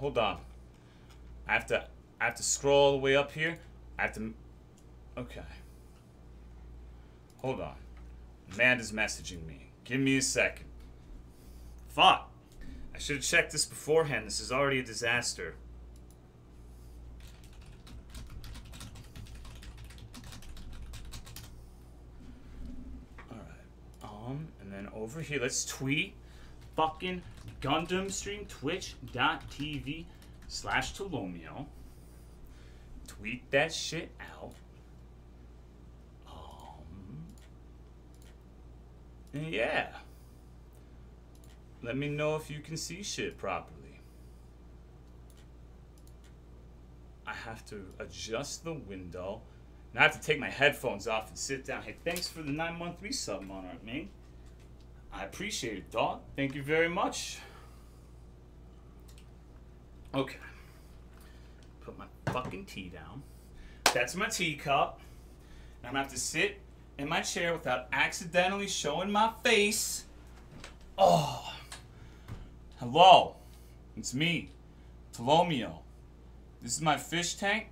hold on. I have to I have to scroll all the way up here. I have to Okay. Hold on. Amanda's messaging me. Give me a second. Fuck. I should have checked this beforehand. This is already a disaster. Alright. Um, and then over here, let's tweet fucking Gundam stream twitch.tv slash Tolomeo. Tweet that shit out. Um, yeah. Let me know if you can see shit properly. I have to adjust the window. And I have to take my headphones off and sit down. Hey, thanks for the nine month resub, Monarch Man. I appreciate it, dog. Thank you very much. Okay. Put my fucking tea down. That's my teacup. I'm gonna have to sit in my chair without accidentally showing my face. Oh. Hello. It's me, Tolomeo. This is my fish tank.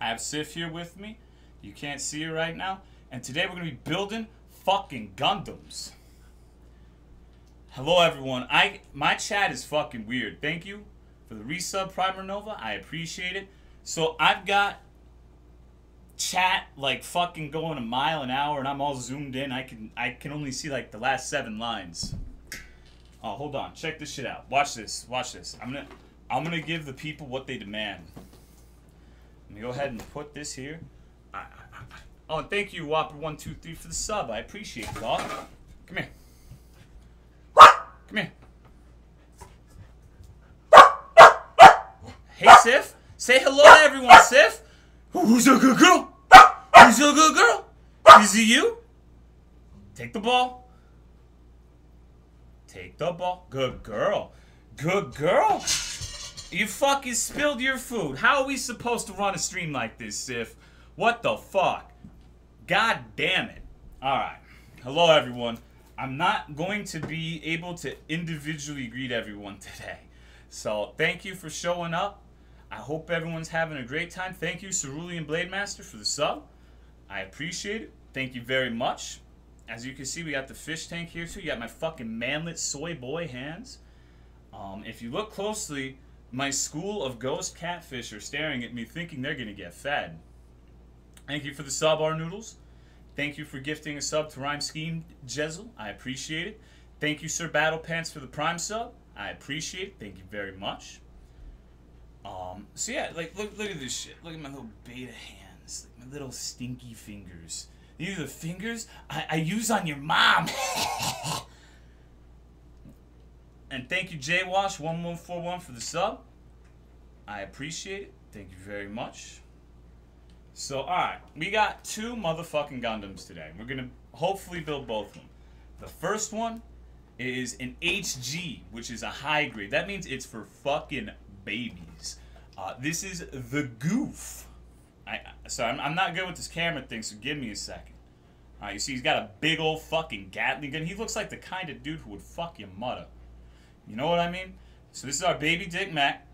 I have Sif here with me. You can't see her right now. And today we're gonna be building fucking Gundams. Hello everyone. I my chat is fucking weird. Thank you for the resub Primer Nova. I appreciate it. So I've got chat like fucking going a mile an hour and I'm all zoomed in. I can I can only see like the last seven lines. Oh, hold on. Check this shit out. Watch this. Watch this. I'm gonna I'm gonna give the people what they demand. Let me go ahead and put this here. Oh, thank you, Whopper123 for the sub. I appreciate it, dog. Come here. Come here. Hey, Sif. Say hello to everyone, Sif. Who's a good girl? Who's a good girl? Is it you? Take the ball. Take the ball. Good girl. Good girl. You fucking spilled your food. How are we supposed to run a stream like this, Sif? What the fuck? God damn it. Alright. Hello, everyone. I'm not going to be able to individually greet everyone today. So, thank you for showing up. I hope everyone's having a great time. Thank you, Cerulean Blade Master, for the sub. I appreciate it. Thank you very much. As you can see, we got the fish tank here, too. You got my fucking manlet soy boy hands. Um, if you look closely, my school of ghost catfish are staring at me thinking they're going to get fed. Thank you for the sub, R Noodles. Thank you for gifting a sub to Rhyme Scheme Jezel. I appreciate it. Thank you, Sir Battle Pants, for the Prime sub. I appreciate it. Thank you very much. Um, so yeah, like look look at this shit. Look at my little beta hands. Like my little stinky fingers. These are the fingers I, I use on your mom. and thank you, JWash1141 for the sub. I appreciate it. Thank you very much. So, alright, we got two motherfucking Gundams today. We're gonna hopefully build both of them. The first one is an HG, which is a high grade. That means it's for fucking babies. Uh, this is the Gouf. I, so I'm, I'm not good with this camera thing, so give me a second. Alright, you see he's got a big old fucking Gatling gun. He looks like the kind of dude who would fuck your mother. You know what I mean? So this is our baby Dick Mac.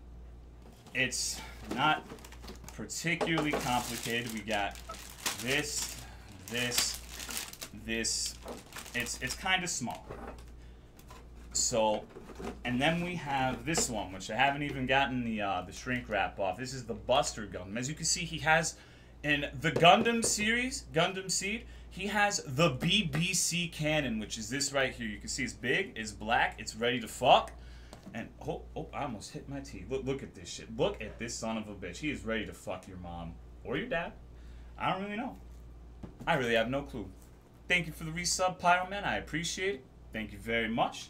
It's not particularly complicated. We got this, this, this. It's it's kind of small. So, and then we have this one, which I haven't even gotten the uh, the shrink wrap off. This is the Buster Gundam. As you can see, he has in the Gundam series, Gundam Seed, he has the BBC cannon, which is this right here. You can see it's big, it's black, it's ready to fuck. And oh, oh, I almost hit my teeth. Look, look at this shit. Look at this son of a bitch. He is ready to fuck your mom or your dad. I don't really know. I really have no clue. Thank you for the resub, Pyroman. I appreciate it. Thank you very much.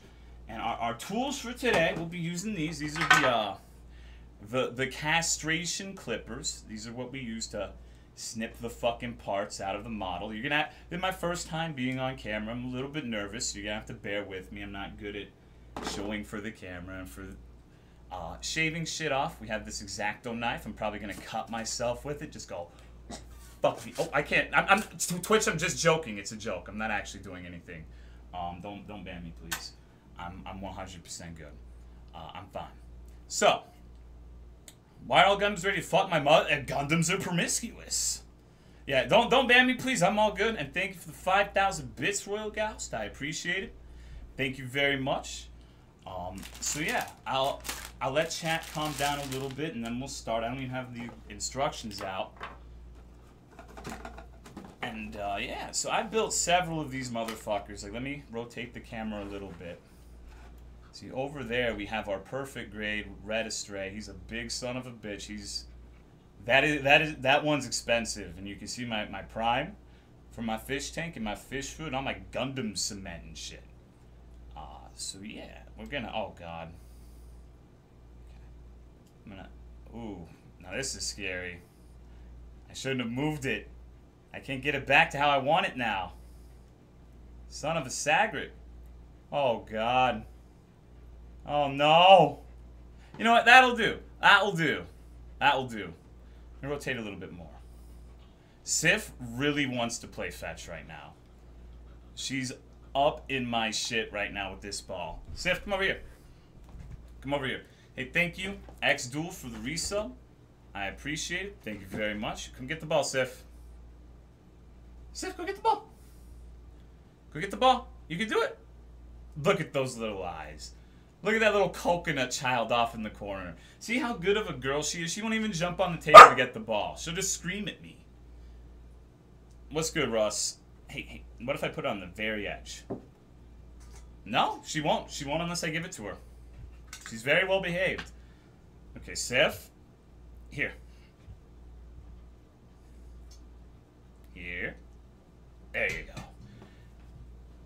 And our, our tools for today, we'll be using these. These are the uh, the the castration clippers. These are what we use to snip the fucking parts out of the model. You're gonna. Have, this is my first time being on camera. I'm a little bit nervous. So you're gonna have to bear with me. I'm not good at showing for the camera and for uh, shaving shit off. We have this X-Acto knife. I'm probably gonna cut myself with it. Just go. Fuck me. Oh, I can't. I'm, I'm Twitch. I'm just joking. It's a joke. I'm not actually doing anything. Um, don't don't ban me, please. I'm I'm 100% good. Uh, I'm fine. So, why are all Gundams ready to fuck my mother? And Gundams are promiscuous. Yeah, don't don't ban me, please. I'm all good. And thank you for the 5,000 bits, Royal Goust. I appreciate it. Thank you very much. Um, so yeah, I'll I'll let chat calm down a little bit, and then we'll start. I don't even have the instructions out. And uh, yeah, so I built several of these motherfuckers. Like, let me rotate the camera a little bit. See, over there we have our perfect grade red astray. He's a big son of a bitch. He's that is that is that one's expensive, and you can see my my prime from my fish tank and my fish food and all my Gundam cement and shit. Uh, so yeah, we're gonna. Oh god. I'm gonna. Ooh, now this is scary. I shouldn't have moved it. I can't get it back to how I want it now. Son of a Sagrit. Oh god. Oh no. You know what? That'll do. That'll do. That'll do. Let me rotate a little bit more. Sif really wants to play fetch right now. She's up in my shit right now with this ball. Sif, come over here. Come over here. Hey, thank you, X Duel, for the resub. I appreciate it. Thank you very much. Come get the ball, Sif. Sif, go get the ball. Go get the ball. You can do it. Look at those little eyes. Look at that little coconut child off in the corner. See how good of a girl she is? She won't even jump on the table to get the ball. She'll just scream at me. What's good, Russ? Hey, hey, what if I put it on the very edge? No, she won't. She won't unless I give it to her. She's very well behaved. Okay, Sif. Here. Here. There you go.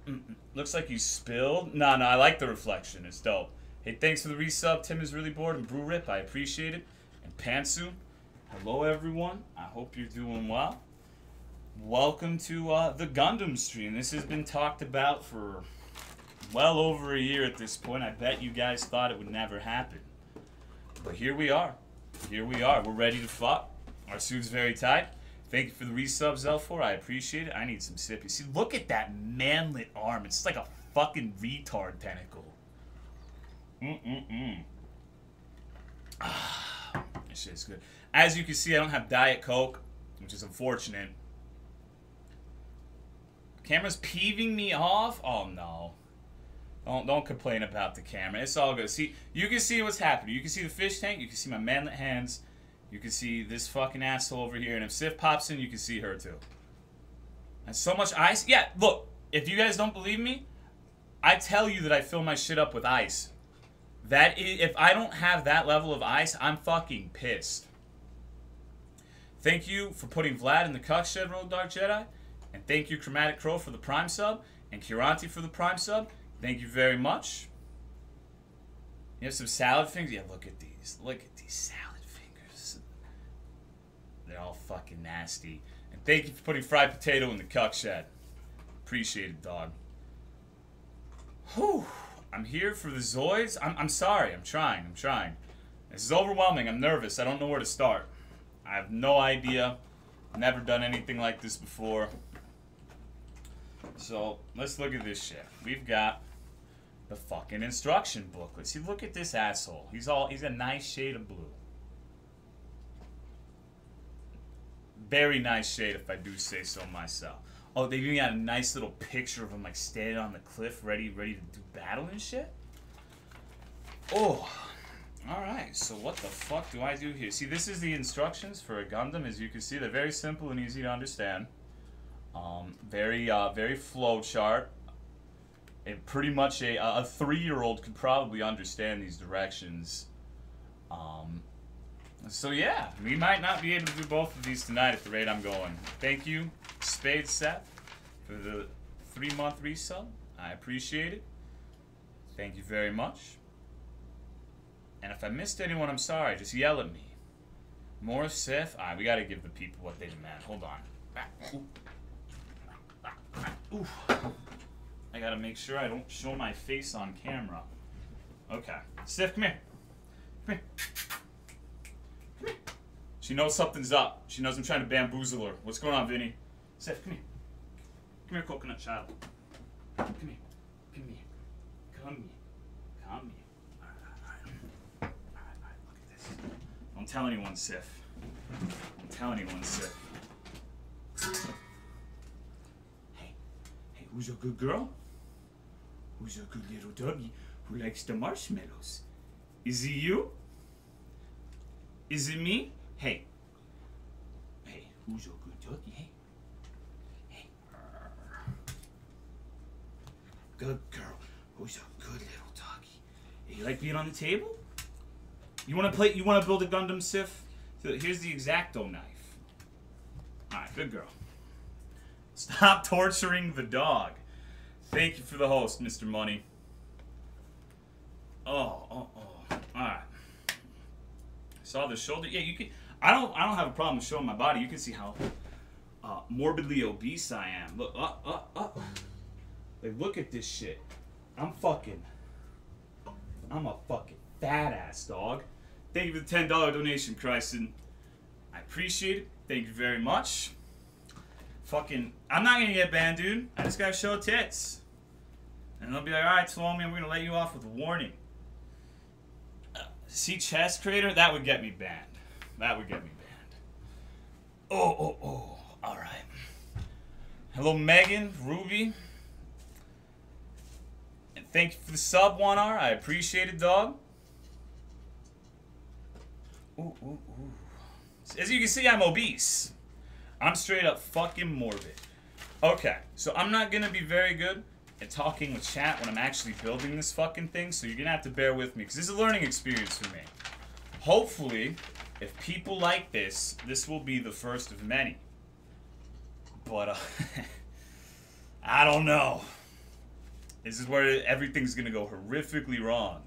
Mm -mm. Looks like you spilled. No, no, I like the reflection. It's dope. Hey, thanks for the resub. Tim is really bored. And Brew Rip, I appreciate it. And Pantsu, hello everyone. I hope you're doing well. Welcome to uh, the Gundam stream. This has been talked about for well over a year at this point. I bet you guys thought it would never happen. But here we are. Here we are. We're ready to fuck. Our suit's very tight. Thank you for the resubs, L4. I appreciate it. I need some sippy. See, look at that manlet arm. It's like a fucking retard tentacle. Mm-mm-mm. Ah, this shit's good. As you can see, I don't have Diet Coke, which is unfortunate. Camera's peeving me off? Oh, no. Don't, don't complain about the camera. It's all good. See, you can see what's happening. You can see the fish tank. You can see my manlet hands. You can see this fucking asshole over here. And if Sif pops in, you can see her too. And so much ice. Yeah, look. If you guys don't believe me, I tell you that I fill my shit up with ice. That is, if I don't have that level of ice, I'm fucking pissed. Thank you for putting Vlad in the cuck shed, Road Dark Jedi. And thank you, Chromatic Crow, for the Prime sub. And Kiranti for the Prime sub. Thank you very much. You have some salad fingers? Yeah, look at these. Look at these salad fingers. They're all fucking nasty. And thank you for putting fried potato in the cuck shed. Appreciate it, dog. Whew. I'm here for the Zoids. I'm, I'm sorry. I'm trying. I'm trying. This is overwhelming. I'm nervous. I don't know where to start. I have no idea. Never done anything like this before. So, let's look at this shit. We've got the fucking instruction booklet. See, look at this asshole. He's all, he's a nice shade of blue. Very nice shade, if I do say so myself. Oh, they even got a nice little picture of him, like, standing on the cliff, ready, ready to do battle and shit. Oh, alright, so what the fuck do I do here? See, this is the instructions for a Gundam. As you can see, they're very simple and easy to understand. Um, very, uh, very flow chart. And pretty much a, a three-year-old could probably understand these directions. Um, so yeah, we might not be able to do both of these tonight at the rate I'm going. Thank you, Spade Seth, for the three-month resub. I appreciate it. Thank you very much. And if I missed anyone, I'm sorry. Just yell at me. More Sif? Alright, we gotta give the people what they demand. Hold on. Ooh. I gotta make sure I don't show my face on camera. Okay. Sif, come here. Come here. Come here. She knows something's up. She knows I'm trying to bamboozle her. What's going on, Vinny? Sif, come here. Come here, coconut child. Come here. Come here. Come here. Come here. Alright, alright. Alright, tell anyone, Sif. Don't tell anyone, Sif. Who's a good girl? Who's a good little doggy who likes the marshmallows? Is it you? Is it me? Hey. Hey, who's a good doggy? Hey. Hey. Good girl. Who's a good little doggy? You like being on the table? You want to play? You want to build a Gundam Sif? Here's the X-Acto knife. All right, good girl. Stop torturing the dog. Thank you for the host, Mr. Money. Oh, oh, oh. All right. Saw the shoulder. Yeah, you can. I don't. I don't have a problem showing my body. You can see how uh, morbidly obese I am. Look, uh, uh, uh. Like, look at this shit. I'm fucking. I'm a fucking fat ass dog. Thank you for the ten dollar donation, Christen. I appreciate it. Thank you very much. Fucking, I'm not gonna get banned, dude. I just gotta show tits, and they'll be like, "All right, Salome, we're gonna let you off with a warning." Uh, see chest creator? That would get me banned. That would get me banned. Oh, oh, oh. All right. Hello, Megan, Ruby. And thank you for the sub, 1R. I appreciate it, dog. Ooh, ooh, ooh. As you can see, I'm obese. I'm straight up fucking morbid. Okay, so I'm not gonna be very good at talking with chat when I'm actually building this fucking thing, so you're gonna have to bear with me, because this is a learning experience for me. Hopefully, if people like this, this will be the first of many. But, uh, I don't know. This is where everything's gonna go horrifically wrong.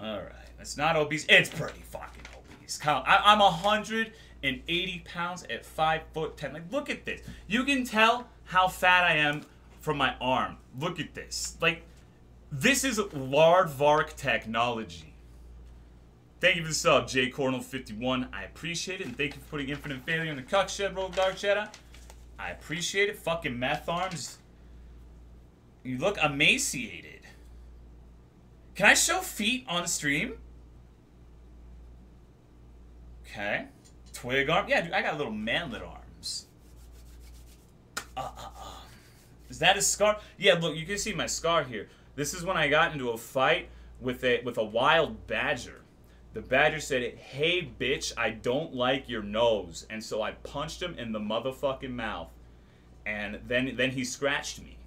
Alright, it's not obese, it's pretty fucking obese. Count. I, I'm a hundred and 80 pounds at 5 foot 10. Like, look at this. You can tell how fat I am from my arm. Look at this. Like, this is Lardvark technology. Thank you for the sub, J Cornell51. I appreciate it. And thank you for putting Infinite Failure in the cuck shed, Rogue Dark Jedi. I appreciate it. Fucking meth arms. You look emaciated. Can I show feet on stream? Okay. Twig arm? Yeah, dude, I got little manlet arms. Uh, uh, uh. Is that a scar? Yeah, look, you can see my scar here. This is when I got into a fight with a with a wild badger. The badger said, "Hey, bitch, I don't like your nose," and so I punched him in the motherfucking mouth, and then then he scratched me.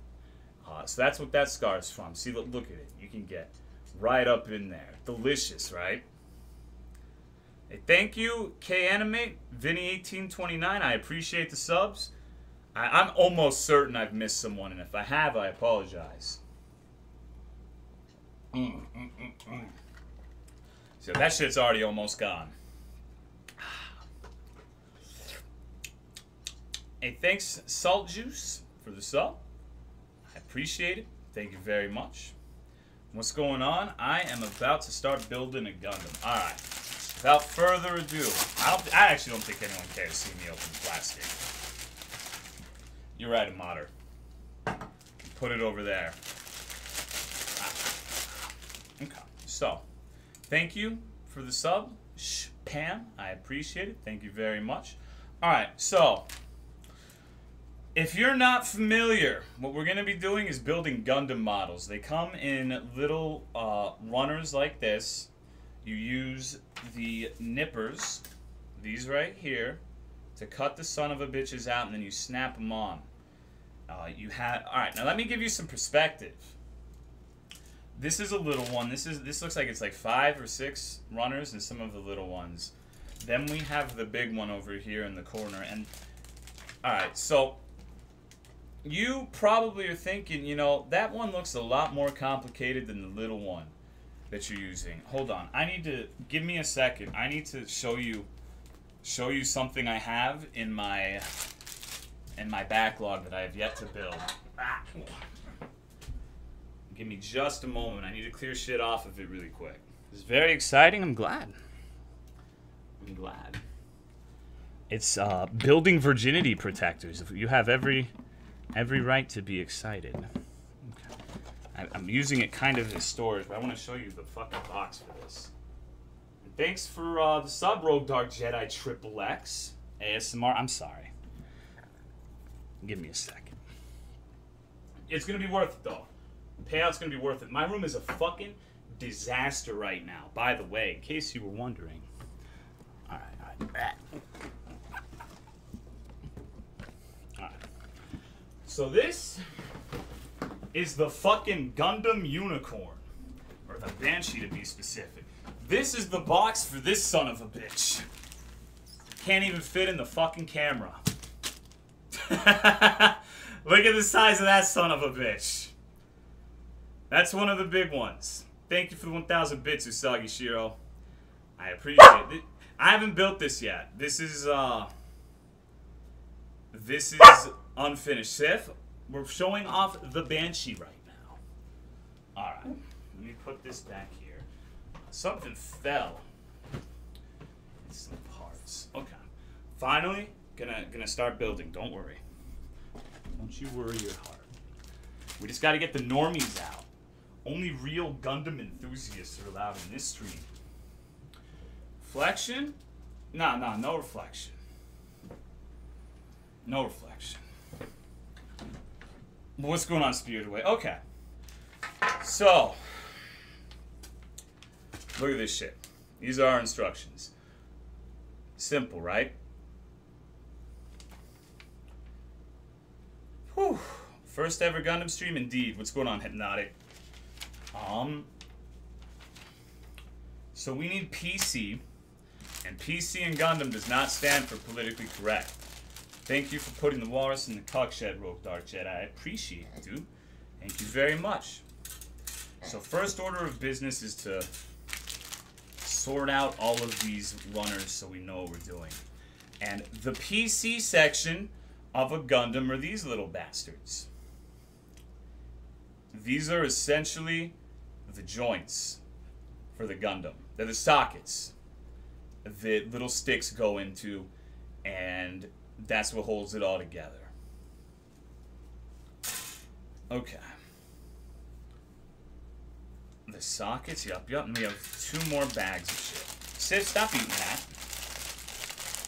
Uh, so that's what that scar is from. See, look, look at it. You can get right up in there. Delicious, right? Hey, thank you, K Animate, Vinny1829. I appreciate the subs. I, am almost certain I've missed someone, and if I have, I apologize. Mm, mm, mm, mm. so that shit's already almost gone. Hey, thanks, Salt Juice, for the sub. I appreciate it. Thank you very much. What's going on? I am about to start building a Gundam. Alright. Without further ado, I, don't, I actually don't think anyone cares to see me open plastic. You're right, Amater. Put it over there. Okay, so, thank you for the sub, Shh, Pam. I appreciate it. Thank you very much. All right, so, if you're not familiar, what we're going to be doing is building Gundam models. They come in little uh, runners like this. You use the nippers, these right here, to cut the son of a bitches out, and then you snap them on. Uh, you have all right. Now let me give you some perspective. This is a little one. This is this looks like it's like five or six runners and some of the little ones. Then we have the big one over here in the corner. And all right, so you probably are thinking, you know, that one looks a lot more complicated than the little one that you're using. Hold on. I need to give me a second. I need to show you show you something I have in my in my backlog that I have yet to build. Ah. Give me just a moment. I need to clear shit off of it really quick. It's very exciting. I'm glad. I'm glad. It's uh, building virginity protectors. You have every every right to be excited. Okay. I, am using it kind of as storage, but I want to show you the fucking box for this. Thanks for uh, the sub, Rogue Dark Jedi Triple X ASMR. I'm sorry. Give me a second. It's gonna be worth it though. The payout's gonna be worth it. My room is a fucking disaster right now. By the way, in case you were wondering. All right, all right. All right. So this is the fucking Gundam Unicorn, or the Banshee to be specific. This is the box for this son of a bitch. Can't even fit in the fucking camera. Look at the size of that son of a bitch. That's one of the big ones. Thank you for the 1,000 bits, Usagi Shiro. I appreciate it. I haven't built this yet. This is, uh... This is unfinished. Sif, we're showing off the Banshee right now. Alright. Let me put this back here. Something fell. It's some parts. Okay. Finally, gonna gonna start building. Don't worry. Don't you worry your heart. We just gotta get the normies out. Only real Gundam enthusiasts are allowed in this stream. Reflection? Nah, nah, no reflection. No reflection. What's going on, Spirited Away? Okay. So, look at this shit. These are our instructions. Simple, right? Whew. First ever Gundam stream, indeed. What's going on, Hypnotic? Um. So we need PC, and PC in Gundam does not stand for politically correct. Thank you for putting the walrus in the cock shed, Rogue Dark Jedi. I appreciate it, dude. Thank you very much. So first order of business is to sort out all of these runners so we know what we're doing. And the PC section of a Gundam are these little bastards. These are essentially the joints for the Gundam. They're the sockets that little sticks go into, and that's what holds it all together. Okay. The sockets, yup, yup, and we have two more bags of shit. Sif, stop eating that.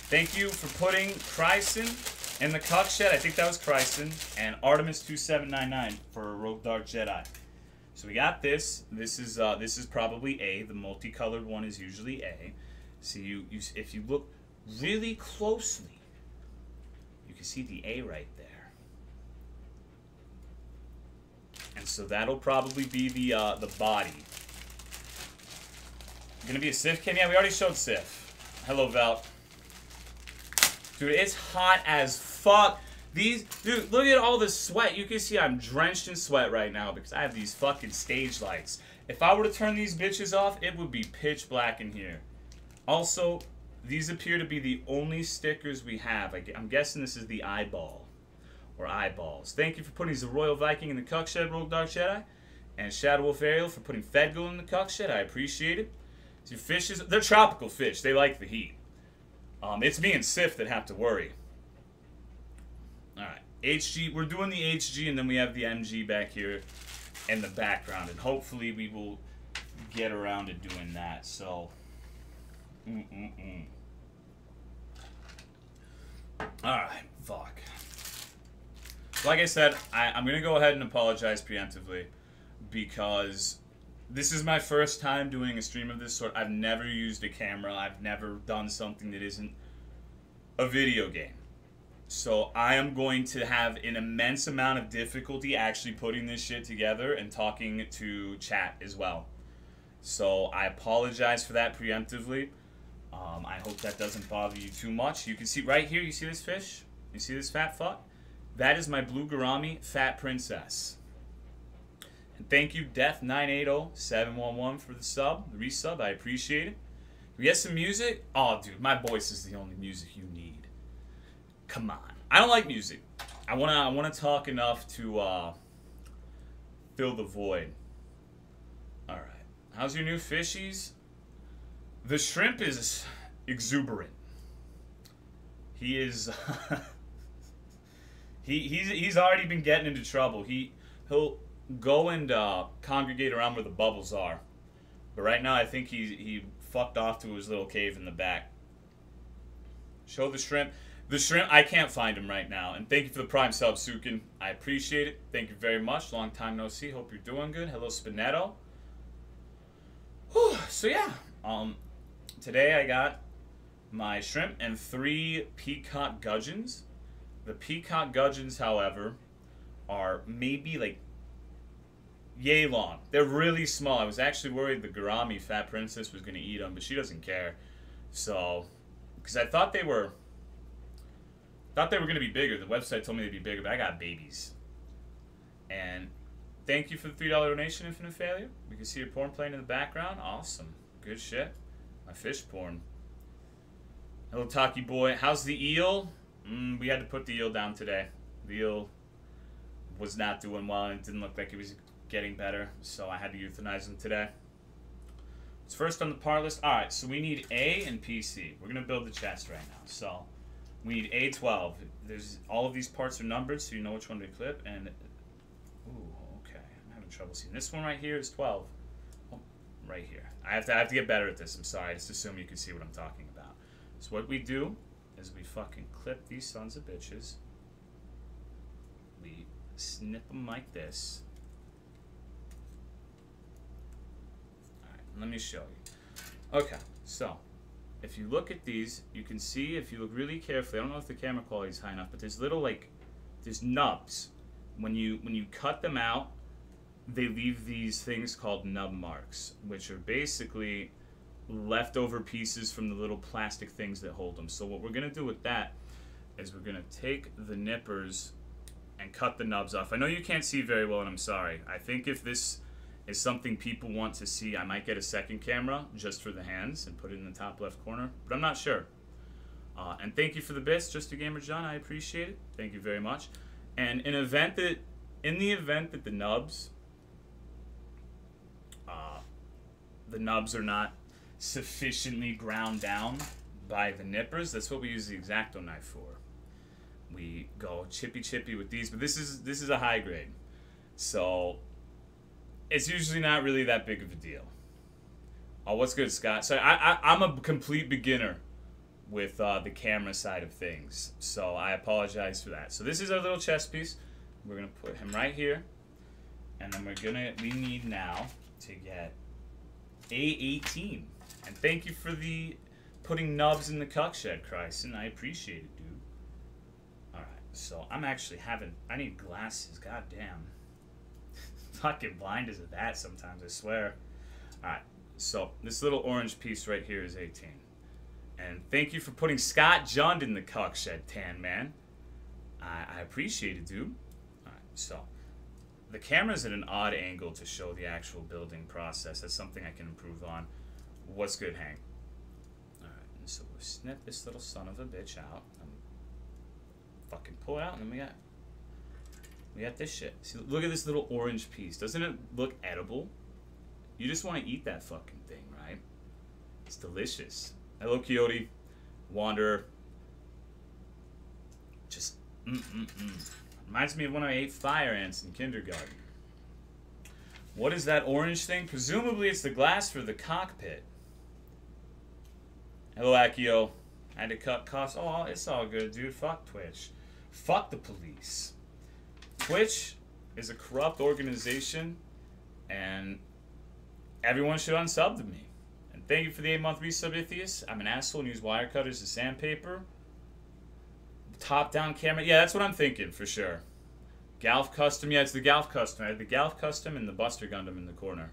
Thank you for putting Kryson in the cock shed. I think that was Kryson. And Artemis2799 for Rogue Dark Jedi. So we got this. This is uh, this is probably A. The multicolored one is usually A. See, you, you if you look really closely, can see the A right there. And so that'll probably be the uh, the body. Gonna be a Sif cam? Yeah, we already showed Sif. Hello, Val. Dude, it's hot as fuck. These, dude, look at all the sweat. You can see I'm drenched in sweat right now because I have these fucking stage lights. If I were to turn these bitches off, it would be pitch black in here. Also, these appear to be the only stickers we have. I, am guessing this is the eyeball. Or eyeballs. Thank you for putting the Royal Viking in the Cuck Shed, Rogue Dark Jedi. And Shadow Wolf Ariel for putting Fedgul in the Cuck Shed. I appreciate it. See, fishes, they're tropical fish. They like the heat. Um, it's me and Sif that have to worry. Alright. HG, we're doing the HG and then we have the MG back here in the background. And hopefully we will get around to doing that. So, mm-mm-mm. Alright, fuck. Like I said, I, I'm going to go ahead and apologize preemptively because this is my first time doing a stream of this sort. I've never used a camera. I've never done something that isn't a video game. So I am going to have an immense amount of difficulty actually putting this shit together and talking to chat as well. So I apologize for that preemptively. Um, I hope that doesn't bother you too much. You can see right here, you see this fish? You see this fat fuck? That is my Blue Gourami Fat Princess. And thank you, Death980711 for the sub, the resub. I appreciate it. We get some music? Oh, dude, my voice is the only music you need. Come on. I don't like music. I wanna I wanna talk enough to uh, fill the void. Alright. How's your new fishies? The shrimp is exuberant. He is he he's he's already been getting into trouble. He he'll go and uh, congregate around where the bubbles are But right now, I think he he fucked off to his little cave in the back. Show the shrimp. The shrimp, I can't find him right now. And thank you for the prime sub, Sukin. I appreciate it. Thank you very much. Long time no see. Hope you're doing good. Hello, Spinetto. Whew. So yeah, um, today I got my shrimp and three peacock gudgeons. The peacock gudgeons, however, are maybe like yay long. They're really small. I was actually worried the Gourami Fat Princess was going to eat them, but she doesn't care. So, because I thought they were, thought they were going to be bigger. The website told me they'd be bigger, but I got babies. And thank you for the $3 donation, Infinite Failure. We can see your porn playing in the background. Awesome. Good shit. My fish porn. Hello, Taki Boy. How's the eel? Mm, we had to put the eel down today. The eel was not doing well and it didn't look like it was getting better, so I had to euthanize him today. It's first on the par list. All right, so we need A and PC. We're gonna build the chest right now. So we need A12. There's all of these parts are numbered, so you know which one to clip. And ooh, okay, I'm having trouble seeing. This one right here is 12. Right here. I have to I have to get better at this. I'm sorry. I just assume you can see what I'm talking about. So what we do is we fucking clip these sons of bitches. We snip them like this. Alright, let me show you. Okay, so if you look at these, you can see if you look really carefully, I don't know if the camera quality is high enough, but there's little like there's nubs. When you when you cut them out, they leave these things called nub marks, which are basically leftover pieces from the little plastic things that hold them. So what we're going to do with that is we're going to take the nippers and cut the nubs off. I know you can't see very well, and I'm sorry. I think if this is something people want to see, I might get a second camera just for the hands and put it in the top left corner, but I'm not sure. Uh, and thank you for the bits, Just a Gamer John. I appreciate it. Thank you very much. And in event that, in the event that the nubs, uh, the nubs are not sufficiently ground down by the nippers. That's what we use the X-Acto knife for. We go chippy chippy with these, but this is this is a high grade, so it's usually not really that big of a deal. Oh, what's good, Scott? So I, I am a complete beginner with uh, the camera side of things, so I apologize for that. So this is our little chess piece. We're gonna put him right here, and then we're gonna we need now to get A18. And thank you for the putting nubs in the cuck shed, Chryson. I appreciate it, dude. Alright, so I'm actually having... I need glasses, god damn. Fucking blind as a bat sometimes, I swear. Alright, so this little orange piece right here is 18. And thank you for putting Scott Jund in the cuck shed, Tan Man. I, I appreciate it, dude. Alright, so the camera's at an odd angle to show the actual building process. That's something I can improve on. What's good, Hank? Alright, so we'll snip this little son of a bitch out. And fucking pull it out, and then we got... We got this shit. See, look at this little orange piece. Doesn't it look edible? You just want to eat that fucking thing, right? It's delicious. Hello, Coyote. Wanderer. Just, mm-mm-mm. Reminds me of when I ate fire ants in kindergarten. What is that orange thing? Presumably it's the glass for the cockpit. Hello, Akio. I had to cut costs. Oh, it's all good, dude. Fuck Twitch. Fuck the police. Twitch is a corrupt organization, and everyone should unsub to me. And thank you for the eight-month resub, Ithius. I'm an asshole and use wire cutters as sandpaper. Top-down camera. Yeah, that's what I'm thinking, for sure. Gouf Custom. Yeah, it's the Gouf Custom. I had the Gouf Custom and the Buster Gundam in the corner.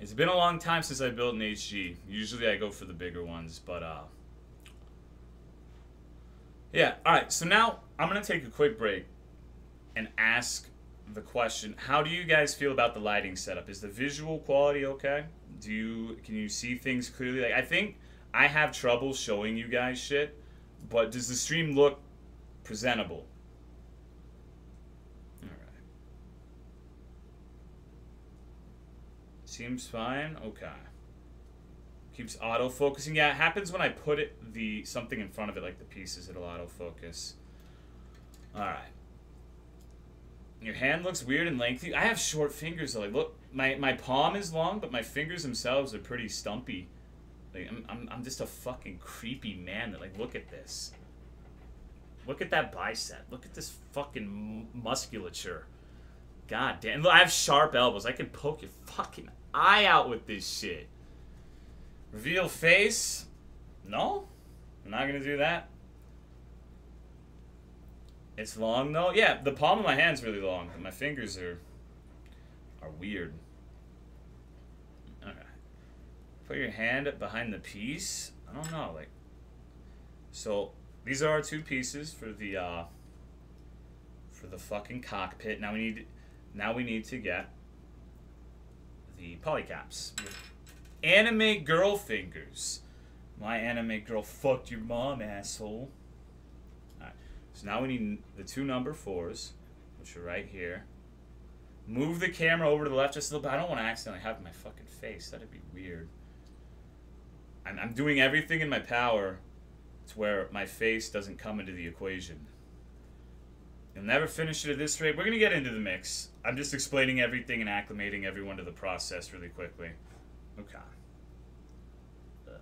It's been a long time since I built an HG. Usually I go for the bigger ones, but uh Yeah, alright, so now I'm gonna take a quick break and ask the question, how do you guys feel about the lighting setup? Is the visual quality okay? Do you can you see things clearly? Like I think I have trouble showing you guys shit, but does the stream look presentable? All right. Seems fine. Okay. Keeps auto-focusing. Yeah, it happens when I put it the something in front of it, like the pieces, it'll auto-focus. Alright. Your hand looks weird and lengthy. I have short fingers. Like, look. my my palm is long, but my fingers themselves are pretty stumpy. Like I'm I'm I'm just a fucking creepy man. That like look at this. Look at that bicep. Look at this fucking musculature. God damn. I have sharp elbows. I can poke your fucking eye out with this shit. Reveal face? No? I'm not gonna do that. It's long though? Yeah, the palm of my hand's really long, my fingers are are weird. Okay. Put your hand behind the piece. I don't know, like so these are our two pieces for the uh for the fucking cockpit. Now we need now we need to get the polycaps. Anime girl fingers. My anime girl fucked your mom, asshole. Alright. So now we need the two number fours, which are right here. Move the camera over to the left just a little bit. I don't want to accidentally have my fucking face. That'd be weird. I'm, I'm doing everything in my power to where my face doesn't come into the equation. You'll never finish it at this rate. We're going to get into the mix. I'm just explaining everything and acclimating everyone to the process really quickly. Okay. Uh,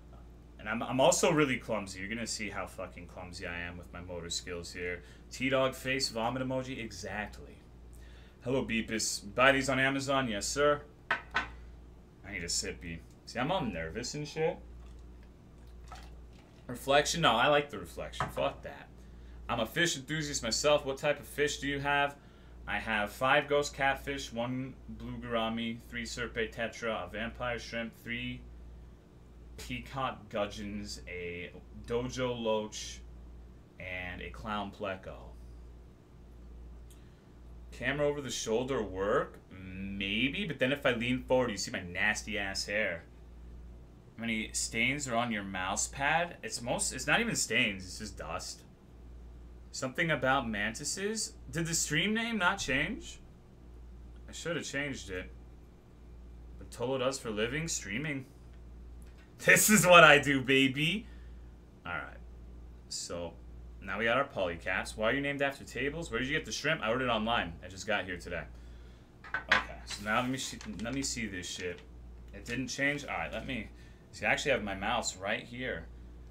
and I'm, I'm also really clumsy. You're going to see how fucking clumsy I am with my motor skills here. T-Dog face vomit emoji? Exactly. Hello, Beepus. Buy these on Amazon? Yes, sir. I need a sippy. See, I'm all nervous and shit. Reflection? No, I like the reflection. Fuck that. I'm a fish enthusiast myself. What type of fish do you have? I have five ghost catfish, one blue gourami, three serpae tetra, a vampire shrimp, three peacock gudgeons, a dojo loach, and a clown pleco. Camera over the shoulder work? Maybe, but then if I lean forward, you see my nasty ass hair. How many stains are on your mouse pad? It's most. It's not even stains. It's just dust. Something about mantises? Did the stream name not change? I should have changed it. But Tolo does for living? Streaming. This is what I do, baby. Alright. So, now we got our polycaps. Why are you named after tables? Where did you get the shrimp? I ordered it online. I just got here today. Okay, so now let me see, let me see this shit. It didn't change? Alright, let me... See, I actually have my mouse right here.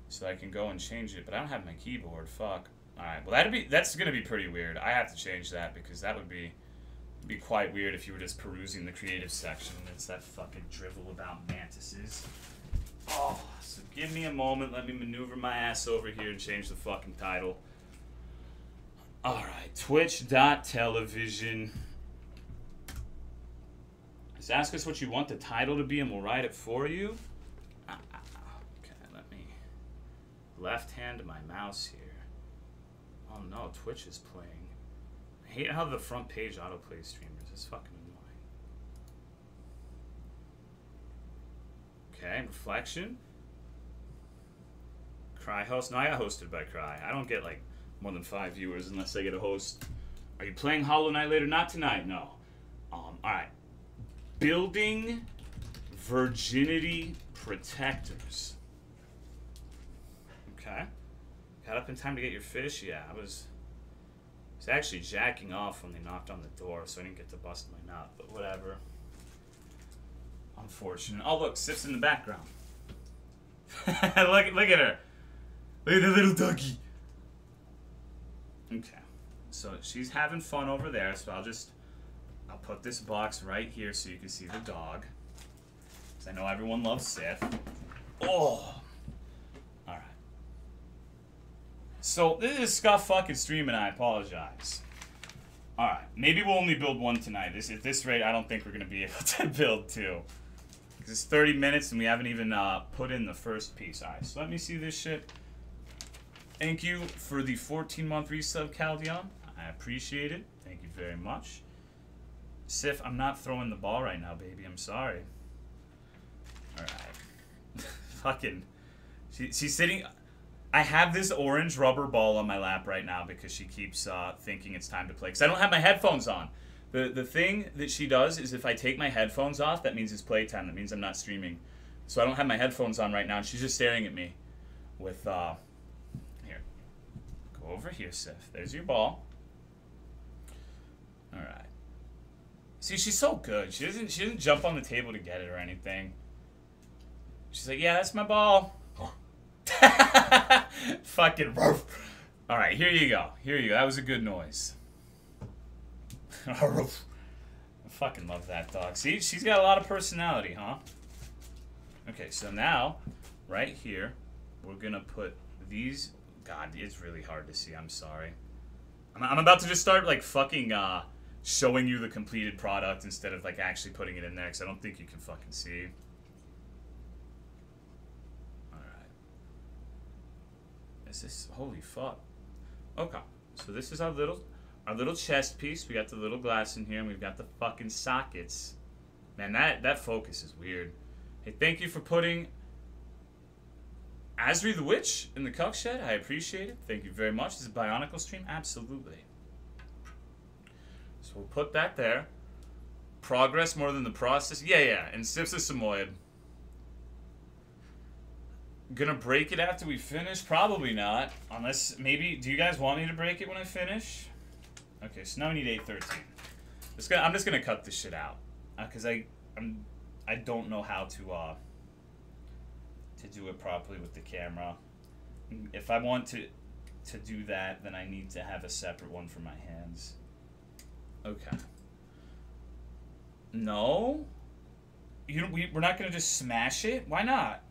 So I can go and change it. But I don't have my keyboard. Fuck. Alright, well that'd be that's gonna be pretty weird. I have to change that because that would be be quite weird if you were just perusing the creative section and it's that fucking drivel about mantises. Oh, so give me a moment, let me maneuver my ass over here and change the fucking title. Alright, twitch.television. Just ask us what you want the title to be and we'll write it for you. Ah, ah, ah. Okay, let me left hand my mouse here. Oh no, Twitch is playing. I hate how the front page autoplay streamers. It's fucking annoying. Okay, reflection. Cry host. No, I got hosted by Cry. I don't get like more than five viewers unless I get a host. Are you playing Hollow Knight later? Not tonight. No. Um. All right. Building virginity protectors. Okay. Got up in time to get your fish? Yeah, I was... I was actually jacking off when they knocked on the door, so I didn't get to bust my nut, but whatever. Unfortunate. Oh, look, Sif's in the background. look, look at her. Look at the little doggy. Okay. So she's having fun over there, so I'll just... I'll put this box right here so you can see the dog. Because I know everyone loves Sif. Oh! So this is Scuff fucking stream and I apologize. Alright, maybe we'll only build one tonight. This At this rate, I don't think we're to be able to build two. Because it's 30 minutes and we haven't even uh, put in the first piece. Alright, so let me see this shit. Thank you for the 14-month resub, Caldeon. I appreciate it. Thank you very much. Sif, I'm not throwing the ball right now, baby. I'm sorry. Alright. Fucking... She, she's sitting... I have this orange rubber ball on my lap right now because she keeps uh, thinking it's time to play. Because I don't have my headphones on. The, the thing that she does is if I take my headphones off, that means it's playtime. That means I'm not streaming. So I don't have my headphones on right now, and she's just staring at me with, uh, here. Go over here, Sif. There's your ball. Alright. See, she's so good. She doesn't she doesn't jump on the table to get it or anything. She's like, yeah, that's my ball. Fucking roof. All right, here you go. Here you go. That was a good noise. I fucking love that dog. See, she's got a lot of personality, huh? Okay, so now, right here, we're gonna put these. God, it's really hard to see. I'm sorry. I'm, I'm about to just start like fucking uh, showing you the completed product instead of like actually putting it in there because I don't think you can fucking see. All right. Is this holy fuck? Okay, so this is our little our little chest piece. We got the little glass in here, and we've got the fucking sockets. Man, that that focus is weird. Hey, thank you for putting Asri the Witch in the Cuck Shed. I appreciate it. Thank you very much. This is a Bionicle stream? Absolutely. So we'll put that there. Progress more than the process? Yeah, yeah. And Sips of Samoyed. Gonna break it after we finish? Probably not. Unless, maybe, do you guys want me to break it when I finish? Okay, so now we need 813. Just gonna, I'm just gonna cut this shit out. Because uh, I, I'm, I don't know how to, uh, to do it properly with the camera. If I want to, to do that, then I need to have a separate one for my hands. Okay. No? You we, we're not gonna just smash it? Why not?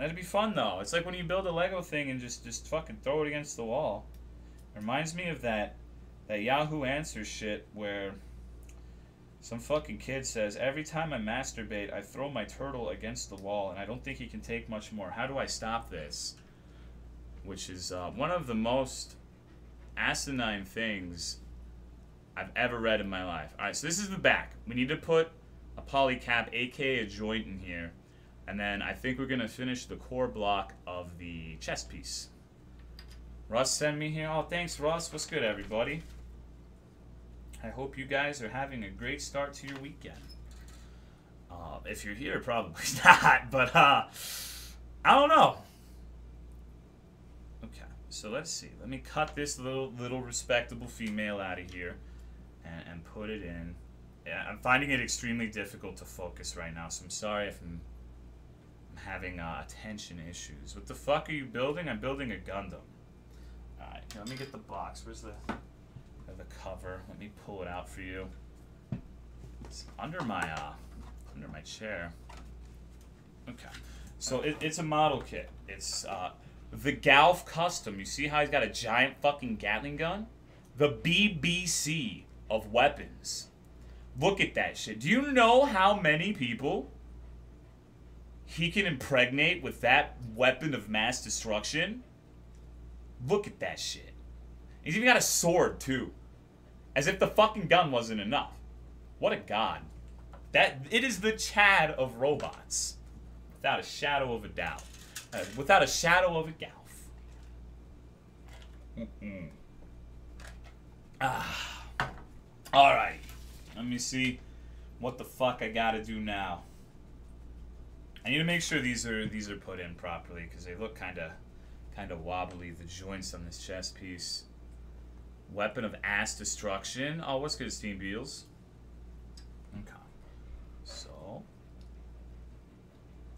That'd be fun though. It's like when you build a Lego thing and just just fucking throw it against the wall. It reminds me of that that Yahoo Answers shit where some fucking kid says every time I masturbate I throw my turtle against the wall and I don't think he can take much more. How do I stop this? Which is uh, one of the most asinine things I've ever read in my life. Alright, so this is the back. We need to put a poly cap, aka a joint in here. And then I think we're going to finish the core block of the chest piece. Russ sent me here. Oh, thanks, Russ. What's good, everybody? I hope you guys are having a great start to your weekend. Uh, if you're here, probably not, but uh, I don't know. Okay, so let's see. Let me cut this little little respectable female out of here and, and put it in. Yeah, I'm finding it extremely difficult to focus right now, so I'm sorry if I'm having uh, attention issues. What the fuck are you building? I'm building a Gundam. Alright, let me get the box. Where's the, the cover? Let me pull it out for you. It's under my, uh, under my chair. Okay. So it, it's a model kit. It's uh, the Gouf Custom. You see how he's got a giant fucking Gatling gun? The BBC of weapons. Look at that shit. Do you know how many people he can impregnate with that weapon of mass destruction. Look at that shit. He's even got a sword, too. As if the fucking gun wasn't enough. What a god. That It is the Chad of robots. Without a shadow of a doubt. Uh, without a shadow of a doubt. Ah. Alright. Let me see what the fuck I gotta do now. I need to make sure these are these are put in properly because they look kind of kind of wobbly. The joints on this chest piece. Weapon of ass destruction. Oh, what's good, Steam Beetles? Okay. So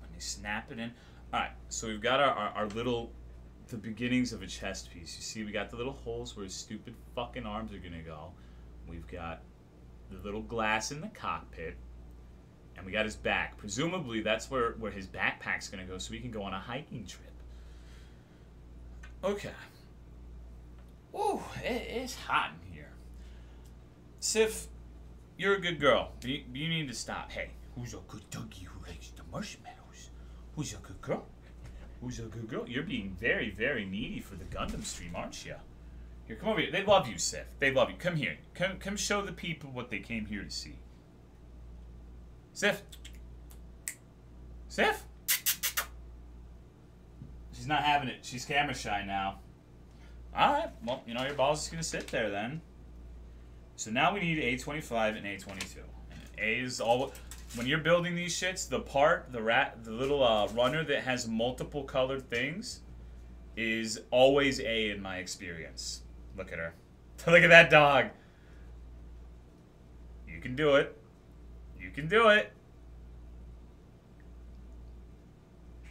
let me snap it in. All right. So we've got our, our, our little the beginnings of a chest piece. You see, we got the little holes where his stupid fucking arms are gonna go. We've got the little glass in the cockpit and we got his back. Presumably, that's where, where his backpack's going to go so he can go on a hiking trip. Okay. Ooh, it, it's hot in here. Sif, you're a good girl. You, you need to stop. Hey, who's a good doggy who likes the marshmallows? Who's a good girl? Who's a good girl? You're being very, very needy for the Gundam stream, aren't you? Here, come over here. They love you, Sif. They love you. Come here. Come, come show the people what they came here to see. Sif. Sif? She's not having it. She's camera shy now. Alright, well, you know, your ball's just going to sit there then. So now we need A25 and A22. And A is all... When you're building these shits, the part, the rat, the little uh, runner that has multiple colored things is always A in my experience. Look at her. Look at that dog. You can do it. You can do it.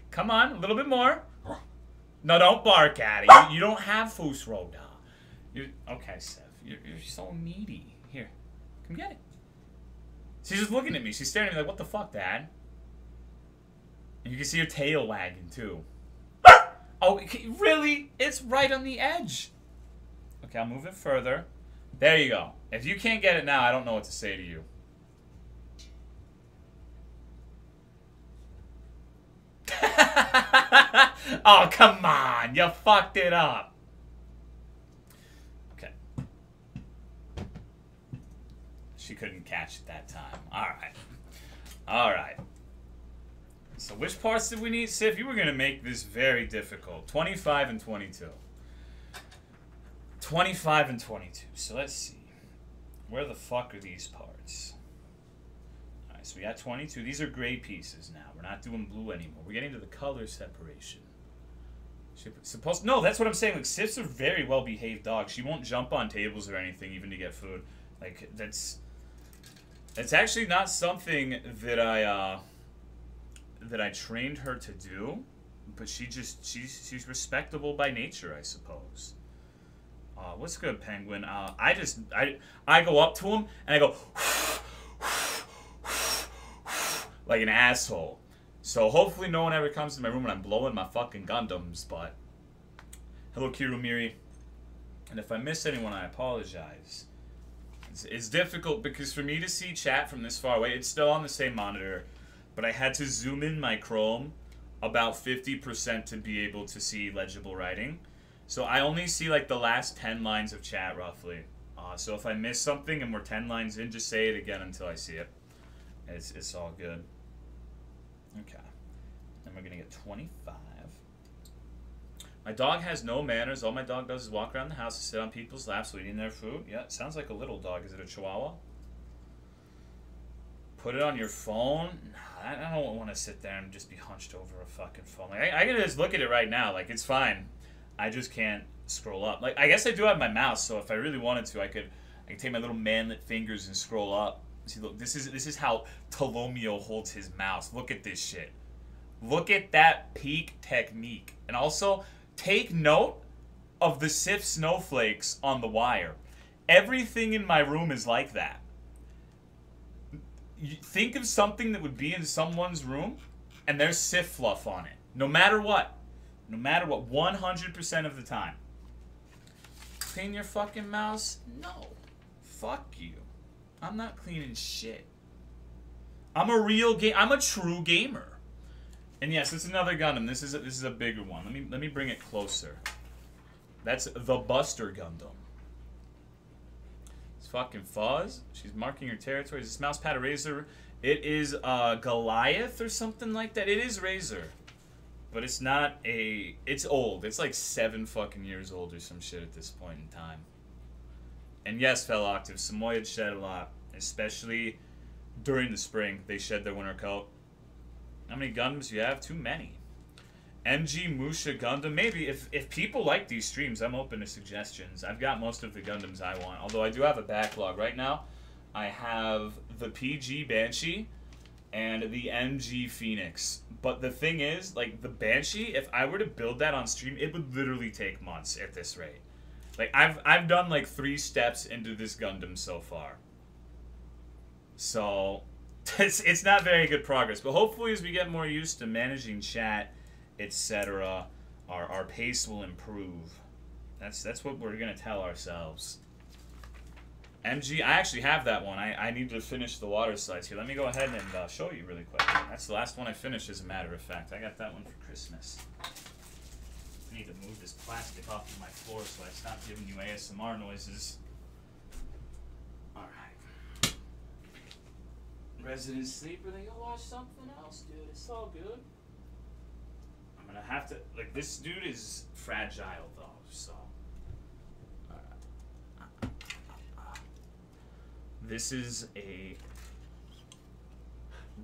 Come on, a little bit more. No, don't bark at it. You, you don't have Fus Ro Dah. You okay, Sif? You're, you're so needy. Here, come get it. She's just looking at me. She's staring at me like, "What the fuck, Dad?" And you can see her tail wagging too. oh, really? It's right on the edge. Okay, I'll move it further. There you go. If you can't get it now, I don't know what to say to you. Oh, come on. You fucked it up. Okay. She couldn't catch it that time. Alright. Alright. So which parts did we need? Sif, you were going to make this very difficult. 25 and 22. 25 and 22. So let's see. Where the fuck are these parts? Alright, so we got 22. These are gray pieces now. We're not doing blue anymore. We're getting to the color separation. Supposed no, that's what I'm saying. Like Sif's a very well behaved dog. She won't jump on tables or anything even to get food. Like that's that's actually not something that I uh that I trained her to do, but she just she's she's respectable by nature, I suppose. Uh, what's good, Penguin? Uh, I just I I go up to him and I go like an asshole. So hopefully no one ever comes to my room and I'm blowing my fucking Gundams. But hello, Kirumiri. And if I miss anyone, I apologize. It's, it's difficult because for me to see chat from this far away, it's still on the same monitor, but I had to zoom in my Chrome about 50% to be able to see legible writing. So I only see like the last 10 lines of chat roughly. Uh, so if I miss something and we're 10 lines in, just say it again until I see it. It's, it's all good. Okay. Then we're going to get 25. My dog has no manners. All my dog does is walk around the house and sit on people's laps eating their food. Yeah, sounds like a little dog. Is it a chihuahua? Put it on your phone? Nah, I don't want to sit there and just be hunched over a fucking phone. Like, I, I can just look at it right now. Like, it's fine. I just can't scroll up. Like, I guess I do have my mouse, so if I really wanted to, I could I could take my little manlet fingers and scroll up. See, look, this is this is how Tolomeo holds his mouse. Look at this shit. Look at that peak technique. And also, take note of the Sif snowflakes on the wire. Everything in my room is like that. You think of something that would be in someone's room, and there's Sif fluff on it. No matter what. No matter what. 100% of the time. Clean your fucking mouse? No. Fuck you. I'm not cleaning shit. I'm a real game. I'm a true gamer. And yes, it's another Gundam. This is a, this is a bigger one. Let me let me bring it closer. That's the Buster Gundam. It's fucking Fuzz. She's marking her territory. Is this mouse pad a Razer? It is uh, Goliath or something like that. It is Razer. But it's not a... It's old. It's like seven fucking years old or some shit at this point in time. And yes, fellow octaves, Samoyed shed a lot. Especially during the spring. They shed their winter coat. How many Gundams do you have? Too many. MG Musha Gundam. Maybe if, if people like these streams, I'm open to suggestions. I've got most of the Gundams I want. Although I do have a backlog. Right now, I have the PG Banshee and the MG Phoenix. But the thing is, like, the Banshee, if I were to build that on stream, it would literally take months at this rate. Like, I've, I've done, like, three steps into this Gundam so far. So, it's, it's not very good progress. But hopefully, as we get more used to managing chat, etc., our, our pace will improve. That's that's what we're gonna tell ourselves. MG, I actually have that one. I, I need to finish the water slides here. Let me go ahead and uh, show you really quick. That's the last one I finished, as a matter of fact. I got that one for Christmas. I need to move this plastic off of my floor so I stop giving you ASMR noises. Alright. Resident Sleeper, then go watch something else, dude. It's all good. I'm gonna have to like this dude is fragile though, so. Alright. This is a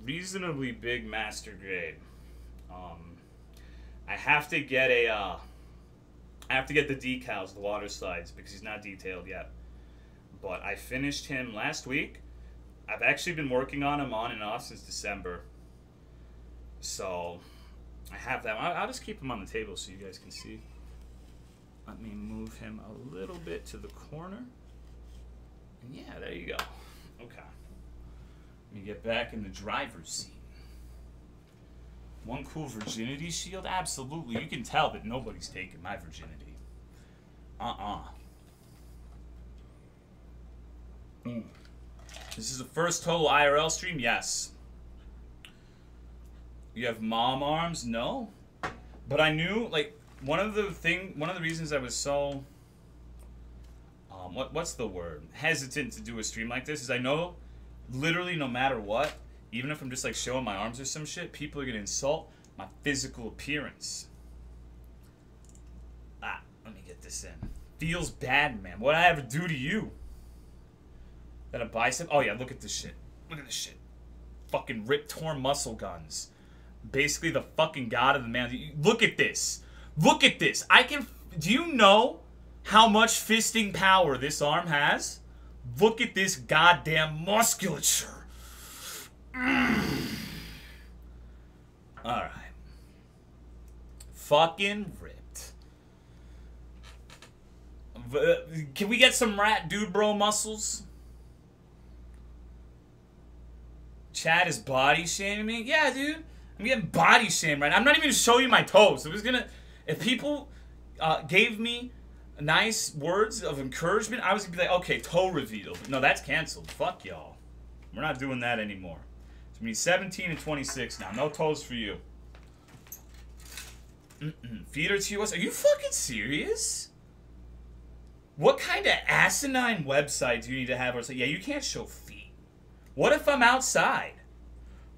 reasonably big master grade. Um, I have to get a. Uh, I have to get the decals, the water slides, because he's not detailed yet. But I finished him last week I've actually been working on him on and off since December. So I have that. I'll, I'll just keep him on the table so you guys can see. Let me move him a little bit to the corner. And yeah, there you go. Okay. Let me get back in the driver's seat. One cool virginity shield? Absolutely. You can tell that nobody's taken my virginity. Uh-uh. Mm. This is the first total IRL stream? Yes. You have mom arms? No. But I knew, like, one of the thing, one of the reasons I was so, um, what what's the word? Hesitant to do a stream like this is I know, literally, no matter what, even if I'm just like showing my arms or some shit, people are gonna insult my physical appearance. Ah, let me get this in. Feels bad, man. What I ever do to you? That a bicep? Oh yeah, look at this shit. Look at this shit. Fucking rip torn muscle guns. Basically the fucking god of the man. Look at this. Look at this. I can. Do you know how much fisting power this arm has? Look at this goddamn musculature. Alright. Fucking ripped. Can we get some rat dude bro muscles? Chad is body shaming me? Yeah, dude. I'm getting body shamed right now. I'm not even gonna show you my toes. I was gonna. If people uh, gave me nice words of encouragement, I was gonna be like, okay, toe reveal. no, that's canceled. Fuck y'all. We're not doing that anymore. So we need 17 and 26 now. No toes for you. Mm-mm. Feeder to us? Are you fucking serious? What kind of asinine website do you need to have it's like, yeah, you can't show feet? What if I'm outside?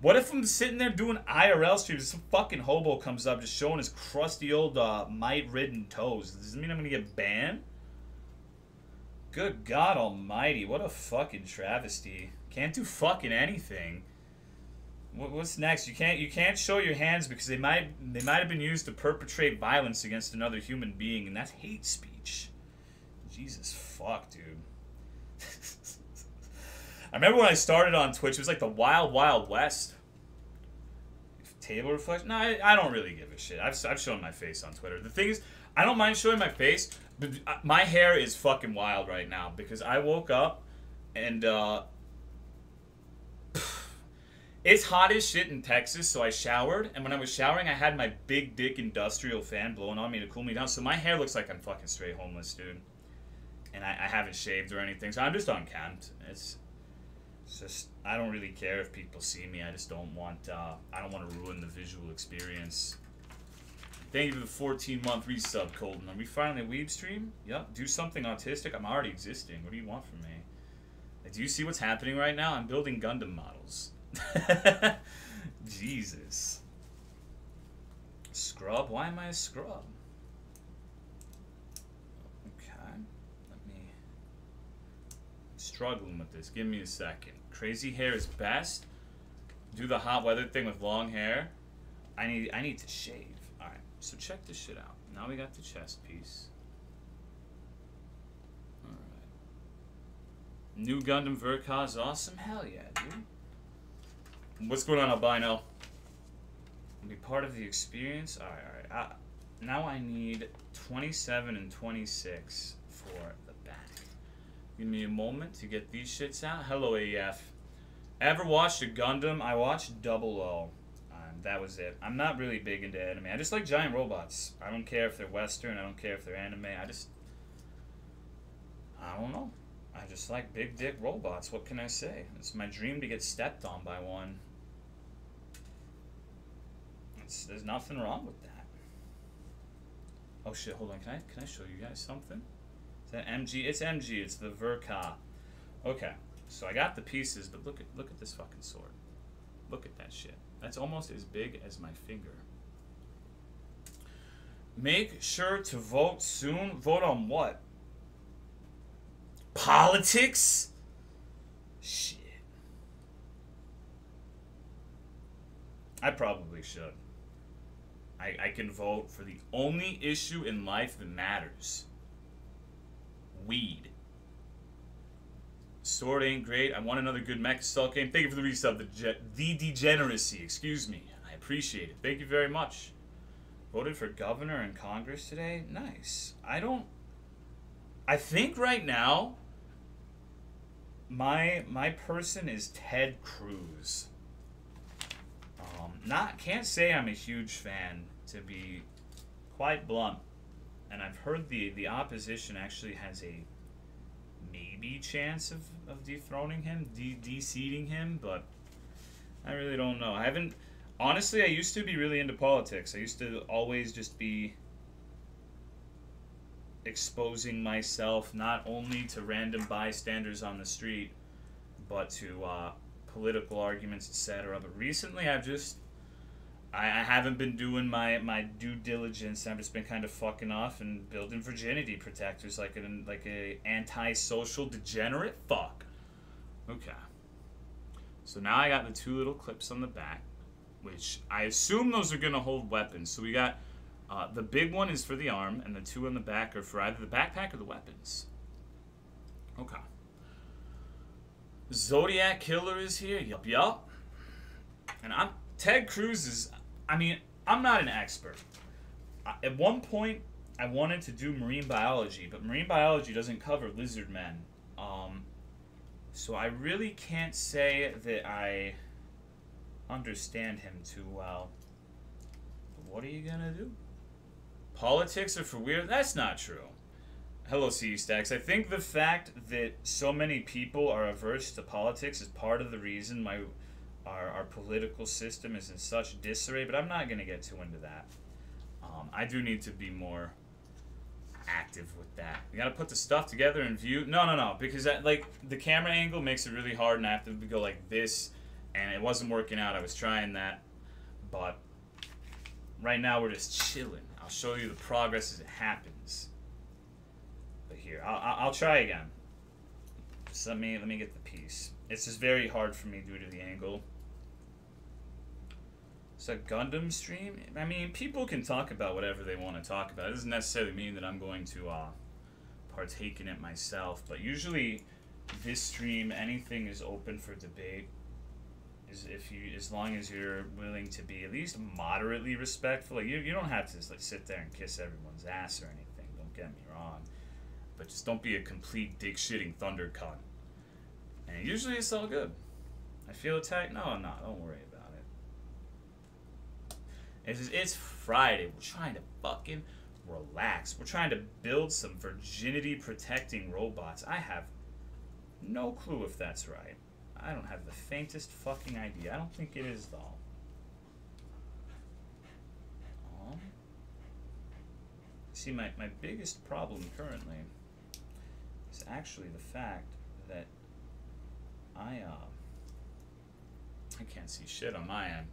What if I'm sitting there doing IRL streams and some fucking hobo comes up just showing his crusty old uh, mite-ridden toes? Does this mean I'm gonna get banned? Good God Almighty! What a fucking travesty! Can't do fucking anything. What's next? You can't you can't show your hands because they might they might have been used to perpetrate violence against another human being, and that's hate speech. Jesus fuck, dude. I remember when I started on Twitch, it was like the wild, wild west. Table reflection? No, I, I don't really give a shit. I've, I've shown my face on Twitter. The thing is, I don't mind showing my face, but uh, my hair is fucking wild right now because I woke up and uh, it's hot as shit in Texas, so I showered, and when I was showering, I had my big dick industrial fan blowing on me to cool me down, so my hair looks like I'm fucking straight homeless, dude. And I, I haven't shaved or anything, so I'm just unkempt. It's it's just I don't really care if people see me. I just don't want uh, I don't want to ruin the visual experience. Thank you for the 14 month resub, Colton. Are we finally weeb stream? Yep. Do something autistic. I'm already existing. What do you want from me? do you see what's happening right now? I'm building Gundam models. Jesus. Scrub? Why am I a scrub? Okay. Let me struggling with this. Give me a second. Crazy hair is best. Do the hot weather thing with long hair. I need I need to shave. Alright, so check this shit out. Now we got the chest piece. Alright. Nu Gundam Ver.Ka is awesome? Hell yeah, dude. What's going on, Albino? Be part of the experience? Alright, alright. Uh, now I need 27 and 26 for the back. Give me a moment to get these shits out. Hello, AF. Ever watched a Gundam? I watched Double O. Um, that was it. I'm not really big into anime. I just like giant robots. I don't care if they're Western. I don't care if they're anime. I just... I don't know. I just like big dick robots. What can I say? It's my dream to get stepped on by one. It's, there's nothing wrong with that. Oh shit, hold on. Can I, can I show you guys something? Is that MG? It's MG. It's the Ver.Ka. Okay. So I got the pieces, but look at look at this fucking sword. Look at that shit. That's almost as big as my finger. Make sure to vote soon. Vote on what? Politics? Shit. I probably should. I, I can vote for the only issue in life that matters. Weed. Sword ain't great. I want another good MechAssault game. Thank you for the resub. The, the degeneracy. Excuse me. I appreciate it. Thank you very much. Voted for governor and Congress today. Nice. I don't. I think right now. My my person is Ted Cruz. Um, not can't say I'm a huge fan to be quite blunt, and I've heard the the opposition actually has a maybe chance of, of dethroning him, de de-seating him, but I really don't know. I haven't honestly. I used to be really into politics. I used to always just be exposing myself not only to random bystanders on the street, but to uh, political arguments, etc. But recently, I've just I, I haven't been doing my, my due diligence. I've just been kind of fucking off and building virginity protectors like an like a antisocial degenerate fuck. Okay. So now I got the two little clips on the back, which I assume those are gonna hold weapons. So we got uh, the big one is for the arm, and the two on the back are for either the backpack or the weapons. Okay. Zodiac Killer is here. Yup, yup. And I'm Ted Cruz is. I mean, I'm not an expert. At one point, I wanted to do marine biology, but marine biology doesn't cover lizard men. Um, so I really can't say that I understand him too well. But what are you gonna do? Politics are for weird. That's not true. Hello, C Stacks. I think the fact that so many people are averse to politics is part of the reason why our, our political system is in such disarray, but I'm not going to get too into that. Um, I do need to be more active with that. You got to put the stuff together in view. No, no, no, because that, like the camera angle makes it really hard, and I have to go like this, and it wasn't working out. I was trying that, but right now we're just chilling. I'll show you the progress as it happens. But here, I'll, I'll try again. Just let me let me get the piece. It's just very hard for me due to the angle. It's a Gundam stream. I mean, people can talk about whatever they want to talk about. It doesn't necessarily mean that I'm going to uh, partake in it myself. But usually, this stream, anything is open for debate. Is if you, as long as you're willing to be at least moderately respectful. Like you, you don't have to just like sit there and kiss everyone's ass or anything. Don't get me wrong. But just don't be a complete dick shitting thunder cunt. And usually it's all good. I feel attacked. No, I'm not. Don't worry. It's, it's Friday. We're trying to fucking relax. We're trying to build some virginity protecting robots. I have no clue if that's right. I don't have the faintest fucking idea. I don't think it is, though. See, my, my biggest problem currently is actually the fact that I, uh, I can't see shit on my end.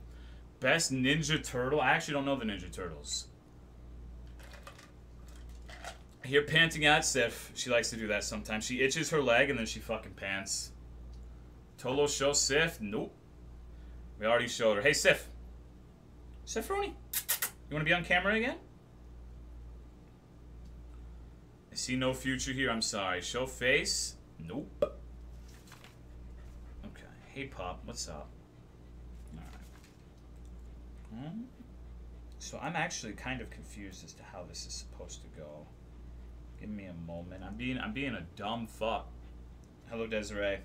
Best Ninja Turtle? I actually don't know the Ninja Turtles. I hear panting out Sif. She likes to do that sometimes. She itches her leg and then she fucking pants. Tolo show Sif? Nope. We already showed her. Hey, Sif. Sifroni, You want to be on camera again? I see no future here. I'm sorry. Show face? Nope. Okay. Hey, Pop, what's up? Alright. Hmm? So I'm actually kind of confused as to how this is supposed to go. Give me a moment. I'm being I'm being a dumb fuck. Hello, Desiree.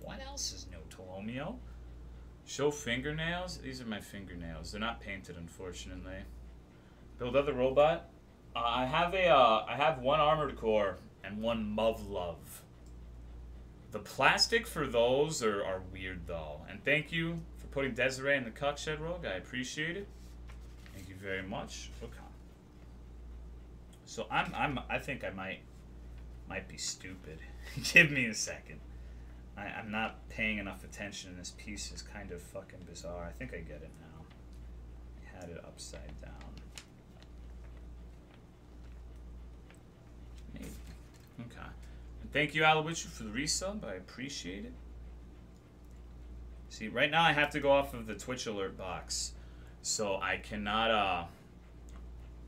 What else is new, Tolomeo? Show fingernails? These are my fingernails. They're not painted, unfortunately. Build other robot? Uh, I have a uh, I have one armored core and one Muv-Luv. The plastic for those are, are weird though. And thank you putting Desiree in the cuck shed. I appreciate it. Thank you very much. Okay. So I'm I'm I think I might might be stupid. Give me a second. I, I'm not paying enough attention and this piece is kind of fucking bizarre. I think I get it now. I had it upside down. Maybe. Okay. Thank you, Aloysius, for the resub. I appreciate it. See, right now I have to go off of the Twitch alert box. So I cannot, uh...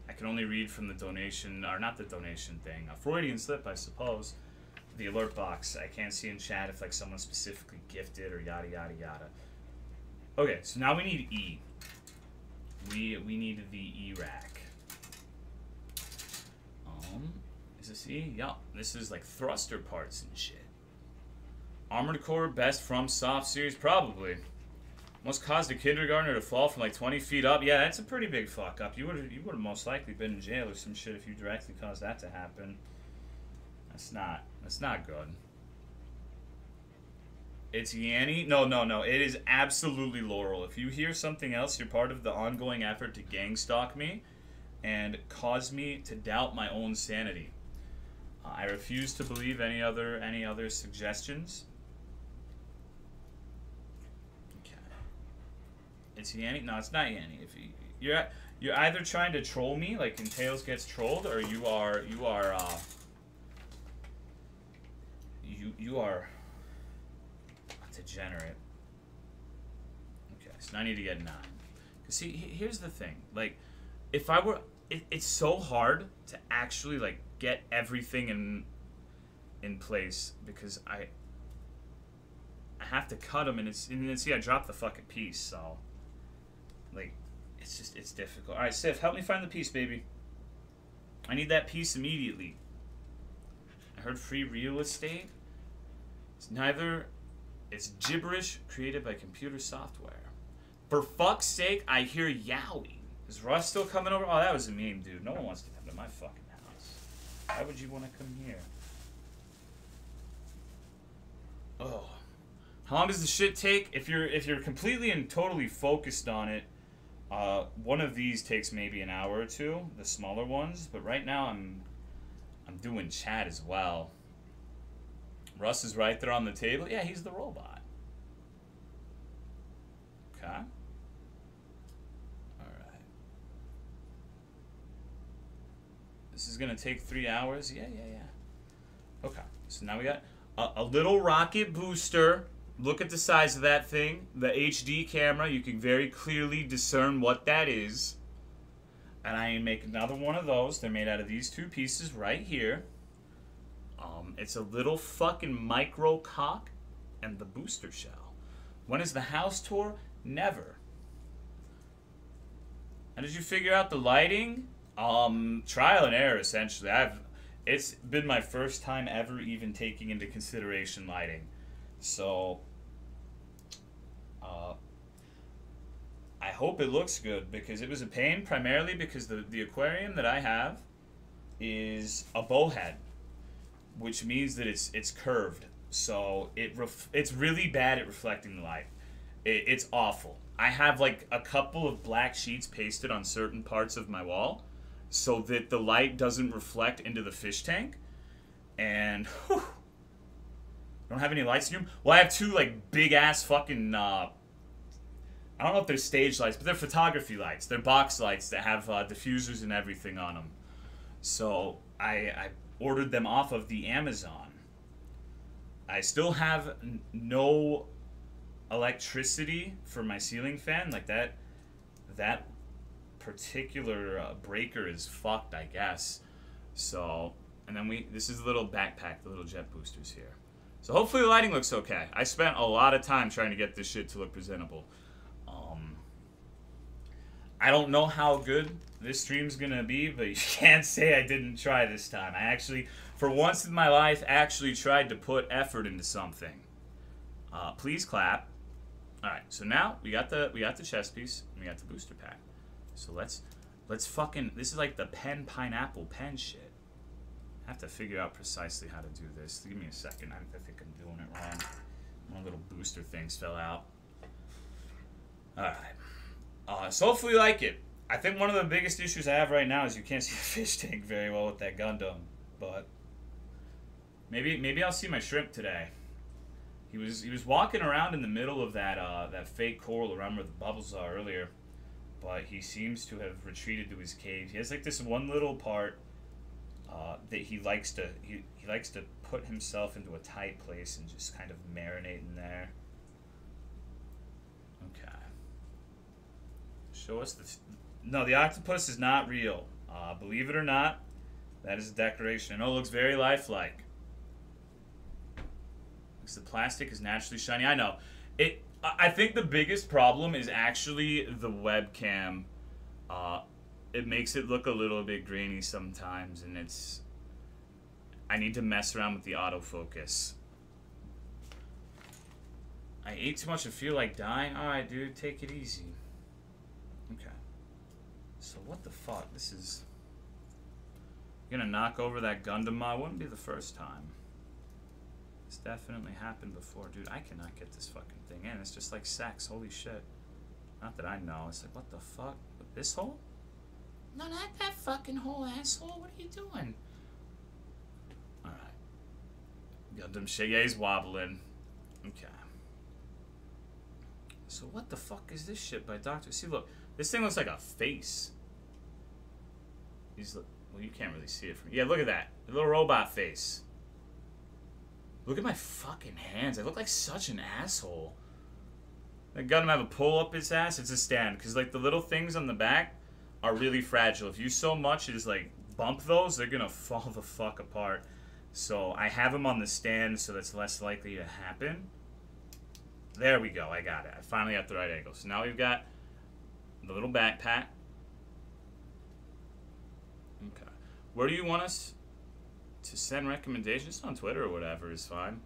I can only read from the donation, or not the donation thing, a Freudian slip, I suppose. the alert box. I can't see in chat if like someone specifically gifted or yada yada yada. Okay, so now we need E. We we need the E rack. Um, is this E? Yeah, this is like thruster parts and shit. Armored Core best FromSoft series probably. Almost caused a kindergartner to fall from like 20 feet up. Yeah, that's a pretty big fuck up. You would you would have most likely been in jail or some shit if you directly caused that to happen. That's not that's not good. It's Yanny? No, no, no. It is absolutely Laurel. If you hear something else, you're part of the ongoing effort to gang stalk me and cause me to doubt my own sanity. I refuse to believe any other any other suggestions. Okay. It's Yanny? No, it's not Yanny. If you, you're you're either trying to troll me, like in Tails gets trolled, or you are you are uh, you you are a degenerate. Okay, so now I need to get nine. Cause see, here's the thing. Like, if I were, it, it's so hard to actually like get everything in in place because I I have to cut them and it's and then see I dropped the fucking piece so like it's just it's difficult. All right, Sif, help me find the piece, baby. I need that piece immediately. I heard free real estate. It's neither. It's gibberish created by computer software. For fuck's sake, I hear Yowie. Is Russ still coming over? Oh, that was a meme, dude. No one wants to come to my fucking house. Why would you want to come here? Oh. How long does the shit take? If you're if you're completely and totally focused on it, uh, one of these takes maybe an hour or two, the smaller ones. But right now I'm I'm doing chat as well. Russ is right there on the table. Yeah, he's the robot. Okay. All right. This is gonna take three hours. Yeah, yeah, yeah. Okay. So now we got a, a little rocket booster. Look at the size of that thing. The HD camera. You can very clearly discern what that is. And I make another one of those. They're made out of these two pieces right here. Um, it's a little fucking micro cock and the booster shell. When is the house tour? Never. How did you figure out the lighting? Um, trial and error essentially. I've it's been my first time ever even taking into consideration lighting. So uh, I hope it looks good because it was a pain primarily because the, the aquarium that I have is a bowhead which means that it's it's curved. So it ref- it's really bad at reflecting the light. It, it's awful. I have like a couple of black sheets pasted on certain parts of my wall so that the light doesn't reflect into the fish tank. And whew, don't have any lights in your room. Well, I have two like big ass fucking. Uh, I don't know if they're stage lights, but they're photography lights. They're box lights that have uh, diffusers and everything on them. So I, I ordered them off of the Amazon. I still have no electricity for my ceiling fan. Like that, that particular uh, breaker is fucked, I guess. So, and then we, this is the little backpack, the little jet boosters here. So hopefully the lighting looks okay. I spent a lot of time trying to get this shit to look presentable. I don't know how good this stream's gonna be, but you can't say I didn't try this time. I actually, for once in my life, actually tried to put effort into something. Uh, please clap. All right, so now we got the we got the chest piece, and we got the booster pack. So let's let's fucking this is like the pen pineapple pen shit. I have to figure out precisely how to do this. Give me a second. I, I think I'm doing it wrong. My little booster things fell out. All right. Uh, so hopefully you like it. I think one of the biggest issues I have right now is you can't see the fish tank very well with that Gundam. But maybe maybe I'll see my shrimp today. He was he was walking around in the middle of that uh, that fake coral around where the bubbles are earlier, but he seems to have retreated to his cave. He has like this one little part uh, that he likes to he, he likes to put himself into a tight place and just kind of marinate in there. Okay. Show us the no, the octopus is not real. Uh, believe it or not, that is a decoration. I know it looks very lifelike. Because the plastic is naturally shiny. I know. It. I think the biggest problem is actually the webcam. Uh, it makes it look a little bit grainy sometimes, and it's. I need to mess around with the autofocus. I ate too much and feel like dying. Alright, dude, take it easy. So what the fuck? This is... You're gonna knock over that Gundam mod? Wouldn't be the first time. This definitely happened before. Dude, I cannot get this fucking thing in. It's just like sex. Holy shit. Not that I know. It's like, what the fuck? With this hole? No, not that fucking hole, asshole. What are you doing? Alright. Gundam Shige's wobbling. Okay. So what the fuck is this shit by Doctor? See, look. This thing looks like a face. He's... Well, you can't really see it from... Yeah, look at that. A little robot face. Look at my fucking hands. I look like such an asshole. I got him have a pull up his ass. It's a stand. Because, like, the little things on the back are really fragile. If you so much as, like, bump those, they're to fall the fuck apart. So, I have him on the stand so that's less likely to happen. There we go. I got it. I finally got the right angle. So, now we've got the little backpack. Okay. Where do you want us to send recommendations on Twitter or whatever is fine.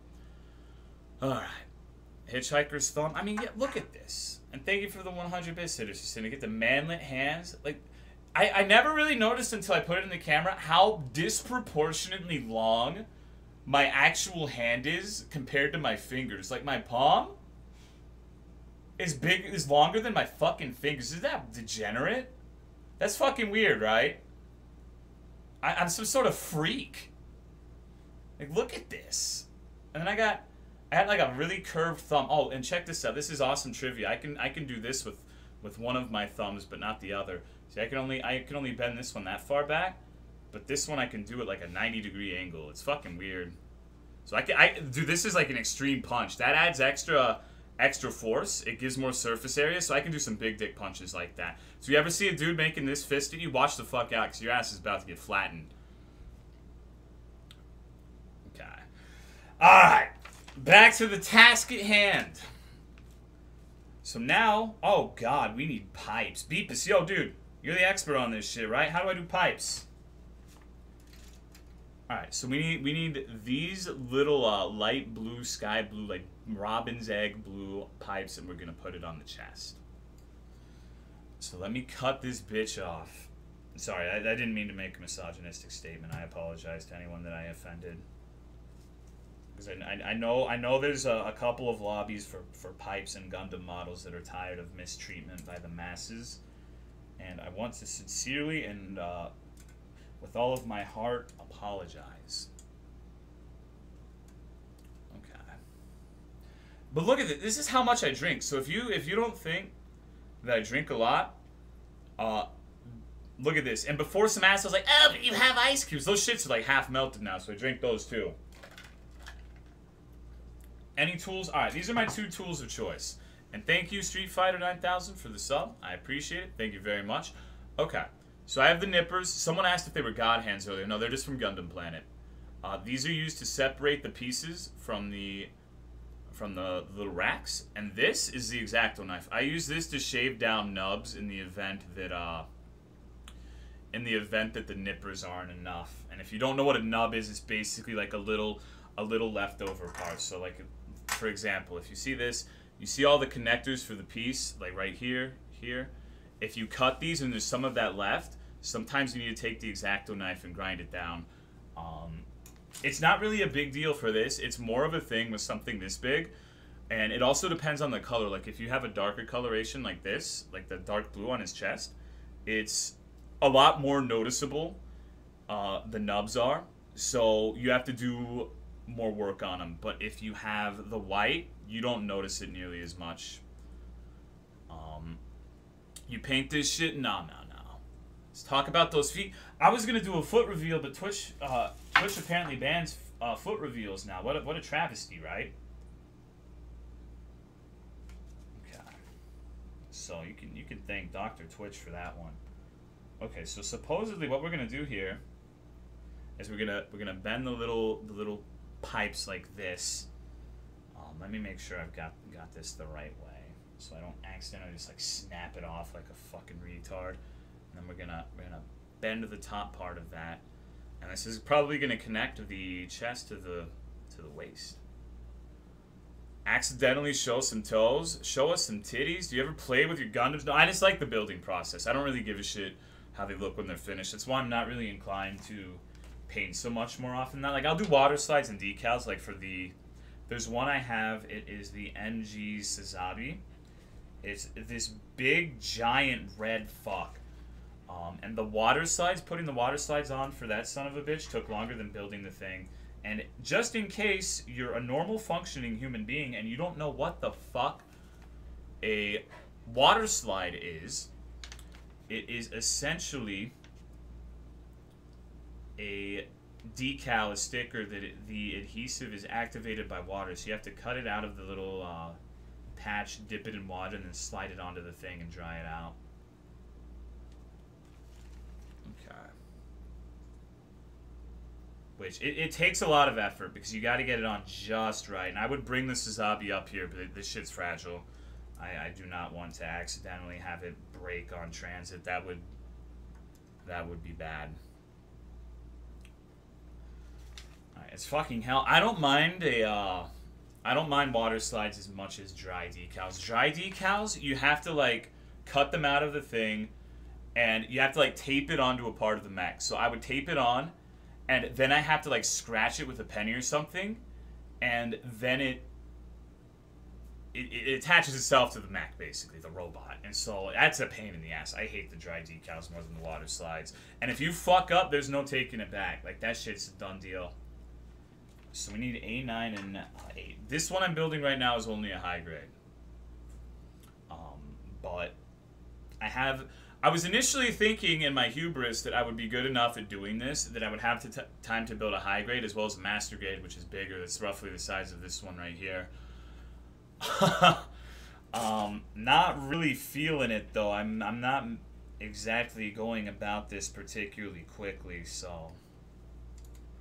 Alright. Hitchhiker's Thumb. I mean, yeah, look at this. And thank you for the 100 bit sitters it. The manlet hands. Like, I, I never really noticed until I put it in the camera how disproportionately long my actual hand is compared to my fingers. Like, my palm is big, is longer than my fucking fingers. Is that degenerate? That's fucking weird, right? I, I'm some sort of freak. Like, look at this. And then I got, I had like a really curved thumb. Oh, and check this out. This is awesome trivia. I can I can do this with with one of my thumbs, but not the other. See, I can only I can only bend this one that far back, but this one I can do it like a 90 degree angle. It's fucking weird. So I can I do this is like an extreme punch. That adds extra extra force. It gives more surface area, so I can do some big dick punches like that. So you ever see a dude making this fist at you, watch the fuck out, because your ass is about to get flattened. Okay. Alright, back to the task at hand. So now, oh god, we need pipes. Beepus, yo dude, you're the expert on this shit, right? How do I do pipes? Alright, so we need we need these little uh, light blue, sky blue, like robin's egg blue pipes, and we're gonna put it on the chest. So let me cut this bitch off. Sorry, I, I didn't mean to make a misogynistic statement. I apologize to anyone that I offended. Because I, I, know I know there's a, a, couple of lobbies for, for pipes and Gundam models that are tired of mistreatment by the masses, and I want to sincerely and uh, with all of my heart apologize. Okay. But look at this. This is how much I drink. So if you if you don't think that I drink a lot, uh, look at this. And before some ass was like, oh, but you have ice cubes. Those shits are like half melted now, so I drink those too. Any tools? All right, these are my two tools of choice. And thank you, Street Fighter 9000, for the sub. I appreciate it. Thank you very much. Okay, so I have the nippers. Someone asked if they were God hands earlier. No, they're just from Gundam Planet. Uh, these are used to separate the pieces from the from the little racks. And this is the X-Acto knife. I use this to shave down nubs in the event that uh, in the event that the nippers aren't enough. And if you don't know what a nub is, it's basically like a little a little leftover part. So like for example, if you see this, you see all the connectors for the piece, like right here, here. If you cut these and there's some of that left, sometimes you need to take the X-Acto knife and grind it down. Um, it's not really a big deal for this. It's more of a thing with something this big. And it also depends on the color. Like if you have a darker coloration like this, like the dark blue on his chest, it's a lot more noticeable. Uh, the nubs are. So you have to do more work on them. But if you have the white, you don't notice it nearly as much. Um, you paint this shit? No, no, no. Let's talk about those feet. I was gonna do a foot reveal, but Twitch, uh, Twitch apparently bans uh, foot reveals now. What a, what a travesty, right? Okay. So you can you can thank Doctor Twitch for that one. Okay, so supposedly what we're gonna do here is we're gonna we're gonna bend the little the little pipes like this. let me make sure I've got got this the right way, so I don't accidentally just like snap it off like a fucking retard. And then we're gonna we're gonna bend to the top part of that, and this is probably gonna connect the chest to the to the waist. Accidentally show some toes, show us some titties. Do you ever play with your Gundams? No, I just like the building process. I don't really give a shit how they look when they're finished. That's why I'm not really inclined to paint so much more often. Not like I'll do water slides and decals. Like for the, there's one I have. It is the MG Sazabi. It's this big giant red fuck. Um, and the water slides, putting the water slides on for that son of a bitch took longer than building the thing. And just in case you're a normal functioning human being and you don't know what the fuck a water slide is, it is essentially a decal, a sticker that it, the adhesive is activated by water. So you have to cut it out of the little uh, patch, dip it in water, and then slide it onto the thing and dry it out. Which it, it, takes a lot of effort because you got to get it on just right. And I would bring the Sazabi up here, but this shit's fragile. I, I do not want to accidentally have it break on transit. That would that would be bad. Alright, it's fucking hell. I don't mind a uh, I don't mind water slides as much as dry decals. Dry decals, you have to like cut them out of the thing and you have to like tape it onto a part of the mech. So I would tape it on and then I have to like scratch it with a penny or something, and then it it, it attaches itself to the mech basically, the robot, and so that's a pain in the ass. I hate the dry decals more than the water slides, and if you fuck up, there's no taking it back. Like that shit's a done deal. So we need A9 and 8. This one I'm building right now is only a high grade. Um, but I have I was initially thinking in my hubris that I would be good enough at doing this, that I would have to time to build a high grade as well as a master grade, which is bigger. That's roughly the size of this one right here. um, not really feeling it though. I'm I'm not exactly going about this particularly quickly. So,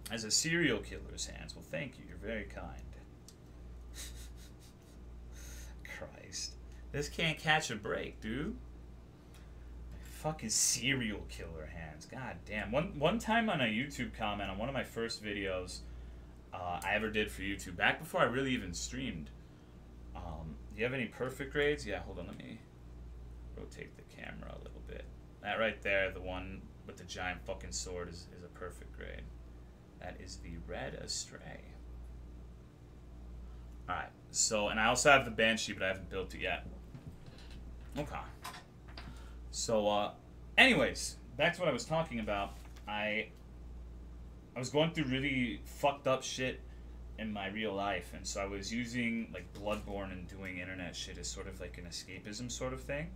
as a serial killer's hands, well, thank you. You're very kind. Christ, this can't catch a break, dude fucking serial killer hands. God damn. One one time on a YouTube comment on one of my first videos uh, I ever did for YouTube, back before I really even streamed. Um, do you have any perfect grades? Yeah, hold on, let me rotate the camera a little bit. That right there, the one with the giant fucking sword, is, is a perfect grade. That is the Red Astray. Alright, so, and I also have the Banshee, but I haven't built it yet. Okay. So, uh, anyways, back to what I was talking about. I I was going through really fucked up shit in my real life, and so I was using like Bloodborne and doing internet shit as sort of like an escapism sort of thing,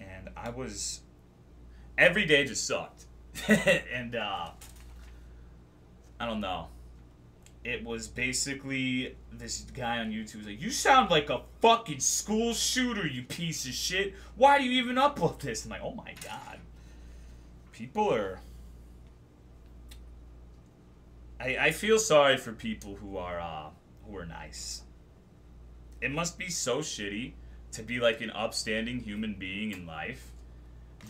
and I was every day just sucked, and uh, I don't know it was basically this guy on YouTube was like, "You sound like a fucking school shooter, you piece of shit. Why do you even upload this?" I'm like, "Oh my god, people are." I I feel sorry for people who are uh who are nice. It must be so shitty to be like an upstanding human being in life,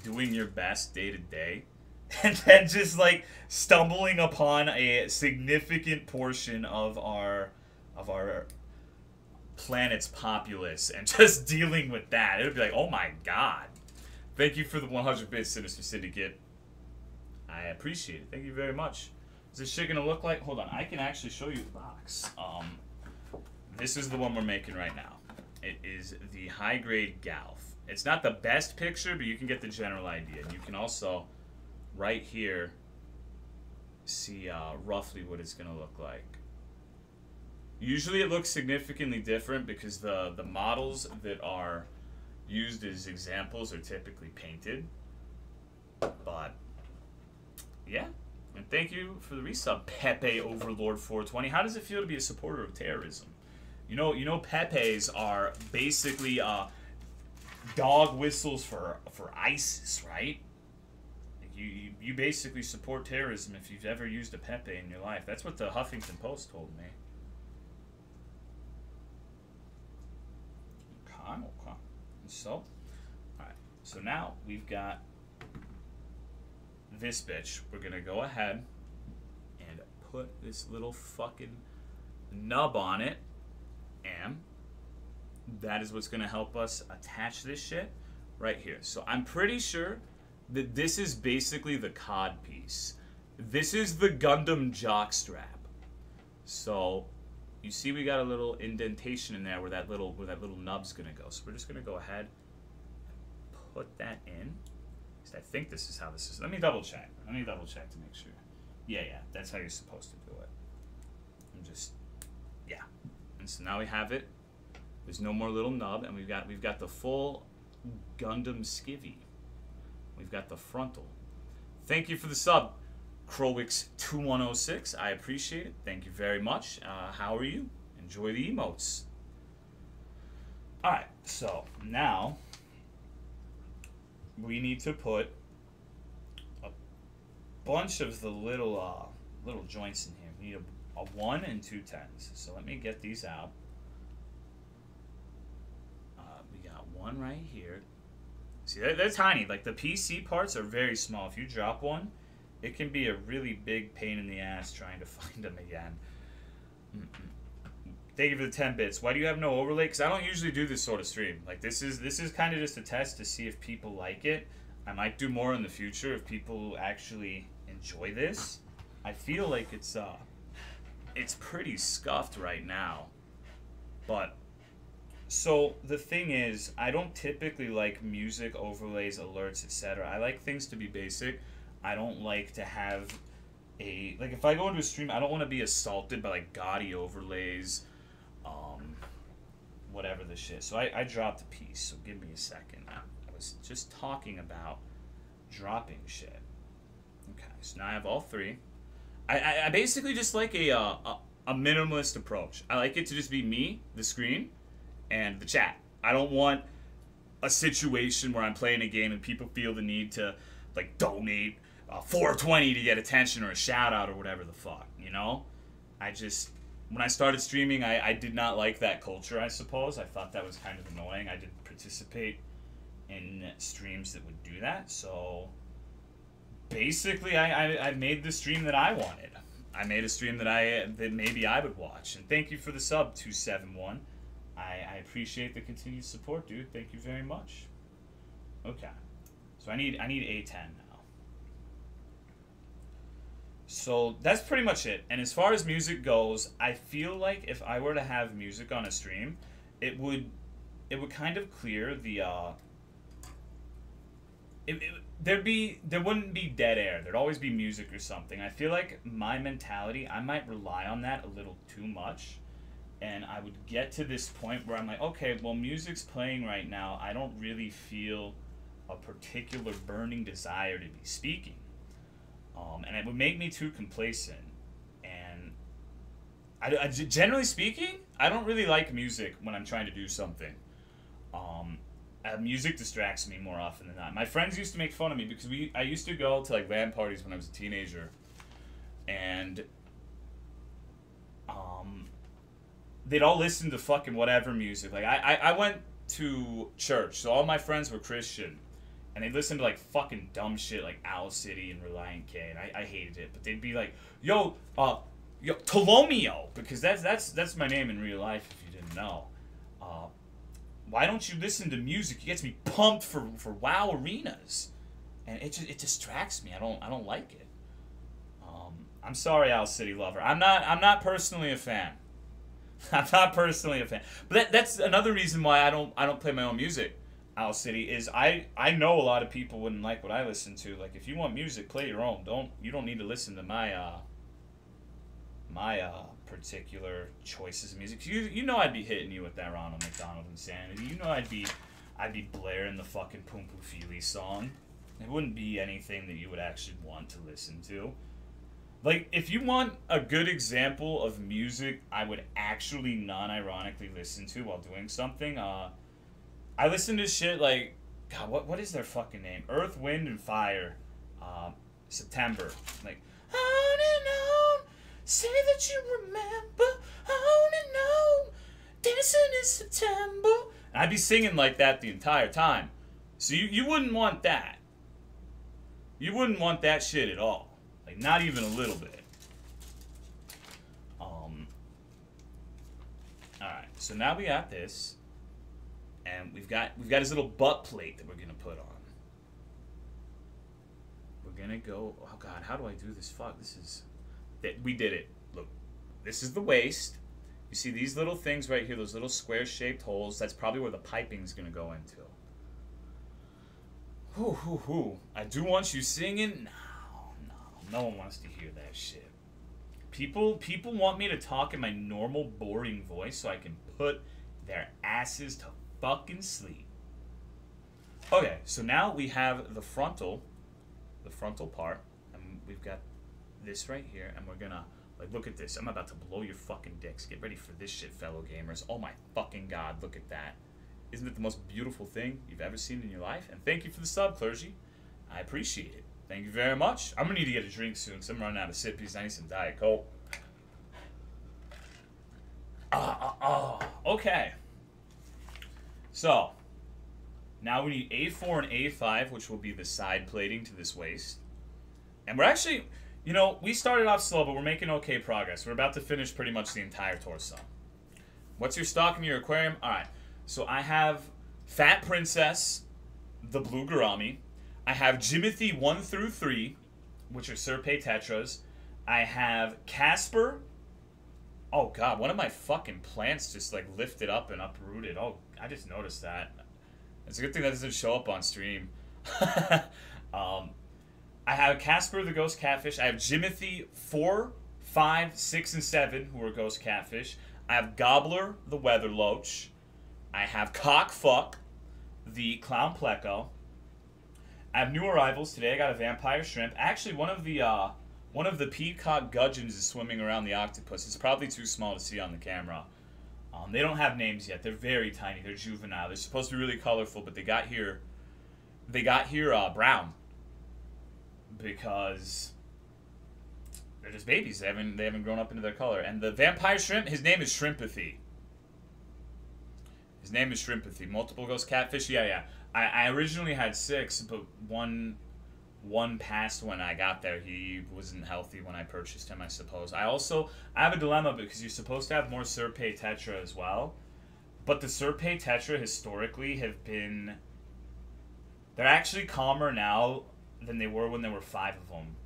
doing your best day to day and then just like stumbling upon a significant portion of our of our planet's populace and just dealing with that. It would be like, oh my god. Thank you for the 100 bits, Sinister Syndicate. I appreciate it. Thank you very much. Is this shit gonna look like? Hold on, I can actually show you the box. Um, this is the one we're making right now. It is the high grade Gouf. It's not the best picture, but you can get the general idea. You can also right here see uh, roughly what it's going to look like. Usually it looks significantly different because the, the models that are used as examples are typically painted. But, yeah. And thank you for the resub, Pepe Overlord 420. How does it feel to be a supporter of terrorism? You know, you know, Pepe's are basically uh, dog whistles for for ISIS, right? You, you, basically support terrorism if you've ever used a Pepe in your life. That's what the Huffington Post told me. Oh, so, alright. So now we've got this bitch. We're gonna go ahead and put this little fucking nub on it. And that is what's gonna help us attach this shit right here. So I'm pretty sure that this is basically the cod piece. This is the Gundam jockstrap. So you see we got a little indentation in there where that little where that little nub's gonna go. So we're just gonna go ahead and put that in. I think this is how this is. Let me double check. Let me double check to make sure. Yeah, yeah, that's how you're supposed to do it. I'm just yeah. And so now we have it. There's no more little nub, and we've got we've got the full Gundam skivvy. We've got the frontal. Thank you for the sub. Crowix2106. I appreciate it. Thank you very much. Uh, how are you? Enjoy the emotes. Alright, so now we need to put a bunch of the little uh, little joints in here. We need a, a one and two tens. So let me get these out. Uh, we got one right here. See, they're, they're tiny. Like the PC parts are very small. If you drop one, it can be a really big pain in the ass trying to find them again. Thank you for the 10 bits. Why do you have no overlay? Because I don't usually do this sort of stream. Like this is this is kind of just a test to see if people like it. I might do more in the future if people actually enjoy this. I feel like it's uh it's pretty scuffed right now. But so the thing is, I don't typically like music overlays, alerts, etc. I like things to be basic. I don't like to have a like if I go into a stream, I don't want to be assaulted by like gaudy overlays, um, whatever the shit. So I, I dropped a piece. So give me a second. I, was just talking about dropping shit. Okay, so now I have all three. I, I, I basically just like a, uh, a a minimalist approach. I like it to just be me, the screen, and the chat. I don't want a situation where I'm playing a game and people feel the need to like donate uh, 420 to get attention or a shout out or whatever the fuck, you know? I just when I started streaming, I, I did not like that culture, I suppose. I thought that was kind of annoying. I didn't participate in streams that would do that. So basically, I, I, I made the stream that I wanted. I made a stream that I that maybe I would watch. And thank you for the sub 271. I, I appreciate the continued support, dude. Thank you very much. Okay. So I need I need A10 now. So that's pretty much it. And as far as music goes, I feel like if I were to have music on a stream, it would it would kind of clear the uh it, it, there'd be there wouldn't be dead air. There'd always be music or something. I feel like my mentality, I might rely on that a little too much. And I would get to this point where I'm like, okay, well, music's playing right now. I don't really feel a particular burning desire to be speaking. Um, and it would make me too complacent. And I, I, generally speaking, I don't really like music when I'm trying to do something. Um, uh, music distracts me more often than not. My friends used to make fun of me because we I used to go to like LAN parties when I was a teenager, and um, they'd all listen to fucking whatever music. Like I, I, I went to church, so all my friends were Christian, and they listened to like fucking dumb shit like Owl City and Relient K, and I, I hated it. But they'd be like, "Yo, uh, yo, Tolomeo," because that's that's that's my name in real life. If you didn't know, uh, why don't you listen to music? It gets me pumped for for WoW arenas, and it just it distracts me. I don't I don't like it. Um, I'm sorry, Owl City lover. I'm not I'm not personally a fan. I'm not personally a fan, but that, that's another reason why I don't I don't play my own music. Owl City is I I know a lot of people wouldn't like what I listen to. Like if you want music, play your own. Don't you don't need to listen to my uh my uh particular choices of music. You you know I'd be hitting you with that Ronald McDonald insanity. You know I'd be I'd be blaring the fucking Poo Feely song. It wouldn't be anything that you would actually want to listen to. Like if you want a good example of music I would actually non-ironically listen to while doing something, uh I listen to shit like God, what what is their fucking name? Earth, Wind, and Fire. Uh, September. Like on and on Say that you remember on and on, dancing in September, And I'd be singing like that the entire time. So you, you wouldn't want that. You wouldn't want that shit at all. Like, not even a little bit. Um. Alright, so now we got this. And we've got we've got his little butt plate that we're gonna put on. We're gonna go oh god, how do I do this? Fuck, this is that we did it. Look, this is the waist. You see these little things right here, those little square shaped holes, that's probably where the piping's gonna go into. Whoo, whoo, whoo. I do want you singing. No, no, one wants to hear that shit. People, people want me to talk in my normal, boring voice so I can put their asses to fucking sleep. Okay, so now we have the frontal, the frontal part, and we've got this right here, and we're gonna like look at this. I'm about to blow your fucking dicks. Get ready for this shit, fellow gamers. Oh my fucking god, look at that. Isn't it the most beautiful thing you've ever seen in your life? And thank you for the sub, clergy. I appreciate it. Thank you very much. I'm gonna need to get a drink soon because I'm running out of sippies. I need some Diet Coke. Ah, ah, ah. Okay. So, now we need A4 and A5, which will be the side plating to this waist. And we're actually, you know, we started off slow, but we're making okay progress. We're about to finish pretty much the entire torso. What's your stock in your aquarium? All right. So I have Fat Princess, the Blue Gourami. I have Jimothy 1 through 3, which are Serpae Tetras. I have Casper. Oh god, one of my fucking plants just like lifted up and uprooted. Oh, I just noticed that. It's a good thing that doesn't show up on stream. um, I have Casper the Ghost Catfish. I have Jimothy 4, 5, 6, and 7, who are Ghost Catfish. I have Gobbler the Weather Loach. I have Cockfuck, the Clown Pleco. I have new arrivals today. I got a vampire shrimp. Actually, one of the uh, one of the peacock gudgeons is swimming around the octopus. It's probably too small to see on the camera. Um, they don't have names yet. They're very tiny. They're juvenile. They're supposed to be really colorful, but they got here. They got here uh, brown because they're just babies. They haven't they haven't grown up into their color. And the vampire shrimp, his name is Shrimpathy. His name is Shrimpathy. Multiple ghost catfish. Yeah, yeah. I, I originally had six, but one one passed when I got there. He wasn't healthy when I purchased him, I suppose. I also I have a dilemma because you're supposed to have more Serpae Tetra as well. But the Serpae Tetra historically have been they're actually calmer now than they were when there were five of them.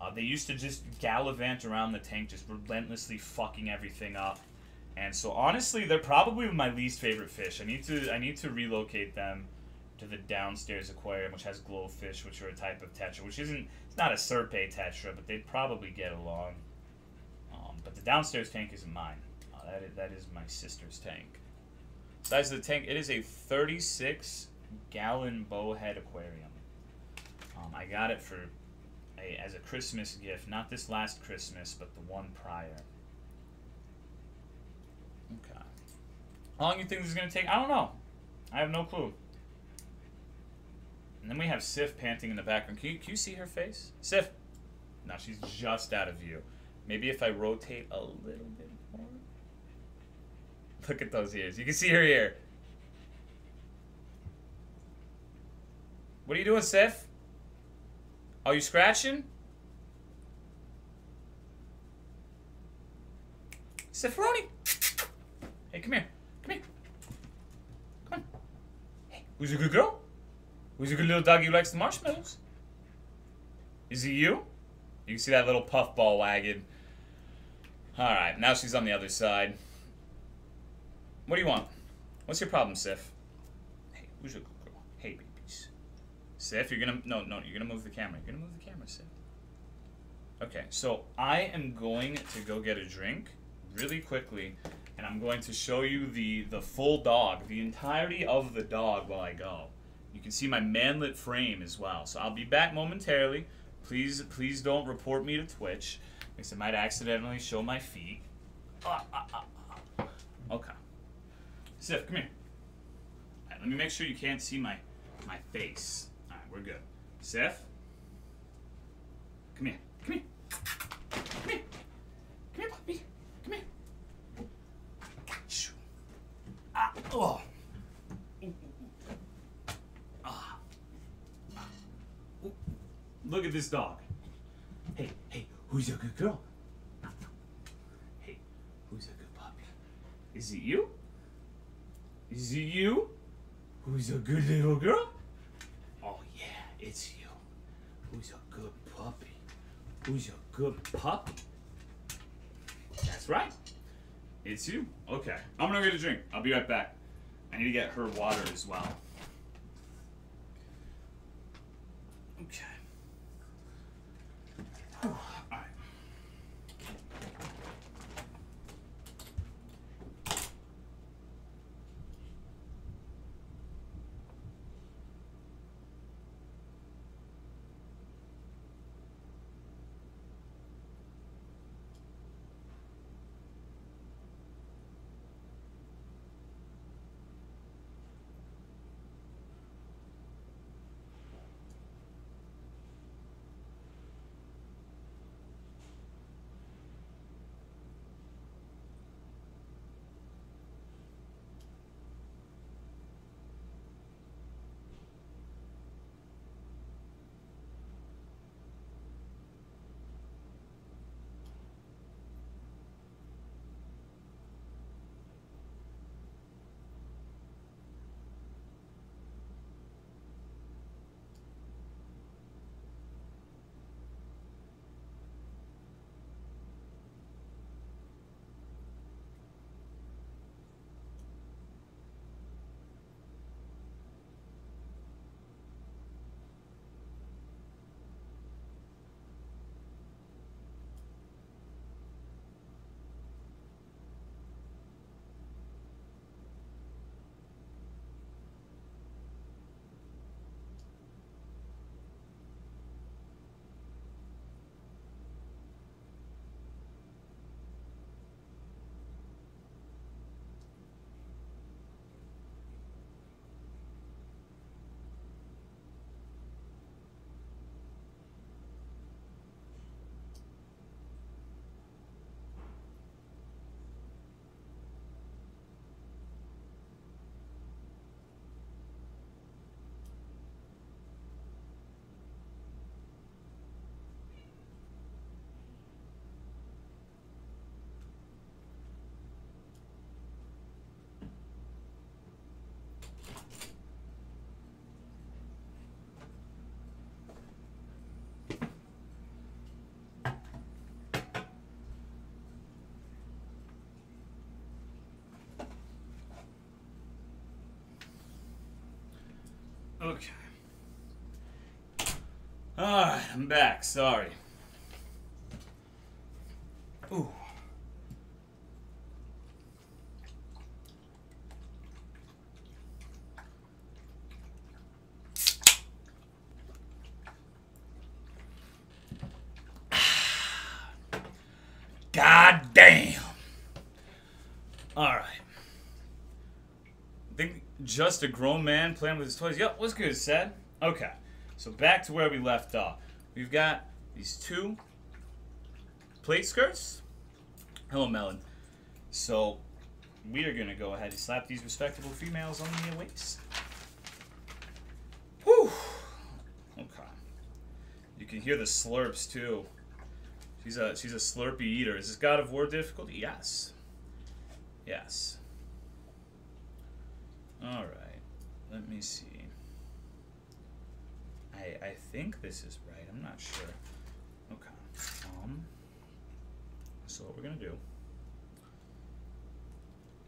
Uh, they used to just gallivant around the tank, just relentlessly fucking everything up. And so honestly, they're probably my least favorite fish. I need to I need to relocate them to the downstairs aquarium, which has glowfish, which are a type of tetra, which isn't it's not a serpae tetra, but they'd probably get along. Um, but the downstairs tank isn't mine. Uh, that is, that is my sister's tank. Size of the tank, it is a 36 gallon bowhead aquarium. Um, I got it for a, as a Christmas gift, not this last Christmas, but the one prior. Okay. How long do you think this is going to take? I don't know. I have no clue. And then we have Sif panting in the background. Can you, can you see her face? Sif! No, she's just out of view. Maybe if I rotate a little bit more. Look at those ears. You can see her ear. What are you doing, Sif? Are you scratching? Sifroni! Hey, come here. Come here. Come on. Hey, who's a good girl? Who's a good little doggy who likes the marshmallows? Is it you? You can see that little puffball wagging. Alright, now she's on the other side. What do you want? What's your problem, Sif? Hey, who's a good girl? Hey, babies. Sif, you're gonna... No, no, you're gonna move the camera. You're gonna move the camera, Sif. Okay, so I am going to go get a drink really quickly, and I'm going to show you the, the full dog, the entirety of the dog while I go. You can see my manlit frame as well. So I'll be back momentarily. Please, please don't report me to Twitch, because I might accidentally show my feet. Ah, ah, ah, ah. okay. Sif, come here. Right, let me make sure you can't see my my face. All right, we're good. Sif, come here. Come here. Come here. Come here, puppy. Come here. I got you. Ah, oh. At this dog. Hey, hey, who's a good girl? Hey, who's a good puppy? Is it you? Is it you? Who's a good little girl? Oh yeah, it's you. Who's a good puppy? Who's a good puppy? That's right. It's you. Okay. I'm gonna get a drink. I'll be right back. I need to get her water as well. Okay. Whew. Okay. Alright, I'm back. Sorry. Ooh. God damn. Alright. I think just a grown man playing with his toys. Yep, what's good, said? Okay. So back to where we left off. We've got these two plate skirts. Hello, Melon. So we are gonna go ahead and slap these respectable females on the waist. Whew. Okay. You can hear the slurps too. She's a she's a slurpy eater. Is this God of War difficulty? Yes. Yes. All right. Let me see. I I think this is right. I'm not sure. Okay. Um. So what we're gonna do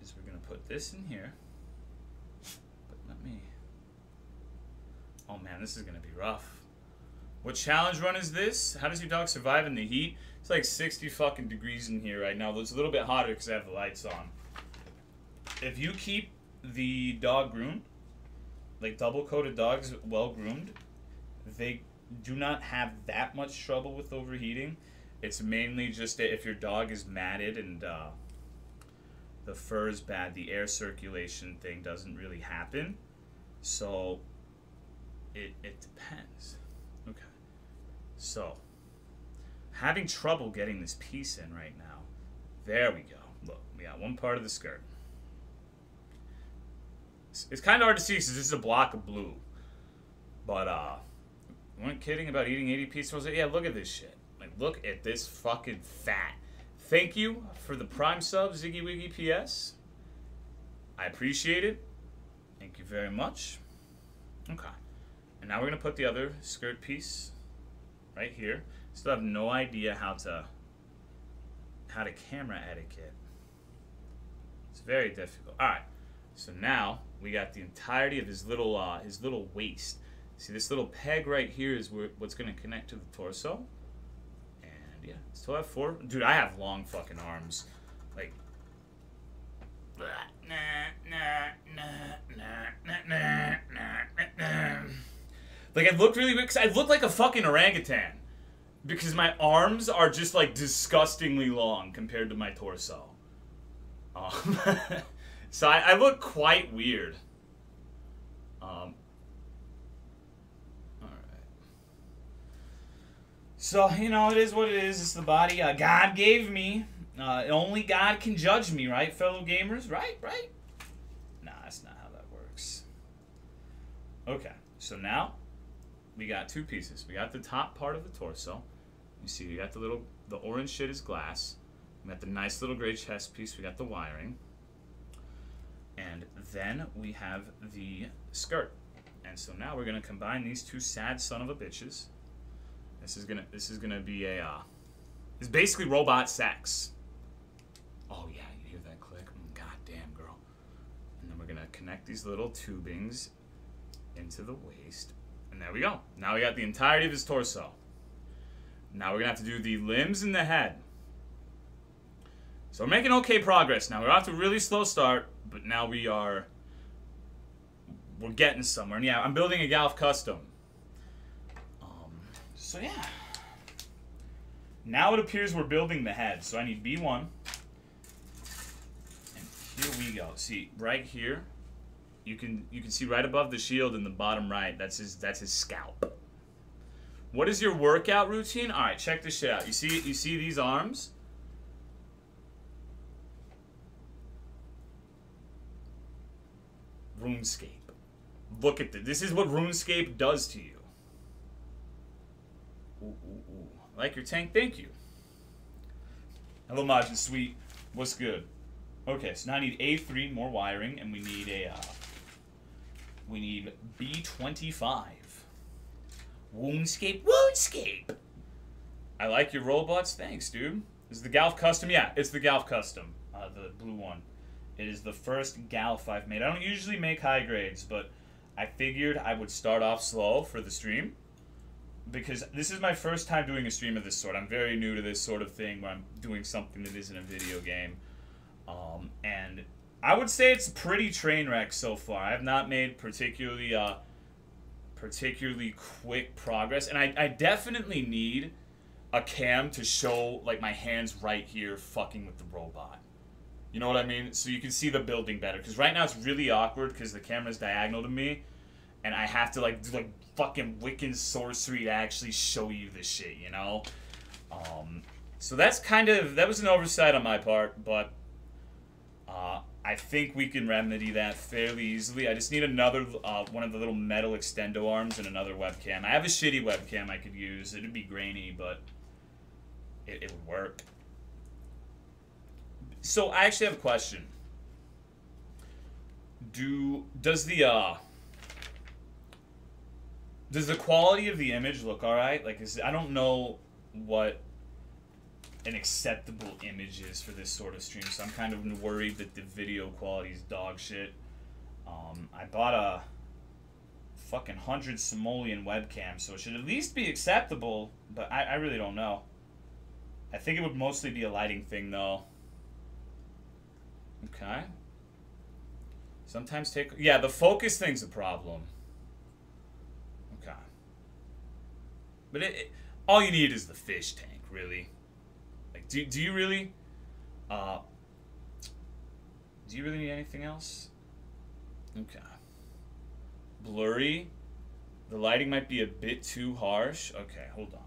is we're gonna put this in here. But let me. Oh man, this is gonna be rough. What challenge run is this? How does your dog survive in the heat? It's like 60 fucking degrees in here right now. It's a little bit hotter because I have the lights on. If you keep the dog groomed, like double coated dogs, well groomed, they do not have that much trouble with overheating. It's mainly just if your dog is matted and uh, the fur is bad, the air circulation thing doesn't really happen. So it, it depends. Okay. So, having trouble getting this piece in right now. There we go. Look, we got one part of the skirt. It's, kind of hard to see because this is a block of blue. But, uh, weren't kidding about eating 80 pieces. Yeah, look at this shit. Like, look at this fucking fat. Thank you for the Prime sub, Ziggy Wiggy PS. I appreciate it. Thank you very much. Okay. And now we're going to put the other skirt piece right here. Still have no idea how to how to camera etiquette. It's very difficult. All right. So now we got the entirety of his little uh, his little waist. See this little peg right here is where, what's going to connect to the torso. And yeah, still have four. Dude, I have long fucking arms. Like. Like I look really weird because I look like a fucking orangutan because my arms are just like disgustingly long compared to my torso. Um, so I, I, look quite weird. Um, all right. So you know it is what it is. It's the body uh, God gave me. Uh, only God can judge me, right, fellow gamers? Right, right. Nah, that's not how that works. Okay, so now we got two pieces. We got the top part of the torso. You see, we got the little, the orange shit is glass. We got the nice little gray chest piece. We got the wiring. And then we have the skirt. And so now we're gonna combine these two sad son of a bitches. This is gonna, this is gonna be a, uh, it's basically robot sex. Oh yeah, you hear that click? Mm, God damn, girl. And then we're gonna connect these little tubings into the waist. And there we go. Now we got the entirety of his torso. Now we're to have to do the limbs and the head. So we're making okay progress now. We're off to a really slow start, but now we are... We're getting somewhere. And yeah, I'm building a Gouf custom. Um, so yeah. Now it appears we're building the head. So I need B1. And here we go. See, right here, you can you can see right above the shield in the bottom right, that's his that's his scalp. What is your workout routine? All right, check this shit out. You see, you see these arms? RuneScape. Look at this. This is what RuneScape does to you. Ooh, ooh, ooh. Like your tank? Thank you. Hello, Majin Sweet. What's good? Okay, so now I need A3, more wiring, and we need a, uh, we need B25. Woundscape, Woundscape. I like your robots. Thanks, dude. Is the Gouf custom? Yeah, it's the Gouf custom. Uh, the blue one. It is the first Gouf I've made. I don't usually make high grades, but I figured I would start off slow for the stream. Because this is my first time doing a stream of this sort. I'm very new to this sort of thing where I'm doing something that isn't a video game. Um, and I would say it's pretty train wreck so far. I have not made particularly uh, particularly quick progress. And I, I definitely need a cam to show like my hands right here fucking with the robot. You know what I mean? So you can see the building better. Because right now it's really awkward because the camera's diagonal to me. And I have to like do like fucking Wiccan sorcery to actually show you this shit, you know? Um, so that's kind of, that was an oversight on my part, but uh, I think we can remedy that fairly easily. I just need another, uh, one of the little metal extendo arms and another webcam. I have a shitty webcam I could use. It'd be grainy, but it, it would work. So I actually have a question. Do, does the, uh, does the quality of the image look alright? Like, is, I don't know what an acceptable image is for this sort of stream, so I'm kind of worried that the video quality is dog shit. Um, I bought a fucking 100 simoleon webcam, so it should at least be acceptable, but I, I really don't know. I think it would mostly be a lighting thing, though. Okay. Sometimes take... Yeah, the focus thing's a problem. Okay. But it, it all you need is the fish tank, really. Like, do, do you really, uh, do you really need anything else? Okay. Blurry. The lighting might be a bit too harsh. Okay, hold on.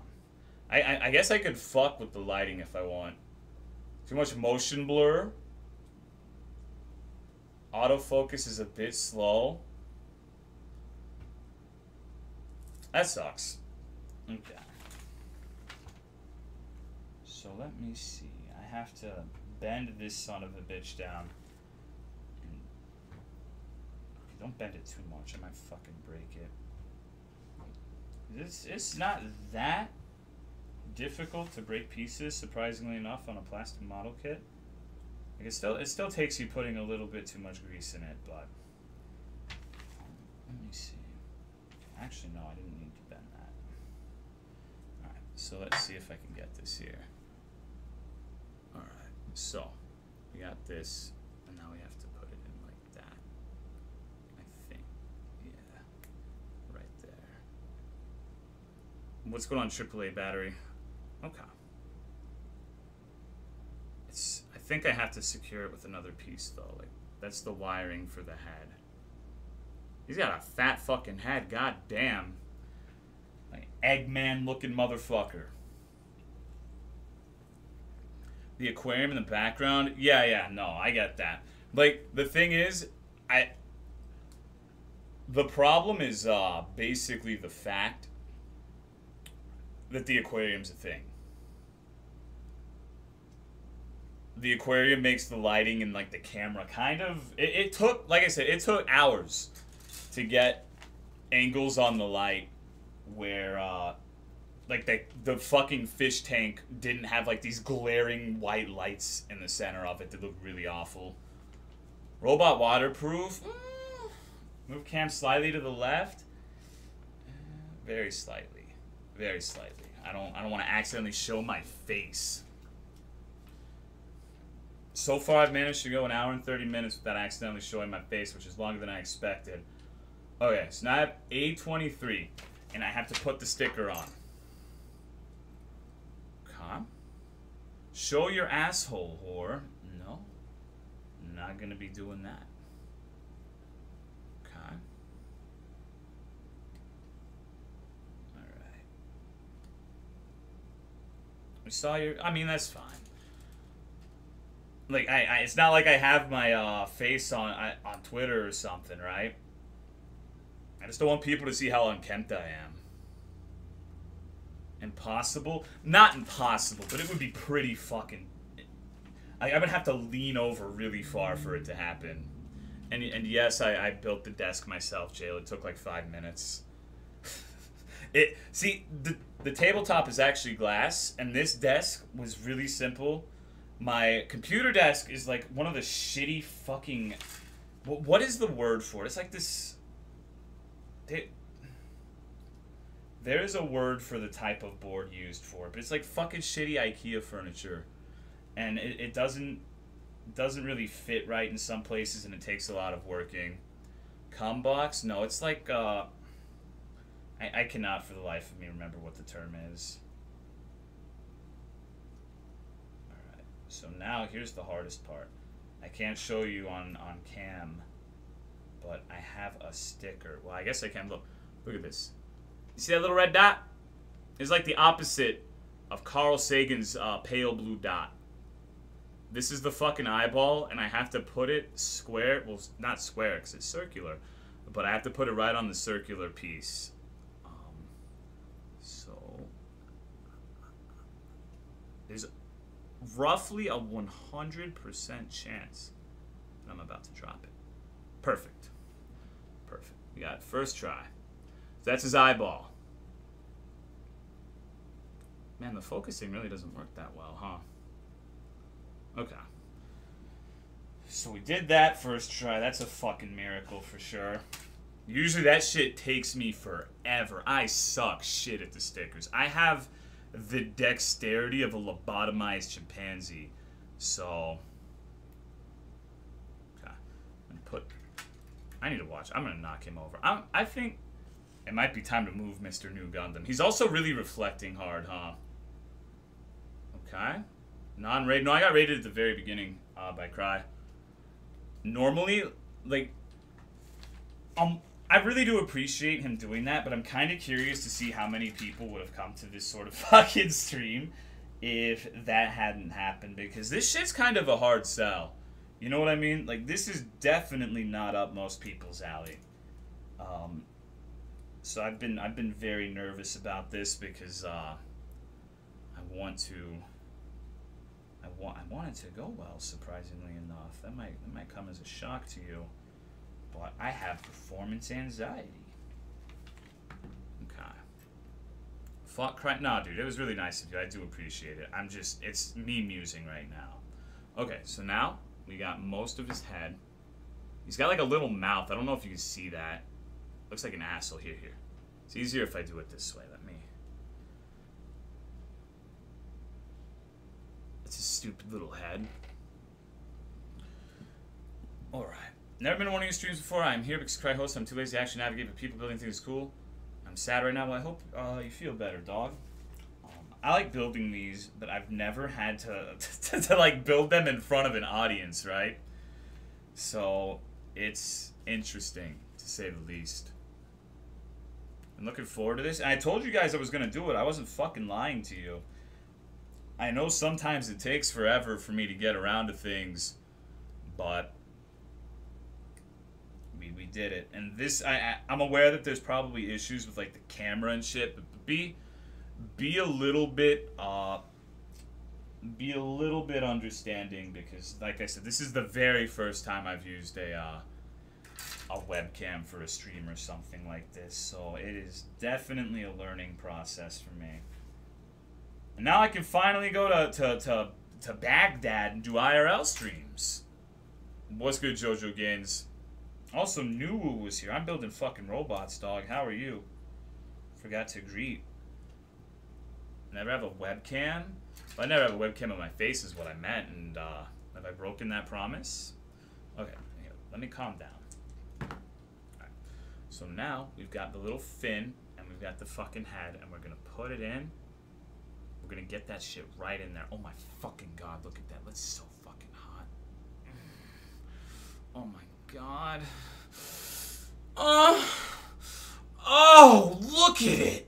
I, I, I guess I could fuck with the lighting if I want. Too much motion blur. Autofocus is a bit slow. That sucks. Okay. So let me see. I have to bend this son of a bitch down. Don't bend it too much. I might fucking break it. This it's not that difficult to break pieces, surprisingly enough, on a plastic model kit. Like it still it still takes you putting a little bit too much grease in it, but let me see. Actually, no, I didn't need to bend that. All right, so let's see if I can get this here. All right, so we got this, and now we have to put it in like that. I think, yeah, right there. What's going on, AAA battery? Okay. It's. I think I have to secure it with another piece though. Like that's the wiring for the head. He's got a fat fucking head. God damn. Like Eggman looking motherfucker. The aquarium in the background. Yeah, yeah. No, I get that. Like the thing is, I. The problem is uh, basically the fact that the aquarium's a thing. The aquarium makes the lighting and like the camera kind of. It, it took, like I said, it took hours to get angles on the light where, uh, like the the fucking fish tank didn't have like these glaring white lights in the center of it that looked really awful. Robot waterproof. Mm. Move cam slightly to the left. Very slightly. Very slightly. I don't I don't want to accidentally show my face. So far I've managed to go an hour and 30 minutes without accidentally showing my face, which is longer than I expected. Okay, so now I have A23, and I have to put the sticker on. Okay. Show your asshole, whore. No. Not gonna be doing that. Okay. Alright. We saw your... I mean, that's fine. Like, I, I it's not like I have my uh, face on I, on Twitter or something, right? I just don't want people to see how unkempt I am. Impossible? Not impossible, but it would be pretty fucking... I, I would have to lean over really far for it to happen. And, and yes, I, I built the desk myself, Jail. It took like five minutes. it See, the, the tabletop is actually glass, and this desk was really simple. My computer desk is like one of the shitty fucking... What, is the word for it? It's like this there's a word for the type of board used for it, but it's like fucking shitty IKEA furniture, and it, it doesn't doesn't really fit right in some places, and it takes a lot of working. box? No, it's like uh, I I cannot for the life of me remember what the term is. All right, so now here's the hardest part. I can't show you on on cam but I have a sticker. Well, I guess I can. Look, look at this. You see that little red dot? It's like the opposite of Carl Sagan's uh, pale blue dot. This is the fucking eyeball, and I have to put it square. Well, not square because it's circular, but I have to put it right on the circular piece. Um, so there's roughly a 100% chance that I'm about to drop it. Perfect. Perfect. We got it. first try. So that's his eyeball. Man, the focusing really doesn't work that well, huh? Okay. So we did that first try. That's a fucking miracle for sure. Usually that shit takes me forever. I suck shit at the stickers. I have the dexterity of a lobotomized chimpanzee. So... Okay. And put I need to watch. I'm gonna knock him over. I'm, I think it might be time to move Mr. Nu Gundam. He's also really reflecting hard, huh? Okay. Non-raid. No, I got raided at the very beginning uh, by Cry. Normally, like, um, I really do appreciate him doing that, but I'm kind of curious to see how many people would have come to this sort of fucking stream if that hadn't happened, because this shit's kind of a hard sell. You know what I mean? Like, this is definitely not up most people's alley. Um, so I've been I've been very nervous about this because uh, I want to. I want I want it to go well. Surprisingly enough, that might that might come as a shock to you, I have performance anxiety. Okay. Fuck cry. Nah, dude, it was really nice of you. I do appreciate it. I'm just it's me musing right now. Okay, so now we got most of his head. He's got like a little mouth. I don't know if you can see that. Looks like an asshole. Here, here. It's easier if I do it this way. Let me. It's a stupid little head. Alright. Never been on one of your streams before. I'm here because Cry host. I'm too lazy to actually navigate, but people building things cool. I'm sad right now, but I hope uh, you feel better, dog. Um, I like building these, but I've never had to, to, to like build them in front of an audience, right? So it's interesting to say the least. I'm looking forward to this. And I told you guys I was gonna do it. I wasn't fucking lying to you. I know sometimes it takes forever for me to get around to things, but did it. And this I, I I'm aware that there's probably issues with like the camera and shit, but be be a little bit uh be a little bit understanding because like I said, this is the very first time I've used a uh a webcam for a stream or something like this. So it is definitely a learning process for me. And now I can finally go to, to, to, to Baghdad and do IRL streams. What's good, Jojo Gaines? Also, Nuwu was here. I'm building fucking robots, dog. How are you? Forgot to greet. Never have a webcam? Well, I never have a webcam on my face is what I meant. And uh, have I broken that promise? Okay, here, let me calm down. So now we've got the little fin and we've got the fucking head and we're gonna put it in. We're gonna get that shit right in there. Oh my fucking god, look at that. That's so fucking hot. Oh my god. Oh, oh, look at it.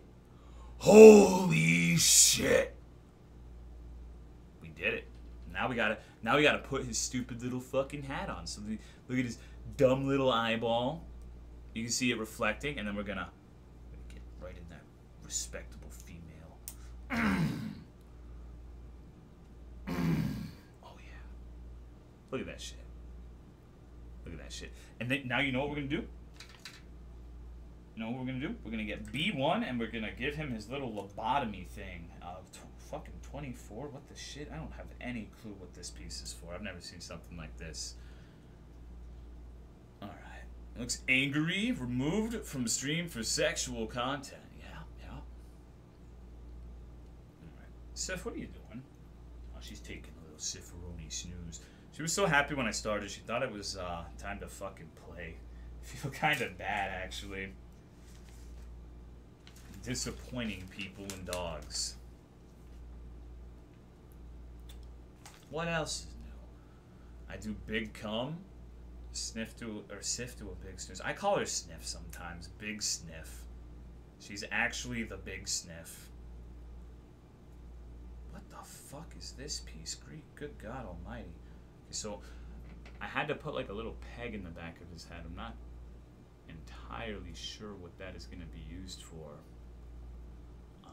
Holy shit. We did it. Now we gotta now we gotta put his stupid little fucking hat on. So the, look at his dumb little eyeball. You can see it reflecting, and then we're gonna get right in that respectable female. oh yeah. Look at that shit. Look at that shit. And then now you know what we're gonna do? You know what we're gonna do? We're gonna get B1 and we're gonna give him his little lobotomy thing of fucking 24. What the shit? I don't have any clue what this piece is for. I've never seen something like this. Alright. Looks angry, removed from stream for sexual content. Yeah, yeah. Alright. Sif, what are you doing? Oh, she's taking a little Sifferoni snooze. She was so happy when I started, she thought it was uh, time to fucking play. I feel kind of bad, actually. Disappointing people and dogs. What else is new? I do big cum sniff to or sift to a big snooze. I call her sniff sometimes. Big sniff. She's actually the big sniff. What the fuck is this piece? Greek, good God Almighty. So I had to put like a little peg in the back of his head. I'm not entirely sure what that is going to be used for. Um,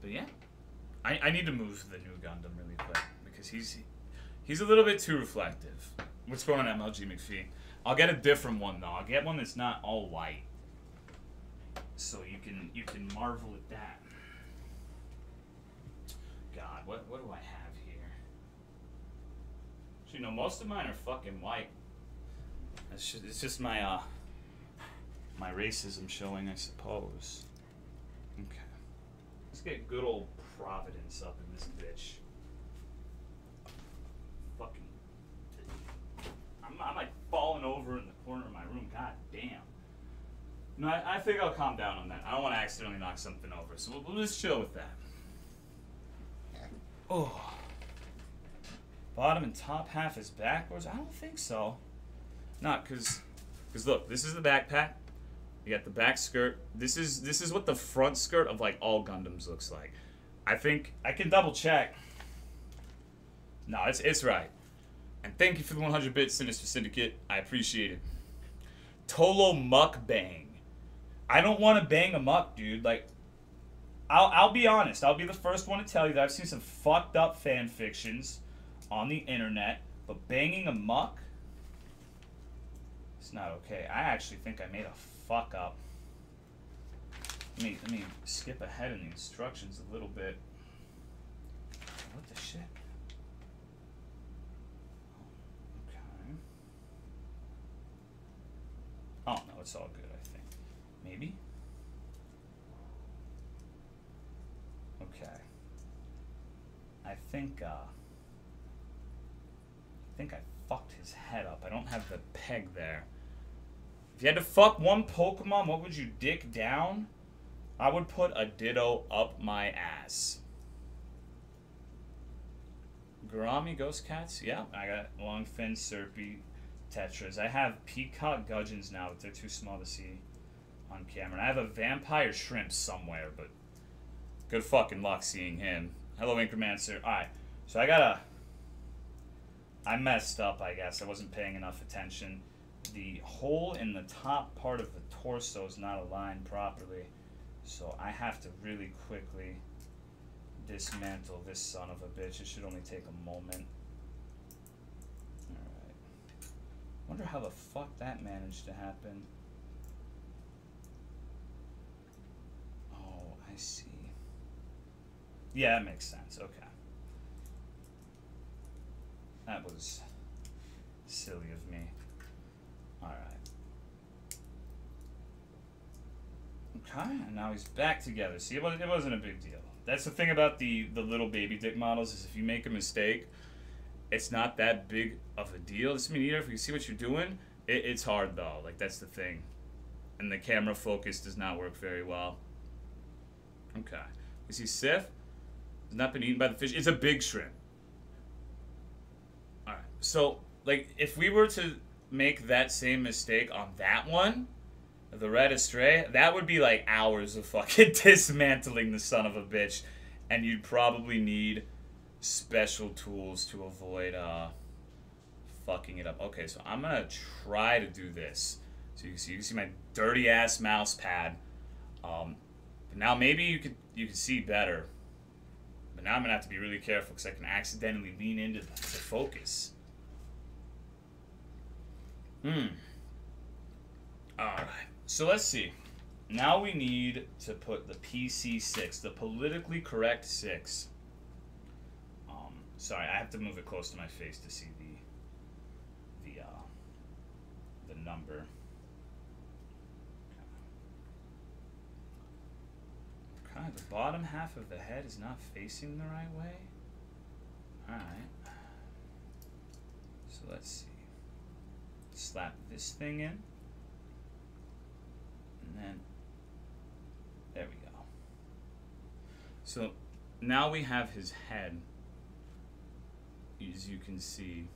but yeah, I, I need to move the Nu Gundam really quick because he's he's a little bit too reflective. What's going on, MLG McPhee? I'll get a different one though. I'll get one that's not all white, so you can you can marvel at that. God, what what do I have you know, most of mine are fucking white. It's just, it's just my uh my racism showing, I suppose. Okay, let's get good old Providence up in this bitch. I'm, I'm like falling over in the corner of my room. God damn. No, I, I think I'll calm down on that. I don't want to accidentally knock something over, so we'll, we'll just chill with that. Oh. Bottom and top half is backwards? I don't think so. Not because, because look, this is the backpack. You got the back skirt. This is this is what the front skirt of like all Gundams looks like. I think I can double check. No, it's it's right. And thank you for the 100 bits, Sinister Syndicate. I appreciate it. Tolo Mukbang. I don't want to bang a muck, dude. Like, I'll, I'll be honest. I'll be the first one to tell you that I've seen some fucked up fan fictions on the internet, but banging a muck, it's not okay. I actually think I made a fuck up. Let me, let me skip ahead in the instructions a little bit. What the shit? Okay. Oh, no, it's all good, I think. Maybe? Okay. I think, uh... I think I fucked his head up. I don't have the peg there. If you had to fuck one Pokemon, what would you dick down? I would put a Ditto up my ass. Gourami Ghost Cats? Yeah, I got Longfin, Serpae, Tetras. I have Peacock Gudgeons now, but they're too small to see on camera. And I have a Vampire Shrimp somewhere, but good fucking luck seeing him. Hello, Incromancer. Alright, so I got a... I messed up, I guess. I wasn't paying enough attention. The hole in the top part of the torso is not aligned properly. So I have to really quickly dismantle this son of a bitch. It should only take a moment. Alright. Wonder how the fuck that managed to happen. Oh, I see. Yeah, that makes sense. Okay. That was silly of me. Alright. Okay, and now he's back together. See, it wasn't, it wasn't a big deal. That's the thing about the, the little baby dick models is if you make a mistake, it's not that big of a deal. This mean, if you see what you're doing, it, it's hard though. Like that's the thing, and the camera focus does not work very well. Okay, you see Sif has not been eaten by the fish. It's a big shrimp. So like if we were to make that same mistake on that one the red astray, that would be like hours of fucking dismantling the son of a bitch. And you'd probably need special tools to avoid uh, fucking it up. Okay, so I'm gonna try to do this. So you can see, you can see my dirty ass mouse pad. Um, but now maybe you could you could see better. But now I'm gonna have to be really careful because I can accidentally lean into the focus. Hmm. All right. So let's see. Now we need to put the PC6, the politically correct 6. Um, sorry, I have to move it close to my face to see the the uh, the number. Okay, the bottom half of the head is not facing the right way. Alright. So let's see. Slap this thing in. And then, there we go. So now we have his head. As you can see,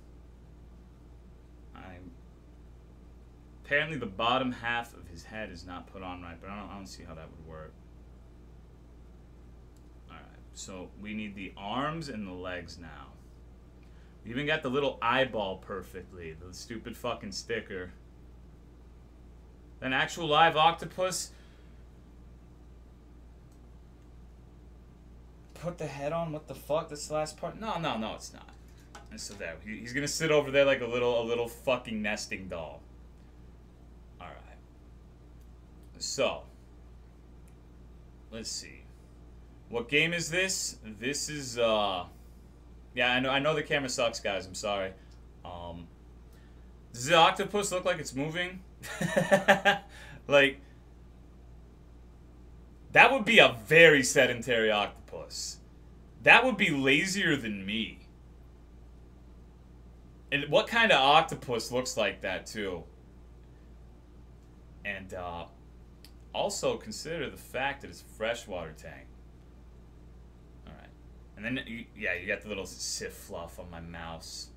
I'm apparently the bottom half of his head is not put on right, but I don't, I don't see how that would work. Alright, so we need the arms and the legs now. Even got the little eyeball perfectly, the stupid fucking sticker. An actual live octopus? Put the head on? What the fuck? That's the last part? No, no, no, it's not. And so there, he, he's gonna sit over there like a little, a little fucking nesting doll. All right. So, let's see. What game is this? This is, uh, yeah, I know, I know the camera sucks, guys. I'm sorry. Um, does the octopus look like it's moving? like, that would be a very sedentary octopus. That would be lazier than me. And what kind of octopus looks like that, too? And, uh, also consider the fact that it's a freshwater tank. And then, you, yeah, you got the little sif fluff on my mouse.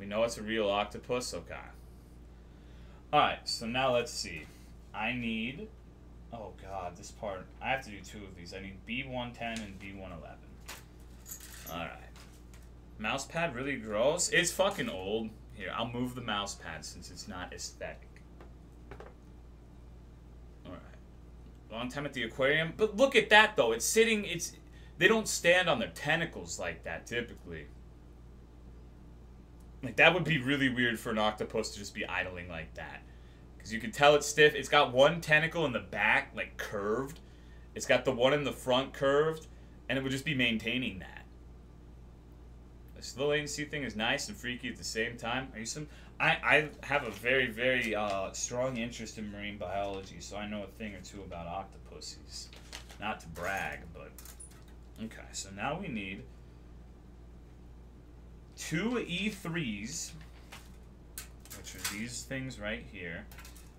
We know it's a real octopus? Okay. Alright, so now let's see. I need... Oh god, this part... I have to do two of these. I need B110 and B111. Alright. Mouse pad really gross? It's fucking old. Here, I'll move the mouse pad since it's not aesthetic. Alright. long time at the aquarium. But look at that though. It's sitting. It's they don't stand on their tentacles like that typically. Like that would be really weird for an octopus to just be idling like that. Because you can tell it's stiff. It's got one tentacle in the back, like curved. It's got the one in the front curved. And it would just be maintaining that. The low latency thing is nice and freaky at the same time. Are you some? I, I have a very, very uh, strong interest in marine biology, so I know a thing or two about octopuses. Not to brag, but... Okay, so now we need two E3s, which are these things right here,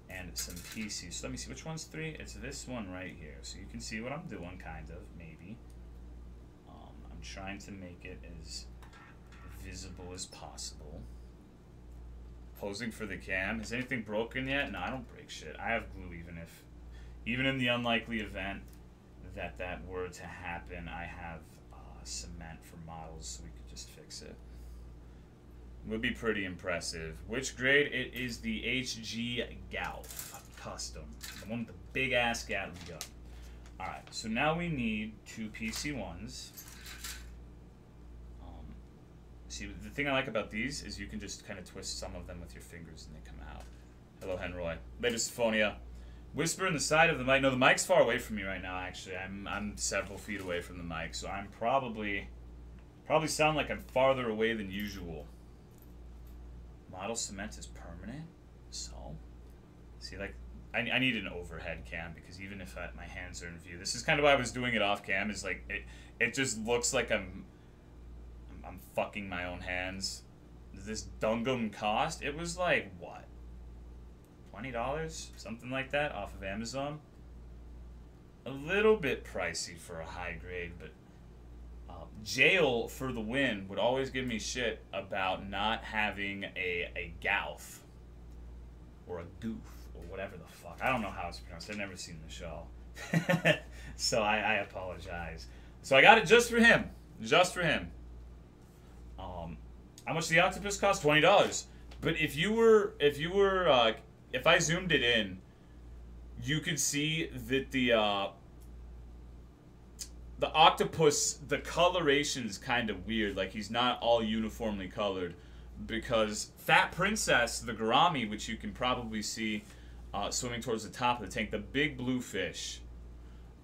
and some PCs. So let me see, which one's three? It's this one right here. So you can see what I'm doing, kind of, maybe. Um, I'm trying to make it as visible as possible. Posing for the cam. Is anything broken yet? No, I don't break shit. I have glue even if, even in the unlikely event that that were to happen, I have uh, cement for models so we could just fix it. Would be pretty impressive. Which grade? It is the HG Gouf Custom. The one with the big ass Gatling gun. Alright, so now we need two PC1s. Um, see, the thing I like about these is you can just kind of twist some of them with your fingers and they come out. Hello, Henroy. Latest Symphonia. Whisper in the side of the mic. No, the mic's far away from me right now, actually. I'm, I'm several feet away from the mic, so I'm probably... Probably sound like I'm farther away than usual. Model cement is permanent, so... See, like, I, I need an overhead cam, because even if I, my hands are in view... This is kind of why I was doing it off cam, is like, it, it just looks like I'm, I'm... I'm fucking my own hands. This dungum cost? It was like, what? $20, something like that, off of Amazon. A little bit pricey for a high grade, but uh, jail for the win would always give me shit about not having a, a Gouf or a goof or whatever the fuck. I don't know how it's pronounced. I've never seen the show. so I, I apologize. So I got it just for him. Just for him. Um, how much the octopus cost? Twenty dollars. But if you were if you were uh, if I zoomed it in, you could see that the uh, the octopus, the coloration is kind of weird. Like he's not all uniformly colored because Fat Princess, the gourami, which you can probably see uh, swimming towards the top of the tank, the big blue fish,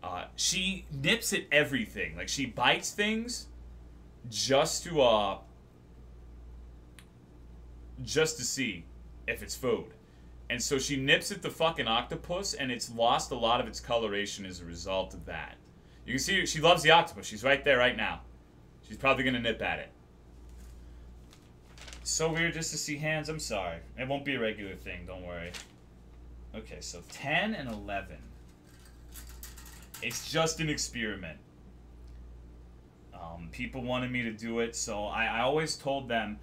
uh, she nips at everything. Like she bites things just to uh just to see if it's food. And so she nips at the fucking octopus, and it's lost a lot of its coloration as a result of that. You can see she loves the octopus. She's right there right now. She's probably going to nip at it. So weird just to see hands. I'm sorry. It won't be a regular thing. Don't worry. Okay, so 10 and 11. It's just an experiment. Um, people wanted me to do it, so I, I always told them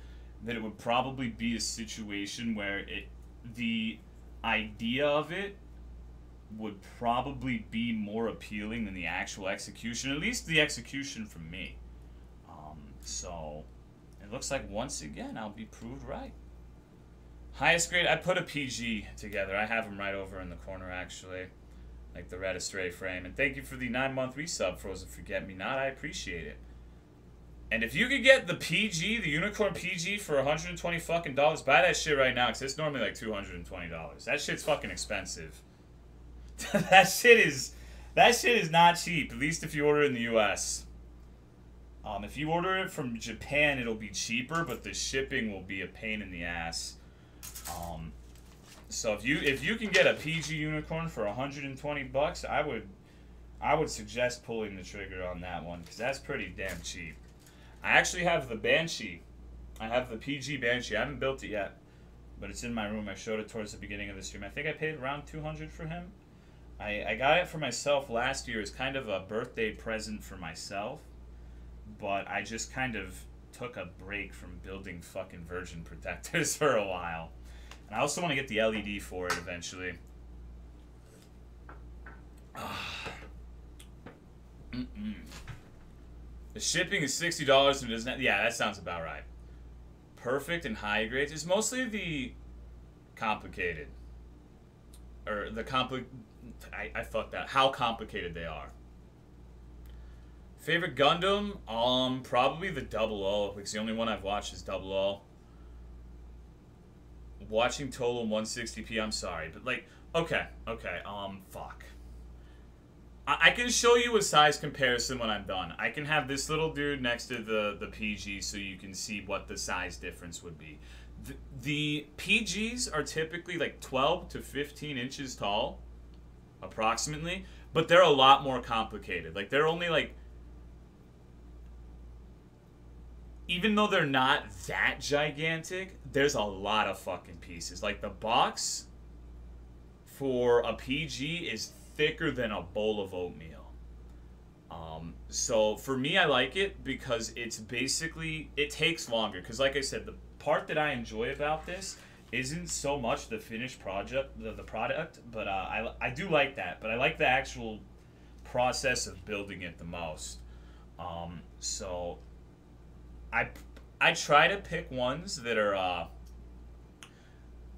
that it would probably be a situation where it the idea of it would probably be more appealing than the actual execution. At least the execution from me. Um, so it looks like once again I'll be proved right. Highest grade, I put a PG together. I have them right over in the corner actually. Like the red astray frame. And thank you for the nine month resub, Frozen Forget Me Not. I appreciate it. And if you could get the PG, the Unicorn PG for 120 fucking dollars, buy that shit right now because it's normally like 220 dollars. That shit's fucking expensive. that shit is that shit is not cheap. At least if you order it in the U.S. Um, if you order it from Japan, it'll be cheaper, but the shipping will be a pain in the ass. Um, so if you if you can get a PG Unicorn for 120 bucks, I would I would suggest pulling the trigger on that one because that's pretty damn cheap. I actually have the Banshee. I have the PG Banshee. I haven't built it yet, but it's in my room. I showed it towards the beginning of the stream. I think I paid around 200 for him. I, I got it for myself last year as kind of a birthday present for myself, but I just kind of took a break from building fucking virgin protectors for a while. And I also want to get the LED for it eventually. Mm-mm. The shipping is sixty dollars and doesn't. Yeah, that sounds about right. Perfect and high grades. It's mostly the complicated, or the compli I, I fucked that. How complicated they are. Favorite Gundam? Um, probably the Double O. Because the only one I've watched is Double O. Watching total 160p. I'm sorry, but like, okay, okay. Um, fuck. I, can show you a size comparison when I'm done. I can have this little dude next to the the PG so you can see what the size difference would be. The, the PGs are typically like 12 to 15 inches tall, approximately, but they're a lot more complicated. Like they're only like even though they're not that gigantic, there's a lot of fucking pieces. Like the box for a PG is thicker than a bowl of oatmeal. Um, so for me, I like it because it's basically it takes longer. Because like I said, the part that I enjoy about this isn't so much the finished project, the, the product, but uh, I I do like that. But I like the actual process of building it the most. Um, so I I try to pick ones that are uh,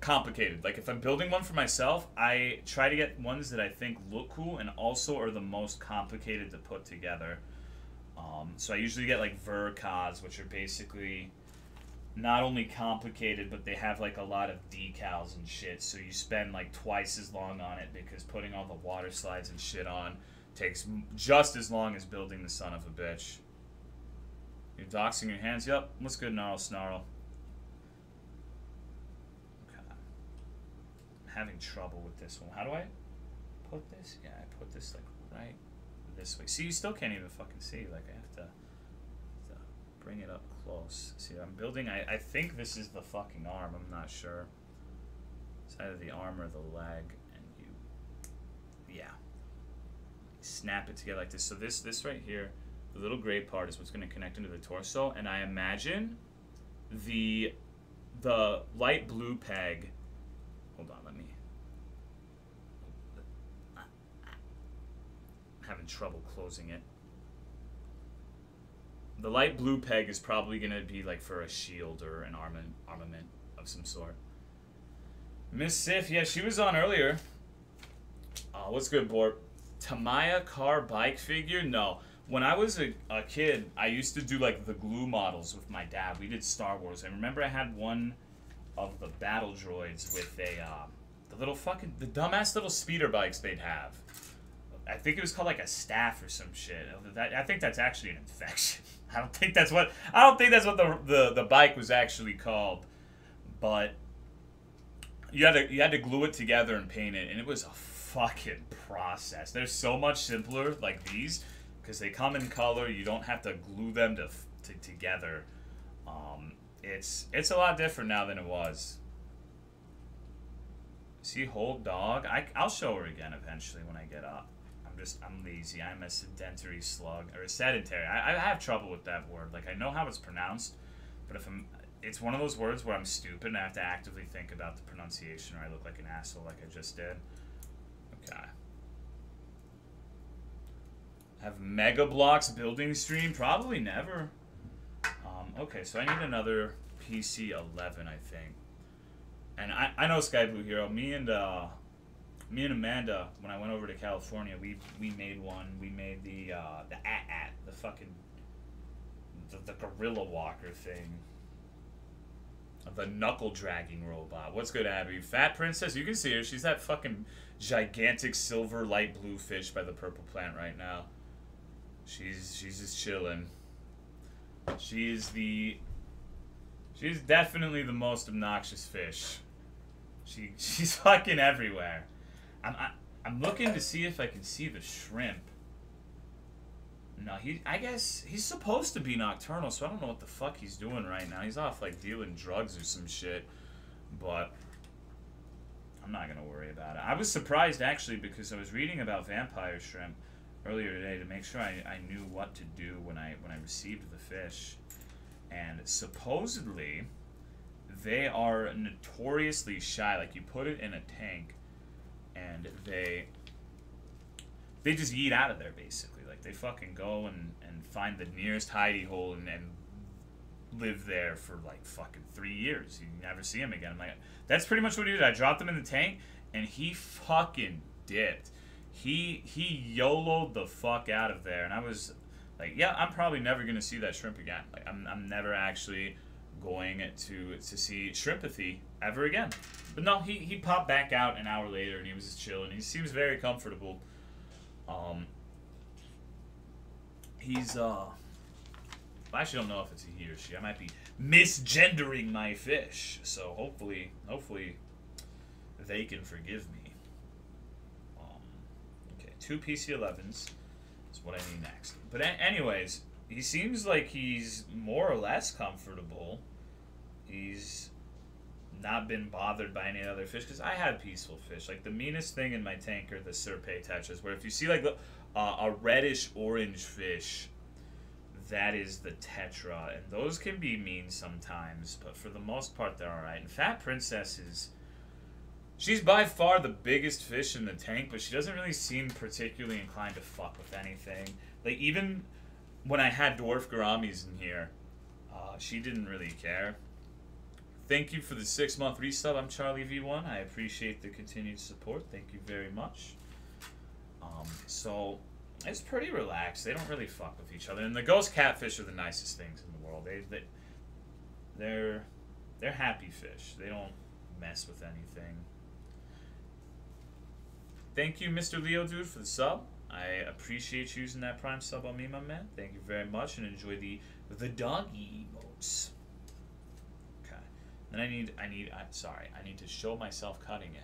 complicated. Like if I'm building one for myself, I try to get ones that I think look cool and also are the most complicated to put together. Um, so I usually get like Ver.Kas, which are basically not only complicated, but they have like a lot of decals and shit. So you spend like twice as long on it because putting all the water slides and shit on takes just as long as building the son of a bitch. You're doxing your hands? Yep. What's good, Gnarl Snarl? Okay. I'm having trouble with this one. How do I put this? Yeah, I put this like right this way. See, you still can't even fucking see. Like, I have to, to bring it up close. See, I'm building. I, I think this is the fucking arm. I'm not sure. It's either the arm or the leg. And you, yeah. Snap it together like this. So this, this right here the little gray part is what's going to connect into the torso, and I imagine the the light blue peg. Hold on, let me. I'm having trouble closing it. The light blue peg is probably going to be like for a shield or an armament armament of some sort. Miss Sif, yeah, she was on earlier. Oh, what's good, Bort? Tamiya car bike figure? No when I was a, a kid, I used to do like the glue models with my dad. We did Star Wars. I remember I had one of the battle droids with a uh, the little fucking the dumbass little speeder bikes they'd have. I think it was called like a STAP or some shit. I think that's actually an infection. I don't think that's what I don't think that's what the the, the bike was actually called. But you had to you had to glue it together and paint it, and it was a fucking process. They're so much simpler like these because they come in color. You don't have to glue them to, to together. Um, it's it's a lot different now than it was. See, hold dog. I I'll show her again eventually when I get up. I'm just I'm lazy. I'm a sedentary slug or a sedentary. I, I have trouble with that word. Like I know how it's pronounced, but if I'm it's one of those words where I'm stupid and I have to actively think about the pronunciation or I look like an asshole like I just did. Okay. Have Mega Bloks building stream? Probably never. Um, okay, so I need another PC 11, I think. And I, I know Sky Blue Hero. Me and uh, me and Amanda, when I went over to California, we we made one. We made the uh, the AT-AT the fucking the, the gorilla walker thing. The knuckle dragging robot. What's good, Abby? Fat Princess, you can see her. She's that fucking gigantic silver light blue fish by the purple plant right now. She's she's just chilling. She's the she's definitely the most obnoxious fish. She she's fucking everywhere. I'm I, I'm looking to see if I can see the shrimp. No, he I guess he's supposed to be nocturnal, so I don't know what the fuck he's doing right now. He's off like dealing drugs or some shit. But I'm not gonna worry about it. I was surprised actually because I was reading about vampire shrimp earlier today to make sure I, I knew what to do when I when I received the fish. And supposedly they are notoriously shy. Like you put it in a tank and they they just eat out of there basically. Like they fucking go and, and find the nearest hidey hole and, and live there for like fucking three years. You never see him again. I'm like, that's pretty much what he did. I dropped him in the tank and he fucking dipped. He he YOLO'd the fuck out of there, and I was like, yeah, I'm probably never gonna see that shrimp again. Like, I'm, I'm never actually going to to see Shrimpathy ever again. But no, he, he popped back out an hour later, and he was just chilling. He seems very comfortable. Um, he's uh, I actually don't know if it's a he or she. I might be misgendering my fish. So hopefully, hopefully, they can forgive me. Um, okay, two PC11s is what I need next. But anyways, he seems like he's more or less comfortable. He's not been bothered by any other fish because I have peaceful fish. Like the meanest thing in my tank are the Serpae tetras, where if you see like uh, a reddish orange fish, that is the tetra, and those can be mean sometimes, but for the most part they're alright. And Fat Princess is. She's by far the biggest fish in the tank, but she doesn't really seem particularly inclined to fuck with anything. Like, even when I had Dwarf Gouramis in here, uh, she didn't really care. Thank you for the six month resub. I'm Charlie V1. I appreciate the continued support. Thank you very much. Um, so, it's pretty relaxed. They don't really fuck with each other. And the ghost catfish are the nicest things in the world. They, they, they're, they're happy fish. They don't mess with anything. Thank you, Mr. Leo Dude, for the sub. I appreciate you using that prime sub on me, my man. Thank you very much, and enjoy the the doggy emotes. Then I need I need I'm sorry I need to show myself cutting it.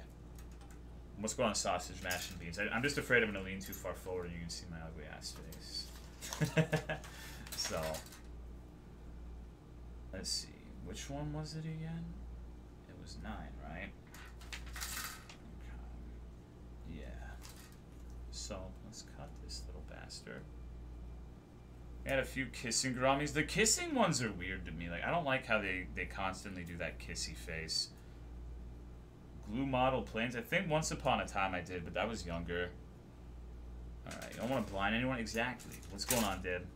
What's going on, sausage, mash, and beans? I, I'm just afraid I'm gonna lean too far forward, and you can see my ugly ass face. so let's see, which one was it again? It was nine, right? Okay. Yeah. So let's cut this little bastard. Had a few kissing gouramis. The kissing ones are weird to me. Like I don't like how they they constantly do that kissy face. Glue model planes. I think once upon a time I did, but that was younger. All right, you don't want to blind anyone exactly. What's going on, Dib?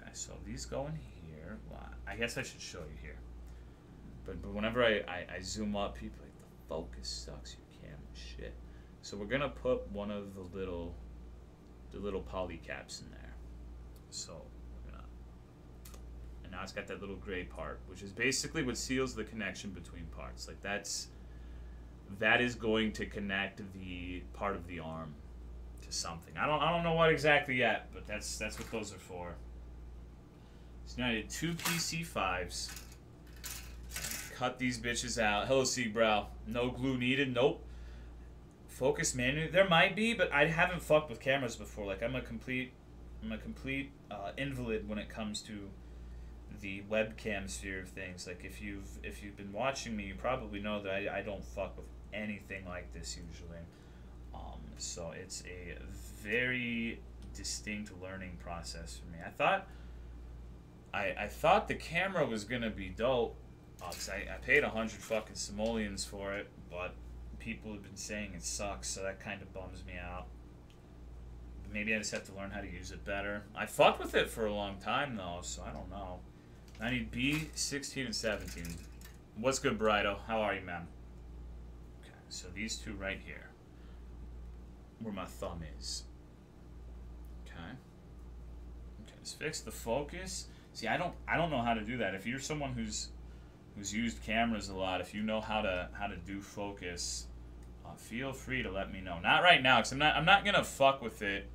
Okay, so these go in here. Well, I guess I should show you here. But but whenever I, I, I zoom up, people like the focus sucks. You can't shit. So we're gonna put one of the little the little poly caps in there. So we're gonna and now it's got that little gray part, which is basically what seals the connection between parts. Like that's that is going to connect the part of the arm to something. I don't I don't know what exactly yet, but that's that's what those are for. So now I did two PC fives. Cut these bitches out. Hello, Seagbrow. No glue needed. Nope. Focus manually. There might be, but I haven't fucked with cameras before. Like I'm a complete, I'm a complete uh, invalid when it comes to the webcam sphere of things. Like if you've if you've been watching me, you probably know that I, I don't fuck with anything like this usually. Um, so it's a very distinct learning process for me. I thought I I thought the camera was gonna be dope. Uh, I, I paid a hundred fucking simoleons for it, but people have been saying it sucks, so that kind of bums me out. Maybe I just have to learn how to use it better. I fucked with it for a long time though, so I don't know. I need B, 16, and 17. What's good, Brido? How are you, man? Okay, so these two right here. Where my thumb is. Okay. Okay, let's fix the focus. See, I don't I don't know how to do that. If you're someone who's who's used cameras a lot, if you know how to how to do focus, uh, feel free to let me know. Not right now, cause I'm not I'm not gonna fuck with it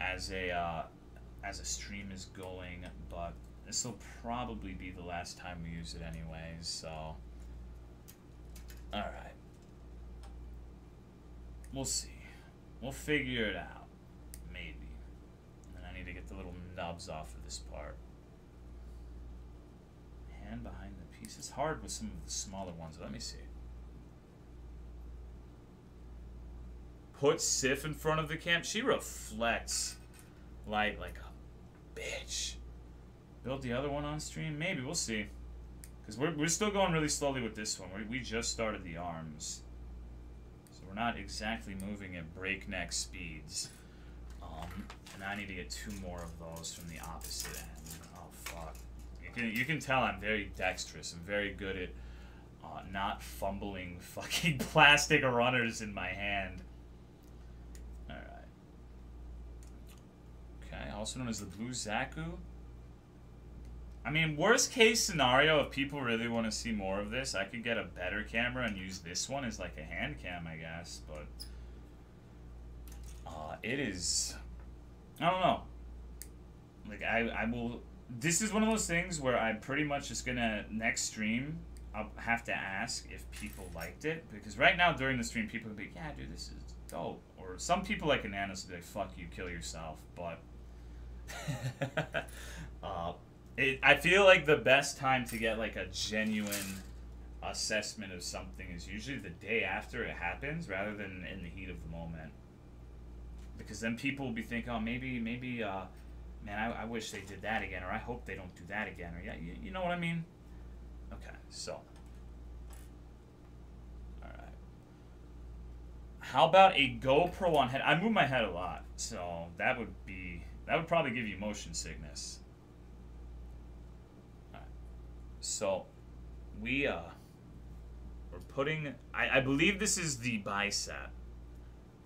as a uh, as a stream is going, but this will probably be the last time we use it anyways. So, all right, we'll see. We'll figure it out, maybe. And I need to get the little nubs off of this part hand behind the piece. It's hard with some of the smaller ones. Let me see. Put Sif in front of the camp, She reflects light like a bitch. Build the other one on stream? Maybe. We'll see. Because we're, we're still going really slowly with this one. We, we just started the arms. So we're not exactly moving at breakneck speeds. Um, and I need to get two more of those from the opposite end. Oh, fuck. You can, you can tell I'm very dexterous. I'm very good at uh, not fumbling fucking plastic runners in my hand. Alright. Okay, also known as the Blue Zaku. I mean, worst case scenario, if people really want to see more of this, I could get a better camera and use this one as like a hand cam, I guess, but... Uh, it is... I don't know. Like, I, I will... This is one of those things where I'm pretty much just gonna, next stream, I'll have to ask if people liked it, because right now during the stream, people will be, yeah, dude, this is dope. Or some people like Ananas will be like, fuck you, kill yourself, but... uh, it, I feel like the best time to get like a genuine assessment of something is usually the day after it happens rather than in the heat of the moment. Because then people will be thinking, oh, maybe, maybe, uh, man, I, I wish they did that again, or I hope they don't do that again, or yeah, you, you know what I mean? Okay, so. How about a GoPro on head? I move my head a lot, so that would be, that would probably give you motion sickness. So, we, uh, we're putting, I, I believe this is the bicep.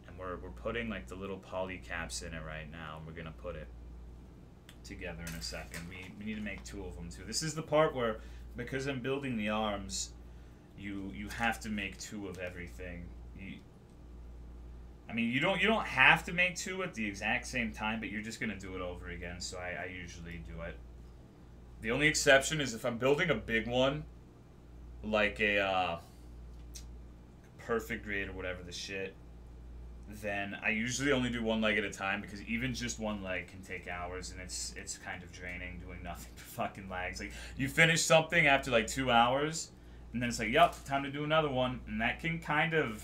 And we're, we're putting, like, the little poly caps in it right now. And we're going to put it together in a second. We, we need to make two of them, too. This is the part where, because I'm building the arms, you, you have to make two of everything. You, I mean, you don't you don't have to make two at the exact same time, but you're just gonna do it over again. So I, I usually do it. The only exception is if I'm building a big one, like a uh, perfect grade or whatever the shit, then I usually only do one leg at a time because even just one leg can take hours and it's it's kind of draining doing nothing fucking legs. Like you finish something after like two hours, and then it's like, yep, time to do another one, and that can kind of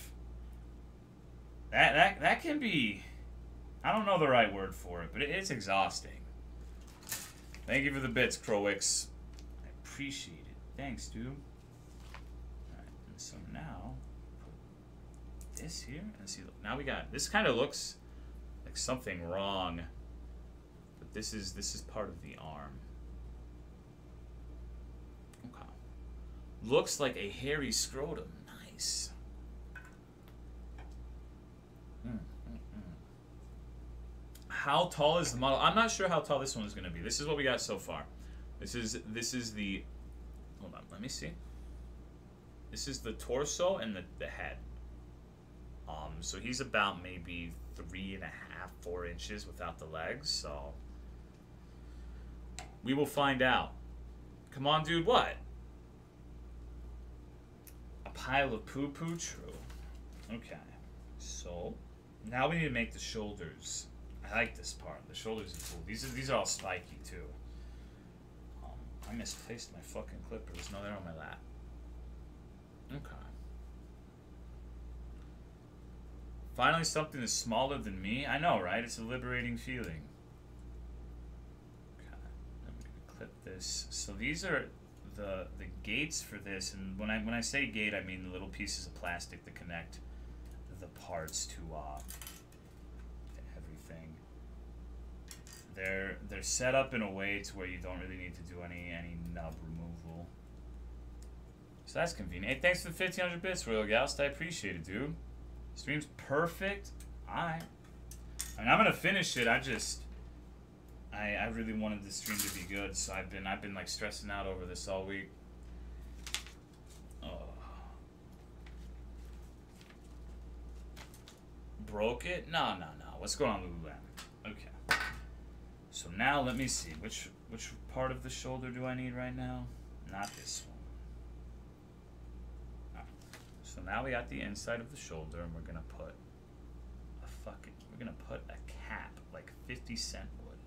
that that that can be I don't know the right word for it, but it, it's exhausting. Thank you for the bits, Crowix. I appreciate it. Thanks, dude. Alright, so now, put this here, and see, now we got, this kind of looks like something wrong, but this is, this is part of the arm. Okay. Looks like a hairy scrotum. Nice. How tall is the model? I'm not sure how tall this one is going to be. This is what we got so far. This is this is the. Hold on, let me see. This is the torso and the, the head. Um, so he's about maybe three and a half, four inches without the legs. So we will find out. Come on, dude. What? A pile of poo poo. True. Okay. So now we need to make the shoulders. I like this part. The shoulders are cool. These are these are all spiky too. Um, I misplaced my fucking clippers. No, they're on my lap. Okay. Finally, something that's smaller than me. I know, right? It's a liberating feeling. Okay. I'm gonna clip this. So these are the the gates for this, and when I when I say gate, I mean the little pieces of plastic that connect the parts to uh, everything. They're they're set up in a way to where you don't really need to do any any nub removal. So that's convenient. Hey, thanks for the 1500 bits, Royal Ghost. I appreciate it, dude. Stream's perfect. I mean, I'm gonna finish it. I just, I I really wanted the stream to be good, so I've been I've been like stressing out over this all week. Oh. Broke it? No, no, no. What's going on, Lululemon? Okay. So now let me see, which which part of the shoulder do I need right now? Not this one. Right. So now we got the inside of the shoulder and we're gonna put a fucking, we're gonna put a cap, like 50 cent would.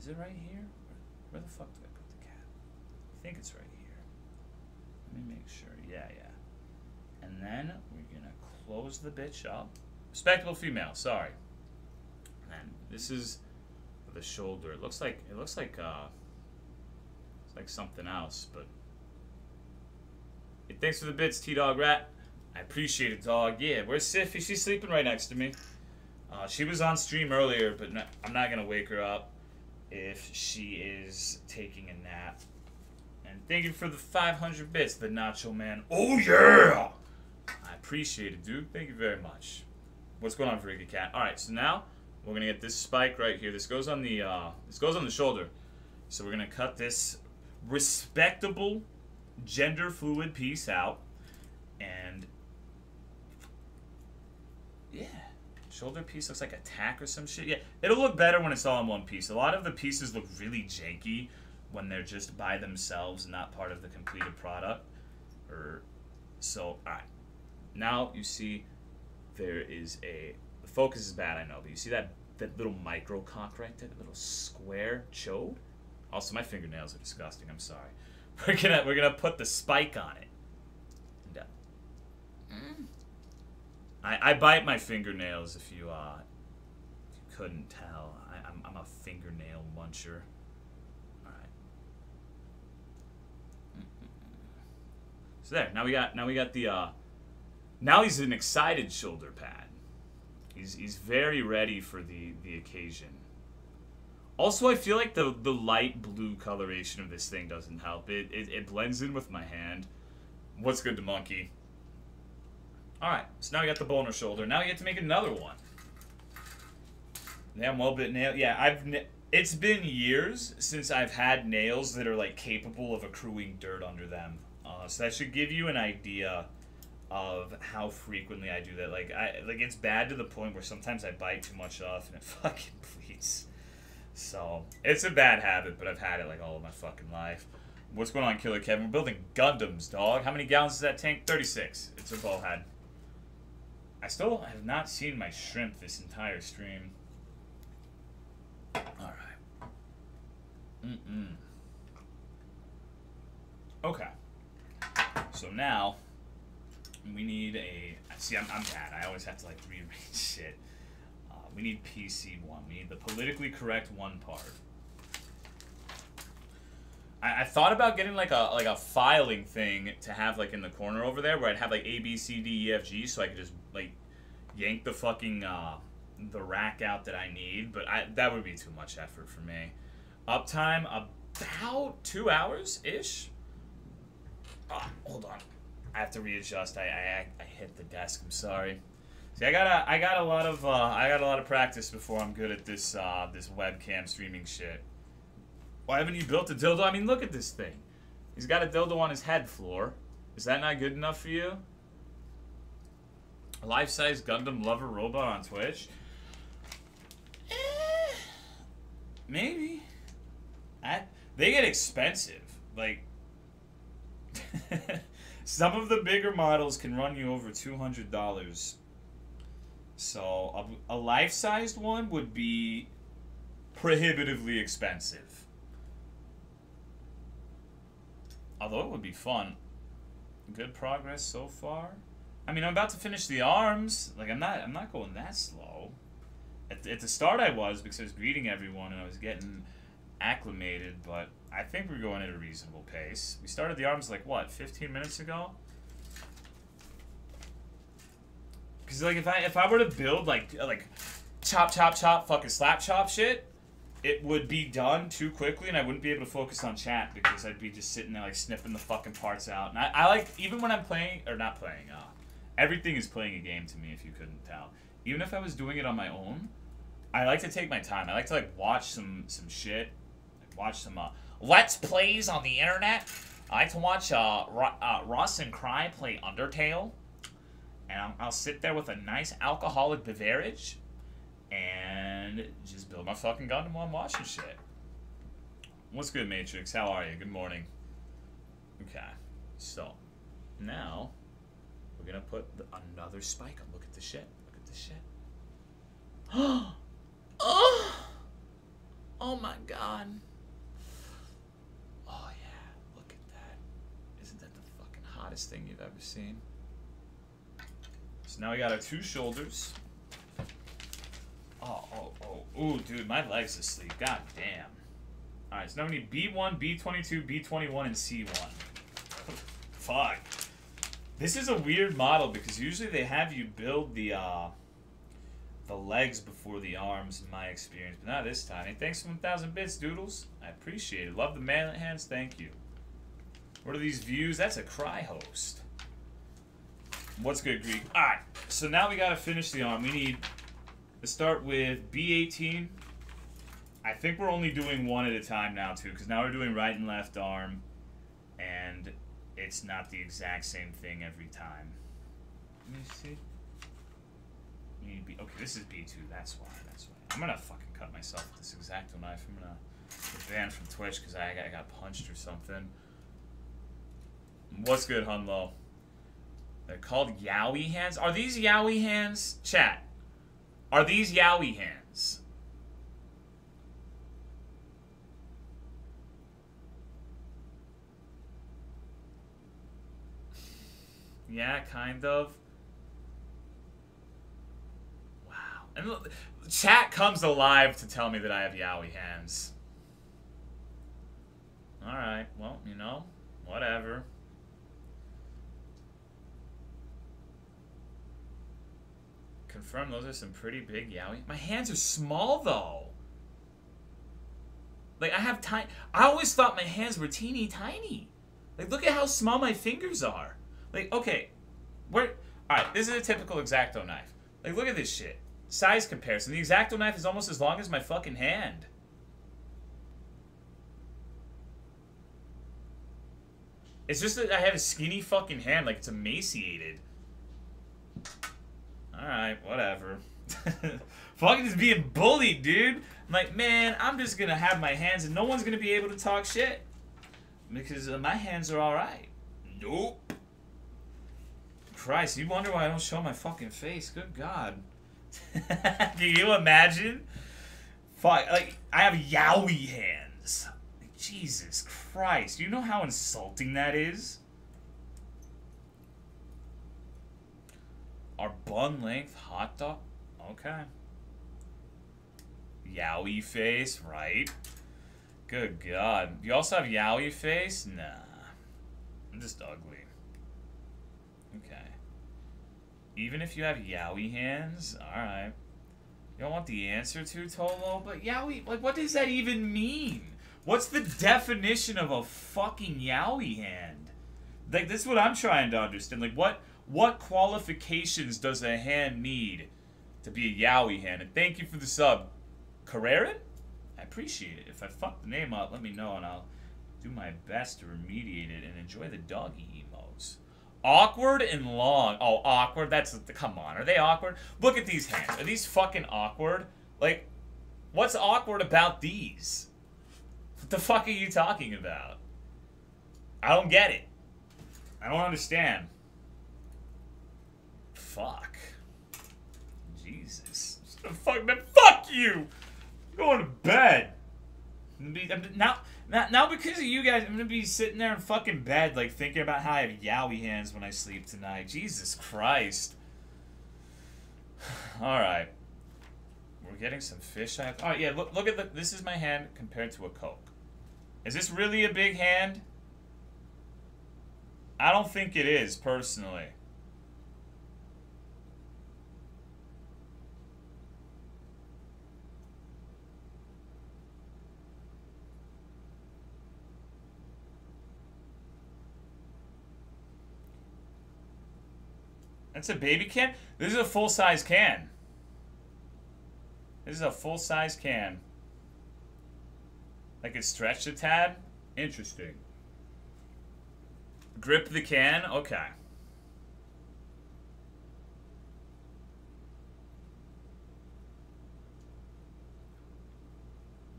Is it right here? Where, where the fuck do I put the cap? I think it's right here. Let me make sure, yeah, yeah. And then we're gonna close the bitch up. Respectable female, sorry. And this is the shoulder. It looks like it looks like uh, it's like something else, but hey, thanks for the bits, T Dog Rat. I appreciate it, dog. Yeah, where's Siffy? She's sleeping right next to me. Uh, she was on stream earlier, but I'm not gonna wake her up if she is taking a nap. And thank you for the 500 bits, the Nacho Man. Oh, yeah! Appreciate it, dude. Thank you very much. What's going on, Freaky Cat? Alright, so now we're gonna get this spike right here. This goes on the uh, this goes on the shoulder. So we're gonna cut this respectable gender fluid piece out. And yeah. Shoulder piece looks like a tack or some shit. Yeah, it'll look better when it's all in one piece. A lot of the pieces look really janky when they're just by themselves not part of the completed product. Or so, alright. Now you see there is a the focus is bad, I know, but you see that that little micro cock right there, that little square chode? Also my fingernails are disgusting, I'm sorry. We're gonna we're gonna put the spike on it. And, uh, mm. I, I bite my fingernails if you uh if you couldn't tell. I, I'm I'm a fingernail muncher. Alright. So there, now we got now we got the uh now he's an excited shoulder pad. He's he's very ready for the the occasion. Also, I feel like the the light blue coloration of this thing doesn't help. It it, it blends in with my hand. What's good to monkey? All right, so now we got the boner shoulder. Now we get to make another one. Damn well bit nail. Yeah, I've. It's been years since I've had nails that are like capable of accruing dirt under them. Uh, so that should give you an idea of how frequently I do that. Like I like it's bad to the point where sometimes I bite too much off and it fucking bleeds. So it's a bad habit, but I've had it like all of my fucking life. What's going on, Killer Kevin? We're building Gundams, dog. How many gallons is that tank? 36. It's a ballhead. I still have not seen my shrimp this entire stream. Alright. Mm-mm. Okay. So now we need a. See, I'm, I'm bad. I always have to like rearrange shit. Uh, we need PC one. We need the politically correct one part. I, I thought about getting like a like a filing thing to have like in the corner over there where I'd have like A B C D E F G so I could just like yank the fucking uh, the rack out that I need. But I that would be too much effort for me. Uptime about two hours ish. Oh, hold on. I have to readjust. I, I I hit the desk. I'm sorry. See, I got a I got a lot of uh, I got a lot of practice before I'm good at this uh, this webcam streaming shit. Why haven't you built a dildo? I mean, look at this thing. He's got a dildo on his head floor. Is that not good enough for you? A life-size Gundam lover robot on Twitch? Eh, maybe. I, they get expensive. Like. Some of the bigger models can run you over $200. So a, a life-sized one would be prohibitively expensive. Although it would be fun. Good progress so far. I mean, I'm about to finish the arms. Like, I'm not, I'm not going that slow. At, at the start, I was because I was greeting everyone and I was getting acclimated, but I think we're going at a reasonable pace. We started the arms like what, 15 minutes ago? Because like if I if I were to build like like chop chop chop fucking slap chop shit, it would be done too quickly and I wouldn't be able to focus on chat because I'd be just sitting there like snipping the fucking parts out. And I, I like even when I'm playing or not playing, uh, everything is playing a game to me if you couldn't tell. Even if I was doing it on my own, I like to take my time. I like to like watch some some shit, watch some uh, let's plays on the internet. I like to watch uh, uh, Ross and Cry play Undertale, and I'll, I'll sit there with a nice alcoholic beverage, and just build my fucking Gundam while I'm watching shit. What's good, Matrix? How are you? Good morning. Okay, so now we're gonna put the, another spike on. Look at the shit. Look at the shit. oh, oh my god. Oh yeah, look at that. Isn't that the fucking hottest thing you've ever seen? So now we got our two shoulders. Oh, oh, oh. Ooh, dude, my leg's asleep. God damn. Alright, so now we need B1, B22, B21, and C1. Fuck. This is a weird model because usually they have you build the, uh, the legs before the arms in my experience, but not this time. Hey, thanks for 1,000 bits, Doodles. I appreciate it. Love the man hands. Thank you. What are these views? That's a cry host. What's good, Greek? Alright, so now we gotta finish the arm. We need to start with B18. I think we're only doing one at a time now, too, because now we're doing right and left arm, and it's not the exact same thing every time. Let me see. You need B. Okay, this is B2. That's why. That's why. I'm gonna fucking cut myself with this X-Acto knife. I'm gonna get banned from Twitch because I, I got punched or something. What's good, Hunlo? They're called Yaoi hands. Are these Yaoi hands? Chat. Are these Yaoi hands? Yeah, kind of. Wow. And look, chat comes alive to tell me that I have Yaoi hands. Alright, well, you know, whatever. Confirm those are some pretty big Yaoi. My hands are small, though. Like, I have tiny... I always thought my hands were teeny tiny. Like, look at how small my fingers are. Like, okay, where... Alright, this is a typical X-Acto knife. Like, look at this shit. Size comparison. The X-Acto knife is almost as long as my fucking hand. It's just that I have a skinny fucking hand, like it's emaciated. Alright, whatever. fucking just being bullied, dude. I'm like, man, I'm just gonna have my hands and no one's gonna be able to talk shit. Because uh, my hands are alright. Nope. Christ, you wonder why I don't show my fucking face. Good God. Can you imagine? Fuck, like, I have yaoi hands. Jesus Christ. You know how insulting that is? Our bun length hot dog? Okay. Yaoi face, right? Good God. You also have yaoi face? Nah. I'm just ugly. Okay. Even if you have yaoi hands? Alright. You don't want the answer to, Tolo? But yaoi, like, what does that even mean? What's the definition of a fucking yaoi hand? Like, this is what I'm trying to understand. Like, what what qualifications does a hand need to be a yaoi hand? And thank you for the sub. Carreran? I appreciate it. If I fuck the name up, let me know and I'll do my best to remediate it and enjoy the doggy emos. Awkward and long. Oh, awkward. That's come on. Are they awkward? Look at these hands. Are these fucking awkward? Like, what's awkward about these? What the fuck are you talking about? I don't get it. I don't understand. Fuck. Jesus. Fuck man. Fuck you. I'm going to bed. Now, now, now because of you guys, I'm gonna be sitting there in fucking bed, like thinking about how I have yaoi hands when I sleep tonight. Jesus Christ. All right. We're getting some fish. All right, yeah. Look, look at the. This is my hand compared to a Coke. Is this really a big hand? I don't think it is, personally. That's a baby can? This is a full-size can. This is a full-size can. Like it's stretched a tad? Interesting. Grip the can? Okay.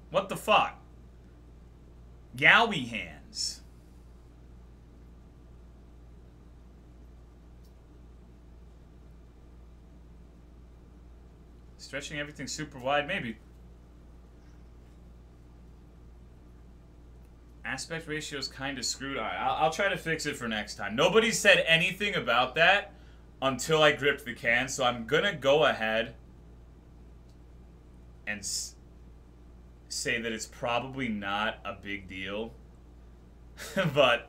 What the fuck? Yaoi hands. Stretching everything super wide, maybe. Aspect ratio is kind of screwed. I'll, I'll try to fix it for next time. Nobody said anything about that until I gripped the can, so I'm gonna go ahead and say that it's probably not a big deal. but,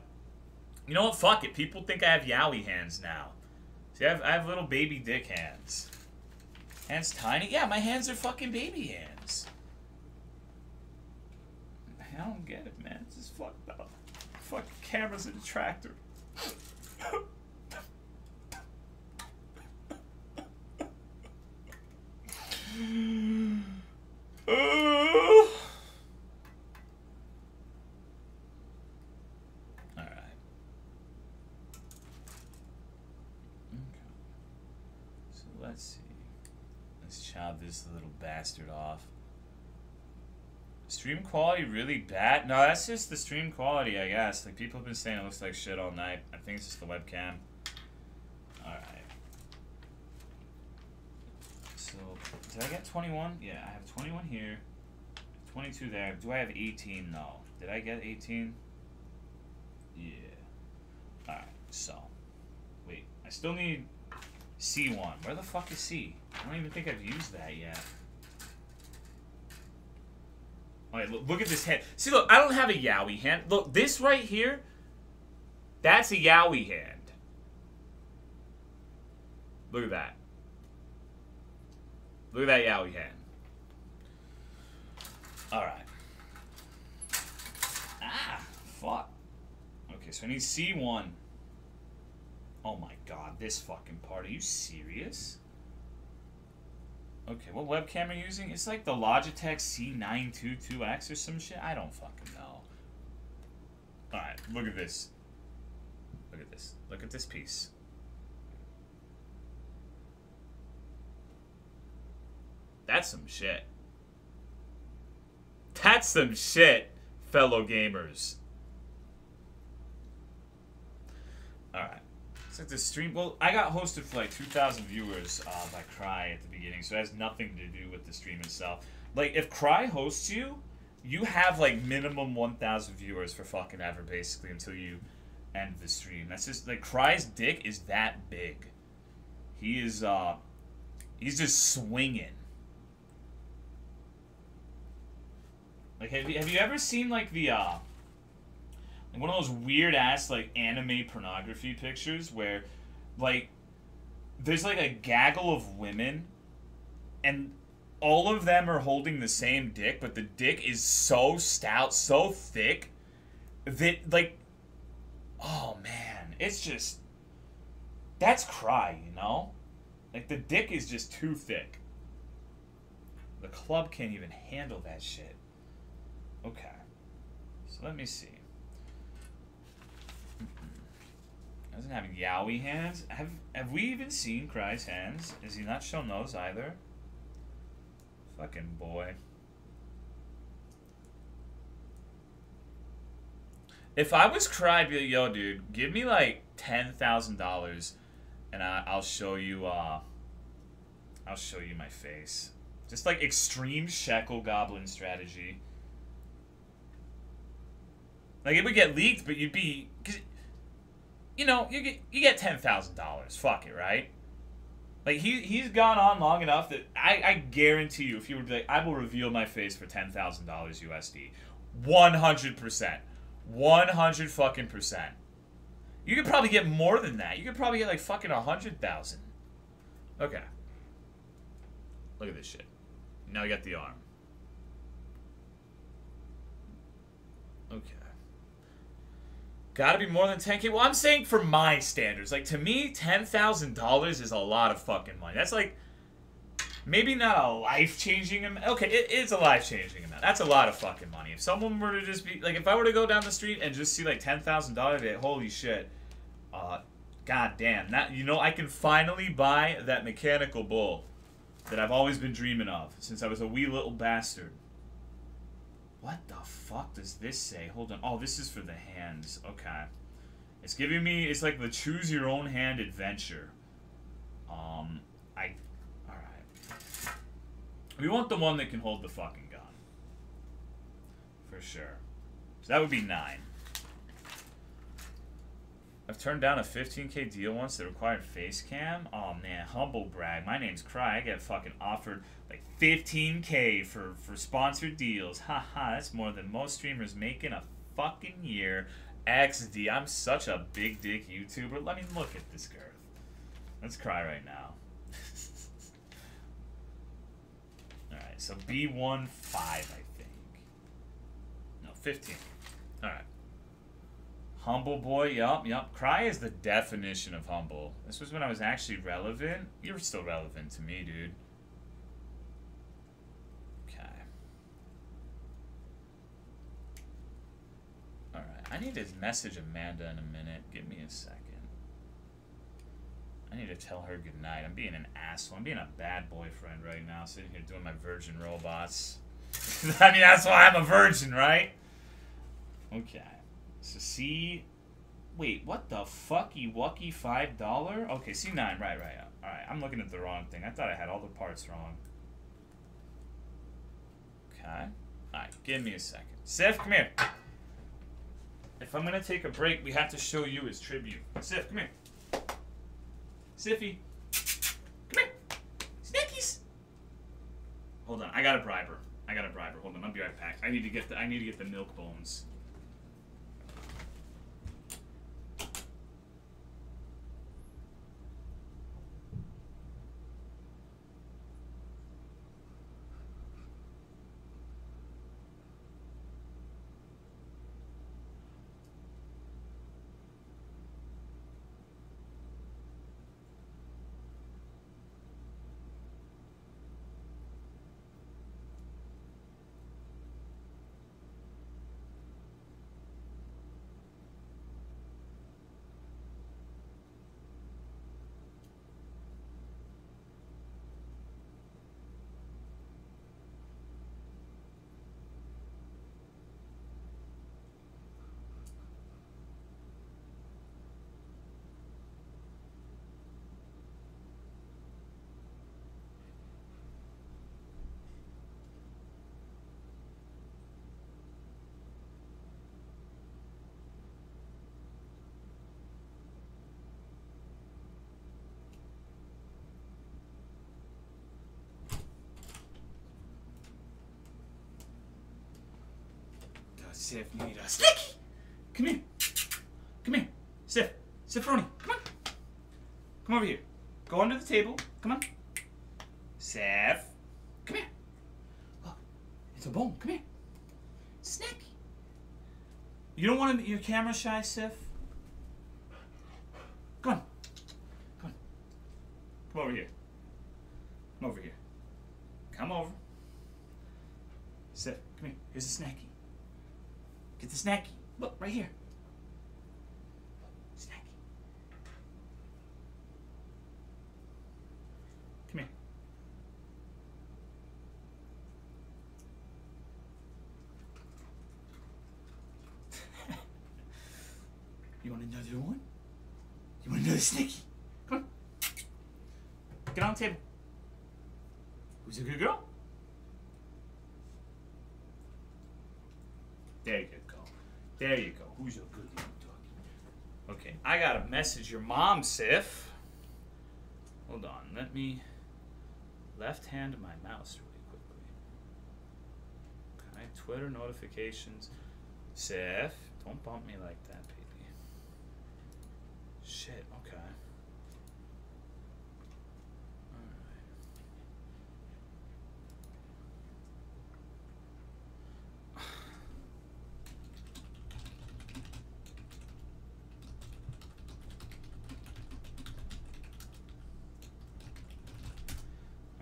you know what? Fuck it. People think I have yaoi hands now. See, I have, I have little baby dick hands. Hands tiny? Yeah, my hands are fucking baby hands. I don't get it, man. This is fucked up. fucking camera's the tractor. Okay. So let's see. Let's chop this little bastard off. Stream quality really bad? No, that's just the stream quality, I guess. Like, people have been saying it looks like shit all night. I think it's just the webcam. Alright. So, did I get 21? Yeah, I have 21 here. 22 there. Do I have 18? No. Did I get 18? Yeah. Alright, so. Wait, I still need C1. Where the fuck is C? I don't even think I've used that yet. Look, look at this hand. See, look, I don't have a Yaoi hand. Look, this right here, that's a Yaoi hand. Look at that. Look at that Yaoi hand. Alright. Ah, fuck. Okay, so I need C1. Oh my god, this fucking part. Are you serious? Okay, what webcam are you using? It's like the Logitech C922X or some shit. I don't fucking know. Alright, look at this. Look at this. Look at this piece. That's some shit. That's some shit, fellow gamers. Alright. Like the stream. Well, I got hosted for like 2,000 viewers uh, by Cry at the beginning, so it has nothing to do with the stream itself. Like, if Cry hosts you, you have like minimum 1,000 viewers for fucking ever, basically, until you end the stream. That's just like Cry's dick is that big. He is, uh, he's just swinging. Like, have you, have you ever seen like the, uh, like one of those weird ass like anime pornography pictures where like there's like a gaggle of women and all of them are holding the same dick but the dick is so stout so thick that like oh man it's just that's cry you know? Like the dick is just too thick. The club can't even handle that shit. Okay. So let me see Doesn't have Yaoi hands. Have have we even seen Cry's hands? Is he not shown those either? Fucking boy. If I was Cry, be like, yo, dude, give me like ten thousand dollars, and I, I'll show you. uh I'll show you my face. Just like extreme shekel goblin strategy. Like it would get leaked, but you'd be you know, you get you get ten thousand dollars. Fuck it, right? Like he he's gone on long enough that I, I guarantee you, if you were like, I will reveal my face for ten thousand dollars USD, one hundred percent, one hundred fucking percent. You could probably get more than that. You could probably get like fucking a hundred thousand. Okay. Look at this shit. Now we got the arm. Okay. Gotta be more than 10k. Well, I'm saying for my standards. Like, to me, $10,000 is a lot of fucking money. That's like, maybe not a life changing amount. Okay, it is a life changing amount. That's a lot of fucking money. If someone were to just be, like, if I were to go down the street and just see, like, $10,000, like, holy shit. Uh, god damn. That, you know, I can finally buy that mechanical bull that I've always been dreaming of since I was a wee little bastard. What the fuck does this say? Hold on. Oh, this is for the hands. Okay. It's giving me, it's like the choose your own hand adventure. Um, I, alright. We want the one that can hold the fucking gun. For sure. So that would be nine. I've turned down a 15k deal once that required face cam. Oh man, humble brag. My name's Cry. I get fucking offered like 15k for for sponsored deals. Haha, that's more than most streamers make in a fucking year. XD, I'm such a big dick YouTuber. Let me look at this girl. Let's cry right now. Alright, so B1 5, I think. No, 15. Alright. Humble boy, yup, yup. Cry is the definition of humble. This was when I was actually relevant. You're still relevant to me, dude. Okay. Alright, I need to message Amanda in a minute. Give me a second. I need to tell her goodnight. I'm being an asshole. I'm being a bad boyfriend right now, sitting here doing my virgin robots. I mean, that's why I'm a virgin, right? Okay. So C. Wait, what the fucky wucky five dollar? Okay, C nine. Right, right. Uh, all right. I'm looking at the wrong thing. I thought I had all the parts wrong. Okay. All right. Give me a second. Sif, come here. If I'm gonna take a break, we have to show you his tribute. Sif, come here. Siffy. Come here. Snickies. Hold on. I gotta bribe her. I gotta bribe her. Hold on. I'll be right back. I need to get the I need to get the milk bones. Sif, you need a sticky. Come here. Come here. Sif. Sifroni. Come on. Come over here. Go under the table. Come on. Sif. Come here. Look. Oh, it's a bone. Come here. Snacky. You don't want to be your camera shy, Sif? Come on. Come on. Come over here. Come over here. Come over. Sif, come here. Here's a snacky. Get the snacky. Look, right here. Snacky. Come here. you want another one? You want another snacky? Come on. Get on the table. Who's a good girl? There you go. There you go. Who's a good doggy? Okay, I gotta message your mom, Sif. Hold on, let me left hand my mouse really quickly. Okay, Twitter notifications. Sif, don't bump me like that, baby. Shit, okay.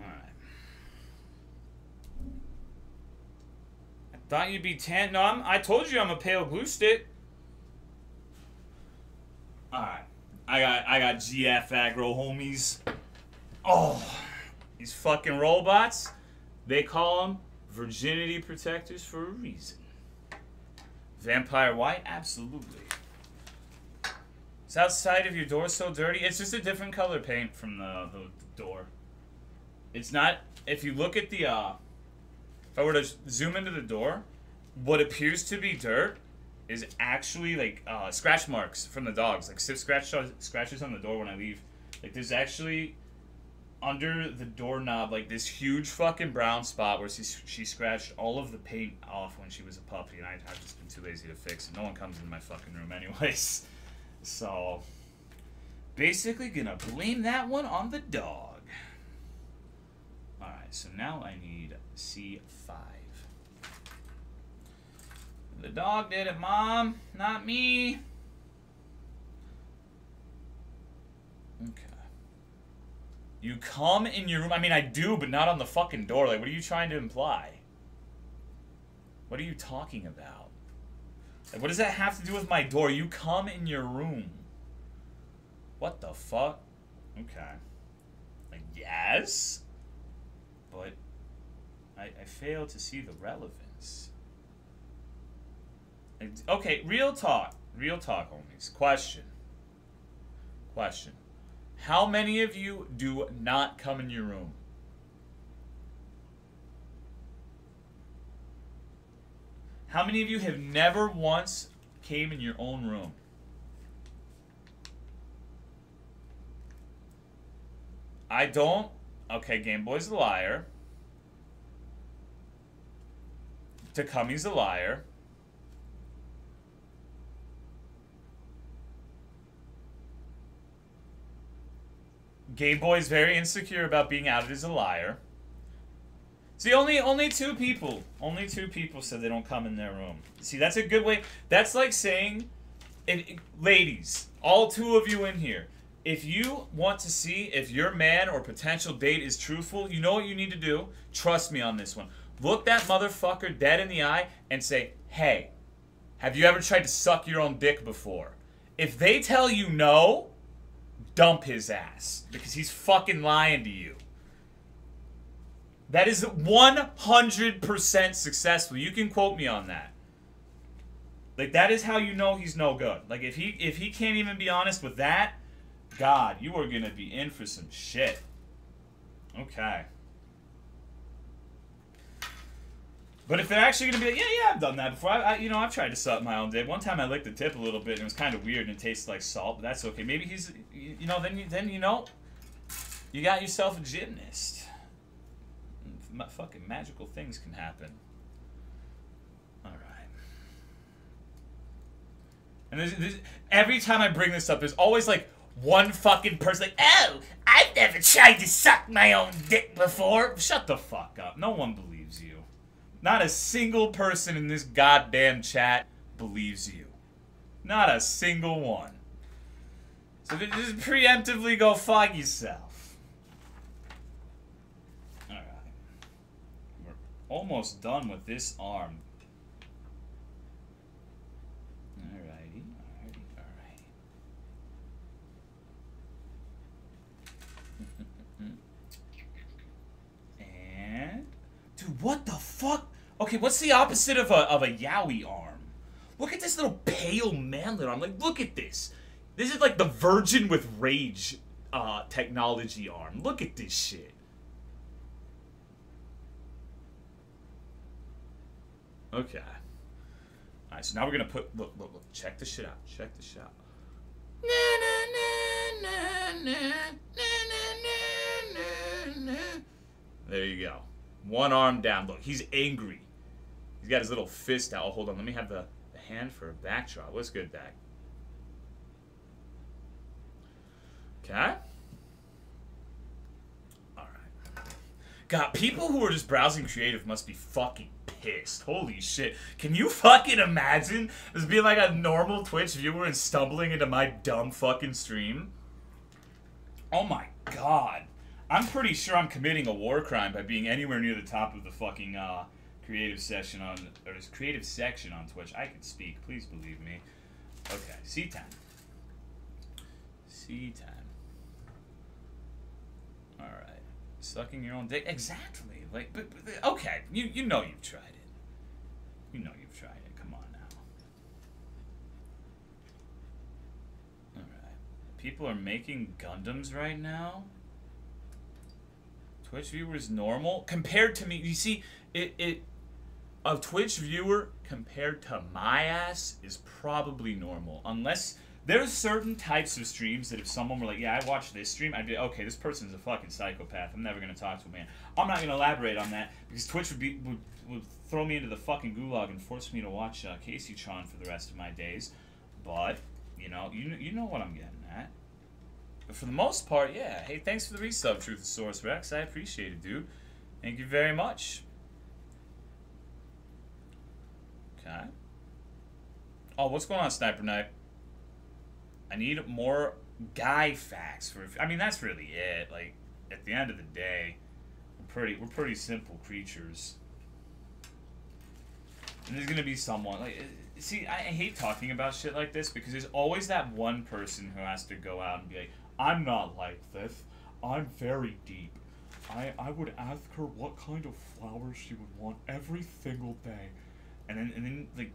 Alright. Alright. I thought you'd be tan. No, I'm, I told you I'm a pale glue stick. Alright. I got I got GF aggro homies. Oh, these fucking robots. They call them virginity protectors for a reason. Vampire white? Absolutely. Is outside of your door so dirty? It's just a different color paint from the, the door. It's not. If you look at the, uh, if I were to zoom into the door, what appears to be dirt is actually like uh, scratch marks from the dogs. Like Sif scratch scratches on the door when I leave. Like there's actually under the doorknob like this huge fucking brown spot where she she scratched all of the paint off when she was a puppy, and I, I've just been too lazy to fix it. No one comes in my fucking room anyways. So basically gonna blame that one on the dog. So now I need C5. The dog did it, Mom. Not me. Okay. You come in your room. I mean, I do, but not on the fucking door. Like, what are you trying to imply? What are you talking about? Like, what does that have to do with my door? You come in your room. What the fuck? Okay. Like, yes? I, I fail to see the relevance. Okay, real talk. Real talk, homies. Question. Question. How many of you do not come in your room? How many of you have never once came in your own room? I don't. Okay, Game Boy's a liar. Takumi's a liar. Game Boy's very insecure about being outed as a liar. See, only only two people, only two people said they don't come in their room. See, that's a good way. That's like saying, if, ladies, all two of you in here, if you want to see if your man or potential date is truthful, you know what you need to do? Trust me on this one. Look that motherfucker dead in the eye and say, hey, have you ever tried to suck your own dick before? If they tell you no, dump his ass because he's fucking lying to you. That is 100% successful. You can quote me on that. Like that is how you know he's no good. Like if he if he can't even be honest with that, God, you are gonna be in for some shit. Okay. But if they're actually gonna be like, yeah, yeah, I've done that before. I, I, you know, I've tried to suck my own dick. One time I licked the tip a little bit and it was kind of weird and it tasted like salt, but that's okay. Maybe he's, you know, then you, then you know, you got yourself a gymnast. fucking magical things can happen. All right. And there's, there's, every time I bring this up, there's always like one fucking person like, oh, I've never tried to suck my own dick before. Shut the fuck up. No one believes you. Not a single person in this goddamn chat believes you. Not a single one. So just preemptively go fuck yourself. Alright. We're almost done with this arm. Alrighty, alrighty, alright. and... Dude, what the fuck? Okay, what's the opposite of a, of a yaoi arm? Look at this little pale manlet arm. Like, look at this. This is like the virgin with rage uh, technology arm. Look at this shit. Okay. Alright, so now we're gonna put look, look, look, check this shit out. Check this shit out. There you go. One arm down. Look, he's angry. He's got his little fist out. Oh, hold on. Let me have the, the hand for a backdrop. What's good, back? Okay. Alright. God, people who are just browsing creative must be fucking pissed. Holy shit. Can you fucking imagine just being like a normal Twitch viewer and stumbling into my dumb fucking stream? Oh my god. I'm pretty sure I'm committing a war crime by being anywhere near the top of the fucking, uh, creative session on or this creative section on Twitch. I can speak, please believe me. Okay, C10. C10. All right, sucking your own dick. Exactly. Like, but, but okay, you you know you've tried it. You know you've tried it. Come on now. All right. People are making Gundams right now. Twitch viewers normal compared to me. You see, it it a Twitch viewer compared to my ass is probably normal. Unless there's certain types of streams that if someone were like, yeah, I watched this stream, I'd be okay, this person's a fucking psychopath. I'm never gonna talk to him, man. I'm not gonna elaborate on that because Twitch would be would, would throw me into the fucking gulag and force me to watch uh, Casey Tron for the rest of my days. But you know, you you know what I'm getting. But for the most part, yeah. Hey, thanks for the resub, Truth Source Rex. I appreciate it, dude. Thank you very much. Okay. Oh, what's going on, Sniper Knight? I need more guy facts for. I mean, that's really it. Like, at the end of the day, we're pretty we're pretty simple creatures. And there's gonna be someone like uh, see I hate talking about shit like this because there's always that one person who has to go out and be like I'm not like this. I'm very deep. I, I would ask her what kind of flowers she would want every single day. And then, and then like,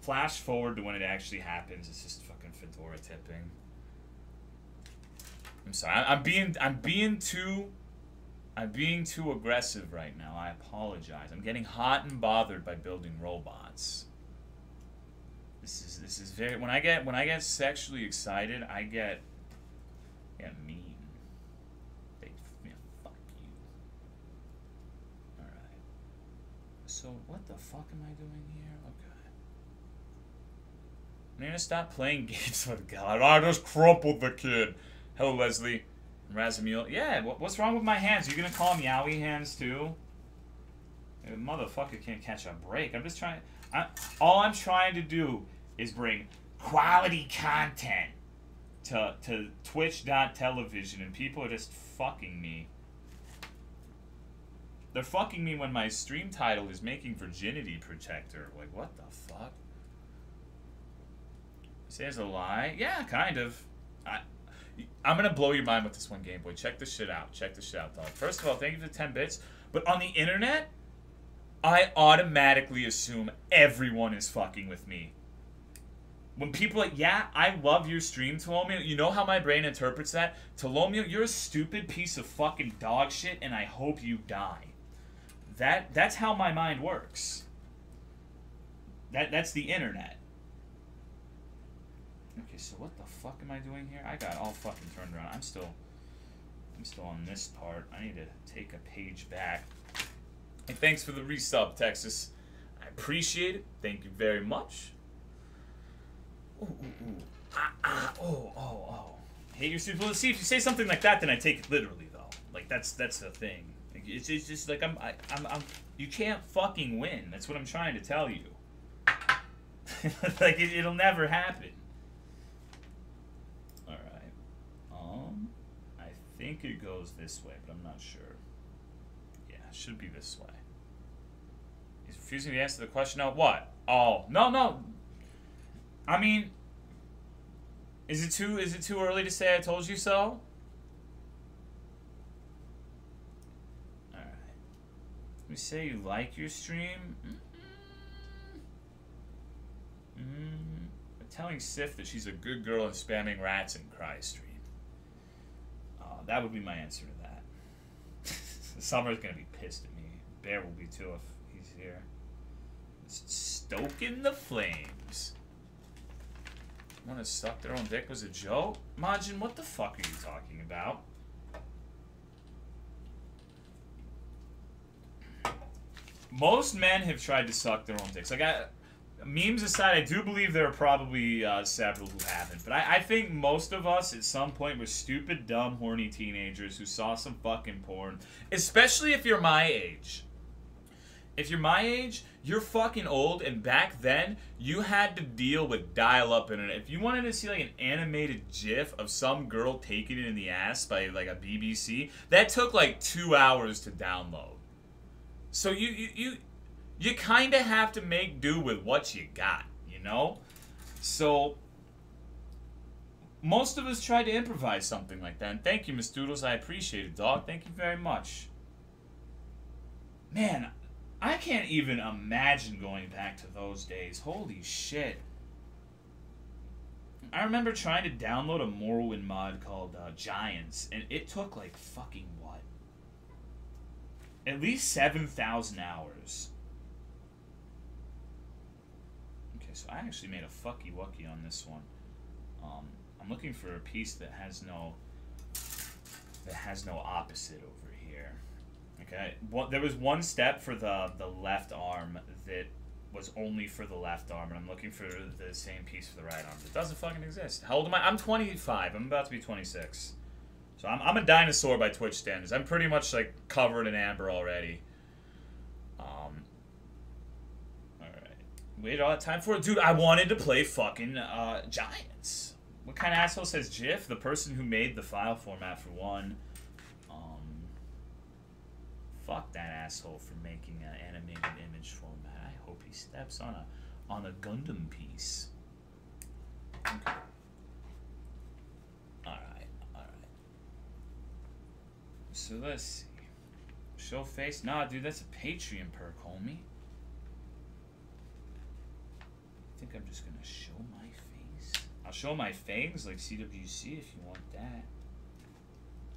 flash forward to when it actually happens. It's just fucking fedora tipping. I'm sorry. I, I'm being, I'm being too, I'm being too aggressive right now. I apologize. I'm getting hot and bothered by building robots. This is, this is very, when I get, when I get sexually excited, I get, get mean. They, yeah, fuck you. Alright. So, what the fuck am I doing here? Oh, okay. I'm gonna stop playing games with God. I just crumpled the kid. Hello, Leslie. Razamil. Yeah, what, what's wrong with my hands? You gonna call me Yaoi hands too? The motherfucker can't catch a break. I'm just trying. I, all I'm trying to do is bring quality content to to Twitch.television, and people are just fucking me. They're fucking me when my stream title is making virginity protector. Like, what the fuck? Says a lie? Yeah, kind of. I, I'm gonna blow your mind with this one, Game Boy. Check this shit out. Check this shit out, dog. First of all, thank you for the 10 bits. But on the internet, I automatically assume everyone is fucking with me. When people are like, yeah, I love your stream, Tolomeo, you know how my brain interprets that? Tolomeo, you're a stupid piece of fucking dog shit, and I hope you die. That That's how my mind works. That That's the internet. Okay, so what the fuck am I doing here? I got all fucking turned around. I'm still... I'm still on this part. I need to take a page back. And thanks for the resub, Texas. I appreciate it. Thank you very much. Ooh, ooh, ooh. Ah, ah, oh, oh, oh. Hate your students. Well, see, if you say something like that, then I take it literally, though. Like, that's that's the thing. Like, it's, it's just like, I'm, I, I'm, I'm, you can't fucking win. That's what I'm trying to tell you. like, it, it'll never happen. Alright. Um, I think it goes this way, but I'm not sure. Yeah, it should be this way. He's refusing to answer the question. Now, what? Oh, no, no. I mean, is it too is it too early to say I told you so? Alright. Let me say you like your stream. Mm -hmm. telling Sif that she's a good girl and spamming rats and cry stream. Uh, that would be my answer to that. Summer's gonna be pissed at me. Bear will be too if he's here. Stoking the flames. Want to suck their own dick was a joke? Majin, what the fuck are you talking about? Most men have tried to suck their own dicks. Like, I, memes aside, I do believe there are probably uh, several who haven't. But I, I think most of us at some point were stupid, dumb, horny teenagers who saw some fucking porn. Especially if you're my age. If you're my age, you're fucking old, and back then, you had to deal with dial-up internet. If you wanted to see, like, an animated GIF of some girl taking it in the ass by, like, a BBC, that took, like, two hours to download. So you, you, you, you kind of have to make do with what you got, you know? So, most of us tried to improvise something like that. And thank you, Miss Doodles. I appreciate it, dog. Thank you very much. Man, I can't even imagine going back to those days. Holy shit. I remember trying to download a Morrowind mod called uh, Giants, and it took like fucking what? At least 7,000 hours. Okay, so I actually made a fucky wucky on this one. Um, I'm looking for a piece that has no that has no opposite over Okay. Well, there was one step for the the left arm that was only for the left arm, and I'm looking for the same piece for the right arm. It doesn't fucking exist. How old am I? I'm 25. I'm about to be 26. So I'm, I'm a dinosaur by Twitch standards. I'm pretty much like covered in amber already. Um. Alright. Wait all that time for it? Dude, I wanted to play fucking uh, Giants. What kind of asshole says GIF? The person who made the file format for one. Fuck that asshole for making an animated image format. I hope he steps on a on a Gundam piece. Okay. Alright, alright. So let's see. Show face? Nah, dude, that's a Patreon perk, homie. I think I'm just gonna show my face. I'll show my fangs like CWC if you want that.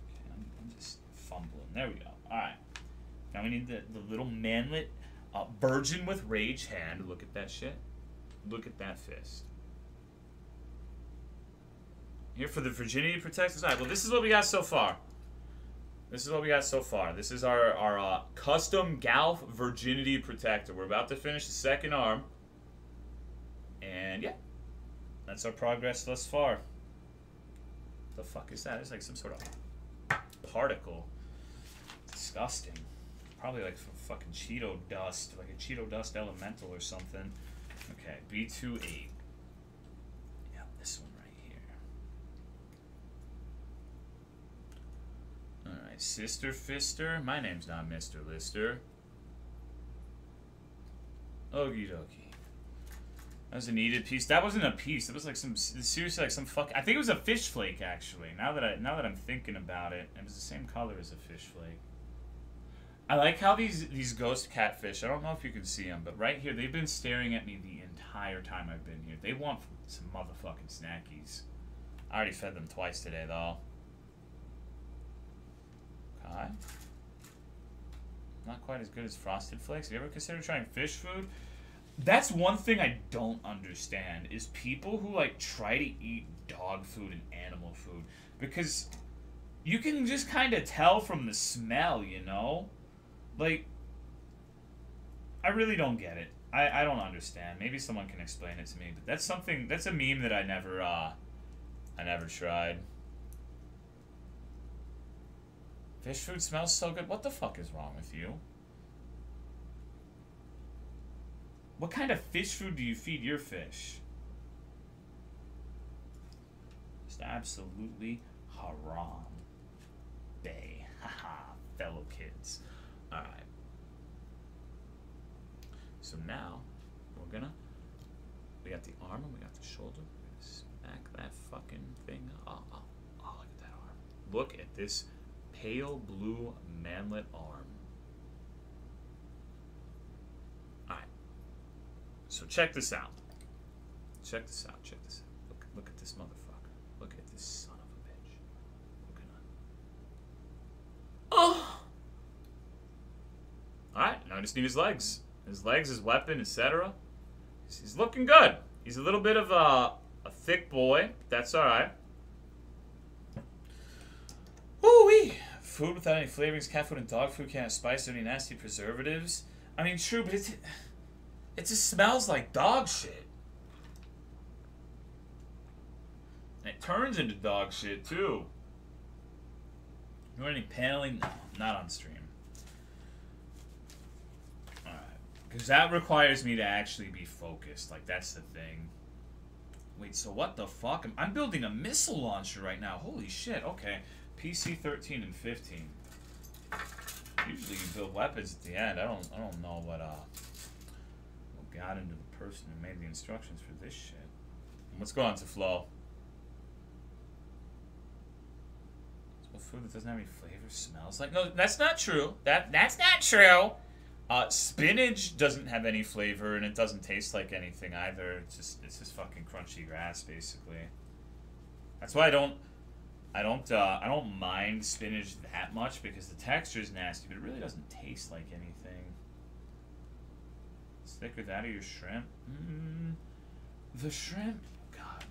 Okay, I'm, I'm just fumbling. There we go. Alright. Now we need the, the little manlet uh, virgin with rage hand. Look at that shit. Look at that fist. Here for the virginity protectors. Alright, well this is what we got so far. This is what we got so far. This is our, our uh, custom Gouf virginity protector. We're about to finish the second arm. And yeah, that's our progress thus far. The fuck is that? It's like some sort of particle. Disgusting. Probably like some fucking Cheeto dust, like a Cheeto dust elemental or something. Okay, B28. Yeah, this one right here. Alright, Sister Fister. My name's not Mr. Lister. Okie dokie. That was a needed piece. That wasn't a piece. That was like some seriously like some fuck. I think it was a fish flake actually. Now that I now that I'm thinking about it, it was the same color as a fish flake. I like how these these ghost catfish. I don't know if you can see them, but right here they've been staring at me the entire time I've been here. They want some motherfucking snackies. I already fed them twice today though. Okay. Not quite as good as frosted flakes. Have you ever considered trying fish food? That's one thing I don't understand is people who like try to eat dog food and animal food because you can just kind of tell from the smell, you know? Like I really don't get it. I, I don't understand. Maybe someone can explain it to me, but that's something that's a meme that I never uh I never tried. Fish food smells so good. What the fuck is wrong with you? What kind of fish food do you feed your fish? Just absolutely haram. Bay. Haha, fellow kids. Alright. So now, we're gonna... We got the arm and we got the shoulder. We're gonna smack that fucking thing. Oh, oh, oh, look at that arm. Look at this pale blue manlet arm. All right. So check this out. Check this out. Check this out. Look, look at this motherfucker. Look at this son of a bitch. Look at him. Oh. All right. Now I just need his legs. His legs, his weapon, etc. He's looking good. He's a little bit of a, a thick boy. That's all right. Woo-wee. Food without any flavorings, cat food and dog food can't have spice or any nasty preservatives. I mean, true, but it's... It just smells like dog shit. And it turns into dog shit too. You want any paneling? No, not on stream. Alright. Because that requires me to actually be focused. Like, that's the thing. Wait, so what the fuck? I'm building a missile launcher right now. Holy shit. Okay. PC 13 and 15. Usually you build weapons at the end. I don't I don't know what uh what got into the person who made the instructions for this shit. Let's go on to flow. So food that doesn't have any flavor smells like no, that's not true. That that's not true. Uh, spinach doesn't have any flavor and it doesn't taste like anything either. It's just it's just fucking crunchy grass basically. That's why I don't I don't uh, I don't mind spinach that much because the texture is nasty, but it really doesn't taste like anything. Stick with that your shrimp. Mm, the shrimp. God.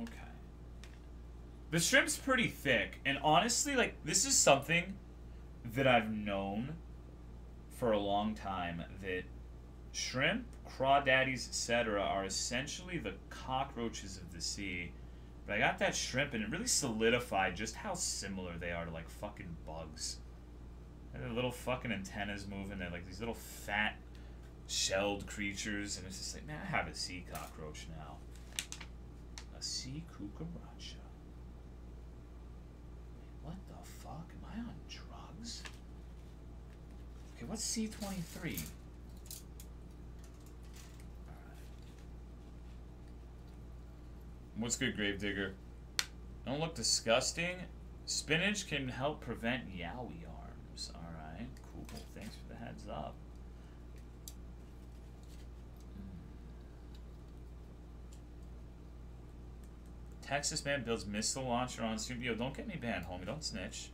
Okay. The shrimp's pretty thick, and honestly, like this is something that I've known for a long time that shrimp, crawdaddies, etc., are essentially the cockroaches of the sea. But I got that shrimp, and it really solidified just how similar they are to like fucking bugs. And their little fucking antennas moving. They're like these little fat shelled creatures, and it's just like, man, I have a sea cockroach now. A sea cucaracha. What the fuck? Am I on drugs? Okay, what's C23? Uh, what's good, Gravedigger? Don't look disgusting. Spinach can help prevent yaoi arms. Alright, cool. Thanks for the heads up. Hmm. Texas man builds missile launcher on. Yo, don't get me banned, homie. Don't snitch.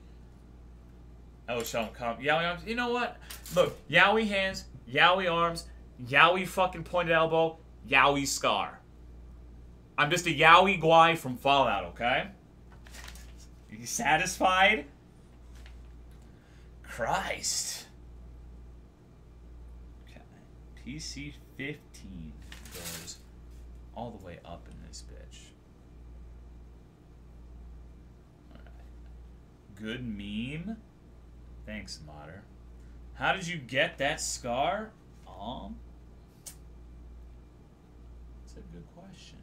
Oh, Sean Cobb. Yaoi arms. You know what? Look, Yaoi hands, Yaoi arms, Yaoi fucking pointed elbow, Yaoi scar. I'm just a Yaoi guy from Fallout, okay? Are You satisfied? Christ. Okay. PC 15 goes all the way up in this bitch. Alright. Good meme. Thanks, Modder. How did you get that scar? Um, that's a good question.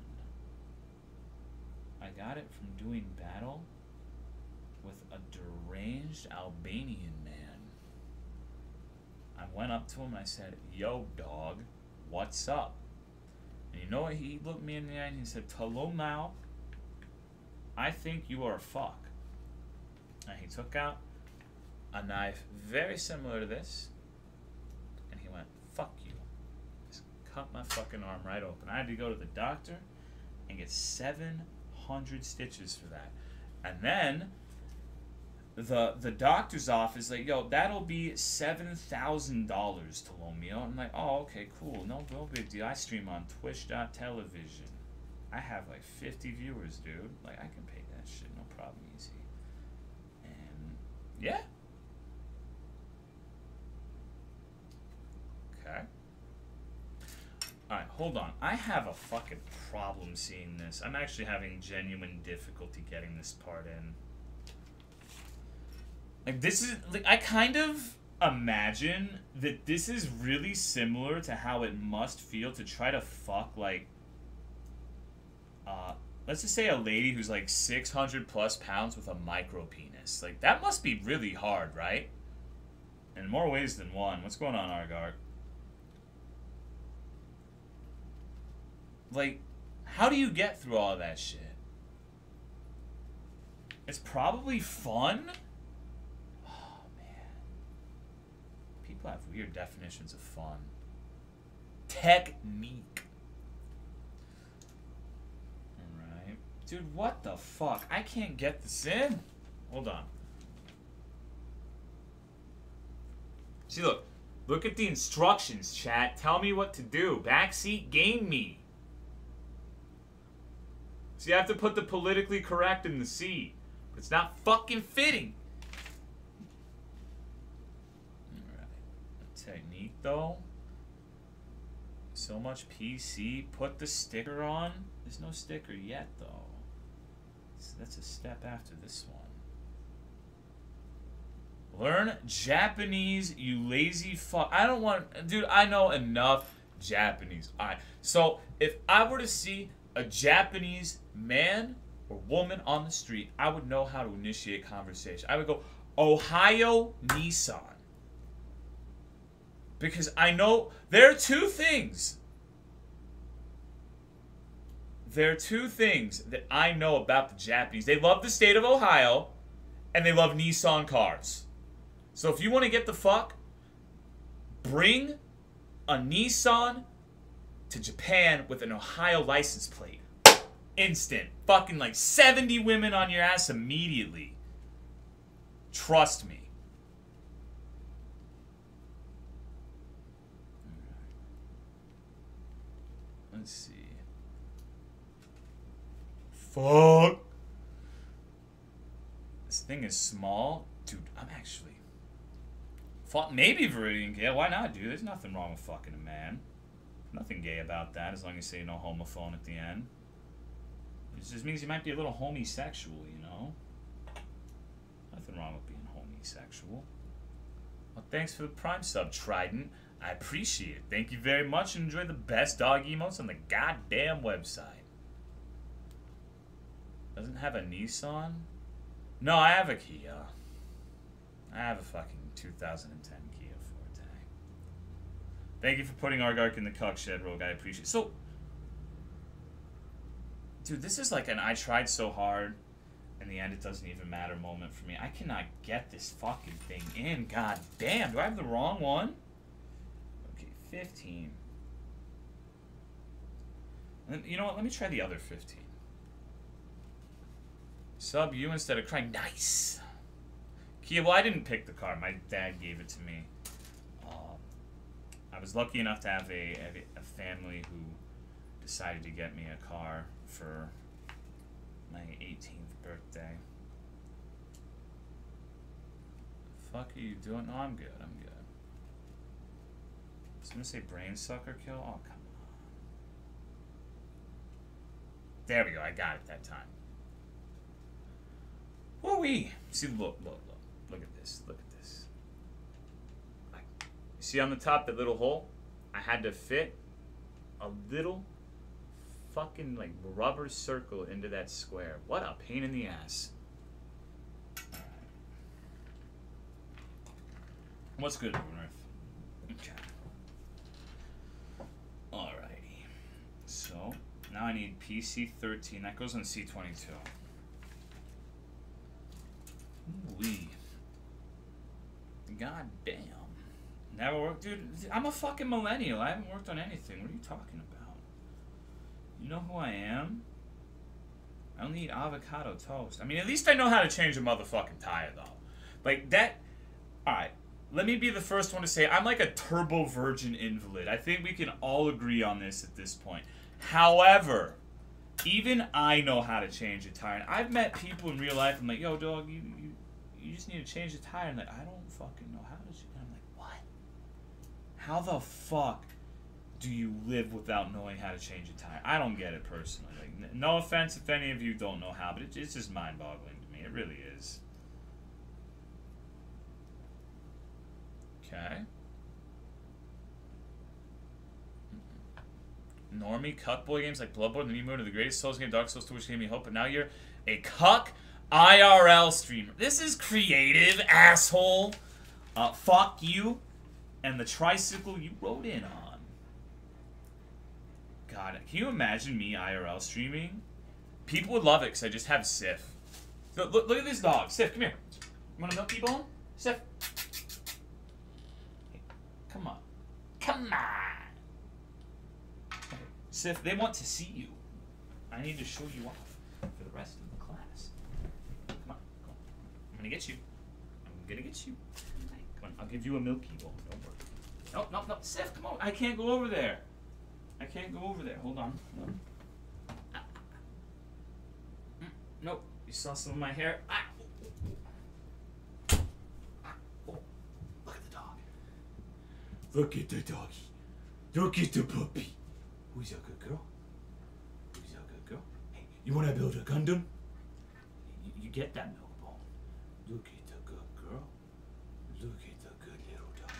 I got it from doing battle with a deranged Albanian man. I went up to him and I said, Yo, dog, what's up? And you know what? He looked me in the eye and he said, Tolomeo, I think you are a fuck. And he took out a knife very similar to this, and he went, fuck you. Just cut my fucking arm right open. I had to go to the doctor and get 700 stitches for that. And then the the doctor's office like, yo, that'll be seven thousand dollars Tolomeo. I'm like, oh, okay, cool, no, no big deal. I stream on Twitch.television. I have like 50 viewers, dude. Like, I can pay that shit, no problem, easy. And yeah. Okay. Alright, hold on. I have a fucking problem seeing this. I'm actually having genuine difficulty getting this part in. Like, this is. Like, I kind of imagine that this is really similar to how it must feel to try to fuck, like. Uh, let's just say a lady who's like 600 plus pounds with a micro penis. Like, that must be really hard, right? In more ways than one. What's going on, Argar? Like, how do you get through all that shit? It's probably fun. Oh, man. People have weird definitions of fun. Technique. Alright. Dude, what the fuck? I can't get this in. Hold on. See, look. Look at the instructions, chat. Tell me what to do. Backseat game me. So you have to put the politically correct in the C. But it's not fucking fitting. Alright. Technique, though. So much PC. Put the sticker on. There's no sticker yet, though. So that's a step after this one. Learn Japanese, you lazy fuck. I don't want... Dude, I know enough Japanese. Alright. So, if I were to see a Japanese man or woman on the street, I would know how to initiate conversation. I would go, Ohio Nissan. Because I know there are two things. There are two things that I know about the Japanese. They love the state of Ohio, and they love Nissan cars. So if you want to get the fuck, bring a Nissan to Japan with an Ohio license plate. Instant. Fucking like 70 women on your ass immediately. Trust me. Let's see. Fuck. This thing is small. Dude, I'm actually. Fuck, maybe Viridian Gale. Why not, dude? There's nothing wrong with fucking a man. Nothing gay about that, as long as you say no homophone at the end. It just means you might be a little homosexual, you know? Nothing wrong with being homosexual. Well, thanks for the prime sub, Trident. I appreciate it. Thank you very much and enjoy the best dog emotes on the goddamn website. Doesn't have a Nissan? No, I have a Kia. I have a fucking 2010 Kia Forte. Thank you for putting Argark in the cuck shed, Rogue. I appreciate it. So, dude, this is like an I tried so hard. In the end, it doesn't even matter moment for me. I cannot get this fucking thing in. God damn. Do I have the wrong one? Okay, 15. And you know what? Let me try the other 15. Sub you instead of crying. Nice. Kia, well, I didn't pick the car. My dad gave it to me. Um, I was lucky enough to have a, a, a family who decided to get me a car for my 18th birthday. Fuck are you doing? No, I'm good. I'm good. I was gonna say brain sucker kill. Oh come on. There we go. I got it that time. Woo wee. See, look, look, look, look at this. Look at this. Like, see on the top that little hole? I had to fit a little fucking like rubber circle into that square. What a pain in the ass. What's good, Moonrith? Okay. Alrighty. So, now I need PC 13. That goes on C22. Ooh-wee. God damn. Never worked. Dude, I'm a fucking millennial. I haven't worked on anything. What are you talking about? You know who I am? I only eat avocado toast. I mean, at least I know how to change a motherfucking tire, though. Like, that... Alright. Let me be the first one to say I'm like a turbo virgin invalid. I think we can all agree on this at this point. However, even I know how to change a tire. And I've met people in real life. I'm like, yo, dog, you, you, you just need to change the tire. And like, I don't fucking know how to. And I'm like, what? How the fuck do you live without knowing how to change a tire? I don't get it personally. Like, no offense if any of you don't know how, but it, it's just mind-boggling to me. It really is. Okay. Normie cuckboy games like Bloodborne, the new mode of the greatest Souls game, Dark Souls 2, which gave me hope, but now you're a cuck IRL streamer. This is creative, asshole. Uh, fuck you. And the tricycle you rode in on. God, can you imagine me IRL streaming? People would love it because I just have Sif. Look, look, look at this dog. Sif, come here. You want a milky bone? Sif. Hey, come on. Come on. Sif, they want to see you. I need to show you off for the rest of the class. Come on, come on. I'm gonna get you. I'm gonna get you. Oh come on, I'll give you a milky bone. Don't worry. No, no, no, Sif, come on. I can't go over there. I can't go over there. Hold on. Hold on. Ah. Mm, Nope. You saw some of my hair. Ah. Ah. Oh. Look at the dog. Look at the doggy. Look at the puppy. Who's your good girl? Who's your good girl? Hey, you want to build a Gundam? You, you get that milk bone. Look at the good girl. Look at the good little doggy.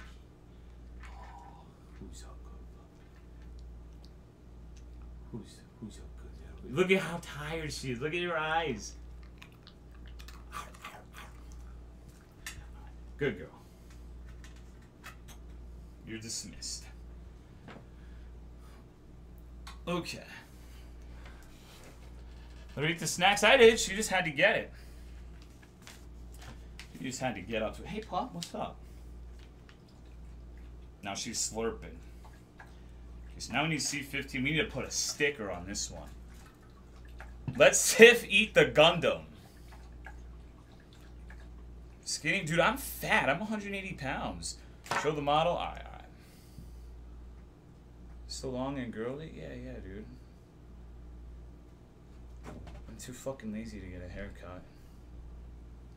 Oh, who's your good puppy? Who's who's your good? Look at how tired she is. Look at your eyes. Good girl. You're dismissed. Okay. Let her eat the snacks. I did. She just had to get it. She just had to get up to it. Hey, Pop, what's up? Now she's slurping. So now we need C15. We need to put a sticker on this one. Let's Sif eat the Gundam. Skinny, dude, I'm fat. I'm 180 pounds. Show the model. All right, all right. So long and girly? Yeah, yeah, dude. I'm too fucking lazy to get a haircut.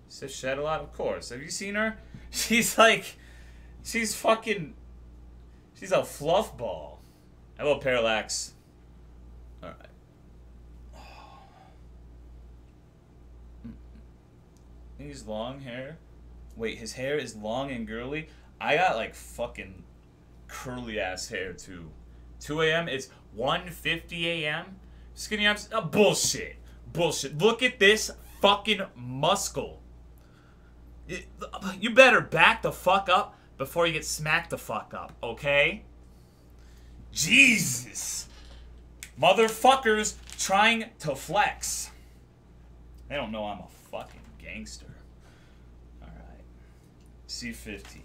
Sif shed a lot? Of course. Have you seen her? She's like, she's fucking, she's a fluff ball. Hello, Parallax. Alright. He's long hair. Wait, his hair is long and girly? I got like fucking curly ass hair too. 2 a.m. It's 1.50 a.m. Skinny abs. Oh, bullshit. Bullshit. Look at this fucking muscle. You better back the fuck up before you get smacked the fuck up, okay? Jesus. Motherfuckers trying to flex. They don't know I'm a fucking gangster. Alright. C15.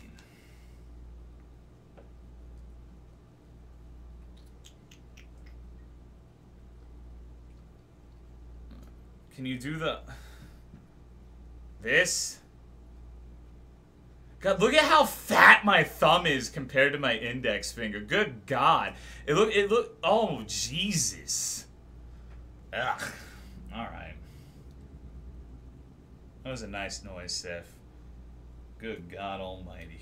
Can you do the... This? God, look at how fat my thumb is compared to my index finger. Good God. It look, it look, oh, Jesus. Ugh. Alright. That was a nice noise, Seth. Good God almighty.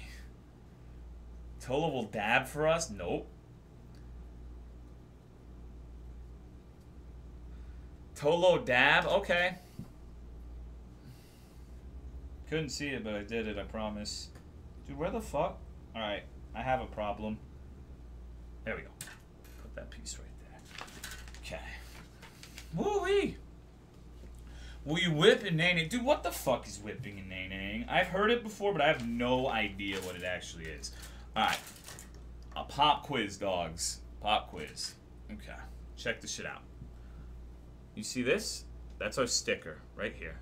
Tolo will dab for us? Nope. Tolo dab? Okay. Couldn't see it, but I did it, I promise. Dude, where the fuck? Alright, I have a problem. There we go. Put that piece right there. Okay. Woo-wee! Will you whip and nay Dude, what the fuck is whipping and nay I've heard it before, but I have no idea what it actually is. Alright. A pop quiz, dogs. Pop quiz. Okay. Check this shit out. You see this? That's our sticker right here.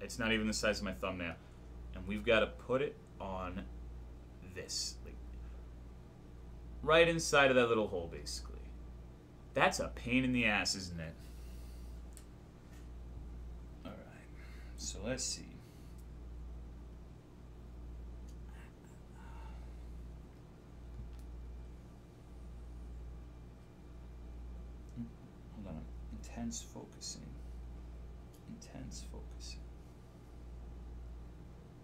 It's not even the size of my thumbnail. And we've got to put it on this. Like, right inside of that little hole, basically. That's a pain in the ass, isn't it? Alright. So let's see. Hold on. Intense focusing. Intense focusing.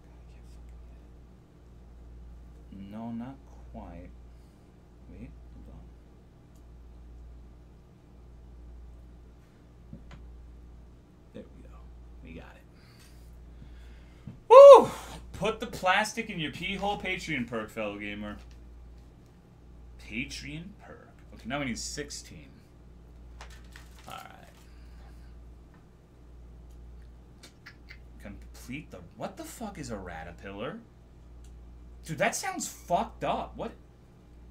God, I can't fucking get it. No, not quite. Wait, hold on. There we go. We got it. Woo! Put the plastic in your pee hole Patreon perk, fellow gamer. Patreon perk. Okay, now we need 16. Alright. Complete the... What the fuck is a ratapillar? Dude, that sounds fucked up. What...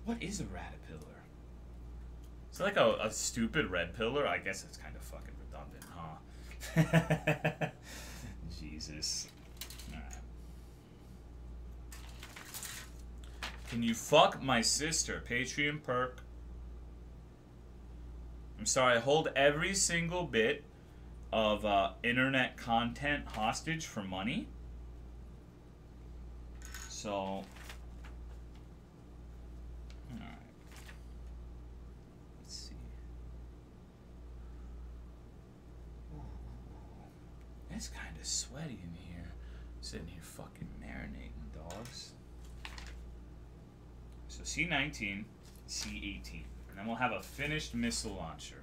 What is a ratapillar? Is it like a, a stupid red pillar? I guess it's kind of fucking redundant, huh? Jesus. Can you fuck my sister? Patreon perk. I'm sorry, I hold every single bit of uh, internet content hostage for money. So, alright. Let's see. It's kind of sweaty in here. Sitting here fucking marinating, dogs. So C19, C18. And then we'll have a finished missile launcher.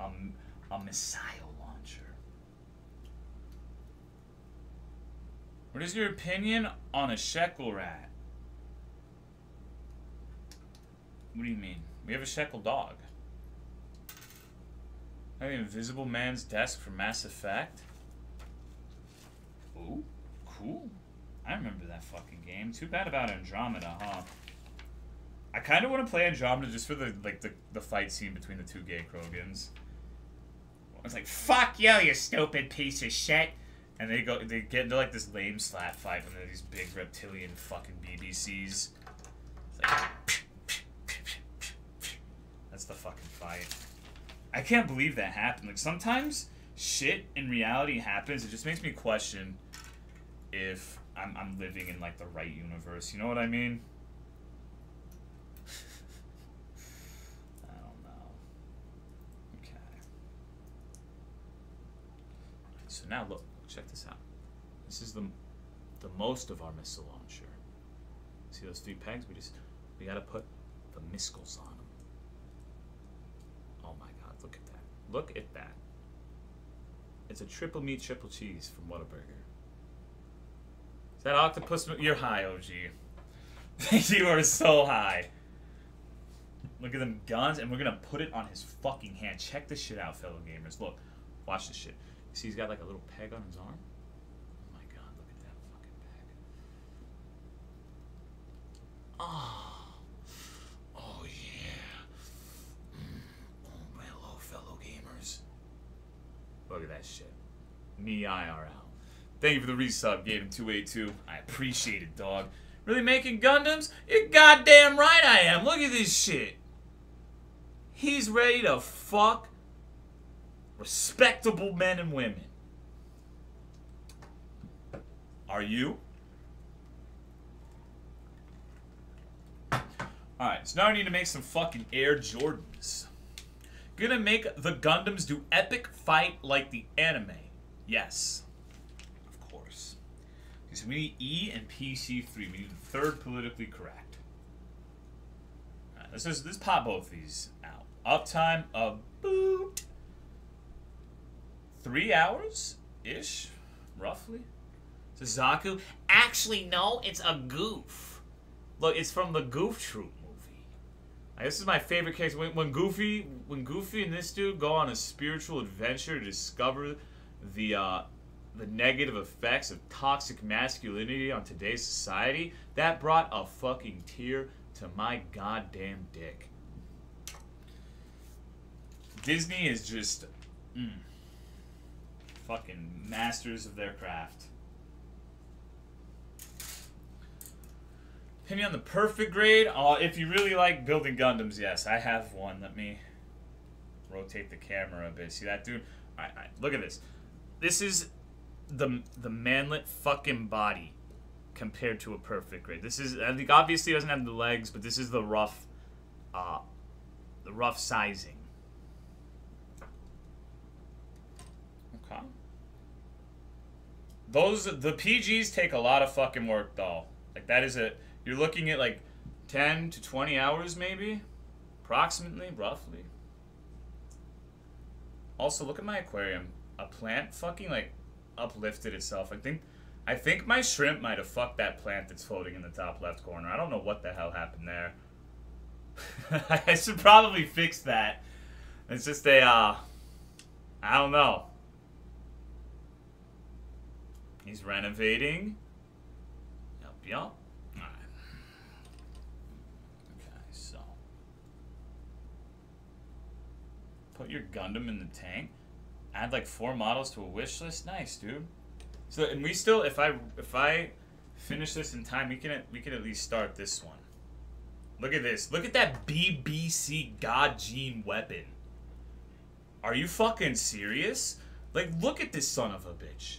Um, a missile launcher. What is your opinion on a shekel rat? What do you mean? We have a shekel dog. I have Invisible Man's Desk for Mass Effect. Ooh, cool. I remember that fucking game. Too bad about Andromeda, huh? I kind of want to play Andromeda just for the like the, the fight scene between the two gay Krogans. I was like fuck you, you stupid piece of shit, and they go they get into like this lame slap fight when they're these big reptilian fucking BBCs. Like, that's the fucking fight. I can't believe that happened. Like sometimes shit in reality happens. It just makes me question if I'm I'm living in like the right universe. You know what I mean? I don't know. Okay. So now look, check this out. This is the the most of our missile launcher. See those three pegs? We just we gotta put the missiles on them. Oh my god, look at that. Look at that. It's a triple meat, triple cheese from Whataburger. Is that octopus? You're high, OG. you are so high. Look at them guns, and we're gonna put it on his fucking hand. Check this shit out, fellow gamers. Look, watch this shit. See, he's got like a little peg on his arm. Oh my god, look at that fucking peg. Oh, oh yeah. Mm. Oh, my hello, fellow gamers. Look at that shit. Me IRL. Thank you for the resub, Gaben282. I appreciate it, dog. Really making Gundams? You're goddamn right I am. Look at this shit. He's ready to fuck respectable men and women. Are you? Alright, so now I need to make some fucking Air Jordans. Gonna make the Gundams do epic fight like the anime. Yes. Of course. So we need E and PC3. We need the third politically correct. Alright, let's just let's pop both these out. Uptime of boot. Three hours ish, roughly. To Zaku. Actually, no, it's a Gouf. Look, it's from the Goof Troop movie. This is my favorite case. When, when Goofy, when Goofy and this dude go on a spiritual adventure to discover the uh, the negative effects of toxic masculinity on today's society, that brought a fucking tear to my goddamn dick. Disney is just mm, fucking masters of their craft. Opinion on the perfect grade? Uh, if you really like building Gundams, yes, I have one. Let me rotate the camera a bit. See that dude? Alright, alright, look at this. This is the the manlet fucking body compared to a perfect grade. This is I think obviously doesn't have the legs, but this is the rough uh the rough sizing. Okay. Those the PGs take a lot of fucking work though. Like that is a you're looking at like 10 to 20 hours maybe, approximately, roughly. Also, look at my aquarium. A plant fucking like uplifted itself. I think I think my shrimp might have fucked that plant that's floating in the top left corner. I don't know what the hell happened there. I should probably fix that. It's just a uh I don't know. He's renovating. Yup, yup. Okay, so. Put your Gundam in the tank. Add like four models to a wish list. Nice, dude. So and we still, if I if I finish this in time, we can we can at least start this one. Look at this. Look at that BBC God Gene weapon. Are you fucking serious? Like, look at this son of a bitch.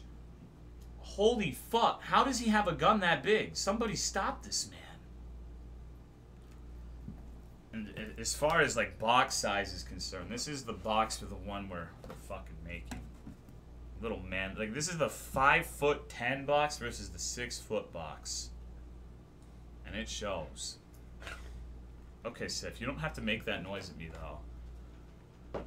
Holy fuck. How does he have a gun that big? Somebody stop this man. And as far as like box size is concerned, this is the box for the one we're, fucking making. Little man, like this is the five foot ten box versus the six foot box, and it shows. Okay, Sif, you don't have to make that noise at me though.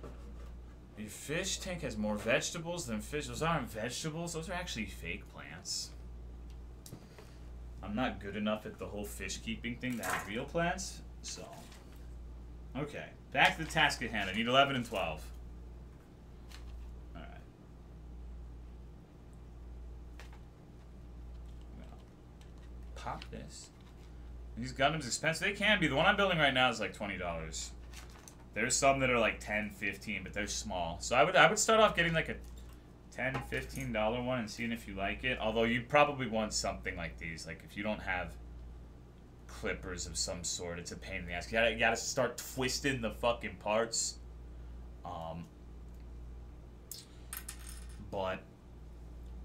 Your fish tank has more vegetables than fish. Those aren't vegetables. Those are actually fake plants. I'm not good enough at the whole fish keeping thing to have real plants, so. Okay, back to the task at hand. I need 11 and 12. Alright. Pop this. These Gundams expensive? They can be. The one I'm building right now is like $20. There's some that are like 10 15 but they're small. So I would I would start off getting like a 10 $15 one and seeing if you like it. Although you probably want something like these. Like if you don't have clippers of some sort. It's a pain in the ass. You gotta, you gotta start twisting the fucking parts. Um, but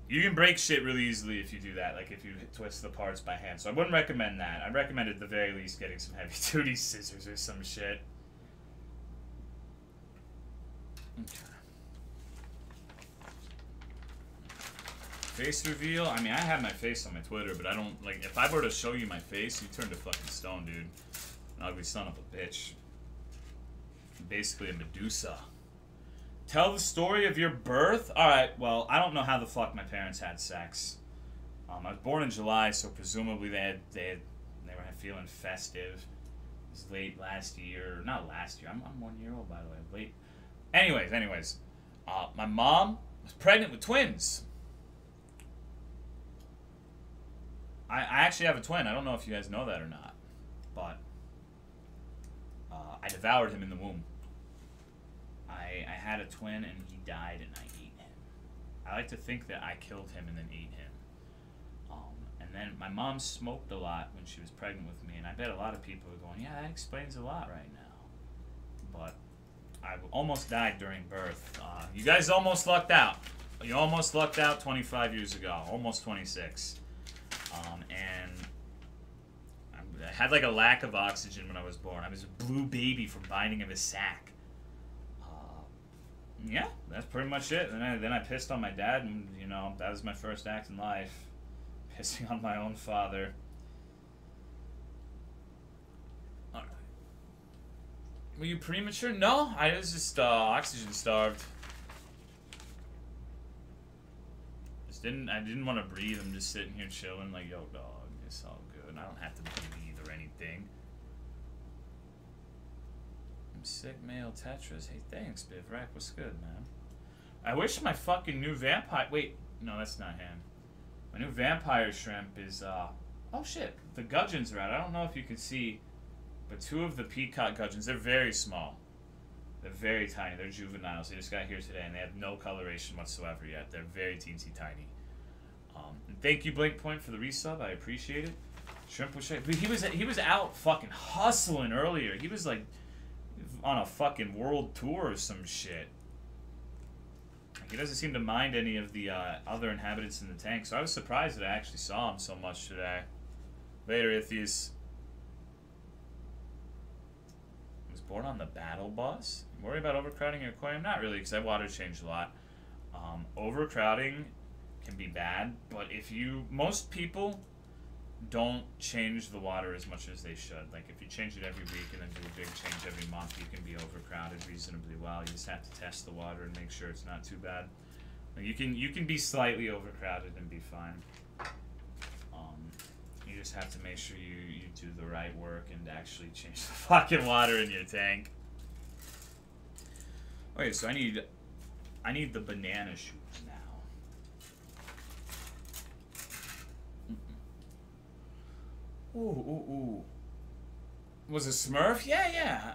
you can break shit really easily if you do that. Like if you twist the parts by hand. So I wouldn't recommend that. I'd recommend at the very least getting some heavy duty scissors or some shit. Okay. Face reveal? I mean, I have my face on my Twitter, but I don't, like, if I were to show you my face, you turn to fucking stone, dude. An ugly son of a bitch. Basically a Medusa. Tell the story of your birth? Alright, well, I don't know how the fuck my parents had sex. Um, I was born in July, so presumably they had, they had, they were feeling festive. It was late last year, not last year, I'm, I'm one year old, by the way, late. Anyways, anyways, uh, my mom was pregnant with twins. I, I actually have a twin. I don't know if you guys know that or not, but uh, I devoured him in the womb. I I had a twin and he died and I ate him. I like to think that I killed him and then ate him. Um, and then my mom smoked a lot when she was pregnant with me, and I bet a lot of people are going, yeah, that explains a lot right now. But I almost died during birth. Uh, you guys almost lucked out. You almost lucked out 25 years ago, almost 26. Um, and I had like a lack of oxygen when I was born. I was a blue baby from binding of a sack. Uh, yeah, that's pretty much it. Then I, then I pissed on my dad, and you know that was my first act in life, pissing on my own father. All right. Were you premature? No, I was just uh, oxygen starved. Just didn't. I didn't want to breathe. I'm just sitting here chilling, like, yo, dog, it's all good. I don't have to breathe or anything. I'm sick, male Tetris. Hey, thanks, Bivrak. What's good, man? I wish my fucking new vampire. Wait, no, that's not him. My new vampire shrimp is. uh... Oh shit, the gudgeons are out. I don't know if you can see, but two of the peacock gudgeons, they're very small. They're very tiny. They're juveniles. They just got here today, and they have no coloration whatsoever yet. They're very teensy tiny. Um, thank you, Blake Point, for the resub. I appreciate it. Shrimp was but he was he was out fucking hustling earlier. He was like on a fucking world tour or some shit. He doesn't seem to mind any of the uh, other inhabitants in the tank, so I was surprised that I actually saw him so much today. Later, Ithies. was born on the battle bus. Worry about overcrowding your aquarium? Not really, because I water change a lot. Um, overcrowding can be bad, but if you most people don't change the water as much as they should. Like if you change it every week and then do a big change every month, you can be overcrowded reasonably well. You just have to test the water and make sure it's not too bad. You can you can be slightly overcrowded and be fine. Just have to make sure you, you do the right work and actually change the fucking water in your tank. Okay, so I need I need the banana shoes now. Ooh, ooh, ooh. Was it Smurf? Yeah, yeah.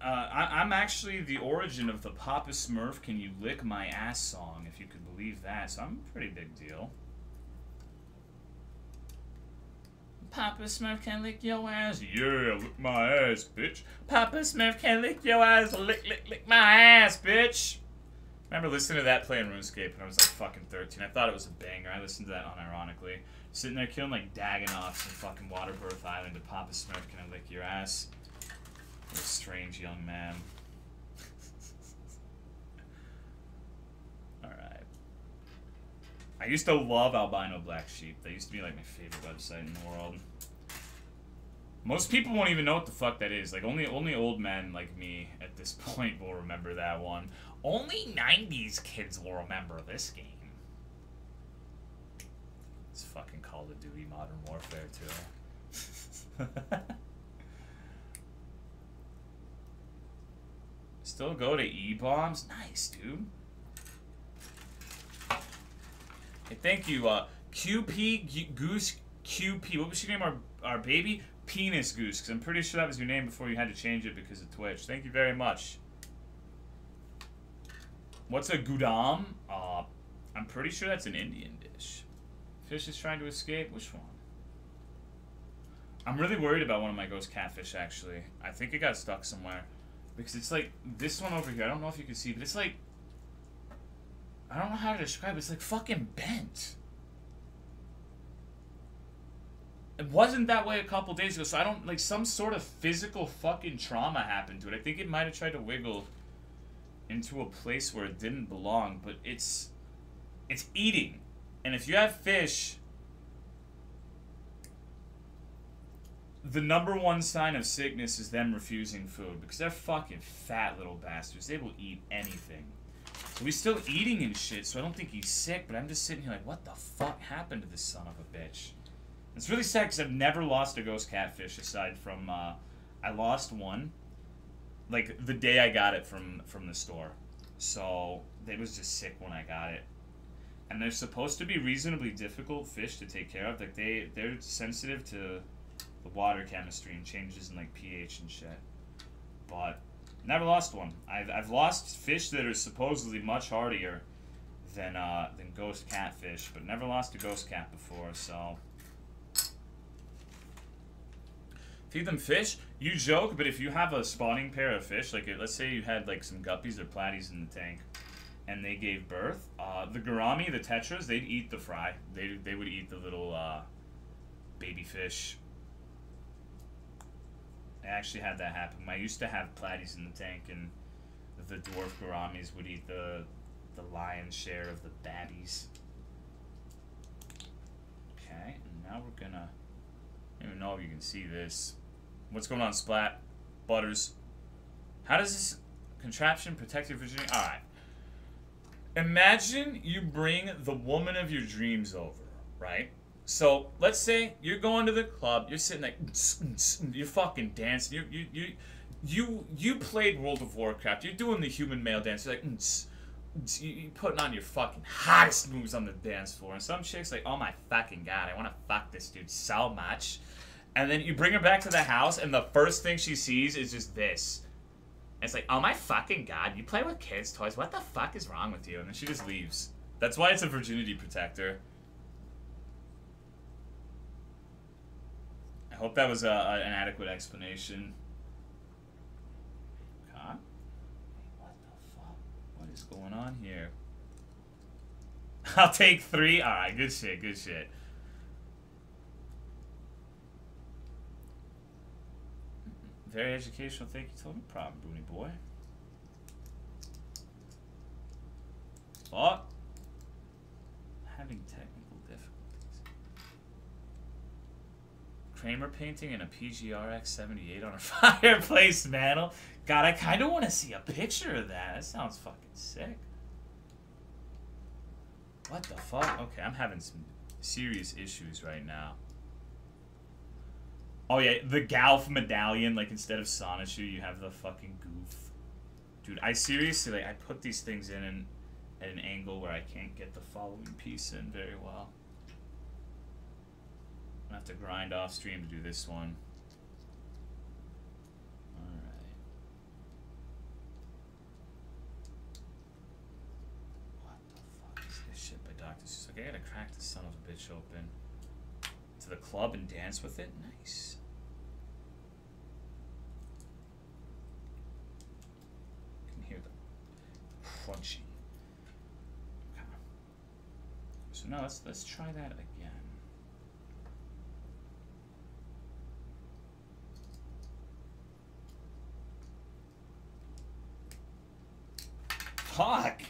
Uh, I, am actually the origin of the Papa Smurf Can You Lick My Ass song, if you could believe that, so I'm a pretty big deal. Papa Smurf can lick your ass. Yeah, lick my ass, bitch. Papa Smurf can lick your ass. Lick, lick, lick my ass, bitch. remember listening to that playing RuneScape when I was like fucking 13. I thought it was a banger. I listened to that unironically. Sitting there killing like Dagannoths in fucking Waterbirth Island to Papa Smurf, can I lick your ass? What a strange young man. Alright. I used to love Albino Black Sheep. They used to be like my favorite website in the world. Most people won't even know what the fuck that is. Like only only old men like me at this point will remember that one. Only 90s kids will remember this game. It's fucking Call of Duty Modern Warfare too. Still go to eBaum's? Nice, dude. Hey, thank you, uh, QP Goose QP. What was your name? Our our baby penis goose. Because I'm pretty sure that was your name before you had to change it because of Twitch. Thank you very much. What's a gudam? Uh, I'm pretty sure that's an Indian dish. Fish is trying to escape? Which one? I'm really worried about one of my ghost catfish, actually. I think it got stuck somewhere. Because it's like, this one over here, I don't know if you can see, but it's like, I don't know how to describe it. It's like fucking bent. It wasn't that way a couple days ago, so I don't, like, some sort of physical fucking trauma happened to it. I think it might have tried to wiggle into a place where it didn't belong, but it's, it's eating. And if you have fish, the number one sign of sickness is them refusing food because they're fucking fat little bastards. They will eat anything. So he's still eating and shit, so I don't think he's sick, but I'm just sitting here like, what the fuck happened to this son of a bitch? It's really sad because I've never lost a ghost catfish aside from, uh, I lost one, like, the day I got it from, from the store. So, it was just sick when I got it and they're supposed to be reasonably difficult fish to take care of. Like they they're sensitive to the water chemistry and changes in like pH and shit. But never lost one. I've I've lost fish that are supposedly much hardier than uh, than ghost catfish, but never lost a ghost cat before, so. Feed them fish? You joke, but if you have a spawning pair of fish, like let's say you had like some guppies or platies in the tank, and they gave birth, uh, the gourami, the tetras, they'd eat the fry. They they would eat the little uh, baby fish. I actually had that happen. I used to have platies in the tank, and the dwarf gouramis would eat the the lion's share of the babbies. Okay, and now we're gonna. I don't even know if you can see this. What's going on, Splat? Butters. How does this contraption protect your virginity? Alright. Imagine you bring the woman of your dreams over, right? So let's say you're going to the club, you're sitting like, you're fucking dancing, you you you you you played World of Warcraft, you're doing the human male dance, you're like, mm, mm, you putting on your fucking hottest moves on the dance floor, and some chick's like, oh my fucking god, I want to fuck this dude so much. And then you bring her back to the house, and the first thing she sees is just this. It's like, oh my fucking god, you play with kids' toys. What the fuck is wrong with you? And then she just leaves. That's why it's a virginity protector. Hope that was a, a, an adequate explanation. What the fuck? What is going on here? I'll take three. Alright, good shit, good shit. Very educational. Thank you, Tony. Problem, Booney boy. But having technical difficulties. Kramer painting and a PGRX 78 on a fireplace mantle. God, I kind of want to see a picture of that. That sounds fucking sick. What the fuck? Okay, I'm having some serious issues right now. Oh yeah, the Gouf medallion, like instead of Sonichu, you have the fucking Gouf. Dude, I seriously, like, I put these things in an, at an angle where I can't get the following piece in very well. I'm gonna have to grind off stream to do this one. Alright. What the fuck is this shit by. Seuss? Okay, I gotta crack the son of a bitch open. To the club and dance with it? Nice. Can hear the crunchy. Okay. So now let's let's try that again. Fuck!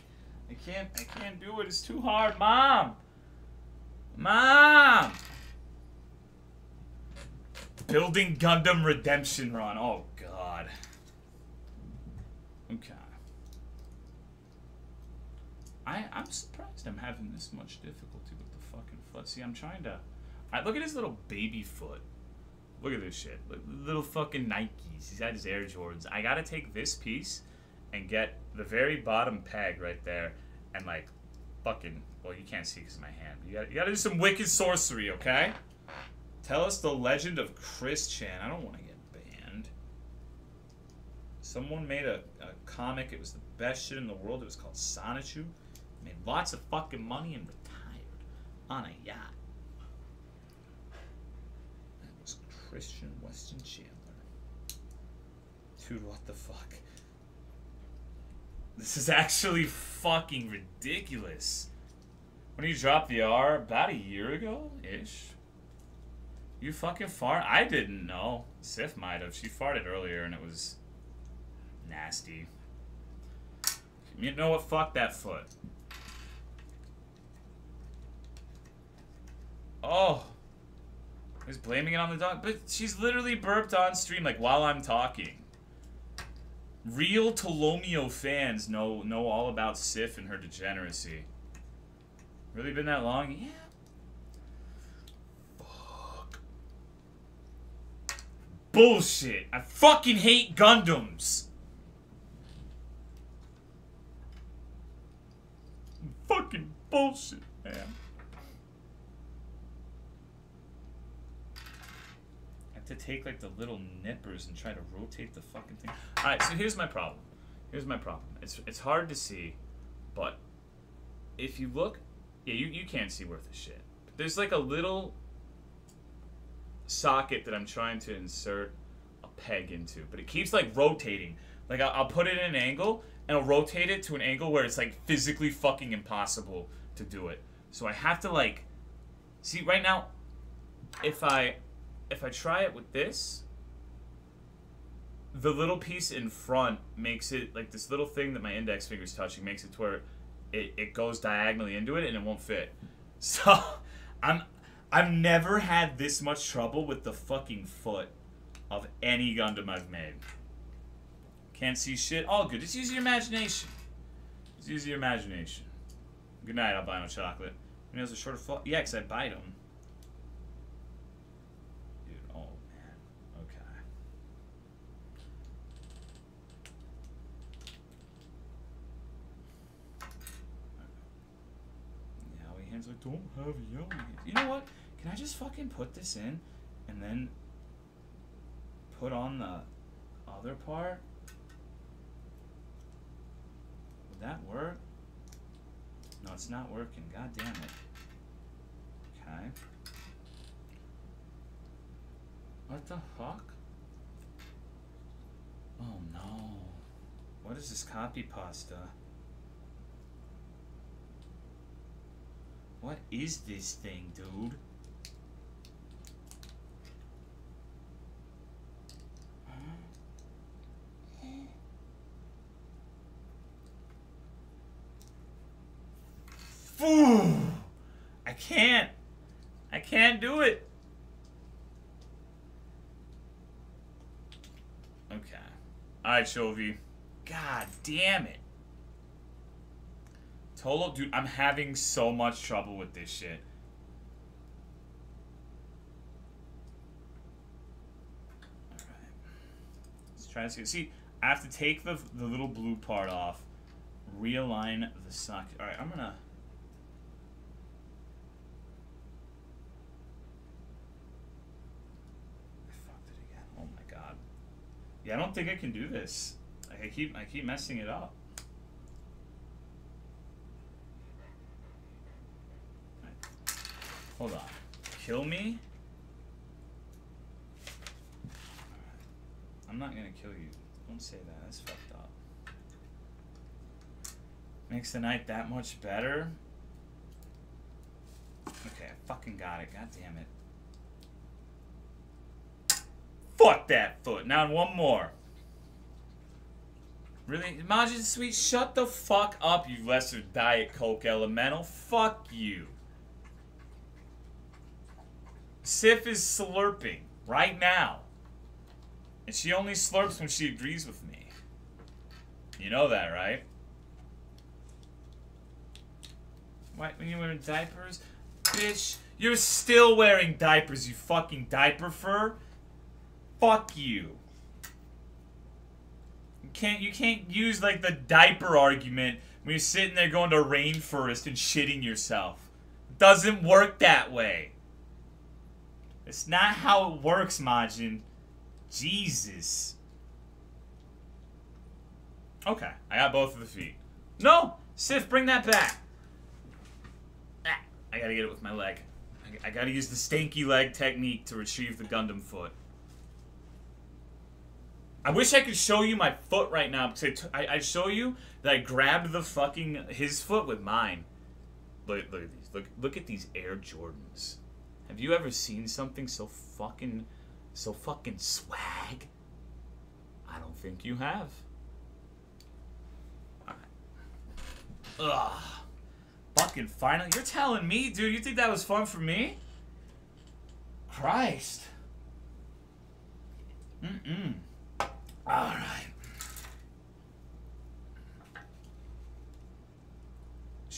I can't I can't do it. It's too hard, Mom. Mom. Building Gundam Redemption Run. Oh God. Okay. I, I'm surprised I'm having this much difficulty with the fucking foot. See, I'm trying to... I, look at his little baby foot. Look at this shit. Look, little fucking Nikes. He's got his Air Jordans. I gotta take this piece and get the very bottom peg right there and, like, fucking... Well, you can't see because of my hand. You gotta, you gotta do some wicked sorcery, okay? Tell us the legend of Chris Chan. I don't want to get banned. Someone made a, a comic. It was the best shit in the world. It was called Sonichu made lots of fucking money and retired on a yacht. That was Christian Weston Chandler. Dude, what the fuck? This is actually fucking ridiculous. When you dropped the R about a year ago ish. You fucking fart? I didn't know. Sif might have. She farted earlier and it was nasty. You know what? Fuck that foot. Oh. He's blaming it on the dog. But she's literally burped on stream, like, while I'm talking. Real Tolomeo fans know know all about Sif and her degeneracy. Really been that long? Yeah. Fuck. Bullshit. I fucking hate Gundams. Fucking bullshit, man. To take like the little nippers and try to rotate the fucking thing. All right, so here's my problem. Here's my problem. It's it's hard to see, but if you look, yeah, you, you can't see worth a shit. There's like a little socket that I'm trying to insert a peg into, but it keeps like rotating. Like I'll, I'll put it in an angle and I'll rotate it to an angle where it's like physically fucking impossible to do it. So I have to like, see right now, if I, if I try it with this, the little piece in front makes it like this little thing that my index finger is touching makes it to where it, it goes diagonally into it and it won't fit. So I'm I've never had this much trouble with the fucking foot of any Gundam I've made. Can't see shit. All good. Just use your imagination. Just use your imagination. Good night, albino chocolate. He has a shorter foot. Yeah, because I bite him. Dude, oh man. Okay. Hands like, don't have yaoi. You know what? Can I just fucking put this in and then put on the other part? Would that work? No, it's not working. God damn it. Okay. What the fuck? Oh no. What is this copy pasta? What is this thing, dude? I can't. I can't do it. Okay. Alright, Chovy. God damn it. Tolo, dude, I'm having so much trouble with this shit. Alright. Let's try to see. See, I have to take the, the little blue part off, realign the socket. Alright, I'm gonna... I fucked it again. Oh my god. Yeah, I don't think I can do this. I keep I keep messing it up. Hold on. Kill me? I'm not gonna kill you. Don't say that. That's fucked up. Makes the night that much better. Okay, I fucking got it. God damn it. Fuck that foot. Now one more. Really? Majin Sweet, shut the fuck up, you lesser Diet Coke Elemental. Fuck you. Sif is slurping right now. And she only slurps when she agrees with me. You know that, right? Why, when you're wearing diapers? Bitch, you're still wearing diapers, you fucking diaper fur. Fuck you. You can't you can't use like the diaper argument when you're sitting there going to rainforest and shitting yourself. Doesn't work that way. It's not how it works, Majin. Jesus. Okay, I got both of the feet. No! Sif, bring that back. Ah, I gotta get it with my leg. I, I gotta use the stanky leg technique to retrieve the Gundam foot. I wish I could show you my foot right now. Because I, I show you that I grabbed the fucking his foot with mine. Look, look at these. Look, look at these Air Jordans. Have you ever seen something so fucking, so fucking swag? I don't think you have. Ugh. Fucking finally. You're telling me, dude. You think that was fun for me? Christ. Mm-mm. All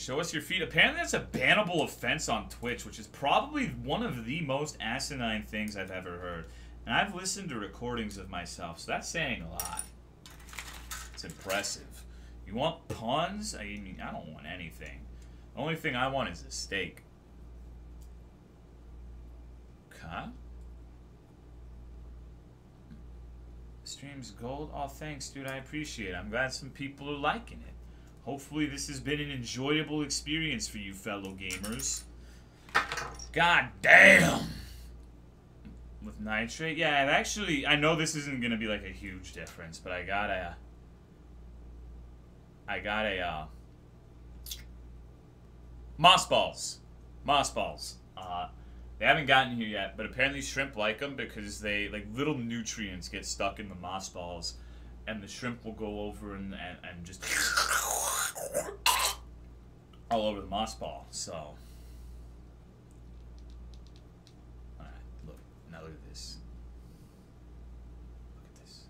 Show us your feet. Apparently that's a bannable offense on Twitch, which is probably one of the most asinine things I've ever heard. And I've listened to recordings of myself, so that's saying a lot. It's impressive. You want puns? I mean, I don't want anything. The only thing I want is a steak. Okay. Streams gold. Oh, thanks, dude. I appreciate it. I'm glad some people are liking it. Hopefully this has been an enjoyable experience for you fellow gamers. God damn! With nitrate? Yeah, I've actually... I know this isn't going to be like a huge difference, but I got a... I got a, uh... Moss balls. Moss balls. Uh, they haven't gotten here yet, but apparently shrimp like them because they, like, little nutrients get stuck in the moss balls, and the shrimp will go over and, and, and just all over the moss ball, so. Alright, look, now look at this. Look at this.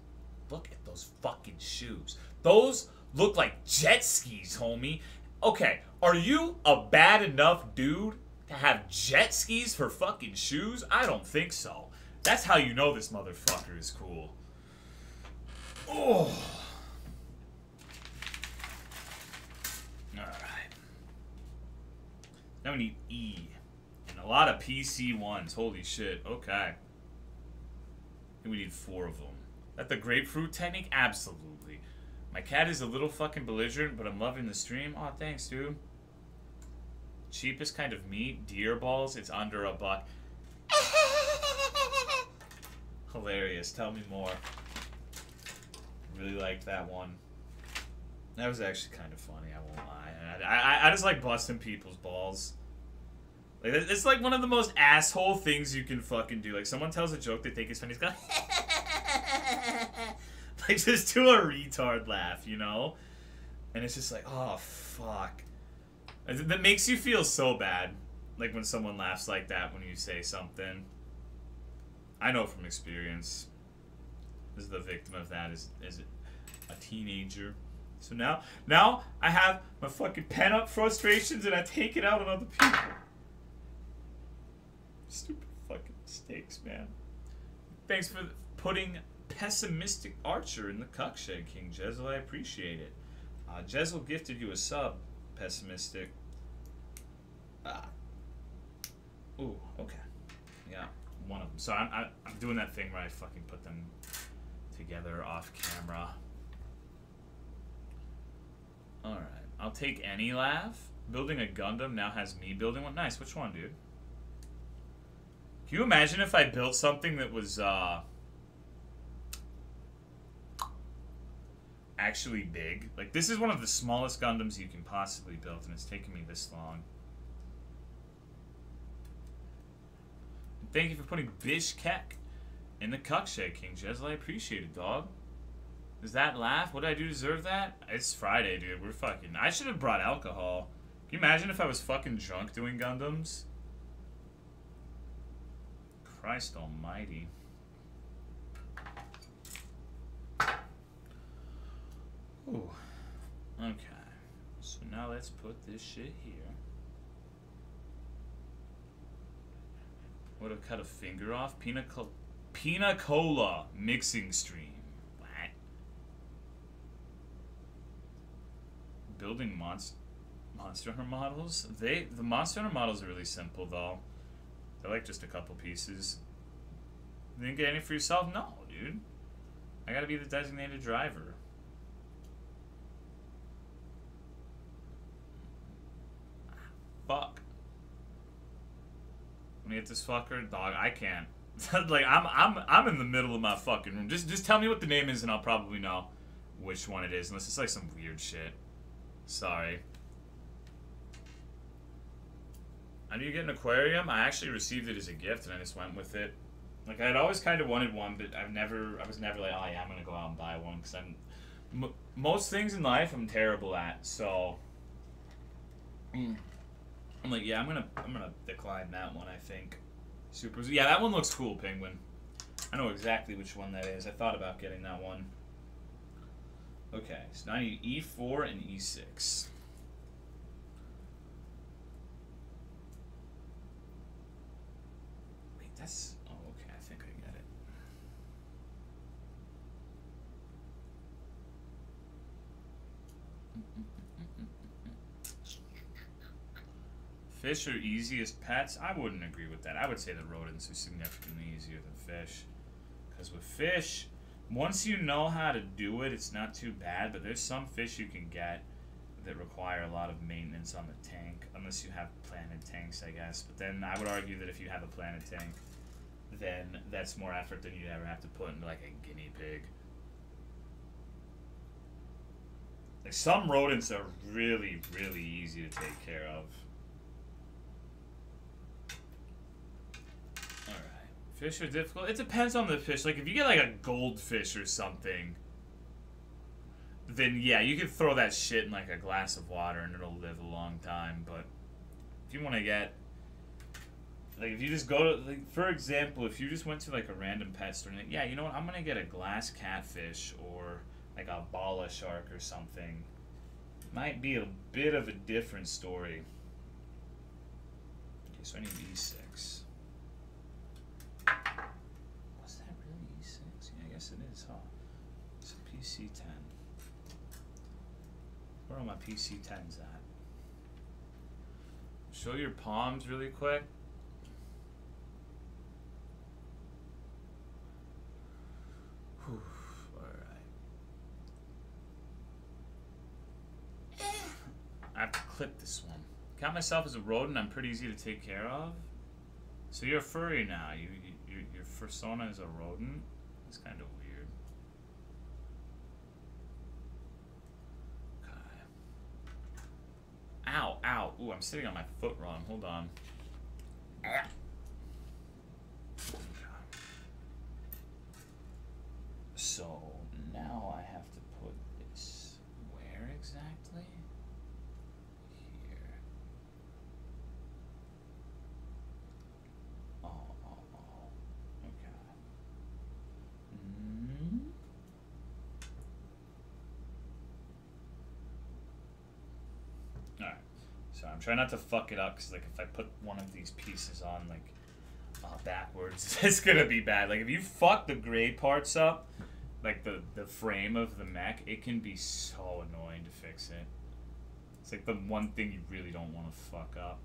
Look at those fucking shoes. Those look like jet skis, homie. Okay, are you a bad enough dude to have jet skis for fucking shoes? I don't think so. That's how you know this motherfucker is cool. Oh. Alright. Now we need E. And a lot of PC ones. Holy shit. Okay. And we need four of them. That the grapefruit technique? Absolutely. My cat is a little fucking belligerent, but I'm loving the stream. Aw, oh, thanks, dude. Cheapest kind of meat, deer balls. It's under a buck. Hilarious. Tell me more. Really liked that one. That was actually kind of funny. I won't lie. I, I, I just like busting people's balls. Like it's like one of the most asshole things you can fucking do. Like someone tells a joke they think is funny, it's going like just do a retard laugh, you know? And it's just like, oh fuck. That makes you feel so bad. Like when someone laughs like that when you say something. I know from experience. Is the victim of that is is a teenager. So now now I have my fucking pent up frustrations and I take it out on other people. Stupid fucking mistakes, man. Thanks for putting pessimistic archer in the cuck shed, King Jezel. I appreciate it. Uh, Jezel gifted you a sub pessimistic. Ah. Ooh, okay. Yeah, one of them. So I'm, I, am i am doing that thing where I fucking put them together off camera. Alright, I'll take any laugh. Building a Gundam now has me building one. Nice, which one, dude? Can you imagine if I built something that was, uh... actually big. Like, this is one of the smallest Gundams you can possibly build, and it's taken me this long. Thank you for putting Bishkek in the cuck King Jezel. I appreciate it, dog. Does that laugh? What did I do deserve that? It's Friday, dude. We're fucking... I should have brought alcohol. Can you imagine if I was fucking drunk doing Gundams? Christ almighty. Ooh. Okay. So now let's put this shit here. Would have cut a finger off? Pina, col Pina Cola mixing stream. What? Building monst Monster Hunter models? They The Monster Hunter models are really simple, though. They're like just a couple pieces. You didn't get any for yourself? No, dude. I gotta be the designated driver. fuck. Let me get this fucker, dog. I can't. like I'm, I'm, I'm in the middle of my fucking room. Just, just tell me what the name is, and I'll probably know which one it is. Unless it's like some weird shit. Sorry. I need to get an aquarium. I actually received it as a gift, and I just went with it. Like I'd always kind of wanted one, but I've never. I was never like, oh yeah, I'm gonna go out and buy one because I'm. most things in life I'm terrible at, so. Mm. I'm like, yeah, I'm gonna I'm gonna decline that one. I think. Super. Yeah, that one looks cool, Penguin. I know exactly which one that is. I thought about getting that one. Okay, so now I need E4 and E6. Wait, that's... Oh, okay, I think I get it. Fish are easiest pets? I wouldn't agree with that. I would say the rodents are significantly easier than fish. Because with fish, once you know how to do it, it's not too bad. But there's some fish you can get that require a lot of maintenance on the tank, unless you have planted tanks, I guess. But then I would argue that if you have a planted tank, then that's more effort than you'd ever have to put into like a guinea pig. Like some rodents are really, really easy to take care of. Alright. Fish are difficult. It depends on the fish. Like if you get like a goldfish or something, then yeah, you can throw that shit in like a glass of water and it'll live a long time. But if you want to get like if you just go to like for example, if you just went to like a random pet store and like, yeah, you know what, I'm gonna get a glass catfish or like a bala shark or something. Might be a bit of a different story. Okay, so I need E6. Was that really E6? Yeah, I guess it is, huh? So PC10. Where are my PC10s at? Show your palms really quick. Whew, alright. I have to clip this one. Count myself as a rodent. I'm pretty easy to take care of. So you're a furry now. You, you your, your persona is a rodent. It's kind of weird. Okay. Ow, ow. Ooh, I'm sitting on my foot wrong. Hold on. Ah. So now I have to put this where exactly? Here. Oh, oh, oh. Okay. Mm. Alright. So I'm trying not to fuck it up because, like, if I put one of these pieces on, like, uh, backwards, it's gonna be bad. Like, if you fuck the gray parts up, like the, the frame of the mech, it can be so annoying to fix it. It's like the one thing you really don't want to fuck up.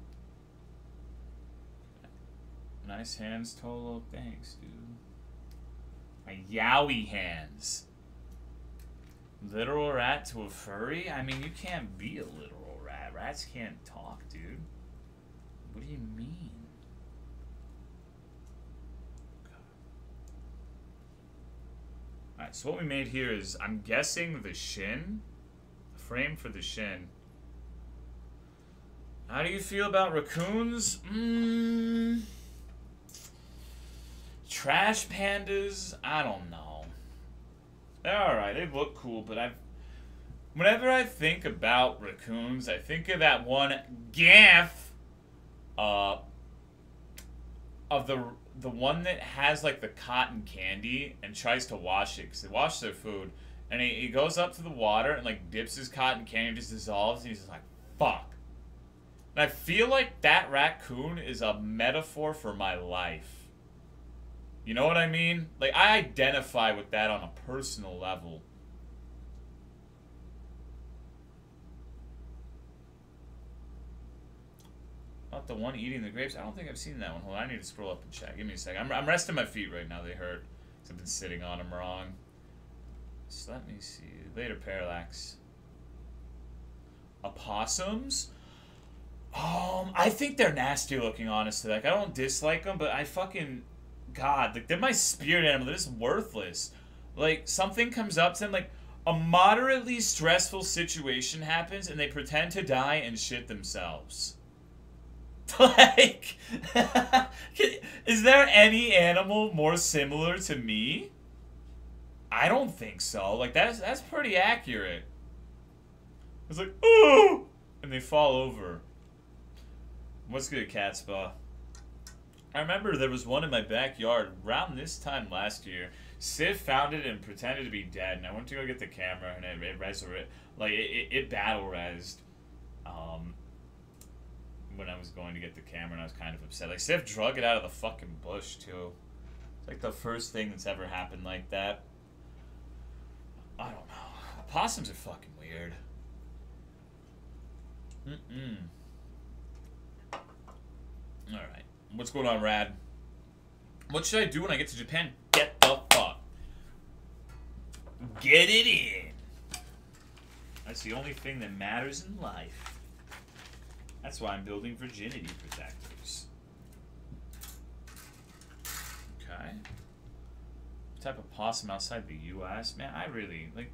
Nice hands, Tolo. Thanks, dude. My yaoi hands. Literal rat to a furry? I mean, you can't be a literal. Rats can't talk, dude. What do you mean? Alright, so what we made here is, I'm guessing the shin, the frame for the shin. How do you feel about raccoons? Mmm. Trash pandas? I don't know. They're alright, they look cool, but I've. Whenever I think about raccoons, I think of that one gaff uh, of the the one that has like the cotton candy and tries to wash it because they wash their food. And he, he goes up to the water and like dips his cotton candy just dissolves and he's just like fuck. And i feel like that raccoon is a metaphor for my life. You know what i mean? Like i identify with that on a personal level About the one eating the grapes? I don't think I've seen that one. Hold on, I need to scroll up and check. Give me a second. I'm, I'm resting my feet right now. They hurt. Cause I've been sitting on them wrong. So let me see. Later, Parallax. Opossums? Um, I think they're nasty looking, honestly. Like, I don't dislike them, but I fucking... God, like, they're my spirit animal. They're just worthless. Like, something comes up to them, like, a moderately stressful situation happens, and they pretend to die and shit themselves. like, is there any animal more similar to me? I don't think so. Like that's that's pretty accurate. It's like ooh, and they fall over. What's good, cat spa? I remember there was one in my backyard around this time last year. Sif found it and pretended to be dead, and I went to go get the camera, and it, it resurrected, like it, it, it battle resed. Um, when I was going to get the camera, and I was kind of upset. Like, Sif drug it out of the fucking bush, too. It's like the first thing that's ever happened like that. I don't know. Possums are fucking weird. Mm-mm. Alright. What's going on, Rad? What should I do when I get to Japan? Get the fuck. Get it in. That's the only thing that matters in life. That's why I'm building virginity protectors. Okay. What type of possum outside the U.S.? Man, I really, like,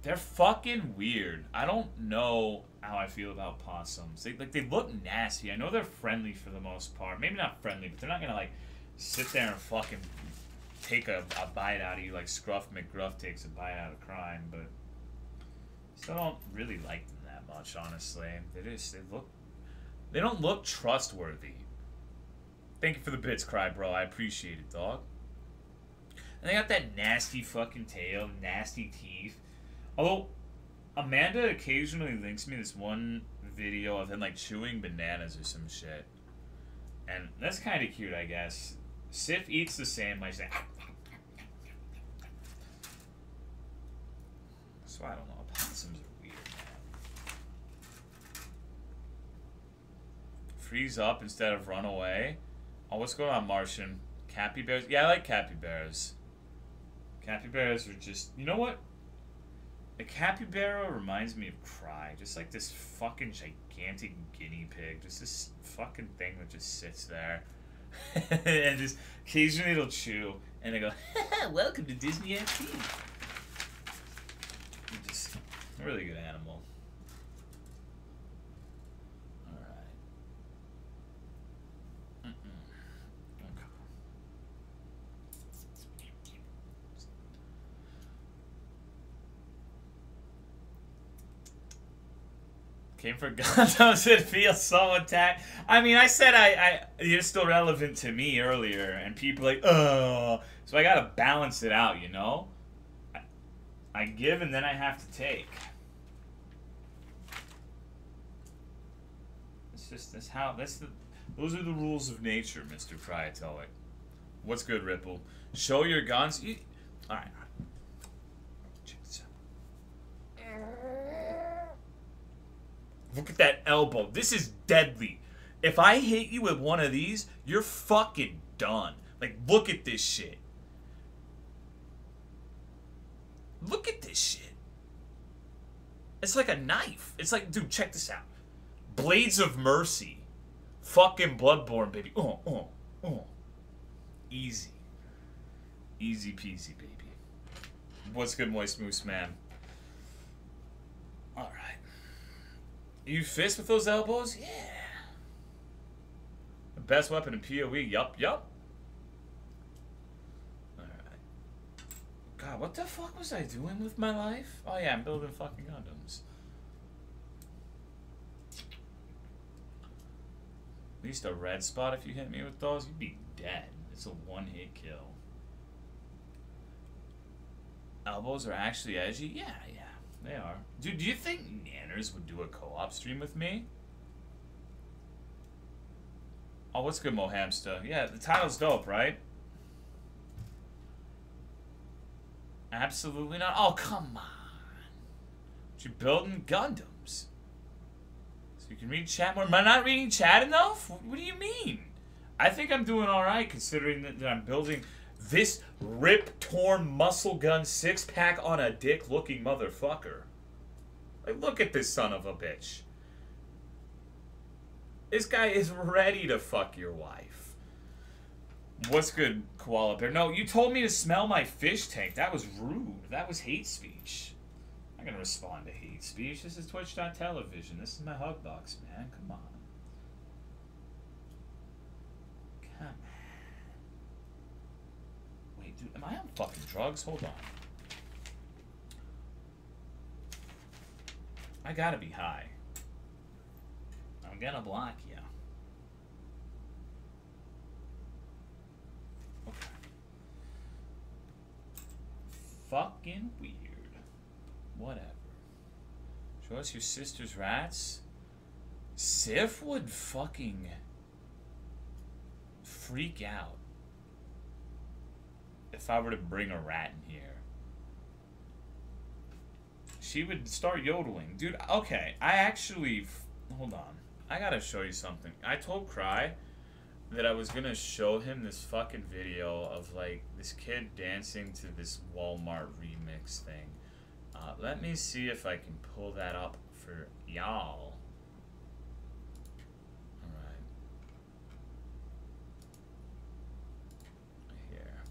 they're fucking weird. I don't know how I feel about possums. They like they look nasty. I know they're friendly for the most part. Maybe not friendly, but they're not gonna like sit there and fucking take a, a bite out of you like Scruff McGruff takes a bite out of crime. But still don't really like much, honestly. They just they look they don't look trustworthy. Thank you for the bits, cry bro. I appreciate it, dog. And they got that nasty fucking tail, nasty teeth. Although Amanda occasionally links me this one video of him like chewing bananas or some shit. And that's kind of cute, I guess. Sif eats the same, like saying. So I don't know. Possums are weird, man. Freeze up instead of run away. Oh, what's going on, Martian? Capybaras? Yeah, I like capybaras. Capybaras are just. You know what? A capybara reminds me of Cry. Just like this fucking gigantic guinea pig. Just this fucking thing that just sits there. and just occasionally it'll chew. And they go, welcome to Disney XD. Just a really good animal. Alright. Mm -mm. Okay. Came for Gundams, it feels so attacked. I mean, I said I, I you're still relevant to me earlier, and people like, oh, so I gotta balance it out, you know. I, I give and then I have to take. It's just that's how that's the those are the rules of nature, Mister Cryaotic. What's good, Ripple? Show your guns. You, all right. Check this out. Look at that elbow. This is deadly. If I hit you with one of these, you're fucking done. Like, look at this shit. Look at this shit. It's like a knife. It's like, dude, check this out. Blades of Mercy. Fucking Bloodborne, baby. Oh, oh, oh. Easy. Easy peasy, baby. What's good, Moist Moose, man? Alright. You fist with those elbows? Yeah. The best weapon in PoE? Yup, yup. Alright. God, what the fuck was I doing with my life? Oh yeah, I'm building fucking Gundams. At least a red spot if you hit me with those, you'd be dead. It's a one-hit kill. Elbows are actually edgy? Yeah, yeah, they are. Dude, do you think Nanners would do a co-op stream with me? Oh, what's good, Mohamsta? Yeah, the title's dope, right? Absolutely not. Oh, come on. You're building Gundams. So you can read chat more. Am I not reading chat enough? What do you mean? I think I'm doing alright considering that I'm building this rip-torn muscle gun six-pack on a dick-looking motherfucker. Like, look at this son of a bitch. This guy is ready to fuck your wife. What's good, Koala Bear? No, you told me to smell my fish tank. That was rude. That was hate speech. I'm gonna respond to hate speech. This is Twitch.television. This is my hug box, man. Come on. Come on. Dude, am I on fucking drugs? Hold on. I gotta be high. I'm gonna block you. Okay. Fucking weird. Whatever. Show us your sister's rats? Sif would fucking freak out if I were to bring a rat in here. She would start yodeling. Dude, okay, I actually... Hold on. I gotta show you something. I told Cry that I was gonna show him this fucking video of, like, this kid dancing to this Walmart remix thing. Uh, let me see if I can pull that up for y'all. Alright. Here.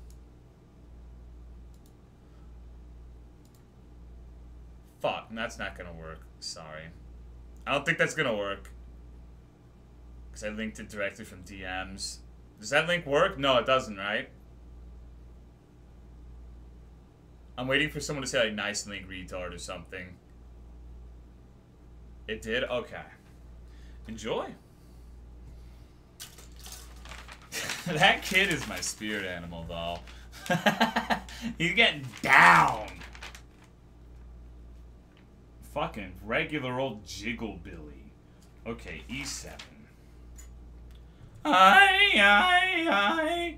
Fuck, that's not gonna work. Sorry. I don't think that's gonna work. Because I linked it directly from DMs. Does that link work? No, it doesn't, right? I'm waiting for someone to say like nice link retard or something. It did? Okay. Enjoy. that kid is my spirit animal though. He's getting down. Fucking regular old Jiggle Billy. Okay, E7. Aye, aye, aye.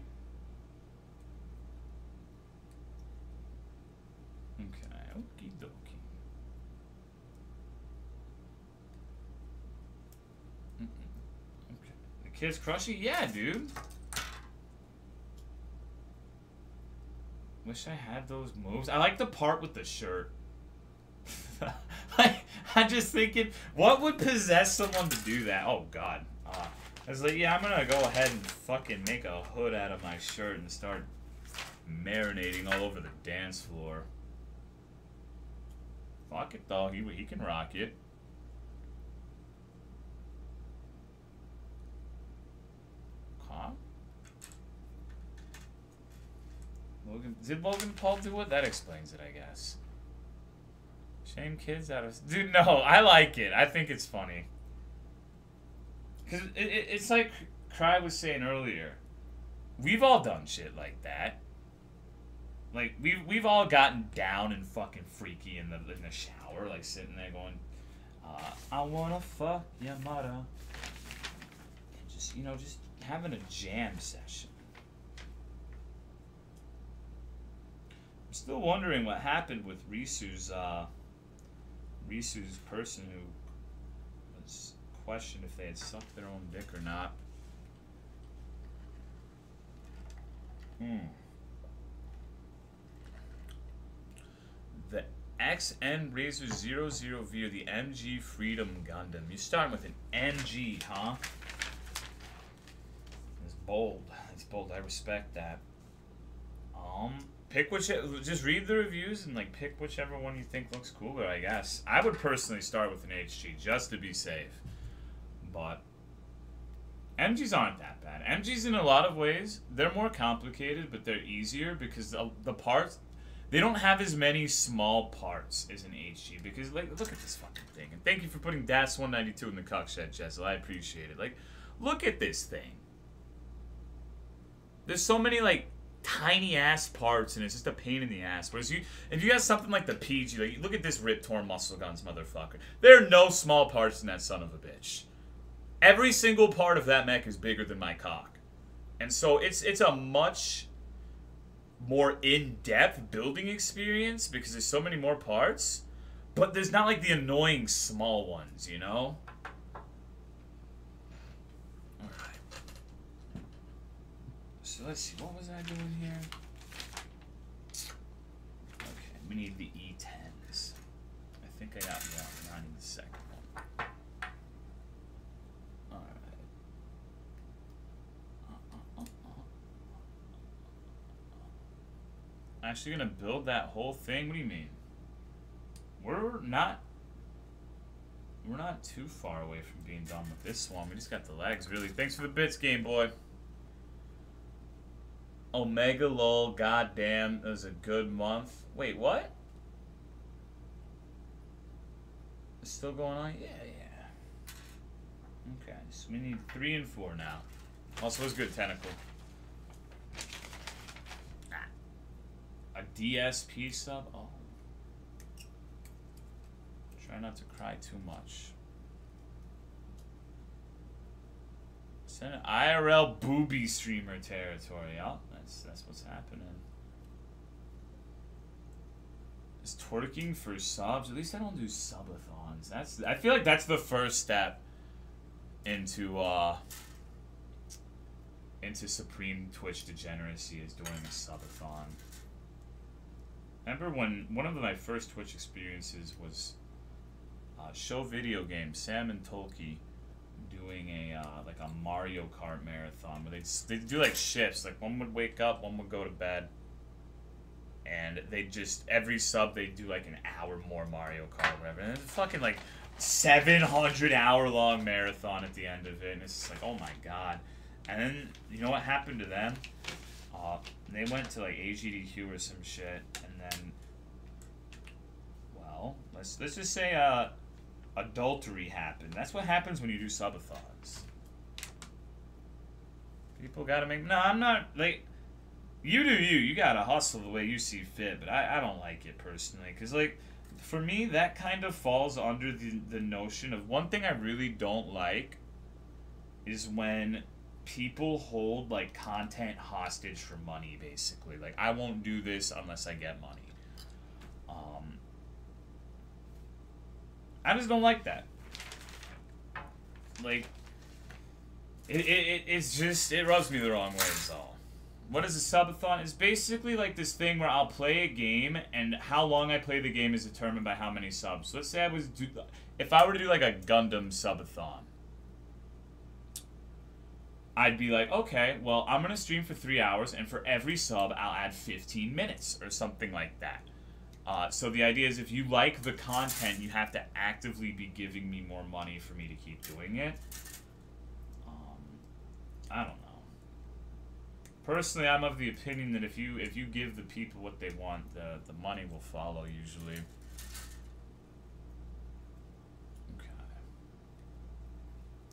Okay, okie dokie. Mm -mm. Okay. The kid's crushy? Yeah, dude. Wish I had those moves. I like the part with the shirt. I'm just thinking, what would possess someone to do that? Oh, God. Uh, I was like, yeah, I'm gonna go ahead and fucking make a hood out of my shirt and start marinating all over the dance floor. Fuck it, though. He, he can rock it. Logan, did Logan Paul do it? That explains it, I guess. Shame kids out of... Dude, no, I like it. I think it's funny. Because it, it, it's like Cry was saying earlier. We've all done shit like that. Like, we've, we've all gotten down and fucking freaky in the, in the shower. Like, sitting there going, uh, I wanna fuck your mother. And just, you know, just having a jam session. I'm still wondering what happened with Risu's, uh, Risu's person who was questioned if they had sucked their own dick or not. Hmm. The XN Raiser 00V or the MG Freedom Gundam. You're starting with an MG, huh? It's bold. It's bold. I respect that. Um, pick which. Just read the reviews and like pick whichever one you think looks cooler. I guess I would personally start with an HG just to be safe, but MGs aren't that bad. MGs in a lot of ways they're more complicated, but they're easier because the, the parts they don't have as many small parts as an HG. Because like look at this fucking thing, and thank you for putting DAS 192 in the cuck shed, Jezel. I appreciate it. Like, look at this thing. There's so many like tiny ass parts, and it's just a pain in the ass. Whereas you, if you have something like the PG, like look at this Rip Torn Muscle Guns motherfucker. There are no small parts in that son of a bitch. Every single part of that mech is bigger than my cock, and so it's it's a much more in-depth building experience because there's so many more parts. But there's not like the annoying small ones, you know. Let's see, what was I doing here? Okay, we need the E10s. I think I got one, I need the second one. Alright. Uh. Actually gonna build that whole thing? What do you mean? We're not... We're not too far away from being done with this one. We just got the legs, really. Thanks for the bits, Game Boy. Omega lol, goddamn, it was a good month. Wait, what? It's still going on? Yeah, yeah. Okay, so we need three and four now. Also was good, Tentacle. Ah. A DSP sub? Oh. Try not to cry too much. Send an IRL booby streamer territory. That's that's what's happening. Is twerking for subs? At least I don't do subathons. That's I feel like that's the first step into uh into supreme Twitch degeneracy is doing a subathon. remember when one of my first Twitch experiences was uh, show video game Sam and Tolkien doing a uh, like a Mario Kart marathon where they they do like shifts. Like one would wake up, one would go to bed, and they just every sub they do like an hour more Mario Kart whatever. And it's fucking like seven hundred hour long marathon at the end of it, and it's just like oh my god. And then you know what happened to them? Uh, they went to like AGDQ or some shit, and then well, let's let's just say uh adultery happened. That's what happens when you do subathons. People gotta make. No, I'm not like. You do you. You gotta hustle the way you see fit, but I, I don't like it personally. Because, like, for me, that kind of falls under the, the notion of one thing I really don't like is when people hold, like, content hostage for money, basically. Like, I won't do this unless I get money. I just don't like that. Like, it, it, it it's just, it rubs me the wrong way, is all. What is a subathon? It's basically like this thing where I'll play a game, and how long I play the game is determined by how many subs. So let's say I was do, if I were to do like a Gundam subathon, I'd be like, okay, well, I'm gonna stream for three hours, and for every sub, I'll add 15 minutes or something like that. Uh, so the idea is if you like the content, you have to actively be giving me more money for me to keep doing it. Um, I don't know. Personally, I'm of the opinion that if you if you give the people what they want, the the money will follow usually. Okay.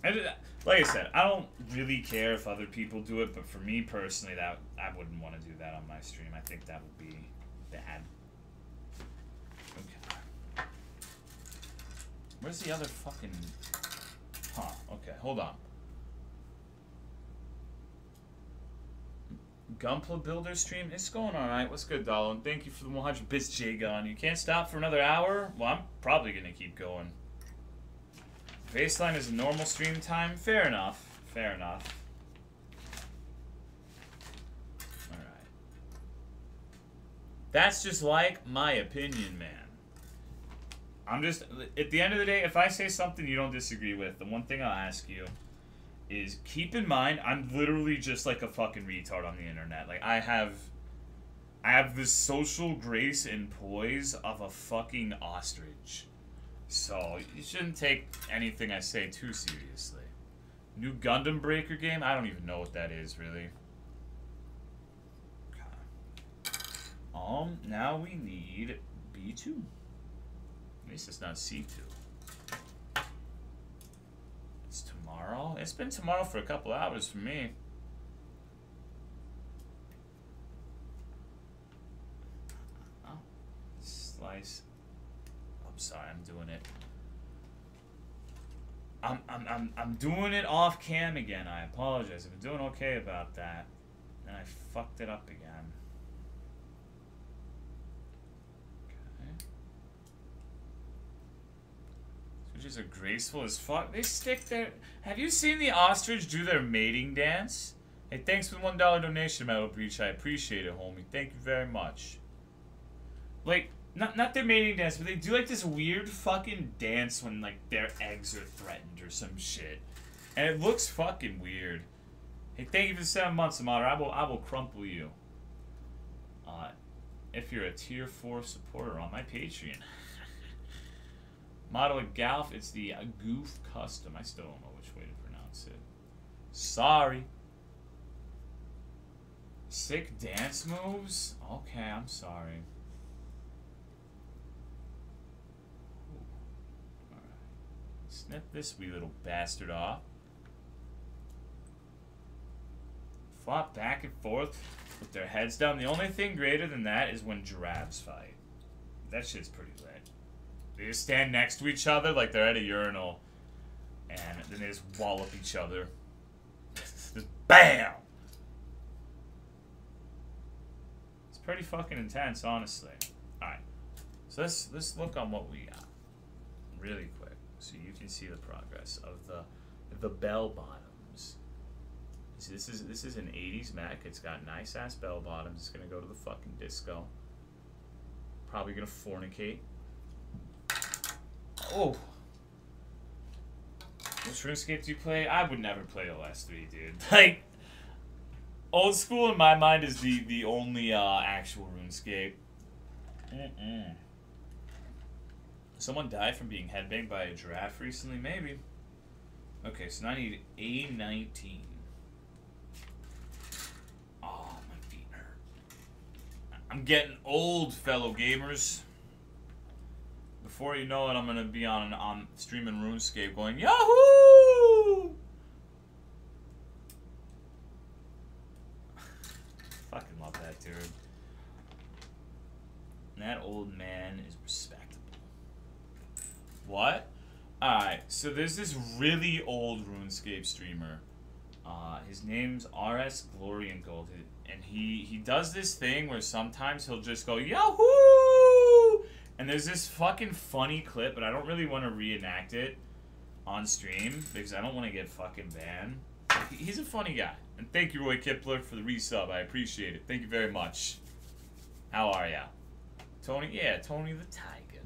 And, like I said, I don't really care if other people do it, but for me personally, that I wouldn't want to do that on my stream. I think that would be bad. Okay. Where's the other fucking... Huh, okay, hold on. Gunpla Builder stream? It's going alright. What's good, Doll? Thank you for the 100 bits, J-Gun. You can't stop for another hour? Well, I'm probably going to keep going. Baseline is a normal stream time? Fair enough. Fair enough. Alright. That's just like my opinion, man. I'm just, at the end of the day, if I say something you don't disagree with, the one thing I'll ask you is keep in mind I'm literally just like a fucking retard on the internet. Like I have I have the social grace and poise of a fucking ostrich. So you shouldn't take anything I say too seriously. New Gundam Breaker game? I don't even know what that is really. Um, now we need B2. Least it's not C2 It's tomorrow? It's been tomorrow for a couple hours for me. Oh, slice. I'm sorry, I'm doing it. I'm, I'm, I'm, I'm doing it off cam again. I apologize. I've been doing okay about that. And I fucked it up again. Ostriches are graceful as fuck. They stick their... Have you seen the ostrich do their mating dance? Hey, thanks for the $1 donation, Metal Breach. I appreciate it, homie. Thank you very much. Like, not not their mating dance, but they do like this weird fucking dance when like their eggs are threatened or some shit. And it looks fucking weird. Hey, thank you for the seven months, Amater. I will I will crumple you. Uh, if you're a tier four supporter on my Patreon. Model Galf, it's the Gouf Custom. I still don't know which way to pronounce it. Sorry. Sick dance moves? Okay, I'm sorry. Snip this wee little bastard off. Flop back and forth with their heads down. The only thing greater than that is when giraffes fight. That shit's pretty lit. They just stand next to each other like they're at a urinal. And then they just wallop each other. just BAM! It's pretty fucking intense, honestly. Alright. So let's let's look on what we got. Really quick. So you can see the progress of the the bell bottoms. See, this is this is an 80s mech. It's got nice ass bell bottoms. It's gonna go to the fucking disco. Probably gonna fornicate. Oh. Which RuneScape do you play? I would never play the last three, dude. Like, old school in my mind is the the only uh, actual RuneScape. Mm-mm. Someone died from being headbanged by a giraffe recently? Maybe. Okay, so now I need A19. Oh, my feet hurt. I'm getting old, fellow gamers. Before you know it, I'm gonna be on on streaming RuneScape going Yahoo! Fucking love that dude. That old man is respectable. What? Alright, so there's this really old RuneScape streamer. Uh, his name's RS Glory and Gold, and he he does this thing where sometimes he'll just go Yahoo! And there's this fucking funny clip, but I don't really want to reenact it on stream because I don't want to get fucking banned. He's a funny guy. And thank you, Roy Kipler, for the resub. I appreciate it. Thank you very much. How are ya? Tony? Yeah, Tony the Tiger.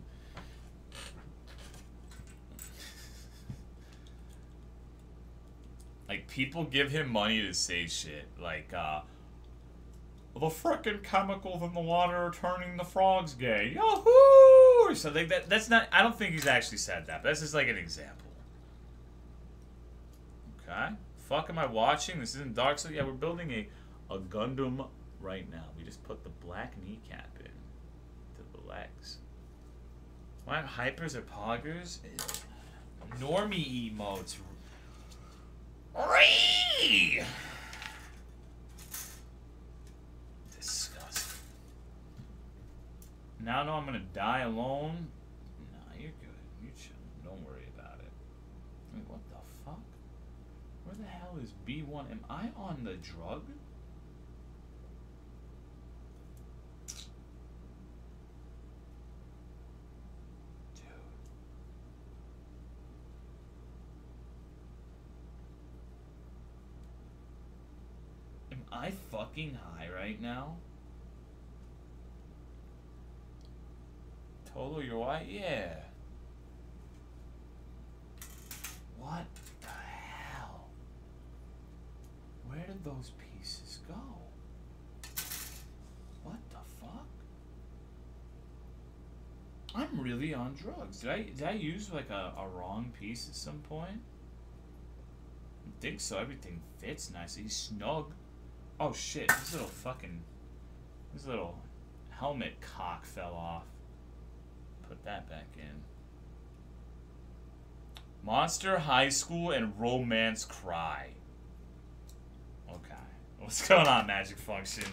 Like, people give him money to say shit. Like, uh, the frickin' chemicals in the water turning the frogs gay. Yahoo! Or something. That, that's not, I don't think he's actually said that, but that's just like an example. Okay. Fuck am I watching? This isn't Dark Souls. Yeah, we're building a, a Gundam right now. We just put the black kneecap in to the legs. Why are hypers or poggers? Normie emotes Ree! Disgusting. Now I know I'm gonna die alone. Nah, you're good. You chill. Don't worry about it. Wait, what the fuck? Where the hell is B1? Am I on the drug? Dude. Am I fucking high right now? Tolo, you're white? Yeah. What the hell? Where did those pieces go? What the fuck? I'm really on drugs. Did I did I use like a, a wrong piece at some point? I think so. Everything fits nicely. Snug. Oh shit, this little fucking... This little helmet cock fell off. Put that back in. Monster High School and Romance Cry. Okay. What's going on, Magic Function?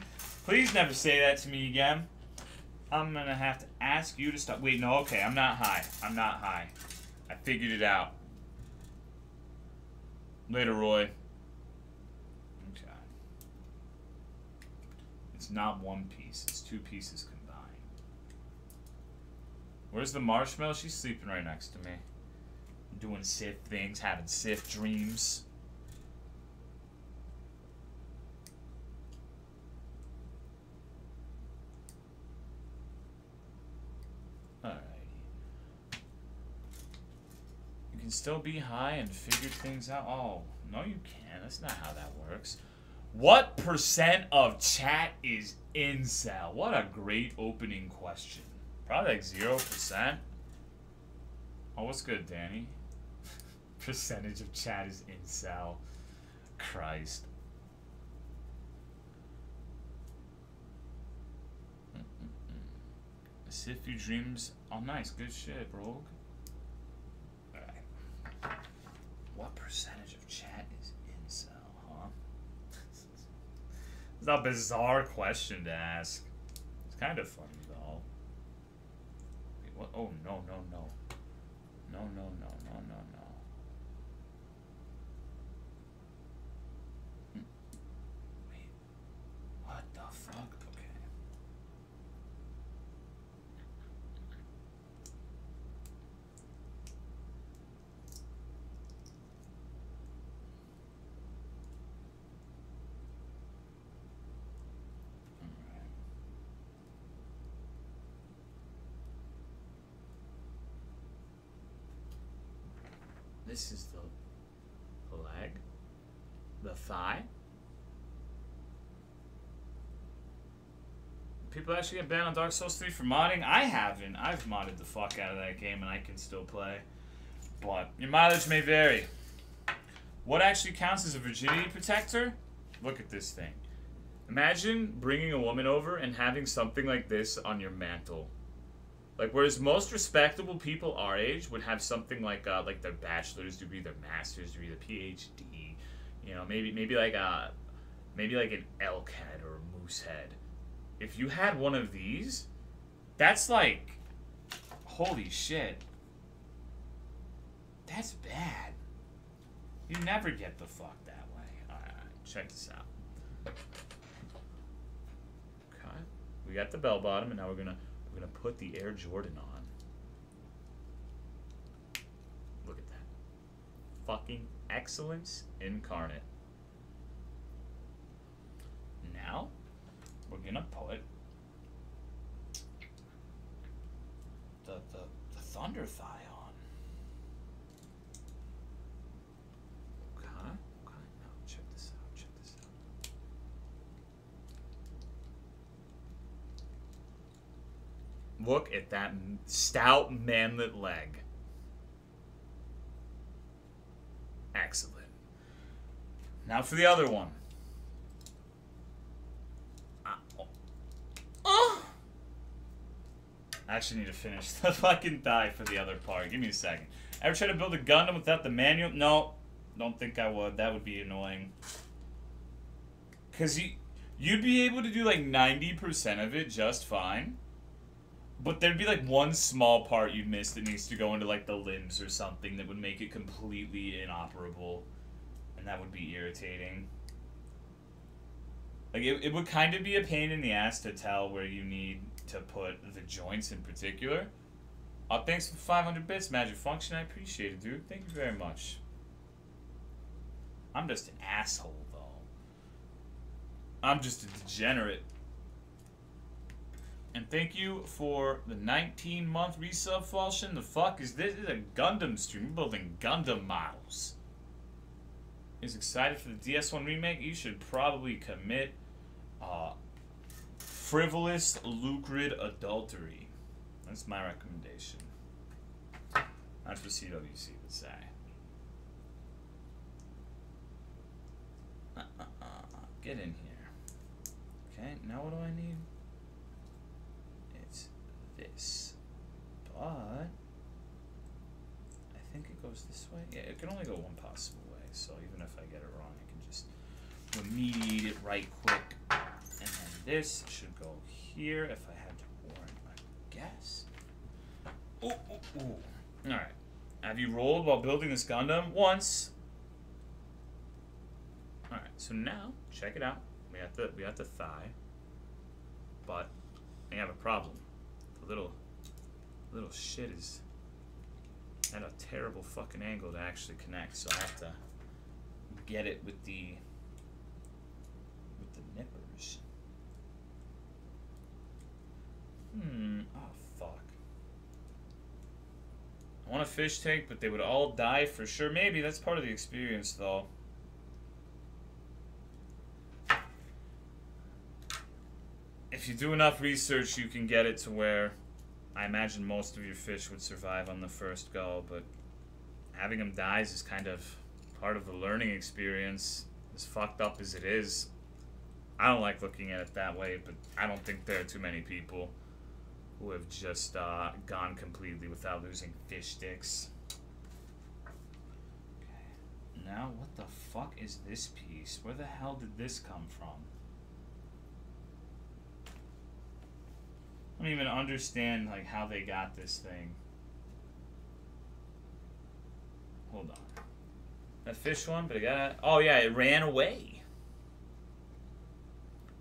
Please never say that to me again. I'm gonna have to ask you to stop. Wait, no, okay, I'm not high. I'm not high. I figured it out. Later, Roy. Okay. It's not one piece. It's two pieces. Where's the marshmallow? She's sleeping right next to me. Doing Sif things, having Sif dreams. You can still be high and figure things out. Oh, no you can't. That's not how that works. What percent of chat is incel? What a great opening question. Probably like 0%. Oh, what's good, Danny? Percentage of chat is incel. Christ. Sifu dreams. Oh, nice. Good shit, Rogue. What percentage of chat is incel, huh? It's a bizarre question to ask. It's kind of funny, what? Oh, no, no, no. No, no, no, no, no, no. Mm. Wait. What the fuck? This is the leg, the thigh. People actually get banned on Dark Souls 3 for modding? I haven't. I've modded the fuck out of that game and I can still play. But your mileage may vary. What actually counts as a virginity protector? Look at this thing. Imagine bringing a woman over and having something like this on your mantle. Like, whereas most respectable people our age would have something like, uh, like their bachelor's degree, their master's degree, the PhD, you know, maybe, maybe like a, maybe like an elk head or a moose head. If you had one of these, that's like, holy shit. That's bad. You never get the fuck that way. Alright, check this out. Okay. We got the bell bottom, and now we're gonna we're gonna put the Air Jordan on. Look at that. Fucking excellence incarnate. Now, we're gonna put the, the, the Thunder Thigh on. Okay, okay, now check this out, check this out. Look at that stout manlet leg. Excellent. Now for the other one. Ah, oh. I actually need to finish the fucking thigh for the other part. Give me a second. Ever try to build a Gundam without the manual? No. Don't think I would. That would be annoying. Cause you you'd be able to do like 90% of it just fine. But there'd be like one small part you'd miss that needs to go into like the limbs or something that would make it completely inoperable. And that would be irritating. Like it, it would kind of be a pain in the ass to tell where you need to put the joints in particular. Uh, thanks for 500 bits, Magic Function. I appreciate it, dude. Thank you very much. I'm just an asshole, though. I'm just a degenerate. And thank you for the 19 month resub. The fuck is this? This is a Gundam stream. We're building Gundam models. Is excited for the DS1 remake? You should probably commit uh, frivolous, lucrid adultery. That's my recommendation. That's what CWC would say. Get in here. Okay, now what do I need? It's this. But I think it goes this way. Yeah, it can only go one possible way, so even if I get it wrong, I can just remediate it right quick. And then this should go here if I had to warn a guess. Ooh, ooh, ooh. Alright. Have you rolled while building this Gundam? Once. Alright, so now, check it out. We got the we got the thigh. But we have a problem. The little little shit is at a terrible fucking angle to actually connect, so I have to get it with the with the nippers. Hmm. Oh fuck. I want a fish tank, but they would all die for sure. Maybe that's part of the experience, though. If you do enough research, you can get it to where I imagine most of your fish would survive on the first go, but having them die is kind of part of the learning experience. As fucked up as it is, I don't like looking at it that way, but I don't think there are too many people who have just uh, gone completely without losing fish sticks. Okay. Now, what the fuck is this piece? Where the hell did this come from? I don't even understand like how they got this thing. Hold on. That fish one, but I got oh yeah, it ran away.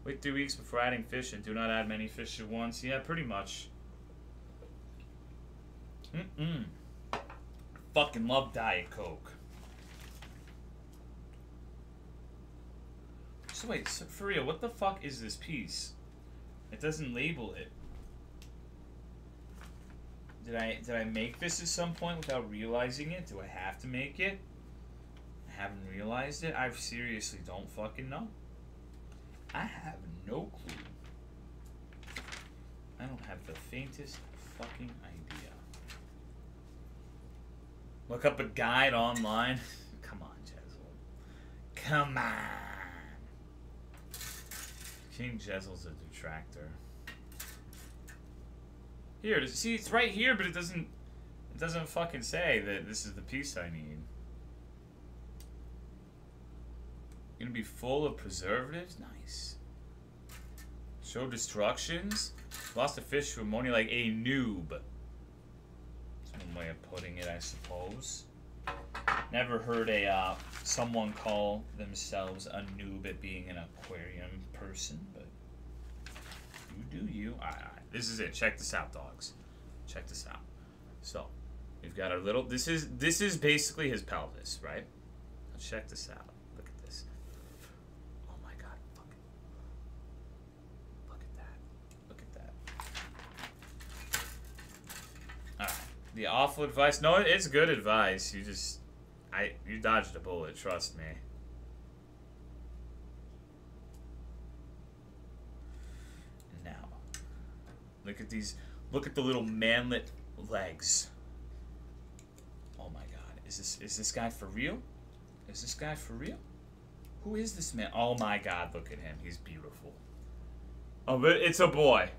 Wait three weeks before adding fish and do not add many fish at once. Yeah, pretty much. Mm-mm. Fucking love Diet Coke. So wait, so for real, what the fuck is this piece? It doesn't label it. Did I did I make this at some point without realizing it? Do I have to make it? I haven't realized it. I seriously don't fucking know. I have no clue. I don't have the faintest fucking idea. Look up a guide online. Come on, Jezel. Come on. King Jezel's a detractor. Here, does, see, it's right here, but it doesn't. It doesn't fucking say that this is the piece I need. Gonna be full of preservatives. Nice. Show destructions. Lost a fish to ammonia like a noob. That's one way of putting it, I suppose. Never heard a uh, someone call themselves a noob at being an aquarium person, but you do you. I, alright. This is it. Check this out, dogs. Check this out. So, we've got our little. This is this is basically his pelvis, right? Now check this out. Look at this. Oh my god! Look. Look at that. Look at that. All right. The awful advice. No, it's good advice. You just, I you dodged a bullet. Trust me. Now, look at these. Look at the little manlet legs. Oh my God! Is this is this guy for real? Is this guy for real? Who is this man? Oh my God! Look at him. He's beautiful. Oh, it's a boy.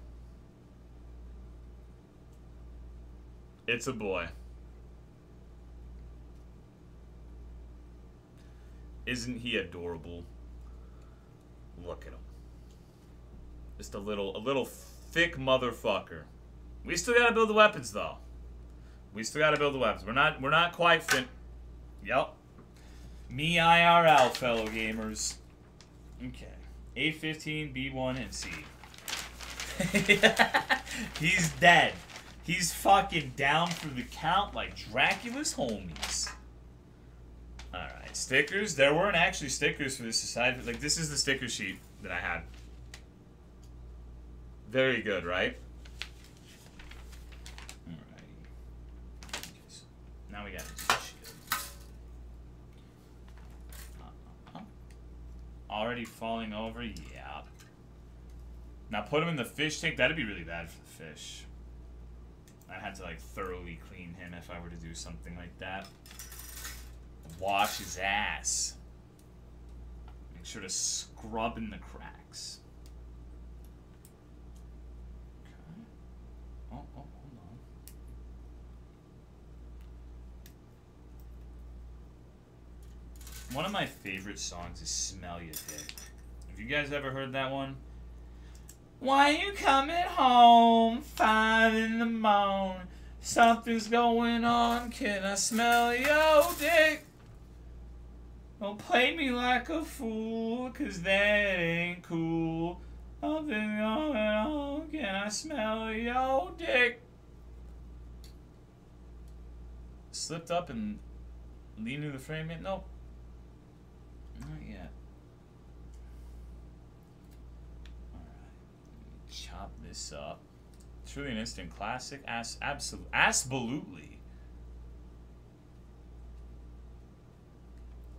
It's a boy. Isn't he adorable? Look at him. Just a little, a little thick motherfucker. We still gotta build the weapons, though. We still gotta build the weapons. We're not, we're not quite fin. Yep. Me IRL, fellow gamers. Okay. A15, B1, and C. He's dead. He's fucking down for the count like Dracula's homies. Alright, stickers. There weren't actually stickers for this society. Like, this is the sticker sheet that I had. Very good, right? Alrighty. Now we got his shield. Uh-uh. Already falling over? Yeah. Now put him in the fish tank. That'd be really bad for the fish. I had to like thoroughly clean him if I were to do something like that. Wash his ass. Make sure to scrub in the cracks. Okay. Oh, oh, hold on. One of my favorite songs is Smell Ya Dick. Have you guys ever heard that one? Why you coming home five in the morning? Something's going on. Can I smell your dick? Don't play me like a fool, cause that ain't cool. Something's going on. Can I smell your dick? Slipped up and leaned into the frame? Nope. Not yet. Alright. Chop this up. Really an instant classic. Ass, absolute, absolutely.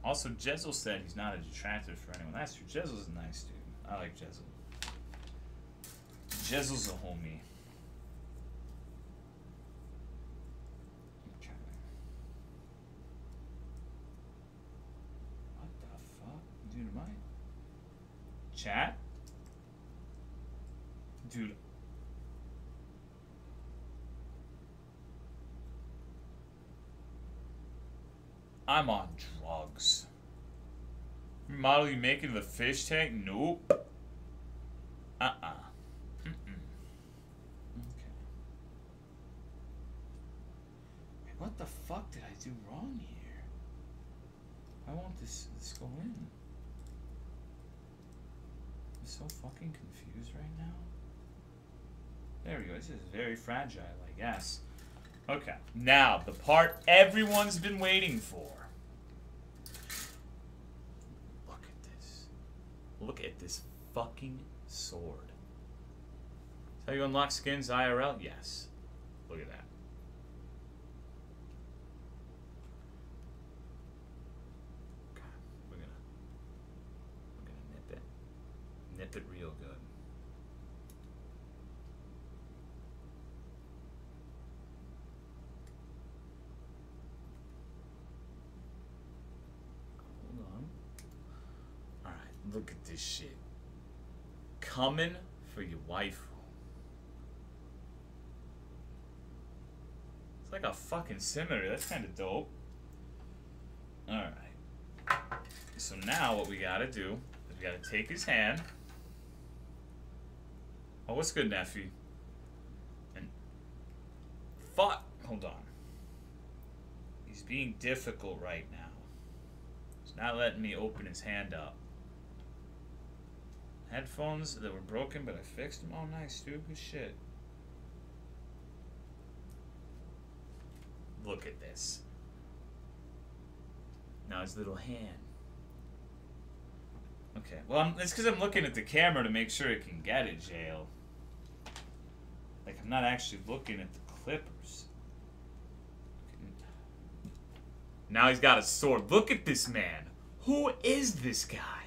Also, Jezel said he's not a detractor for anyone. That's true. Jezel's a nice dude. I like Jezel. Jezel's a homie. Okay. What the Dude, I? Chat? Dude. I'm on drugs. Model you making the fish tank? Nope. Uh-uh. Okay. What the fuck did I do wrong here? Why won't this this go in? So fucking confused right now. There we go. This is very fragile, I guess. Okay. Now, the part everyone's been waiting for. Look at this. Look at this fucking sword. How you unlock skins IRL? Yes. Look at that. it real good. Hold on. Alright, look at this shit. Coming for your wife. It's like a fucking scenery. That's kind of dope. Alright. So now what we gotta do is we gotta take his hand. Oh, what's good, nephew? And fuck. Hold on. He's being difficult right now. He's not letting me open his hand up. Headphones that were broken, but I fixed them. Oh, nice, dude. Good shit. Look at this. Now his little hand. Okay, well, I'm, it's because I'm looking at the camera to make sure it can get it, jail. Like, I'm not actually looking at the clippers. Now he's got a sword. Look at this man. Who is this guy?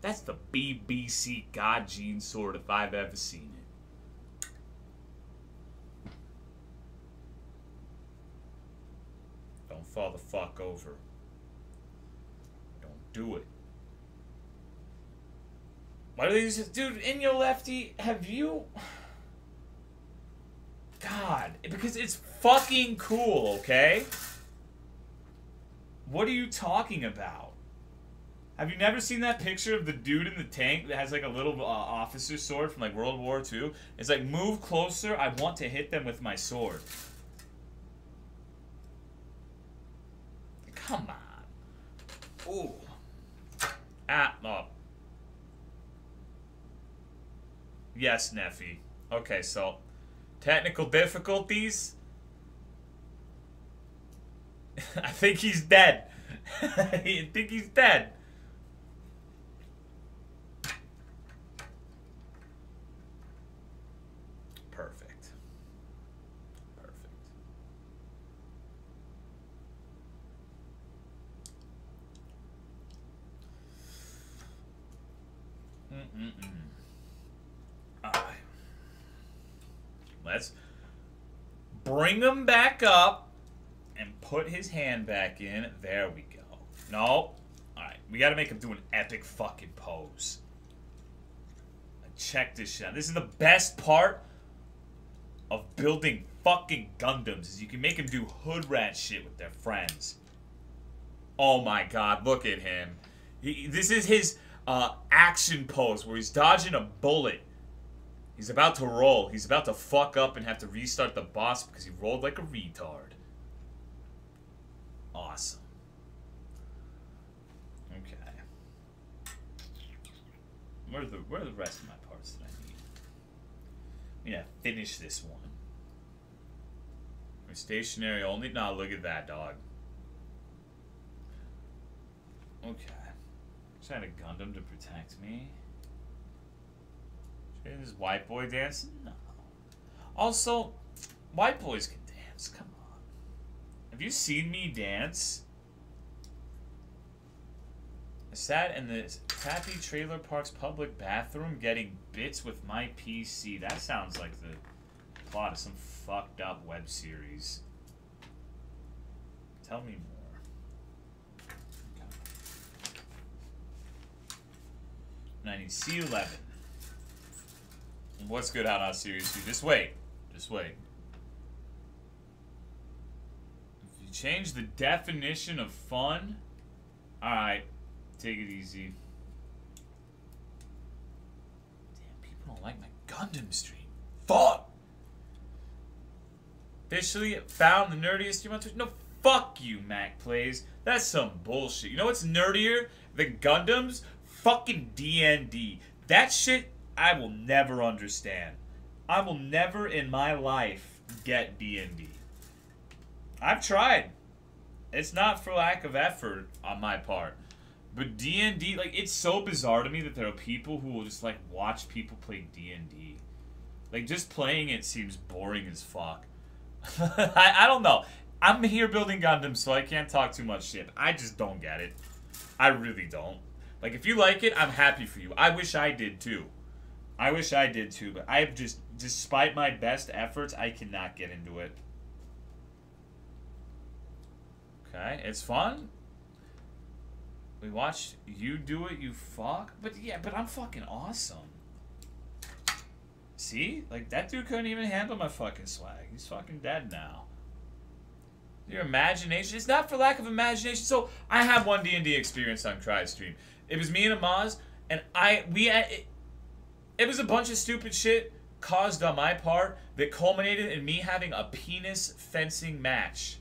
That's the BBC God Gene sword if I've ever seen it. Don't fall the fuck over. Don't do it. Why do they just, dude? In your lefty, have you? God, because it's fucking cool, okay? What are you talking about? Have you never seen that picture of the dude in the tank that has like a little uh, officer sword from like World War II? It's like, move closer, I want to hit them with my sword. Come on. Ooh. Ah, oh. Yes, Neffy. Okay, so technical difficulties. I think he's dead. I think he's dead. Perfect. Perfect. Mm-mm-mm. Alright. Let's bring him back up and put his hand back in. There we go. No. Alright, we gotta make him do an epic fucking pose. Check this shit out. This is the best part of building fucking Gundams is you can make them do hood rat shit with their friends. Oh my god, look at him. He, this is his uh, action pose where he's dodging a bullet. He's about to roll. He's about to fuck up and have to restart the boss because he rolled like a retard. Awesome. Okay. Where are the where are the rest of my parts that I need? Yeah, finish this one. We're stationary only. Nah, look at that dog. Okay. Just had a Gundam to protect me. Is white boy dancing? No. Also, white boys can dance. Come on. Have you seen me dance? I sat in the Tappy Trailer Park's public bathroom getting bits with my PC. That sounds like the plot of some fucked up web series. Tell me more. Okay. I need C11. What's good out on Series 2? Just wait. Just wait. If you change the definition of fun, alright, take it easy. Damn, people don't like my Gundam stream. Fuck! Officially found the nerdiest stream on Twitch. No, fuck you, Mac Plays. That's some bullshit. You know what's nerdier than Gundams? Fucking DND. That shit I will never understand. I will never in my life get D&D. I've tried. It's not for lack of effort on my part. But D&D, like, it's so bizarre to me that there are people who will just, like, watch people play D&D. Like, just playing it seems boring as fuck. I, I don't know. I'm here building Gundam, so I can't talk too much shit. I just don't get it. I really don't. Like if you like it, I'm happy for you. I wish I did too. I wish I did too, but I have just, despite my best efforts, I cannot get into it. Okay, it's fun. We watched you do it, you fuck. But yeah, but I'm fucking awesome. See? Like, that dude couldn't even handle my fucking swag. He's fucking dead now. Your imagination. It's not for lack of imagination. So, I have one D&D experience on Cry Stream. It was me and Amaz, and I, we, uh, it, it was a bunch of stupid shit caused on my part that culminated in me having a penis fencing match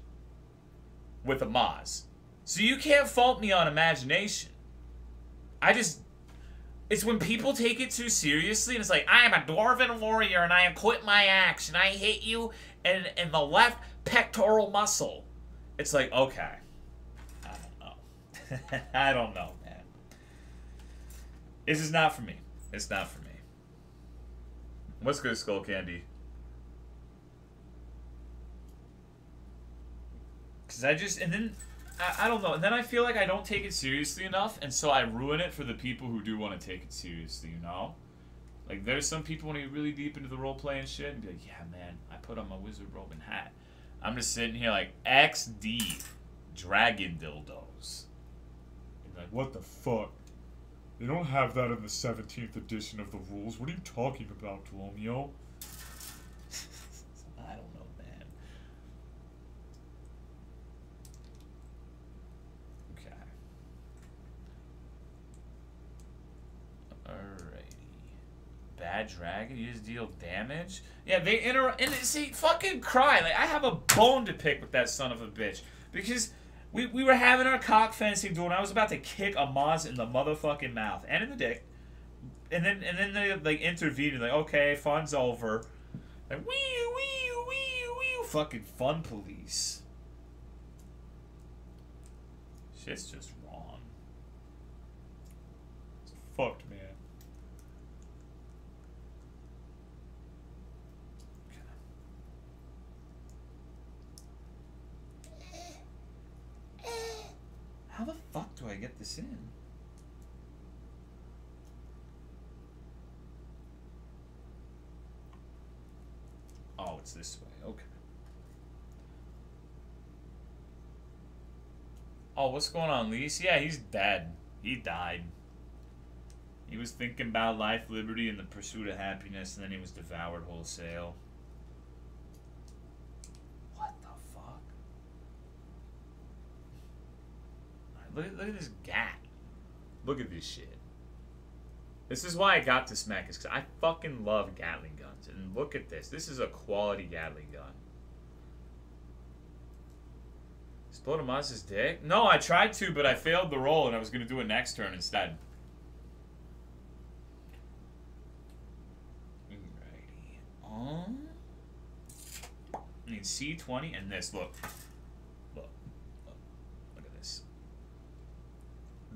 with Amaz. So you can't fault me on imagination. I just it's when people take it too seriously and it's like I am a dwarven warrior and I quit my axe and I hit you in in the left pectoral muscle. It's like okay. I don't know. I don't know, man. This is not for me. It's not for me. What's good, Skull Candy? Cause I just and then I, I don't know. And then I feel like I don't take it seriously enough, and so I ruin it for the people who do want to take it seriously. You know, like there's some people when you get really deep into the role playing shit and be like, yeah, man, I put on my wizard robe and hat. I'm just sitting here like XD dragon dildos. And like, what the fuck? They don't have that in the 17th edition of the rules. What are you talking about, Romeo? I don't know, man. Okay. Alrighty. Bad dragon, you just deal damage? Yeah, they inter- and see, fucking cry. Like, I have a bone to pick with that son of a bitch. Because we, we were having our cock fencing duel, and I was about to kick Amaz in the motherfucking mouth and in the dick. And then and then they like intervened and like, okay, fun's over. Like wee wee wee wee fucking fun police. Shit's just wrong. It's fucked, man. How the fuck do I get this in? Oh, it's this way. Okay. Oh, what's going on, Lise? Yeah, he's dead. He died. He was thinking about life, liberty, and the pursuit of happiness, and then he was devoured wholesale. What the fuck? Alright, look, at, look at this gat. Look at this shit. This is why I got to smack is because I fucking love Gatling guns. And look at this. This is a quality Gatling gun. Explode Amaz's dick? No, I tried to, but I failed the roll and I was going to do it next turn instead. Alrighty. Um, I need C20 and this. Look. Look. Look at this.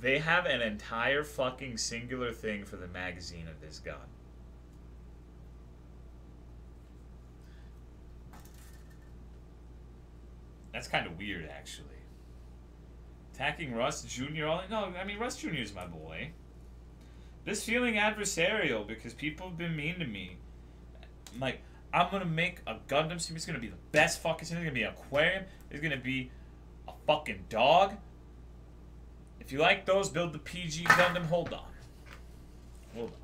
They have an entire fucking singular thing for the magazine of this gun. That's kind of weird, actually. Attacking Russ Jr. All no, I mean Russ Jr. is my boy. This feeling adversarial because people have been mean to me. like, I'm gonna make a Gundam sim. It's gonna be the best fucking sim. It's gonna be an aquarium. It's gonna be a fucking dog. If you like those, build the PG Gundam. Hold on. Hold on.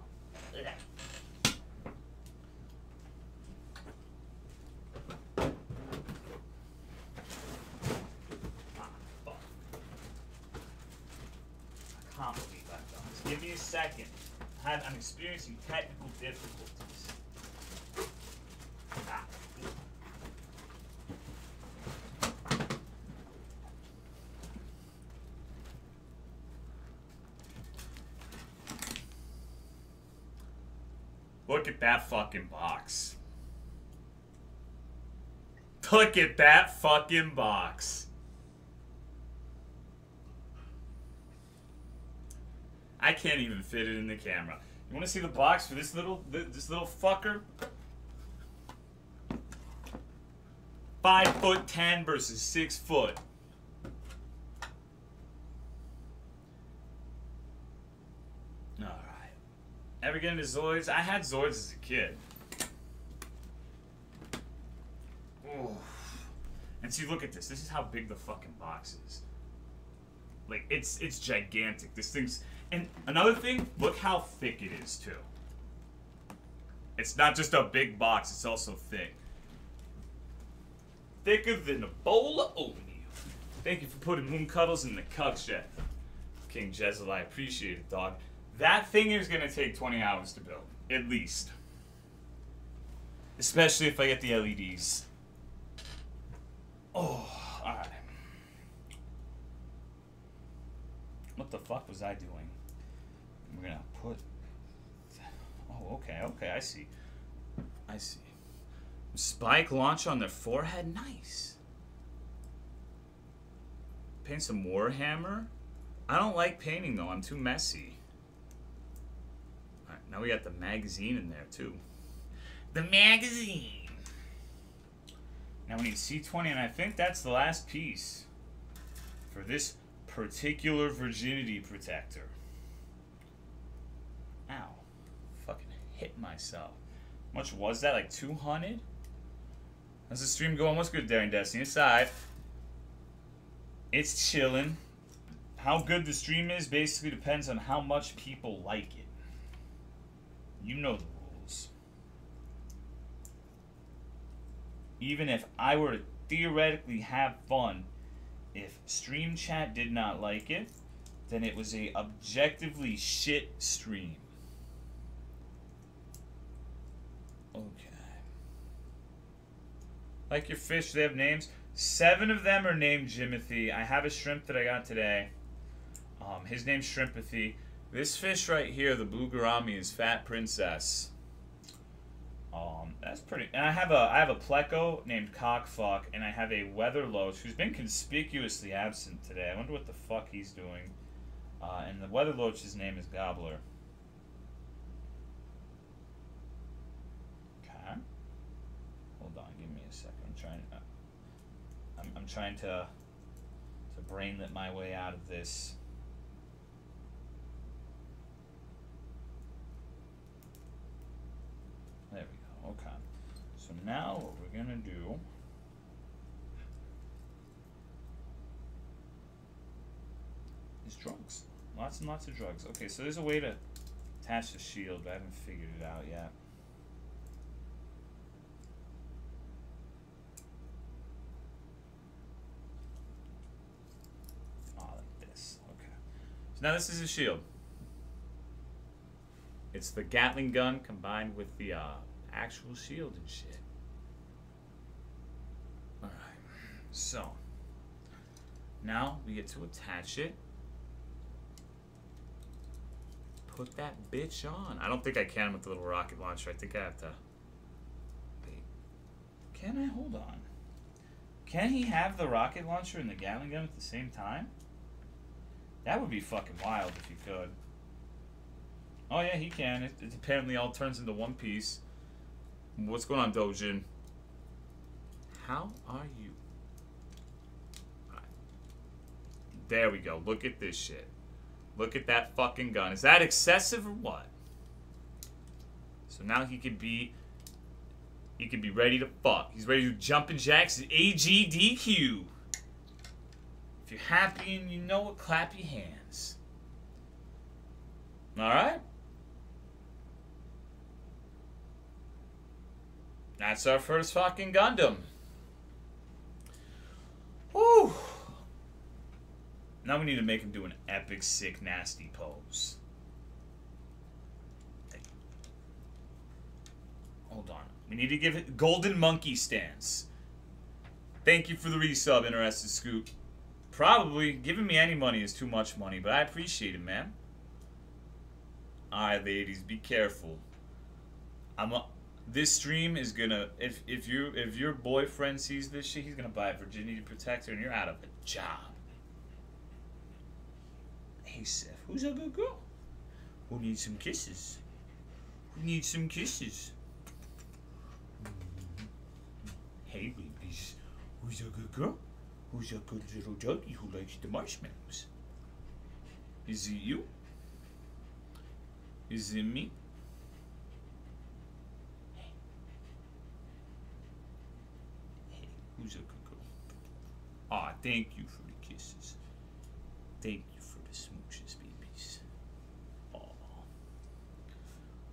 Give me a second. I'm experiencing technical difficulties. Ah. Look at that fucking box. Look at that fucking box. I can't even fit it in the camera. You want to see the box for this little this little fucker? Five foot ten versus six foot. Alright. Ever get into Zoids? I had Zoids as a kid. Oof. And see, look at this. This is how big the fucking box is. Like, it's it's gigantic. This thing's... And another thing, look how thick it is, too. It's not just a big box, it's also thick. Thicker than a bowl of oatmeal. Thank you for putting Moon Cuddles in the cuck shed. King Jezel, I appreciate it, dog. That thing is gonna take 20 hours to build. At least. Especially if I get the LEDs. Oh, alright. What the fuck was I doing? We're gonna put... Oh, okay, okay, I see. I see. Spike launch on their forehead? Nice. Paint some Warhammer? I don't like painting though, I'm too messy. Now we got the magazine in there too. The magazine! Now we need C20, and I think that's the last piece for this particular virginity protector. Ow. Fucking hit myself. How much was that? Like 200? How's the stream going? What's good, Daring Destiny? Aside, it's chilling. How good the stream is basically depends on how much people like it. You know the rules. Even if I were to theoretically have fun, if stream chat did not like it, then it was a objectively shit stream. Okay. Like your fish, they have names. Seven of them are named Jimothy. I have a shrimp that I got today. Um, his name's Shrimpathy. This fish right here, the blue gourami, is Fat Princess. Um, that's pretty. And I have a I have a pleco named Cockfuck, and I have a weather loach who's been conspicuously absent today. I wonder what the fuck he's doing. Uh, and the weather loach's name is Gobbler. Okay. Hold on, give me a second. I'm trying. Uh, I'm, I'm trying to to brainlet my way out of this. There we go. Okay. So now what we're gonna do is drugs. Lots and lots of drugs. Okay, so there's a way to attach the shield, but I haven't figured it out yet. Ah, like this. Okay. So now this is a shield. It's the Gatling gun combined with the uh, actual shield and shit. Alright. So. Now we get to attach it. Put that bitch on. I don't think I can with the little rocket launcher. I think I have to. Wait. Can I? Hold on. Can he have the rocket launcher and the Gatling gun at the same time? That would be fucking wild if he could. Oh yeah, he can. It, it apparently all turns into one piece. What's going on, Dojin? How are you? Right. There we go. Look at this shit. Look at that fucking gun. Is that excessive or what? So now he could be... He could be ready to fuck. He's ready to jump in jacks. AGDQ. If you're happy and you know it, clap your hands. Alright? That's our first fucking Gundam. Whew. Now we need to make him do an epic, sick, nasty pose. Hold on. We need to give it golden monkey stance. Thank you for the resub, interested scoop. Probably giving me any money is too much money, but I appreciate it, man. Alright, ladies, be careful. I'm a this stream is gonna if if you if your boyfriend sees this shit, he's gonna buy a virginity protector and you're out of a job. Hey Seth, who's a good girl? Who needs some kisses? Who needs some kisses? Hey babies, who's a good girl? Who's a good little doggy who likes the marshmallows? Is it you? Is it me? Who's a good girl? Ah, thank you for the kisses. Thank you for the smooches, babies. Aw.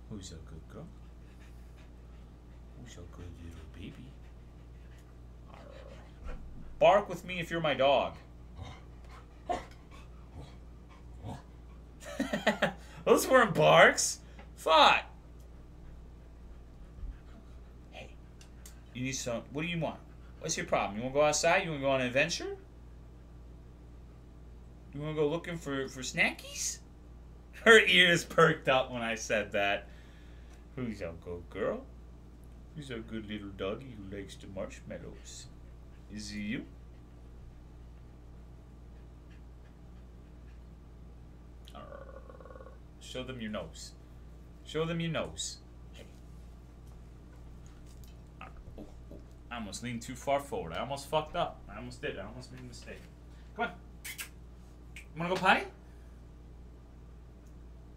Who's a good girl? Who's a good little baby? Arr. Bark with me if you're my dog. Those weren't barks. Fuck. Hey, you need some. What do you want? What's your problem? You want to go outside? You want to go on an adventure? You want to go looking for for snackies? Her ears perked up when I said that. Who's a good girl? Who's a good little doggy who likes the marshmallows? Is it you? Arr. Show them your nose. Show them your nose. Hey. Arr. Oh, oh. I almost leaned too far forward. I almost fucked up. I almost did. I almost made a mistake. Come on. You wanna go potty?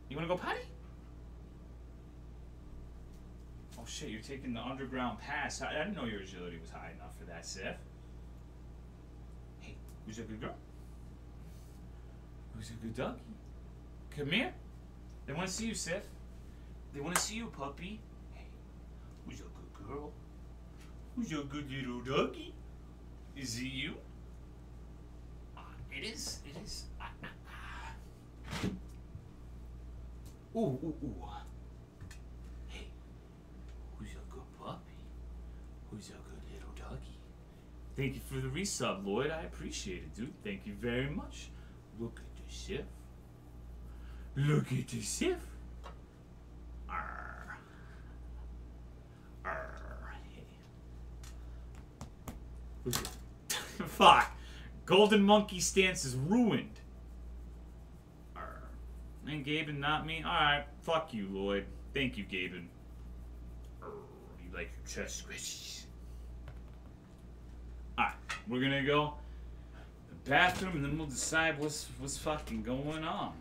You wanna go potty? Oh shit, you're taking the underground pass. I, didn't know your agility was high enough for that, Sif. Hey, who's a good girl? Who's a good doggy? Come here. They want to see you, Sif. They want to see you, puppy. Hey, who's a good girl? Who's your good little doggy? Is it you? Ah, it is. It is. Ah, ah, ah. Ooh, ooh, ooh. Hey, who's your good puppy? Who's your good little doggy? Thank you for the resub, Lloyd. I appreciate it, dude. Thank you very much. Look at the Sif. Look at the Sif. Arr. Arr. Hey. Who's it? Fuck. Golden Monkey stance is ruined. Arr. And Gaben, not me? Alright, fuck you, Lloyd. Thank you, Gaben. Arr, you like your chest squishies. Alright, we're gonna go the bathroom and then we'll decide what's what's fucking going on.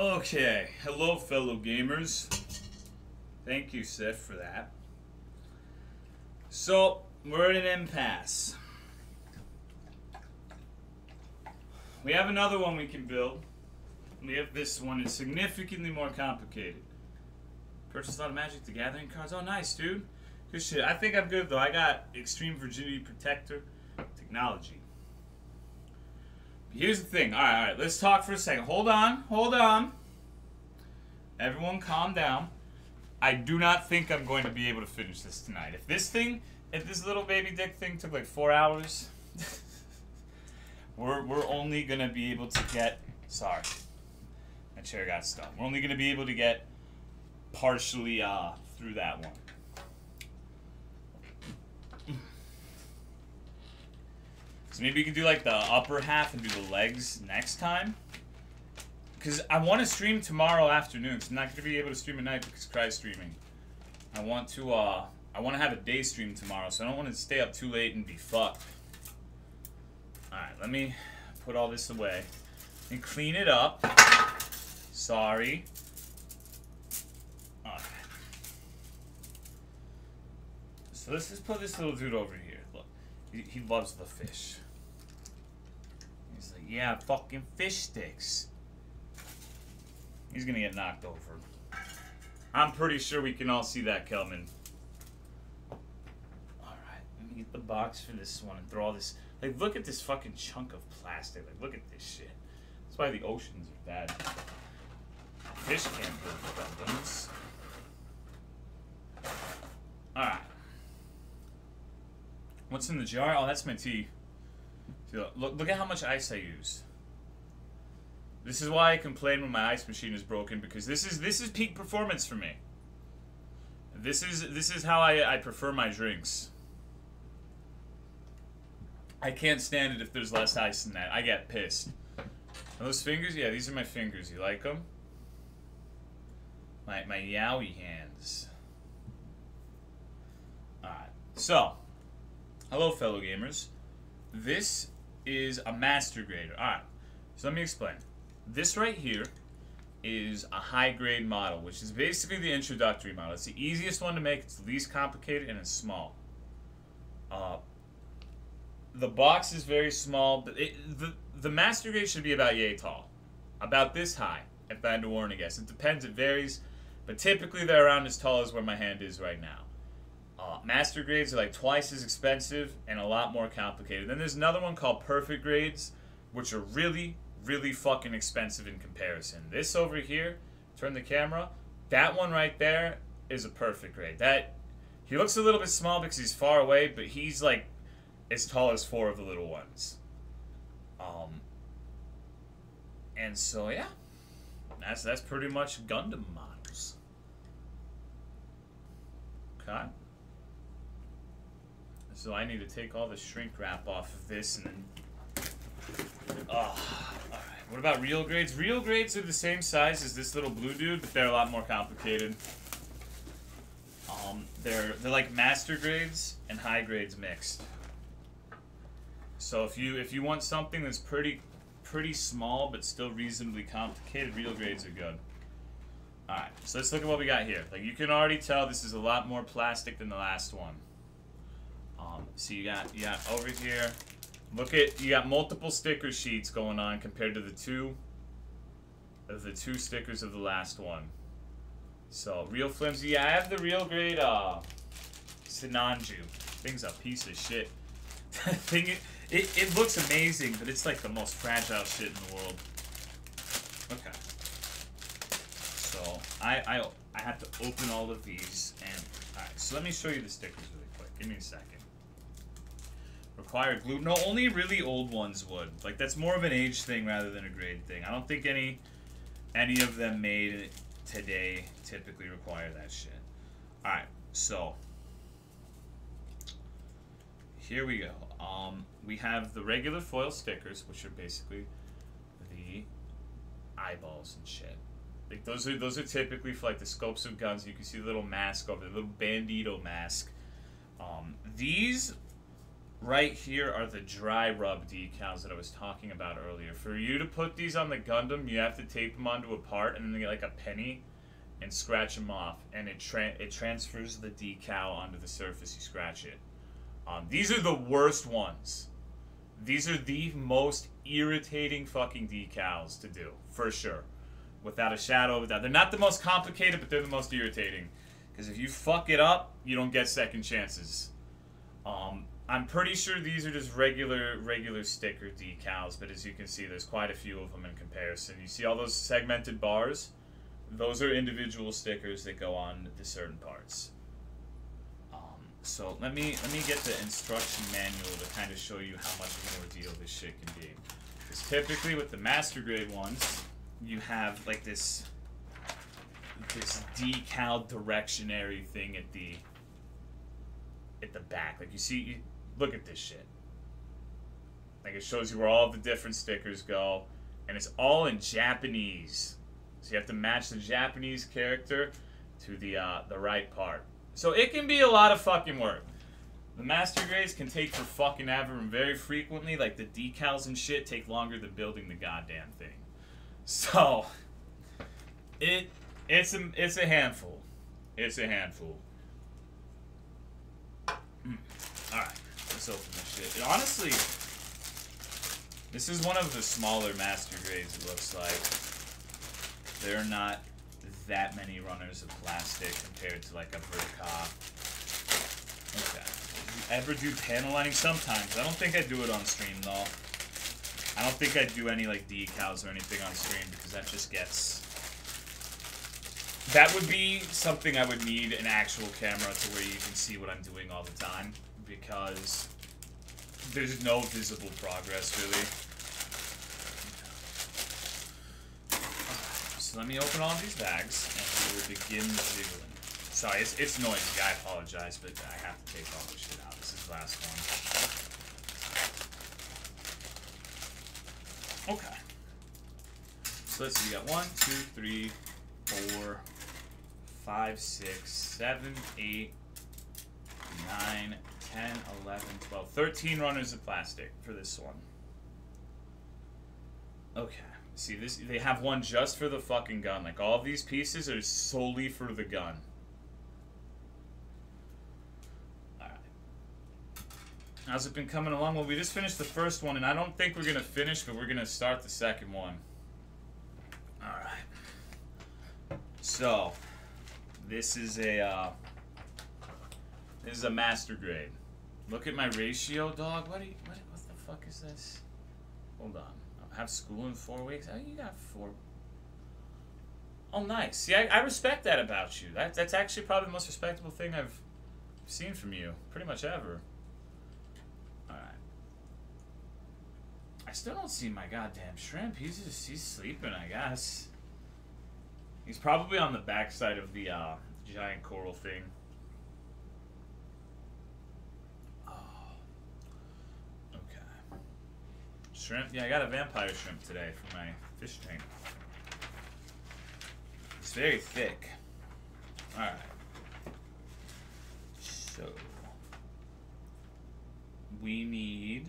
Okay, hello fellow gamers. Thank you, Seth, for that. So, we're at an impasse. We have another one we can build. We have this one. It's significantly more complicated. Purchase a lot of Magic the Gathering cards. Oh, nice, dude. Good shit. I think I'm good, though. I got Extreme Virginity Protector technology. Here's the thing. All right, all right. Let's talk for a second. Hold on. Hold on. Everyone calm down. I do not think I'm going to be able to finish this tonight. If this thing, if this little baby dick thing took like four hours, we're, we're only going to be able to get... Sorry. My chair got stuck. We're only going to be able to get partially uh, through that one. So maybe you can do like the upper half and do the legs next time. Because I want to stream tomorrow afternoon. So I'm not going to be able to stream at night because Cry's streaming. I want to, uh, I want to have a day stream tomorrow. So I don't want to stay up too late and be fucked. Alright, let me put all this away. And clean it up. Sorry. Alright. So let's just put this little dude over here. Look, he, he loves the fish. Yeah, fucking fish sticks. He's gonna get knocked over. I'm pretty sure we can all see that coming. Alright, let me get the box for this one and throw all this. Like, look at this fucking chunk of plastic. Like, look at this shit. That's why the oceans are bad. Fish can't build Gundams. Alright. What's in the jar? Oh, that's my tea. Look, look at how much ice I use. This is why I complain when my ice machine is broken because this is this is peak performance for me. This is this is how I, I prefer my drinks. I can't stand it if there's less ice than that. I get pissed. Are those fingers? Yeah, these are my fingers. You like them? My my yaoi hands. Alright. So, hello fellow gamers. This is a master grader. Alright. So let me explain. This right here is a high grade model, which is basically the introductory model. It's the easiest one to make, it's the least complicated, and it's small. Uh, the box is very small, but it, the, the master grade should be about yay tall. About this high, if I had to warn a guess. It depends, it varies, but typically they're around as tall as where my hand is right now. Uh, master grades are like twice as expensive and a lot more complicated. Then there's another one called perfect grades, which are really, really fucking expensive in comparison. This over here, turn the camera, that one right there is a perfect grade. That he looks a little bit small because he's far away, but he's like as tall as four of the little ones. Um, and so yeah, that's that's pretty much Gundam models. Okay. So I need to take all the shrink wrap off of this and then Oh, alright. What about real grades? Real grades are the same size as this little blue dude, but they're a lot more complicated. Um, they're they're like master grades and high grades mixed. So if you if you want something that's pretty pretty small but still reasonably complicated, real grades are good. Alright, so let's look at what we got here. Like you can already tell this is a lot more plastic than the last one. Um, so you got you got over here Look at, you got multiple sticker sheets going on compared to the two of the two stickers of the last one. So, real flimsy. Yeah, I have the real grade uh, Sinanju. Thing's a piece of shit. thing, it, it, it looks amazing, but it's like the most fragile shit in the world. Okay. So, I, I, I have to open all of these, and, alright, so let me show you the stickers really quick. Give me a second. Required glue. No, only really old ones would. Like, that's more of an age thing rather than a grade thing. I don't think any any of them made today typically require that shit. Alright, so. Here we go. Um, we have the regular foil stickers, which are basically the eyeballs and shit. Like those are those are typically for like the scopes of guns. You can see the little mask over the little bandito mask. Um, these right here are the dry rub decals that I was talking about earlier. For you to put these on the Gundam, you have to tape them onto a part and then get like a penny and scratch them off, and it tra- it transfers the decal onto the surface you scratch it. Um, these are the worst ones. These are the most irritating fucking decals to do, for sure. Without a shadow of a doubt. They're not the most complicated, but they're the most irritating. Because if you fuck it up, you don't get second chances. Um, I'm pretty sure these are just regular regular sticker decals, but as you can see, there's quite a few of them in comparison. You see all those segmented bars? Those are individual stickers that go on to certain parts. Um, so let me let me get the instruction manual to kind of show you how much of an ordeal this shit can be. Because typically with the master grade ones, you have like this this decal directionary thing at the at the back. Like you see, look at this shit. Like it shows you where all the different stickers go, and it's all in Japanese. So you have to match the Japanese character to the uh, the right part. So it can be a lot of fucking work. The master grades can take for fucking ever, and very frequently, like the decals and shit, take longer than building the goddamn thing. So it it's a it's a handful. It's a handful. All right, let's open this shit. honestly, this is one of the smaller master grades. It looks like there are not that many runners of plastic compared to like a Ver.Ka. Okay. I ever do panel lining? Sometimes. I don't think I do it on stream though. I don't think I do any like decals or anything on stream because that just gets. That would be something I would need an actual camera to where you can see what I'm doing all the time because there's no visible progress really. So let me open all these bags and we will begin the jiggling. Sorry, it's, it's noisy. I apologize, but I have to take all this shit out. This is the last one. Okay. So let's see. We got one, two, three, four, five, six, seven, eight, nine, 10, 11, 12, 13 runners of plastic for this one. Okay. See, this they have one just for the fucking gun. Like, all these pieces are solely for the gun. Alright. How's it been coming along? Well, we just finished the first one, and I don't think we're going to finish, but we're going to start the second one. Alright. So, this is a, uh, this is a master grade. Look at my ratio, dog. What, you, what, what the fuck is this? Hold on. I have school in four weeks. Oh, you got four. Oh, nice. See, I, I respect that about you. That, that's actually probably the most respectable thing I've seen from you, pretty much ever. Alright. I still don't see my goddamn shrimp. He's just, he's sleeping, I guess. He's probably on the backside of the uh, giant coral thing. Shrimp? Yeah, I got a vampire shrimp today for my fish tank. It's very thick. Alright. So. We need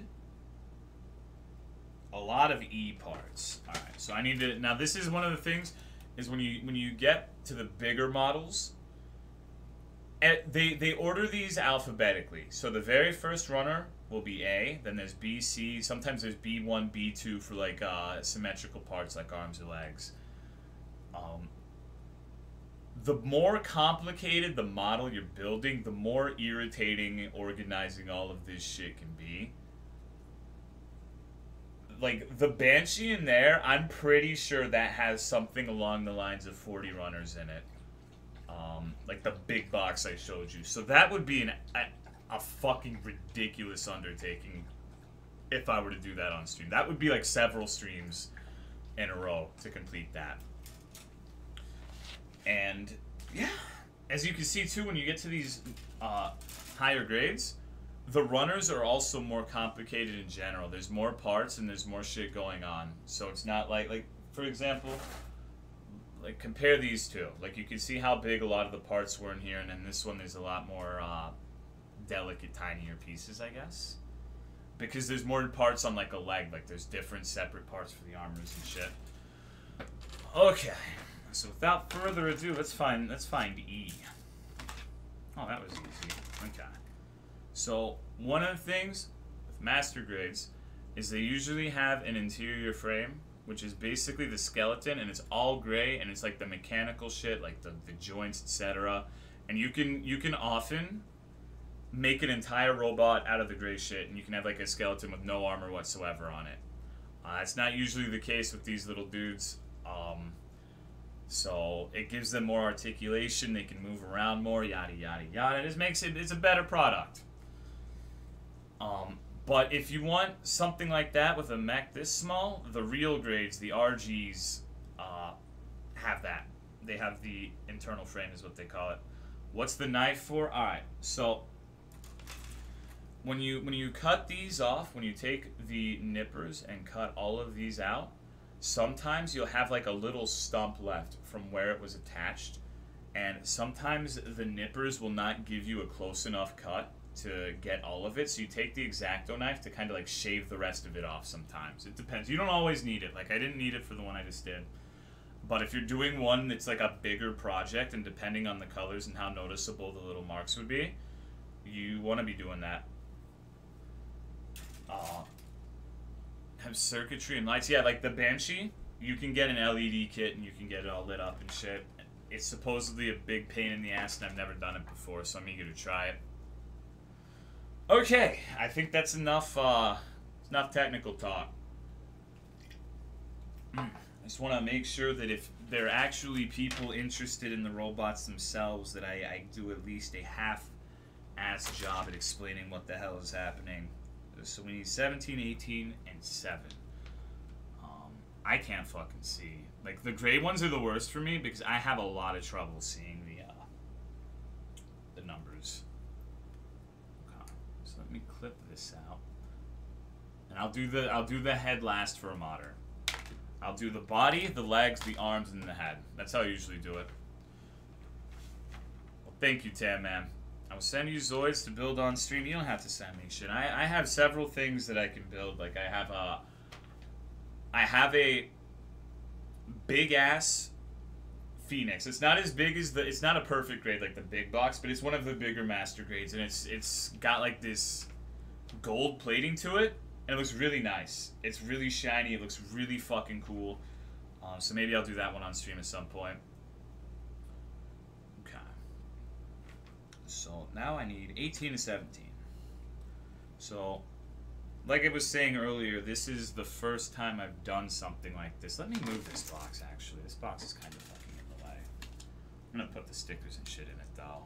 a lot of E parts. Alright, so I need to now this is one of the things is when you when you get to the bigger models eh, they they order these alphabetically. So the very first runner will be A. Then there's B, C. Sometimes there's B1, B2 for like uh, symmetrical parts like arms or legs. Um, the more complicated the model you're building, the more irritating organizing all of this shit can be. Like the Banshee in there, I'm pretty sure that has something along the lines of 40 runners in it. Um, like the big box I showed you. So that would be an, a fucking ridiculous undertaking if I were to do that on stream. That would be like several streams in a row to complete that. And yeah, as you can see too, when you get to these uh, higher grades, the runners are also more complicated in general. There's more parts and there's more shit going on. So it's not like like for example, like compare these two. Like you can see how big a lot of the parts were in here, and in this one there's a lot more uh, delicate, tinier pieces, I guess. because there's more parts on like a leg. Like there's different separate parts for the armors and shit. Okay, so without further ado, let's find let's find E. Oh, that was easy. Okay. So one of the things with master grades is they usually have an interior frame, which is basically the skeleton, and it's all gray, and it's like the mechanical shit, like the, the joints, etc. And you can you can often make an entire robot out of the gray shit, and you can have like a skeleton with no armor whatsoever on it. Uh, it's not usually the case with these little dudes. Um, so it gives them more articulation. They can move around more. Yada yada yada. It just makes it. It's a better product. Um, but if you want something like that with a mech this small, the real grades, the RGs, uh, have that. They have the internal frame, is what they call it. What's the knife for? All right. So when you when you cut these off, when you take the nippers and cut all of these out, sometimes you'll have like a little stump left from where it was attached, and sometimes the nippers will not give you a close enough cut to get all of it. So you take the X-Acto knife to kind of like shave the rest of it off. Sometimes it depends. You don't always need it. Like I didn't need it for the one I just did. But if you're doing one that's like a bigger project, and depending on the colors and how noticeable the little marks would be, you want to be doing that. Uh, have circuitry and lights. Yeah, like the Banshee, you can get an LED kit and you can get it all lit up and shit. It's supposedly a big pain in the ass, and I've never done it before, so I'm eager to try it. Okay, I think that's enough. Uh, enough technical talk. I just want to make sure that if there are actually people interested in the robots themselves, that I, I do at least a half-ass job at explaining what the hell is happening. So we need 17, 18, and 7. Um, I can't fucking see. Like, the gray ones are the worst for me because I have a lot of trouble seeing the, uh, the numbers. Okay, so let me clip this out. And I'll do the I'll do the head last for a modder. I'll do the body, the legs, the arms, and the head. That's how I usually do it. Well, thank you, Tam Man. I will send you Zoids to build on stream. You don't have to send me shit. I, I have several things that I can build. Like I have a I have a big ass Phoenix. It's not as big as the it's not a perfect grade like the big box, but it's one of the bigger master grades and it's it's got like this gold plating to it and it looks really nice. It's really shiny. It looks really fucking cool. Um, so maybe I'll do that one on stream at some point. Okay. So now I need 18 to 17. So, like I was saying earlier, this is the first time I've done something like this. Let me move this box, actually. This box is kind of fucking in the way. I'm going to put the stickers and shit in it, though.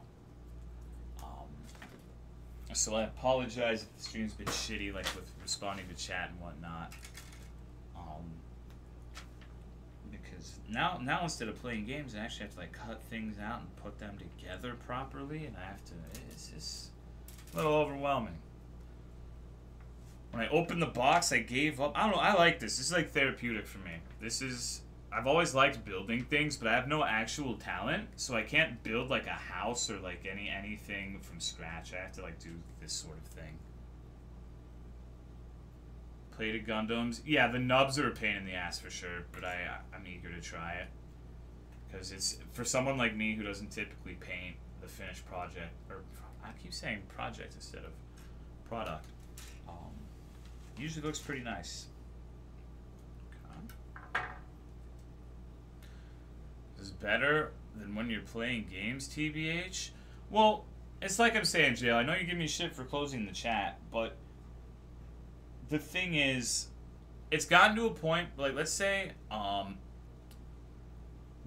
Um, so I apologize if the stream's been shitty, like with responding to chat and whatnot. Um, because now, now instead of playing games, I actually have to like cut things out and put them together properly, and I have to. It's just a little overwhelming. When I opened the box, I gave up. I don't know. I like this. This is like therapeutic for me. This is. I've always liked building things, but I have no actual talent, so I can't build like a house or like any anything from scratch. I have to like do this sort of thing. Plated Gundams, yeah, the nubs are a pain in the ass for sure, but I I'm eager to try it because it's for someone like me who doesn't typically paint the finished project or I keep saying project instead of product. Um, usually looks pretty nice. Okay. Is better than when you're playing games, TBH. Well, it's like I'm saying, Jay. I know you give me shit for closing the chat, but the thing is, it's gotten to a point. Like, let's say, um,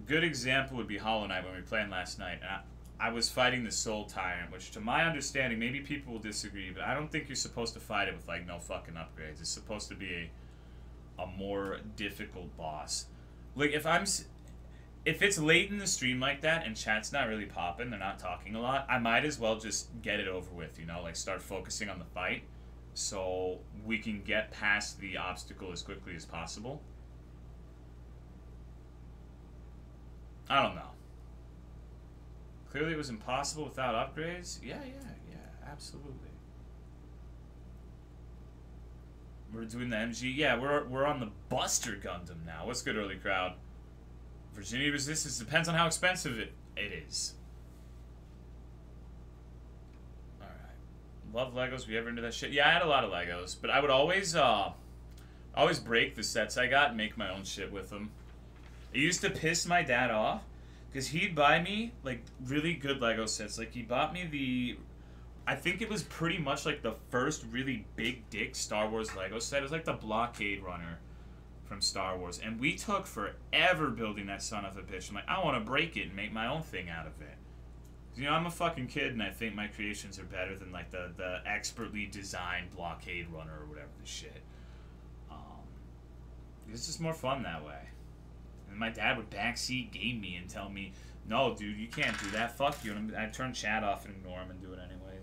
good example would be Hollow Knight when we played last night. I, I was fighting the Soul Tyrant, which, to my understanding, maybe people will disagree, but I don't think you're supposed to fight it with like no fucking upgrades. It's supposed to be a, a more difficult boss. Like, if I'm if it's late in the stream like that and chat's not really popping, they're not talking a lot, I might as well just get it over with, you know, like start focusing on the fight so we can get past the obstacle as quickly as possible. I don't know. Clearly it was impossible without upgrades? Yeah, yeah, yeah, absolutely. We're doing the MG. Yeah, we're we're on the Buster Gundam now. What's good, early crowd? Virginia Resistance depends on how expensive it it is. All right. Love Legos. You ever into that shit? Yeah, I had a lot of Legos, but I would always uh, always break the sets I got and make my own shit with them. It used to piss my dad off because he'd buy me like really good Lego sets. Like he bought me the I think it was pretty much like the first really big dick Star Wars Lego set. It was like the Blockade Runner from Star Wars. And we took forever building that son of a bitch. I'm like, I want to break it and make my own thing out of it. You know, I'm a fucking kid and I think my creations are better than like the, the expertly designed Blockade Runner or whatever the shit. Um, it's just more fun that way. And my dad would backseat game me and tell me, no, dude, you can't do that. Fuck you. And I'd turn chat off and ignore him and do it anyway.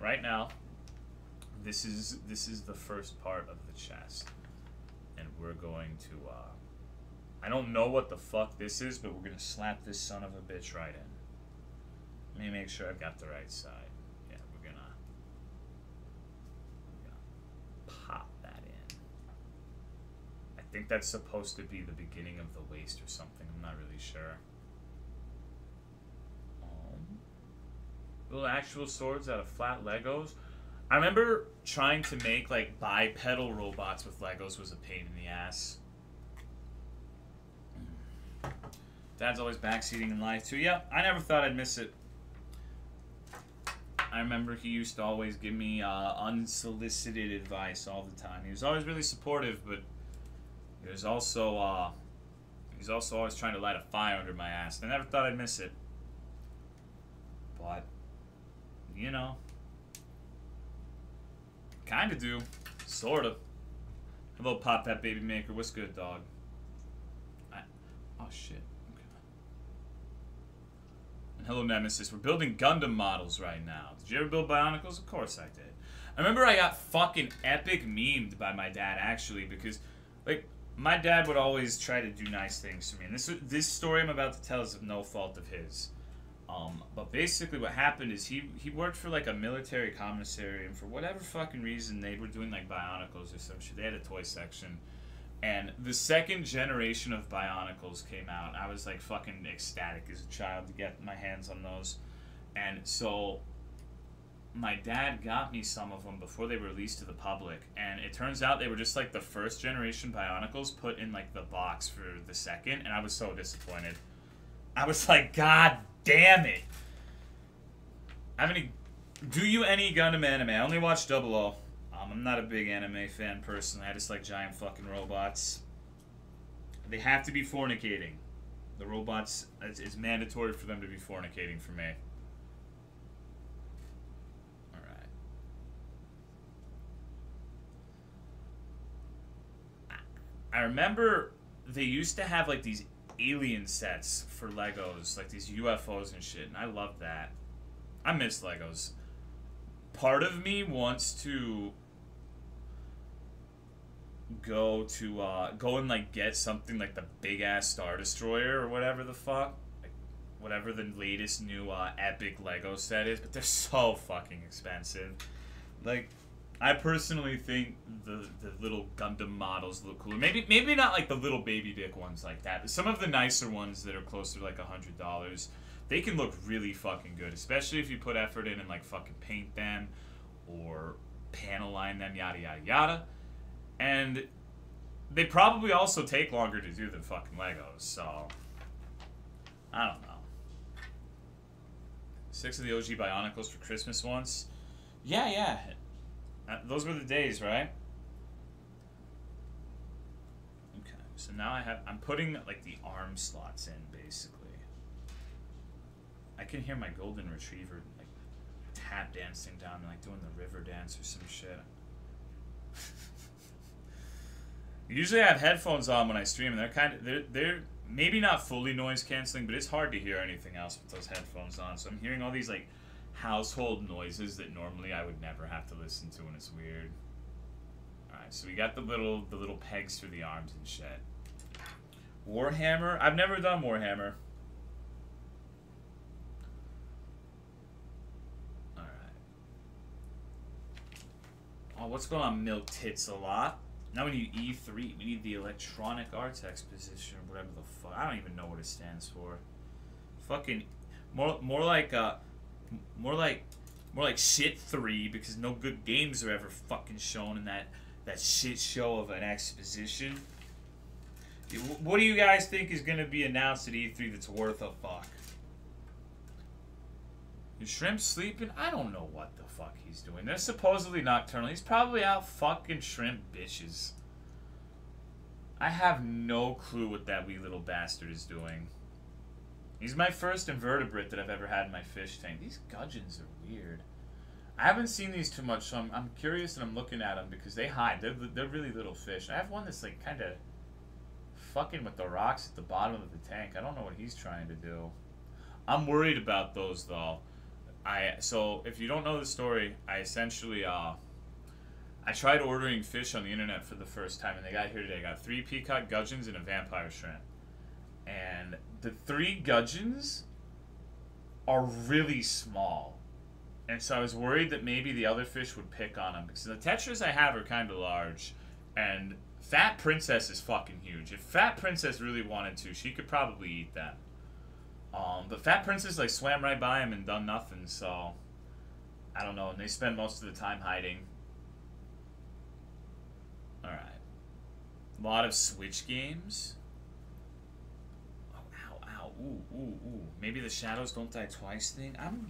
right now, this is this is the first part of the chest, and we're going to. Uh, I don't know what the fuck this is, but we're gonna slap this son of a bitch right in. Let me make sure I've got the right side. Yeah, we're gonna, we're gonna pop that in. I think that's supposed to be the beginning of the waist or something. I'm not really sure. Um, little actual swords out of flat Legos. I remember trying to make like bipedal robots with Legos was a pain in the ass. Dad's always backseating in life too. Yeah, I never thought I'd miss it. I remember he used to always give me uh, unsolicited advice all the time. He was always really supportive, but he was also uh, he was also always trying to light a fire under my ass. I never thought I'd miss it. But you know. Kinda do. Sorta. Hello, Pop That Baby Maker. What's good, dog? I, oh, shit. And hello, Nemesis. We're building Gundam models right now. Did you ever build Bionicles? Of course I did. I remember I got fucking epic memed by my dad, actually, because, like, my dad would always try to do nice things for me. And this, this story I'm about to tell is of no fault of his. Um, but basically, what happened is he he worked for like a military commissary, and for whatever fucking reason, they were doing like Bionicles or some shit. They had a toy section, and the second generation of Bionicles came out. I was like fucking ecstatic as a child to get my hands on those, and so my dad got me some of them before they were released to the public, and it turns out they were just like the first generation Bionicles put in like the box for the second, and I was so disappointed. I was like, God damn it. Have any... Do you any Gundam anime? I only watch Double O. Um, I'm not a big anime fan personally. I just like giant fucking robots. They have to be fornicating. The robots, it's, it's mandatory for them to be fornicating for me. Alright. I remember they used to have like these alien sets for Legos, like these UFOs and shit, and I love that. I miss Legos. Part of me wants to go to uh, go and like get something like the big ass Star Destroyer or whatever the fuck, whatever the latest new uh, epic Lego set is, but they're so fucking expensive. Like I personally think the the little Gundam models look cooler. Maybe maybe not like the little baby dick ones like that. But some of the nicer ones that are closer to like a hundred dollars, they can look really fucking good. Especially if you put effort in and like fucking paint them, or panel line them, yada yada yada. And they probably also take longer to do than fucking Legos. So I don't know. Six of the OG Bionicles for Christmas once. Yeah, yeah. Uh, those were the days, right? Okay, so now I have, I'm putting like the arm slots in basically. I can hear my golden retriever like tap dancing down, like doing the river dance or some shit. Usually I have headphones on when I stream, and they're kind of they're they're maybe not fully noise canceling, but it's hard to hear anything else with those headphones on. So I'm hearing all these like household noises that normally I would never have to listen to, and it's weird. All right, so we got the little the little pegs through the arms and shit. Warhammer. I've never done Warhammer. All right. Oh, what's going on, milk tits a lot? Now we need E3. We need the Electronic Arts Exposition or whatever the fuck. I don't even know what it stands for. Fucking more more like uh more like more like shit 3 because no good games are ever fucking shown in that that shit show of an exposition. What do you guys think is going to be announced at E3 that's worth a fuck? Is Shrimp sleeping? I don't know what the fuck he's doing. They're supposedly nocturnal. He's probably out fucking shrimp bitches. I have no clue what that wee little bastard is doing. He's my first invertebrate that I've ever had in my fish tank. These gudgeons are weird. I haven't seen these too much, so I'm, I'm curious and I'm looking at them because they hide. They're, they're really little fish. I have one that's like kind of fucking with the rocks at the bottom of the tank. I don't know what he's trying to do. I'm worried about those though. I so if you don't know the story, I essentially uh I tried ordering fish on the internet for the first time and they got here today. I got three peacock gudgeons and a vampire shrimp. And the three gudgeons are really small. And so I was worried that maybe the other fish would pick on them because the tetras I have are kind of large and Fat Princess is fucking huge. If Fat Princess really wanted to, she could probably eat that. Um, but Fat Princess like swam right by him and done nothing, so I don't know. And they spend most of the time hiding. All right, a lot of Switch games. Oh, ow, ow, ooh, ooh, ooh. Maybe the shadows don't die twice thing. I'm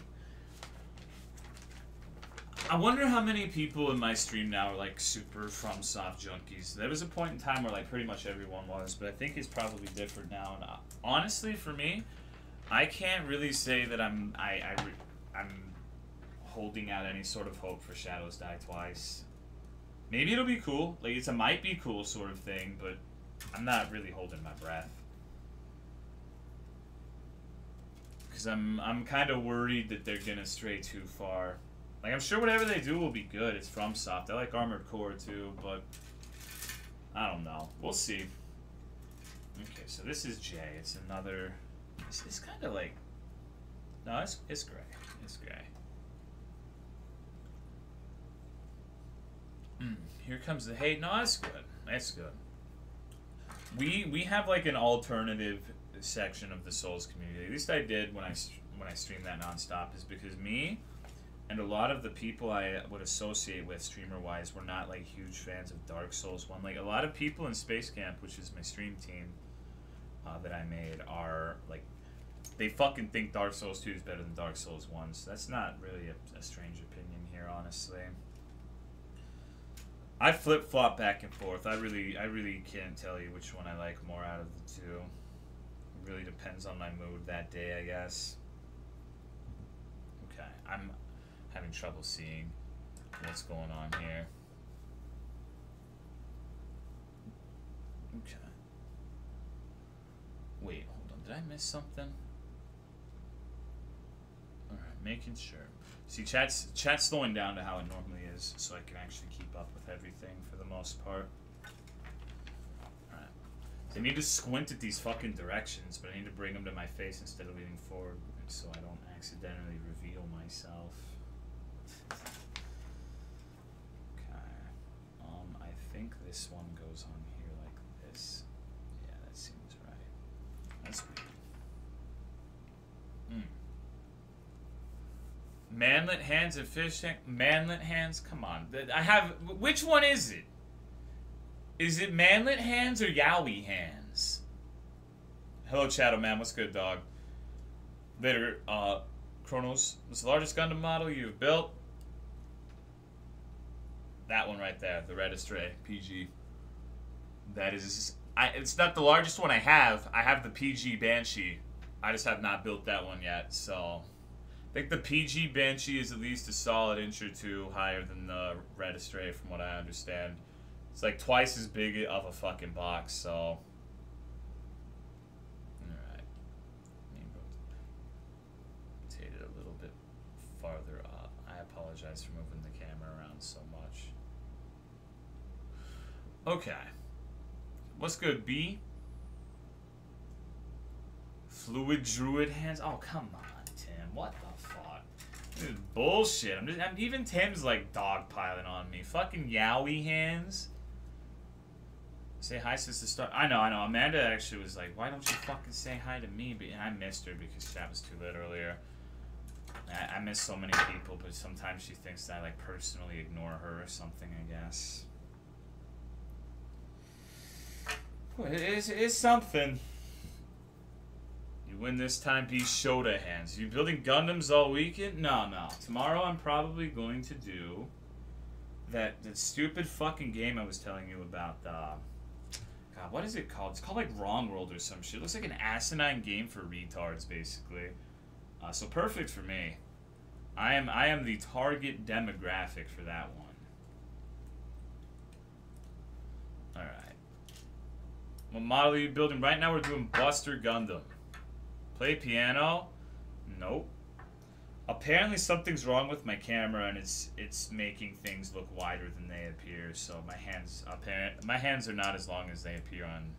I wonder how many people in my stream now are like super FromSoft junkies. There was a point in time where like pretty much everyone was, but I think it's probably different now. And uh, honestly, for me, I can't really say that I'm I, I I'm holding out any sort of hope for Shadows Die Twice. Maybe it'll be cool. Like it's a might be cool sort of thing, but I'm not really holding my breath. Cause I'm I'm kind of worried that they're gonna stray too far. Like, I'm sure whatever they do will be good. It's FromSoft. I like Armored Core, too, but... I don't know. We'll see. Okay, so this is Jay. It's another... It's, it's kind of like... No, it's, it's gray. It's gray. Mm, here comes the hate. No, that's good. That's good. We we have like an alternative section of the Souls community. At least I did when I when I streamed that nonstop. Is because me and a lot of the people I would associate with streamer wise were not like huge fans of Dark Souls 1. Like a lot of people in Space Camp, which is my stream team uh, that I made, are like they fucking think Dark Souls 2 is better than Dark Souls 1. So that's not really a, a strange opinion here, honestly. I flip flop back and forth. I really, I really can't tell you which one I like more out of the two. It really depends on my mood that day, I guess. Okay, I'm having trouble seeing what's going on here. Okay. Wait, hold on. Did I miss something? Making sure. See, chat's, chat's slowing down to how it normally is, so I can actually keep up with everything for the most part. Alright. I need to squint at these fucking directions, but I need to bring them to my face instead of leaning forward so I don't accidentally reveal myself. Okay. Um, I think this one goes on here like this. Yeah, that seems right. That's weird. Mm. Manlet hands and fish tank. Manlet hands? Come on. I have. Which one is it? Is it manlet hands or yowie hands? Hello, Shadow Man. What's good, dog? Later, uh, Kronos. What's the largest Gundam model you've built? That one right there, the Red Astray PG. That is, I, it's not the largest one I have. I have the PG Banshee. I just have not built that one yet. So, I think the PG Banshee is at least a solid inch or two higher than the Red Astray, from what I understand. It's like twice as big of a fucking box. So, all right, rotate it a little bit farther up. I apologize for moving the camera around so much. Okay. What's good, B? Fluid Druid hands? Oh, come on, Tim. What the? Is bullshit. I'm just, I'm, even Tim's like dogpiling on me. Fucking yowie hands. Say hi since the start. I know, I know. Amanda actually was like, why don't you fucking say hi to me? But I missed her because that was too late earlier. I, I miss so many people, but sometimes she thinks that I like personally ignore her or something, I guess. It is, it is something. You win this time, be Shota hands. You building Gundams all weekend? No, no. Tomorrow I'm probably going to do that that stupid fucking game I was telling you about. Uh, God, what is it called? It's called like Wrong World or some shit. It looks like an asinine game for retards, basically. Uh, so perfect for me. I am I am the target demographic for that one. All right. What model are you building? Right now we're doing Buster Gundam. Play piano? Nope. Apparently something's wrong with my camera and it's it's making things look wider than they appear. So my hands apparent my hands are not as long as they appear on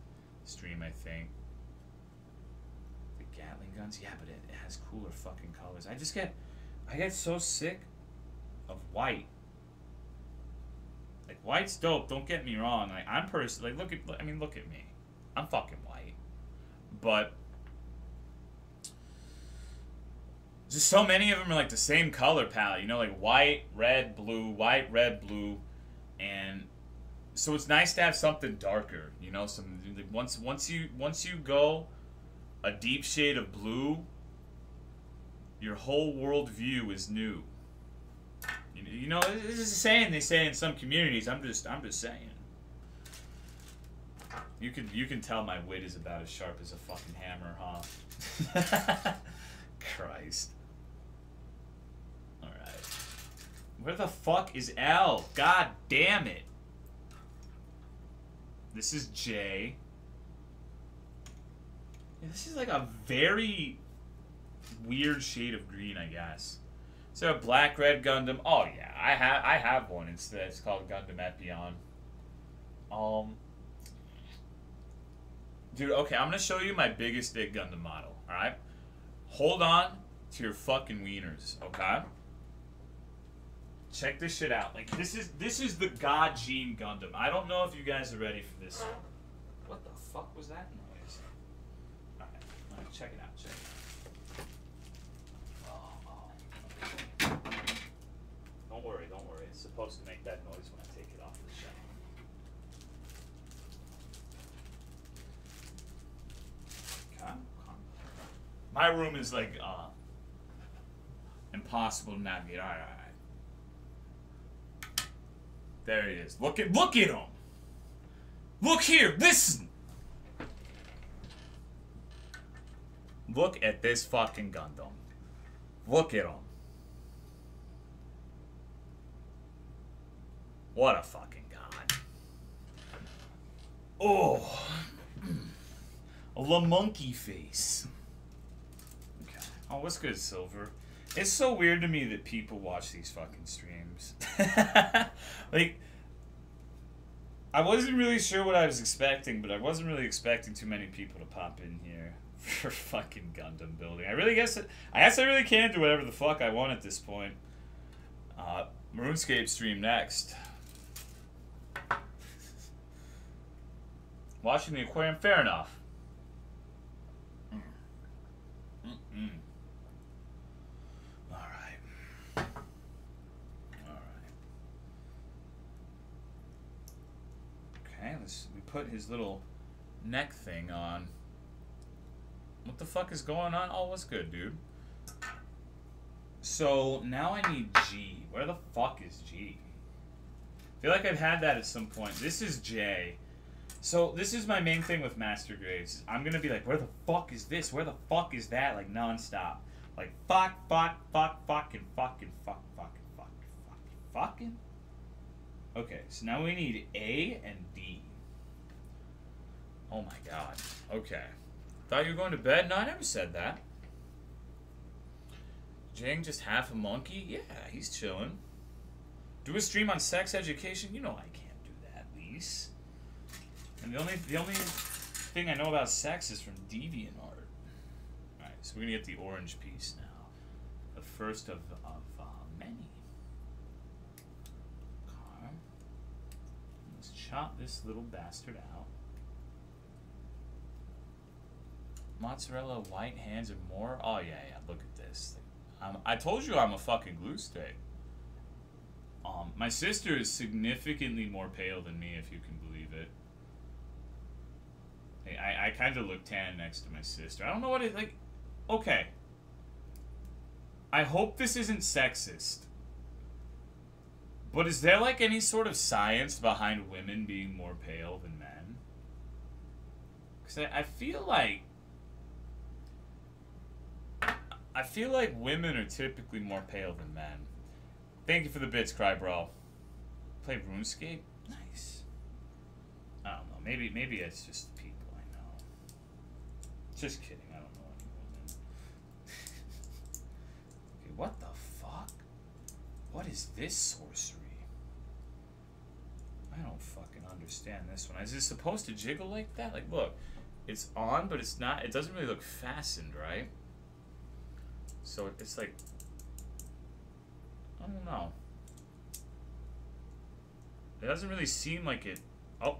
stream. I think. The Gatling guns, yeah, but it, it has cooler fucking colors. I just get I get so sick of white. Like white's dope. Don't get me wrong. Like I'm personally like look at I mean look at me. I'm fucking white, but just so many of them are like the same color palette, you know, like white, red, blue, white, red, blue, and so it's nice to have something darker, you know. Some like once once you once you go a deep shade of blue, your whole world view is new. You, you know, this is a saying they say in some communities. I'm just I'm just saying. You can you can tell my wit is about as sharp as a fucking hammer, huh? Christ. Alright. Where the fuck is L? God damn it. This is J. Yeah, this is like a very weird shade of green, I guess. So black red Gundam. Oh yeah, I have I have one. It's it's called Gundam Epyon. Um, dude. Okay, I'm gonna show you my biggest dick Gundam model. All right, hold on to your fucking wieners. Okay. Check this shit out. Like this is this is the God Gene Gundam. I don't know if you guys are ready for this. What the fuck was that noise? Alright, alright, check it out, check it out. Oh, oh. Don't worry, don't worry. It's supposed to make that noise when I take it off the shelf. Calm, calm. My room is like uh impossible to navigate. Alright, alright. There he is. Look at look at him. Look here. Listen. Look at this fucking Gundam. Look at him. What a fucking god. Oh. A monkey face. Oh, what's good, Silver? It's so weird to me that people watch these fucking streams. like, I wasn't really sure what I was expecting, but I wasn't really expecting too many people to pop in here for fucking Gundam building. I really guess I guess I really can do whatever the fuck I want at this point. Uh, RuneScape stream next. Watching the aquarium, fair enough. Mm. Mm -mm. Okay, let's we put his little neck thing on. What the fuck is going on? Oh, what's good, dude? So now I need G. Where the fuck is G? I feel like I've had that at some point. This is J. So this is my main thing with Master Grades. I'm gonna be like, where the fuck is this? Where the fuck is that? Like nonstop. Like fuck, fuck, fuck, fucking, fucking, fuck, fucking, fucking, fucking, fucking. Okay, so now we need A and D. Oh my god. Okay. Thought you were going to bed? No, I never said that. Jang just half a monkey? Yeah, he's chilling. Do a stream on sex education? You know I can't do that, Lise. And the only the only thing I know about sex is from DeviantArt. Alright, so we're gonna get the orange piece now. The first of, of uh, many. Okay. Let's chop this little bastard out. Mozzarella, white hands, and more. Oh yeah, yeah. Look at this. Um, I told you I'm a fucking glue stick. Um, my sister is significantly more pale than me, if you can believe it. I, I kind of look tan next to my sister. I don't know what it like. Okay. I hope this isn't sexist. But is there like any sort of science behind women being more pale than men? Because I, I feel like. I feel like women are typically more pale than men. Thank you for the bits, Cry Bro. Play RuneScape? Nice. I don't know. Maybe maybe it's just the people I know. just kidding. I don't know any women. okay, what the fuck? What is this sorcery? I don't fucking understand this one. Is it supposed to jiggle like that? Like, look, it's on, but it's not. It doesn't really look fastened, right? So it's like, I don't know. It doesn't really seem like it. Oh,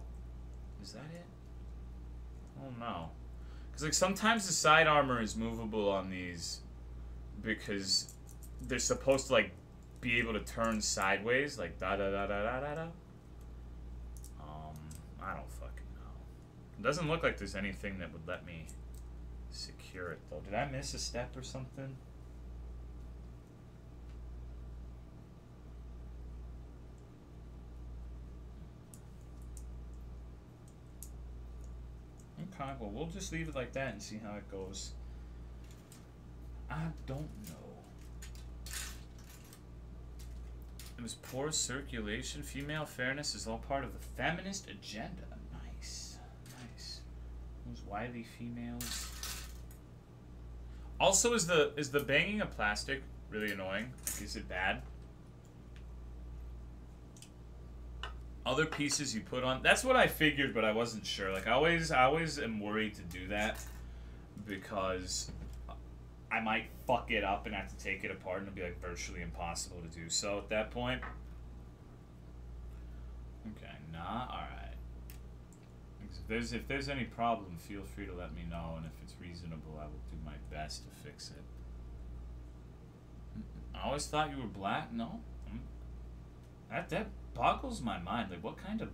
is that it? Oh no. Because, like, sometimes the side armor is movable on these because they're supposed to, like, be able to turn sideways, like, da-da-da-da-da-da-da. Um, I don't fucking know. It doesn't look like there's anything that would let me secure it, though. Did I miss a step or something? Well, we'll just leave it like that and see how it goes. I don't know. It was poor circulation. Female fairness is all part of the feminist agenda. Nice. Nice. Those wily females. Also, is the is the banging of plastic really annoying? Is it bad? Other pieces you put on. That's what I figured, but I wasn't sure. Like I always, I always am worried to do that because I might fuck it up and have to take it apart, and it'll be like virtually impossible to do so at that point. Okay, nah, all right. If there's if there's any problem, feel free to let me know, and if it's reasonable, I will do my best to fix it. I always thought you were black. No, mm. that that boggles my mind. Like, what kind of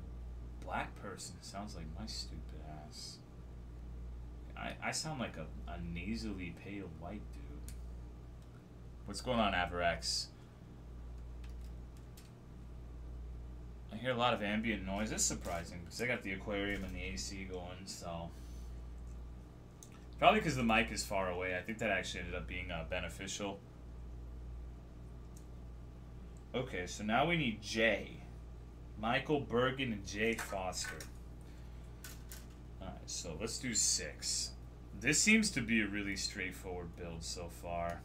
black person sounds like my stupid ass? I, I sound like a, a nasally pale white dude. What's going on, Averex? I hear a lot of ambient noise. It's surprising because I got the aquarium and the AC going, so. Probably because the mic is far away. I think that actually ended up being uh, beneficial. Okay, so now we need J. Michael Bergen and Jay Foster. Alright, so let's do six. This seems to be a really straightforward build so far.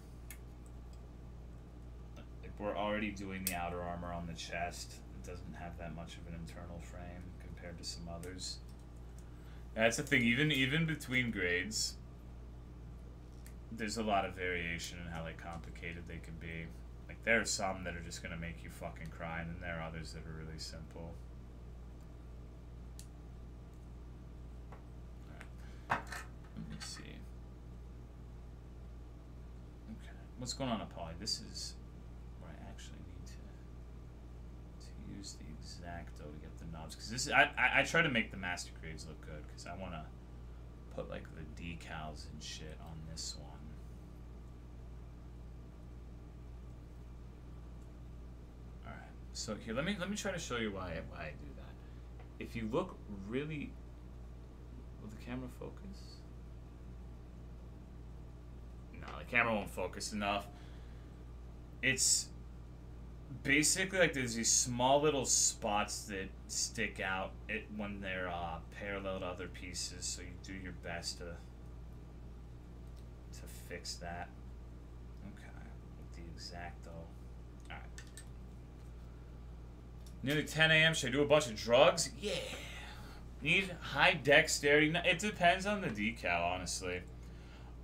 Like we're already doing the outer armor on the chest. It doesn't have that much of an internal frame compared to some others. That's the thing, even even between grades, there's a lot of variation in how like complicated they can be. There are some that are just going to make you fucking cry, and then there are others that are really simple. Right. Let me see. Okay. What's going on at Poly? This is where I actually need to to use the X-Acto oh, to get the knobs. Because this is, I, I, I try to make the master grades look good, because I want to put like the decals and shit on this one. So here, let me let me try to show you why I, why I do that. If you look really, will the camera focus? No, the camera won't focus enough. It's basically like there's these small little spots that stick out it when they're uh, parallel to other pieces. So you do your best to to fix that. Okay, with the X-Acto. Nearly 10 a.m. Should I do a bunch of drugs? Yeah. Need high dexterity. It depends on the decal, honestly.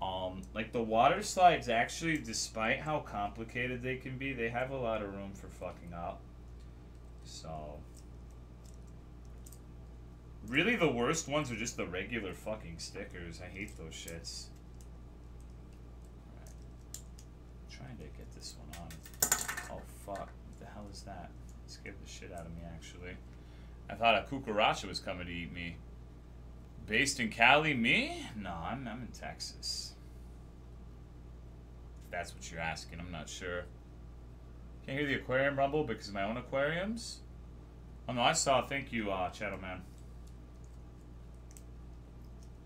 Um, like the water slides, actually, despite how complicated they can be, they have a lot of room for fucking up. So, really, the worst ones are just the regular fucking stickers. I hate those shits. Alright. Trying to get this one on. Oh fuck! What the hell is that? Scared the shit out of me, actually. I thought a cucaracha was coming to eat me. Based in Cali, me? No, I'm, I'm in Texas. If that's what you're asking, I'm not sure. Can't hear the aquarium rumble because of my own aquariums? Oh no, I saw. Thank you, uh, Shadow Man.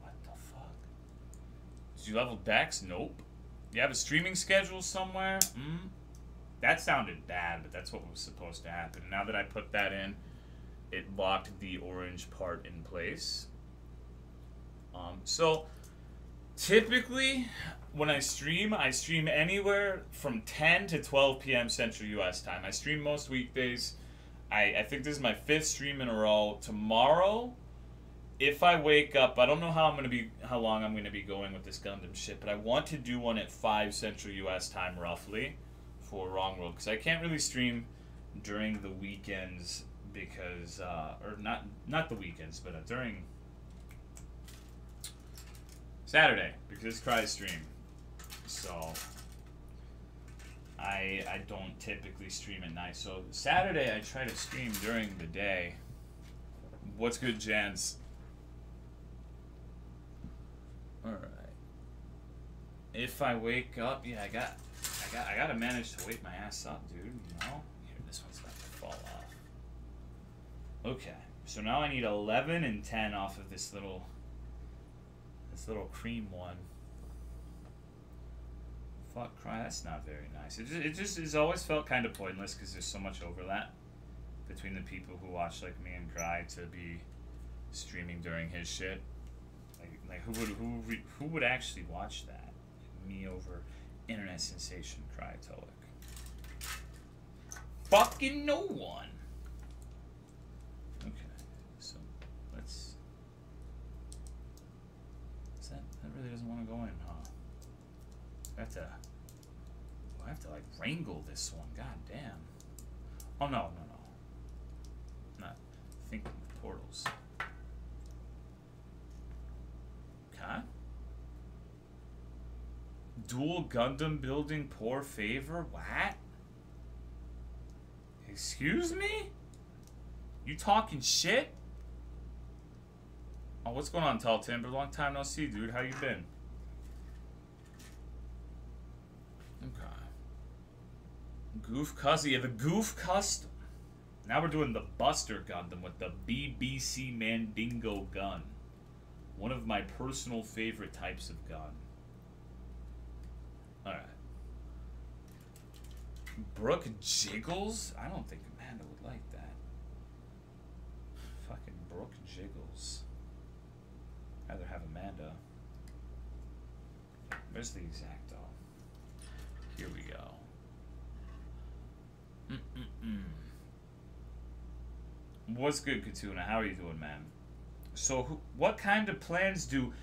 What the fuck? Did you level Dex? Nope. You have a streaming schedule somewhere? Hmm? That sounded bad, but that's what was supposed to happen. Now that I put that in, it locked the orange part in place. Um, so, typically, when I stream, I stream anywhere from 10 to 12 p.m. Central U.S. time. I stream most weekdays. I, I think this is my fifth stream in a row. Tomorrow, if I wake up, I don't know how I'm gonna be, how long I'm gonna be going with this Gundam shit, but I want to do one at 5 Central U.S. time roughly for Wrong World because I can't really stream during the weekends because uh, or not not the weekends but uh, during Saturday because it's Cry stream. So I I don't typically stream at night. So Saturday I try to stream during the day. What's good Jans all right if I wake up yeah I got got I gotta manage to wake my ass up, dude. You know. Here, this one's about to fall off. Okay, so now I need 11 and 10 off of this little this little cream one. Fuck, cry. That's not very nice. It just, it just has always felt kind of pointless because there's so much overlap between the people who watch like me and Cry to be streaming during his shit. Like, like who would who who would actually watch that? Me over internet sensation Cryaotic. Fucking no one. Okay, so let's. That really doesn't want to go in, huh? I have to. I have to like wrangle this one. God damn. Oh no no no. not thinking of portals. Okay. Dual Gundam building poor favor? What? Excuse me? You talking shit? Oh, what's going on, Tall Timber? Long time no see, dude. How you been? Okay. Gouf Custom. Yeah, the Gouf Custom. Now we're doing the Buster Gundam with the BBC Mandingo gun. One of my personal favorite types of gun. Alright. Brooke Jiggles? I don't think Amanda would like that. Fucking Brooke Jiggles. I'd rather have Amanda. Where's the exact X-Acto? Here we go. Mm -mm -mm. What's good, Katuna? How are you doing, man? So, who, what kind of plans do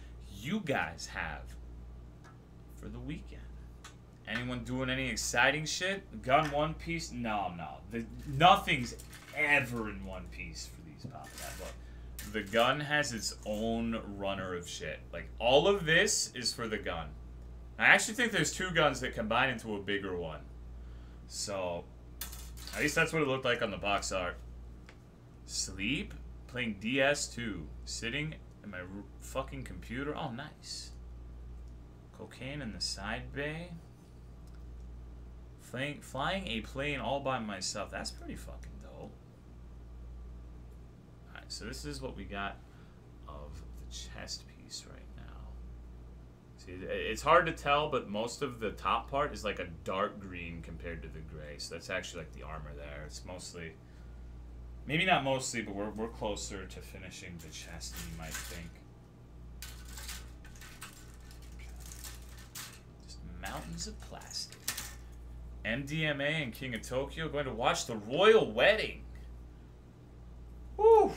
you guys have for the weekend? Anyone doing any exciting shit? Gun One Piece? No, no. The, nothing's ever in One Piece for these pop but the gun has its own runner of shit. Like all of this is for the gun. I actually think there's two guns that combine into a bigger one. So, at least that's what it looked like on the box art. Sleep, playing DS2, sitting in my fucking computer. Oh, nice. Cocaine in the side bay. Flying, flying a plane all by myself. That's pretty fucking dope. Alright, so this is what we got of the chest piece right now. See, it's hard to tell, but most of the top part is like a dark green compared to the gray. So that's actually like the armor there. It's mostly, maybe not mostly, but we're, we're closer to finishing the chest than you might think. Just mountains of plastic. MDMA and King of Tokyo going to watch the royal wedding. Whew.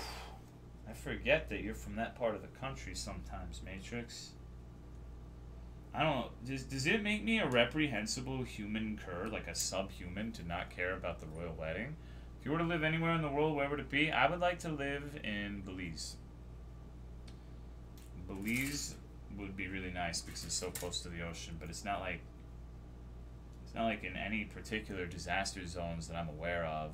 I forget that you're from that part of the country sometimes, Matrix. I don't know. Does, does it make me a reprehensible human cur, like a subhuman, to not care about the royal wedding? If you were to live anywhere in the world, where would it be? I would like to live in Belize. Belize would be really nice because it's so close to the ocean, but it's not like not like in any particular disaster zones that I'm aware of.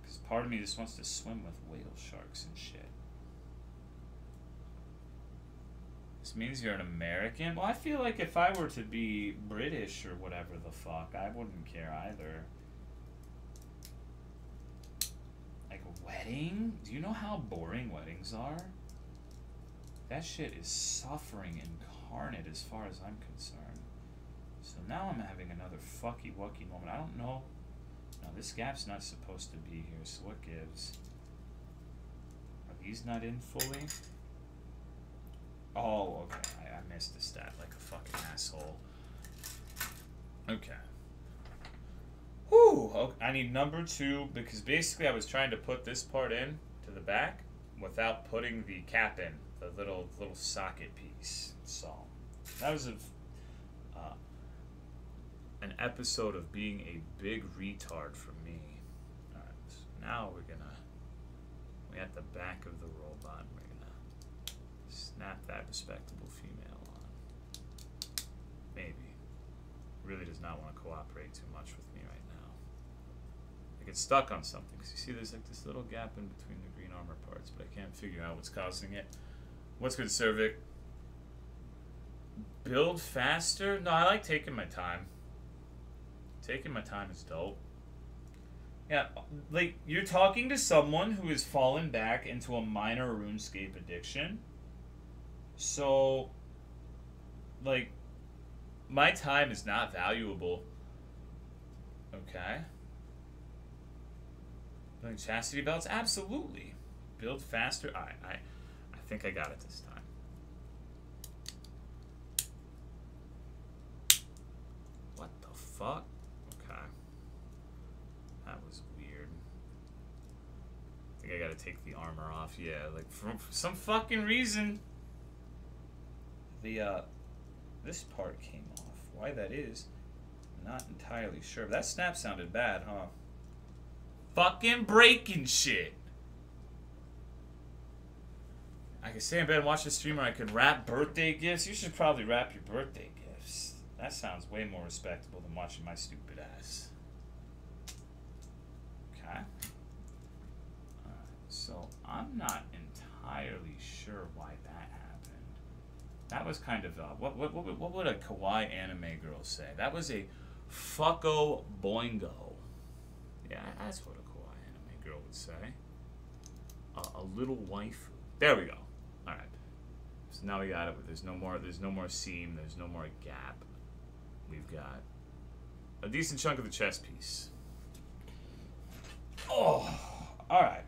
Because part of me just wants to swim with whale sharks and shit. This means you're an American? Well, I feel like if I were to be British or whatever the fuck, I wouldn't care either. Like a wedding? Do you know how boring weddings are? That shit is suffering incarnate as far as I'm concerned. So now I'm having another fucky wucky moment. I don't know. Now this gap's not supposed to be here, so what gives? Are these not in fully? Oh, okay. I, I missed the stat like a fucking asshole. Okay. Whew. Okay. I need number two because basically I was trying to put this part in to the back without putting the cap in, the little little socket piece. So that was a an episode of being a big retard for me. Alright, so now we're gonna we at the back of the robot. We're gonna snap that respectable female on. Maybe. Really does not want to cooperate too much with me right now. I get stuck on something because you see there's like this little gap in between the green armor parts, but I can't figure out what's causing it. What's good, Cervic? Build faster? No, I like taking my time. Taking my time is dope. Yeah, like you're talking to someone who has fallen back into a minor RuneScape addiction. So, like, my time is not valuable. Okay. Building chastity belts? Absolutely. Build faster. I, I, I think I got it this time. What the fuck? Okay. That was weird. I think I gotta take the armor off. Yeah, like for, for some fucking reason. The, uh, this part came off. Why that is, not entirely sure. But that snap sounded bad, huh? Fucking breaking shit. I could stay in bed and watch the stream, or I could wrap birthday gifts. You should probably wrap your birthday gifts. That sounds way more respectable than watching my stupid ass. Okay. So I'm not entirely sure why that happened. That was kind of uh, what, what what what would a kawaii anime girl say? That was a fucko boingo. Yeah, that's what a kawaii anime girl would say. a little waifu. There we go. All right. So now we got it. There's no more. There's no more seam. There's no more gap. We've got a decent chunk of the chest piece. Oh, all right.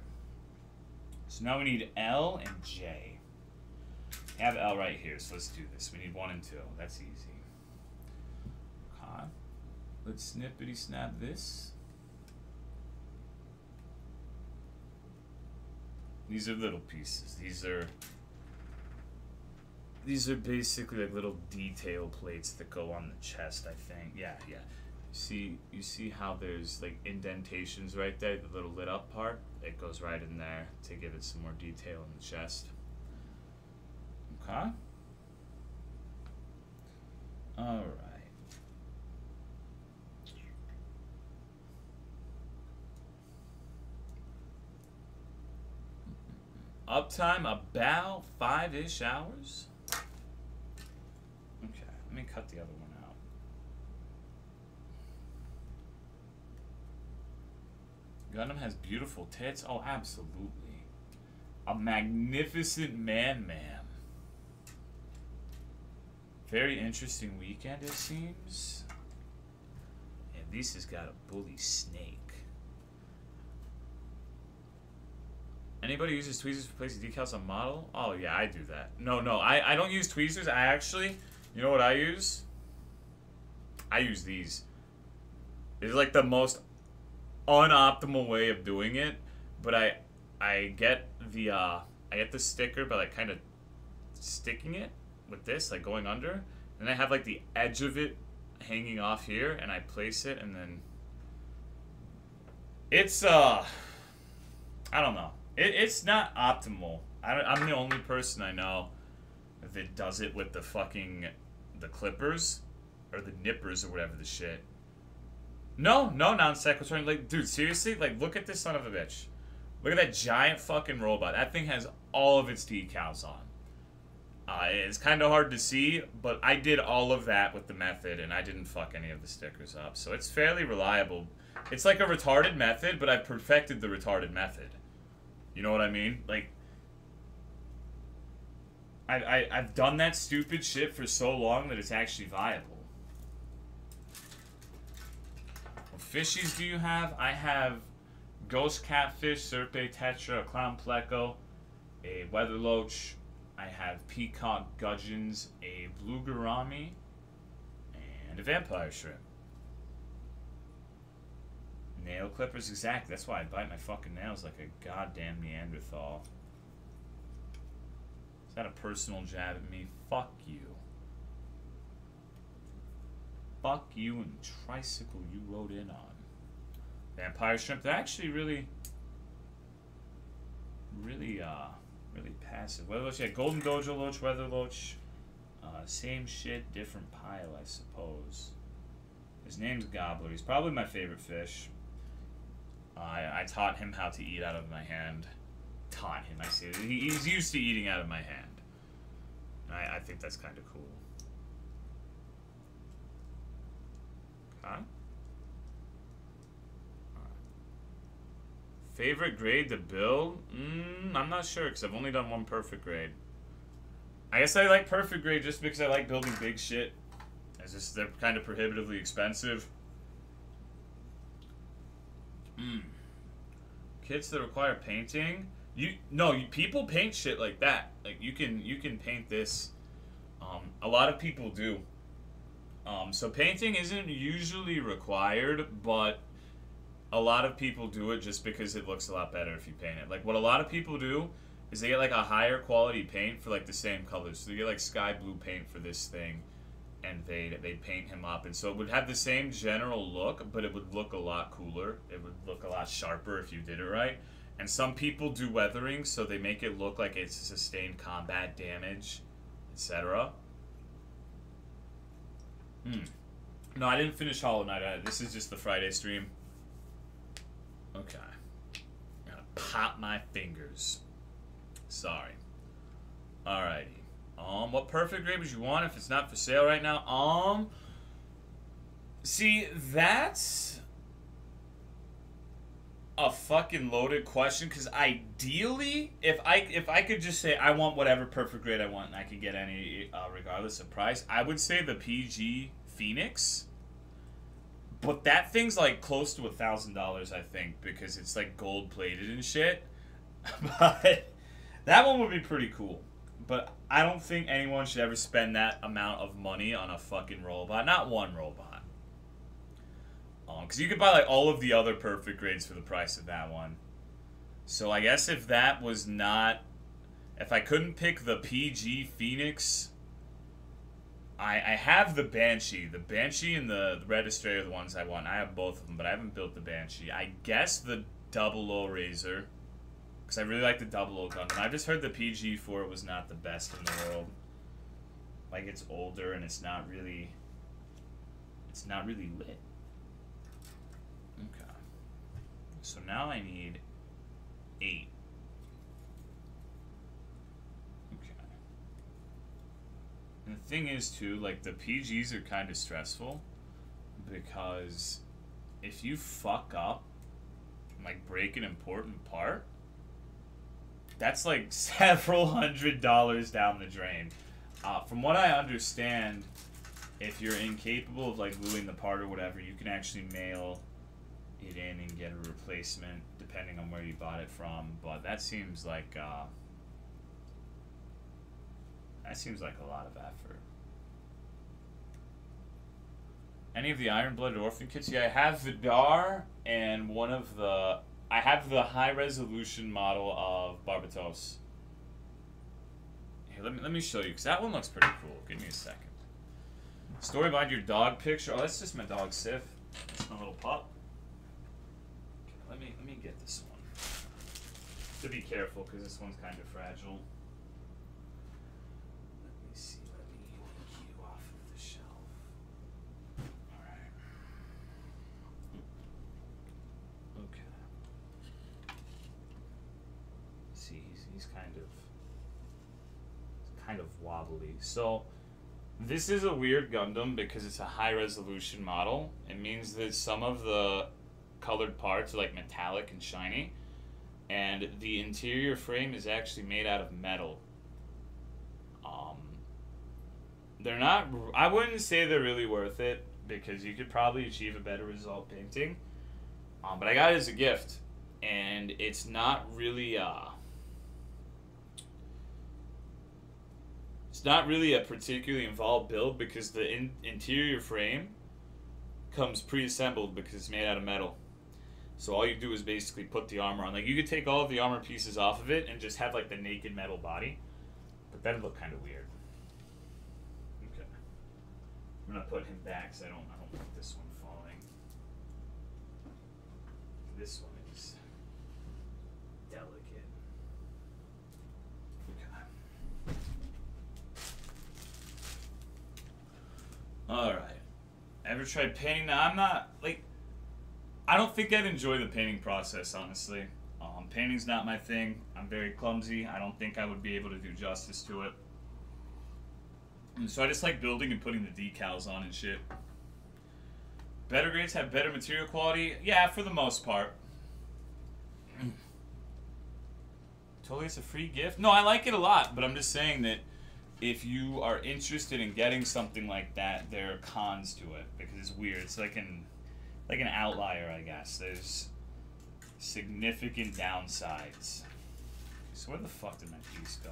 So now we need L and J. We have L right here, so let's do this. We need one and two. That's easy. Okay. Let's snippety snap this. These are little pieces. These are these are basically like little detail plates that go on the chest, I think. Yeah, yeah. See you see how there's like indentations right there, the little lit up part? It goes right in there to give it some more detail in the chest. Okay. Alright. Uptime about five-ish hours. Okay, let me cut the other one out. Gundam has beautiful tits. Oh, absolutely. A magnificent man-man. Very interesting weekend, it seems. And this has got a bully snake. Anybody uses tweezers for placing decals on model? Oh yeah, I do that. No, no, I, I don't use tweezers. I actually, you know what I use? I use these. It's like the most unoptimal way of doing it, but I I get the uh I get the sticker, but I kind of sticking it with this, like going under, and I have like the edge of it hanging off here, and I place it, and then it's uh, I don't know. It, it's not optimal. I I'm the only person I know that does it with the fucking the clippers or the nippers or whatever the shit. No, no non sequitur. Like, dude, seriously, like, look at this son of a bitch. Look at that giant fucking robot. That thing has all of its decals on. Uh, it's kind of hard to see, but I did all of that with the method, and I didn't fuck any of the stickers up. So it's fairly reliable. It's like a retarded method, but I perfected the retarded method. You know what I mean? Like, I, I, I've done that stupid shit for so long that it's actually viable. What fishies do you have? I have ghost catfish, serpae tetra, a clown pleco, a weather loach. I have peacock gudgeons, a blue gourami, and a vampire shrimp. Nail clippers, exactly. That's why I bite my fucking nails like a goddamn Neanderthal. Is that a personal jab at me? Fuck you. Fuck you and tricycle you rode in on. Vampire shrimp, they're actually really, really, uh, really passive. Weather loach, yeah, golden dojo loach, weather loach. Uh, same shit, different pile, I suppose. His name's Gobbler. He's probably my favorite fish. Uh, I, I taught him how to eat out of my hand. Taught him, I see. He, he's used to eating out of my hand. I, I think that's kind of cool. Okay. Favorite grade to build? Mm, I'm not sure because I've only done one perfect grade. I guess I like perfect grade just because I like building big shit. It's just they're kind of prohibitively expensive. Mm. Kits that require painting. You no, you, people paint shit like that. Like you can you can paint this. Um, a lot of people do. Um, so painting isn't usually required, but a lot of people do it just because it looks a lot better if you paint it. Like what a lot of people do is they get like a higher quality paint for like the same colors. So they get like sky blue paint for this thing and they they paint him up and so it would have the same general look, but it would look a lot cooler. It would look a lot sharper if you did it right. And some people do weathering so they make it look like it's sustained combat damage, etc. Hmm. No, I didn't finish Hollow Knight. Uh, this is just the Friday stream. Okay. Gonna pop my fingers. Sorry. Alrighty. Um, what perfect grade would you want if it's not for sale right now? Um, see, that's a fucking loaded question because ideally, if I if I could just say I want whatever perfect grade I want and I could get any uh, regardless of price, I would say the PG Phoenix. But that thing's like close to a thousand dollars, I think, because it's like gold plated and shit. but that one would be pretty cool. But I don't think anyone should ever spend that amount of money on a fucking robot. Not one robot. Because um, you could buy like all of the other perfect grades for the price of that one. So I guess if that was not... If I couldn't pick the PG Phoenix... I, I have the Banshee. The Banshee and the, Red Astray are the ones I want. I have both of them, but I haven't built the Banshee. I guess the Double O Raiser because I really like the double O Gundam. I've just heard the PG it was not the best in the world. Like it's older and it's not really it's not really lit. Okay. So now I need eight. Okay. And the thing is too, like the PGs are kind of stressful because if you fuck up like break an important part that's like several hundred dollars down the drain. Uh, from what I understand, if you're incapable of like gluing the part or whatever, you can actually mail it in and get a replacement depending on where you bought it from. But that seems like uh, that seems like a lot of effort. Any of the Iron Blooded Orphan kits? Yeah, I have Vidar and one of the I have the high resolution model of Barbatos. Hey, let me let me show you because that one looks pretty cool. Give me a second. Story behind your dog picture. Oh, that's just my dog Sif. That's my little pup. Okay, let me let me get this one. To be careful because this one's kind of fragile. Let me see. Let me yank you off of the shelf. All right. Okay. See, he's, he's kind of kind of wobbly. So this is a weird Gundam because it's a high resolution model. It means that some of the colored parts are like metallic and shiny, and the interior frame is actually made out of metal. Um, they're not. I wouldn't say they're really worth it because you could probably achieve a better result painting. Um, but I got it as a gift, and it's not really. Uh, It's not really a particularly involved build because the in- interior frame comes pre-assembled because it's made out of metal. So all you do is basically put the armor on. Like you could take all of the armor pieces off of it and just have like the naked metal body, but that'd look kind of weird. Okay, I'm gonna put him back because I don't I don't want this one falling. This one is delicate. Okay. All right. Ever tried painting? Now, I'm not like. I don't think I'd enjoy the painting process, honestly. Um, painting's not my thing. I'm very clumsy. I don't think I would be able to do justice to it. And so I just like building and putting the decals on and shit. Better grades have better material quality? Yeah, for the most part. totally, it's a free gift. No, I like it a lot, but I'm just saying that if you are interested in getting something like that, there are cons to it because it's weird. It's like an like an outlier, I guess. There's significant downsides. So where the fuck did my piece go?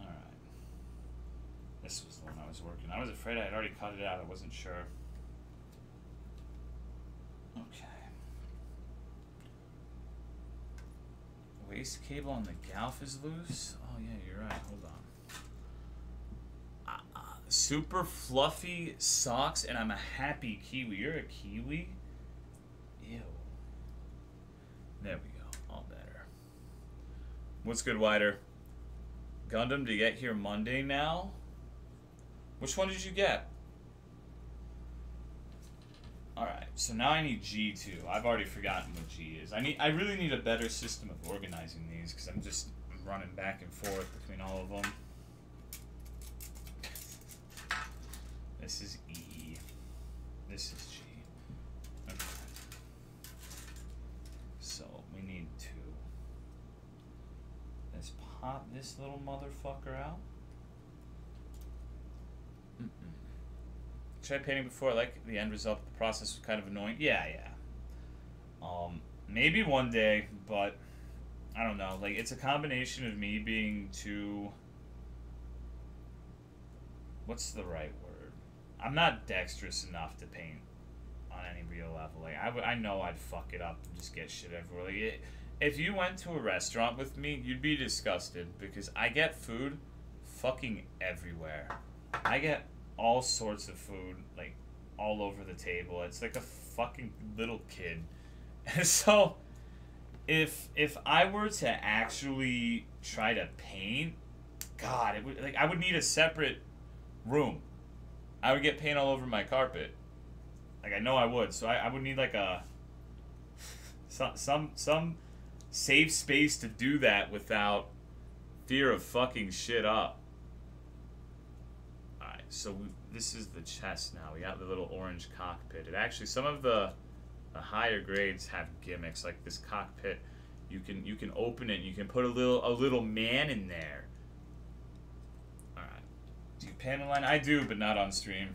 Alright. This was the one I was working. I was afraid I had already cut it out. I wasn't sure. Okay. Waist cable on the Gouf is loose? Oh yeah, you're right. Hold on. Uh, uh, super fluffy socks, and I'm a happy kiwi. You're a kiwi? Ew. There we go. All better. What's good, Wider? Gundam to get here Monday now? Which one did you get? Alright, so now I need G2. I've already forgotten what G is. I need I really need a better system of organizing these because I'm just running back and forth between all of them. This is E. This is G. Okay. So we need to let's pop this little motherfucker out. Tried painting before. Like the end result. The process was kind of annoying. Yeah, yeah. Um, maybe one day, but I don't know. Like it's a combination of me being too. What's the right word? I'm not dexterous enough to paint on any real level. Like I, w- I know I'd fuck it up and just get shit everywhere. Like it, if you went to a restaurant with me, you'd be disgusted because I get food fucking everywhere. I get all sorts of food like all over the table. It's like a fucking little kid. And so if if I were to actually try to paint, God, it would like I would need a separate room. I would get paint all over my carpet. Like I know I would, so I, I would need like a some some some safe space to do that without fear of fucking shit up. So we, this is the chest now. We got the little orange cockpit. It actually some of the the higher grades have gimmicks like this cockpit. You can you can open it. And you can put a little a little man in there. All right. Do you panel line? I do, but not on stream.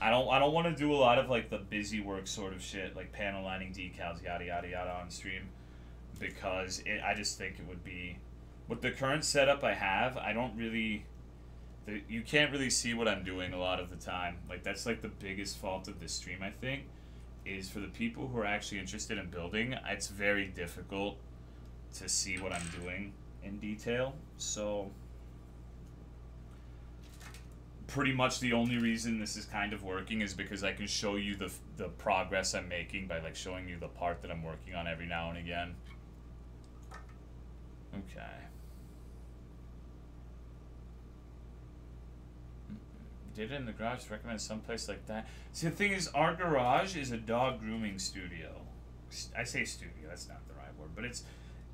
I don't I don't want to do a lot of like the busy work sort of shit like panel lining, decals, yada yada yada on stream, because it, I just think it would be with the current setup I have. I don't really. The, you can't really see what I'm doing a lot of the time. Like that's like the biggest fault of this stream. I think is for the people who are actually interested in building, it's very difficult to see what I'm doing in detail. So pretty much the only reason this is kind of working is because I can show you the the progress I'm making by like showing you the part that I'm working on every now and again. Okay. It in the garage. Recommend someplace like that. See, the thing is, our garage is a dog grooming studio. I say studio. That's not the right word, but it's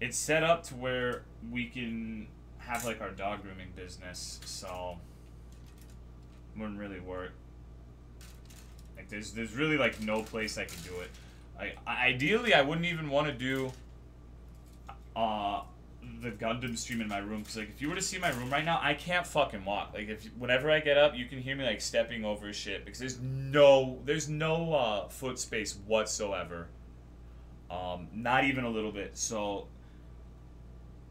it's set up to where we can have like our dog grooming business. So wouldn't really work. Like there's there's really like no place I can do it. I ideally I wouldn't even want to do uh the Gundam stream in my room because like if you were to see my room right now, I can't fucking walk. Like if whenever I get up, you can hear me like stepping over shit because there's no there's no uh, foot space whatsoever. Um, not even a little bit. So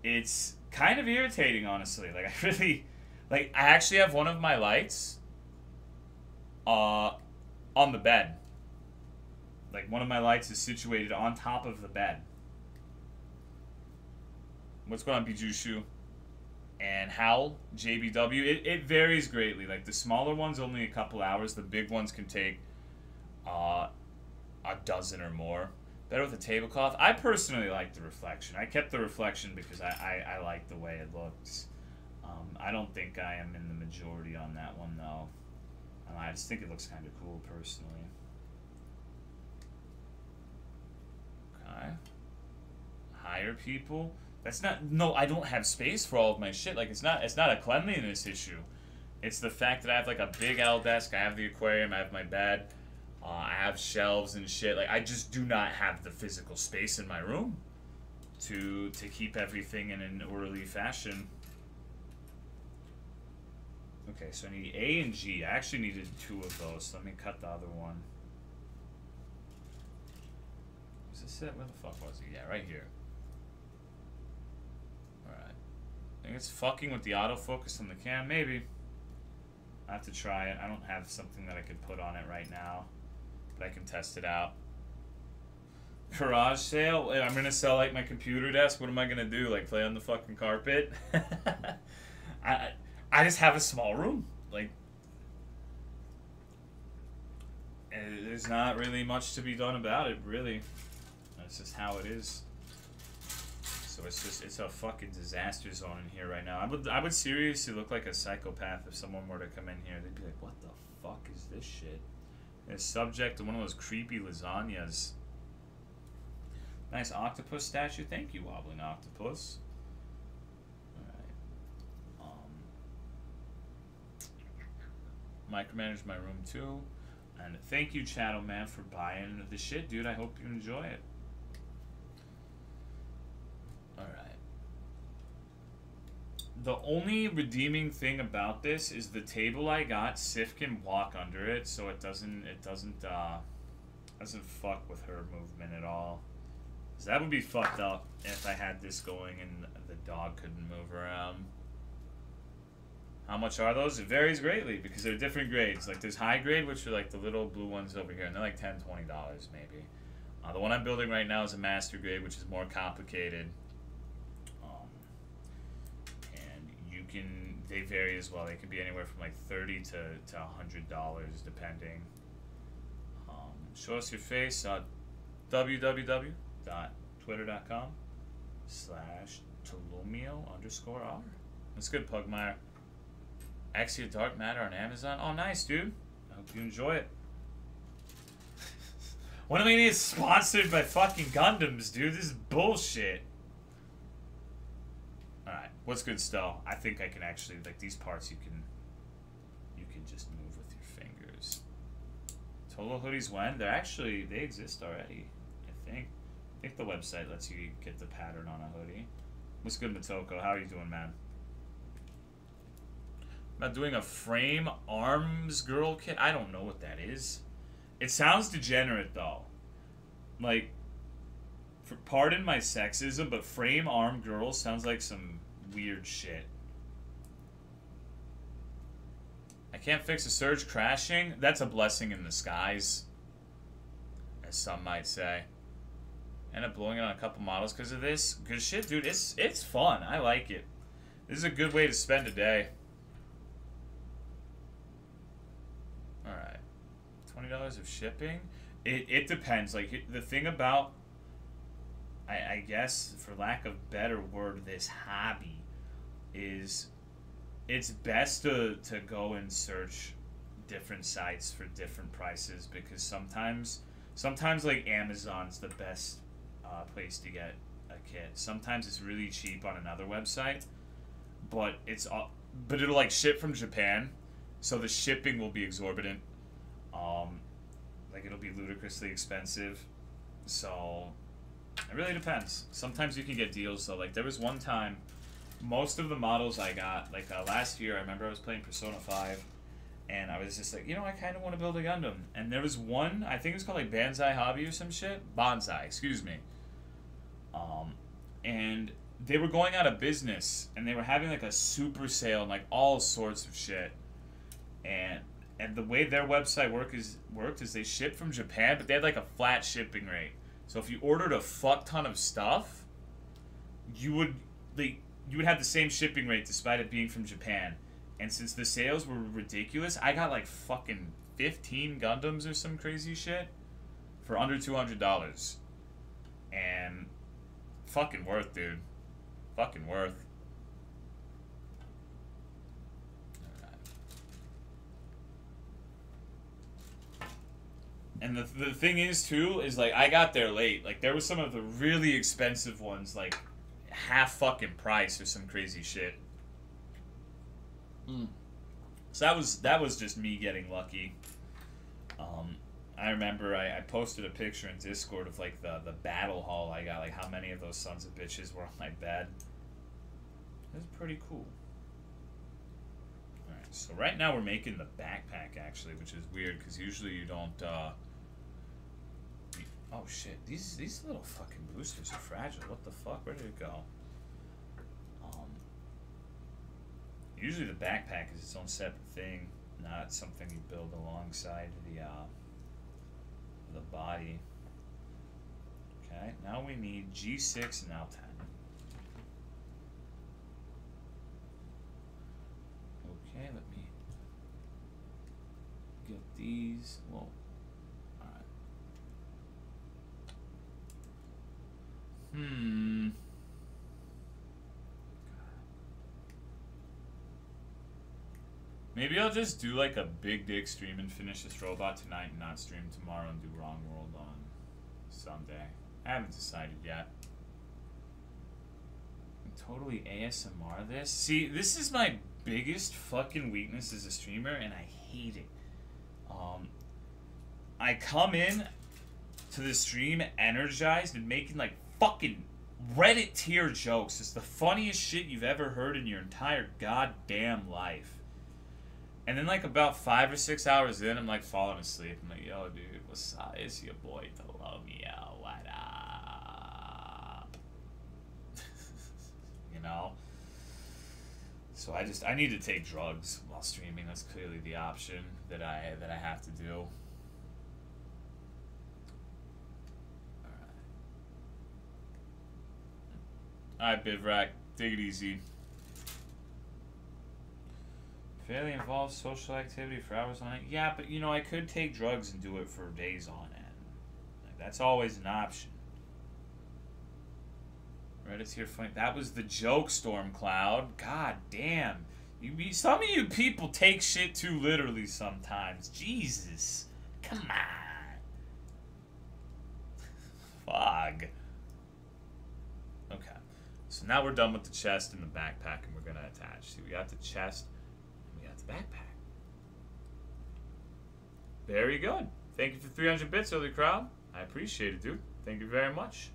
it's kind of irritating, honestly. Like I really like I actually have one of my lights uh, on the bed. Like one of my lights is situated on top of the bed. What's going on, Bijushu? And Howl, JBW. It, it varies greatly. Like the smaller ones, only a couple hours. The big ones can take uh, a dozen or more. Better with a tablecloth. I personally like the reflection. I kept the reflection because I, I, I like the way it looks. Um, I don't think I am in the majority on that one, though. I just think it looks kind of cool, personally. Okay. Hire people. That's not. No, I don't have space for all of my shit. Like it's not. It's not a cleanliness issue. It's the fact that I have like a big L desk. I have the aquarium. I have my bed. Uh, I have shelves and shit. Like I just do not have the physical space in my room to to keep everything in an orderly fashion. Okay, so I need A and G. I actually needed two of those. So let me cut the other one. Is this it? Where the fuck was it? Yeah, right here. Alright. I think it's fucking with the autofocus on the cam. Maybe. I have to try it. I don't have something that I could put on it right now. But I can test it out. Garage sale? I'm gonna sell like my computer desk. What am I gonna do? Like play on the fucking carpet? I I just have a small room. Like, there's not really much to be done about it, really. That's just how it is. So it's just it's a fucking disaster zone in here right now. I would I would seriously look like a psychopath if someone were to come in here. They'd be like, "What the fuck is this shit?" It's subject to one of those creepy lasagnas. Nice octopus statue. Thank you, wobbling octopus. Um, micromanage my room too. And thank you, Channel Man, for buying the shit, dude. I hope you enjoy it. Alright. The only redeeming thing about this is the table I got, Sif can walk under it, so it doesn't it doesn't uh doesn't fuck with her movement at all. So that would be fucked up if I had this going and the dog couldn't move around. How much are those? It varies greatly because they're different grades. Like there's high grade, which are like the little blue ones over here, and they're like 10 $20 maybe. Uh, the one I'm building right now is a master grade, which is more complicated. Um, and you can, they vary as well. They can be anywhere from like 30 to, to $100 depending. Um, show us your face at www.twitter.com slash Tolomeo underscore R. That's good, Pugmire. Exia Dark Matter on Amazon. Oh, nice, dude. I hope you enjoy it. One of we need sponsored by fucking Gundams, dude? This is bullshit. What's good, Stell? I think I can actually, like, these parts you can, you can just move with your fingers. Total hoodies when? They're actually, they exist already, I think. I think the website lets you get the pattern on a hoodie. What's good, Matoko? How are you doing, man? About doing a frame arms girl kit? I don't know what that is. It sounds degenerate though. Like, for, pardon my sexism, but frame arm girl sounds like some weird shit. I can't fix a surge crashing? That's a blessing in the skies. As some might say. End up blowing it on a couple models because of this. Good shit, dude. It's it's fun. I like it. This is a good way to spend a day. Alright. $20 of shipping? It, it depends. Like, the thing about, I, I guess, for lack of better word, this hobby is it's best to, to go and search different sites for different prices because sometimes sometimes like Amazon's the best uh, place to get a kit. Sometimes it's really cheap on another website, but it's all, but it'll like ship from Japan, so the shipping will be exorbitant. Um, like it'll be ludicrously expensive. So it really depends. Sometimes you can get deals. So like there was one time, most of the models I got like uh, last year. I remember I was playing Persona Five, and I was just like, you know, I kind of want to build a Gundam. And there was one, I think it was called like Banzai Hobby or some shit. Bonsai, excuse me. Um, and they were going out of business, and they were having like a super sale and like all sorts of shit. And and the way their website work is worked is they ship from Japan, but they had like a flat shipping rate. So if you ordered a fuck ton of stuff, you would like you would have the same shipping rate despite it being from Japan. And since the sales were ridiculous, I got like fucking 15 Gundams or some crazy shit for under $200. And fucking worth, dude. Fucking worth. And the, the thing is, too, is like I got there late. Like there was some of the really expensive ones, like half fucking price or some crazy shit. Hmm. So that was that was just me getting lucky. Um, I remember I, I posted a picture in Discord of like the the battle hall I got, like how many of those sons of bitches were on my bed. It was pretty cool. Alright, so right now we're making the backpack actually, which is weird because usually you don't. Uh, oh shit! These these little fucking boosters are fragile. What the fuck? Where did it go? Um, usually the backpack is its own separate thing, not something you build alongside the uh, the body. Okay, now we need G6 and L10. Okay, let me get these. Well, alright. Hmm. Maybe I'll just do like a big dick stream and finish this robot tonight and not stream tomorrow and do Wrong World on Sunday. I haven't decided yet. Totally ASMR this? See, this is my biggest fucking weakness as a streamer and I hate it. Um, I come in to the stream energized and making like fucking Reddit tier jokes. It's the funniest shit you've ever heard in your entire goddamn life. And then like about five or six hours in, I'm like falling asleep. I'm like, yo, dude, what's up? It's your boy Tolomeo. What up? you know. So I just I need to take drugs while streaming. That's clearly the option that I that I have to do. Alright, Bivrak, take it easy. Fairly involved social activity for hours on end. Yeah, but you know, I could take drugs and do it for days on end. Like, that's always an option. Reddit's here funny. That was the joke, Storm Cloud. God damn. You, some of you people take shit too literally sometimes. Jesus. Come on. Fog. So now we're done with the chest and the backpack, and we're gonna attach. See, we got the chest, and we got the backpack. Very good. Thank you for 300 bits, early crowd. I appreciate it, dude. Thank you very much.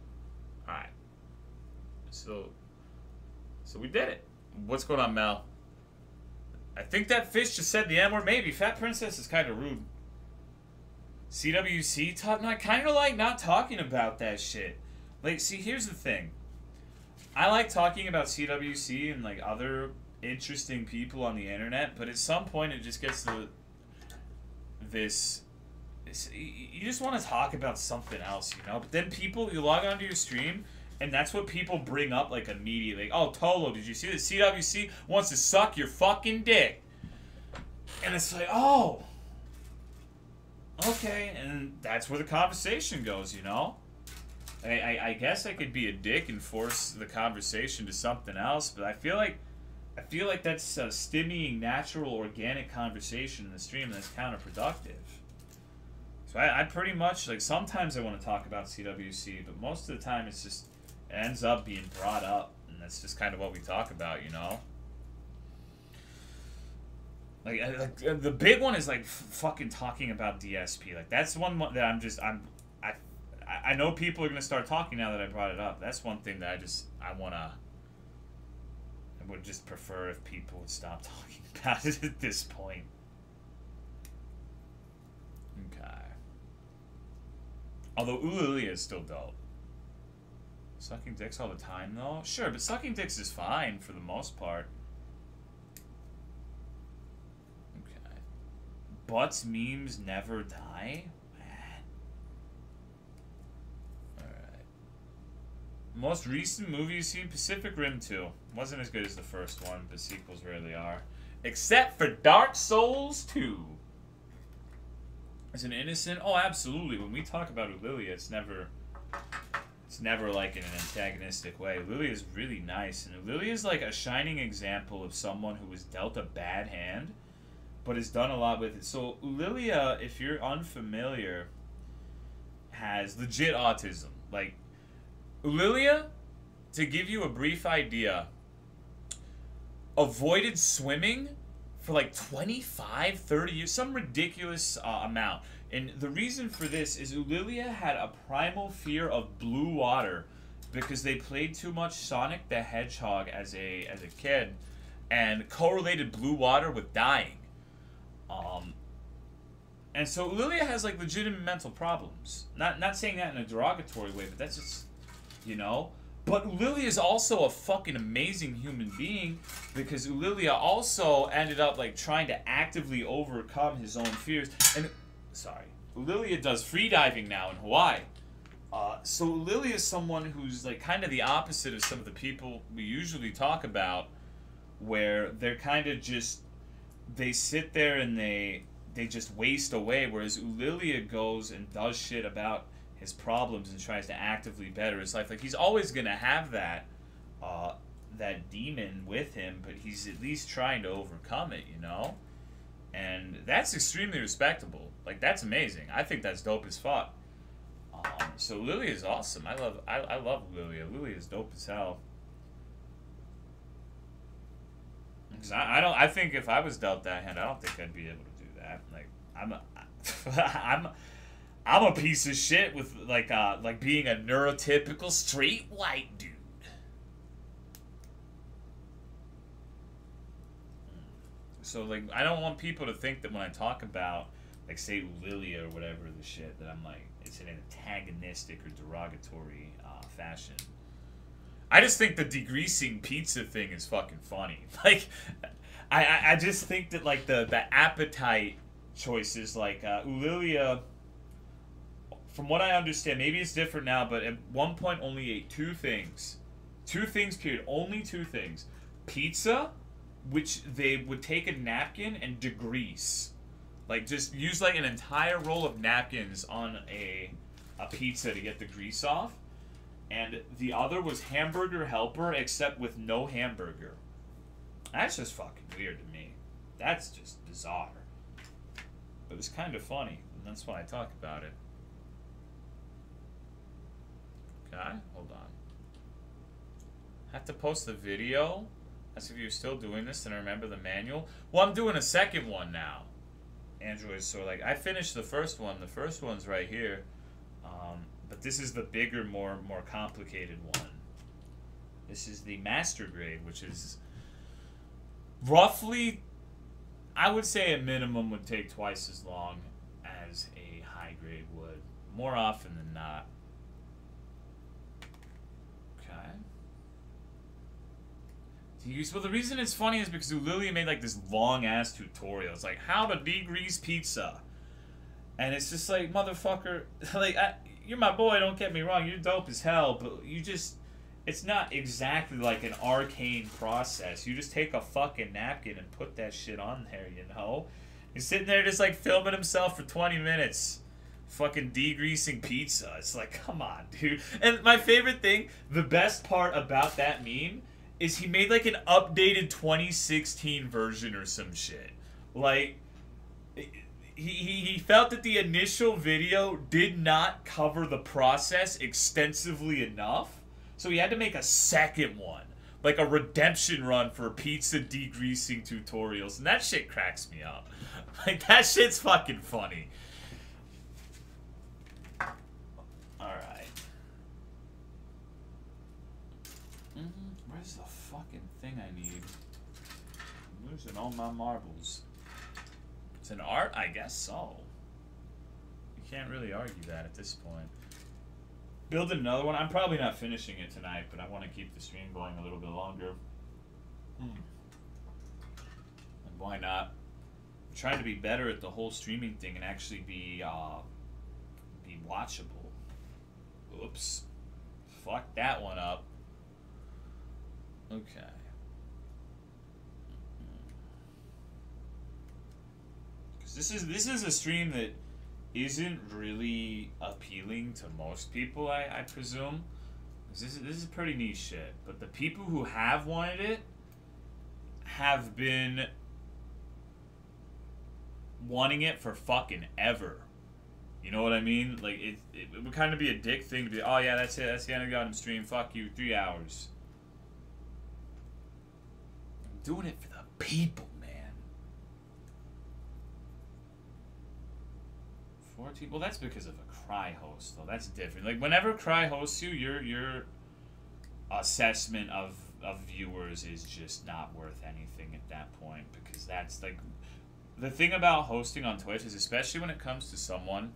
All right. So, so we did it. What's going on, Mel? I think that fish just said the M word. Maybe Fat Princess is kind of rude. CWC talk. No, I kind of like not talking about that shit. Like, see, here's the thing. I like talking about CWC and like other interesting people on the internet, but at some point it just gets to this you just want to talk about something else, you know. But then people, you log onto your stream, and that's what people bring up like immediately. Like, oh, Tolo, did you see that CWC wants to suck your fucking dick? And it's like, oh, okay, and that's where the conversation goes, you know. I, I, I guess I could be a dick and force the conversation to something else, but I feel like I feel like that's a stimmying natural organic conversation in the stream that's counterproductive. So I, I pretty much like sometimes I want to talk about CWC, but most of the time it's just it ends up being brought up, and that's just kind of what we talk about, you know. Like, like the big one is like fucking talking about DSP. Like that's one that I'm just I'm I know people are gonna start talking now that I brought it up. That's one thing that I just I wanna I would just prefer if people would stop talking about it at this point. Okay. Although Ulillillia is still dope. Sucking dicks all the time though? Sure, but sucking dicks is fine for the most part. Okay. Butts memes never die? Man. Alright. Most recent movie you've seen? Pacific Rim 2. Wasn't as good as the first one, but sequels rarely are. Except for Dark Souls 2. As an innocent? Oh, absolutely. When we talk about Ulillillia, it's never... It's never like in an antagonistic way. Lilia is really nice, and Lilia is like a shining example of someone who was dealt a bad hand but has done a lot with it. So Lilia, if you're unfamiliar, has legit autism. Like Lilia, to give you a brief idea, avoided swimming for like 25, 30 years, some ridiculous uh, amount. And the reason for this is Ulillillia had a primal fear of blue water because they played too much Sonic the Hedgehog as a as a kid and correlated blue water with dying. Um, and so Lilia has like legitimate mental problems. Not not saying that in a derogatory way, but that's just you know. But Lilia is also a fucking amazing human being because Lilia also ended up like trying to actively overcome his own fears. And sorry, Lilia does freediving now in Hawaii. Uh, so Lilia is someone who's like kind of the opposite of some of the people we usually talk about, where they're kind of just they sit there and they they just waste away. Whereas Ulillillia goes and does shit about his problems and tries to actively better his life. Like he's always gonna have that uh, that demon with him, but he's at least trying to overcome it. You know, and that's extremely respectable. Like that's amazing. I think that's dope as fuck. Um, so Lily is awesome. I love I, I love Lilia. Lilia is dope as hell. Because I, I don't. I think if I was dealt that hand, I don't think I'd be able to do that. Like I'm, a, I'm, I'm a piece of shit with like uh like being a neurotypical straight white dude. So like I don't want people to think that when I talk about like say Lilia or whatever the shit that I'm like it's an antagonistic or derogatory uh, fashion. I just think the degreasing pizza thing is fucking funny. Like, I, I, just think that like the the appetite choices, like uh, Ulillillia. From what I understand, maybe it's different now, but at one point only ate two things, two things. Period. Only two things: pizza, which they would take a napkin and degrease, like just use like an entire roll of napkins on a a pizza to get the grease off and the other was Hamburger Helper, except with no hamburger. That's just fucking weird to me. That's just bizarre. But it's kind of funny, and that's why I talk about it. Okay, hold on. Have to post the video? As if you're still doing this and remember the manual? Well, I'm doing a second one now. Android, so like, I finished the first one. The first one's right here. Um, but this is the bigger, more more complicated one. This is the master grade, which is roughly, I would say, a minimum would take twice as long as a high grade would. More often than not. Okay. Well, the reason it's funny is because Lilia made like this long ass tutorial. It's like how to degrease pizza And it's just like, motherfucker, like, I, you're my boy, don't get me wrong, you're dope as hell, but you just, it's not exactly like an arcane process. You just take a fucking napkin and put that shit on there, you know? He's sitting there just like filming himself for 20 minutes. Fucking degreasing pizza. It's like, come on, dude. And my favorite thing, the best part about that meme is he made like an updated 2016 version or some shit. Like, he, he, he felt that the initial video did not cover the process extensively enough. So he had to make a second one. Like a redemption run for pizza degreasing tutorials. And that shit cracks me up. Like, that shit's fucking funny. Alright. Mm -hmm. Where's the fucking thing I need? I'm losing all my marbles. It's an art? I guess so. You can't really argue that at this point. Building another one. I'm probably not finishing it tonight, but I want to keep the stream going a little bit longer. Hmm. And why not? I'm trying to be better at the whole streaming thing and actually be uh, be watchable. Oops. Fuck that one up. Okay. This is this is a stream that isn't really appealing to most people, I, I presume. This is, this is pretty niche shit. But the people who have wanted it have been wanting it for fucking ever. You know what I mean? Like, it, it, it would kind of be a dick thing to be, oh yeah, that's it, that's the end of Gundam stream, fuck you, three hours. I'm doing it for the people. 14? Well, that's because of a Cry host, though. That's different. Like, whenever Cry hosts you, your your assessment of, of viewers is just not worth anything at that point because that's, like... The thing about hosting on Twitch is, especially when it comes to someone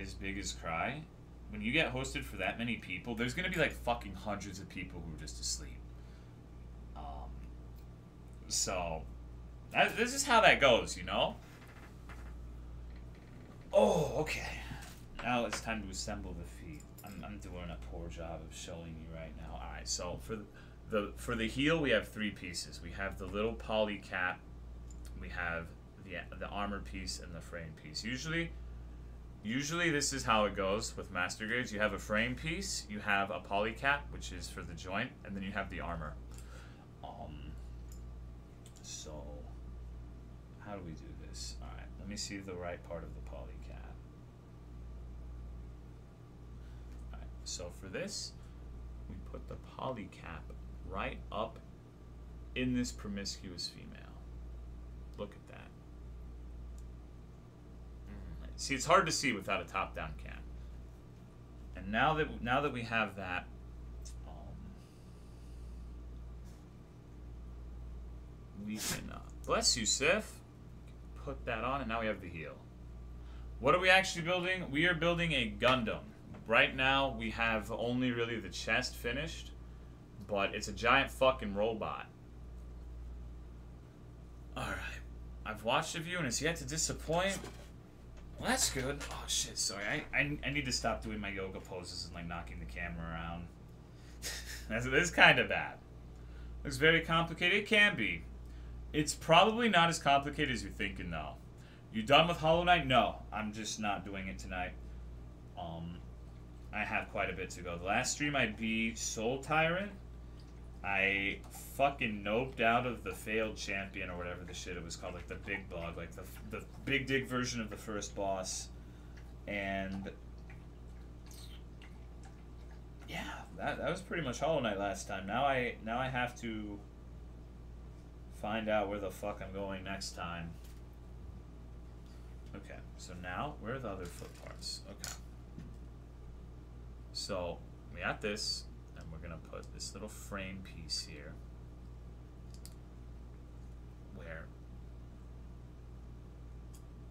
as big as Cry, when you get hosted for that many people, there's going to be, like, fucking hundreds of people who are just asleep. Um, so, that, this is how that goes, you know? Oh, okay. Now it's time to assemble the feet. I'm, I'm doing a poor job of showing you right now. All right, so for the for the heel, we have three pieces. We have the little poly cap. We have the the armor piece and the frame piece. Usually, usually this is how it goes with master grades. You have a frame piece, you have a poly cap, which is for the joint, and then you have the armor. Um. So, how do we do this? All right, let me see the right part of the So for this, we put the poly cap right up in this promiscuous female. Look at that. Mm. See, it's hard to see without a top-down cam. And now that now that we have that, um, we can uh, bless you, Sif. Put that on, and now we have the heel. What are we actually building? We are building a Gundam right now we have only really the chest finished, but it's a giant fucking robot. Alright. I've watched a few and it's yet to disappoint. Well, that's good. Oh, shit, sorry. I, I, I need to stop doing my yoga poses and, like, knocking the camera around. that's, this is kind of bad. Looks very complicated. It can be. It's probably not as complicated as you're thinking, though. You done with Hollow Knight? No. I'm just not doing it tonight. Um, I have quite a bit to go. The last stream I beat Soul Tyrant. I fucking noped out of the failed champion or whatever the shit it was called, like the big bug, like the the big dig version of the first boss, and yeah, that that was pretty much Hollow Knight last time. Now I now I have to find out where the fuck I'm going next time. Okay, so now where are the other foot parts? Okay. So we got this, and we're gonna put this little frame piece here where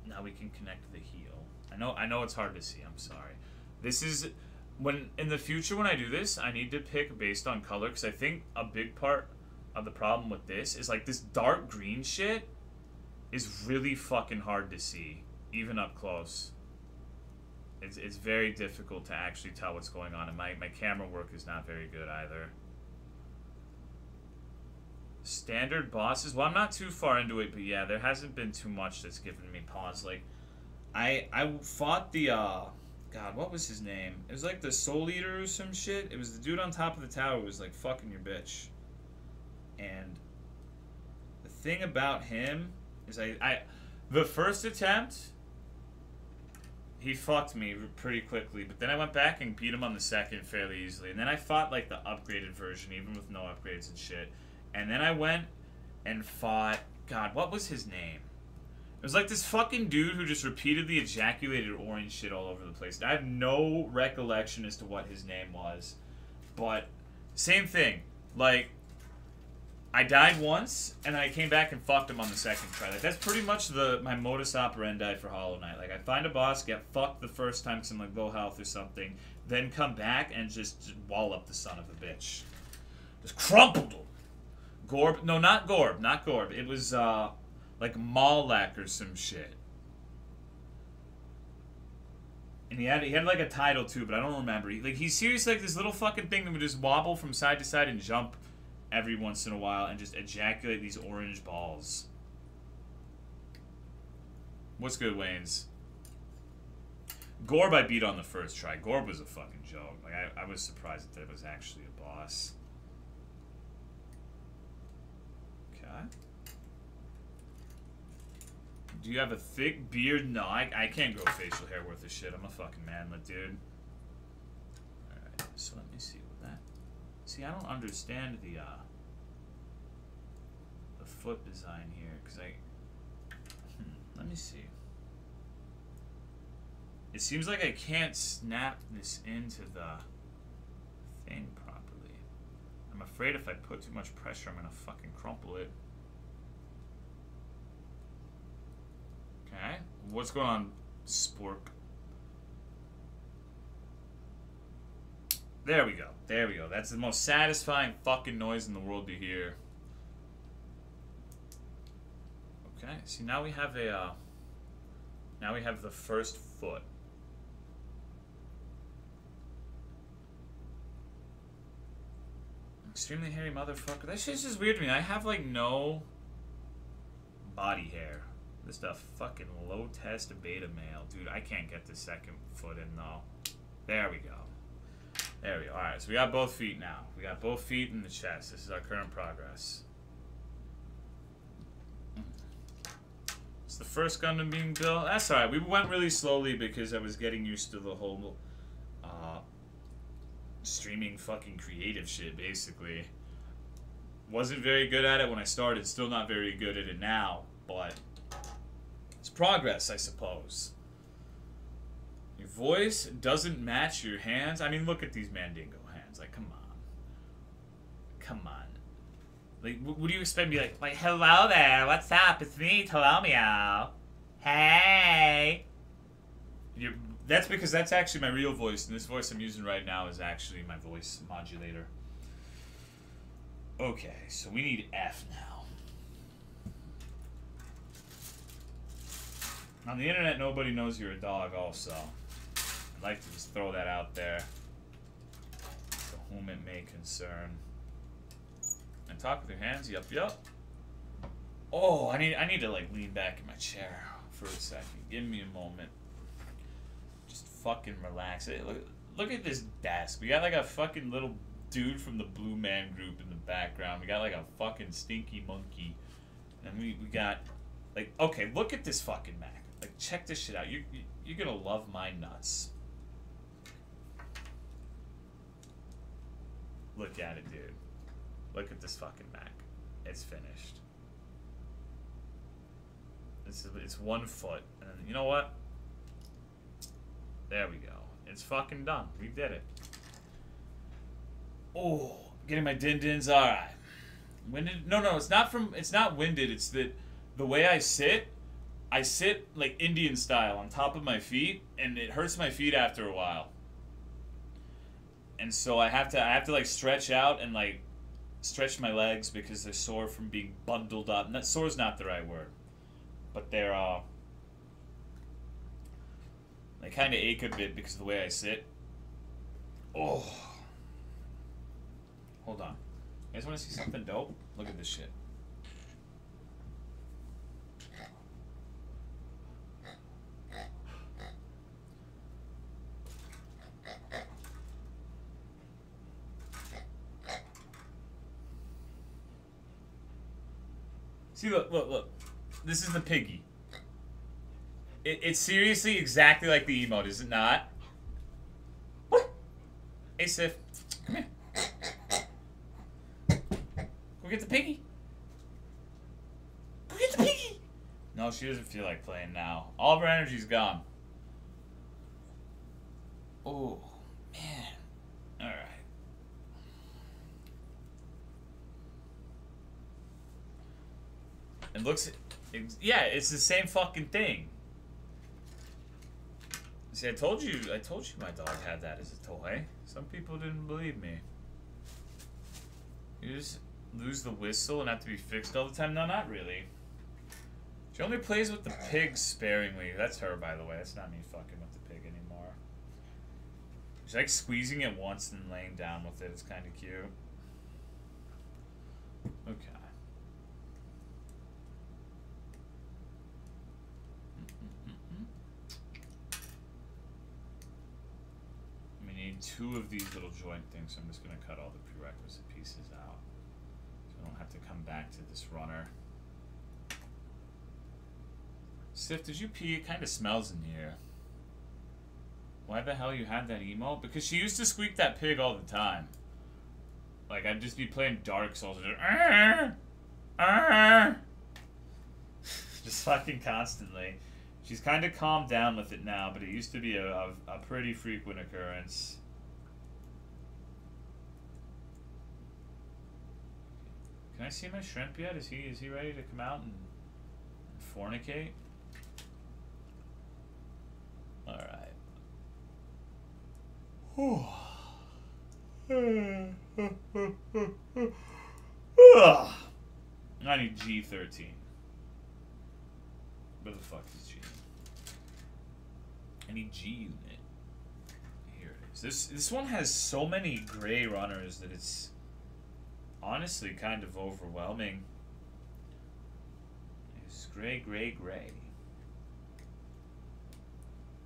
now we can connect the heel. I know I know it's hard to see, I'm sorry. This is when in the future when I do this, I need to pick based on color because I think a big part of the problem with this is like this dark green shit is really fucking hard to see, even up close. It's, it's very difficult to actually tell what's going on, and my, my camera work is not very good either. Standard bosses? Well, I'm not too far into it, but yeah, there hasn't been too much that's given me pause. Like, I I fought the, uh, God, what was his name? It was like the Soul Eater or some shit. It was the dude on top of the tower who was like, fucking your bitch. And the thing about him is I, I the first attempt, he fucked me pretty quickly, but then I went back and beat him on the second fairly easily. And then I fought like the upgraded version, even with no upgrades and shit. And then I went and fought. God, what was his name? It was like this fucking dude who just repeatedly ejaculated orange shit all over the place. I have no recollection as to what his name was. But, same thing. Like, I died once, and I came back and fucked him on the second try. Like, that's pretty much the my modus operandi for Hollow Knight. Like, I find a boss, get fucked the first time because I'm like low health or something, then come back and just, wall up the son of a bitch. Just crumpled him. Gorb, no, not Gorb, not Gorb. It was, uh, like Mawlek or some shit. And he had he had like a title too, but I don't remember. He, like he's seriously like this little fucking thing that would just wobble from side to side and jump every once in a while and just ejaculate these orange balls. What's good, Wayne's? Gorb I beat on the first try. Gorb was a fucking joke. Like I, I was surprised that it was actually a boss. Okay. Do you have a thick beard? No, I, I can't grow facial hair worth of shit. I'm a fucking manlet, dude. Alright, so let me see what that... See, I don't understand the, uh... Foot design here, because I... Hmm, let me see. It seems like I can't snap this into the thing properly. I'm afraid if I put too much pressure, I'm gonna fucking crumple it. Okay. What's going on, Spork? There we go. There we go. That's the most satisfying fucking noise in the world to hear. Okay. See, now we have a, uh, now we have the first foot. Extremely hairy motherfucker. That shit's just weird to me. I have, like, no body hair. This is the fucking low test beta male. Dude, I can't get the second foot in though. There we go. There we go. Alright, so we got both feet now. We got both feet in the chest. This is our current progress. It's the first Gundam being built. That's alright. We went really slowly because I was getting used to the whole uh, streaming fucking creative shit, basically. Wasn't very good at it when I started. Still not very good at it now, but it's progress, I suppose. Your voice doesn't match your hands. I mean, look at these Mandingo hands. Like, come on. Come on. Like, what do you expect me like? Like, hello there. What's up? It's me, Tolomeo. Hey. you that's because that's actually my real voice, and this voice I'm using right now is actually my voice modulator. Okay, so we need F now. On the internet, nobody knows you're a dog also. I'd like to just throw that out there. To whom it may concern. And talk with your hands. Yup, yup. Oh, I need I need to like lean back in my chair for a second. Give me a moment. Just fucking relax. Look, look at this desk. We got like a fucking little dude from the Blue Man Group in the background. We got like a fucking stinky monkey. And we, we got like okay, look at this fucking mech. Like, check this shit out. You, you you're gonna love my nuts. Look at it, dude. Look at this fucking mech. It's finished. It's it's one foot, and you know what? There we go. It's fucking done. We did it. Oh, getting my din dins. All right. Winded? No, no. It's not from. It's not winded. It's that the way I sit I sit like Indian style on top of my feet, and it hurts my feet after a while. And so I have to I have to like stretch out and like stretch my legs because they're sore from being bundled up. And that sore is not the right word, but they're uh I kind of ache a bit because of the way I sit. Oh. Hold on. You guys want to see something dope? Look at this shit. See, look, look, look. This is the piggy. It, it's seriously exactly like the emote, is it not? Hey, Sif. Come here. Go get the piggy. Go get the piggy. No, she doesn't feel like playing now. All of her energy's gone. Oh, man. Alright. It looks... yeah, it's the same fucking thing. See, I told you, I told you my dog had that as a toy. Some people didn't believe me. You just lose the whistle and have to be fixed all the time? No, not really. She only plays with the pig sparingly. That's her, by the way. That's not me fucking with the pig anymore. She's like squeezing it once and laying down with it. It's kind of cute. Okay. Two of these little joint things, so I'm just going to cut all the prerequisite pieces out. So I don't have to come back to this runner. Sif, did you pee? It kind of smells in here. Why the hell you had that emo? Because she used to squeak that pig all the time. Like, I'd just be playing Dark Souls and just, just fucking constantly. She's kind of calmed down with it now, but it used to be a, a, a pretty frequent occurrence. Can I see my shrimp yet? Is he is he ready to come out and, and fornicate? All right. I need G13. Where the fuck is G? need G unit. Here it is. This this one has so many gray runners that it's honestly kind of overwhelming. It's gray, gray, gray.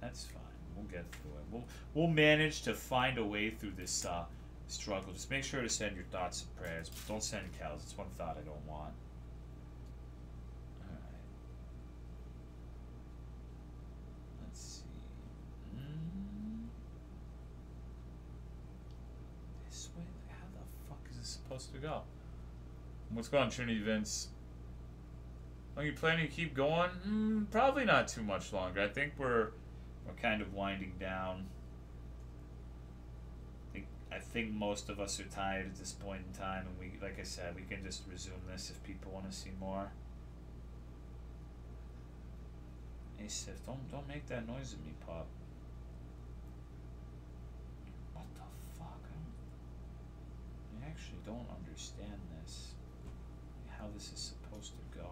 That's fine. We'll get through it. We'll we'll manage to find a way through this uh, struggle. Just make sure to send your thoughts and prayers, but don't send cows. It's one thought I don't want. Supposed to go. What's going on, Trinity Vince? Are you planning to keep going? Mm, probably not too much longer. I think we're we're kind of winding down. I think, I think most of us are tired at this point in time, and we, like I said, we can just resume this if people want to see more. Hey Sif, don't don't make that noise at me, Pop. Actually don't understand this, how this is supposed to go.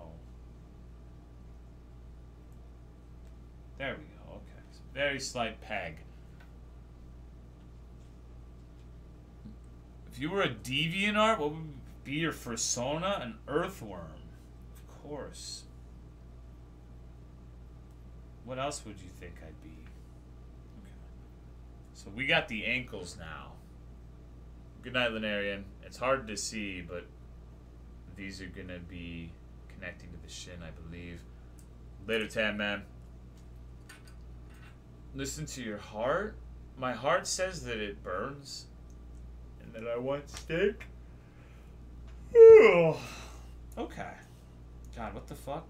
There we go, okay. Very slight peg. If you were a DeviantArt, what would be your persona? An earthworm. Of course. What else would you think I'd be? Okay. So we got the ankles now. Good night, Linarian. It's hard to see, but these are going to be connecting to the shin, I believe. Later, Tan Man. Listen to your heart. My heart says that it burns and that I want steak. okay. God, what the fuck?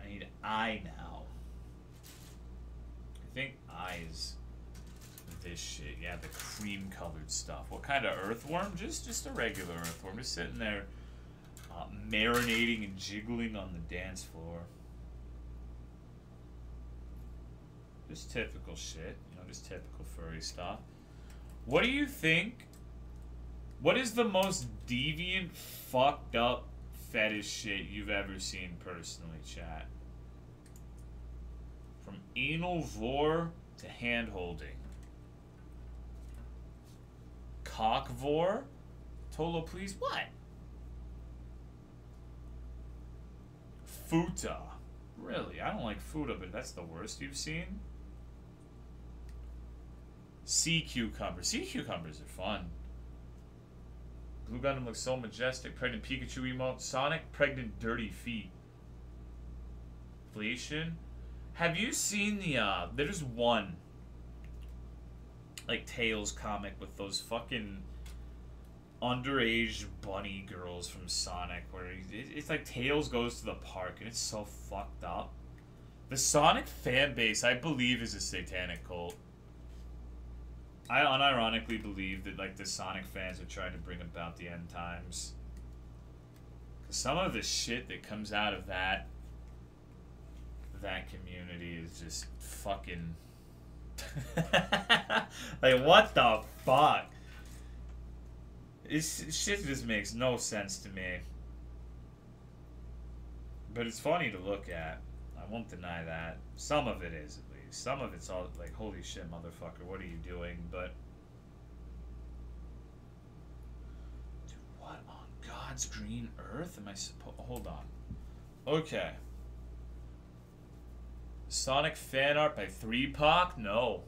I need eye now. I think eyes this shit. Yeah, the cream colored stuff. What kind of earthworm? Just just a regular earthworm. Just sitting there uh, marinating and jiggling on the dance floor. Just typical shit. You know, just typical furry stuff. What do you think? What is the most deviant, fucked up fetish shit you've ever seen personally, chat? From anal vor to hand holding. Cock vor? Tolo, please. What? Futa. Really? I don't like Futa, but that's the worst you've seen? Sea cucumbers. Sea cucumbers are fun. Blue Gundam looks so majestic. Pregnant Pikachu emote. Sonic, pregnant dirty feet. Inflation. Have you seen the, uh, there's one, like, Tails comic with those fucking underage bunny girls from Sonic where it's like Tails goes to the park and it's so fucked up. The Sonic fan base, I believe, is a satanic cult. I unironically believe that like the Sonic fans are trying to bring about the end times. Cause Some of the shit that comes out of that that community is just fucking like what the fuck? This shit just makes no sense to me. But it's funny to look at. I won't deny that. Some of it is, at least. Some of it's all like, holy shit, motherfucker, what are you doing? But. Dude, what on God's green earth am I supposed. Hold on. Okay. Sonic fan art by 3Pac? No.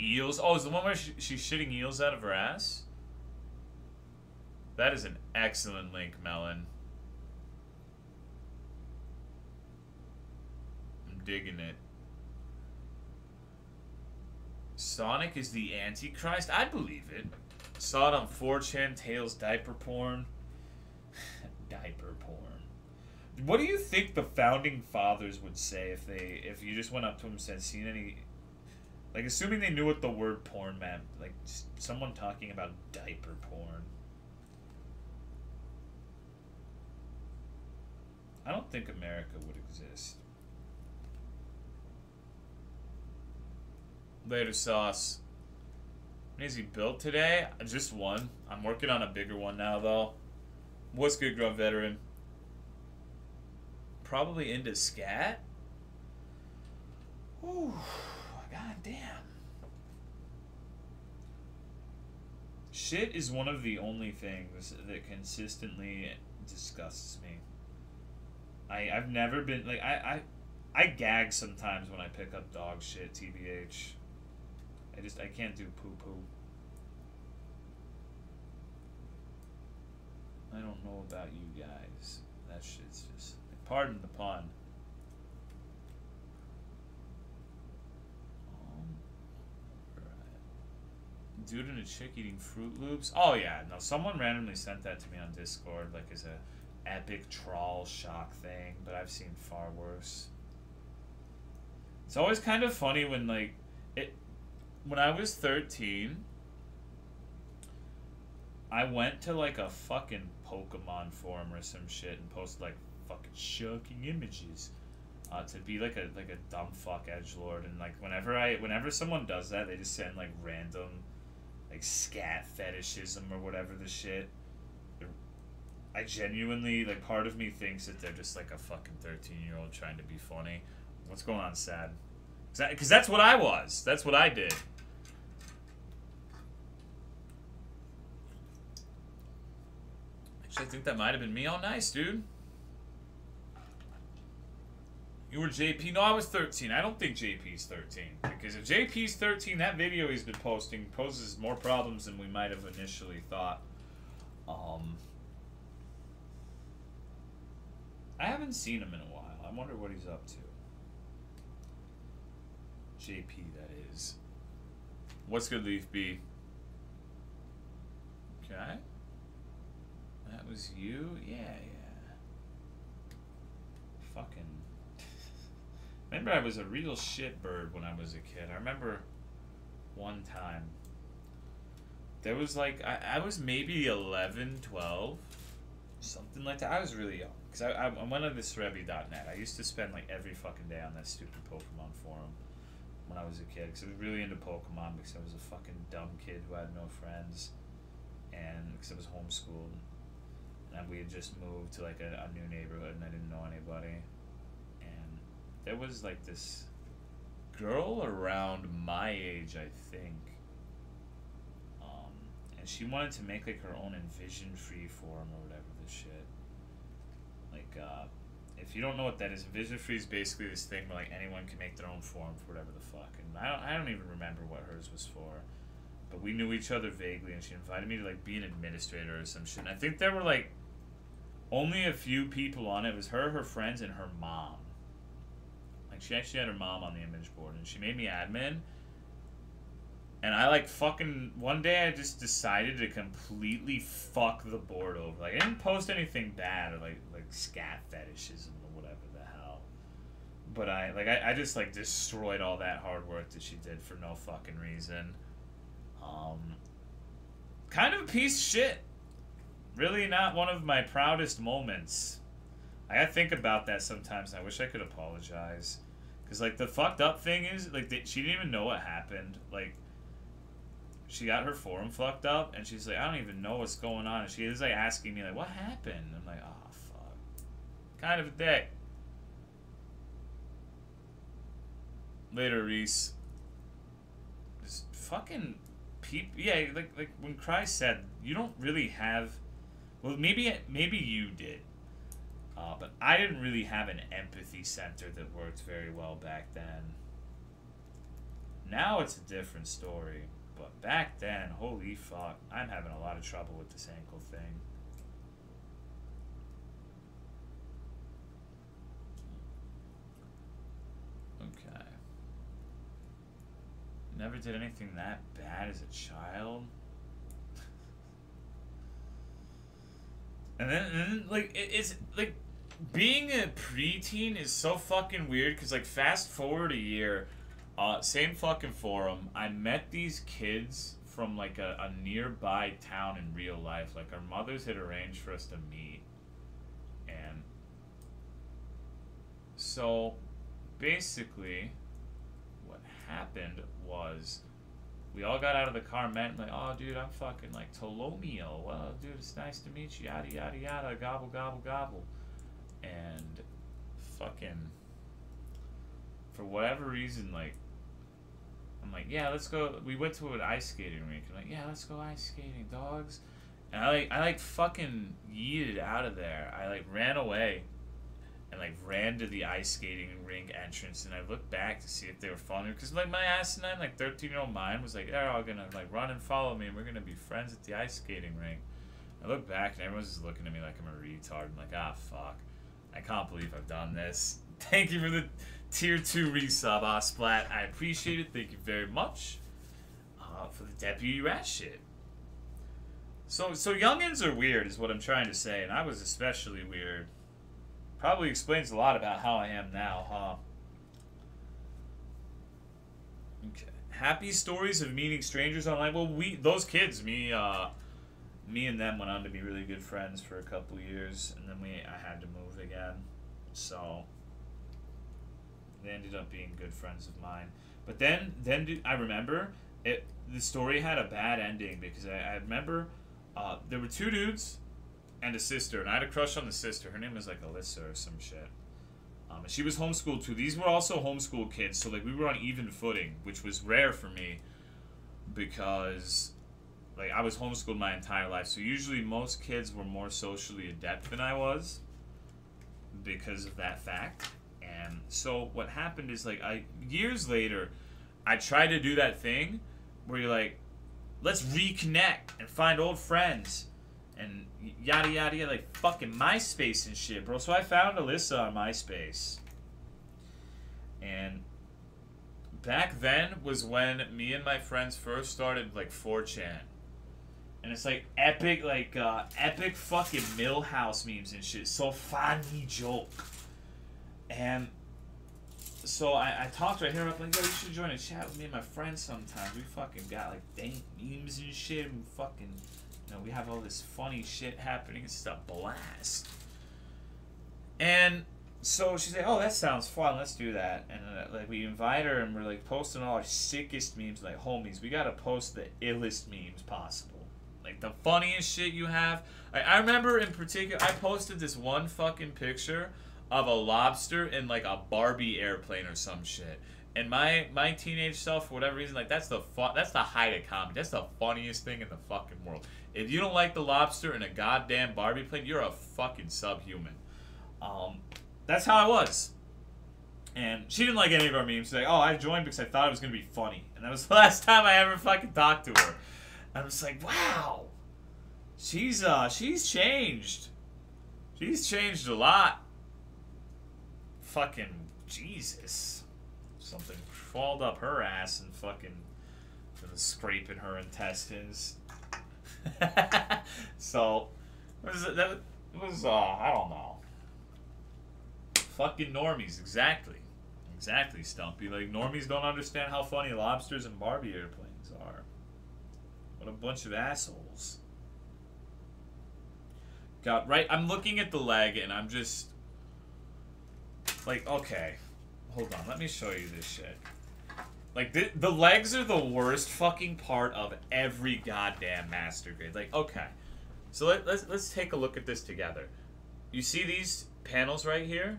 Eels? Oh, is the one where she, she's shitting eels out of her ass? That is an excellent link, Melon. I'm digging it. Sonic is the Antichrist? I believe it. Saw it on 4chan, Tails diaper porn. diaper porn. What do you think the founding fathers would say if they if you just went up to them and said, seen any like assuming they knew what the word porn meant, like someone talking about diaper porn. I don't think America would exist. Later sauce. Is he built today? Just one. I'm working on a bigger one now, though. What's good, Grunt Veteran? Probably into scat? Ooh, god damn. Shit is one of the only things that consistently disgusts me. I I've never been like I I I gag sometimes when I pick up dog shit. Tbh. I just I can't do poo poo. I don't know about you guys. That shit's just pardon the pun. Um, Dude and a chick eating Fruit Loops. Oh yeah, no. Someone randomly sent that to me on Discord, like as a epic trawl shock thing, but I've seen far worse. It's always kind of funny when like it when I was 13 I went to like a fucking Pokemon forum or some shit and posted like fucking shocking images. Uh, to be like a like a dumb fuck edge lord and like whenever I whenever someone does that they just send like random like scat fetishism or whatever the shit I genuinely like part of me thinks that they're just like a fucking 13 year old trying to be funny. What's going on, sad? Because that's what I was. That's what I did. Actually, I think that might have been me all nice, dude. You were JP? No, I was 13. I don't think JP's 13. Because if JP's 13, that video he's been posting poses more problems than we might have initially thought. Um... I haven't seen him in a while. I wonder what he's up to. JP, that is. What's good, Leaf B? Okay. That was you? Yeah, yeah. Fucking. Remember, I was a real shitbird when I was a kid. I remember one time. There was like, I, I was maybe 11, 12, something like that. I was really young. Because I, I, I went on this Serebii.net. I used to spend like every fucking day on that stupid Pokemon forum when I was a kid. Because I was really into Pokemon because I was a fucking dumb kid who had no friends. And because I was homeschooled. And we had just moved to like a, a new neighborhood and I didn't know anybody. There was like this girl around my age, I think. Um, and she wanted to make like her own InvisionFree form or whatever the shit. Like, uh, if you don't know what that is, InvisionFree is basically this thing where like anyone can make their own form for whatever the fuck. And I don't, I don't even remember what hers was for. But we knew each other vaguely, and she invited me to like be an administrator or some shit. And I think there were like only a few people on it. It was her, her friends, and her mom. She actually had her mom on the image board, and she made me admin. And I like fucking one day I just decided to completely fuck the board over. Like I didn't post anything bad or like like scat fetishism or whatever the hell. But I like I, I just like destroyed all that hard work that she did for no fucking reason. Um, kind of a piece of shit. Really not one of my proudest moments. I think about that sometimes. I wish I could apologize. Cause like the fucked up thing is like they, she didn't even know what happened. Like she got her forum fucked up, and she's like, I don't even know what's going on. And she is like asking me like, what happened? I'm like, oh fuck, kind of a dick. Later, Reese. Just fucking people. Yeah, like like when Christ said, you don't really have. Well, maybe maybe you did, uh, but I didn't really have an empathy center that worked very well back then. Now it's a different story, but back then, holy fuck, I'm having a lot of trouble with this ankle thing. Okay. Never did anything that bad as a child. And then, and then like, it, it's like being a preteen is so fucking weird because, like, fast forward a year, uh, same fucking forum, I met these kids from like a, a nearby town in real life. Like, our mothers had arranged for us to meet. And so basically, what happened was we all got out of the car met and like, oh dude, I'm fucking like Tolomeo. Well, dude, it's nice to meet you. Yada yada yada. Gobble gobble gobble. And fucking for whatever reason, like I'm like, yeah, let's go. We went to an ice skating rink. I'm like, yeah, let's go ice skating, dogs. And I like, I like fucking yeeted out of there. I like ran away and like ran to the ice skating rink entrance and I looked back to see if they were following me because like my asinine like 13 year old mind was like they're all gonna like run and follow me and we're gonna be friends at the ice skating rink. I look back and everyone's just looking at me like I'm a retard. I'm like ah fuck, I can't believe I've done this. Thank you for the tier two resub, uh, Splat. I appreciate it. Thank you very much uh, for the deputy rat shit. So so youngins are weird is what I'm trying to say, and I was especially weird. Probably explains a lot about how I am now, huh? Okay. Happy stories of meeting strangers online. Well, we those kids, me, uh, me and them went on to be really good friends for a couple years, and then we I had to move again, so they ended up being good friends of mine. But then, then I remember it. The story had a bad ending because I, I remember uh, there were two dudes and a sister, and I had a crush on the sister. Her name was like Alyssa or some shit. Um, she was homeschooled too. These were also homeschool kids, so like we were on even footing, which was rare for me because like I was homeschooled my entire life. So usually most kids were more socially adept than I was because of that fact. And so what happened is like I years later, I tried to do that thing where you're like, let's reconnect and find old friends and yada yada yada like fucking MySpace and shit, bro. So I found Alyssa on MySpace. And back then was when me and my friends first started like 4chan. And it's like epic like uh epic fucking Milhouse memes and shit. So funny joke. And so I, I talked right here. I'm like, yo, you should join a chat with me and my friends sometimes. We fucking got like dank memes and shit. And fucking, know, we have all this funny shit happening. It's just a blast. And so she's like, oh, that sounds fun. Let's do that. And uh, like we invite her and we're like posting all our sickest memes. Like, homies, we gotta post the illest memes possible. Like the funniest shit you have. I, I remember in particular, I posted this one fucking picture of a lobster in like a Barbie airplane or some shit. And my my teenage self, for whatever reason, like that's the fun, that's the height of comedy. That's the funniest thing in the fucking world. If you don't like the lobster in a goddamn Barbie plane, you're a fucking subhuman. Um, that's how I was. And she didn't like any of our memes. She's like, oh, I joined because I thought it was gonna be funny, and that was the last time I ever fucking talked to her. I was like, wow, she's uh, she's changed. She's changed a lot. Fucking Jesus. Something crawled up her ass and fucking scraping her intestines. so, was it, that was, uh, I don't know. Fucking normies, exactly. Exactly, Stumpy. Like, normies don't understand how funny lobsters and Barbie airplanes are. What a bunch of assholes. God, right? I'm looking at the leg and I'm just. Like, okay. Hold on, let me show you this shit. Like, the, the legs are the worst fucking part of every goddamn master grade. Like, okay. So let, let's, let's take a look at this together. You see these panels right here?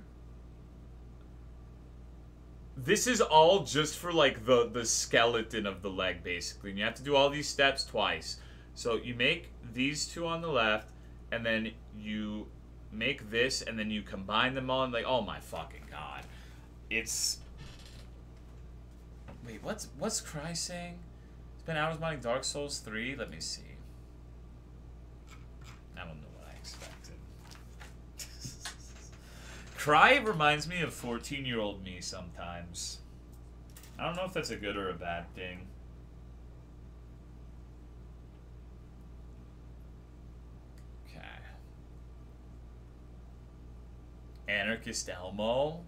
This is all just for, like, the, the skeleton of the leg, basically. And you have to do all these steps twice. So you make these two on the left, and then you make this, and then you combine them all, and like, oh my fucking god. It's Wait, what's what's Cry saying? It's been hours mining Dark Souls 3. Let me see. I don't know what I expected. Cry reminds me of 14 year old me sometimes. I don't know if that's a good or a bad thing. Okay. Anarchist Elmo?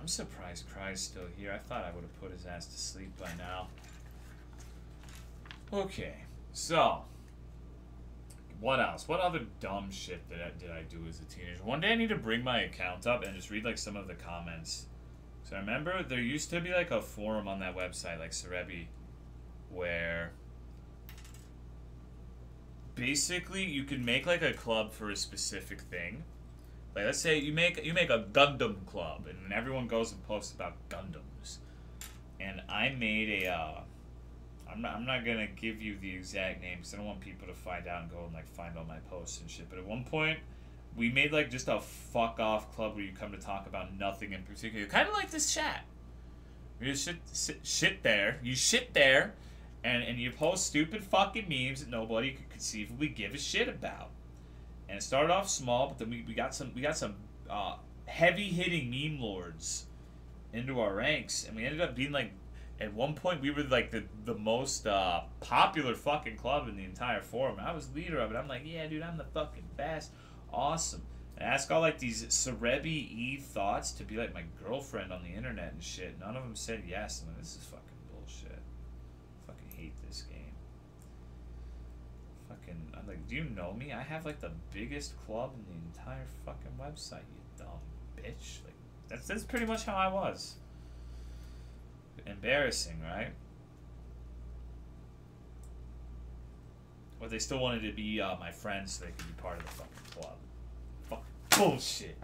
I'm surprised Cry's still here. I thought I would have put his ass to sleep by now. Okay, so what else? What other dumb shit did I, did I do as a teenager? One day I need to bring my account up and just read like some of the comments. So I remember there used to be like a forum on that website, like Serebii, where basically you could make like a club for a specific thing like let's say you make you make a Gundam club, and everyone goes and posts about Gundams. And I made a. Uh, I'm not. I'm not gonna give you the exact name because I don't want people to find out and go and like find all my posts and shit. But at one point, we made like just a fuck off club where you come to talk about nothing in particular, kind of like this chat. You just shit, there. You shit there, and and you post stupid fucking memes that nobody could conceivably give a shit about and it started off small, but then we, we got some we got some uh, heavy hitting meme lords into our ranks, and we ended up being like at one point we were like the the most uh, popular fucking club in the entire forum. I was leader of it. I'm like, yeah, dude, I'm the fucking best. Awesome. I ask all like these Serebii E thoughts to be like my girlfriend on the internet and shit. None of them said yes. I'm like, this is fucking bullshit. I fucking hate this game like, do you know me? I have like the biggest club in the entire fucking website, you dumb bitch. Like, that's that's pretty much how I was. Embarrassing, right? But they still wanted to be uh, my friends so they could be part of the fucking club. Fuck bullshit.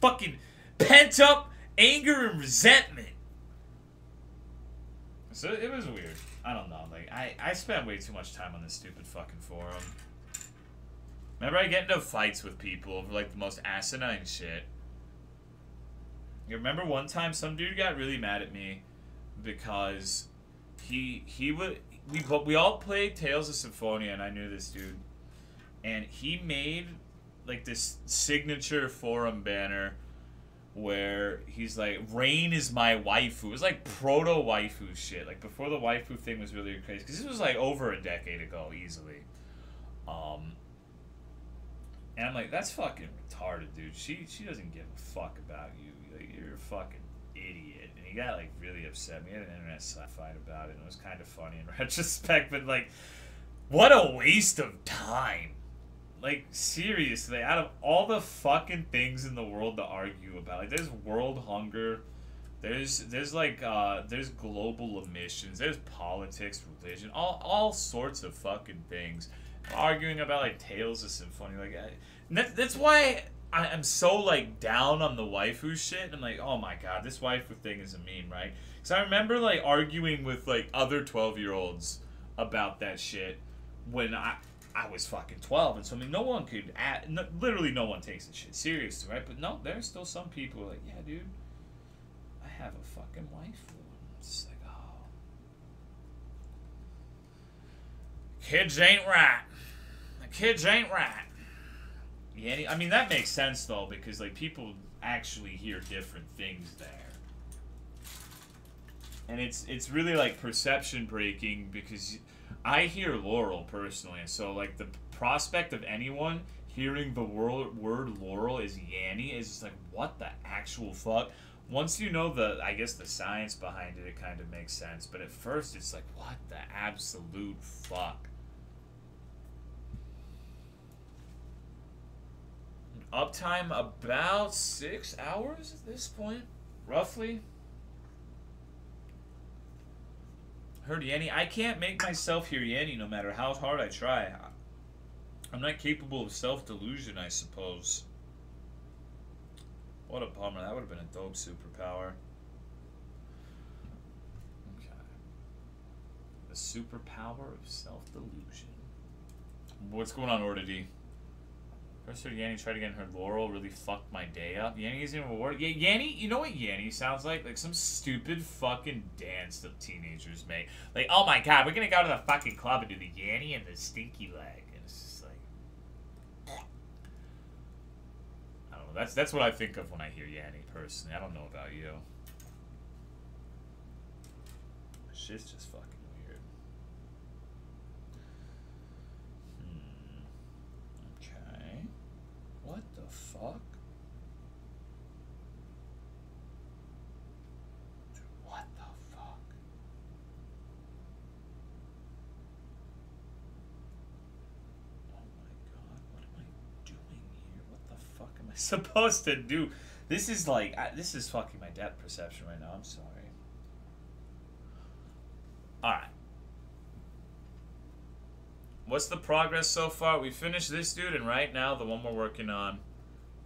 Fucking pent up anger and resentment. So it was weird. I don't know. Like I, I spent way too much time on this stupid fucking forum. Remember I get into fights with people over like the most asinine shit. You remember one time some dude got really mad at me because he he would we we all played Tales of Symphonia and I knew this dude and he made like this signature forum banner where he's like Raine is my waifu. It was like proto waifu shit. Like before the waifu thing was really crazy because this was like over a decade ago easily. Um and I'm like, that's fucking retarded, dude. She she doesn't give a fuck about you. Like, you're a fucking idiot. And he got like really upset. We had an internet fight about it, and it was kind of funny in retrospect. But like, what a waste of time. Like seriously, out of all the fucking things in the world to argue about, like there's world hunger, There's there's like uh there's global emissions, there's politics, religion, all all sorts of fucking things. Arguing about like Tales of Symphonia, like I, that, that's why I, am so like down on the waifu shit. I'm like, oh my god, this waifu thing is a meme, right? Because I remember like arguing with like other 12 year olds about that shit when I I was fucking 12, and so I mean, no one could, add, no, literally, no one takes this shit seriously, right? But no, there's still some people like, yeah, dude, I have a fucking waifu. It's like, oh, kids ain't right. Kids ain't right. Yeah, I mean that makes sense though because like people actually hear different things there. And it's it's really like perception breaking because I hear Laurel personally, so like the prospect of anyone hearing the word word Laurel is Yanny is just like what the actual fuck. Once you know the I guess the science behind it, it kind of makes sense. But at first, it's like what the absolute fuck. Uptime about six hours at this point, roughly. Heard Yanny. I can't make myself hear Yanny no matter how hard I try. I'm not capable of self-delusion, I suppose. What a bummer. That would have been a dope superpower. Okay. The superpower of self-delusion. What's going on, Ordity? First Yanny tried to get in her Laurel really fucked my day up. Yanny isn't even rewarded. Yeah, Yanny, you know what Yanny sounds like? Like some stupid fucking dance that teenagers make. Like, oh my god, we're gonna go to the fucking club and do the Yanny and the stinky leg. And it's just like... I don't know. That's, that's what I think of when I hear Yanny, personally. I don't know about you. Shit's just fucking... what the fuck? Oh my god, what am I doing here? What the fuck am I supposed to do? This is like, I, this is fucking my depth perception right now. I'm sorry. Alright. What's the progress so far? We finished this dude, and right now, the one we're working on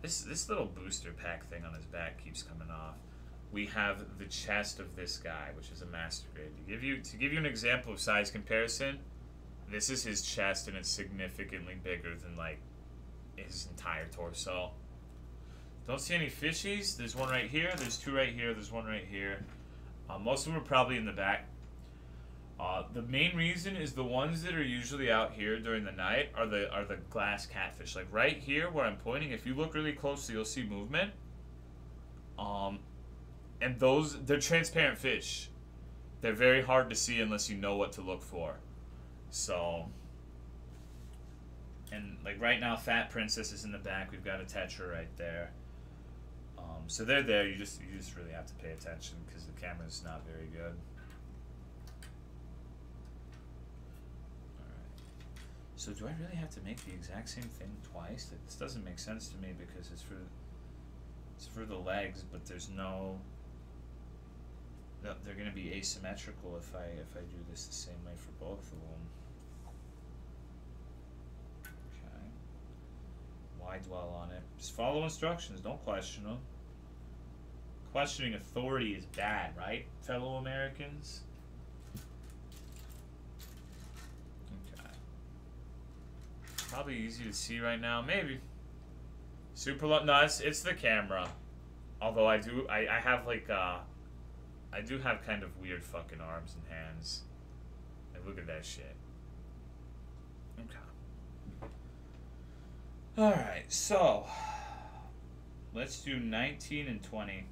this this little booster pack thing on his back keeps coming off. We have the chest of this guy, which is a master grade. To give you to give you an example of size comparison, this is his chest and it's significantly bigger than like his entire torso. Don't see any fishies. There's one right here. There's two right here. There's one right here. Uh, most of them are probably in the back. Uh, the main reason is the ones that are usually out here during the night are the are the glass catfish. Like right here where I'm pointing, if you look really closely, you'll see movement. Um, and those they're transparent fish. They're very hard to see unless you know what to look for. So, and like right now, Fat Princess is in the back. We've got a Tetra right there. Um, so they're there. You just you just really have to pay attention because the camera's not very good. So do I really have to make the exact same thing twice? This doesn't make sense to me because it's for it's for the legs, but there's no they're going to be asymmetrical if I if I do this the same way for both of them. Okay. Why dwell on it? Just follow instructions. Don't question them. Questioning authority is bad, right, fellow Americans? Probably easy to see right now. Maybe. Super low. No, it's, it's the camera. Although I do, I, I have like, uh, I do have kind of weird fucking arms and hands. Like, look at that shit. Okay. Alright, so. Let's do 19 and 20.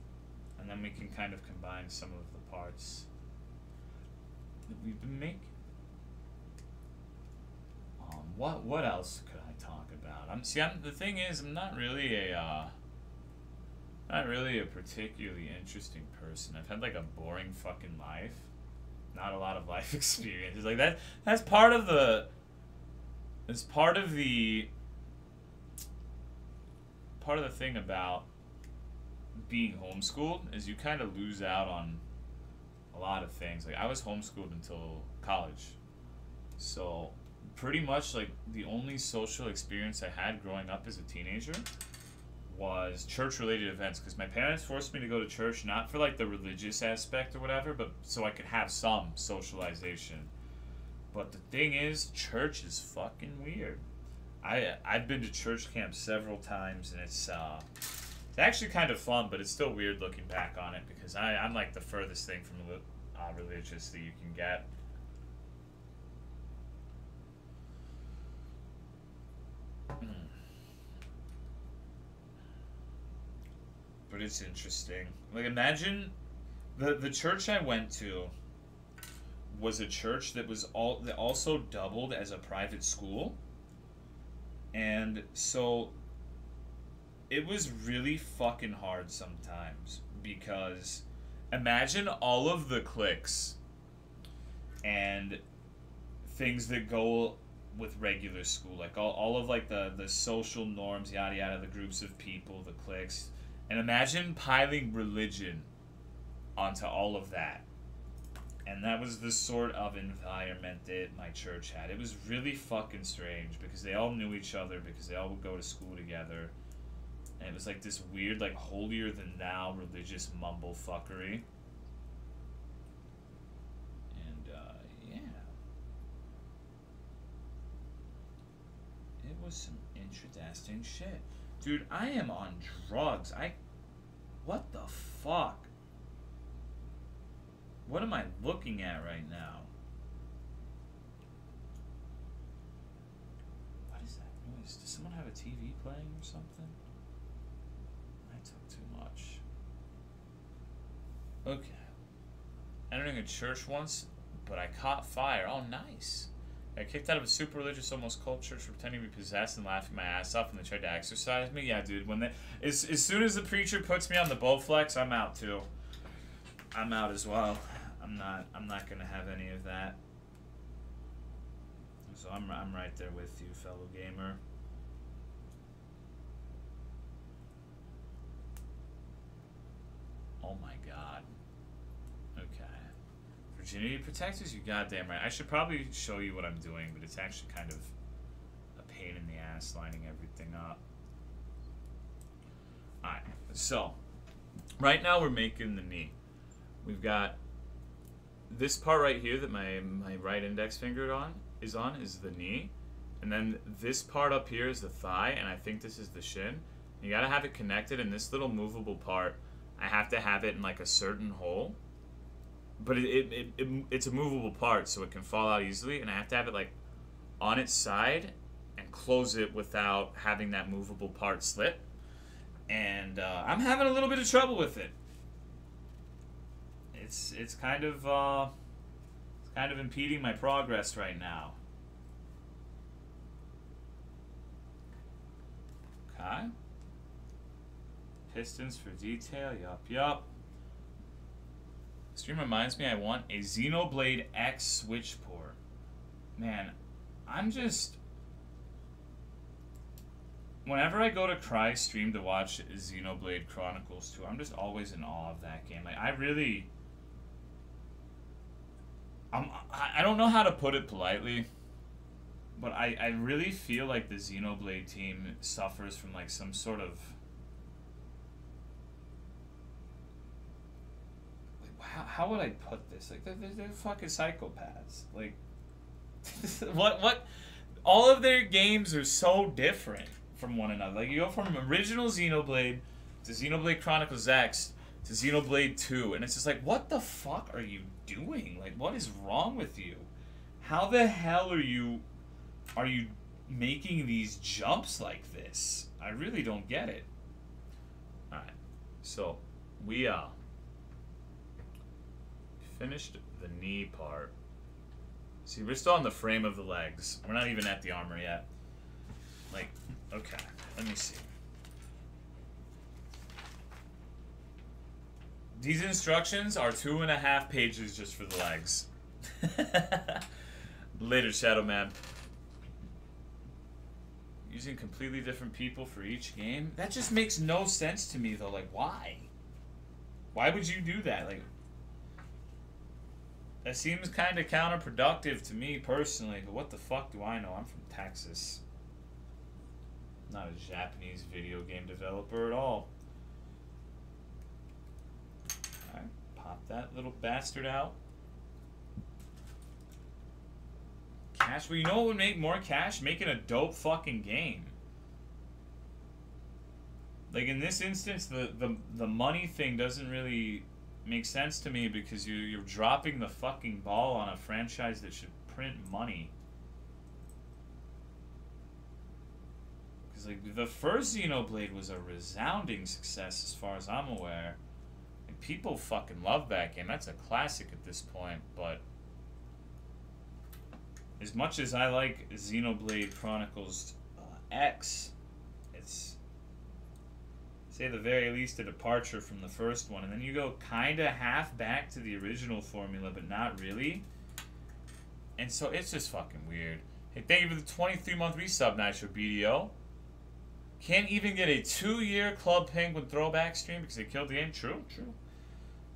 And then we can kind of combine some of the parts that we've been making. What what else could I talk about? I'm see. I'm, the thing is, I'm not really a uh, not really a particularly interesting person. I've had like a boring fucking life. Not a lot of life experiences. Like that. That's part of the. It's part of the. Part of the thing about being homeschooled is you kind of lose out on a lot of things. Like I was homeschooled until college, so pretty much like the only social experience I had growing up as a teenager was church related events because my parents forced me to go to church not for like the religious aspect or whatever, but so I could have some socialization. But the thing is, church is fucking weird. I I've been to church camp several times and it's uh it's actually kind of fun, but it's still weird looking back on it because I I'm like the furthest thing from uh, religious that you can get. Hmm. But it's interesting. Like imagine the the church I went to was a church that was all that also doubled as a private school. And so it was really fucking hard sometimes because imagine all of the clicks and things that go with regular school like all, all of like the the social norms yada yada the groups of people the cliques. And imagine piling religion onto all of that. And that was the sort of environment that my church had. It was really fucking strange because they all knew each other because they all would go to school together. And it was like this weird like holier than thou religious mumble fuckery and uh, yeah it was some interesting shit dude i am on drugs i what the fuck what am i looking at right now what is that noise does someone have a tv playing or something I took too much. Okay. Entering a church once, but I caught fire. Oh, nice. I kicked out of a super religious, almost cult church for pretending to be possessed and laughing my ass off, and they tried to exorcise me. Yeah, dude. When they, as as soon as the preacher puts me on the Bowflex, I'm out too. I'm out as well. I'm not. I'm not gonna have any of that. So I'm I'm right there with you, fellow gamer. Oh my god. Virginity protectors? You goddamn right. I should probably show you what I'm doing, but it's actually kind of a pain in the ass lining everything up. Alright, so right now we're making the knee. We've got this part right here that my, my right index finger on is on is the knee. And then this part up here is the thigh, and I think this is the shin. You gotta have it connected, and this little movable part I have to have it in like a certain hole. But it, it, it, it, it's a movable part, so it can fall out easily, and I have to have it like on its side and close it without having that movable part slip. And uh, I'm having a little bit of trouble with it. It's it's kind of uh, it's kind of impeding my progress right now. Okay. Pistons for detail. Yup, yup. Stream reminds me I want a Xenoblade X switch port. Man, I'm just... Whenever I go to Cry stream to watch Xenoblade Chronicles 2, I'm just always in awe of that game. Like, I really... I'm, I don't know how to put it politely, but I, I really feel like the Xenoblade team suffers from like some sort of how, how would I put this? Like they're, they're, fucking psychopaths. Like what what all of their games are so different from one another. Like you go from original Xenoblade to Xenoblade Chronicles X to Xenoblade 2 and it's just like what the fuck are you doing? Like what is wrong with you? How the hell are you are you making these jumps like this? I really don't get it. Alright. So we uh finished the knee part. See, we're still on the frame of the legs. We're not even at the armor yet. Like, okay, let me see. These instructions are two and a half pages just for the legs. Later, Shadow Man. Using completely different people for each game? That just makes no sense to me, though. Like, why? Why would you do that? Like, that seems kind of counterproductive to me personally. But what the fuck do I know? I'm from Texas. not a Japanese video game developer at all. Alright, pop that little bastard out. Cash. Well, you know what would make more cash? Making a dope fucking game. Like in this instance, the the the money thing doesn't really make sense to me because you you're dropping the fucking ball on a franchise that should print money. Because like the first Xenoblade was a resounding success as far as I'm aware. Like, people fucking love that game. That's a classic at this point, but as much as I like Xenoblade Chronicles uh, X, say the very least a departure from the first one, and then you go kind of half back to the original formula, but not really. And so it's just fucking weird. Hey, thank you for the 23 month resub, Nitro BDO. Can't even get a two year Club Penguin throwback stream because they killed the game. True, true.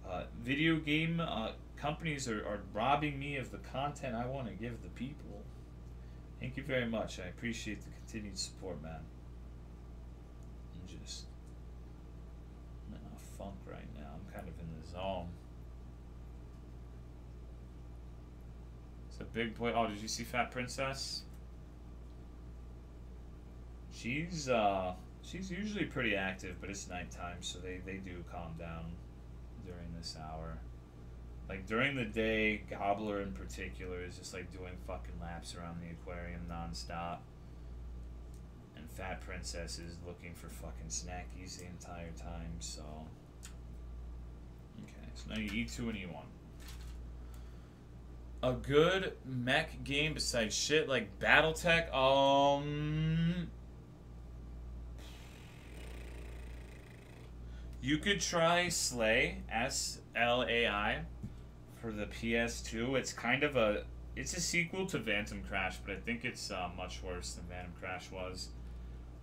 Uh, video game uh, companies are, are robbing me of the content I want to give the people. Thank you very much. I appreciate the continued support, man. I'm just I'm in a funk right now. I'm zone. It's a big boy. Oh, did you see Fat Princess? She's uh she's usually pretty active, but it's nighttime, so they, they do calm down during this hour. Like during the day, Gobbler in particular is just like doing fucking laps around the aquarium nonstop. And Fat Princess is looking for fucking snackies the entire time, so. So now you E2 and E1. A good mech game besides shit like Battletech, um. You could try Slai, S L A I for the PS2. It's kind of a it's a sequel to Phantom Crash, but I think it's uh, much worse than Phantom Crash was.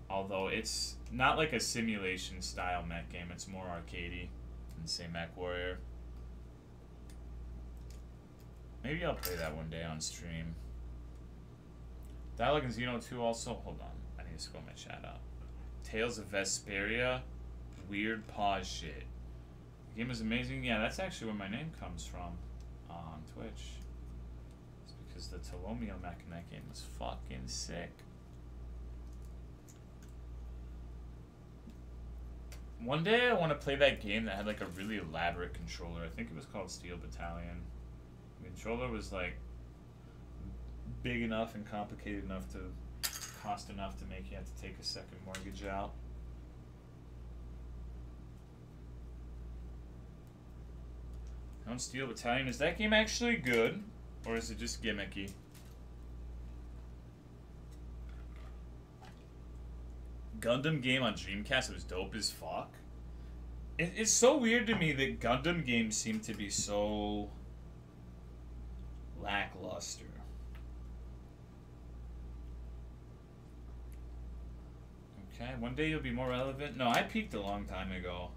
Although it's not like a simulation style mech game, it's more arcadey than say Warrior. Maybe I'll play that one day on stream. Dialogue and Xeno 2 also. Hold on, I need to scroll my chat up. Tales of Vesperia, weird pause shit. The game is amazing. Yeah, that's actually where my name comes from on Twitch. It's because the Tolomeo mech in that game was fucking sick. One day I want to play that game that had like a really elaborate controller. I think it was called Steel Battalion. The controller was like big enough and complicated enough to cost enough to make you have to take a second mortgage out. On Steel Battalion, is that game actually good? Or is it just gimmicky? Gundam game on Dreamcast was dope as fuck. It, it's so weird to me that Gundam games seem to be so lackluster. Okay, one day you'll be more relevant. No, I peaked a long time ago.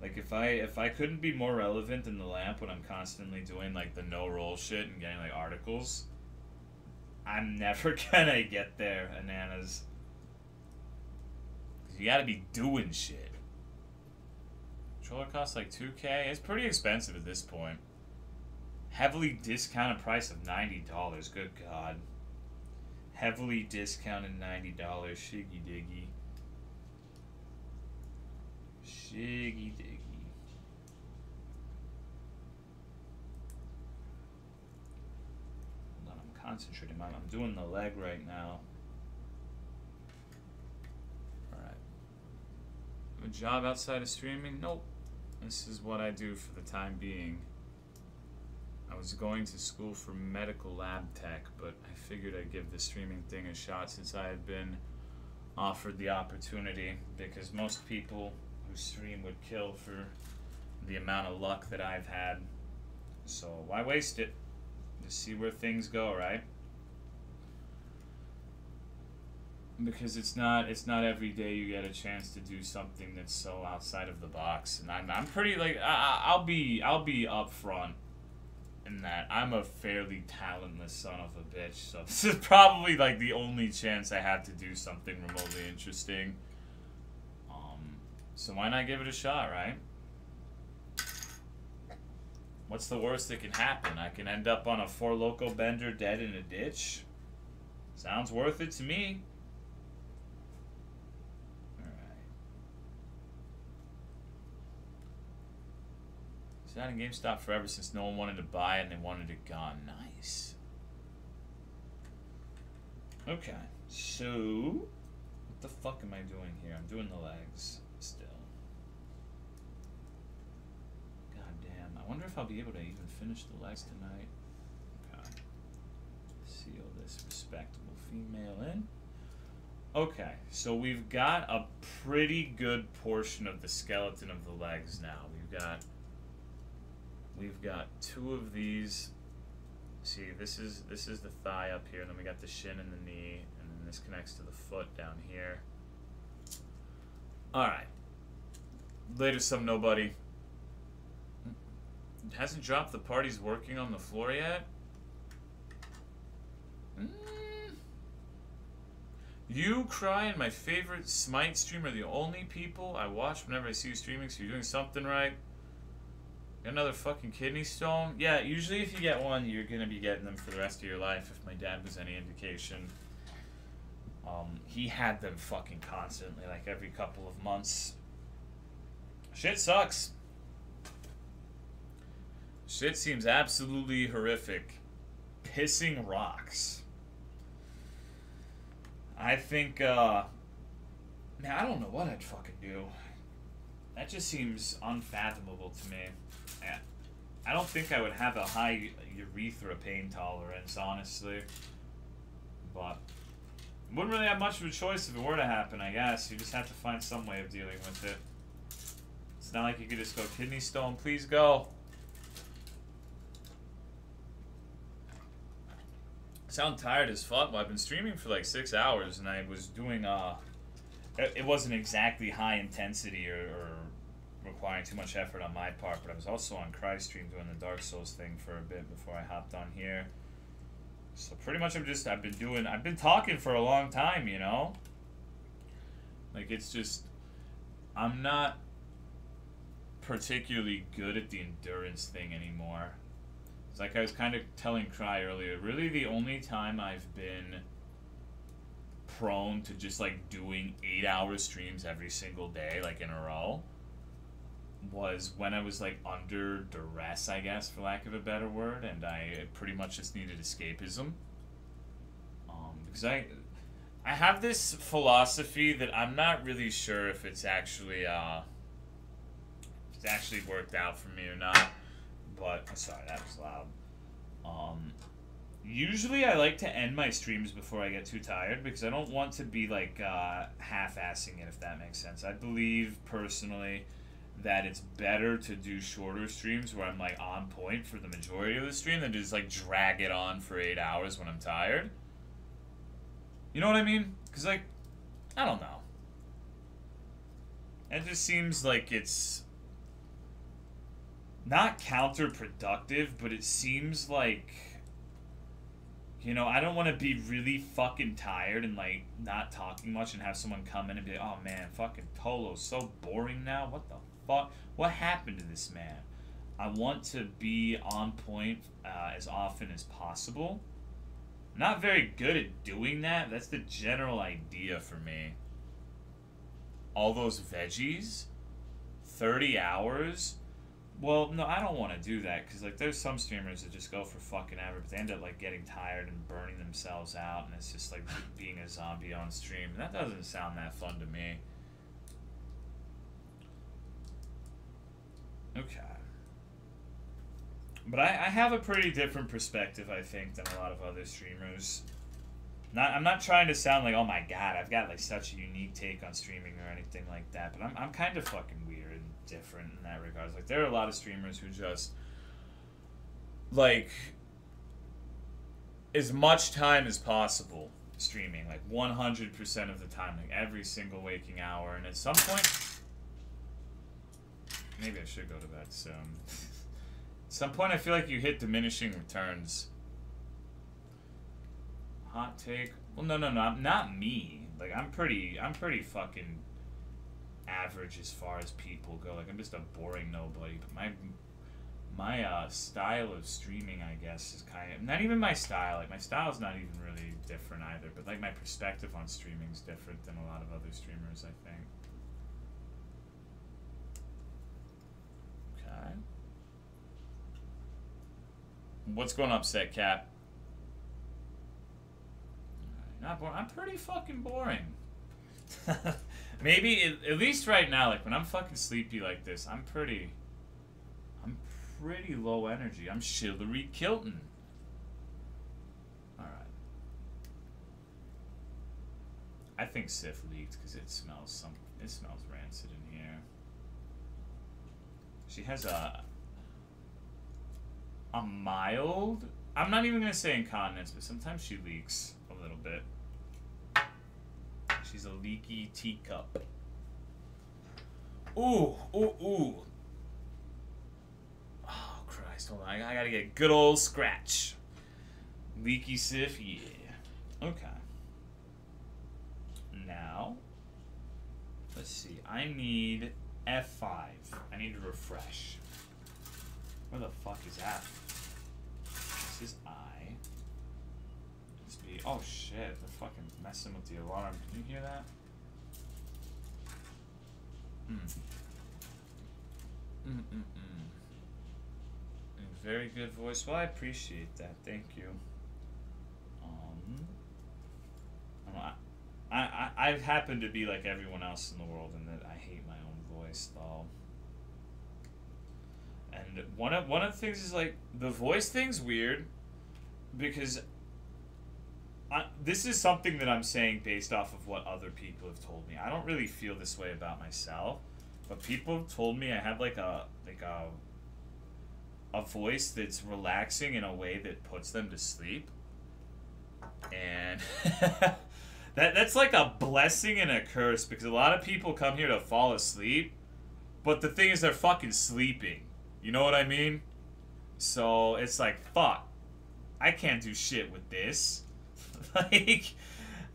Like if I if I couldn't be more relevant in the lamp when I'm constantly doing like the no roll shit and getting like articles, I'm never gonna get there, Ananas. You gotta be doing shit. Controller costs like 2k. It's pretty expensive at this point. Heavily discounted price of $90. Good God. Heavily discounted $90. Shiggy diggy. Shiggy diggy. Hold on, I'm concentrating. I'm doing the leg right now. Alright. A job outside of streaming? Nope. This is what I do for the time being. I was going to school for medical lab tech, but I figured I'd give the streaming thing a shot since I had been offered the opportunity because most people who stream would kill for the amount of luck that I've had. So why waste it? Just see where things go, right? Because it's not it's not every day you get a chance to do something that's so outside of the box and i'm, I'm pretty like I, i'll be i'll be upfront in that i'm a fairly talentless son of a bitch so this is probably like the only chance i have to do something remotely interesting. Um so why not give it a shot right? What's the worst that can happen? I can end up on a Four Loko bender dead in a ditch? Sounds worth it to me It's not in GameStop forever since no one wanted to buy it and they wanted it gone. Nice. Okay, so what the fuck am I doing here? I'm doing the legs still. God damn. I wonder if I'll be able to even finish the legs tonight. Okay. Seal this respectable female in. Okay, so we've got a pretty good portion of the skeleton of the legs now. We've got we've got two of these. See, this is this is the thigh up here, and then we got the shin and the knee, and then this connects to the foot down here. All right. Later, some nobody. Hasn't dropped the party's working on the floor yet. Mm. You, Cry, and my favorite Smite stream are the only people I watch whenever I see you streaming, so you're doing something right. Another fucking kidney stone? Yeah, usually if you get one, you're gonna be getting them for the rest of your life, if my dad was any indication. Um, he had them fucking constantly, like every couple of months. Shit sucks. Shit seems absolutely horrific. Pissing rocks. I think, uh... Man, I don't know what I'd fucking do. That just seems unfathomable to me. I don't think I would have a high urethra pain tolerance, honestly. But wouldn't really have much of a choice if it were to happen, I guess. You just have to find some way of dealing with it. It's not like you could just go, kidney stone, please go. I sound tired as fuck. Well, I've been streaming for like six hours, and I was doing, uh... It wasn't exactly high intensity or, or requiring too much effort on my part, but I was also on CryStream doing the Dark Souls thing for a bit before I hopped on here. So pretty much I'm just, I've been doing, I've been talking for a long time, you know? Like, it's just, I'm not particularly good at the endurance thing anymore. It's like I was kind of telling Cry earlier, really the only time I've been prone to just like doing eight hour streams every single day, like in a row, was when I was like under duress, I guess, for lack of a better word, and I pretty much just needed escapism. Um, because I, I have this philosophy that I'm not really sure if it's actually uh, it's actually worked out for me or not. But sorry, that was loud. Um, usually I like to end my streams before I get too tired because I don't want to be like uh, half-assing it, if that makes sense. I believe personally that it's better to do shorter streams where I'm like on point for the majority of the stream than to just like drag it on for eight hours when I'm tired. You know what I mean? Because like, I don't know. It just seems like it's not counterproductive, but it seems like you know, I don't want to be really fucking tired and like not talking much and have someone come in and be like, "Oh man, fucking Tolo's so boring now. What the fuck? What happened to this man? I want to be on point uh, as often as possible. not very good at doing that. That's the general idea for me. All those veggies, 30 hours. Well, no, I don't want to do that because like there's some streamers that just go for fucking ever, but they end up like getting tired and burning themselves out, and it's just like being a zombie on stream. And That doesn't sound that fun to me. Okay. But I, I have a pretty different perspective, I think, than a lot of other streamers. Not, I'm not trying to sound like, oh my god, I've got like such a unique take on streaming or anything like that, but I'm, I'm kind of fucking weird and different in that regard. Like, there are a lot of streamers who just, like, as much time as possible streaming like 100% of the time, like every single waking hour. And at some point, maybe I should go to bed soon. at some point, I feel like you hit diminishing returns. Hot take? Well, no, no, no, not me. Like I'm pretty, I'm pretty fucking average as far as people go. Like I'm just a boring nobody. But my my uh, style of streaming, I guess, is kind of not even my style. Like my style is not even really different either. But like my perspective on streaming is different than a lot of other streamers. I think. What's going on, Set Cat? Not boring. I'm pretty fucking boring. Maybe at, at least right now, like when I'm fucking sleepy like this, I'm pretty. I'm pretty low energy. I'm Shillery Kilton. All right. I think Sif leaked because it smells some. It smells rancid in here. She has a a mild. I'm not even gonna say incontinence, but sometimes she leaks a little bit. She's a leaky teacup. Ooh, ooh, ooh. Oh, Christ. Hold on. I, gotta get good old scratch. Leaky Sif, yeah. Okay. Now, let's see. I need F5. I need to refresh. Where the fuck is that? This is I. This be. Oh shit! They're fucking messing with the alarm. Can you hear that? Hmm. Mm mm mm. Very good voice. Well, I appreciate that. Thank you. Um. I, I, I happen to be like everyone else in the world in that I hate my own voice, though. And one of one of the things is like the voice thing's weird because I, this is something that I'm saying based off of what other people have told me. I don't really feel this way about myself, but people have told me I have like a like a a voice that's relaxing in a way that puts them to sleep. And that that's like a blessing and a curse because a lot of people come here to fall asleep, but the thing is they're fucking sleeping. You know what I mean? So it's like fuck. I can't do shit with this. like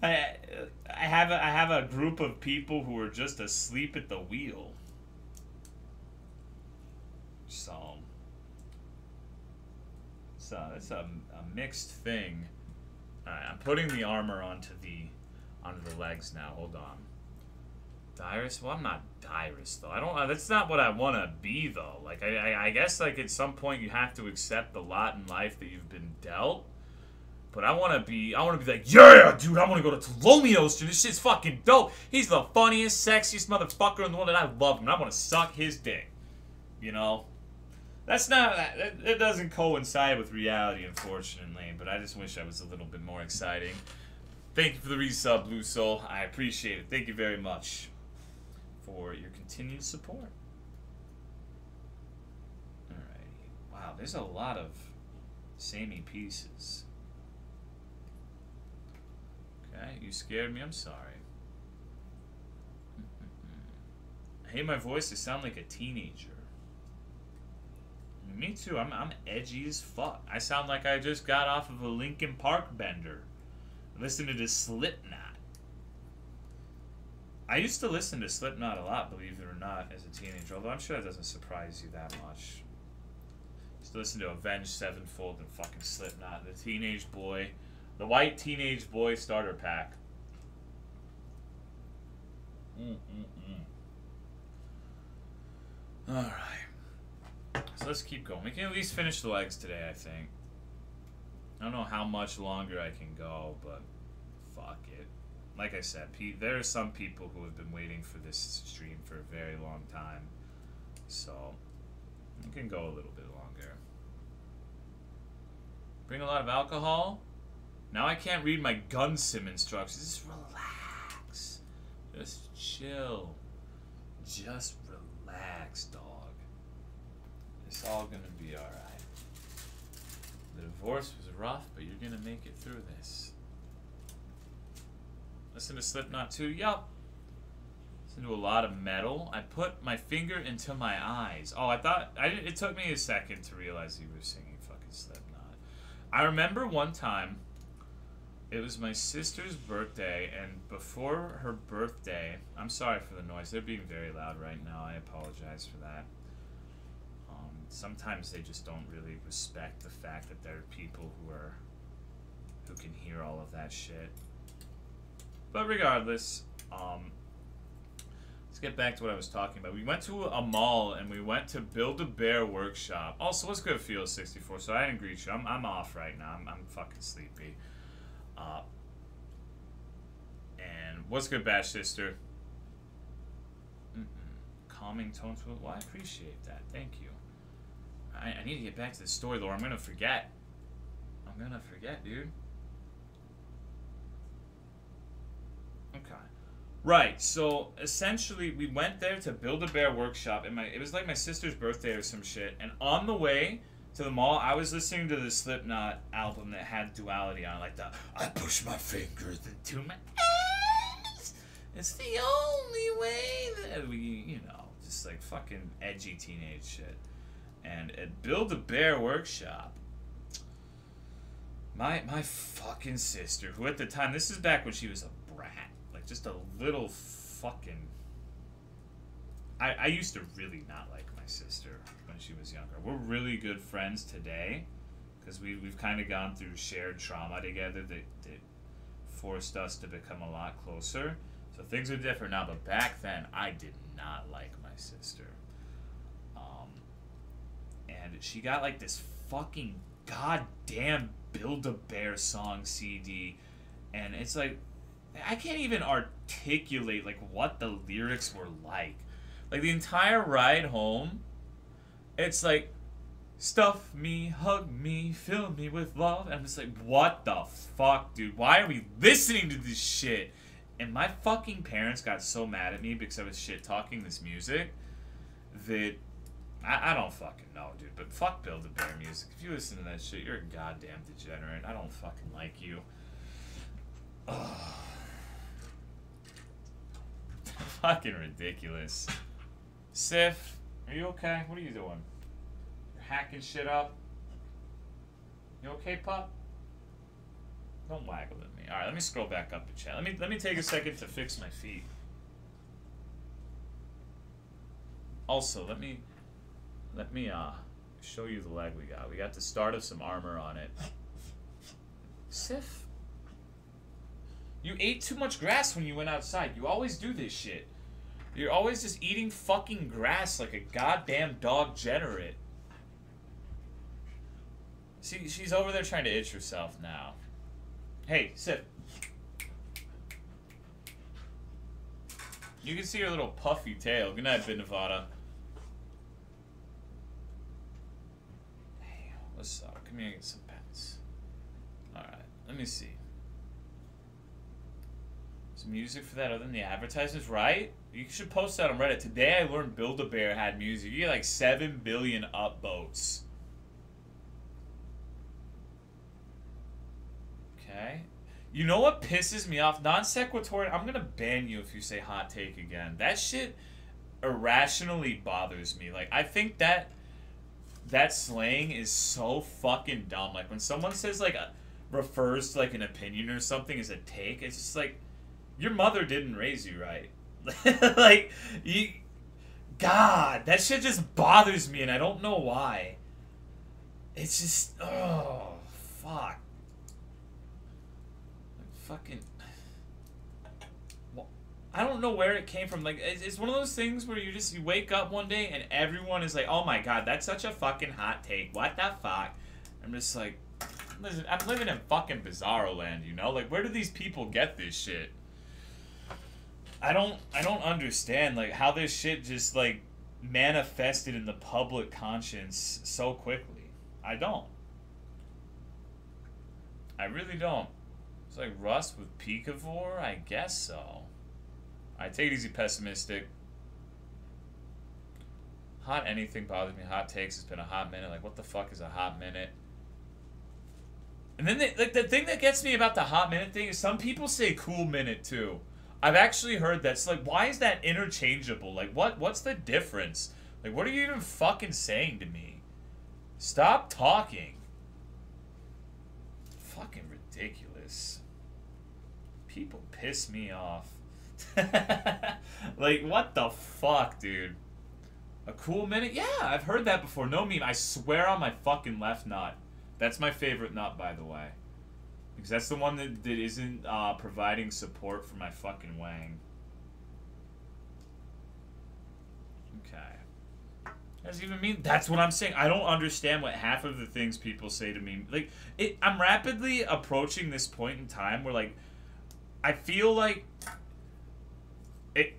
I I have a, I have a group of people who are just asleep at the wheel. So so it's a, a mixed thing. Alright, I'm putting the armor onto the onto the legs now. Hold on. Dyrus? Well, I'm not Dyrus though. I don't. Uh, that's not what I want to be though. Like I, I, I guess like at some point you have to accept the lot in life that you've been dealt. But I want to be, I want to be like, yeah, dude, I want to go to Tolomeo's, dude. This shit's fucking dope. He's the funniest, sexiest motherfucker in the world, and I love him. I want to suck his dick. You know? That's not, that, it doesn't coincide with reality, unfortunately, but I just wish I was a little bit more exciting. Thank you for the resub, Blue Soul. I appreciate it. Thank you very much for your continued support. Alrighty. Wow, there's a lot of samey pieces. Okay, you scared me. I'm sorry. I hate my voice. I sound like a teenager. Me too. I'm, I'm edgy as fuck. I sound like I just got off of a Linkin Park bender. Listening to Slipknot. I used to listen to Slipknot a lot, believe it or not, as a teenager. Although I'm sure that doesn't surprise you that much. Used to listen to Avenged Sevenfold and fucking Slipknot. The Teenage Boy. The White Teenage Boy Starter Pack. Mm-mm-mm. Alright. So let's keep going. We can at least finish the legs today, I think. I don't know how much longer I can go, but fuck it. Like I said, there are some people who have been waiting for this stream for a very long time. So, we can go a little bit longer. Bring a lot of alcohol. Now I can't read my gun sim instructions. Just relax. Just chill. Just relax, dog. It's all gonna be alright. The divorce was rough, but you're gonna make it through this. Listen to Slipknot too? Yup. Listen to a lot of metal. I put my finger into my eyes. Oh, I thought I it took me a second to realize you were singing fucking Slipknot. I remember one time it was my sister's birthday and before her birthday, I'm sorry for the noise. They're being very loud right now. I apologize for that. Sometimes they just don't really respect the fact that there are people who are who can hear all of that shit. But regardless, um, let's get back to what I was talking about. We went to a mall and we went to Build a Bear Workshop. Also, what's good, Feel 64? So I didn't greet you. I'm, I'm off right now. I'm, I'm fucking sleepy. Uh, and what's good, Bash Sister? Mm-mm. Calming tones. Well, I appreciate that. Thank you. I, I need to get back to the story, though. I'm gonna forget. I'm gonna forget, dude. Okay. Right. So essentially, we went there to build a bear workshop, and my it was like my sister's birthday or some shit. And on the way to the mall, I was listening to the Slipknot album that had duality on, it, like the I push my fingers into my eyes. It's the only way that we, you know, just like fucking edgy teenage shit. And at Build a Bear Workshop, my my fucking sister, who at the time, this is back when she was a brat, like just a little fucking. I, I used to really not like my sister when she was younger. We're really good friends today because we, we've kind of gone through shared trauma together that, that forced us to become a lot closer. So things are different now, but back then I did not like my sister. And she got like this fucking goddamn Build a Bear song CD. And it's like, I can't even articulate like what the lyrics were like. Like the entire ride home, it's like stuff me, hug me, fill me with love. And I'm just like, what the fuck, dude? Why are we listening to this shit? And my fucking parents got so mad at me because I was shit talking this music that I, I don't fucking know, dude. But fuck Build a Bear music. If you listen to that shit, you're a goddamn degenerate. I don't fucking like you. Ugh. Fucking ridiculous. Sif, are you okay? What are you doing? You're hacking shit up? You okay, pup? Don't waggle at me. Alright, let me scroll back up the chat. Let me let me take a second to fix my feet. Also, let me let me uh show you the leg we got. We got the start of some armor on it. Sif, you ate too much grass when you went outside. You always do this shit. You're always just eating fucking grass like a goddamn dog generate. See, she's over there trying to itch herself now. Hey, Sif. You can see her little puffy tail. Good night, Bit Nevada. What's up? Come here and get some pets. Alright, let me see Some music for that other than the advertisements, right? You should post that on Reddit. Today I learned Build a Bear had music. You get like 7 billion upvotes. Okay. You know what pisses me off? Non sequitur. I'm gonna ban you if you say hot take again. That shit irrationally bothers me. Like I think that that slang is so fucking dumb. Like when someone says like a, refers to like an opinion or something as a take, it's just like your mother didn't raise you right. like you God, that shit just bothers me and I don't know why. It's just oh fuck. Like, Fucking I don't know where it came from. Like, it's one of those things where you just you wake up one day and everyone is like, "Oh my god, that's such a fucking hot take. What the fuck?" I'm just like, listen, I'm living in fucking bizarro land, you know? Like, where do these people get this shit? I don't I don't understand like how this shit just like manifested in the public conscience so quickly. I don't. I really don't. It's like Rust with Pikavore? I guess so. I take it easy pessimistic. Hot anything bothers me. Hot takes. It's been a hot minute. Like, what the fuck is a hot minute? And then they, like the thing that gets me about the hot minute thing is some people say cool minute too. I've actually heard that. It's like why is that interchangeable? Like what what's the difference? Like what are you even fucking saying to me? Stop talking. Fucking ridiculous. People piss me off. like what the fuck, dude? A cool minute? Yeah, I've heard that before. No meme. I swear on my fucking left nut. That's my favorite nut, by the way. Because that's the one that, that isn't uh, providing support for my fucking wang. Okay. Doesn't even mean that's what I'm saying. I don't understand what half of the things people say to me. Like, it, I'm rapidly approaching this point in time where, like, I feel like it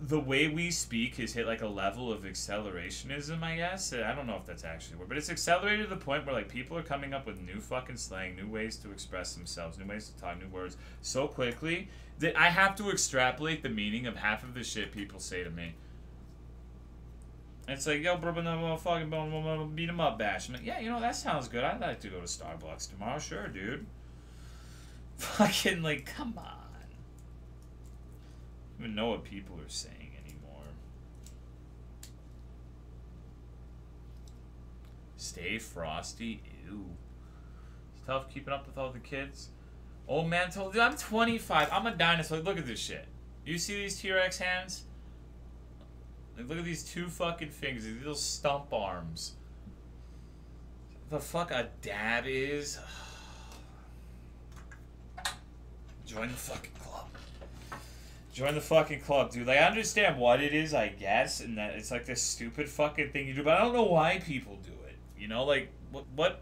the way we speak has hit like a level of accelerationism, I guess. I don't know if that's actually word, but it's accelerated to the point where like people are coming up with new fucking slang, new ways to express themselves, new ways to talk, new words so quickly that I have to extrapolate the meaning of half of the shit people say to me. It's like, yo, bro, no, fucking beat him up bash. I'm like, yeah, you know, that sounds good. I'd like to go to Starbucks tomorrow. Sure, dude. Fucking, like, come on even know what people are saying anymore. Stay frosty. Ew. It's tough keeping up with all the kids. Old man told you I'm 25. I'm a dinosaur. Look at this shit. You see these T-Rex hands? Look at these two fucking fingers. These little stump arms. The fuck a dad is? Join the fucking Join the fucking club, dude. Like, I understand what it is, I guess, and that it's like this stupid fucking thing you do, but I don't know why people do it. You know, like, what, what,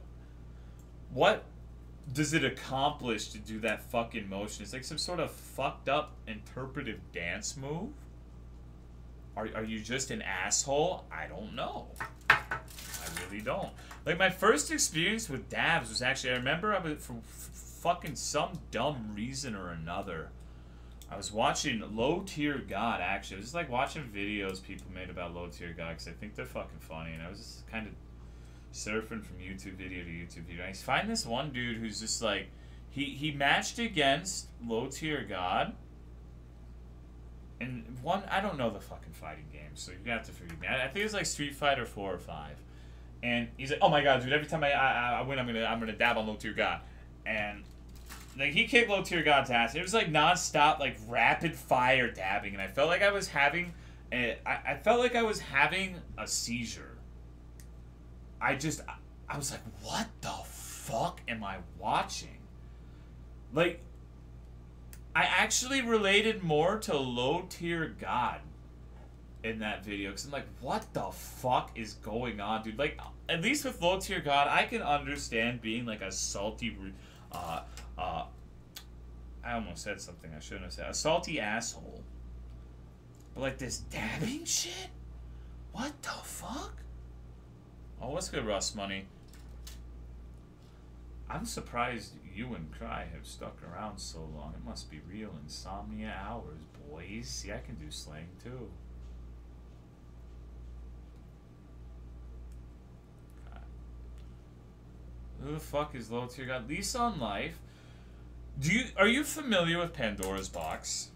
what does it accomplish to do that fucking motion? It's like some sort of fucked up interpretive dance move. Are, are you just an asshole? I don't know. I really don't. Like, my first experience with dabs was actually, I remember I was, for fucking some dumb reason or another, I was watching Low Tier God, actually. I was just like watching videos people made about Low Tier God because I think they're fucking funny. And I was just kind of surfing from YouTube video to YouTube video. And I find this one dude who's just like, he, he matched against Low Tier God. And one, I don't know the fucking fighting game, so you have to forgive me. I, I think it's like Street Fighter 4 or 5. And he's like, oh my god, dude, every time I, I, I win, I'm gonna, I'm gonna dab on Low Tier God. And like he kicked low tier god's ass. It was like nonstop, like rapid fire dabbing, and I felt like I was having, a, I, I felt like I was having a seizure. I just, I was like, what the fuck am I watching? Like, I actually related more to low tier god in that video because I'm like, what the fuck is going on, dude? Like, at least with low tier god, I can understand being like a salty. Uh, uh, I almost said something I shouldn't have said. A salty asshole. But like this dabbing shit? What the fuck? Oh, what's good, Rust Money? I'm surprised you and Cry have stuck around so long. It must be real insomnia hours, boys. See, I can do slang too. Who the fuck is low tier god? Lisa on life. Do you are you familiar with Pandora's box?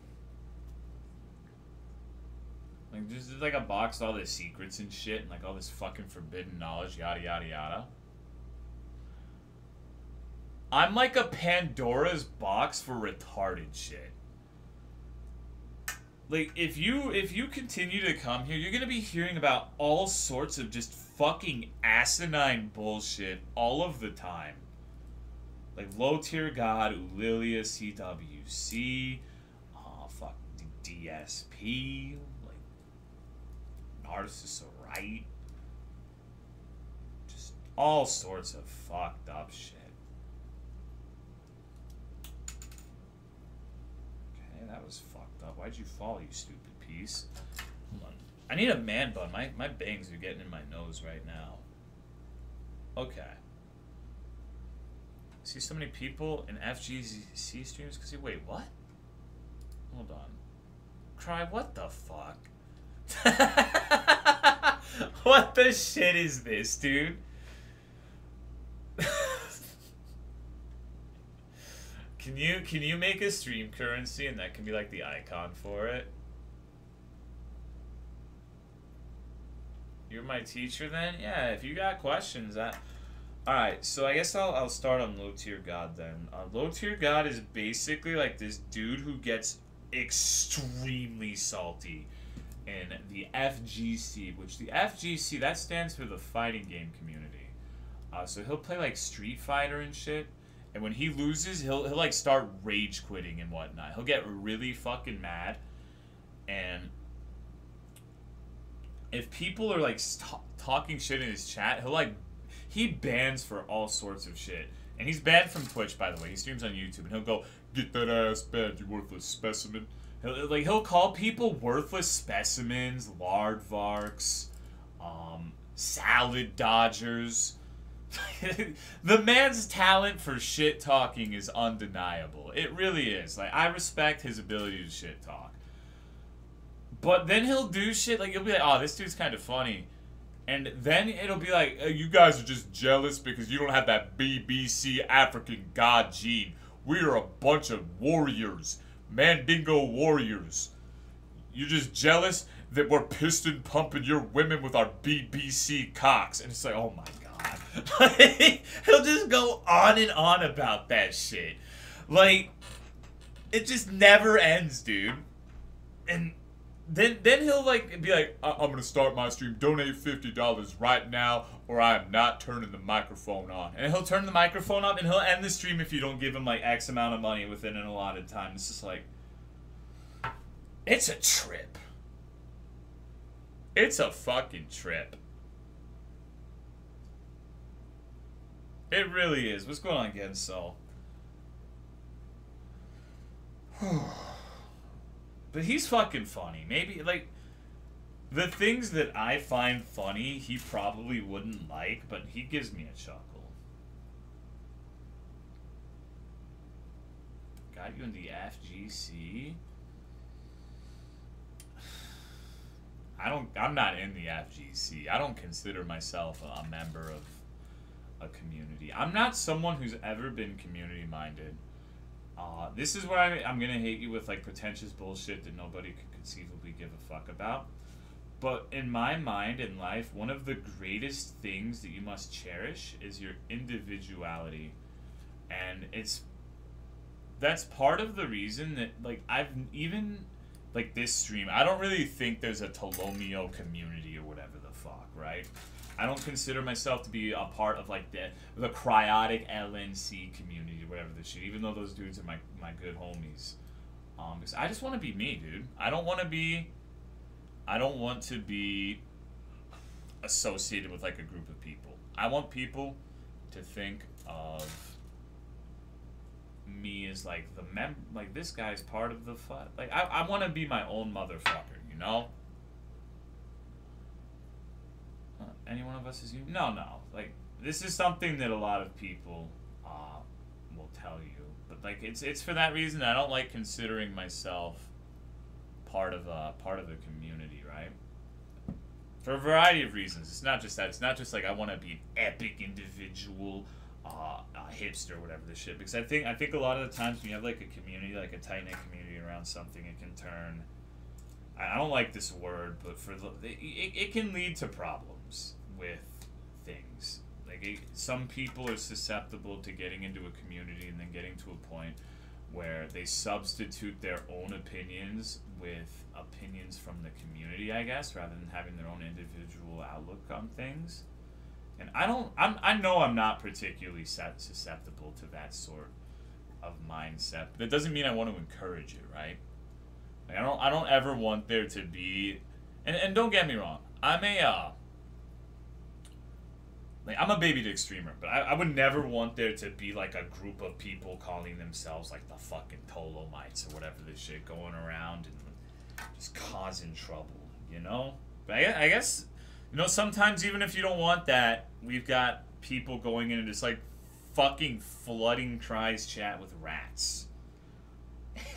Like this is like a box with all the secrets and shit and like all this fucking forbidden knowledge, yada yada yada. I'm like a Pandora's box for retarded shit. Like if you if you continue to come here, you're gonna be hearing about all sorts of just fucking asinine bullshit all of the time like low tier god, Ulillillia, CWC, uh, fuck DSP, like Narcissus right, just all sorts of fucked up shit. Okay, that was fucked up. Why'd you fall, you stupid piece? I need a man bun. My my bangs are getting in my nose right now. Okay see so many people in FGC streams because you wait, what? Hold on. Cry, what the fuck? what the shit is this, dude? Can you can you make a stream currency and that can be like the icon for it? You're my teacher then? Yeah, if you got questions, that Alright, so I guess I'll, I'll start on low tier god then. Uh, low tier god is basically like this dude who gets extremely salty in the FGC, which the FGC that stands for the fighting game community. Uh, so he'll play like Street Fighter and shit, and when he loses, he'll he'll like start rage quitting and whatnot. He'll get really fucking mad, and if people are like talking shit in his chat, he'll like he bans for all sorts of shit. And he's banned from Twitch, by the way. He streams on YouTube, and he'll go, "Get that ass banned, you worthless specimen." He'll, like he'll call people worthless specimens, lardvarks, um, salad dodgers. the man's talent for shit talking is undeniable. It really is. Like I respect his ability to shit talk. But then he'll do shit like you'll be like, "Oh, this dude's kind of funny." And then it'll be like, oh, you guys are just jealous because you don't have that BBC African God gene. We are a bunch of warriors. Mandingo warriors. You're just jealous that we're piston pumping your women with our BBC cocks. And it's like, oh my god. He'll just go on and on about that shit. Like, it just never ends, dude. And then then he'll like be like, I- am gonna start my stream. Donate fifty dollars right now, or I am not turning the microphone on. And he'll turn the microphone up, and he'll end the stream if you don't give him like X amount of money within an allotted time. It's just like, it's a trip. It's a fucking trip. It really is. What's going on again, Saul? But he's fucking funny. Maybe like the things that I find funny, he probably wouldn't like, but he gives me a chuckle. Got you in the FGC. I don't. I'm not in the FGC. I don't consider myself a member of a community. I'm not someone who's ever been community minded. Uh, this is where I, I'm gonna hate you with like pretentious bullshit that nobody could conceivably give a fuck about. But in my mind in life, one of the greatest things that you must cherish is your individuality. And it's that's part of the reason that like I've even like this stream, I don't really think there's a Tolomeo community or whatever the fuck, right? I don't consider myself to be a part of like the the Cryaotic LNC community, or whatever the shit. Even though those dudes are my my good homies, um, because I just want to be me, dude. I don't want to be, I don't want to be associated with like a group of people. I want people to think of me as like the mem like this guy's part of the fun. Like I I want to be my own motherfucker, you know. Any one of us is unique? No, no. Like this is something that a lot of people uh, will tell you, but like it's it's for that reason I don't like considering myself part of a part of a community, right? For a variety of reasons. It's not just that. It's not just like I want to be an epic individual. Uh, uh, hipster, whatever the shit. Because I think I think a lot of the times when you have like a community, like a tight knit community around something, it can turn. I don't like this word, but for the it, it can lead to problems with things. Like it, some people are susceptible to getting into a community and then getting to a point where they substitute their own opinions with opinions from the community, I guess, rather than having their own individual outlook on things. And I don't, I'm, I know I'm not particularly susceptible to that sort of mindset. But that doesn't mean I want to encourage it, right? Like I don't, I don't ever want there to be, and, and don't get me wrong, I'm a, uh, like I'm a baby dick streamer, but I, I would never want there to be like a group of people calling themselves like the fucking Tolomites or whatever this shit going around and just causing trouble, you know? But I, I guess, you know, sometimes even if you don't want that, we've got people going in and just like fucking flooding Cry's chat with rats.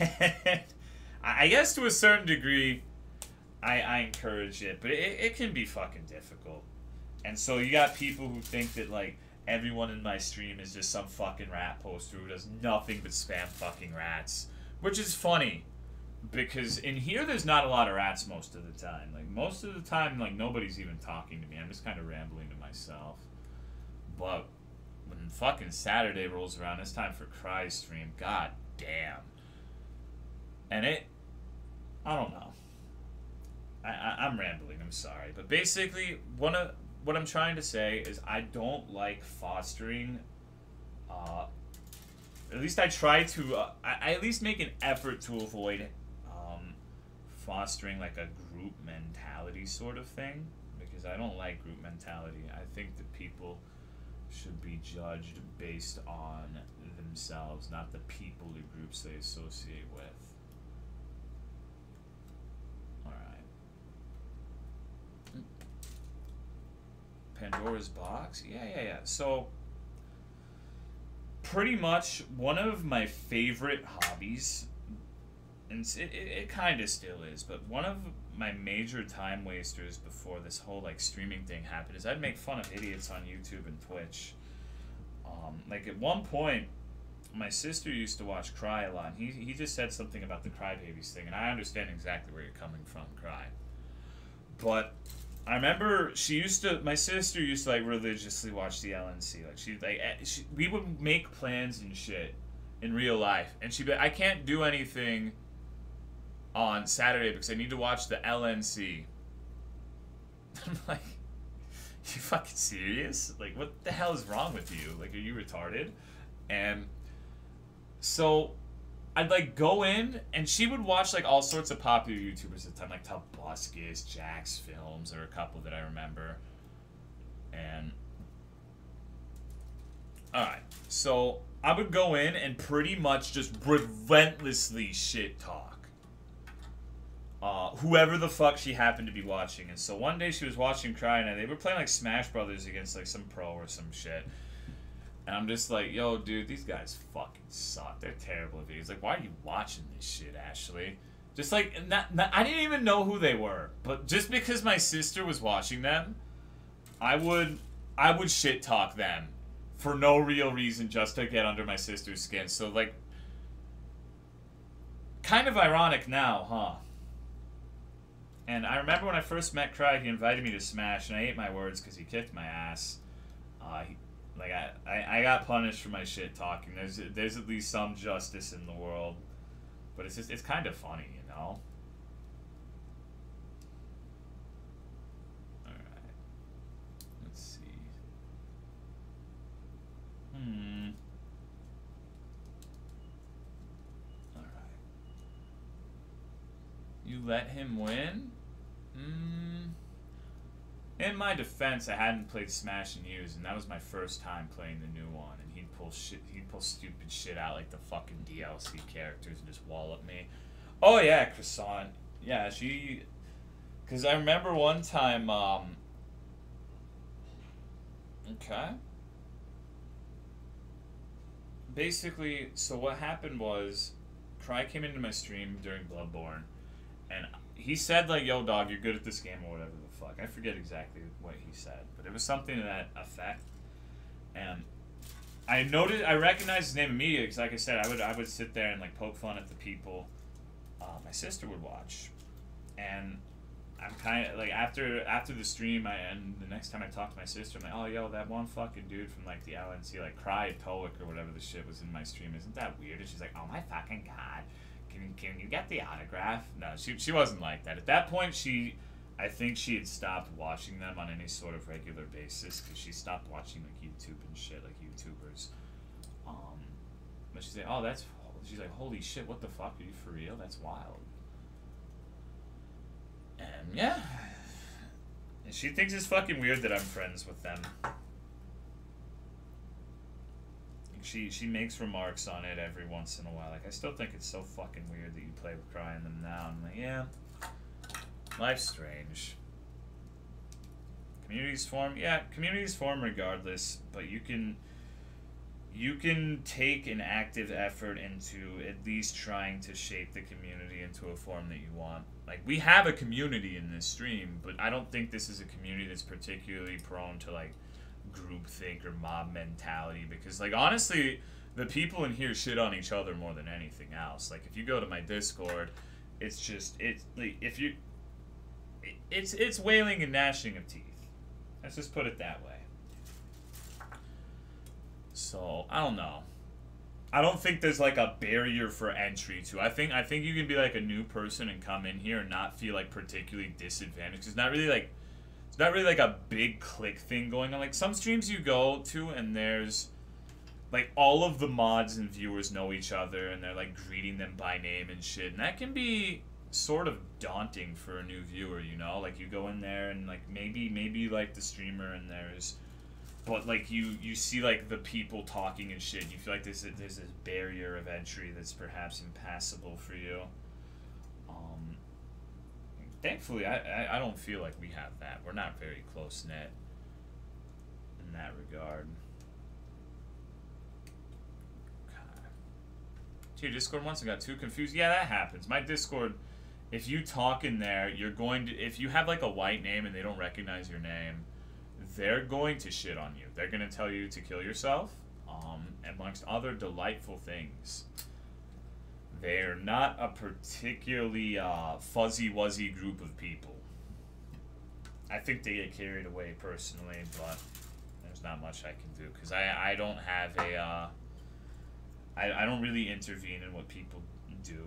I guess to a certain degree, I, I encourage it, but it, it can be fucking difficult. And so you got people who think that like everyone in my stream is just some fucking rat poster who does nothing but spam fucking rats. Which is funny. Because in here there's not a lot of rats most of the time. Like most of the time like nobody's even talking to me. I'm just kind of rambling to myself. But when fucking Saturday rolls around, it's time for Cry stream. God damn. And it I don't know. I, I I'm rambling, I'm sorry. But basically one of what I'm trying to say is I don't like fostering. Uh, at least I try to. Uh, I, I, at least make an effort to avoid um, fostering like a group mentality sort of thing because I don't like group mentality. I think that people should be judged based on themselves, not the people or groups they associate with. Pandora's box? Yeah, yeah, yeah. So, pretty much one of my favorite hobbies, and it, it, it kind of still is, but one of my major time wasters before this whole like streaming thing happened is I'd make fun of idiots on YouTube and Twitch. Um, like at one point, my sister used to watch Cry a lot. And he he just said something about the Crybabies thing, and I understand exactly where you're coming from, Cry. But I remember she used to. My sister used to like religiously watch the LNC. Like she like eh, she, we would make plans and shit in real life, and she'd be like, I can't do anything on Saturday because I need to watch the LNC. I'm like, you fucking serious? Like, what the hell is wrong with you? Like, are you retarded? And so I'd like go in and she would watch like all sorts of popular YouTubers at the time, like Tobuscus, JacksFilms, or a couple that I remember. And alright, so I would go in and pretty much just relentlessly shit talk. Uh, whoever the fuck she happened to be watching. And so one day she was watching Cry and they were playing like Smash Brothers against like some pro or some shit. And I'm just like, yo, dude, these guys fucking suck. They're terrible at videos. Like, why are you watching this shit, Ashley? Just like, not, not, I didn't even know who they were, but just because my sister was watching them, I would, I would shit talk them for no real reason, just to get under my sister's skin. So like, kind of ironic now, huh? And I remember when I first met Craig, he invited me to Smash, and I ate my words because he kicked my ass. Uh, he, like I, I, I got punished for my shit talking. There's there's at least some justice in the world, but it's just it's kind of funny, you know. All right, let's see. Hmm. All right. You let him win. Hmm. In my defense, I hadn't played Smash in years, and that was my first time playing the new one. And he'd pull shit, he'd pull stupid shit out like the fucking DLC characters and just wallop me. Oh yeah, croissant. Yeah, she. Cause I remember one time. Um, okay. Basically, so what happened was, Cry came into my stream during Bloodborne, and he said like, "Yo, dog, you're good at this game or whatever." Fuck. I forget exactly what he said, but it was something to that effect. And I noted, I recognized his name immediately because, like I said, I would I would sit there and like poke fun at the people uh, my sister would watch, and I'm kind of like after after the stream, I and the next time I talked to my sister, I'm like, oh yo, that one fucking dude from like the LNC, like Cry Toic or whatever the shit was in my stream. Isn't that weird? And she's like, oh my fucking god, can can you get the autograph? No, she she wasn't like that. At that point, she I think she had stopped watching them on any sort of regular basis because she stopped watching like YouTube and shit, like YouTubers. Um, but she's like, oh, that's. She's like, holy shit, what the fuck? Are you for real? That's wild. And yeah, and she thinks it's fucking weird that I'm friends with them. She she makes remarks on it every once in a while. Like I still think it's so fucking weird that you play with crying them now. I'm like, yeah. Life's strange. Communities form, yeah, communities form regardless, but you can you can take an active effort into at least trying to shape the community into a form that you want. Like we have a community in this stream, but I don't think this is a community that's particularly prone to like group think or mob mentality because like honestly the people in here shit on each other more than anything else like if you go to my discord it's just it's like if you it's it's wailing and gnashing of teeth let's just put it that way so i don't know I don't think there's like a barrier for entry to. I think I think you can be like a new person and come in here and not feel like particularly disadvantaged. It's not really like it's not really like a big click thing going on. Like some streams you go to and there's like all of the mods and viewers know each other and they're like greeting them by name and shit. And that can be sort of daunting for a new viewer, you know? Like you go in there and like maybe maybe like the streamer and there's but like you you see like the people talking and shit. You feel like there's a, there's this barrier of entry that's perhaps impassable for you. Um, thankfully, I, I I don't feel like we have that. We're not very close knit in that regard. Your Discord once I got too confused. Yeah, that happens. My Discord, if you talk in there, you're going to if you have like a white name and they don't recognize your name they're going to shit on you. They're going to tell you to kill yourself, um, amongst other delightful things. They're not a particularly uh, fuzzy wuzzy group of people. I think they get carried away personally, but there's not much I can do because I, I don't have a uh, I, I don't really intervene in what people do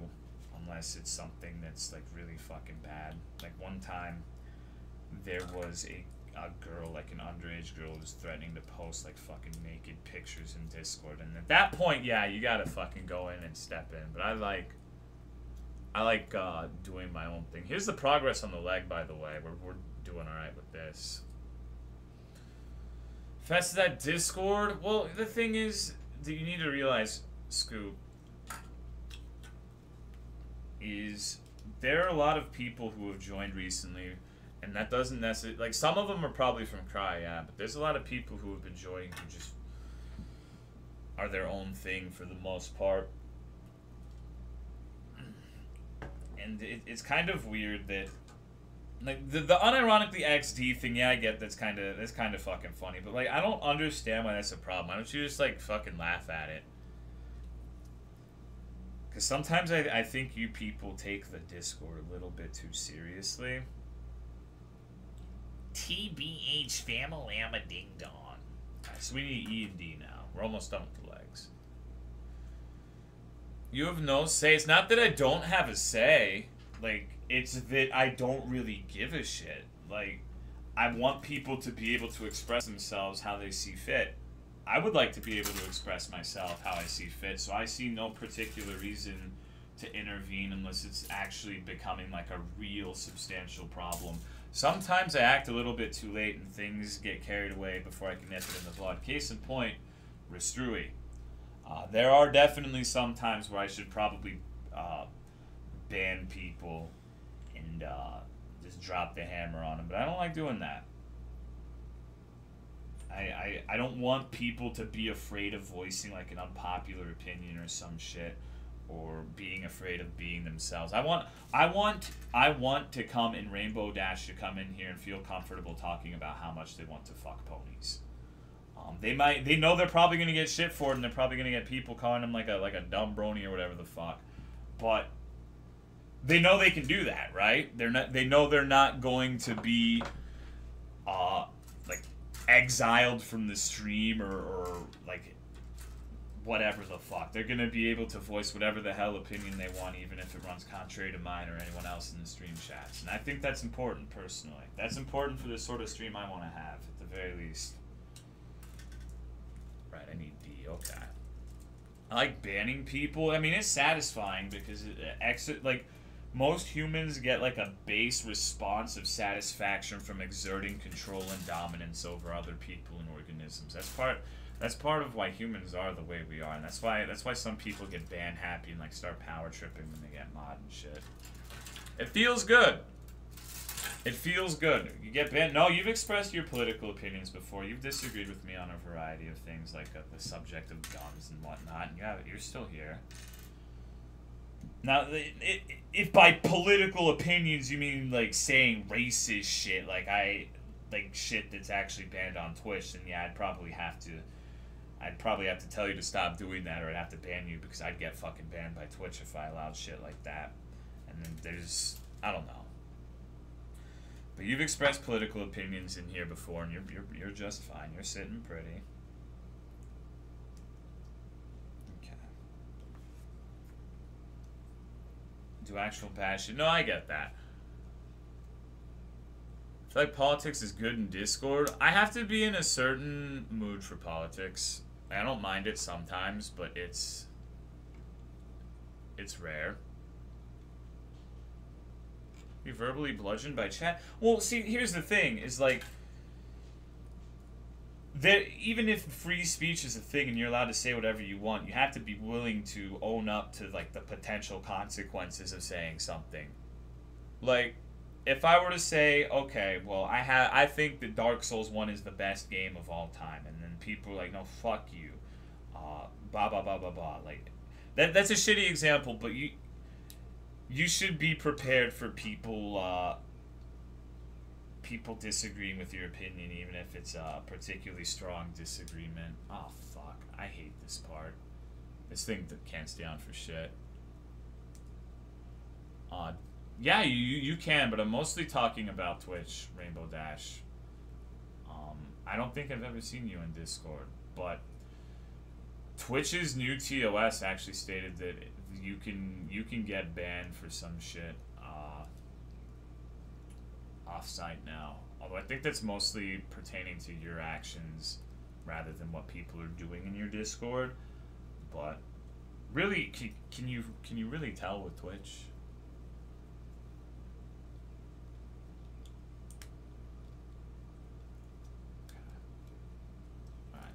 unless it's something that's like really fucking bad. Like one time there was a a girl, like an underage girl, was threatening to post like fucking naked pictures in Discord, and at that point, yeah, you gotta fucking go in and step in. But I like, I like uh, doing my own thing. Here's the progress on the leg, by the way. We're we're doing all right with this. Fast that Discord. Well, the thing is, that you need to realize, Scoop, is there are a lot of people who have joined recently and that doesn't necessarily like some of them are probably from Cry, yeah, but there's a lot of people who have been joining who just are their own thing for the most part. And it, it's kind of weird that like the, the unironically XD thing, yeah, I get that's kind of that's kind of fucking funny, but like I don't understand why that's a problem. Why don't you just like fucking laugh at it? Because sometimes I, I think you people take the Discord a little bit too seriously. TBH Famalama Ding Dong. so we need E and D now. We're almost done with the legs. You have no say. It's not that I don't have a say. Like, it's that I don't really give a shit. Like, I want people to be able to express themselves how they see fit. I would like to be able to express myself how I see fit, so I see no particular reason to intervene unless it's actually becoming like a real substantial problem. Sometimes I act a little bit too late and things get carried away before I can nip it in the blood. Case in point, Restrui. Uh, there are definitely some times where I should probably uh, ban people and uh, just drop the hammer on them, but I don't like doing that. I, I, I don't want people to be afraid of voicing like an unpopular opinion or some shit or being afraid of being themselves. I want I want I want to come in Rainbow Dash to come in here and feel comfortable talking about how much they want to fuck ponies. Um, they might they know they're probably gonna get shit for it and they're probably gonna get people calling them like a like a dumb brony or whatever the fuck. But they know they can do that, right? They're not they know they're not going to be uh exiled from the stream or, or like whatever the fuck. They're gonna be able to voice whatever the hell opinion they want, even if it runs contrary to mine or anyone else in the stream chats. And I think that's important personally. That's important for the sort of stream I want to have, at the very least. Right, I need D. Okay. I like banning people. I mean, it's satisfying because it, exit like most humans get like a base response of satisfaction from exerting control and dominance over other people and organisms. That's part that's part of why humans are the way we are, and that's why that's why some people get ban happy and like start power tripping when they get mod and shit. It feels good. It feels good. You get banned. No, you've expressed your political opinions before. You've disagreed with me on a variety of things, like uh, the subject of guns and whatnot. And yeah, you're still here. Now, if by political opinions you mean like saying racist shit, like I like shit that's actually banned on Twitch, then yeah, I'd probably have to. I'd probably have to tell you to stop doing that, or I'd have to ban you because I'd get fucking banned by Twitch if I allowed shit like that. And then there's, I don't know. But you've expressed political opinions in here before, and you're you're you're just fine. You're sitting pretty. Okay. Do actual passion? No, I get that. I feel like politics is good in Discord. I have to be in a certain mood for politics. I don't mind it sometimes, but it's it's rare. Be verbally bludgeoned by chat. Well, see, here's the thing: is like that. Even if free speech is a thing and you're allowed to say whatever you want, you have to be willing to own up to like the potential consequences of saying something. Like, if I were to say, okay, well, I have, I think that Dark Souls One is the best game of all time, and then people are like, no, fuck you, uh, blah blah blah blah blah. Like, that that's a shitty example, but you you should be prepared for people uh, people disagreeing with your opinion, even if it's a particularly strong disagreement. Oh fuck, I hate this part. This thing that can't stand for shit. Uh, yeah, you you can, but I'm mostly talking about Twitch, Rainbow Dash. Um, I don't think I've ever seen you in Discord, but Twitch's new TOS actually stated that you can you can get banned for some shit offsite now. Although I think that's mostly pertaining to your actions rather than what people are doing in your Discord. But really, can, can you can you really tell with Twitch? Alright,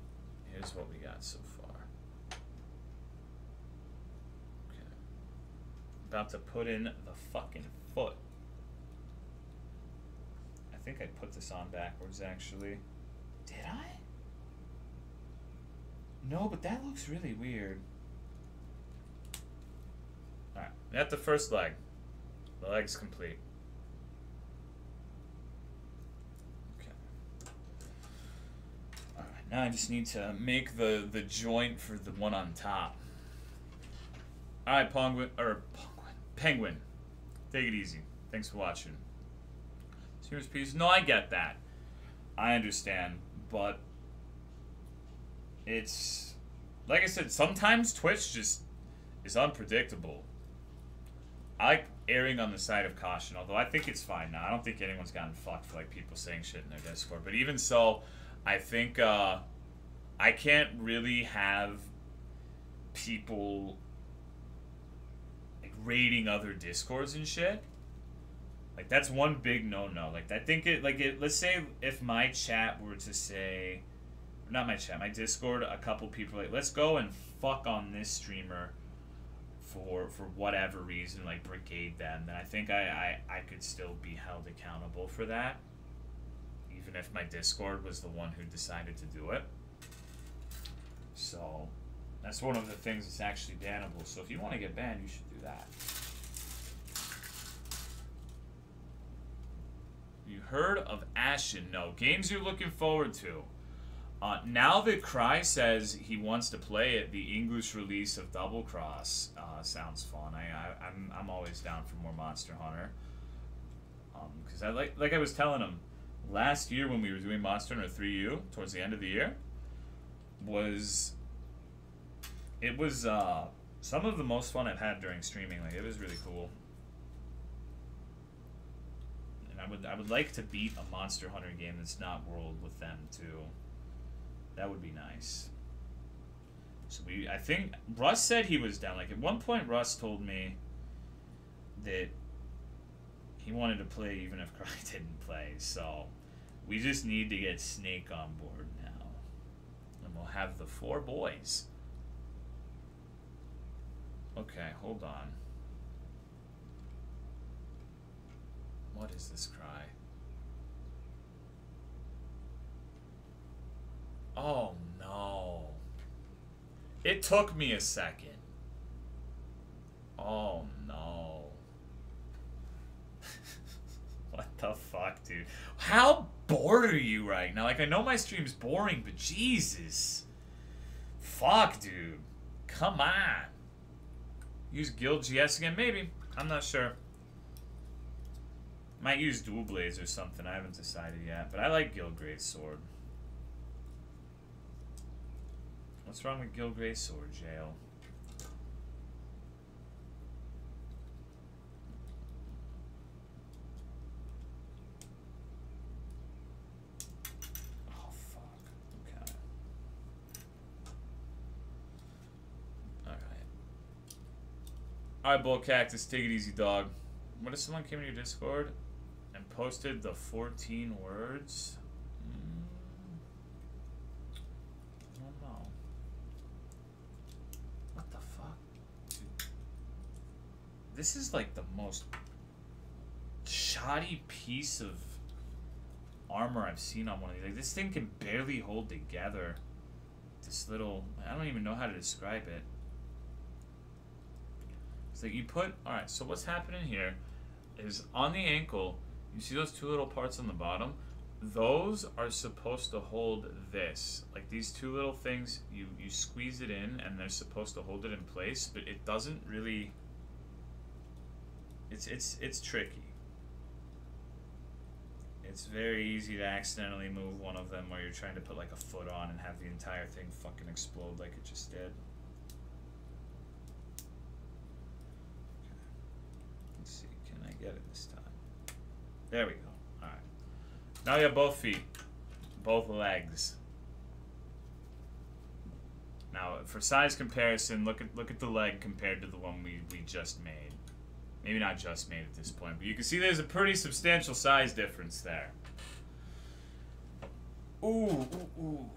here's what we got so far. Okay. About to put in the fucking foot. I think I put this on backwards actually. Did I? No, but that looks really weird. Alright, at the first leg. The leg's complete. Okay. Alright, now I just need to make the, the joint for the one on top. Alright, Penguin, or Penguin, Penguin. Take it easy. Thanks for watching. Serious piece? No, I get that. I understand, but it's like I said. Sometimes Twitch just is unpredictable. I like erring on the side of caution, although I think it's fine now. I don't think anyone's gotten fucked for like people saying shit in their Discord. But even so, I think uh, I can't really have people like raiding other discords and shit. Like that's one big no no. Like I think it like it let's say if my chat were to say not my chat, my Discord, a couple people like let's go and fuck on this streamer for for whatever reason, like brigade them, then I think I, I, I could still be held accountable for that. Even if my Discord was the one who decided to do it. So that's one of the things that's actually bannable. So if you want to get banned, you should do that. You heard of Ashen? No. Games you're looking forward to. Uh, now that Cry says he wants to play it, the English release of Double Cross uh, sounds fun. I, I I'm I'm always down for more Monster Hunter. Because um, I like like I was telling him last year when we were doing Monster Hunter 3U towards the end of the year was it was uh, some of the most fun I've had during streaming. Like it was really cool. And I would I would like to beat a Monster Hunter game that's not World with them too. That would be nice. So we, I think Russ said he was down. Like at one point, Russ told me that he wanted to play even if Cry didn't play. So we just need to get Snake on board now, and we'll have the four boys. Okay, hold on. What is this cry? Oh no. It took me a second. Oh no. what the fuck, dude? How bored are you right now? Like, I know my stream's boring, but Jesus. Fuck, dude. Come on. Use Guild GS again? Maybe. I'm not sure. Might use Dual Blades or something. I haven't decided yet. But I like Gilgrave's sword. What's wrong with Gilgrave's sword, Jail? Oh, fuck. Okay. Alright. Bull Cactus, take it easy, dog. What if someone came to your Discord posted the 14 words? Mm, I don't know. What the fuck? This is like the most shoddy piece of armor I've seen on one of these. Like this thing can barely hold together. This little I don't even know how to describe it. It's like you put alright, so what's happening here is on the ankle, you see those two little parts on the bottom? Those are supposed to hold this. Like these two little things, you, you squeeze it in and they're supposed to hold it in place, but it doesn't really it's it's it's tricky. It's very easy to accidentally move one of them where you're trying to put like a foot on and have the entire thing fucking explode like it just did. Let's see, can I get it this time? There we go. Alright. Now you have both feet. Both legs. Now for size comparison, look at look at the leg compared to the one we, we just made. Maybe not just made at this point, but you can see there's a pretty substantial size difference there. Ooh, ooh, ooh.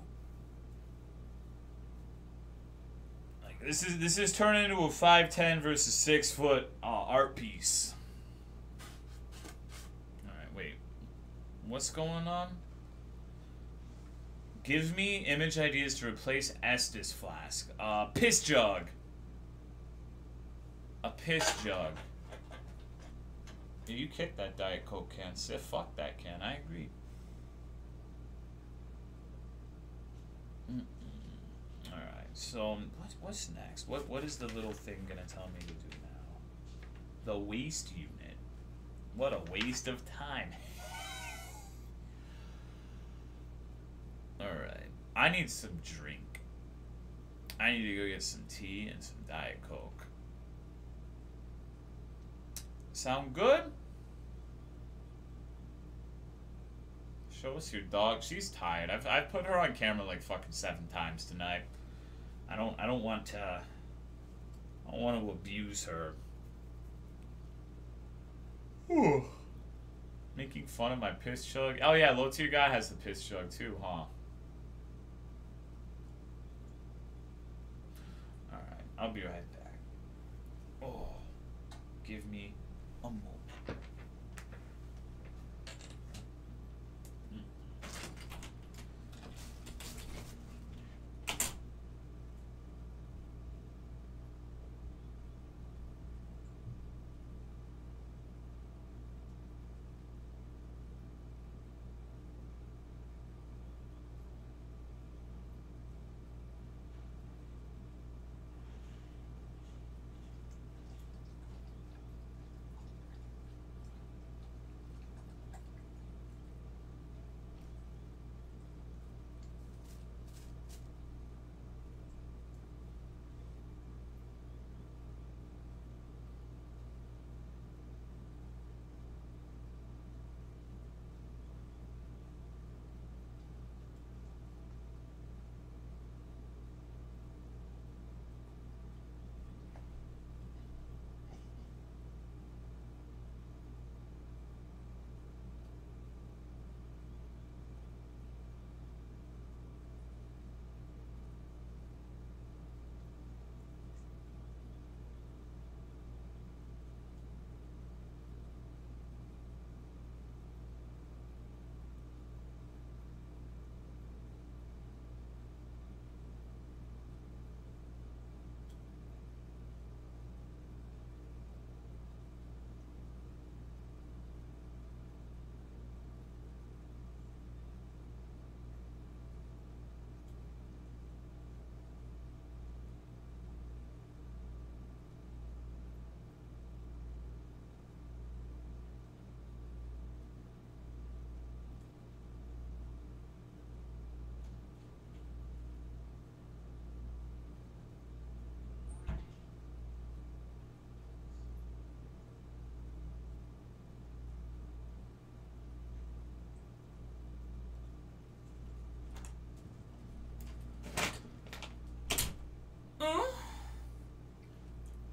This is this is turning into a five ten versus six foot uh, art piece. All right, wait. What's going on? Give me image ideas to replace Estus flask. Uh, piss jug. A piss jug. You kick that Diet Coke can, Sif. Fuck that can. I agree. Alright, so what, what's next? What What is the little thing gonna tell me to do now? The waist unit. What a waste of time. Alright. I need some drink. I need to go get some tea and some Diet Coke. Sound good? Show us your dog. She's tired. I've I've put her on camera like fucking seven times tonight. I don't I don't want to I don't want to abuse her. Ooh. Making fun of my piss chug. Oh yeah, low tier guy has the piss chug too, huh? Alright, I'll be right back. Oh. Give me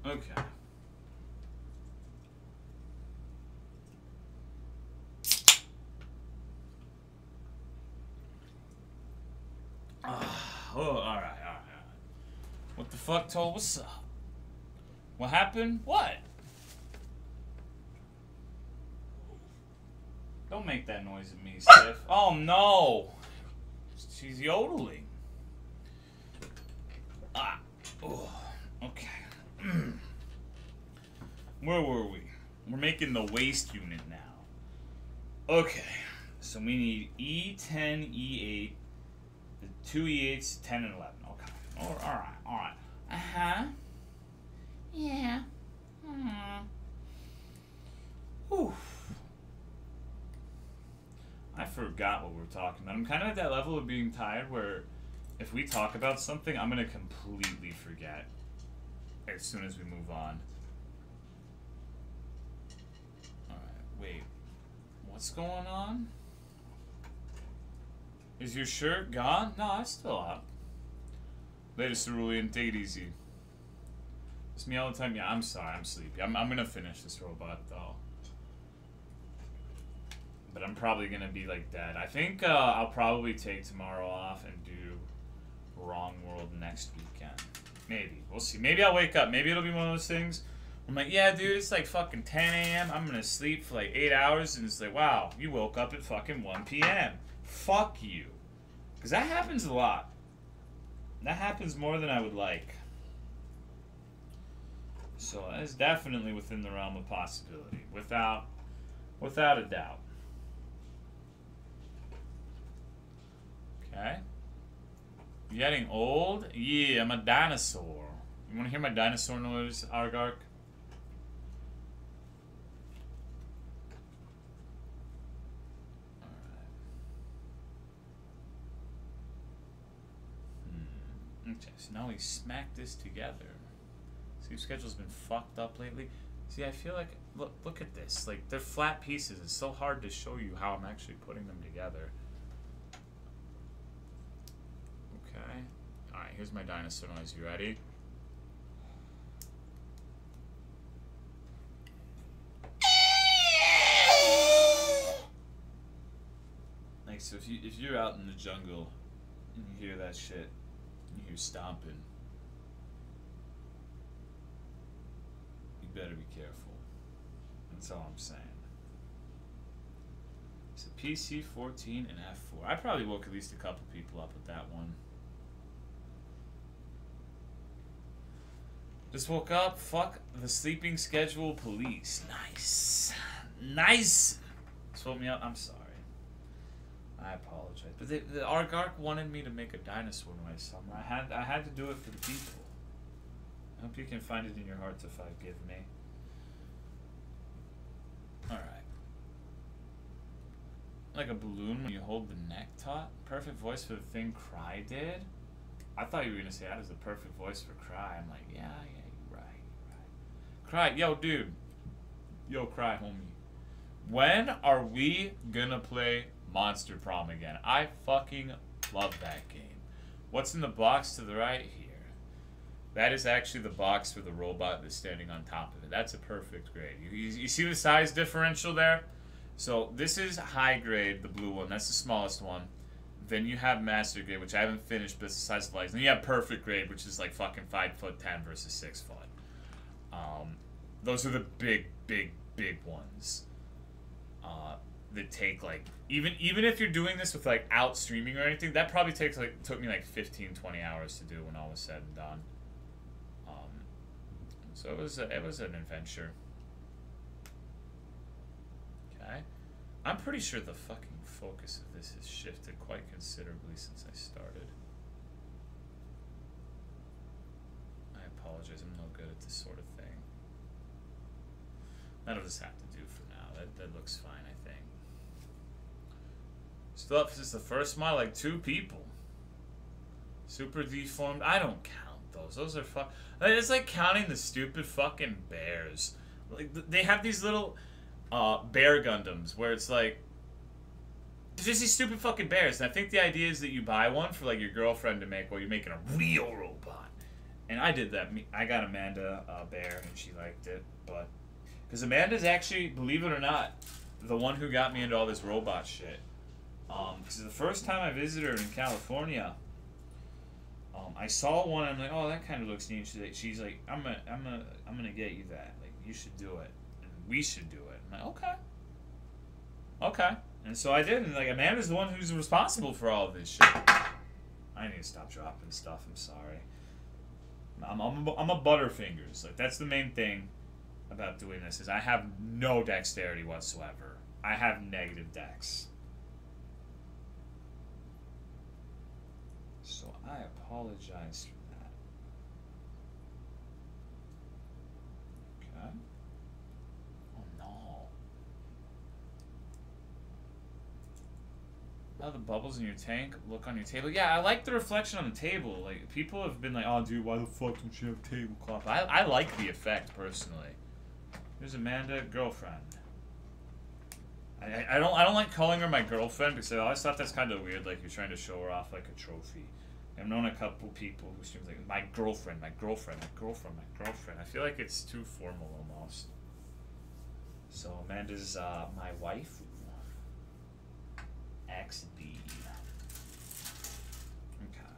Okay. Ah, oh, alright, alright, alright. What the fuck, Tolo? What's up? What happened? What? Don't make that noise at me, Sif. Oh no! She's yodeling. Ah. Oh. Okay. Where were we? Making the waist unit now. Okay. So we need E10, E8, the two E8s, 10 and 11. Okay. Alright, alright. Uh-huh. Yeah. Hmm. Whew. I forgot what we were talking about. I'm kind of at that level of being tired where if we talk about something, I'm going to completely forget as soon as we move on. Alright, wait. What's going on? Is your shirt gone? No, it's still up. Latest cerulean, take it easy. It's me all the time. Yeah, I'm sorry, I'm sleepy. I'm, I'm gonna finish this robot though. But I'm probably gonna be like dead. I think uh, I'll probably take tomorrow off and do Wrong World next weekend. Maybe. We'll see. Maybe I'll wake up. Maybe it'll be one of those things. I'm like, yeah, dude, it's like fucking 10 a.m. I'm gonna sleep for like 8 hours, and it's like, wow, you woke up at fucking 1 p.m. Fuck you. Because that happens a lot. That happens more than I would like. So that is definitely within the realm of possibility. Without, without a doubt. Okay. Getting old? Yeah, I'm a dinosaur. You want to hear my dinosaur noise, Argark? Hmm. Okay, so now we smack this together. Sleep schedule's been fucked up lately. See, I feel like look look at this. Like they're flat pieces. It's so hard to show you how I'm actually putting them together. Okay. Alright, here's my dinosaur noise. You ready? Like so if you if you're out in the jungle and you hear that shit, you stomping. You better be careful. That's all I'm saying. So PC 14 and F4. I probably woke at least a couple people up with that one. Just woke up. Fuck the sleeping schedule police. Nice. Nice. Just me up. I'm sorry. I apologize. But the, Argark wanted me to make a dinosaur noise somewhere. I had I had to do it for the people. I hope you can find it in your heart to forgive me. Alright. Like a balloon when you hold the neck taut. Perfect voice for the thing Cry did. I thought you were gonna say that is the perfect voice for Cry. I'm like, yeah, yeah, you're right, you're right. Cry, yo, dude. Yo, Cry, homie. When are we gonna play Monster Prom again? I fucking love that game. What's in the box to the right here? That is actually the box for the robot that's standing on top of it. That's a perfect grade. You, you, you see the size differential there? So this is high grade, the blue one. That's the smallest one. Then you have master grade, which I haven't finished, but it's the size of legs. Then you have perfect grade, which is like fucking five foot ten versus six foot. Um, those are the big, big, big ones. Uh, that take like even even if you're doing this with like out streaming or anything, that probably takes like took me like 15, 20 hours to do when all was said and done. Um, so it was a, it was an adventure. Okay, I'm pretty sure the fucking focus of this has shifted quite considerably since I started. I apologize, I'm no good at this sort of thing. That'll just have to do for now. That that looks fine, I. Still up since the first mile, like two people. Super deformed. I don't count those. Those are fuck. It's like counting the stupid fucking bears. Like they have these little uh, bear Gundams where it's like just these stupid fucking bears. And I think the idea is that you buy one for like your girlfriend to make while you're making a real robot. and I did that. I got Amanda a bear, and she liked it, but because Amanda's actually, believe it or not, the one who got me into all this robot shit. Um, because the first time I visited her in California, um, I saw one. I'm like, oh, that kind of looks neat. She's like, she's like, I'm gonna, I'm gonna, I'm gonna get you that. Like, you should do it, and we should do it. I'm like, okay, okay. And so I did, and like Amanda's the one who's responsible for all of this shit. I need to stop dropping stuff. I'm sorry. I'm, I'm, a, I'm a butterfingers. Like that's the main thing about doing this is I have no dexterity whatsoever. I have negative dex. So I apologize for that. Okay. Oh no. Oh, the bubbles in your tank look on your table. Yeah, I like the reflection on the table. Like people have been like, "Oh, dude, why the fuck don't you have tablecloth?" I I like the effect personally. Here's Amanda, girlfriend. I, I don't I don't like calling her my girlfriend because I always thought that's kind of weird. Like you're trying to show her off like a trophy. I've known a couple people who stream like my girlfriend, my girlfriend, my girlfriend, my girlfriend. I feel like it's too formal almost. So Amanda's uh, my wife. XB. Okay.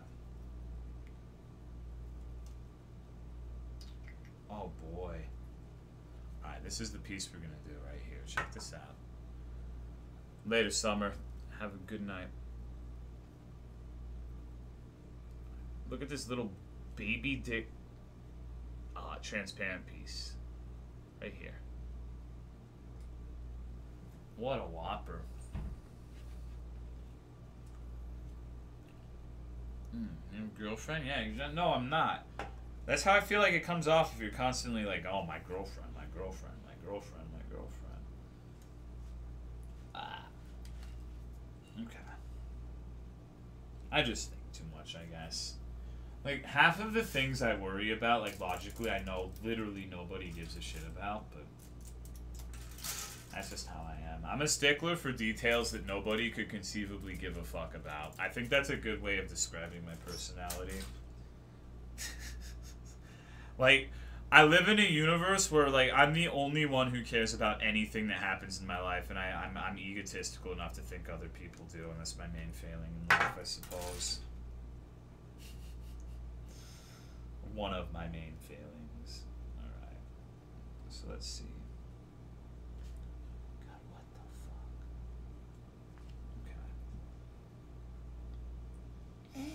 Oh boy. Alright, this is the piece we're gonna do right here. Check this out. Later, Summer. Have a good night. Look at this little baby dick uh, transparent piece. Right here. What a whopper. Mm, your girlfriend? Yeah, no, I'm not. That's how I feel like it comes off if you're constantly like, oh, my girlfriend, my girlfriend, my girlfriend, my girlfriend. Ah. Okay. I just think too much, I guess. Like, half of the things I worry about, like, logically, I know literally nobody gives a shit about, but that's just how I am. I'm a stickler for details that nobody could conceivably give a fuck about. I think that's a good way of describing my personality. like, I live in a universe where, like, I'm the only one who cares about anything that happens in my life, and I, I'm, I'm egotistical enough to think other people do, and that's my main failing in life, I suppose. One of my main failings. Alright. So let's see. God, what the fuck? Okay.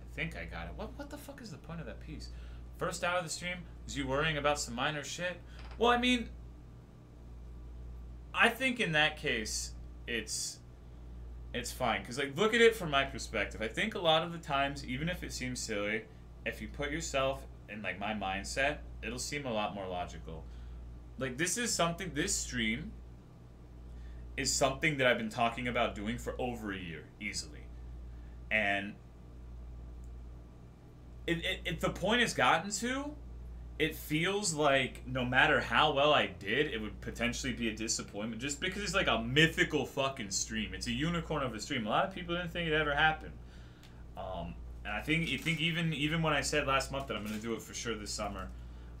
I think I got it. What what the fuck is the point of that piece? First out of the stream, is you worrying about some minor shit? Well, I mean, I think in that case, it's it's fine. Because like look at it from my perspective. I think a lot of the times even if it seems silly if you put yourself in like my mindset it'll seem a lot more logical. Like this is something this stream is something that i've been talking about doing for over a year easily. And it, it, it the point has gotten to it feels like no matter how well I did, it would potentially be a disappointment just because it's like a mythical fucking stream. It's a unicorn of a stream. A lot of people didn't think it ever happened. Um, and I think you think even even when I said last month that I'm gonna do it for sure this summer,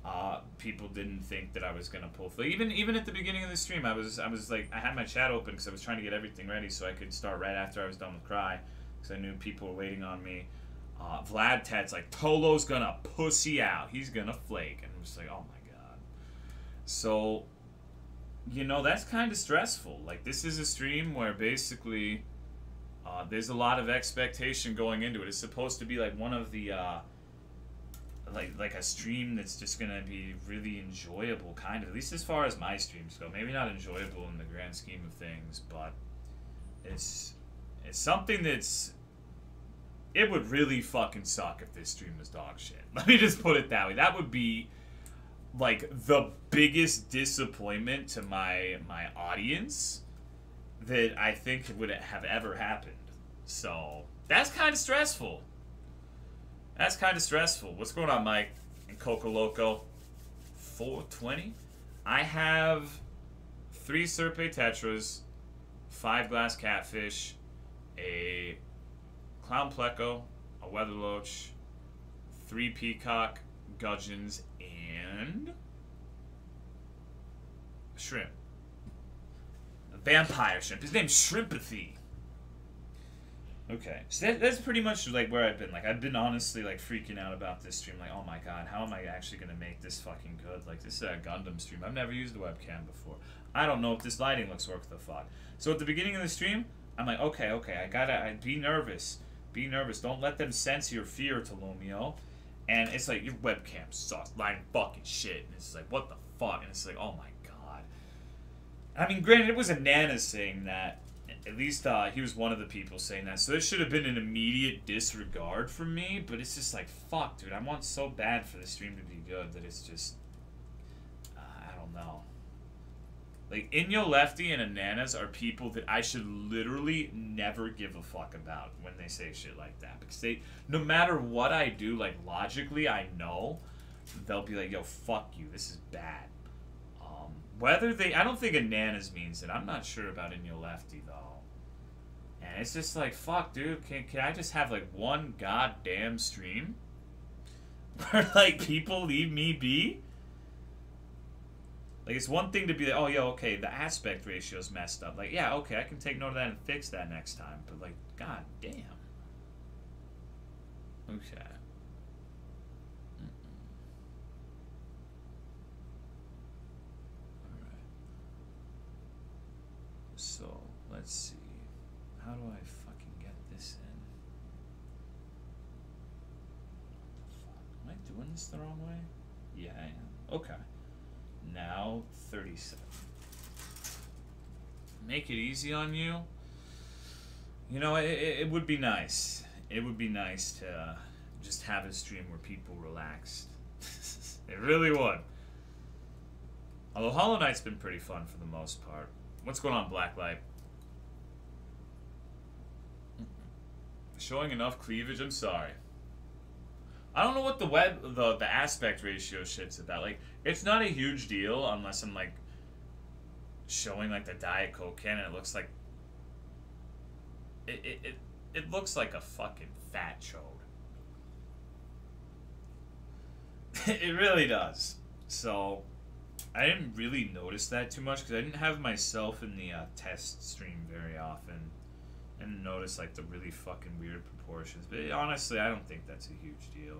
uh, people didn't think that I was gonna pull through. Even even at the beginning of the stream, I was I was like I had my chat open because I was trying to get everything ready so I could start right after I was done with Cry because I knew people were waiting on me. Uh, Vlad Ted's like, Tolo's gonna pussy out. He's gonna flake. And I'm just like, oh my god. So, you know, that's kind of stressful. Like, this is a stream where basically uh, there's a lot of expectation going into it. It's supposed to be like one of the, uh, like, like a stream that's just gonna be really enjoyable, kind of. At least as far as my streams go. Maybe not enjoyable in the grand scheme of things, but it's it's something that's it would really fucking suck if this stream was dog shit. Let me just put it that way. That would be like the biggest disappointment to my my audience that I think would have ever happened. So that's kind of stressful. That's kind of stressful. What's going on, Mike? And Coco Loco, 420. I have three Serpae Tetras, five glass catfish, a Clown Pleco, a Weatherloach, three Peacock, Gudgeons, and shrimp. A vampire shrimp. His name's Shrimpathy. Okay, so that, that's pretty much like where I've been. Like I've been honestly like freaking out about this stream. Like, oh my god, how am I actually gonna make this fucking good? Like this is a Gundam stream. I've never used a webcam before. I don't know if this lighting looks worth the fuck. So at the beginning of the stream, I'm like, okay, okay, I gotta I'd be nervous. Be nervous. Don't let them sense your fear, Tolomeo. And it's like your webcam sucks, lighting fucking shit. And it's like, what the fuck? And it's like, oh my god. I mean, granted, it was a Nana saying that. At least uh, he was one of the people saying that. So it should have been an immediate disregard from me. But it's just like, fuck, dude. I want so bad for the stream to be good that it's just. Uh, I don't know. Like, Inyo Lefty and Ananas are people that I should literally never give a fuck about when they say shit like that. Because they, no matter what I do, like, logically, I know they'll be like, yo, fuck you. This is bad. Um, whether they, I don't think Ananas means it. I'm not sure about Inyo Lefty, though. And it's just like, fuck, dude, can, can I just have, like, one goddamn stream? Where, like, people leave me be? Like, it's one thing to be like, oh, yo, okay, the aspect ratio's messed up. Like, yeah, okay, I can take note of that and fix that next time. But, like, god damn. Okay. Mm-hmm. Alright. So, let's see. How do I fucking get this in? Am I doing this the wrong way? Yeah, I am. Okay. Now 37. Make it easy on you. You know, it, it, would be nice. It would be nice to uh, just have a stream where people relaxed. it really would. Although Hollow Knight's been pretty fun for the most part. What's going on, Blacklight? Showing enough cleavage? I'm sorry. I don't know what the web the the aspect ratio shit's about. Like, it's not a huge deal unless I'm like showing like the Diet Coke can and it looks like it it, it, it looks like a fucking fat chode. it really does. So I didn't really notice that too much because I didn't have myself in the uh, test stream very often. And notice like the really fucking weird proportions. But honestly, I don't think that's a huge deal.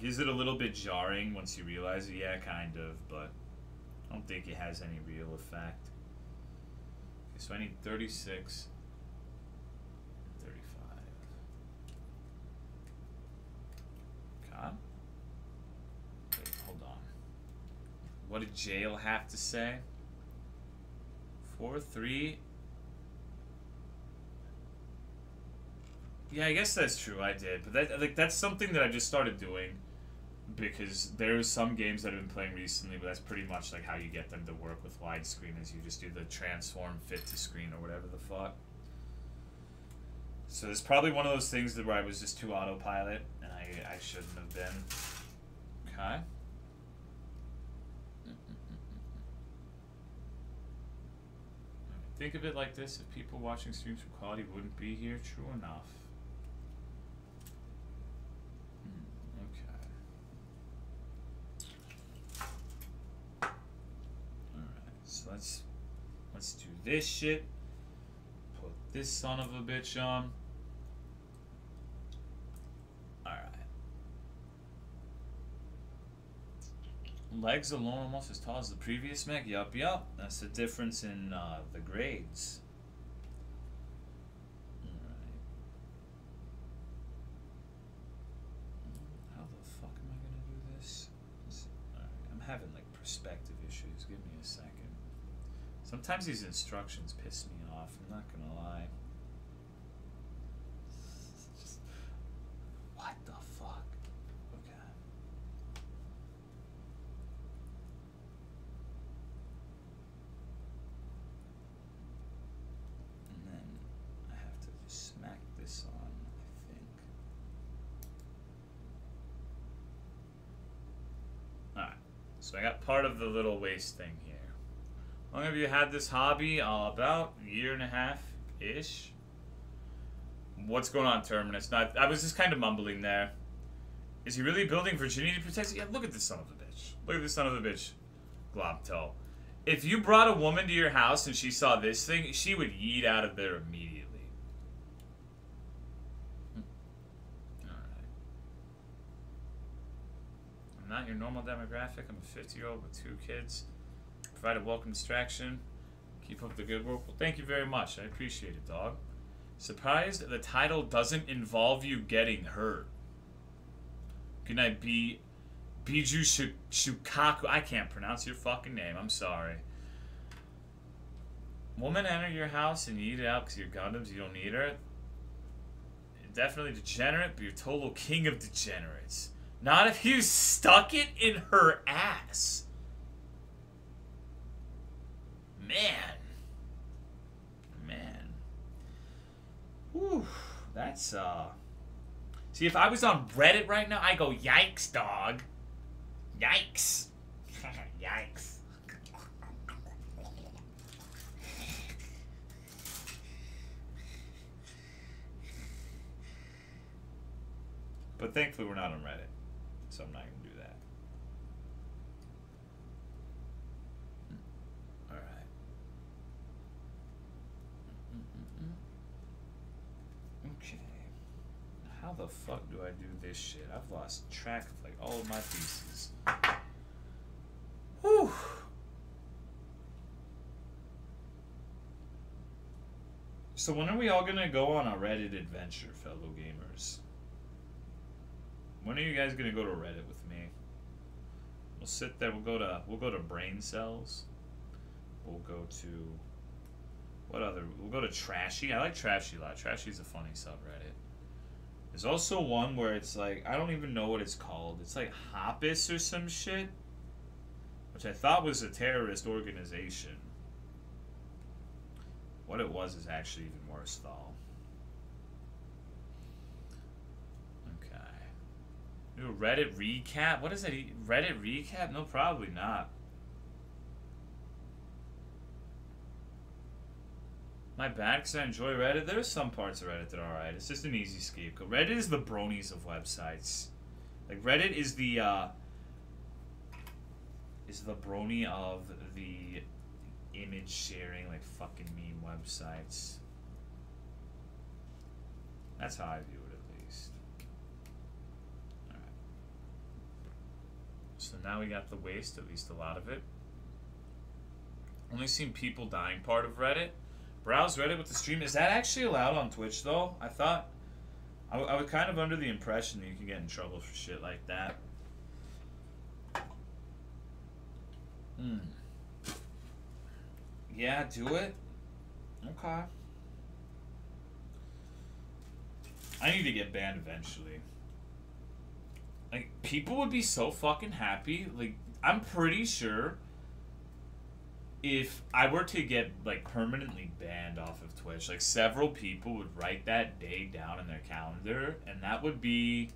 Is it a little bit jarring once you realize it? Yeah, kind of, but I don't think it has any real effect. Okay, so I need 36 35. Okay. Wait, hold on. What did jail have to say? 4 3 Yeah, I guess that's true. I did, but that like that's something that I just started doing because there's some games that I've been playing recently, but that's pretty much like how you get them to work with widescreen is you just do the transform fit to screen or whatever the fuck. So it's probably one of those things that where I was just too autopilot and I I shouldn't have been. Okay. Think of it like this: if people watching streams for quality wouldn't be here, true enough. Let's let's do this shit. Put this son of a bitch on. Alright. Legs alone almost as tall as the previous mech? Yup, yup. That's the difference in uh, the grades. How the fuck am I gonna do this? I'm having like perspective issues. Give me a second. Sometimes these instructions piss me off, I'm not gonna lie. Just, what the fuck? Okay. And then I have to smack this on, I think. Alright, so I got part of the little waist thing here. Long have you had this hobby? Uh, about a year and a half ish. What's going on, Terminus? Not, I was just kind of mumbling there. Is he really building Virginia to protect? Yeah, look at this son of a bitch. Look at this son of a bitch. Globto. If you brought a woman to your house and she saw this thing, she would yeet out of there immediately. Hmm. Alright. I'm not your normal demographic. I'm a 50 year old with two kids. Provide a welcome distraction. Keep up the good work. Well, thank you very much. I appreciate it, dog. Surprised the title doesn't involve you getting hurt. Good night, B. Biju Shukaku. I can't pronounce your fucking name. I'm sorry. Woman enter your house and you eat it out because you're Gundams. You don't need her. Definitely degenerate, but you're total king of degenerates. Not if you stuck it in her ass. Man. Man. Whew. That's, uh... See, if I was on Reddit right now, I go, yikes, dog. Yikes. Yikes. But thankfully, we're not on Reddit, so I'm not going to do that. All right. Okay. How the fuck do I do this shit? I've lost track of like all of my pieces. Whew. So when are we all gonna go on a Reddit adventure, fellow gamers? When are you guys gonna go to Reddit with me? We'll sit there. We'll go to we'll go to Brain Cells. We'll go to what other? We'll go to Trashy. I like Trashy a lot. Trashy's a funny subreddit. There's also one where it's like I don't even know what it's called. It's like Hoppus or some shit, which I thought was a terrorist organization. What it was is actually even worse, though. Do a Reddit recap? What is it? Reddit recap? No, probably not. My bad because I enjoy Reddit. There's some parts of Reddit that are alright. It's just an easy scapegoat. Reddit is the bronies of websites. Like Reddit is the uh, is the brony of the image sharing like fucking meme websites. That's how I view it. At least. Alright. So now we got the waste, at least a lot of it. Only seen people dying part of Reddit. Browse Reddit with the stream. Is that actually allowed on Twitch, though? I thought... I, I was kind of under the impression that you can get in trouble for shit like that. Hmm. Yeah, do it. Okay. I need to get banned eventually. Like people would be so fucking happy. Like I'm pretty sure if I were to get like permanently banned off of Twitch, like several people would write that day down in their calendar and that would be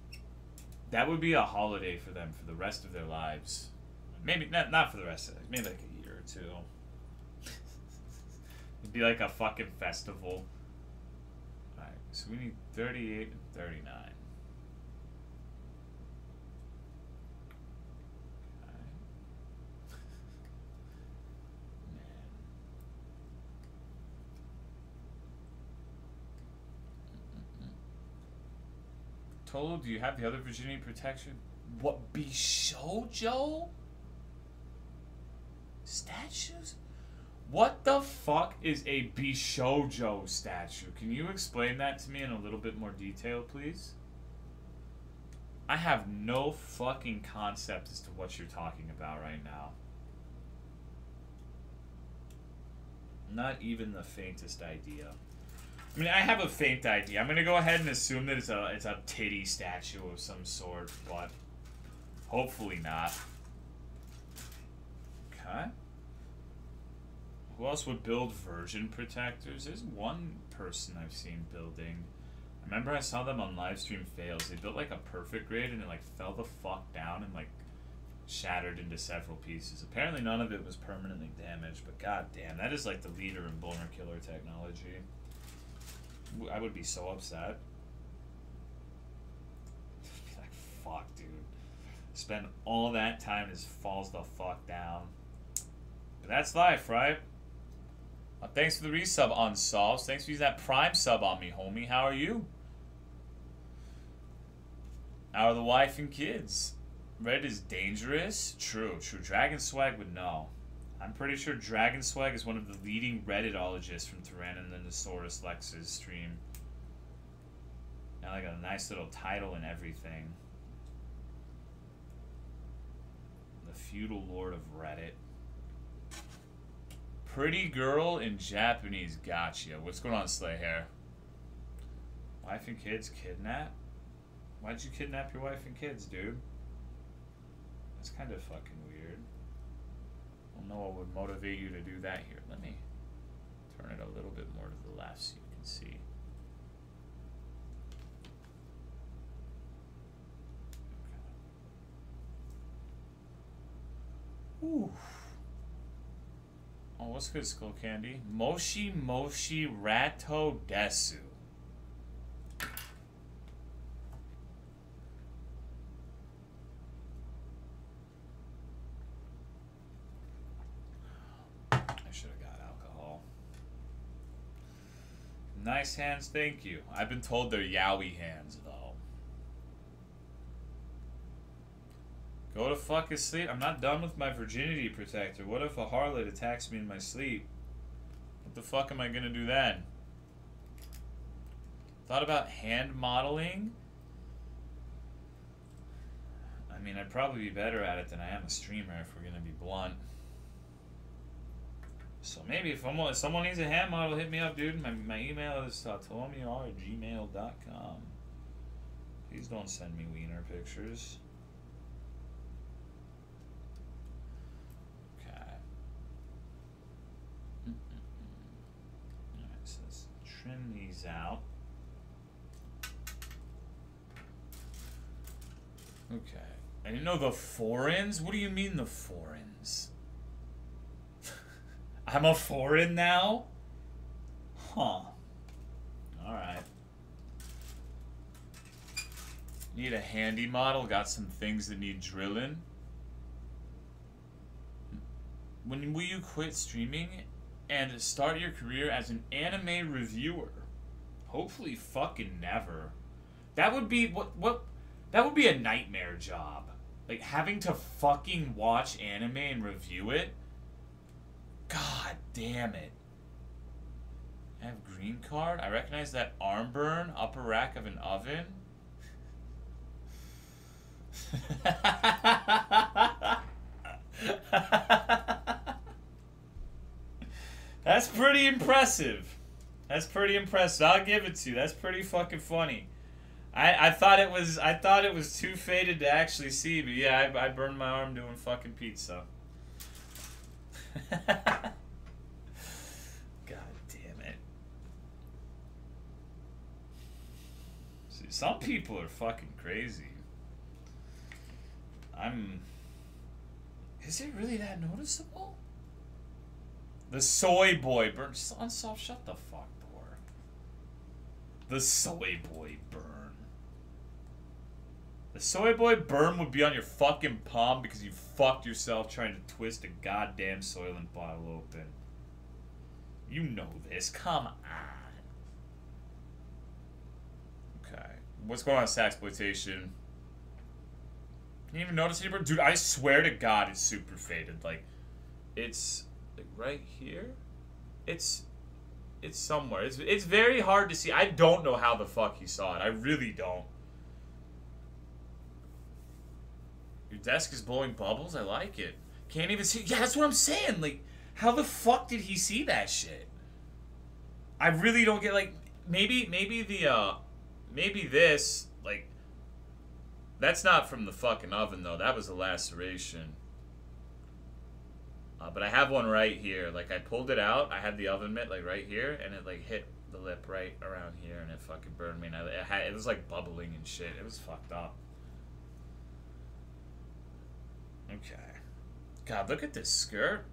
that would be a holiday for them for the rest of their lives. Maybe not not for the rest of it, maybe like a year or two. It'd be like a fucking festival. Alright, so we need 38 and 39. Do you have the other Virginia protection? What, Bishojo? Statues? What the fuck is a Bishojo statue? Can you explain that to me in a little bit more detail, please? I have no fucking concept as to what you're talking about right now. Not even the faintest idea. I mean, I have a faint idea. I'm gonna go ahead and assume that it's a it's a titty statue of some sort, but hopefully not. Okay. Who else would build version protectors? There's one person I've seen building. I remember I saw them on livestream fails. They built like a perfect grid and it like fell the fuck down and like shattered into several pieces. Apparently none of it was permanently damaged, but god damn, that is like the leader in boner killer technology. I would be so upset. be like, fuck, dude. Spend all that time just falls the fuck down. But that's life, right? Uh, thanks for the resub on Solves. Thanks for using that Prime sub on me, homie. How are you? How are the wife and kids? Red is dangerous? True, true. Dragon Swag would know. I'm pretty sure Dragon Swag is one of the leading Redditologists from Tyrannodontosaurus Lex's stream. Got like a nice little title and everything. The feudal lord of Reddit. Pretty girl in Japanese gotcha. What's going on, Slay Hair? Wife and kids kidnap? Why'd you kidnap your wife and kids, dude? That's kind of fucking. I don't know what would motivate you to do that here. Let me turn it a little bit more to the left so you can see. Ooh. Oh, what's good, Skull Candy? Moshi Moshi Rato Desu. I should have got alcohol. Nice hands, thank you. I've been told they're yaoi hands, though. Go to fuck his sleep. I'm not done with my virginity protector. What if a harlot attacks me in my sleep? What the fuck am I gonna do then? Thought about hand modeling? I mean, I'd probably be better at it than I am a streamer if we're gonna be blunt. So maybe if, someone, if someone needs a hand model, hit me up, dude. My, my email is uh, tomiar at gmail.com. Please don't send me wiener pictures. Okay. All right, so let's trim these out. Okay. I didn't know the foreigns? What do you mean the foreigns? I'm a foreign now? Huh. Alright. Need a handy model, got some things that need drilling. When will you quit streaming and start your career as an anime reviewer. Hopefully fucking never. That would be what what that would be a nightmare job. Like having to fucking watch anime and review it. God damn it. I have green card. I recognize that arm burn, upper rack of an oven. That's pretty impressive. That's pretty impressive. I'll give it to you. That's pretty fucking funny. I, I thought it was I thought it was too faded to actually see, but yeah, I, I burned my arm doing fucking pizza. God damn it. See, some people are fucking crazy. I'm. Is it really that noticeable? The soy boy burn. Unsolved. Shut the fuck door. The soy boy burn. The soy boy burn would be on your fucking palm because you fucked yourself trying to twist a goddamn Soylent bottle open. You know this. Come on. Okay. What's going on, Saxploitation? Can you even notice anymore? Dude, I swear to God it's super faded. Like, it's like right here. It's it's somewhere. It's it's very hard to see. I don't know how the fuck he saw it. I really don't. Your desk is blowing bubbles. I like it. Can't even see. Yeah, that's what I'm saying. Like, how the fuck did he see that shit? I really don't get like maybe maybe the uh maybe this like that's not from the fucking oven though. That was a laceration. Uh, but I have one right here. Like I pulled it out. I had the oven mitt like right here, and it like hit the lip right around here, and it fucking burned me. And I, it, had, it was like bubbling and shit. It was fucked up. Okay. God, look at this skirt.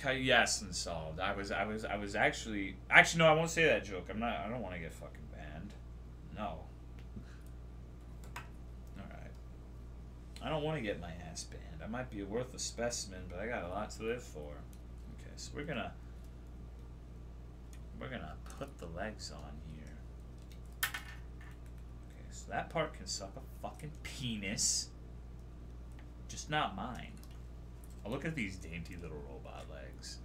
Okay, Yes, unsolved. I was, I was, I was actually, actually no, I won't say that joke. I'm not. I don't want to get fucking banned. No. All right. I don't want to get my ass banned. I might be a worthless specimen, but I got a lot to live for. Okay, so we're gonna, we're gonna put the legs on here. Okay, so that part can suck a fucking penis. Just not mine. Oh, look at these dainty little robot legs.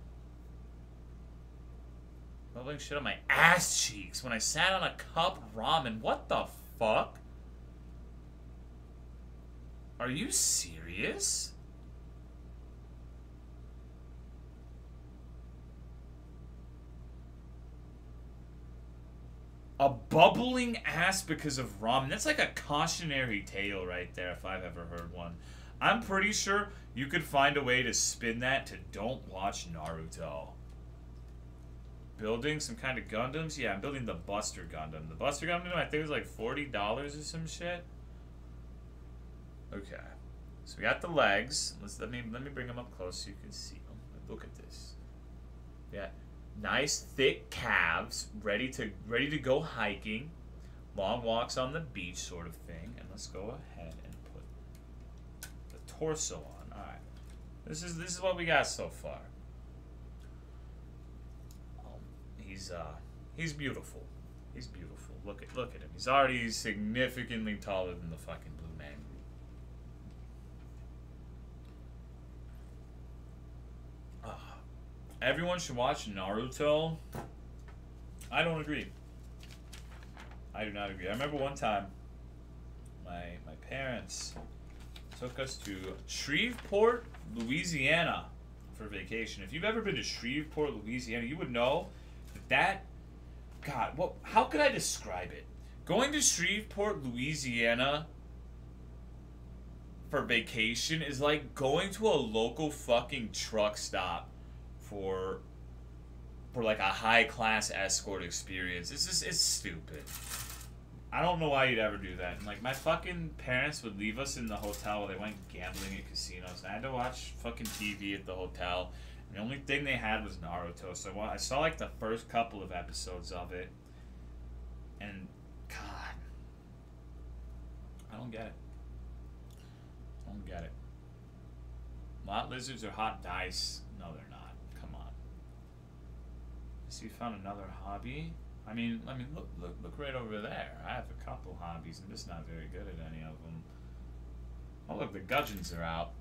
Bubbling shit on my ass cheeks when I sat on a cup ramen. What the fuck? Are you serious? A bubbling ass because of ramen. That's like a cautionary tale right there if I've ever heard one. I'm pretty sure you could find a way to spin that to don't watch Naruto. Building some kind of Gundams? Yeah, I'm building the Buster Gundam. The Buster Gundam, I think, it was like $40 or some shit. Okay. So we got the legs. Let's let me let me bring them up close so you can see them. Look at this. Yeah, nice thick calves, ready to ready to go hiking, long walks on the beach, sort of thing. And let's go ahead on. All right, this is this is what we got so far. Um, he's uh he's beautiful. He's beautiful. Look at look at him. He's already significantly taller than the fucking blue man. Ah, everyone should watch Naruto. I don't agree. I do not agree. I remember one time my my parents took us to Shreveport, Louisiana for vacation. If you've ever been to Shreveport, Louisiana, you would know that that God, what how could I describe it? Going to Shreveport, Louisiana for vacation is like going to a local fucking truck stop for for like a high class escort experience. It's just it's stupid. I don't know why you'd ever do that. And like my fucking parents would leave us in the hotel while they went gambling at casinos. And I had to watch fucking TV at the hotel. And the only thing they had was Naruto. So I saw like the first couple of episodes of it. And God, I don't get it. I don't get it. Lot lizards are hot dice. No, they're not. Come on. So you found another hobby? I mean, I mean, look, look, look right over there. I have a couple hobbies. I'm just not very good at any of them. Oh, look, the gudgeons are out.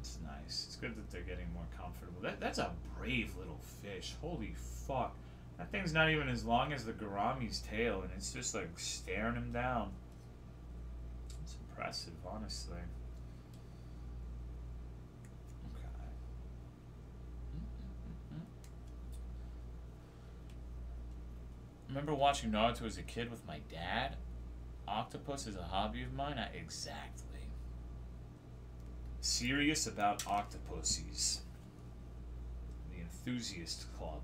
It's nice. It's good that they're getting more comfortable. That, that's a brave little fish. Holy fuck. That thing's not even as long as the Gourami's tail, and it's just like staring him down. It's impressive, honestly. Okay. Mm-mm-mm-mm. Remember watching Naruto as a kid with my dad? Octopus is a hobby of mine? I, exactly. Serious about octopuses. The Enthusiast Club.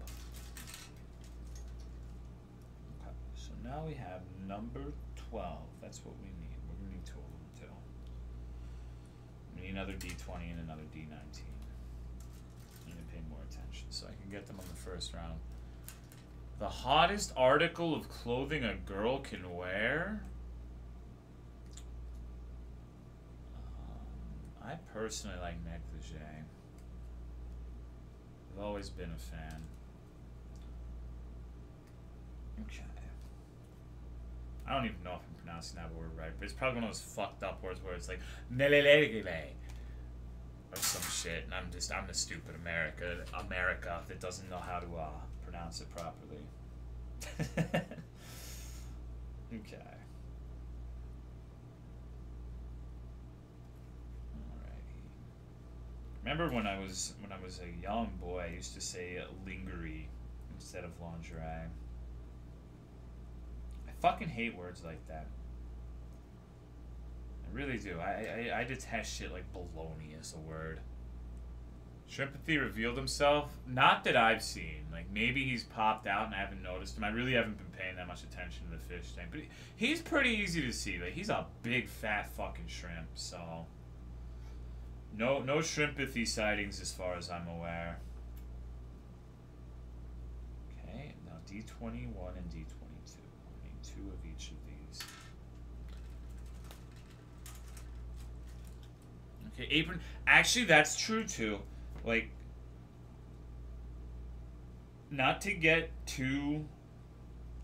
Okay, so now we have number 12. That's what we need. We're going to need two of them too. We need another D20 and another D19. I need to pay more attention so I can get them on the first round. The hottest article of clothing a girl can wear? Um, I personally like negligee. I've always been a fan. Okay. I don't even know if I'm pronouncing that word right, but it's probably one of those fucked up words where it's like or some shit, and I'm just I'm the stupid America America that doesn't know how to uh, pronounce it properly. okay. Alrighty. Remember when I was when I was a young boy, I used to say lingerie instead of lingerie. I fucking hate words like that. I really do. I, I, I detest shit like baloney as a word. Shrimpathy revealed himself. Not that I've seen. Like maybe he's popped out and I haven't noticed him. I really haven't been paying that much attention to the fish tank, but he, he's pretty easy to see. Like he's a big fat fucking shrimp. So No, no shrimpathy sightings as far as I'm aware. Okay, now D21 and D22. I need two of each of these. Okay, apron. Actually, that's true too. Like, not to get too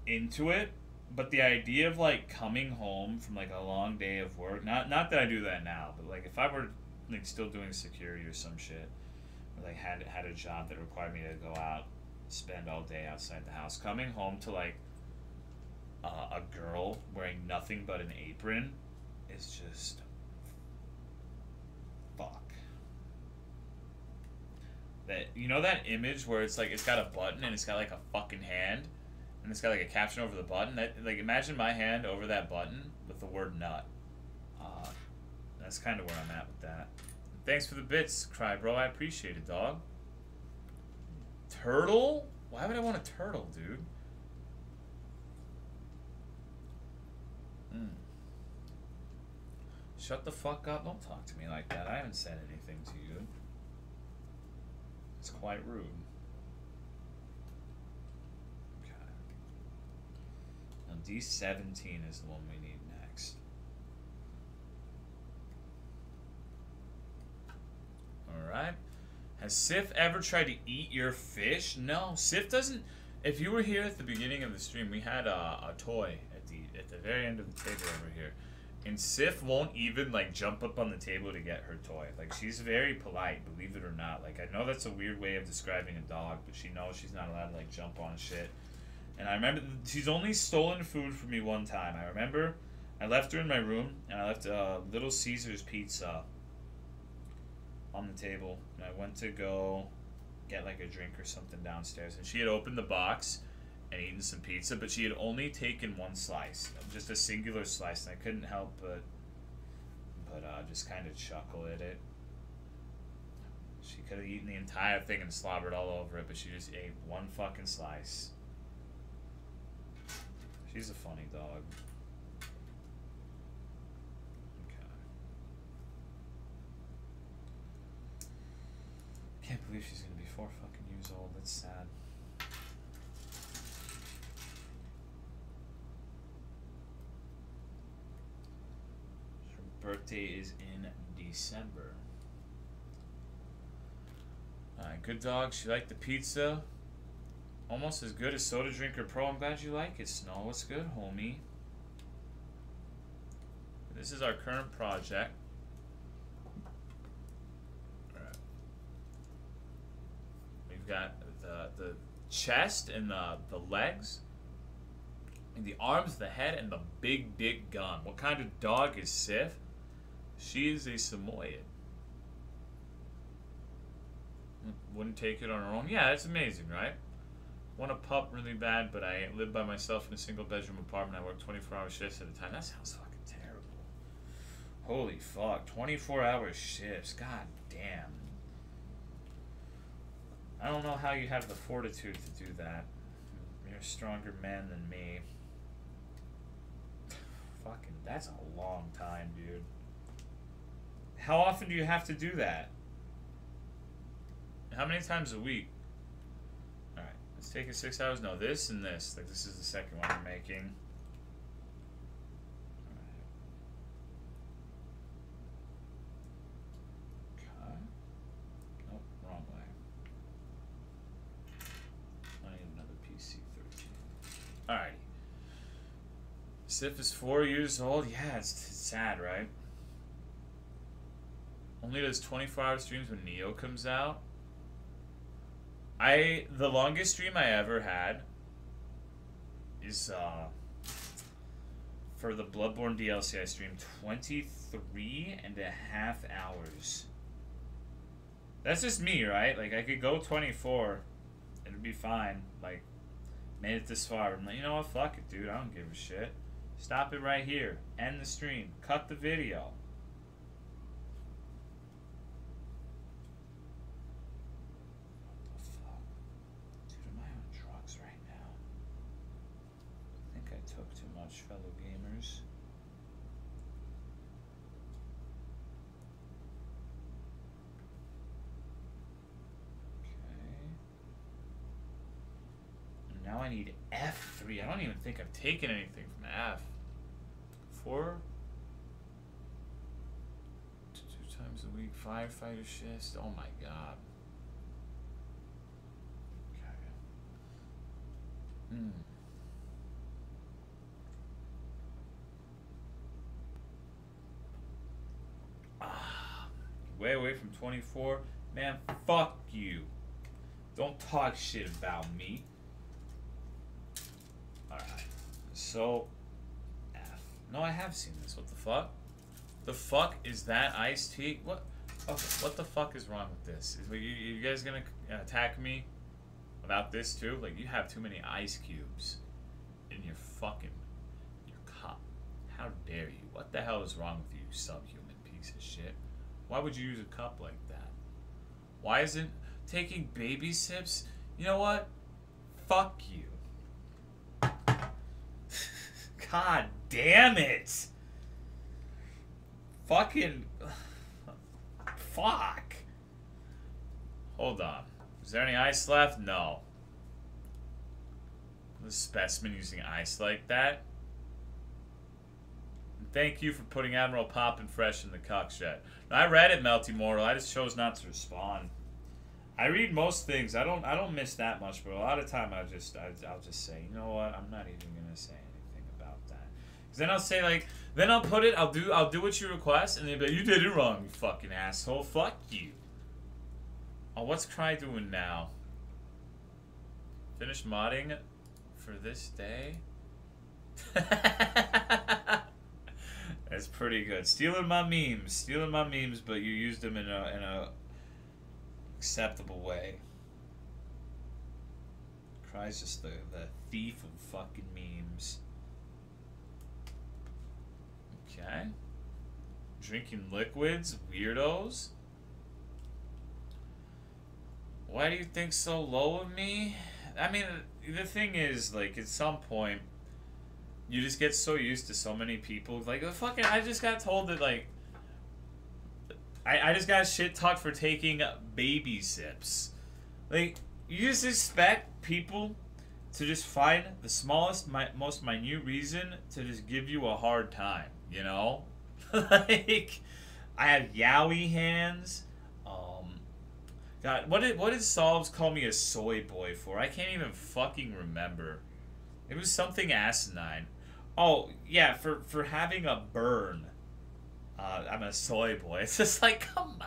into it, but the idea of like coming home from like a long day of work. Not not that I do that now, but like if I were like still doing security or some shit, or like had had a job that required me to go out, spend all day outside the house, coming home to like uh, a girl wearing nothing but an apron is just fuck. That you know that image where it's like it's got a button and it's got like a fucking hand and it's got like a caption over the button. That like imagine my hand over that button with the word nut. Uh, that's kind of where I'm at with that. Thanks for the bits, Cry Bro. I appreciate it, dog. Turtle? Why would I want a turtle, dude? Mm. Shut the fuck up. Don't talk to me like that. I haven't said anything to you. It's quite rude. Okay. Now D17 is the one we need next. Alright. Has Sif ever tried to eat your fish? No, Sif doesn't. If you were here at the beginning of the stream, we had a, a toy at the at the very end of the table over here. And Sif won't even like jump up on the table to get her toy. Like she's very polite, believe it or not. Like I know that's a weird way of describing a dog, but she knows she's not allowed to like jump on shit. And I remember she's only stolen food from me one time. I remember I left her in my room and I left uh, Little Caesars pizza on the table. And I went to go get like a drink or something downstairs. And she had opened the box and eaten some pizza, but she had only taken one slice, just a singular slice, and I couldn't help but but uh, just kind of chuckle at it. She could have eaten the entire thing and slobbered all over it, but she just ate one fucking slice. She's a funny dog. Okay. Can't believe she's gonna be four fucking years old. That's sad. Her birthday is in December. Alright, good dog. She liked the pizza. Almost as good as Soda Drinker Pro. I'm glad you like it, Snow. What's good, homie? This is our current project. Alright. We've got the the chest and the the legs. And the arms, the head, and the big, big gun. What kind of dog is Sif? She is a Samoyed. Wouldn't take it on her own. Yeah, it's amazing, right? Want a pup really bad, but I live by myself in a single bedroom apartment. I work 24 hour shifts at a time. That sounds fucking terrible. Holy fuck. 24 hour shifts. God damn. I don't know how you have the fortitude to do that. You're a stronger man than me. Fucking, that's a long time, dude. How often do you have to do that? How many times a week? Alright, let's take it six hours. No, this and this. Like, this is the second one I'm making. Alright. Okay. Nope, wrong way. I need another PC 13. Alrighty. Sif is four years old. Yeah, it's, it's sad, right? Only does 24 hour streams when Neo comes out. I the longest stream I ever had is uh for the Bloodborne DLC I streamed 23 and a half hours. That's just me, right? Like I could go 24 it'd be fine. Like made it this far. I'm like, you know what? Fuck it, dude. I don't give a shit. Stop it right here. End the stream. Cut the video. What the fuck? Dude, am I on drugs right now? I think I took too much, fellow gamers. I need F3. I don't even think I've taken anything from F. Four. Two times a week, firefighter shifts. Oh my god. Okay. Hmm. Ah, way away from 24. Man, fuck you. Don't talk shit about me. Alright. So, F. No, I have seen this. What the fuck? The fuck is that iced tea? What? Okay, what the fuck is wrong with this? Is you, you guys gonna attack me about this too? Like, you have too many ice cubes in your fucking your cup. How dare you? What the hell is wrong with you, subhuman piece of shit? Why would you use a cup like that? Why isn't taking baby sips? You know what? Fuck you. God damn it. Fucking. Fuck. Hold on. Is there any ice left? No. The specimen using ice like that? Thank you for putting Admiral Poppin' Fresh in the cock shed. I read it, Melty Mortal. I just chose not to respond. I read most things. I don't. I don't miss that much, but a lot of time I just. I, will just say, you know what? I'm not even gonna say anything about that. Cause then I'll say like, then I'll put it. I'll do. I'll do what you request, and they'll be like, you did it wrong, you fucking asshole. Fuck you. Oh, what's Cry doing now? Finish modding for this day. That's pretty good. Stealing my memes, stealing my memes, but you used them in a in a acceptable way. Cry's just the the thief of fucking memes. Okay. Drinking liquids, weirdos. Why do you think so low of me? I mean, the thing is, like, at some point you just get so used to so many people. Like, fucking, I just got told that, like, I, I just got shit talked for taking baby sips. Like, you just expect people to just find the smallest, mi- most minute reason to just give you a hard time, you know? like, I have yaoi hands. Um, God, what did what did Solves call me a soy boy for? I can't even fucking remember. It was something asinine. Oh yeah, for for having a burn. Uh, I'm a soy boy. It's just like, come on.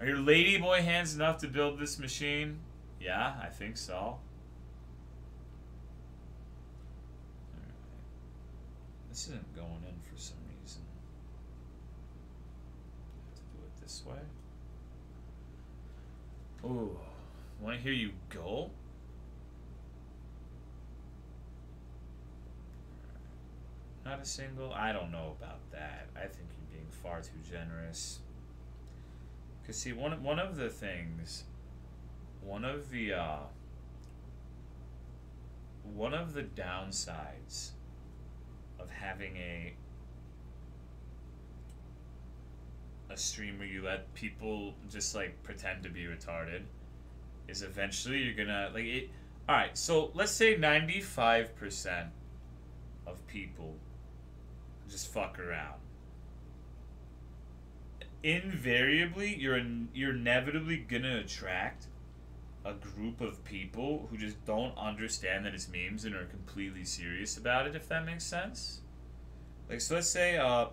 Are your ladyboy hands enough to build this machine? Yeah, I think so. This isn't going in for some reason. I have to do it this way. Oh, want to hear you go? Not a single? I don't know about that. I think you're being far too generous. Because, see, one, one of the things, one of the, uh, one of the downsides of having a a stream where you let people just like pretend to be retarded is eventually you're gonna like it all right so let's say 95% of people just fuck around. Invariably, you're in, you're inevitably gonna attract a group of people who just don't understand that it's memes and are completely serious about it. If that makes sense. Like, so let's say uh,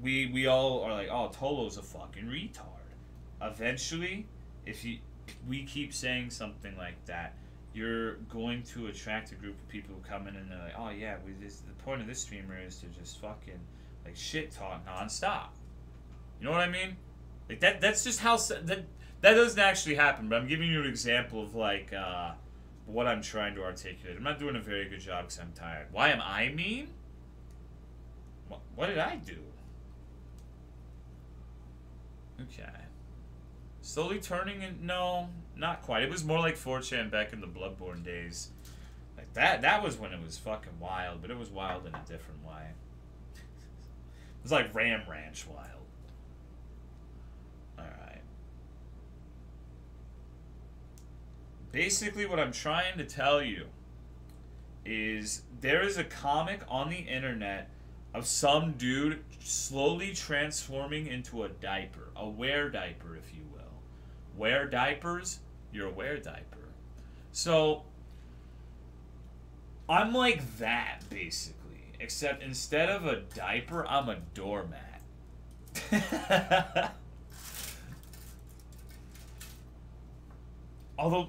we we all are like, oh, Tolo's a fucking retard. Eventually, if you we keep saying something like that, you're going to attract a group of people who come in and they're like, oh yeah, we this, the point of this streamer is to just fucking like shit talk nonstop. You know what I mean? Like that. That's just how that that doesn't actually happen. But I'm giving you an example of like uh, what I'm trying to articulate. I'm not doing a very good job because I'm tired. Why am I mean? What, did I do? Okay. Slowly turning in no, not quite. It was more like 4chan back in the Bloodborne days. Like that that was when it was fucking wild, but it was wild in a different way. it was like Ram Ranch wild. Alright. Basically what I'm trying to tell you is there is a comic on the internet of some dude slowly transforming into a diaper, a wear diaper, if you will. Wear diapers, you're a wear diaper. So I'm like that basically, except instead of a diaper, I'm a doormat. Although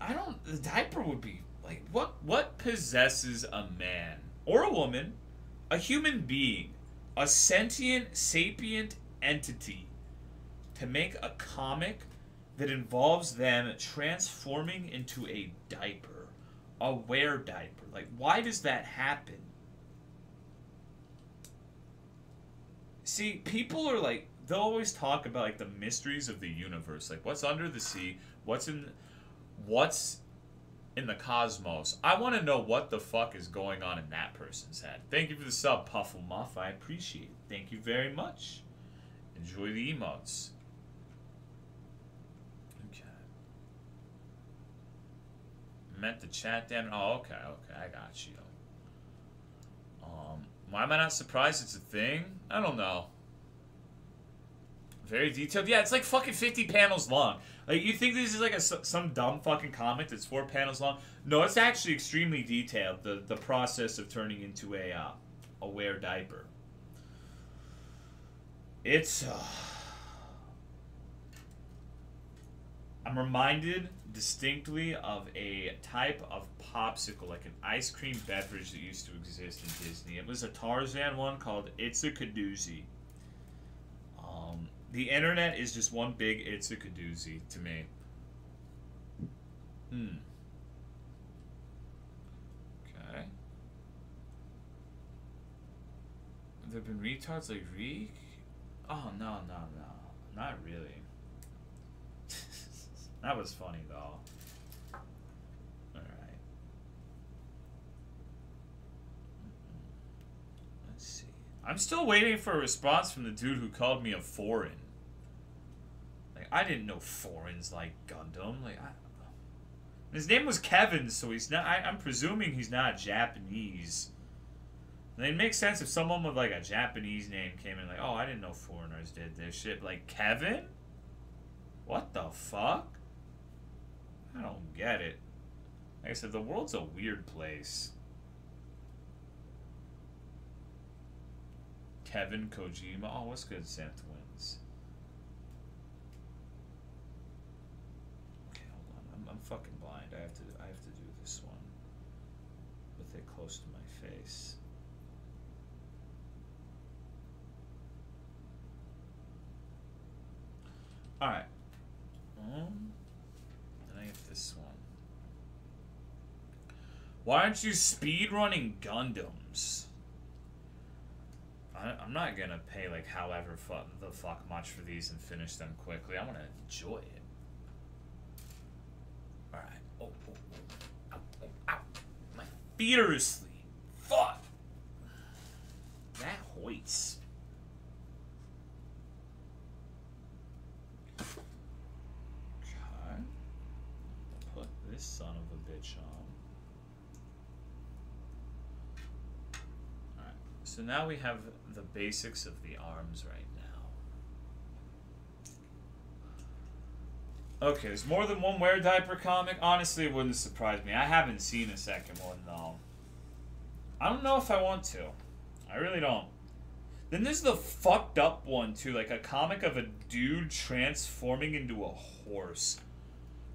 I don't, the diaper would be like what? What possesses a man or a woman, a human being, a sentient, sapient entity, to make a comic that involves them transforming into a diaper, a wear diaper? Like, why does that happen? See, people are like they'll always talk about like the mysteries of the universe, like what's under the sea, what's in what's in the cosmos. I want to know what the fuck is going on in that person's head. Thank you for the sub, Puffle Muff. I appreciate it. Thank you very much. Enjoy the emotes. Okay. Meant to chat then. Oh, okay, okay. I got you. Um, why am I not surprised it's a thing? I don't know. Very detailed. Yeah, it's like fucking 50 panels long. Like, you think this is like a, some dumb fucking comic that's four panels long? No, it's actually extremely detailed, the, the process of turning into a, uh, a wear diaper. It's, uh, I'm reminded distinctly of a type of popsicle, like an ice cream beverage that used to exist in Disney. It was a Tarzan one called It's a Kadoozy the internet is just one big it's a kadoozy to me. Hmm. Okay. There have been retards like Reek? Oh, no, no, no. Not really. that was funny, though. Alright. Let's see. I'm still waiting for a response from the dude who called me a foreign. Like, I didn't know foreigns like Gundam. Like, I, his name was Kevin, so he's not. I, am presuming he's not Japanese. It makes sense if someone with like a Japanese name came in, like, oh, I didn't know foreigners did this shit. Like Kevin, what the fuck? I don't get it. Like I said, the world's a weird place. Kevin Kojima. Oh, what's good, Sam Twins? Okay, hold on. I'm, I'm fucking blind. I have to I have to do this one with it close to my face. All right. Um, then I have this one. Why aren't you speed running Gundams? I, am not gonna pay like however fu the fuck much for these and finish them quickly. I want to enjoy it. All right. Oh, oh, oh. Ow, oh, ow. My feet are asleep. Fuck. That hoits. Okay. Put this son of a bitch on. So now we have the basics of the arms right now. Okay, there's more than one wear diaper comic. Honestly, it wouldn't surprise me. I haven't seen a second one though. I don't know if I want to. I really don't. Then there's the fucked up one too, like a comic of a dude transforming into a horse.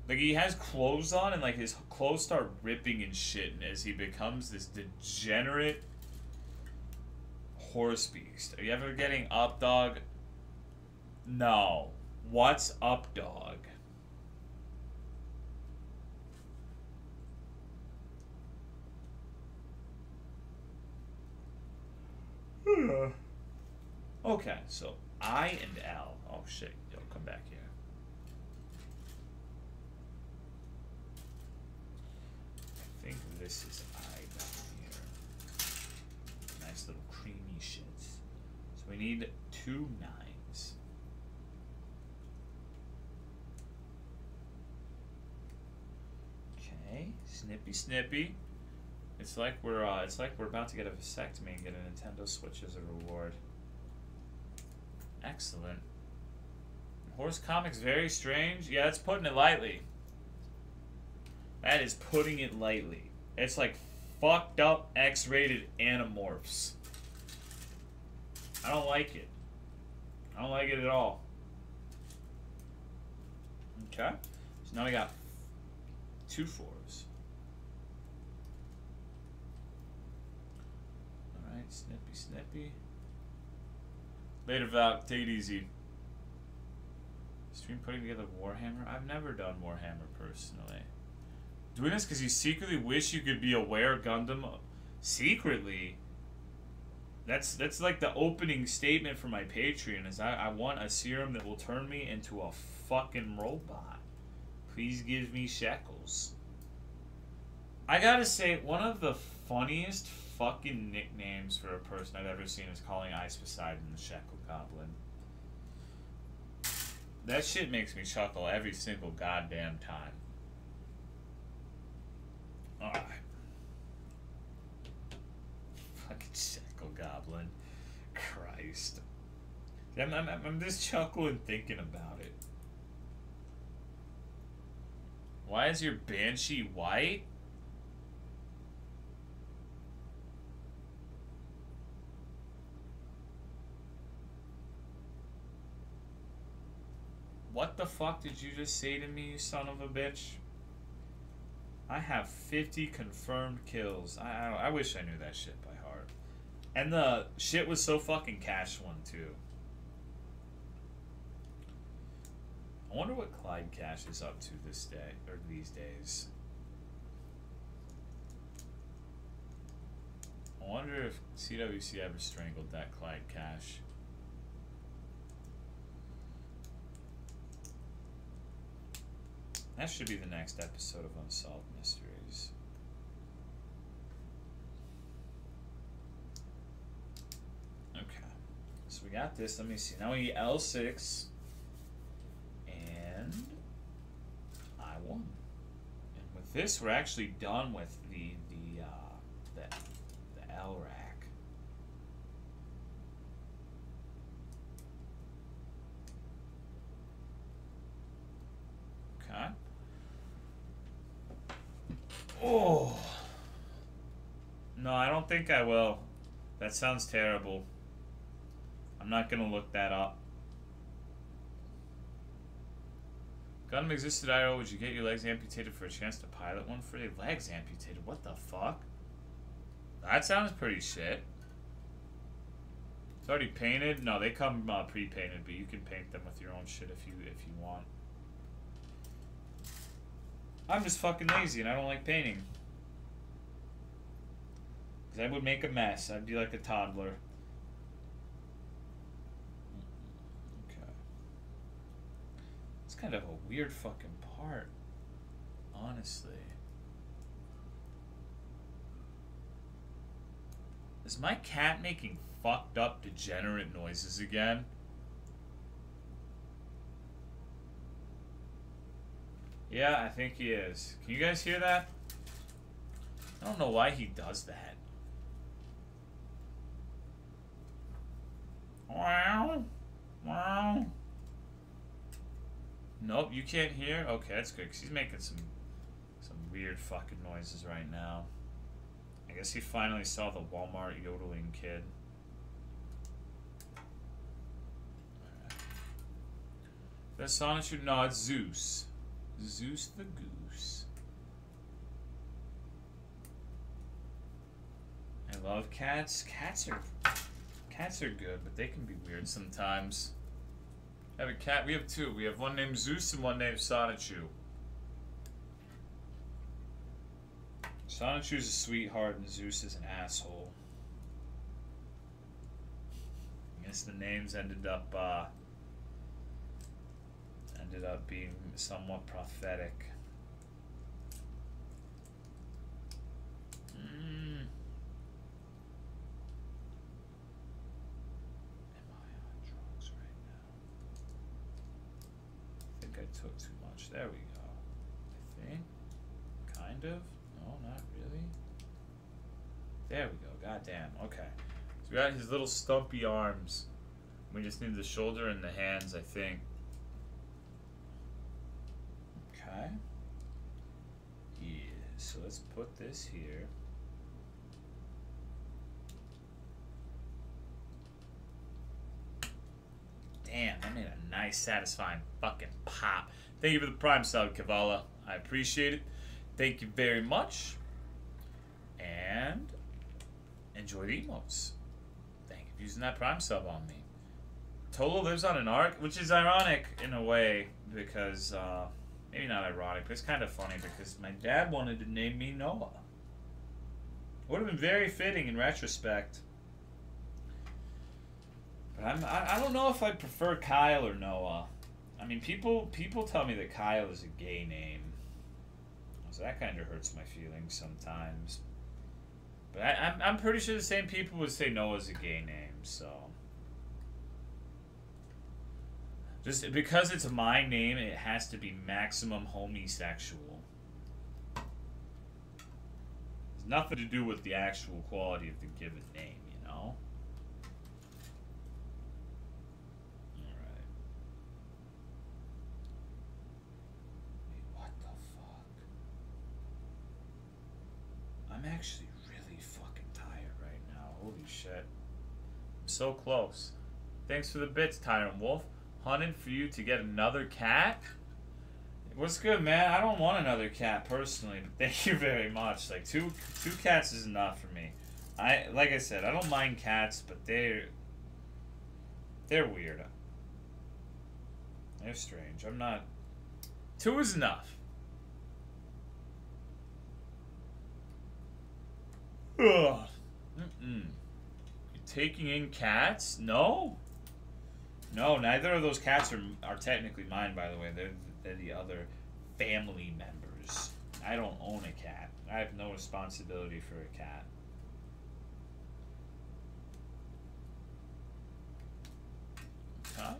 Like he has clothes on and like his clothes start ripping and shit as he becomes this degenerate horse beast. Are you ever getting up, dog? No. What's up, dog? okay, so I and L. Oh shit, yo, come back here. I think this is We need two nines. Okay, Snippy, snippy. It's like we're uh, it's like we're about to get a vasectomy and get a Nintendo Switch as a reward. Excellent. Horse comics very strange. Yeah, it's putting it lightly. That is putting it lightly. It's like fucked up X-rated Animorphs. I don't like it. I don't like it at all. Okay. So now we got two fours. Alright, snippy snippy. Later, Val. Take it easy. Stream putting together Warhammer? I've never done Warhammer personally. Doing this because you secretly wish you could be aware Gundam secretly. That's that's like the opening statement for my Patreon is I, I want a serum that will turn me into a fucking robot. Please give me shekels. I gotta say, one of the funniest fucking nicknames for a person I've ever seen is calling Ice Poseidon the Shekel Goblin. That shit makes me chuckle every single goddamn time. Alright. Fucking Goblin. Christ. I'm, I'm, I'm just chuckling thinking about it. Why is your Banshee white? What the fuck did you just say to me, you son of a bitch? I have 50 confirmed kills. I, I, I wish I knew that shit by. And the shit was so fucking cash one, too. I wonder what Clyde Cash is up to this day, or these days. I wonder if CWC ever strangled that Clyde Cash. That should be the next episode of Unsolved Mysteries. Okay. So got this. Let me see. Now we L6 and I won. And with this, we're actually done with the the uh, the, the L rack. Okay. Oh. No, I don't think I will. That sounds terrible. I'm not gonna look that up. Gundam existed, IO. Would you get your legs amputated for a chance to pilot one for your legs amputated? What the fuck? That sounds pretty shit. It's already painted. No, they come uh, pre-painted, but you can paint them with your own shit if you if you want. I'm just fucking lazy and I don't like painting. Because I would make a mess. I'd be like a toddler. Okay. It's kind of a weird fucking part. Honestly. Is my cat making fucked up degenerate noises again? Yeah, I think he is. Can you guys hear that? I don't know why he does that. Wow. Wow. Nope, you can't hear? Okay, that's good, because he's making some some weird fucking noises right now. I guess he finally saw the Walmart yodeling kid. The Sonic No, it's Zeus. Zeus the Goose. I love cats. Cats are cats are good, but they can be weird sometimes. Have a cat. We have two. We have one named Zeus and one named Sonichu. Sonichu's a sweetheart and Zeus is an asshole. I guess the names ended up uh, ended up being somewhat prophetic. Mm. Am I on drugs right now? I think I took too much. There we go. I think. Kind of. No, not really. There we go. Goddamn. Okay. So we got his little stumpy arms. We just need the shoulder and the hands, I think. Okay. Yeah. So let's put this here. Damn, that made a nice, satisfying fucking pop. Thank you for the prime sub, Kavala. I appreciate it. Thank you very much. And enjoy the emotes. Thank you for using that prime sub on me. Tolo lives on an ark, which is ironic in a way because, uh, maybe not ironic, but it's kind of funny because my dad wanted to name me Noah. Would have been very fitting in retrospect. I'm, I, I don't know if I prefer Kyle or Noah. I mean, people people tell me that Kyle is a gay name. So that kind of hurts my feelings sometimes. But I, I'm, I'm pretty sure the same people would say Noah's a gay name, so. Just because it's my name, it has to be maximum homosexual. It's nothing to do with the actual quality of the given name, you know? Alright. Wait, what the fuck? I'm actually really fucking tired right now. Holy shit. I'm so close. Thanks for the bits, Tyrant Wolf. Hunted for you to get another cat? What's good, man? I don't want another cat personally, but thank you very much. Like two two cats is enough for me. I like I said, I don't mind cats, but they're they're weird. They're strange. I'm not two is enough. Ugh. Mm-mm. You taking in cats? No. No, neither of those cats are are technically mine. By the way, they're they're the other family members. I don't own a cat. I have no responsibility for a cat. Huh?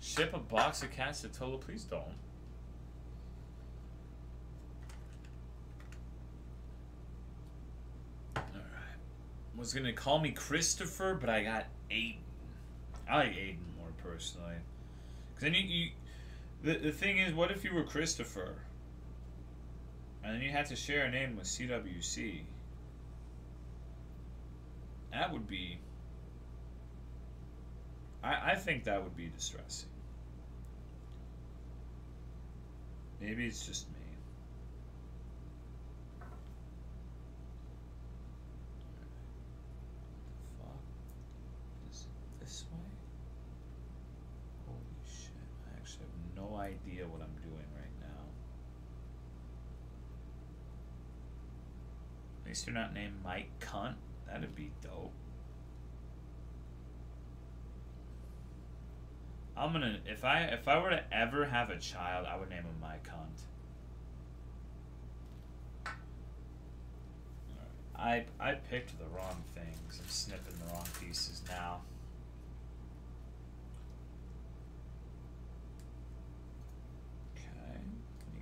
Ship a box of cats to Tolo, please don't. Alright. Was gonna call me Christopher, but I got Aiden. I like Aiden more personally. Cause then you, you the the thing is, what if you were Christopher? And then you had to share a name with CWC. That would be. I I think that would be distressing. Maybe it's just me. Fuck. Is it this way? Holy shit. I actually have no idea what I'm doing right now. At least you're not named Mike Cunt. That'd be dope. I'm gonna if I if I were to ever have a child, I would name him my cunt. I I picked the wrong things. I'm snipping the wrong pieces now. Okay,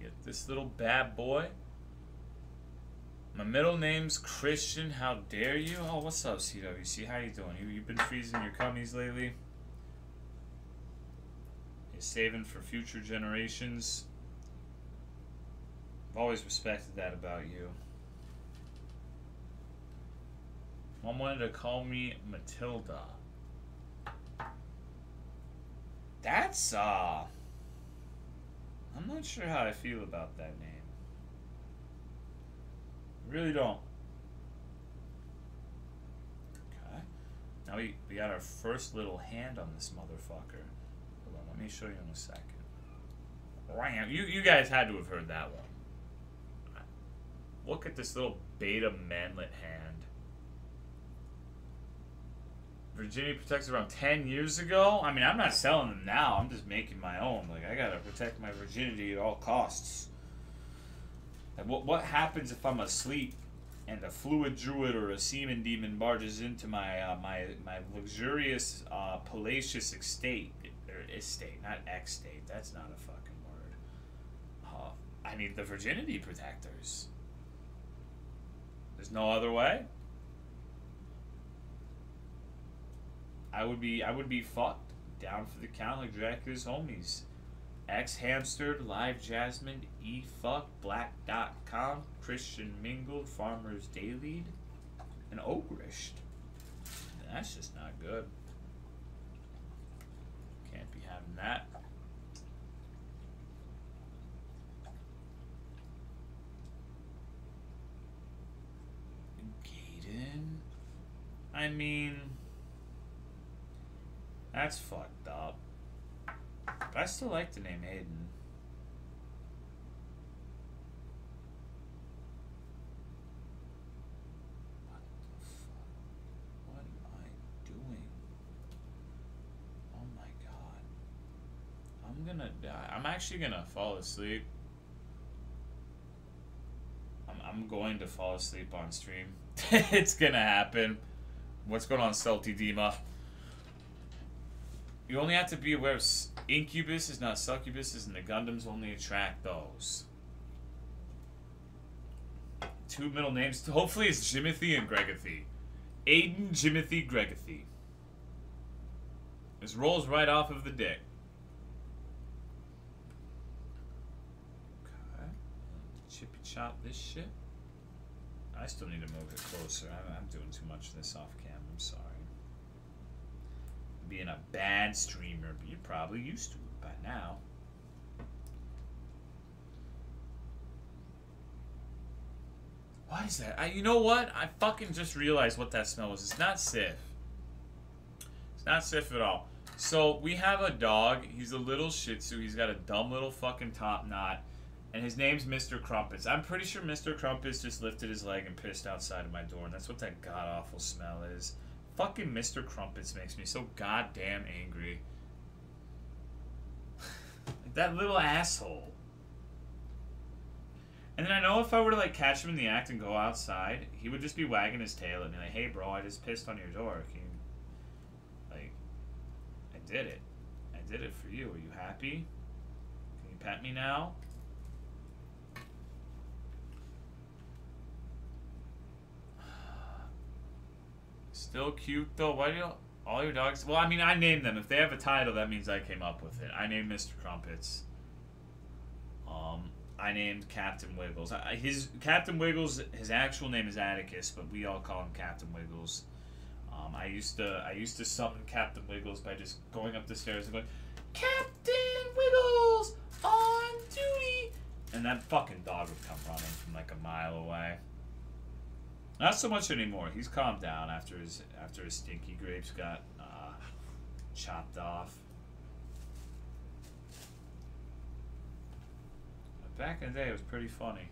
get this little bad boy. My middle name's Christian. How dare you? Oh, what's up, CWC? How you doing? You you been freezing your cummies lately? You're saving for future generations. I've always respected that about you. Mom wanted to call me Matilda. That's, uh... I'm not sure how I feel about that name. Really don't. Okay. Now we, we got our first little hand on this motherfucker. Hold on, let me show you in a second. Ram. You, you guys had to have heard that one. Look at this little beta manlet hand. Virginia protects around 10 years ago. I mean, I'm not selling them now. I'm just making my own. Like, I gotta protect my virginity at all costs. What, what happens if I'm asleep and a fluid druid or a semen demon barges into my uh, my my luxurious uh, palatial estate or estate, not estate. That's not a fucking word. Uh, I need the virginity protectors. There's no other way. I would be I would be fucked down for the count like Dracula's homies. X Hamstered, Live Jasmine, E Fuck, Black.com, Christian Mingled, Farmers Daily, and Ogrished. That's just not good. Can't be having that. Gaiden? I mean, that's fucked up. But I still like the name Hayden. What the fuck? What am I doing? Oh my god. I'm gonna die. I'm actually gonna fall asleep. I'm, I'm going to fall asleep on stream. it's gonna happen. What's going on, Salty Dima? You only have to be aware of Incubus is not succubuses, and the Gundams only attract those. Two middle names. Hopefully it's Jimothy and Gregathy. Aiden, Jimothy, Gregathy. This rolls right off of the dick. Okay. Chippy chop this shit. I still need to move it closer. I'm, I'm doing too much of this off cam. I'm sorry being a bad streamer, but you're probably used to it by now. What is that? I, you know what? I fucking just realized what that smell was. It's not Sif. It's not Sif at all. So, we have a dog. He's a little shih tzu. He's got a dumb little fucking top knot. And his name's Mr. Crumpets. I'm pretty sure Mr. Crumpets just lifted his leg and pissed outside of my door. And that's what that god-awful smell is. Fucking Mr. Crumpets makes me so goddamn angry. that little asshole. And then I know if I were to like catch him in the act and go outside, he would just be wagging his tail at me like, "Hey, bro, I just pissed on your door. Can you, like, I did it. I did it for you. Are you happy? Can you pet me now?" Still cute though. Why do you all your dogs? Well, I mean, I named them. If they have a title, that means I came up with it. I named Mr. Crumpets. Um, I named Captain Wiggles. His Captain Wiggles. His actual name is Atticus, but we all call him Captain Wiggles. Um, I used to I used to summon Captain Wiggles by just going up the stairs and going, Captain Wiggles on duty, and that fucking dog would come running from like a mile away. Not so much anymore. He's calmed down after his after his stinky grapes got uh, chopped off. But back in the day, it was pretty funny.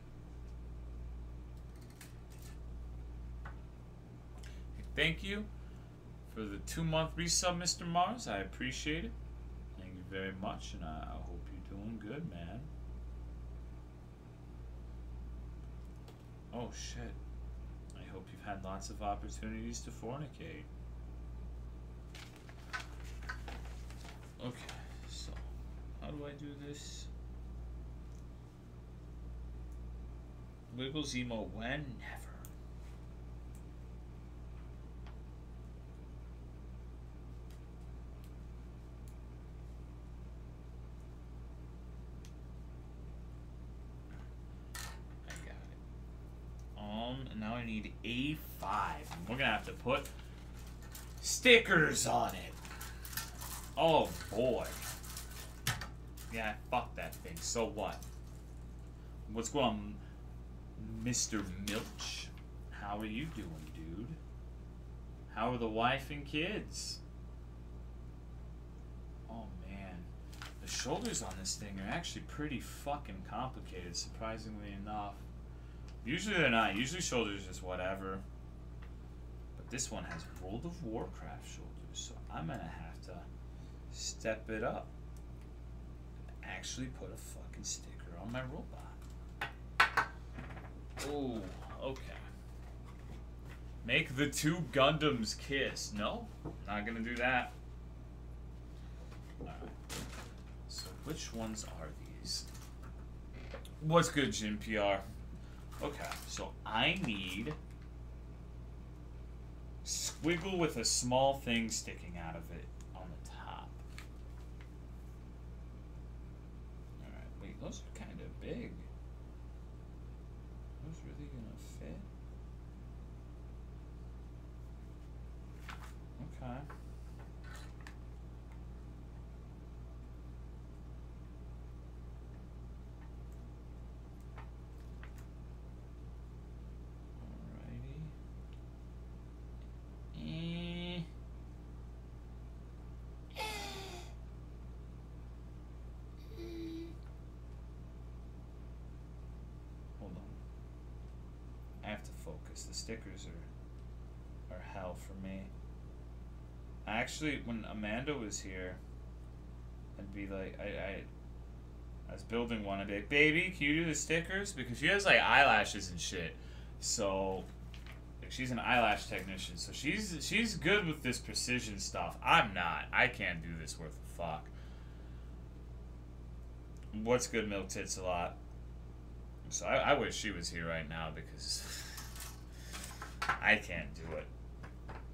Thank you for the two-month resub, Mr. Mars. I appreciate it. Thank you very much, and I hope you're doing good, man. Oh, shit hope you've had lots of opportunities to fornicate. Okay, so how do I do this? Wiggles emo when? Never. and now I need A5. We're gonna have to put stickers on it. Oh boy. Yeah, fuck that thing. So what? What's going on, Mr. Milch? How are you doing, dude? How are the wife and kids? Oh man. The shoulders on this thing are actually pretty fucking complicated, surprisingly enough. Usually they're not. Usually shoulders just whatever. But this one has World of Warcraft shoulders, so I'm gonna have to step it up. And Actually put a fucking sticker on my robot. Oh, okay. Make the two Gundams kiss. No, not gonna do that. Alright. So which ones are these? What's good, Jim PR? Okay, so I need squiggle with a small thing sticking out of it on the top. Alright, wait, those are kind of big. Those really gonna fit? Okay. Focus. The stickers are are hell for me. Actually, when Amanda was here, I'd be like, I, I, I was building one. I'd be baby, can you do the stickers? Because she has like eyelashes and shit. So, like, she's an eyelash technician. So she's she's good with this precision stuff. I'm not. I can't do this worth of fuck. What's good, milk tits a lot. So I, I wish she was here right now because I can't do it.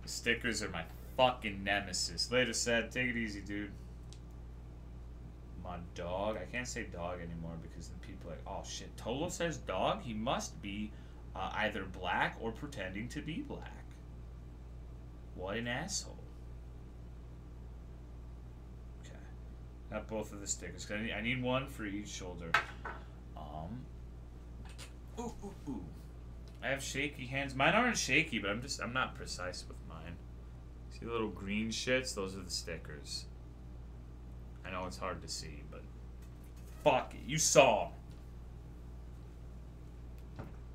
Stickers are my fucking nemesis. Later said, take it easy, dude. My dog. I can't say dog anymore because then people are like, oh shit. Tolo says dog. He must be uh, either black or pretending to be black. What an asshole. Okay. Got both of the stickers. I need, I need one for each shoulder. Um. Ooh, ooh, ooh. I have shaky hands. Mine aren't shaky, but I'm just I'm not precise with mine. See the little green shits? Those are the stickers. I know it's hard to see, but fuck it. You saw.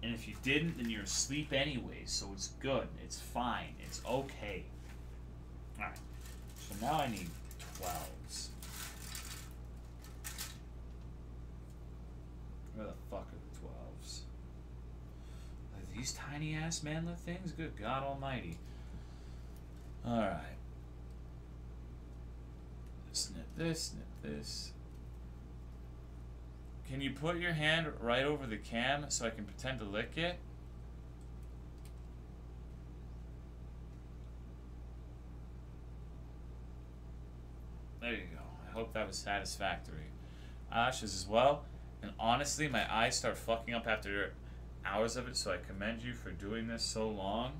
And if you didn't, then you're asleep anyway, so it's good. It's fine. It's okay. Alright. So now I need 12s. Where the fuck are the 12s? Are these tiny ass manlet things? Good God Almighty. Alright. Snip this, snip this. Can you put your hand right over the cam so I can pretend to lick it? There you go. I hope that was satisfactory. Eyelashes as well. And honestly, my eyes start fucking up after hours of it, so I commend you for doing this so long.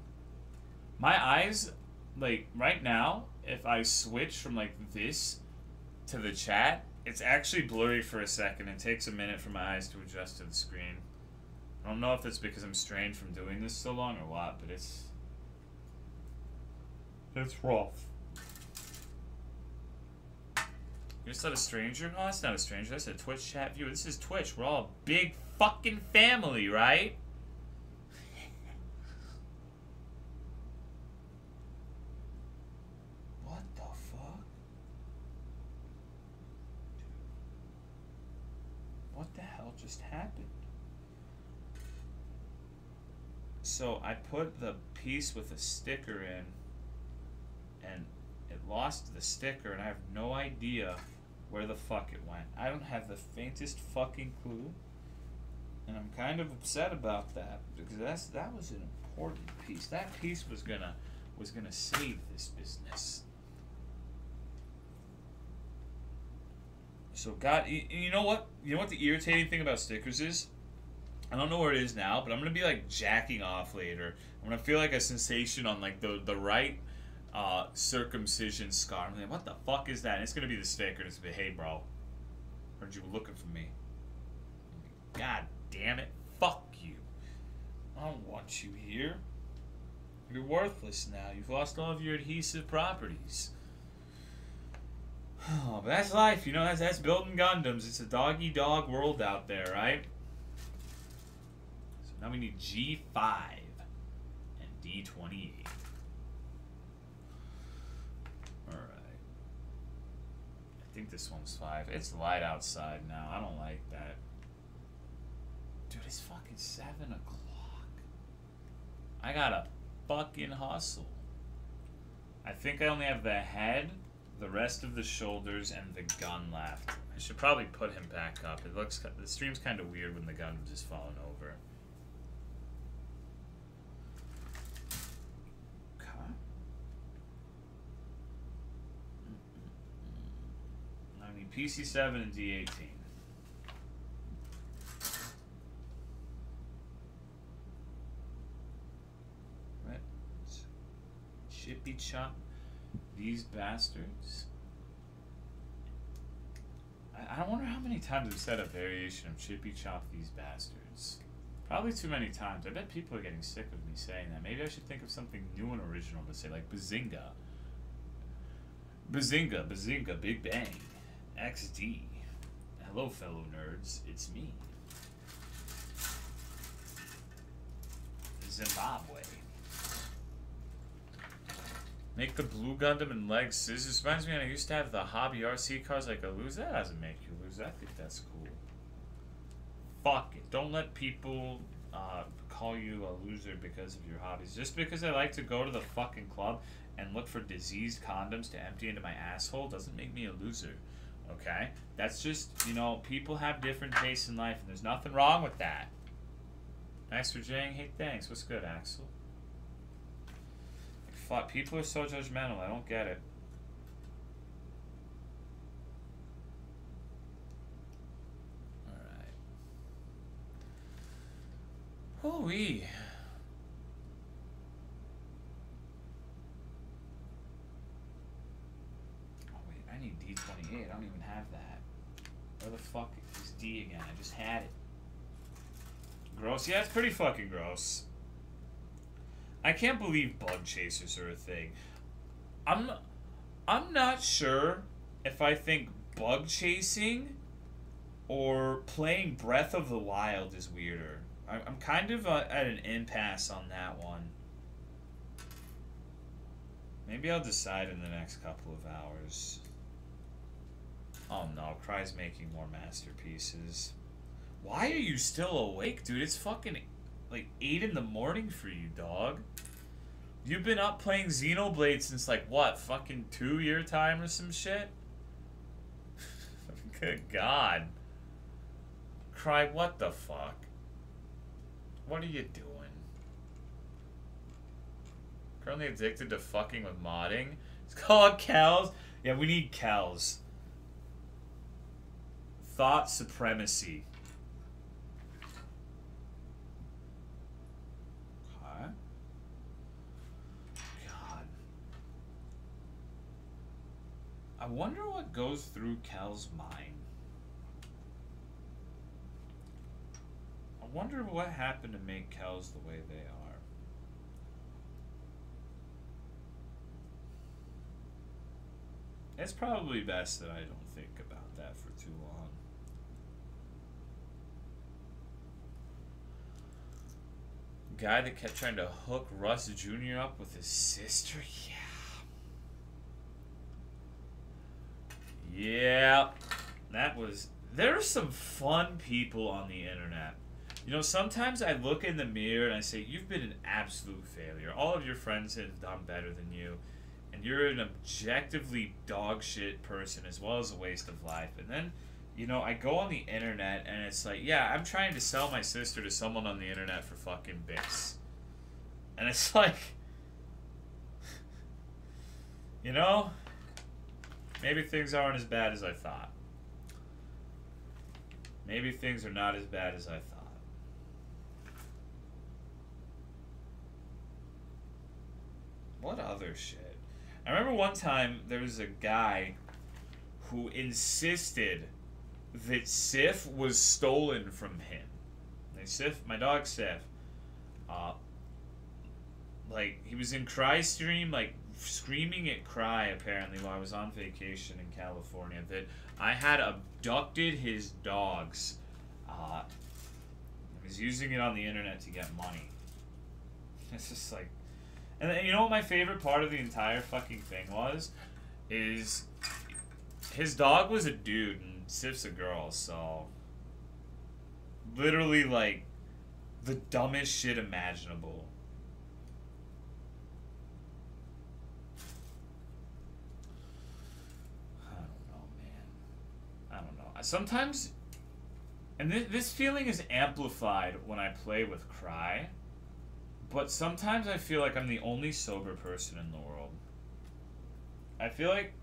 My eyes, like, right now, if I switch from, like, this to the chat, it's actually blurry for a second. It takes a minute for my eyes to adjust to the screen. I don't know if it's because I'm strained from doing this so long or what, but it's it's rough. You just said a stranger? No, that's not a stranger. That's a Twitch chat viewer. This is Twitch. We're all big fucking family, right? what the fuck? What the hell just happened? So I put the piece with the sticker in and it lost the sticker and I have no idea where the fuck it went. I don't have the faintest fucking clue. And I'm kind of upset about that because that's that was an important piece. That piece was gonna was gonna save this business. So God, you, you know what? You know what the irritating thing about stickers is? I don't know where it is now, but I'm gonna be like jacking off later. I'm gonna feel like a sensation on like the the right uh, circumcision scar. I'm like, what the fuck is that? And it's gonna be the sticker. It's gonna be, hey, bro, heard you were looking for me. God damn it, fuck you. I don't want you here. You're worthless now. You've lost all of your adhesive properties. Oh, but that's life, you know. That's that's building Gundams. It's a doggy dog world out there, right? So now we need G five and D twenty eight. All right. I think this one's five. It's light outside now. I don't like that it's fucking seven o'clock. I gotta fucking hustle. I think I only have the head, the rest of the shoulders, and the gun left. I should probably put him back up. It looks the stream's kind of weird when the gun just falling over. I mean, PC7 and D18. Chippy chop these bastards. I, I don't wonder how many times I've said a variation of chippy chop these bastards. Probably too many times. I bet people are getting sick of me saying that. Maybe I should think of something new and original to say, like Bazinga. Bazinga, Bazinga, Big Bang. XD. Hello, fellow nerds. It's me. Zimbabwe. Make the blue Gundam and legs scissors. Reminds me when I used to have the hobby RC cars like a lose. That doesn't make you lose. I think that's cool. Fuck it. Don't let people uh, call you a loser because of your hobbies. Just because I like to go to the fucking club and look for diseased condoms to empty into my asshole doesn't make me a loser. Okay? That's just, you know, people have different tastes in life, and there's nothing wrong with that. Thanks for Jang. Hey, thanks. What's good, Axel? Fuck, people are so judgmental. I don't get it. Alright. Holy. Oh, wait, I need D28. I don't even have that. Where the fuck is D again? I just had it. Gross? Yeah, it's pretty fucking gross. I can't believe bug chasers are a thing. I'm I'm not sure if I think bug chasing or playing Breath of the Wild is weirder. I'm, kind of uh, at an impasse on that one. Maybe I'll decide in the next couple of hours. Oh no, Cry's making more masterpieces. Why are you still awake, dude? It's fucking like 8 in the morning for you, dog. You've been up playing Xenoblade since like what, fucking two year time or some shit? Good God. Cry, what the fuck? What are you doing? Currently addicted to fucking with modding? It's called Kells. Yeah, we need Kells. Thought supremacy. I wonder what goes through Kel's mind. I wonder what happened to make Kel's the way they are. It's probably best that I don't think about that for too long. Guy that kept trying to hook Russ Jr. up with his sister? Yeah. Yeah, that was. There are some fun people on the internet. You know, sometimes I look in the mirror and I say, You've been an absolute failure. All of your friends have done better than you. And you're an objectively dog shit person as well as a waste of life. And then, you know, I go on the internet and it's like, Yeah, I'm trying to sell my sister to someone on the internet for fucking bits. And it's like. You know? Maybe things aren't as bad as I thought. Maybe things are not as bad as I thought. What other shit? I remember one time there was a guy who insisted that Sif was stolen from him. Like Sif, my dog Sif, uh, like he was in Cry Stream, like screaming at Cry apparently while I was on vacation in California that I had abducted his dogs. Uh, I was using it on the internet to get money. It's just like, and then, you know what my favorite part of the entire fucking thing was, is his dog was a dude and Sif's a girl, so literally like the dumbest shit imaginable. Sometimes, and th- this feeling is amplified when I play with Cry, but sometimes I feel like I'm the only sober person in the world. I feel like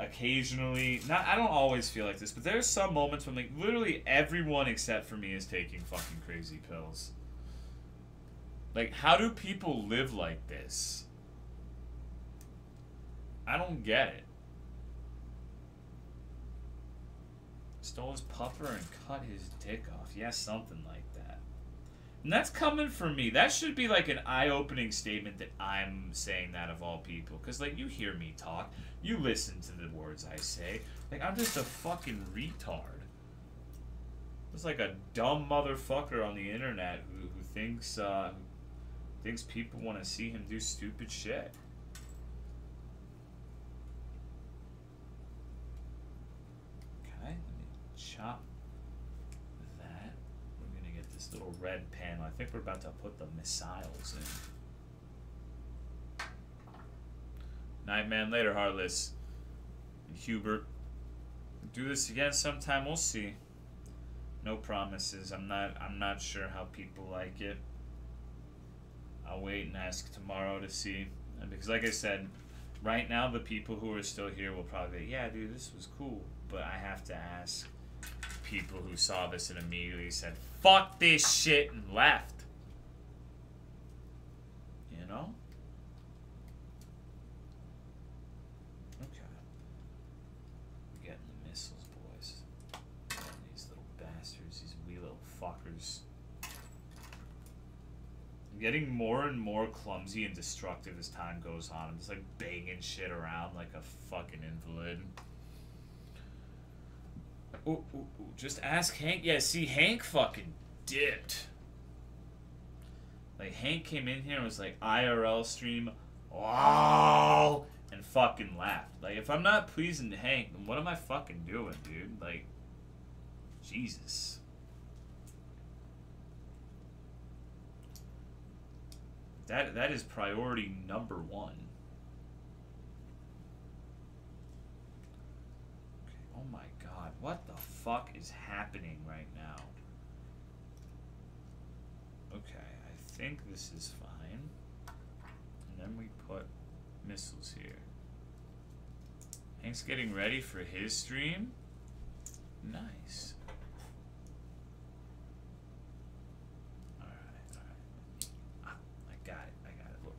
occasionally, not I don't always feel like this, but there's some moments when like literally everyone except for me is taking fucking crazy pills. Like, how do people live like this? I don't get it. Stole his pupper and cut his dick off. Yeah, something like that. And that's coming from me. That should be like an eye-opening statement that I'm saying that of all people. Because, like, you hear me talk. You listen to the words I say. Like, I'm just a fucking retard. It's like a dumb motherfucker on the internet who, who thinks, uh, thinks people want to see him do stupid shit. Okay, let me chop that. We're gonna get this little red panel. I think we're about to put the missiles in. Nightman later, Heartless. And Hubert. Do this again sometime, we'll see. No promises. I'm not I'm not sure how people like it. I'll wait and ask tomorrow to see. And because like I said, right now the people who are still here will probably be, yeah, dude, this was cool. But I have to ask people who saw this and immediately said, fuck this shit and left. You know? Okay. We're getting the missiles, boys. These little bastards, these wee little fuckers. I'm getting more and more clumsy and destructive as time goes on. I'm just like banging shit around like a fucking invalid. Ooh, ooh, ooh. Just ask Hank. Yeah, see, Hank fucking dipped. Like, Hank came in here and was like, IRL stream, wow, and fucking laughed. Like, if I'm not pleasing Hank, then what am I fucking doing, dude? Like, Jesus. That that is priority number one. Okay. Oh my what the fuck is happening right now? Okay, I think this is fine. And then we put missiles here. Hank's getting ready for his stream. Nice. Alright, alright. Ah, I got it, I got it. Look,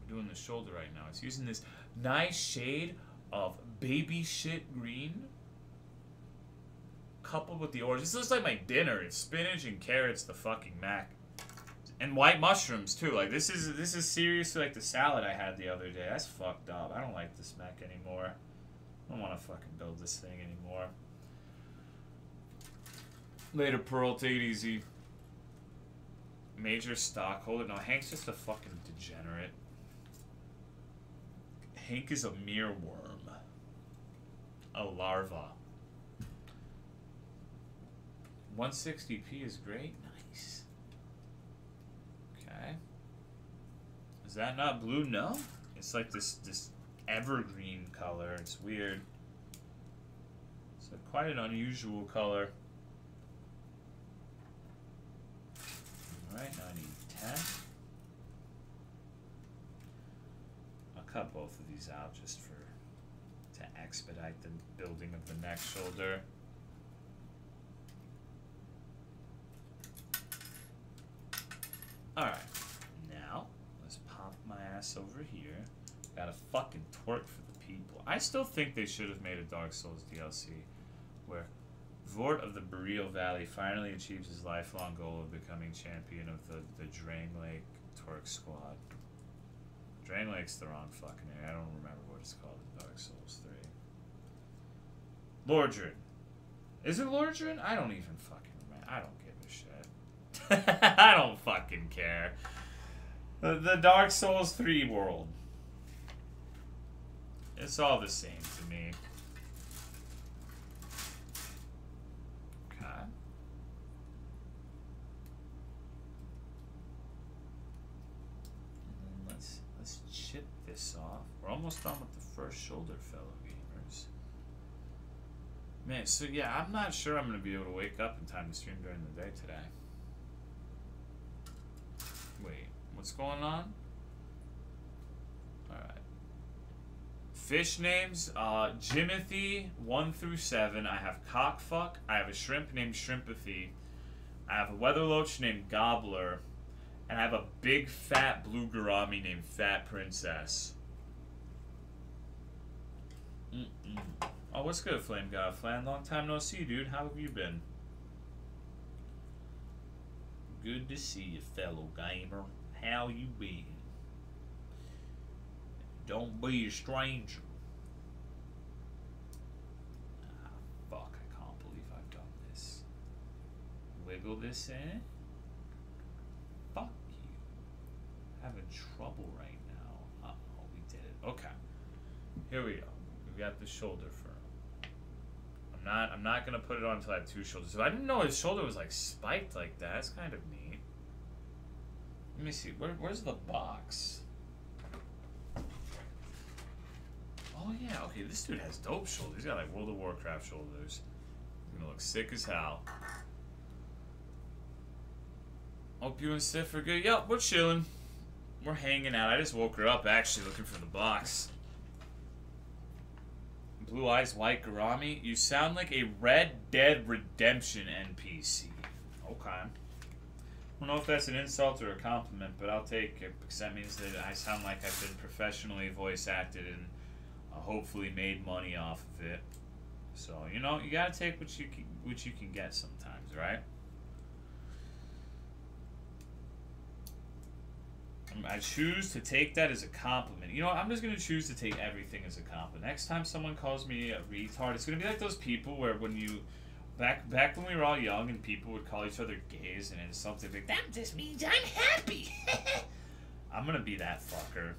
we're doing the shoulder right now. It's using this nice shade of baby shit green coupled with the orange. This looks like my dinner. It's spinach and carrots, the fucking mac. And white mushrooms too. Like this is this is seriously like the salad I had the other day. That's fucked up. I don't like this mac anymore. I don't want to fucking build this thing anymore. Later, Pearl. Take it easy. Major stockholder. No, Hank's just a fucking degenerate. Hank is a mere worm. A larva. 160p is great. Nice. Okay. Is that not blue? No. It's like this this evergreen color. It's weird. It's quite an unusual color. Alright, now I need 10. I'll cut both of these out just for to expedite the building of the next shoulder. Alright, now let's pop my ass over here. Got a fucking twerk for the people. I still think they should have made a Dark Souls DLC where Vordt of the Boreal Valley finally achieves his lifelong goal of becoming champion of the, the Drain Lake Twerk Squad. Drangleic's the wrong fucking name. I don't remember what it's called in Dark Souls 3. Lordran. Is it Lordran? I don't even fucking remember. I don't. I don't fucking care. The, the Dark Souls 3 world. It's all the same to me. Let's let's chip this off. We're almost done with the first shoulder, fellow gamers. Man, so yeah, I'm not sure I'm gonna be able to wake up in time to stream during the day today. Wait, what's going on? Alright. Fish names, uh, Jimothy, 1 through 7. I have Cockfuck. I have a shrimp named Shrimpathy. I have a weatherloach named Gobbler. And I have a big fat blue gourami named Fat Princess. Mm-mm. Oh, what's good, Flame God? Flan, long time no see, dude. How have you been? Good to see you, fellow gamer. How you been? Don't be a stranger. Ah, fuck, I can't believe I've done this. Wiggle this in. Fuck you. Having trouble right now. Uh-oh, we did it. Okay. Here we go. We got the shoulder. I'm not I'm not gonna put it on until I have two shoulders. So I didn't know his shoulder was like spiked like that. That's kind of neat. Let me see. Where, where's the box? Oh yeah, okay, this dude has dope shoulders. He's got like World of Warcraft shoulders. He's gonna look sick as hell. Hope you and Sif are good. Yep, we're chilling. We're hanging out. I just woke her up actually looking for the box. Blue Eyes White Garami, You sound like a Red Dead Redemption NPC. Okay. I don't know if that's an insult or a compliment, but I'll take it because that means that I sound like I've been professionally voice acted and uh, hopefully made money off of it. So you know you gotta take what you can, what you can get sometimes, right? I choose to take that as a compliment. You know what? I'm just gonna choose to take everything as a compliment. Next time someone calls me a retard, it's gonna be like those people where when you back back when we were all young and people would call each other gays and it's something like that just means I'm happy. I'm gonna be that fucker.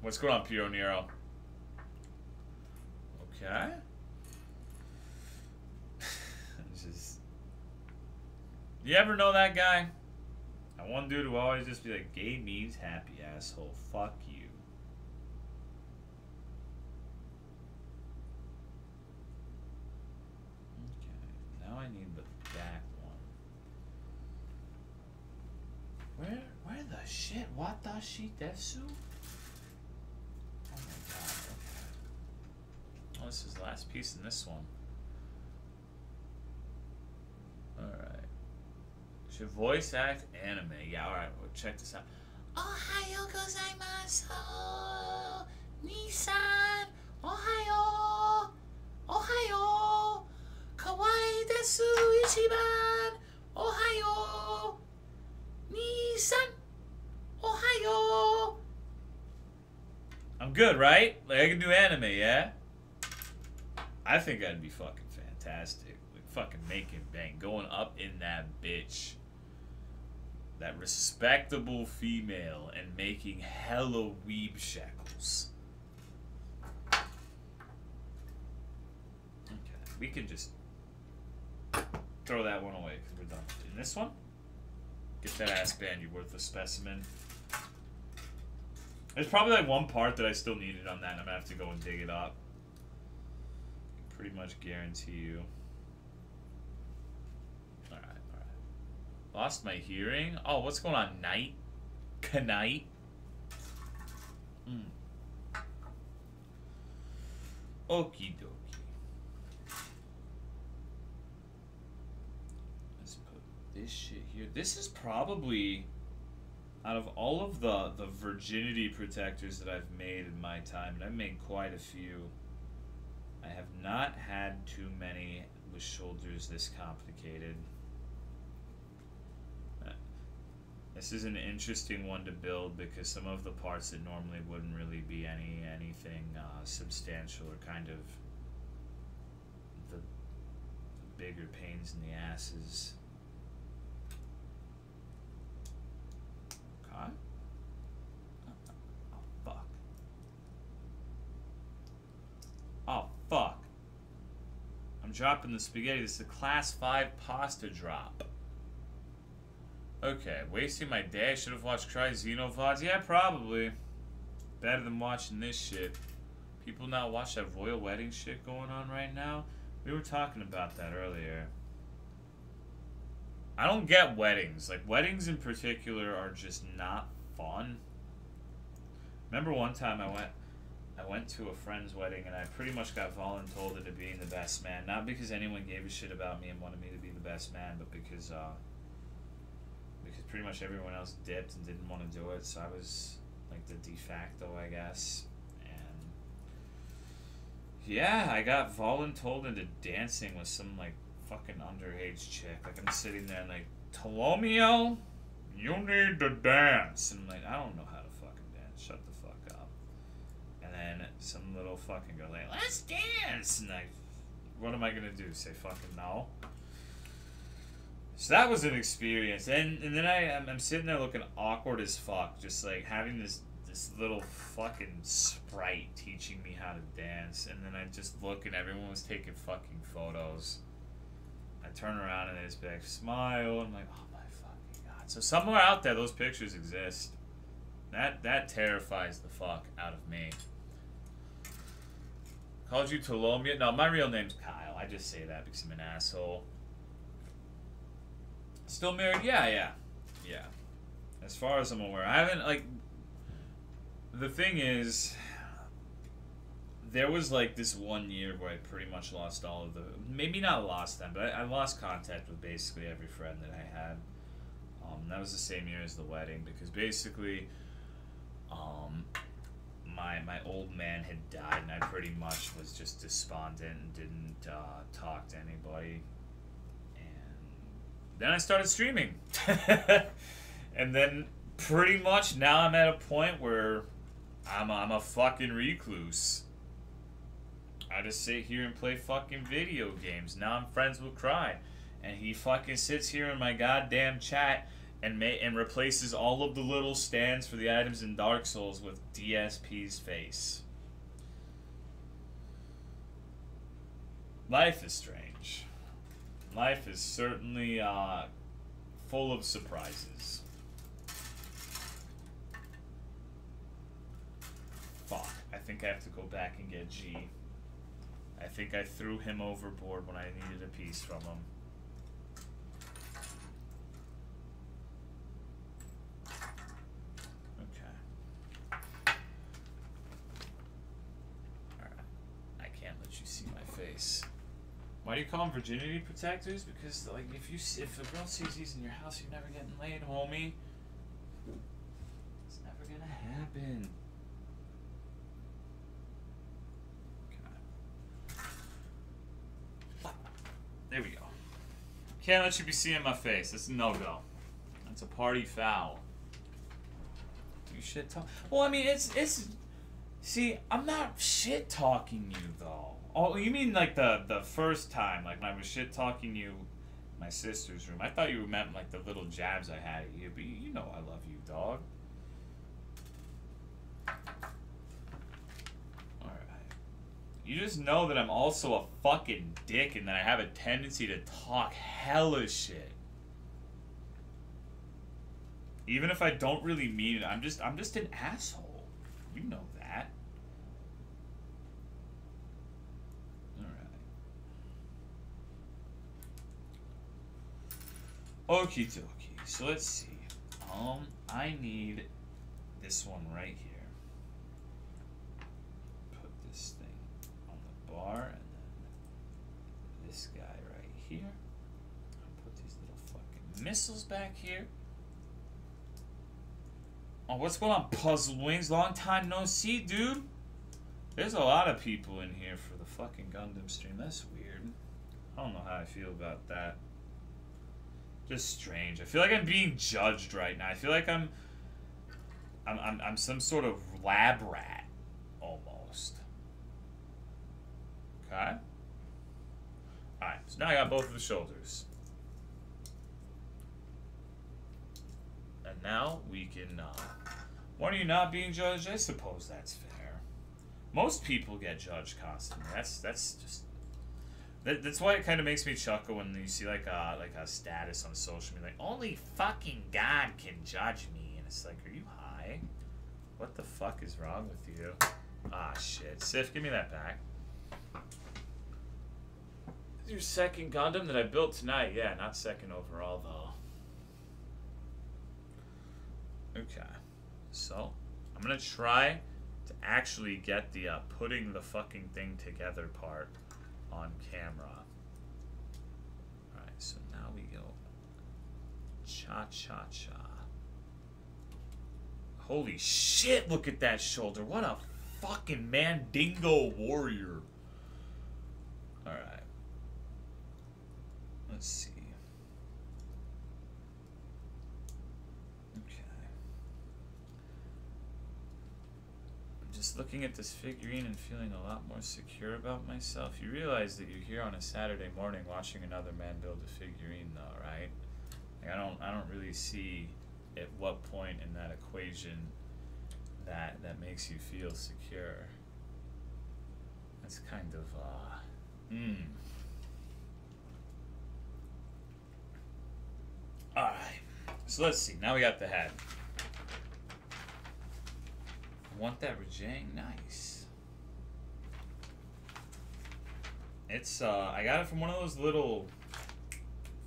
What's going on, Piero Nero? Okay. just. You ever know that guy? One dude who always just be like, gay means happy, asshole. Fuck you. Okay, now I need the back one. Where, where the shit? What? Oh my god, okay. Oh, this is the last piece in this one. Alright. Should voice act anime. Yeah, alright, well, check this out. Ohayo gozaimasu! Nissan! Ohayo! Ohayo! Kawaii desu, Ichiban! Ohayo! Nissan! Ohayo! I'm good, right? Like, I can do anime, yeah? I think that'd be fucking fantastic. Like, fucking making bang. Going up in that bitch that respectable female and making hella weeb shekels. Okay, we can just throw that one away because we're done. In this one, get that ass band, you worthless specimen. There's probably like one part that I still needed on that, and I'm gonna have to go and dig it up. Pretty much guarantee you. Lost my hearing? Oh, what's going on? Night? Knight? Hmm. Okie dokie. Let's put this shit here. This is probably out of all of the the virginity protectors that I've made in my time, and I've made quite a few. I have not had too many with shoulders this complicated. This is an interesting one to build because some of the parts that normally wouldn't really be any anything uh, substantial are kind of the, bigger pains in the asses. Okay. Oh fuck. Oh fuck. I'm dropping the spaghetti. This is a class 5 pasta drop. Okay, wasting my day. Should have watched Cry VODs. Yeah, probably. Better than watching this shit. People not watch that royal wedding shit going on right now. We were talking about that earlier. I don't get weddings. Like, weddings in particular are just not fun. Remember one time I went... I went to a friend's wedding and I pretty much got voluntold into being the best man. Not because anyone gave a shit about me and wanted me to be the best man, but because uh, pretty much everyone else dipped and didn't want to do it. So I was like the de facto, I guess. And yeah, I got voluntold into dancing with some like fucking underage chick. Like I'm sitting there and like, Tolomeo, you need to dance. And I'm like, I don't know how to fucking dance. Shut the fuck up. And then some little fucking girl like, let's dance. And like, what am I gonna do? Say fucking no? So that was an experience, and and then I I'm, I'm sitting there looking awkward as fuck, just like having this this little fucking sprite teaching me how to dance, and then I just look and everyone was taking fucking photos. I turn around and be like smile. I'm like, oh my fucking god! So somewhere out there, those pictures exist. That that terrifies the fuck out of me. Called you Tolomia? No, my real name's Kyle. I just say that because I'm an asshole. Still married? Yeah, yeah, yeah. As far as I'm aware, I haven't like. The thing is, there was like this one year where I pretty much lost all of the. Maybe not lost them, but I, I lost contact with basically every friend that I had. Um, that was the same year as the wedding because basically, um, my my old man had died and I pretty much was just despondent and didn't uh, talk to anybody. Then I started streaming, and then pretty much now I'm at a point where I'm a, I'm a fucking recluse. I just sit here and play fucking video games. Now I'm friends with Cry, and he fucking sits here in my goddamn chat and ma- and replaces all of the little stands for the items in Dark Souls with DSP's face. Life is strange. Life is certainly uh, full of surprises. Fuck. I think I have to go back and get G. I think I threw him overboard when I needed a piece from him. Okay. Alright. I can't let you see my face. Why do you call them virginity protectors? Because like if you if a girl sees these in your house, you're never getting laid, homie. It's never gonna happen. There we go. Can't let you be seeing my face. That's no go. That's a party foul. You shit talk. Well, I mean, it's it's. See, I'm not shit talking you though. Oh, you mean like the the first time, like when I was shit talking you, my sister's room. I thought you meant like the little jabs I had at you, but you, you know I love you, dog. Alright. You just know that I'm also a fucking dick and that I have a tendency to talk hella shit. Even if I don't really mean it, I'm just I'm just an asshole. You know that. Alright. Okie dokie. So let's see. Um, I need this one right here. Put this thing on the bar and then this guy right here. I'll put these little fucking missiles back here. Oh, what's going on, Puzzle Wings? Long time no see, dude. There's a lot of people in here for the fucking Gundam stream. That's weird. I don't know how I feel about that. Just strange. I feel like I'm being judged right now. I feel like I'm I'm I'm, I'm some sort of lab rat almost. Okay? Alright, so now I got both of the shoulders. And now we can, uh, when are you not being judged? I suppose that's fair. Most people get judged constantly. That's, that's just, that, that's why it kind of makes me chuckle when you see like a, like a status on social media, like, only fucking God can judge me. And it's like, are you high? What the fuck is wrong with you? Ah, shit. Sif, give me that back. Your second Gundam that I built tonight. Yeah, not second overall, though. Okay. So, I'm to try to actually get the uh, putting the fucking thing together part on camera. Alright, so now we go cha cha cha. Holy shit, look at that shoulder. What a fucking mandingo warrior. Alright. Let's see. Okay. I'm just looking at this figurine and feeling a lot more secure about myself. You realize that you're here on a Saturday morning watching another man build a figurine though, right? Like I don't I don't really see at what point in that equation that that makes you feel secure. That's kind of uh hmm. Alright. So let's see. Now we got the head. Want that Rajang? Nice. It's uh I got it from one of those little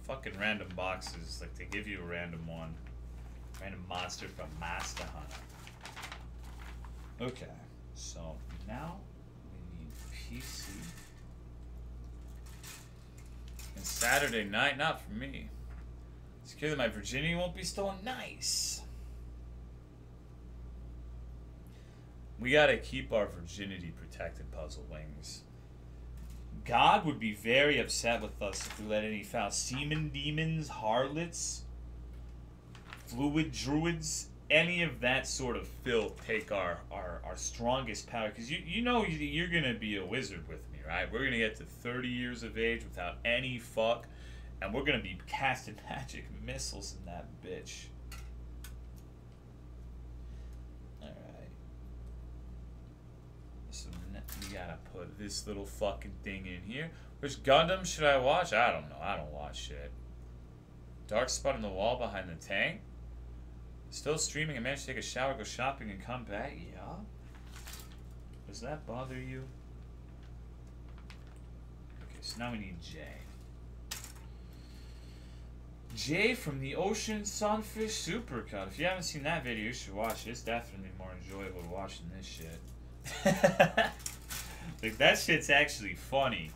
fucking random boxes. Like they give you a random one. Random monster from Monster Hunter. Okay, so now we need PC. And Saturday night, not for me. Secure that my virginity won't be stolen. Nice. We gotta keep our virginity protected, Puzzle Wings. God would be very upset with us if we let any foul semen demons, harlots, fluid druids, any of that sort of filth take our, our, our strongest power. Because you, you know you're going to be a wizard with me, right? We're going to get to 30 years of age without any fuck. And we're going to be casting magic missiles in that bitch. Alright. So we gotta put this little fucking thing in here. Which Gundam should I watch? I don't know. I don't watch shit. Dark spot on the wall behind the tank? Still streaming. I managed to take a shower, go shopping, and come back. Yeah. Does that bother you? Okay, so now we need Jay. Jay from the Ocean Sunfish Supercut. If you haven't seen that video, you should watch it. It's definitely more enjoyable watching this shit. like, that shit's actually funny.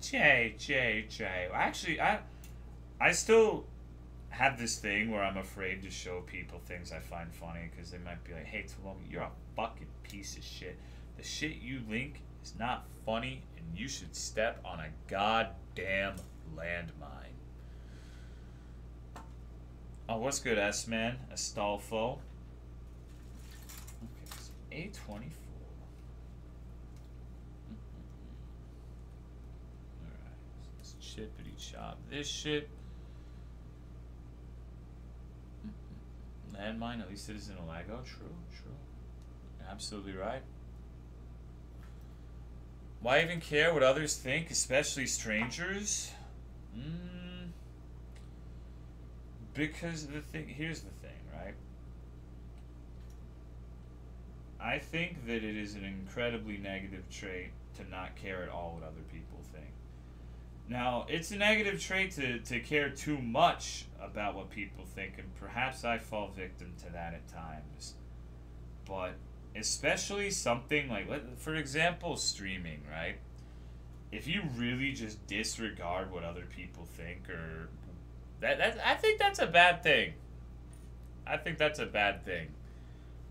Jay, Jay, Jay. Actually, I, I still have this thing where I'm afraid to show people things I find funny because they might be like, hey, Talomi, you're a fucking piece of shit. The shit you link is not funny and you should step on a goddamn landmine. Oh, what's good, S-Man? Astolfo. Okay, so A24. Alright, let's chop this shit. Landmine, at least it is in a Lego. True, true. Absolutely right. Why even care what others think, especially strangers? Mm, because the thing, here's the thing, right? I think that it is an incredibly negative trait to not care at all what other people. Now, it's a negative trait to, to care too much about what people think, and perhaps I fall victim to that at times. But especially something like, for example, streaming, right? If you really just disregard what other people think, or that, that I think that's a bad thing. I think that's a bad thing,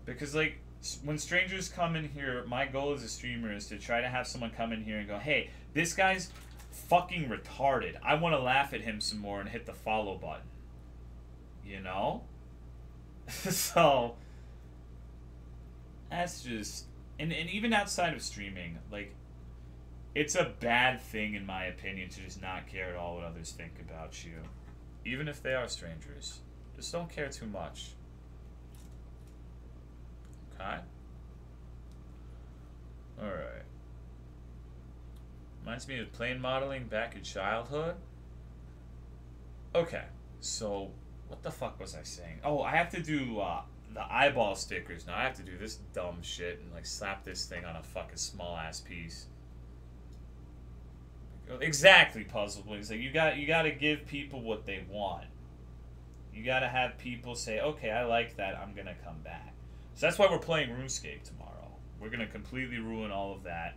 because like when strangers come in here, my goal as a streamer is to try to have someone come in here and go, "Hey, this guy's fucking retarded. I want to laugh at him some more and hit the follow button." You know? so that's just and, and even outside of streaming, like it's a bad thing in my opinion to just not care at all what others think about you. Even if they are strangers. Just don't care too much. Okay? Alright. Reminds me of plane modeling back in childhood. Okay, so what the fuck was I saying? Oh, I have to do uh, the eyeball stickers now. I have to do this dumb shit and like slap this thing on a fucking small ass piece. Exactly, puzzle wings. Like you got you got to give people what they want. You got to have people say, "Okay, I like that. I'm gonna come back." So that's why we're playing RuneScape tomorrow. We're gonna completely ruin all of that.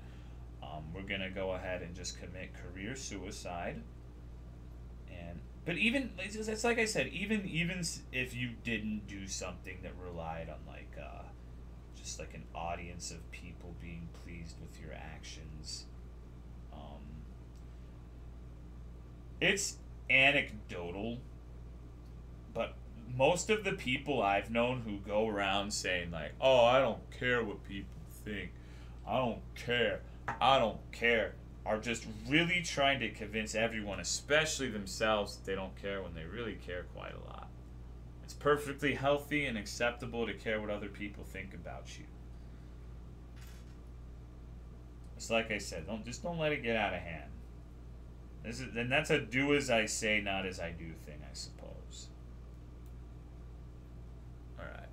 Um, we're gonna go ahead and just commit career suicide. And but even it's, it's like I said, even even if you didn't do something that relied on like uh, just like an audience of people being pleased with your actions, um, it's anecdotal. But most of the people I've known who go around saying like, "Oh, I don't care what people think. I don't care. I don't care," are just really trying to convince everyone, especially themselves, that they don't care when they really care quite a lot. It's perfectly healthy and acceptable to care what other people think about you. It's like I said, don't just don't let it get out of hand. This is, and that's a do as I say, not as I do thing, I suppose. Alright.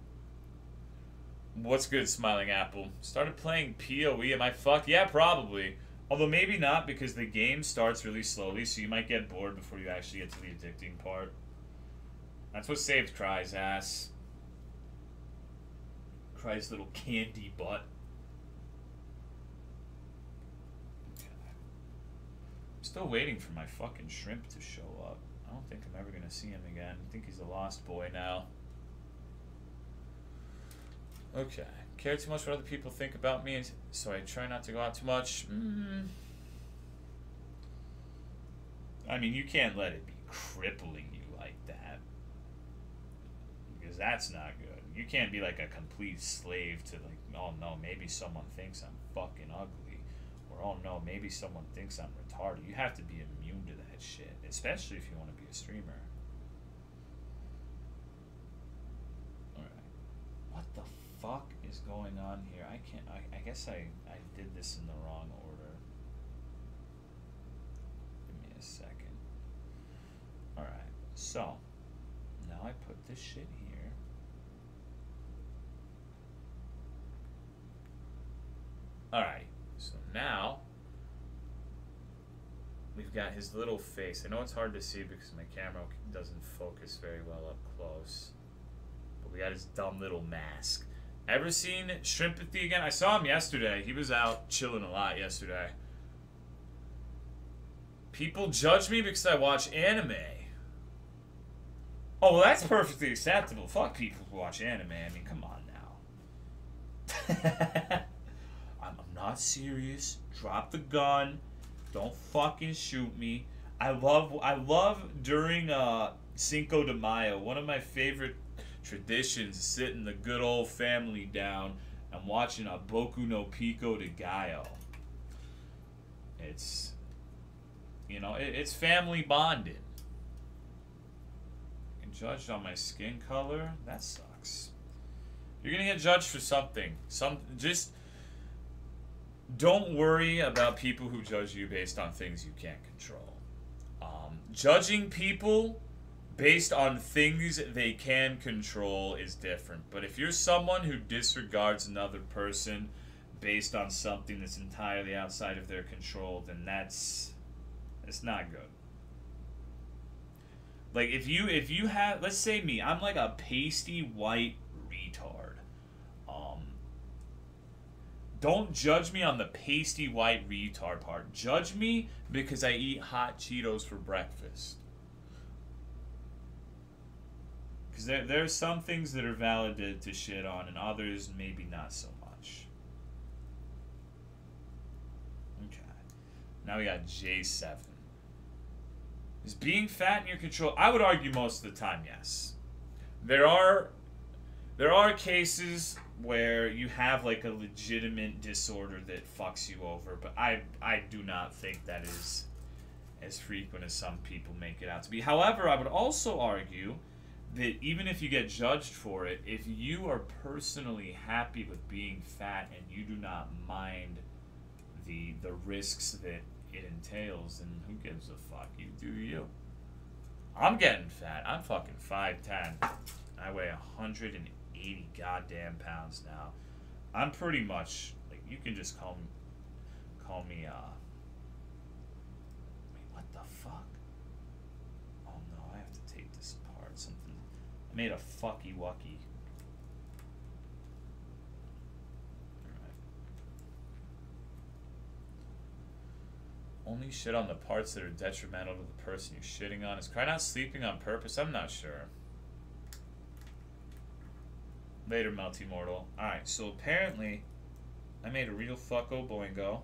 What's good, Smiling Apple? Started playing PoE. Am I fucked? Yeah, probably. Although maybe not because the game starts really slowly, so you might get bored before you actually get to the addicting part. That's what saved Cry's ass. Cry's little candy butt. I'm still waiting for my fucking shrimp to show up. I don't think I'm ever gonna see him again. I think he's a lost boy now. Okay. Care too much what other people think about me, so I try not to go out too much. Mm. I mean, you can't let it be crippling you like that. Because that's not good. You can't be like a complete slave to, like, oh no, maybe someone thinks I'm fucking ugly. Or, oh no, maybe someone thinks I'm retarded. You have to be immune to that shit, especially if you want to be a streamer. Alright. What the fuck is going on here? I can't. I, I guess I, I did this in the wrong order. Give me a second. Alright, so. Now I put this shit here. Alright, so now. We've got his little face. I know it's hard to see because my camera doesn't focus very well up close. But we got his dumb little mask. Ever seen Shrimpathy again? I saw him yesterday. He was out chilling a lot yesterday. People judge me because I watch anime. Oh, well, that's perfectly acceptable. Fuck people who watch anime. I mean, come on now. I'm, I'm not serious. Drop the gun. Don't fucking shoot me. I love I love during uh Cinco de Mayo. One of my favorite traditions sitting the good old family down and watching a Boku no Pico de Gallo. It's you know, it, it's family bonding. And judged on my skin color, that sucks. You're gonna get judged for something. Some just don't worry about people who judge you based on things you can't control. Um, judging people based on things they can control is different. But if you're someone who disregards another person based on something that's entirely outside of their control, then that's it's not good. Like if you if you have let's say me, I'm like a pasty white retard. Um don't judge me on the pasty white retard part. Judge me because I eat hot Cheetos for breakfast. Because there, there are some things that are valid to, shit on, and others maybe not so much. Okay. Now we got J7. Is being fat in your control? I would argue most of the time, yes. There are there are cases where you have like a legitimate disorder that fucks you over, but I I do not think that is as frequent as some people make it out to be. However, I would also argue that even if you get judged for it, if you are personally happy with being fat and you do not mind the the risks that it entails, then who gives a fuck? You do you. I'm getting fat. I'm fucking five ten. I weigh hundred and eighty goddamn pounds now. I'm pretty much like you can just call me call me uh Made a fucky wucky. only shit on the parts that are detrimental to the person you're shitting on. Is Cry not sleeping on purpose? I'm not sure. Later, Melty Mortal. Alright, so apparently, I made a real fucko boingo.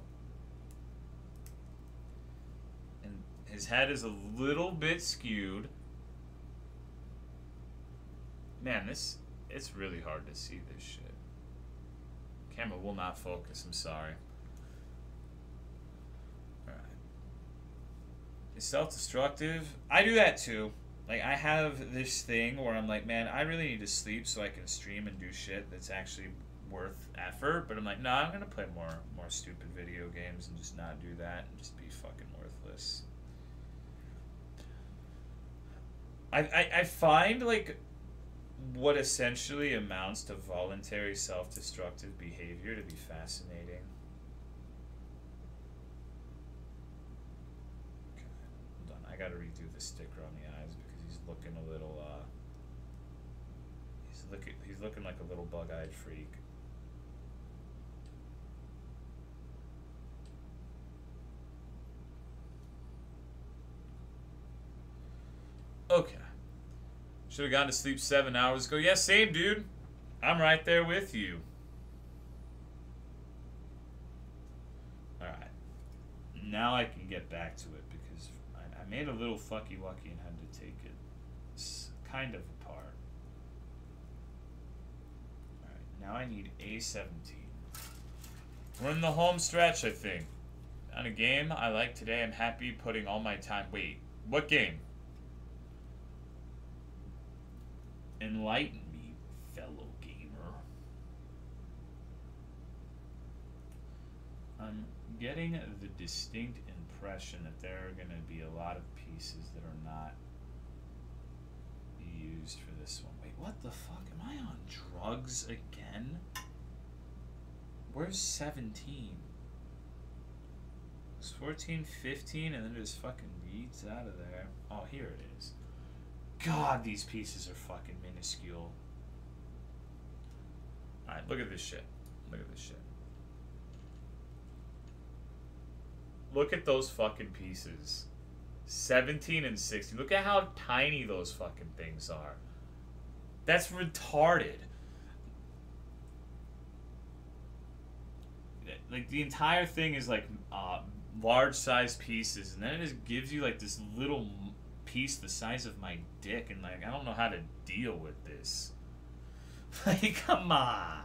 And his head is a little bit skewed. Man, this, it's really hard to see this shit. Camera will not focus, I'm sorry. Alright. It's self-destructive. I do that too. Like I have this thing where I'm like, man, I really need to sleep so I can stream and do shit that's actually worth effort. But I'm like, no, nah, I'm gonna play more more stupid video games and just not do that and just be fucking worthless. I, I, I find like what essentially amounts to voluntary self-destructive behavior to be fascinating. Done. I got to redo the sticker on the eyes because he's looking a little. Uh, he's looking. He's looking like a little bug-eyed freak. Okay. Should have gone to sleep seven hours ago. Yeah, same, dude. I'm right there with you. Alright. Now I can get back to it because I, I made a little fucky wucky and had to take it kind of apart. Alright, now I need A17. We're in the home stretch, I think. On a game I like today, I'm happy putting all my time. Wait, what game? Enlighten me, fellow gamer. I'm getting the distinct impression that there are going to be a lot of pieces that are not used for this one. Wait, what the fuck? Am I on drugs again? Where's 17? It's 14, 15, and then there's fucking reads out of there. Oh, here it is. God, these pieces are fucking minuscule. Alright, look at this shit. Look at this shit. Look at those fucking pieces. 17 and 16. Look at how tiny those fucking things are. That's retarded. Like the entire thing is like uh, large size pieces, and then it just gives you like this little piece the size of my dick, and like I don't know how to deal with this. like, come on.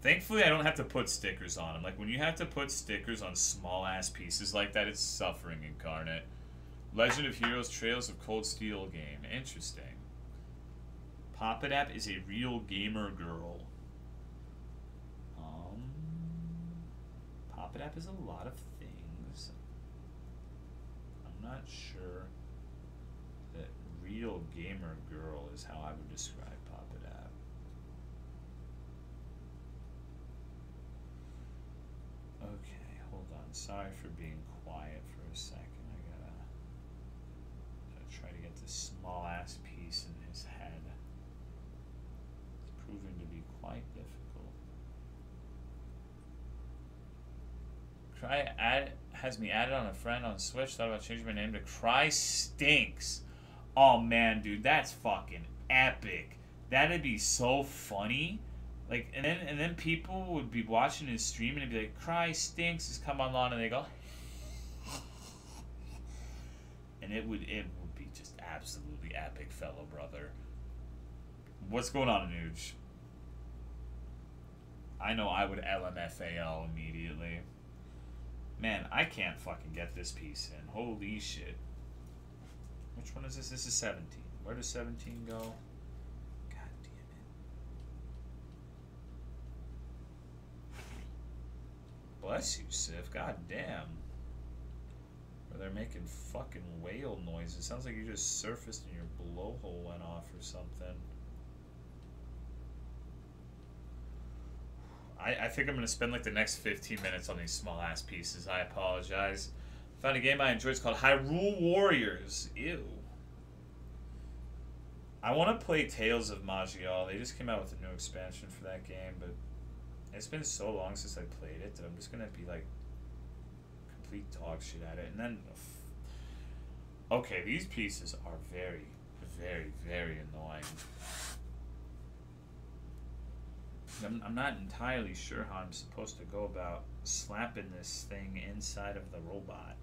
Thankfully, I don't have to put stickers on them. Like, when you have to put stickers on small-ass pieces like that, it's suffering incarnate. Legend of Heroes Trails of Cold Steel game. Interesting. Popadap is a real gamer girl. Um, Popadap is a lot of not sure that real gamer girl is how I would describe Okay, hold on. Sorry for being quiet for a second. I gotta, gotta try to get this small ass piece in his head. It's proving to be quite difficult. Cry add has me added on a friend on Switch. Thought about changing my name to Cry Stinks. Oh man, dude, that's fucking epic. That'd be so funny like, and then and then people would be watching his stream and be like, "Cry stinks" has come online, and they go, and it would it would be just absolutely epic, fellow brother. What's going on, Nuge? I know I would LMFAO immediately. Man, I can't fucking get this piece in. Holy shit. Which one is this? This is 17. Where does 17 go? God damn it. Bless you, Sif. God damn. Or they're making fucking whale noises. Sounds like you just surfaced and your blowhole went off or something. I, I think I'm going to spend like the next 15 minutes on these small ass pieces. I apologize. Found a game I enjoy. It's called Hyrule Warriors. Ew. I want to play Tales of Maj'Eyal. They just came out with a new expansion for that game, but It's been so long since I played it that I'm just gonna be like complete dog shit at it. And then, okay, these pieces are very, very, very annoying. I'm, I'm not entirely sure how I'm supposed to go about slapping this thing inside of the robot.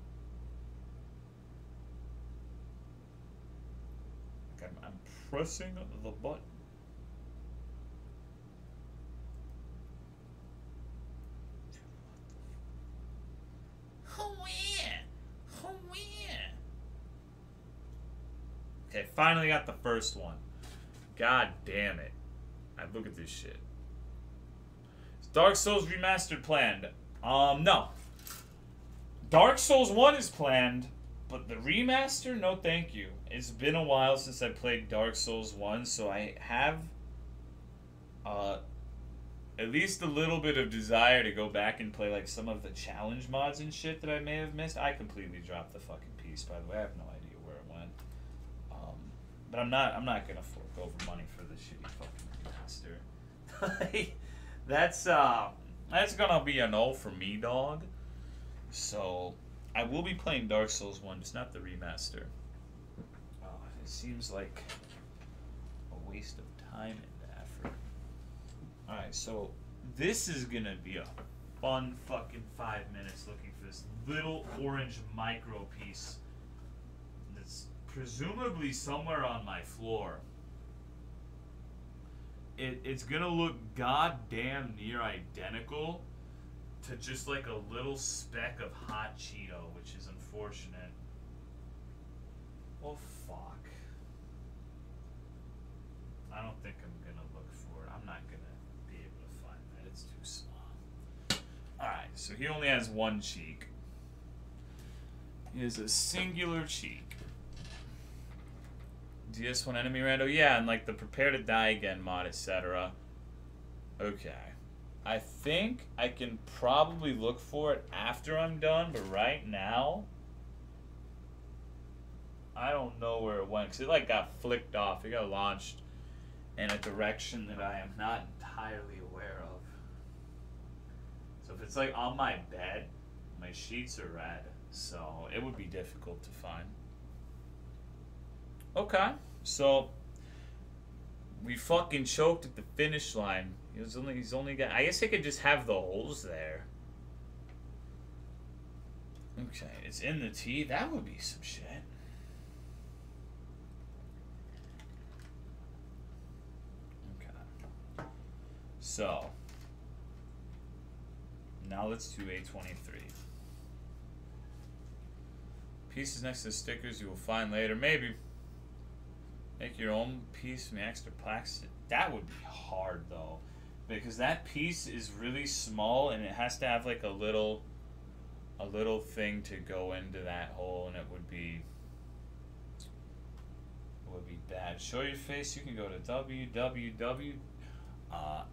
Like I'm, I'm pressing the button. Okay, finally got the first one. God damn it. I look at this shit. Dark Souls Remastered planned. Um, no. Dark Souls 1 is planned, but the remaster, no thank you. It's been a while since I played Dark Souls 1, so I have uh, at least a little bit of desire to go back and play like some of the challenge mods and shit that I may have missed. I completely dropped the fucking piece, by the way. I have no idea where it went. Um, but I'm not I'm not gonna fork over money for the shitty fucking remaster. that's uh that's gonna be a no for me, dog. So I will be playing Dark Souls 1, just not the remaster. Uh, it seems like a waste of time and effort. Alright, so this is gonna be a fun fucking five minutes looking for this little orange micro piece that's presumably somewhere on my floor. It, it's gonna look goddamn near identical to just like a little speck of hot Cheeto, which is unfortunate. Oh fuck. I don't think I'm gonna look for it. I'm not gonna be able to find that. It's too small. Alright, so he only has one cheek. He has a singular cheek. DS1 enemy rando? Yeah, and like the prepare to die again mod, etc. Okay. I think I can probably look for it after I'm done, but right now, I don't know where it went. Because it like got flicked off. It got launched in a direction that I am not entirely aware of. So if it's like on my bed, my sheets are red. So it would be difficult to find. Okay, so we fucking choked at the finish line. He was only he's only got I guess he could just have the holes there. Okay, it's in the T. That would be some shit. Okay. So now let's do A23. Pieces next to stickers you will find later. Maybe. Make your own piece from extra plastic. That would be hard though, because that piece is really small and it has to have like a little, a little thing to go into that hole, and it would be. It would be bad. Show your face. You can go to www. Uh,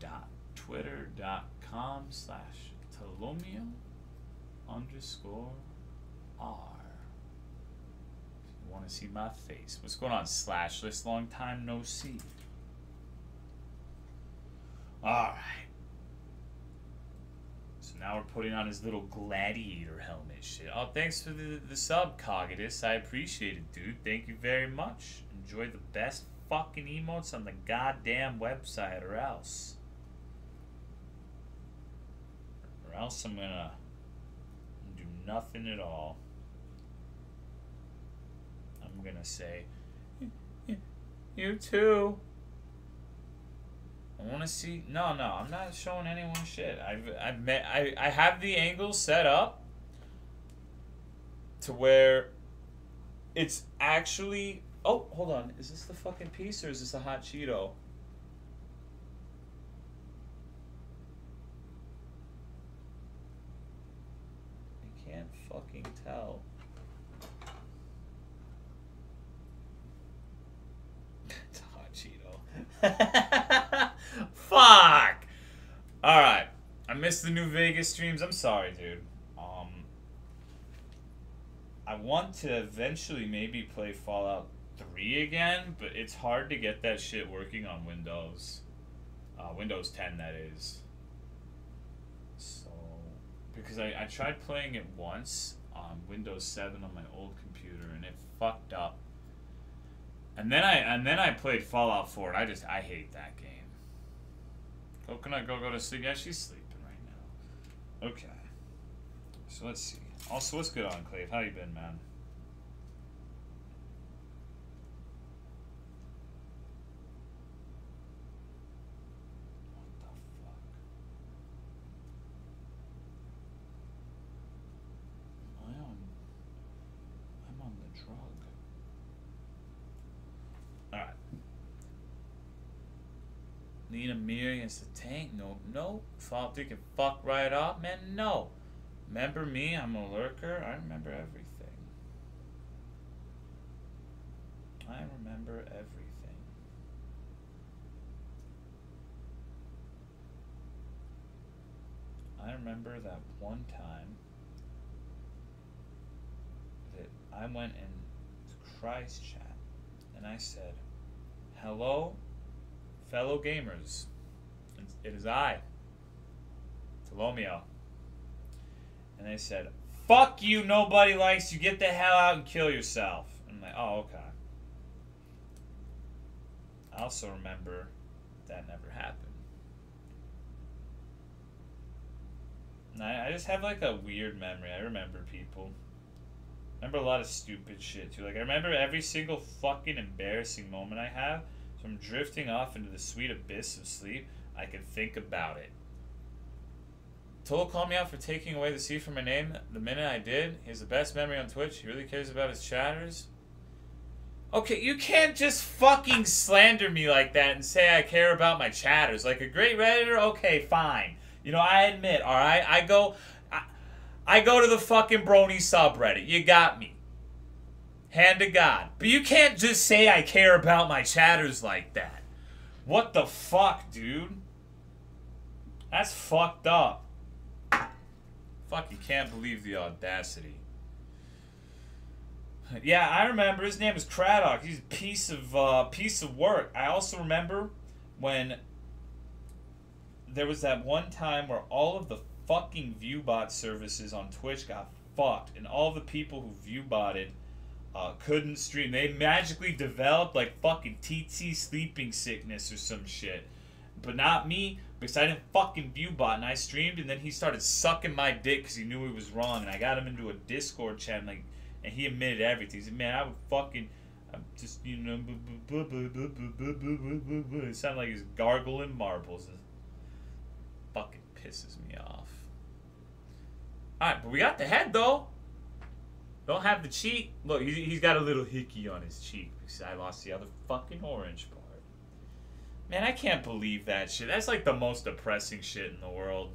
dot twitter dot com slash tolomeo underscore r want to see my face. What's going on, Slash? This long time no see. Alright. So now we're putting on his little gladiator helmet shit. Oh, thanks for the, the sub, Cogitus. I appreciate it, dude. Thank you very much. Enjoy the best fucking emotes on the goddamn website, or else. Or else I'm gonna do nothing at all. I'm gonna say, you too. I want to see. No, no, I'm not showing anyone shit. I've, I've met, I, I have the angle set up to where it's actually. Oh, hold on. Is this the fucking piece or is this a hot Cheeto? I can't fucking tell. Fuck. All right. I missed the new Vegas streams. I'm sorry, dude. Um, I want to eventually maybe play Fallout 3 again, but it's hard to get that shit working on Windows. Uh, Windows 10, that is. So, because I, I tried playing it once on Windows 7 on my old computer and it fucked up. And then I and then I played Fallout 4 and I just I hate that game. Coconut go go to sleep. Yeah, she's sleeping right now. Okay. So let's see. Also, what's good, Enclave? How you been, man? What the fuck? Am I on? I'm on the drug. All right. Need a mirror against the tank? No, no. Fall they can fuck right up, man. No. Remember me? I'm a lurker. I remember everything. I remember everything. I remember that one time that I went in to Christ chat and I said, Hello, fellow gamers. It is I, Tolomeo. And they said, Fuck you, nobody likes you, get the hell out and kill yourself. And I'm like, oh, okay. I also remember that never happened. And I, I just have like a weird memory. I remember people. I remember a lot of stupid shit too. Like I remember every single fucking embarrassing moment I have. So I'm drifting off into the sweet abyss of sleep. I can think about it. Tolo called me out for taking away the C from my name the minute I did. He has the best memory on Twitch. He really cares about his chatters. Okay, you can't just fucking slander me like that and say I care about my chatters. Like a great redditor, okay, fine. You know, I admit, all right, I go, I, I go to the fucking Brony subreddit. You got me. Hand to God. But you can't just say I care about my chatters like that. What the fuck, dude? That's fucked up. Fuck, you can't believe the audacity. Yeah, I remember. His name is Craddock. He's a piece of uh, piece of work. I also remember when there was that one time where all of the fucking viewbot services on Twitch got fucked, and all the people who viewbotted uh, couldn't stream. They magically developed like fucking TT sleeping sickness or some shit, but not me because I didn't fucking viewbot and I streamed, and then he started sucking my dick because he knew he was wrong, and I got him into a Discord chat, and like, and he admitted everything. He said, "Man, I would fucking." I'm just, you know, it sounded like he's gargling marbles. It fucking pisses me off. Alright, but we got the head, though. Don't have the cheek. Look, he's, he's got a little hickey on his cheek because I lost the other fucking orange part. Man, I can't believe that shit. That's like the most depressing shit in the world.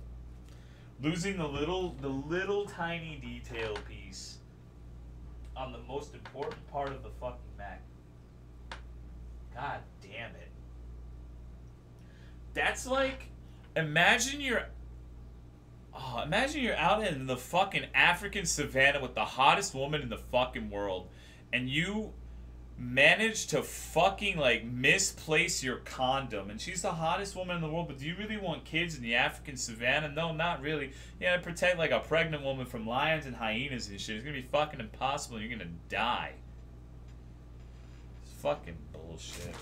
Losing the little, the little tiny detail piece on the most important part of the fucking mech. God damn it. That's like, imagine you're, oh, imagine you're out in the fucking African savannah with the hottest woman in the fucking world, and you manage to fucking like misplace your condom and she's the hottest woman in the world but do you really want kids in the african savannah? No not really. You gotta protect like a pregnant woman from lions and hyenas and shit. It's gonna be fucking impossible you're gonna die. It's fucking bullshit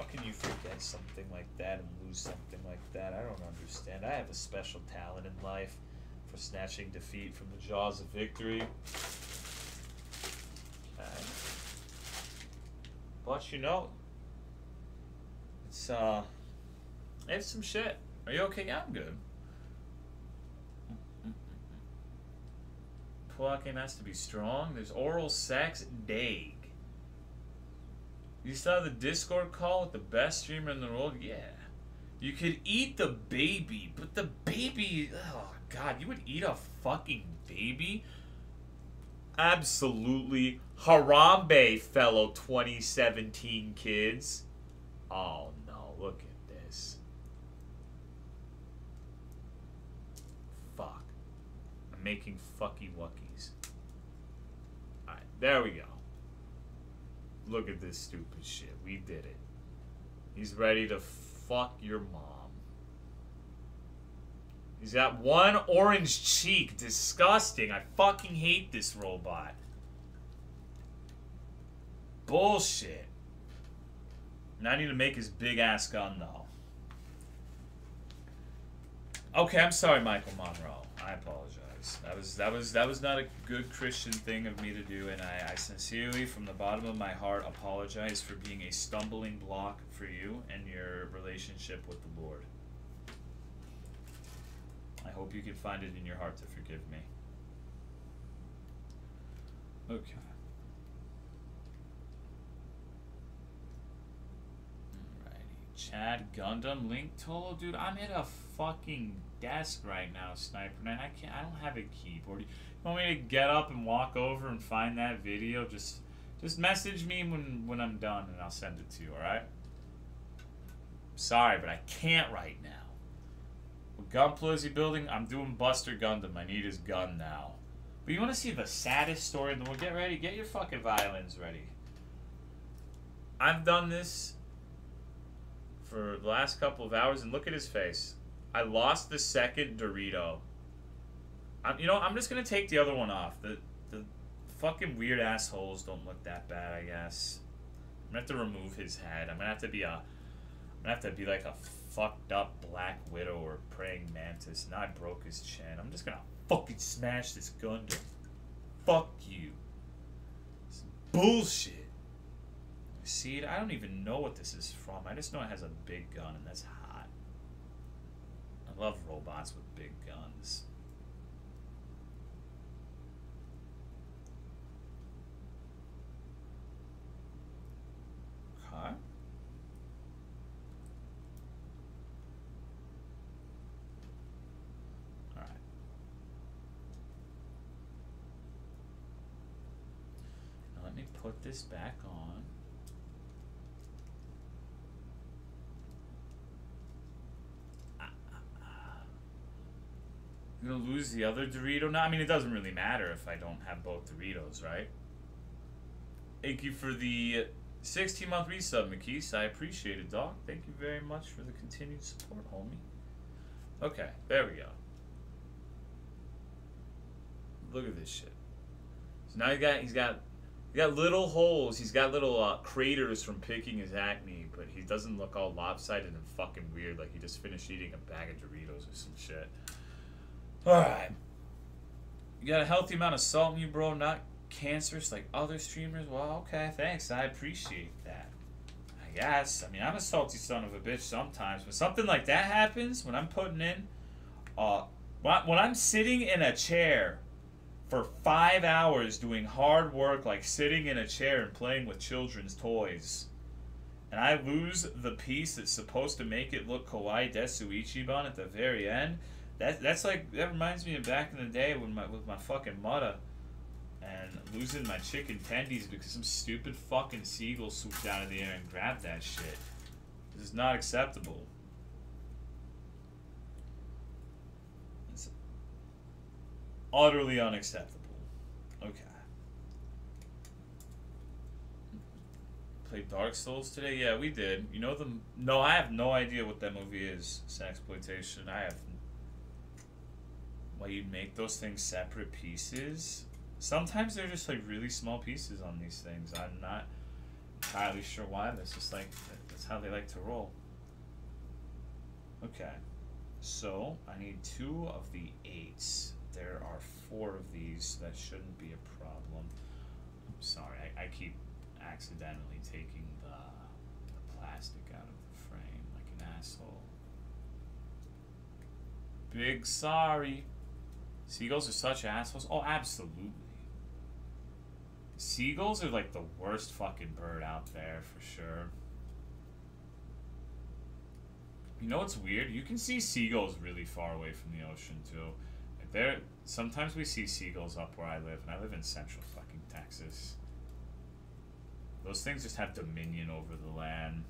how can you forget something like that and lose something like that i don't understand i have a special talent in life for snatching defeat from the jaws of victory. But you know, it's uh, it's some shit. Are you okay? I'm good. Pull-out has to be strong. There's oral sex, Dag. You saw the Discord call with the best streamer in the world? Yeah. You could eat the baby, but the baby, oh god, you would eat a fucking baby? Absolutely Harambe, fellow 2017 kids. Oh no, look at this. Fuck. I'm making fucky wuckies. Alright, there we go. Look at this stupid shit. We did it. He's ready to fuck your mom. He's got one orange cheek. Disgusting. I fucking hate this robot. Bullshit. Now I need to make his big ass gun though. Okay, I'm sorry, Michael Monroe. I apologize. That was that was that was not a good Christian thing of me to do, and I, I sincerely, from the bottom of my heart, apologize for being a stumbling block for you and your relationship with the Lord. I hope you can find it in your heart to forgive me. Okay. Alrighty. Chad Gundam Link Tolo, dude. I'm in a fucking desk right now, Sniper Knight. I can't. I don't have a keyboard. You want me to get up and walk over and find that video? Just, just message me when when I'm done, and I'll send it to you. All right. Sorry, but I can't right now. Is he building? I'm doing Buster Gundam. I need his gun now. But you want to see the saddest story in the world? Get ready. Get your fucking violins ready. I've done this for the last couple of hours, and look at his face. I lost the second Dorito. I'm, you know, I'm just gonna take the other one off. The the fucking weird assholes don't look that bad, I guess. I'm gonna have to remove his head. I'm gonna have to be a, I'm gonna have to be like a fucked up Black Widow or praying mantis. And I broke his chin. I'm just gonna fucking smash this gun to Fuck you. It's bullshit. See, I don't even know what this is from. I just know it has a big gun, and that's love robots with big guns. Okay. Alright. Now let me put this back on. I'm gonna lose the other Dorito. No, I mean it doesn't really matter if I don't have both Doritos, right? Thank you for the 16 month resub, McKees. I appreciate it, dog. Thank you very much for the continued support, homie. Okay, there we go. Look at this shit. So now he got he's got he got little holes. He's got little uh, craters from picking his acne, but he doesn't look all lopsided and fucking weird like he just finished eating a bag of Doritos or some shit. Alright. You got a healthy amount of salt in you, bro, not cancerous like other streamers? Well, okay, thanks. I appreciate that. I guess. I mean, I'm a salty son of a bitch sometimes, but something like that happens when I'm putting in, uh, when I'm sitting in a chair for five hours doing hard work, like sitting in a chair and playing with children's toys, and I lose the piece that's supposed to make it look kawaii Desu Ichiban at the very end, that that's like that reminds me of back in the day when my with my fucking mother and losing my chicken tendies because some stupid fucking seagull swooped out of the air and grabbed that shit. This is not acceptable. It's utterly unacceptable. Okay. Played Dark Souls today? Yeah, we did. You know the no, I have no idea what that movie is. Sexploitation. I have why you'd make those things separate pieces. Sometimes they're just like really small pieces on these things. I'm not entirely sure why. That's just like that's how they like to roll. Okay, so I need two of the eights. There are four of these. So That shouldn't be a problem. I'm sorry, I, I keep accidentally taking the, the plastic out of the frame like an asshole. Big sorry. Seagulls are such assholes. Oh, absolutely. Seagulls are like the worst fucking bird out there for sure. You know what's weird? You can see seagulls really far away from the ocean too. Like there, sometimes we see seagulls up where I live, and I live in central fucking Texas. Those things just have dominion over the land.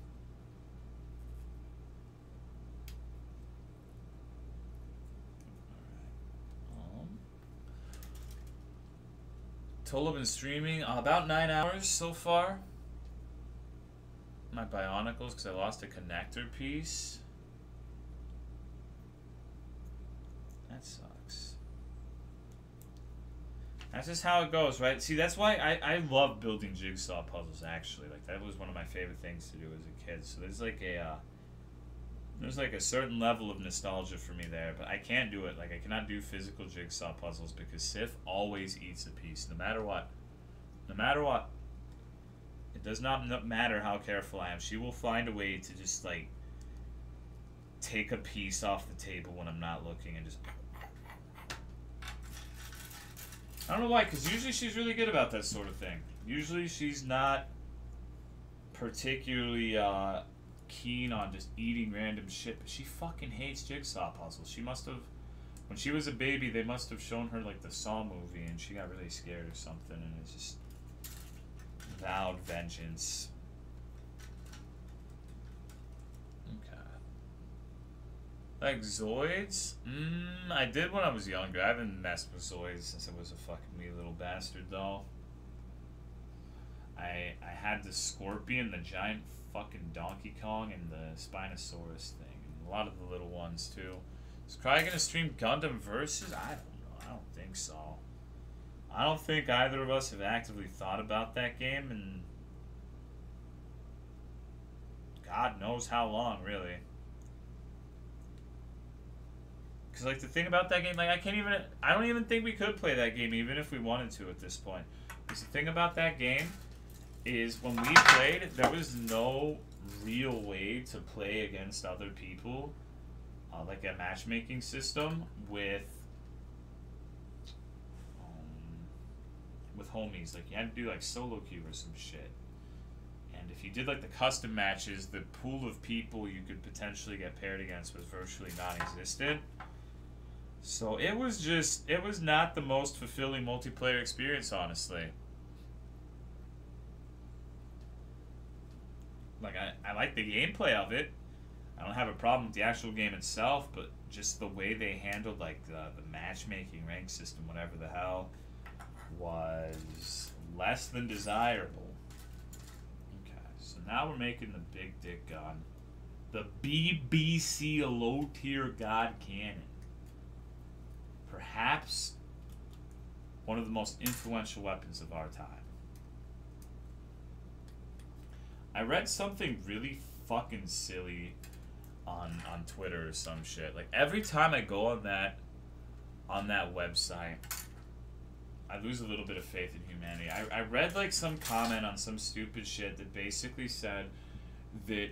Total been streaming uh, about nine hours so far. My Bionicles because I lost a connector piece. That sucks. That's just how it goes, right? See, that's why I, I love building jigsaw puzzles, actually. Like, that was one of my favorite things to do as a kid. So there's like a, uh, there's like a certain level of nostalgia for me there, but I can't do it. Like, I cannot do physical jigsaw puzzles because Sif always eats a piece, no matter what. No matter what. It does not matter how careful I am. She will find a way to just, like, take a piece off the table when I'm not looking and just I don't know why, because usually she's really good about that sort of thing. Usually she's not particularly uh, keen on just eating random shit, but she fucking hates jigsaw puzzles. She must have, when she was a baby, they must have shown her like the Saw movie, and she got really scared or something, and it's just vowed vengeance. Okay. Like Zoids? Mmm, I did when I was younger. I haven't messed with Zoids since I was a fucking wee little bastard, though. I I had the Scorpion, the giant fucking Donkey Kong, and the Spinosaurus thing. And a lot of the little ones, too. Is Cry gonna stream Gundam Versus? I don't know. I don't think so. I don't think either of us have actively thought about that game, and... God knows how long, really. Because like the thing about that game, like I can't even, I don't even think we could play that game even if we wanted to at this point. Because the thing about that game is when we played, there was no real way to play against other people, uh, like a matchmaking system with um, with homies. Like you had to do like solo queue or some shit. And if you did like the custom matches, the pool of people you could potentially get paired against was virtually non-existent. So it was just, it was not the most fulfilling multiplayer experience, honestly. Like, I, I like the gameplay of it. I don't have a problem with the actual game itself, but just the way they handled, like, the, the matchmaking rank system, whatever the hell, was less than desirable. Okay, so now we're making the big dick gun. The BBC low tier god cannon perhaps one of the most influential weapons of our time. I read something really fucking silly on on Twitter or some shit. Like every time I go on that on that website, I lose a little bit of faith in humanity. I, I read like some comment on some stupid shit that basically said that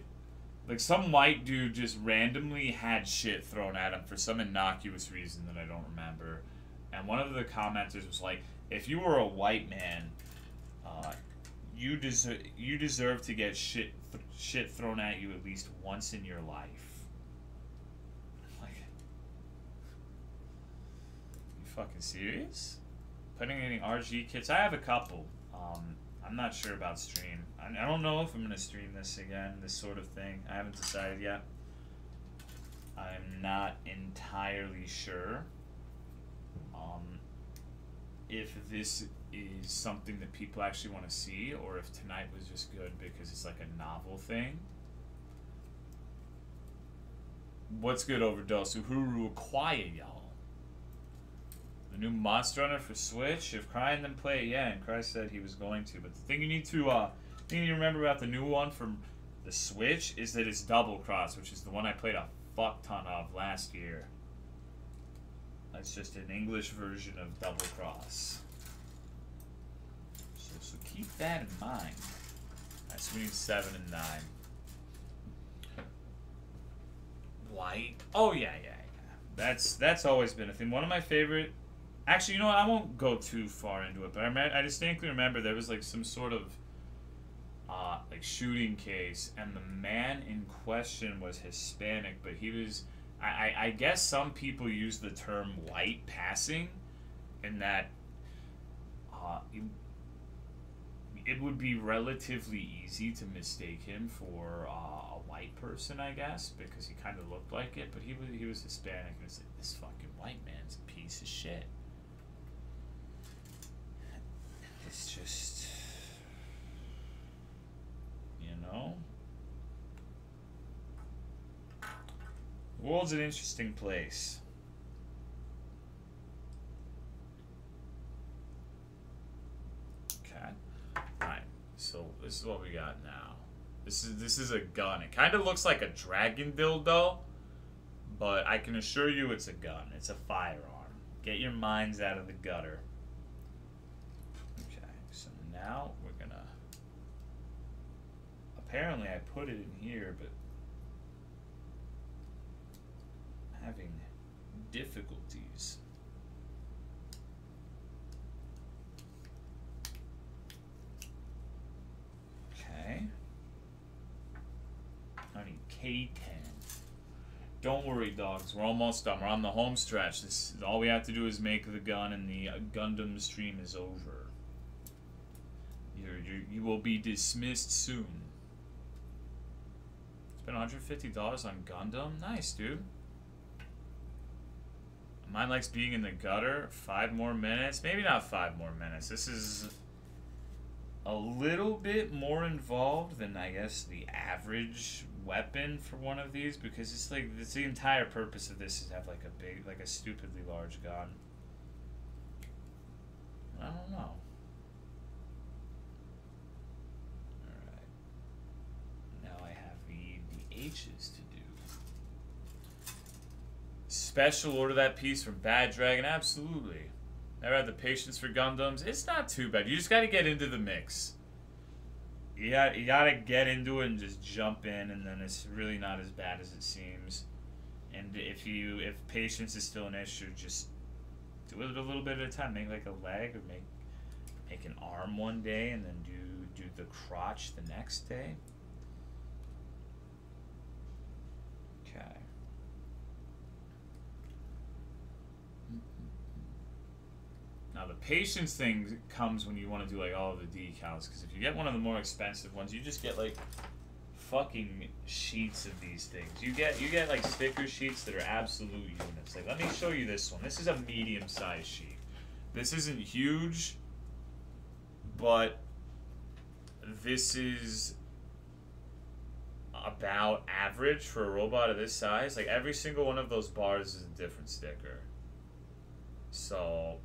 like some white dude just randomly had shit thrown at him for some innocuous reason that I don't remember. And one of the commenters was like, "If you were a white man, uh, you deserve you deserve to get shit th- shit thrown at you at least once in your life." Like, you fucking serious? Putting any RG kits? I have a couple. Um, I'm not sure about stream. I, I don't know if I'm going to stream this again, this sort of thing. I haven't decided yet. I'm not entirely sure um, if this is something that people actually want to see or if tonight was just good because it's like a novel thing. What's good, Overdose? Uhuru quiet, y'all The new Monster Hunter for Switch. If Crying didn't play it yeah, and Cry said he was going to, but the thing you need to uh, thing you need to remember about the new one from the Switch is that it's Double Cross, which is the one I played a fuck ton of last year. It's just an English version of Double Cross. Keep that in mind. Alright, so we need seven and nine. White. Oh yeah, yeah, yeah. That's that's always been a thing. One of my favorite Actually, you know what? I won't go too far into it, but I, I distinctly remember there was like some sort of uh, like shooting case, and the man in question was Hispanic, but he was. I, I guess some people use the term white passing, in that uh, it would be relatively easy to mistake him for uh, a white person, I guess, because he kind of looked like it. But he was he was Hispanic, and it's like this fucking white man's a piece of shit. It's just, you know. The world's an interesting place. So this is what we got now. This is this is a gun. It kind of looks like a dragon dildo, but I can assure you it's a gun. It's a firearm. Get your minds out of the gutter. Okay, so now we're gonna. Apparently, I put it in here, but having difficulties. Okay. I need K10. Don't worry, dogs. We're almost done. We're on the home stretch. This all we have to do is make the gun, and the uh, Gundam stream is over. You're, you you will be dismissed soon. Spent 150 dollars on Gundam. Nice, dude. Mine likes being in the gutter. Five more minutes. Maybe not five more minutes. This is a little bit more involved than I guess the average weapon for one of these because it's like it's the entire purpose of this is to have like a big like a stupidly large gun. I don't know. Alright. Now I have the the H's to do. Special order that piece from Bad Dragon, absolutely. Never had the patience for Gundams. It's not too bad. You just got to get into the mix. You got you got to get into it and just jump in, and then it's really not as bad as it seems. And if you if patience is still an issue, just do it a little bit at a time. Make like a leg, or make make an arm one day, and then do do the crotch the next day. Okay. Now the patience thing comes when you want to do like all the decals, because if you get one of the more expensive ones, you just get like fucking sheets of these things. You get you get like sticker sheets that are absolute units. Like let me show you this one. This is a medium sized sheet. This isn't huge, but this is about average for a robot of this size. Like every single one of those bars is a different sticker. So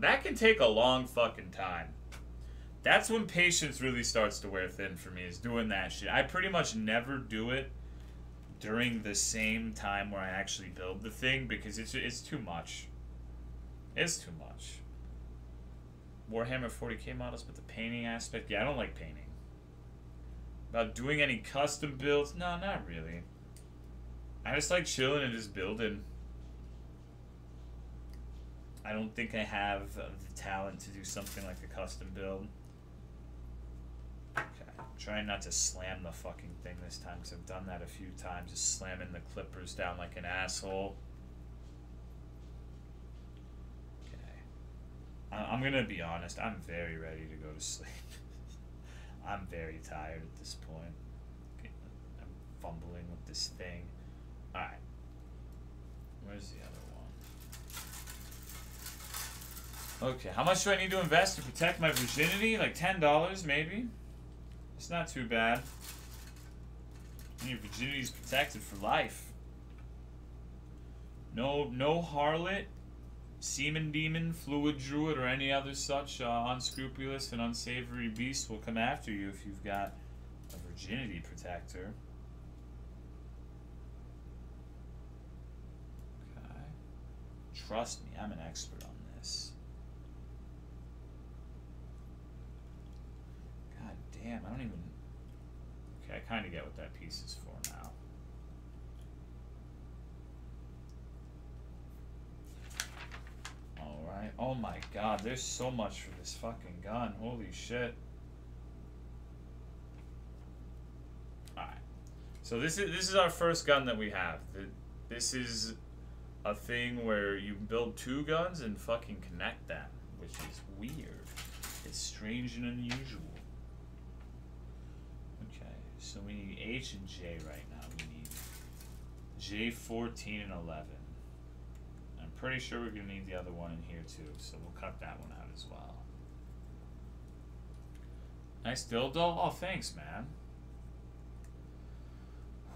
that can take a long fucking time. That's when patience really starts to wear thin for me, is doing that shit. I pretty much never do it during the same time where I actually build the thing because it's it's too much. It's too much. Warhammer 40k models, but the painting aspect, yeah, I don't like painting. About doing any custom builds, no, not really. I just like chilling and just building. I don't think I have the talent to do something like a custom build. Okay, I'm trying not to slam the fucking thing this time because I've done that a few times, just slamming the clippers down like an asshole. Okay. I'm gonna be honest, I'm very ready to go to sleep. I'm very tired at this point. Okay, I'm fumbling with this thing. Alright. Where's the other one? Okay, how much do I need to invest to protect my virginity? Like ten dollars, maybe. It's not too bad. And your virginity is protected for life. No, no harlot, semen demon, fluid druid, or any other such uh, unscrupulous and unsavory beast will come after you if you've got a virginity protector. Okay. Trust me, I'm an expert on this. God damn, I don't even. Okay, I kind of get what that piece is for now. Alright. Oh my god, there's so much for this fucking gun. Holy shit. Alright. So this is this is our first gun that we have. This is a thing where you build two guns and fucking connect them, which is weird. It's strange and unusual. So we need H and J right now. We need J14 and 11. I'm pretty sure we're gonna need the other one in here too, so we'll cut that one out as well. Nice dildo. Oh, thanks, man.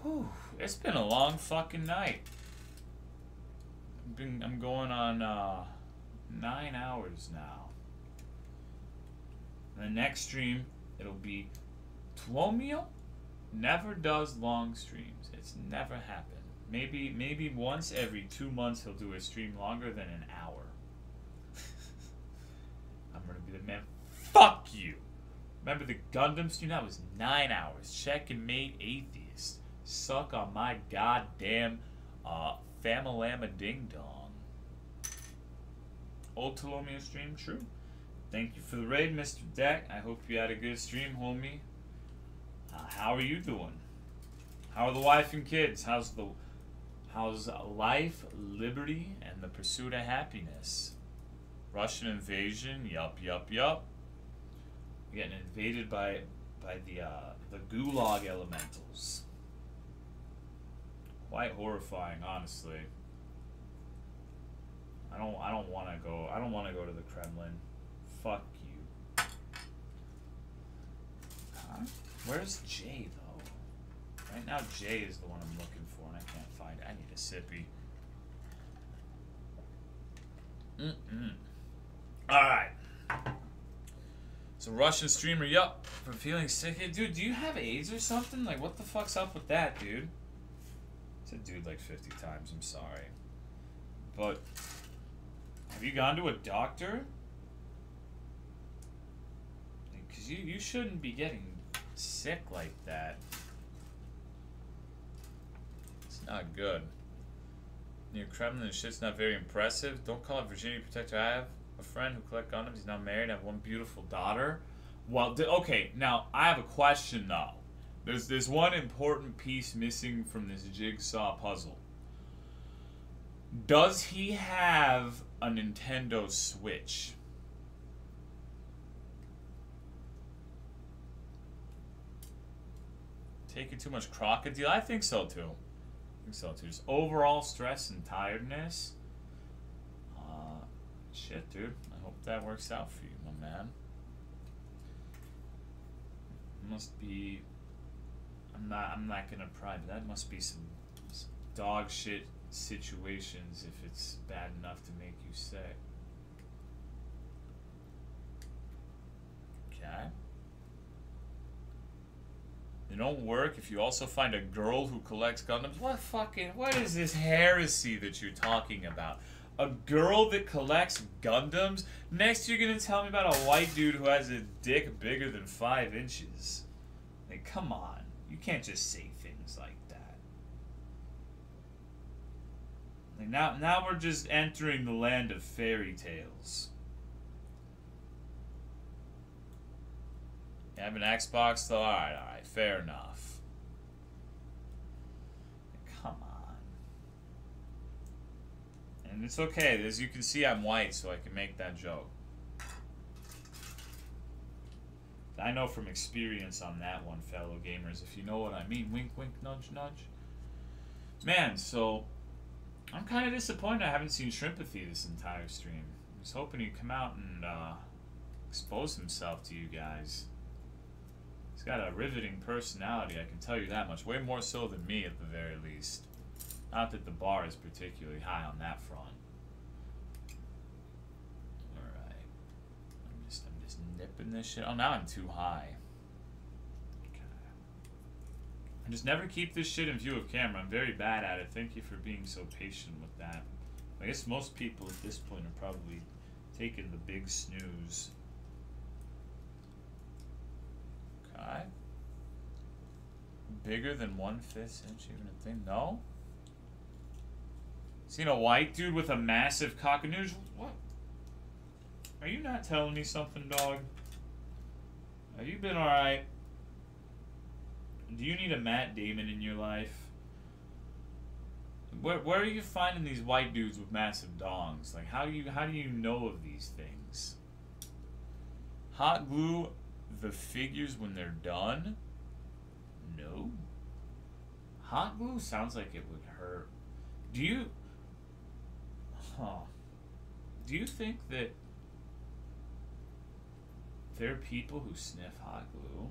Whew, it's been a long fucking night. I've been, I'm going on uh, nine hours now. The next stream, it'll be Tolomeo never does long streams. It's never happened. Maybe maybe once every two months he'll do a stream longer than an hour. I'm gonna be the man. Fuck you. Remember the Gundam stream? That was nine hours. Check and Checkmate atheist. Suck on my goddamn uh Famalama Ding Dong. Old Tolomeo stream, true. Thank you for the raid, Mr. Deck. I hope you had a good stream, homie. Uh, how are you doing? How are the wife and kids? How's the how's life, liberty, and the pursuit of happiness? Russian invasion, yup, yup, yup. Getting invaded by by the uh, the Gulag elementals. Quite horrifying, honestly. I don't I don't want to go. I don't want to go to the Kremlin. Fuck you. Huh? Where's Jay though? Right now Jay is the one I'm looking for and I can't find it. I need a sippy. Mm-mm. Alright. So Russian streamer, yup, for feeling sick. Hey, dude, do you have AIDS or something? Like, what the fuck's up with that, dude? I said dude like 50 times, I'm sorry. But, have you gone to a doctor? Because you, you shouldn't be getting sick like that. It's not good. Near Kremlin, shit's not very impressive. Don't call it Virginia Protector. I have a friend who collects Gundams. He's not married. I have one beautiful daughter. Well, okay, now I have a question though. There's there's one important piece missing from this jigsaw puzzle. Does he have a Nintendo Switch? Taking too much crocodile? I think so too. I think so too. Just overall stress and tiredness. Uh, shit, dude. I hope that works out for you, my man. Must be. I'm not. I'm not gonna pry, but that must be some, some dog shit situations if it's bad enough to make you sick. Okay. They don't work if you also find a girl who collects Gundams. What fucking. What is this heresy that you're talking about? A girl that collects Gundams? Next, you're gonna tell me about a white dude who has a dick bigger than five inches. Like, come on. You can't just say things like that. Like, now, now we're just entering the land of fairy tales. You have an Xbox, though? Alright, alright. Fair enough. Come on. And it's okay. As you can see, I'm white, so I can make that joke. I know from experience on that one, fellow gamers, if you know what I mean. Wink, wink, nudge, nudge. Man, so I'm kind of disappointed I haven't seen Shrimpathy this entire stream. I was hoping he'd come out and uh, expose himself to you guys. He's got a riveting personality, I can tell you that much. Way more so than me, at the very least. Not that the bar is particularly high on that front. Alright. I'm just, I'm just nipping this shit. Oh, now I'm too high. Okay. I just never keep this shit in view of camera. I'm very bad at it. Thank you for being so patient with that. I guess most people at this point are probably taking the big snooze. Okay. Bigger than one fifth inch, even a thing? No? Seen a white dude with a massive cock and cockanoodle? What? Are you not telling me something, dog? Have you been alright? Do you need a Matt Damon in your life? Where, where are you finding these white dudes with massive dongs? Like, how do you how do you know of these things? Hot glue the figures when they're done? No. Hot glue sounds like it would hurt. Do you. Huh. Do you think that there are people who sniff hot glue?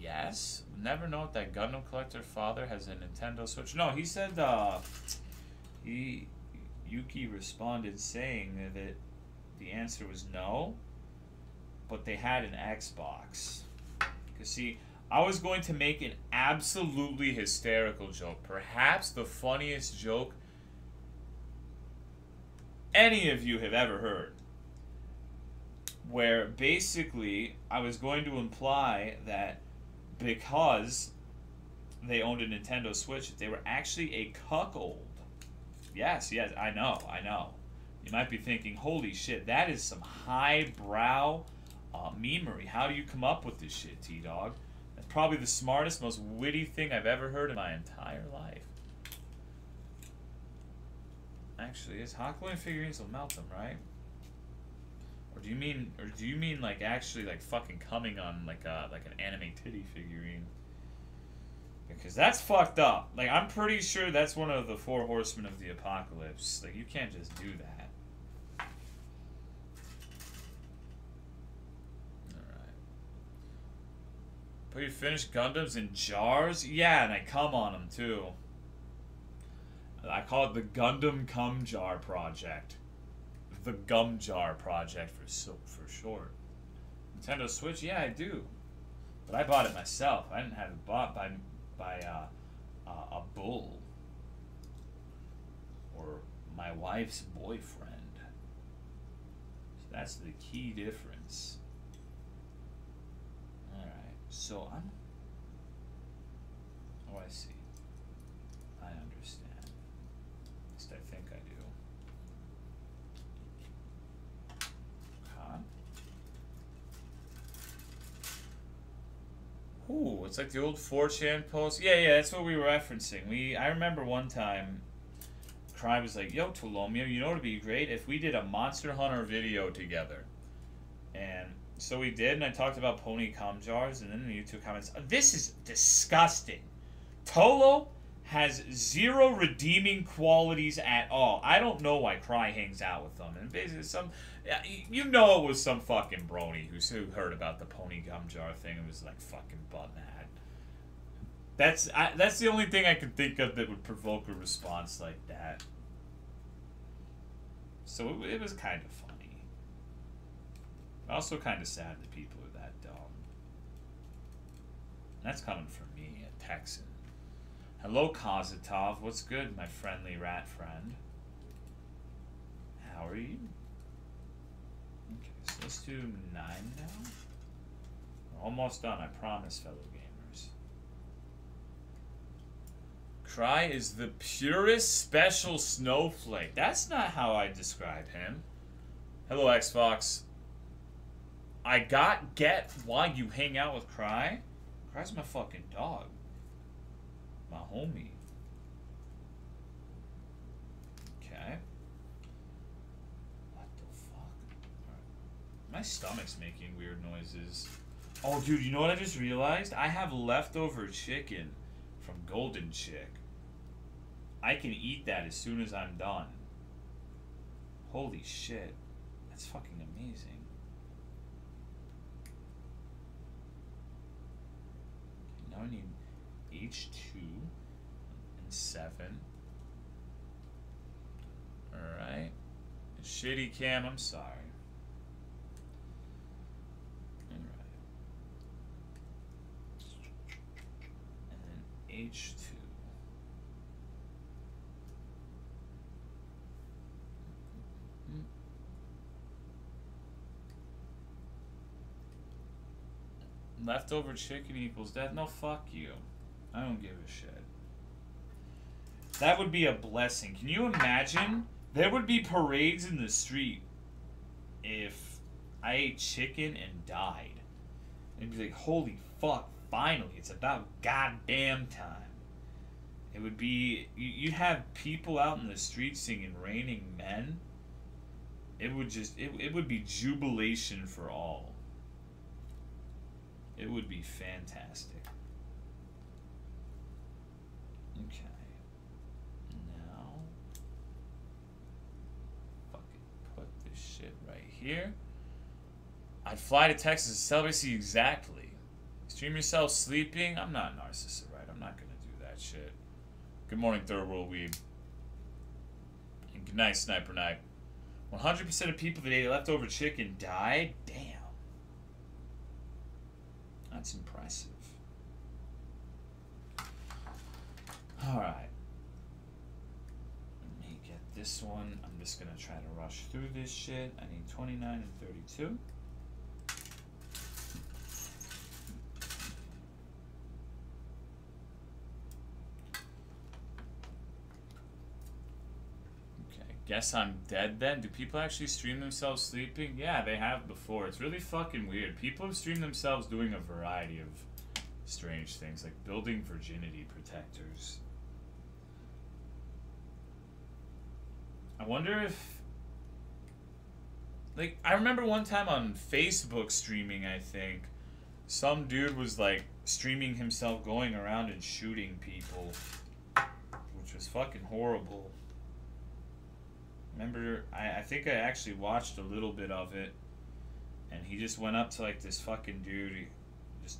yes. Never know if that Gundam collector father has a Nintendo Switch. No, he said uh, he Yuki responded saying that the answer was no, but they had an Xbox. Cause see, I was going to make an absolutely hysterical joke, perhaps the funniest joke any of you have ever heard where basically I was going to imply that because they owned a Nintendo Switch, they were actually a cuckold. Yes, yes, I know, I know. You might be thinking, holy shit, that is some highbrow uh, memery. How do you come up with this shit, T Dog? That's probably the smartest, most witty thing I've ever heard in my entire life. Actually, is Hakuin figurines will melt them, right? Or do you mean, or do you mean like actually like fucking coming on like a like an anime titty figurine? Because that's fucked up. Like I'm pretty sure that's one of the four horsemen of the apocalypse. Like you can't just do that. Alright. But you finished Gundams in jars? Yeah, and I come on them too. I call it the Gundam Cum Jar Project the Gum Jar Project for so for short. Nintendo Switch, yeah, I do, but I bought it myself. I didn't have it bought by by uh, uh, a bull or my wife's boyfriend. So that's the key difference. All right, so I'm. Oh, I see. I understand. At least I think I do. Ooh, it's like the old 4chan post. Yeah, yeah, that's what we were referencing. We I remember one time Cry was like, Yo, Tolomeo, you know it'd be great if we did a Monster Hunter video together. And so we did, and I talked about pony cum jars, and then the YouTube comments, oh, This is disgusting. Tolo has zero redeeming qualities at all. I don't know why Cry hangs out with them. And basically, some you know it was some fucking brony who, who heard about the pony gum jar thing and was like fucking butt mad. That's I, that's the only thing I can think of that would provoke a response like that. So it, it was kind of funny. Also kind of sad that people are that dumb. That's coming from me, a Texan. Hello, Kozatov. What's good, my friendly rat friend? How are you? Let's do nine now. We're almost done, I promise, fellow gamers. Cry is the purest special snowflake. That's not how I describe him. Hello, Xbox. I got get why you hang out with Cry. Cry's my fucking dog my homie. Okay. What the fuck? Right. My stomach's making weird noises. Oh, dude, you know what I just realized? I have leftover chicken from Golden Chick. I can eat that as soon as I'm done. Holy shit. That's fucking amazing. now I need H2 and 7. Alright. Shitty cam, I'm sorry. Alright. And then H2. Leftover chicken equals death. No, fuck you. I don't give a shit. That would be a blessing. Can you imagine? There would be parades in the street if I ate chicken and died. It'd be like, holy fuck, finally, it's about goddamn time. It would be, you'd have people out in the street singing Raining Men. It would just, it, it would be jubilation for all. It would be fantastic. Okay. Now, fucking put this shit right here. I'd fly to Texas to celebrate. See, exactly. Stream yourself sleeping? I'm not a narcissist, right? I'm not gonna do that shit. Good morning, Third World Weeb. And good night, Sniper Night. 100% of people that ate leftover chicken died? Damn. That's impressive. Alright. Let me get this one. I'm just gonna try to rush through this shit. I need 29 and 32. Guess I'm dead then? Do people actually stream themselves sleeping? Yeah, they have before. It's really fucking weird. People have streamed themselves doing a variety of strange things, like building virginity protectors. I wonder if... Like, I remember one time on Facebook streaming, I think, some dude was, like, streaming himself going around and shooting people, which was fucking horrible. Remember, I, I think I actually watched a little bit of it, and he just went up to like this fucking dude, just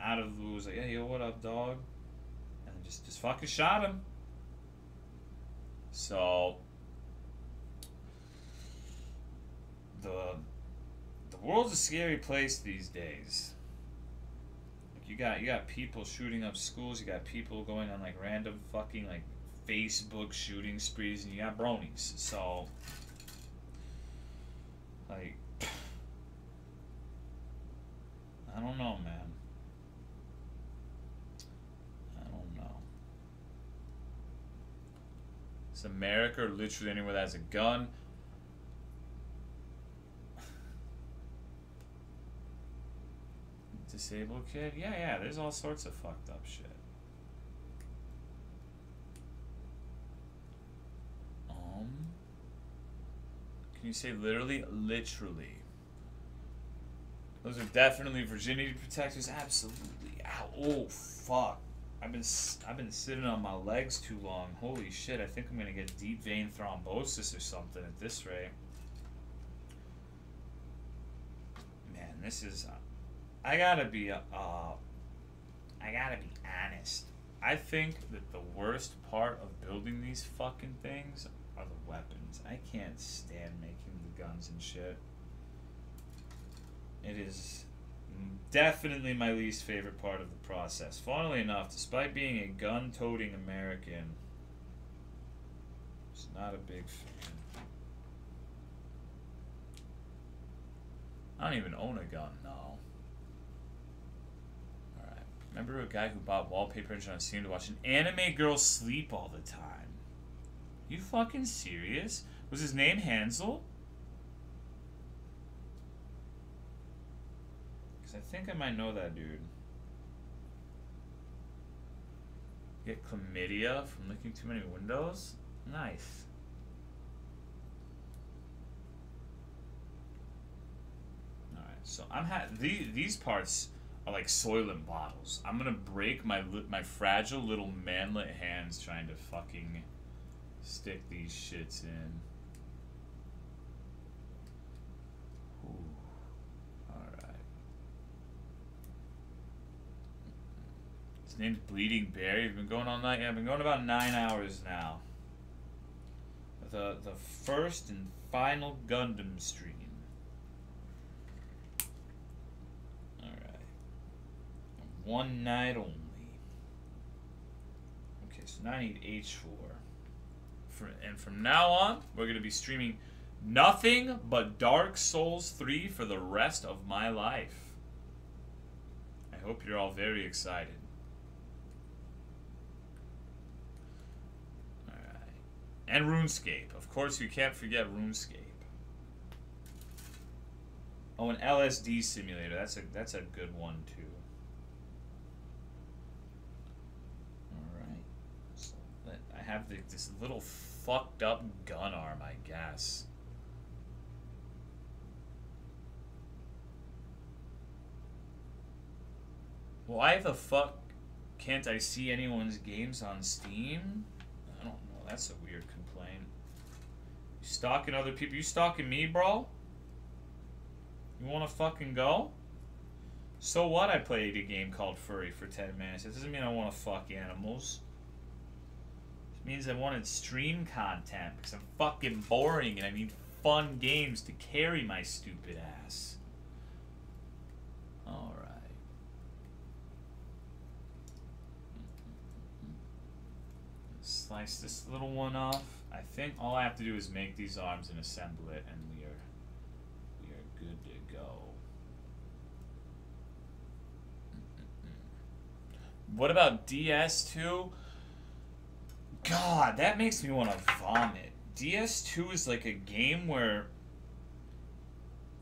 out of the blue was like, "Hey, yo, what up, dog?" And just just fucking shot him. So the the world's a scary place these days. Like you got you got people shooting up schools, you got people going on like random fucking like Facebook shooting sprees, and you got bronies. So, like, I don't know, man. I don't know. Is America or literally anywhere that has a gun? Disabled kid? Yeah, yeah, there's all sorts of fucked up shit. You say literally? Literally. Those are definitely virginity protectors. Absolutely. Ow. Oh, fuck. I've been I've been sitting on my legs too long. Holy shit! I think I'm gonna get deep vein thrombosis or something at this rate. Man, this is. Uh, I gotta be. Uh, I gotta be honest. I think that the worst part of building these fucking things are the weapons. I can't stand making the guns and shit. It is definitely my least favorite part of the process. Funnily enough, despite being a gun-toting American, it's not a big fan. I don't even own a gun, no. Alright. Remember a guy who bought wallpaper and on Steam to watch an anime girl sleep all the time? You fucking serious? Was his name Hansel? Because I think I might know that dude. Get chlamydia from licking too many windows? Nice. Alright, so I'm ha- these, these parts are like soylent bottles. I'm gonna break my my fragile little manlet hands trying to fucking stick these shits in. Alright. His name's Bleeding Bear. You've been going all night? Yeah, I've been going about nine hours now. The, the first and final Gundam stream. Alright. One night only. Okay, so now I need H4 and from now on, we're going to be streaming nothing but Dark Souls 3 for the rest of my life. I hope you're all very excited. Alright. And RuneScape. Of course, you can't forget RuneScape. Oh, an LSD simulator. That's a that's a good one too. All right. So I have the, this little fucked up gun arm, I guess. Why the fuck can't I see anyone's games on Steam? I don't know. That's a weird complaint. You stalking other people? You stalking me, bro? You wanna fucking go? So what? I played a game called Furry for 10 minutes. It doesn't mean I want to fuck animals. Means I wanted stream content because I'm fucking boring and I need fun games to carry my stupid ass. Alright. Slice this little one off. I think all I have to do is make these arms and assemble it and we are we are good to go. What about DS2? God, that makes me want to vomit. DS2 is like a game where.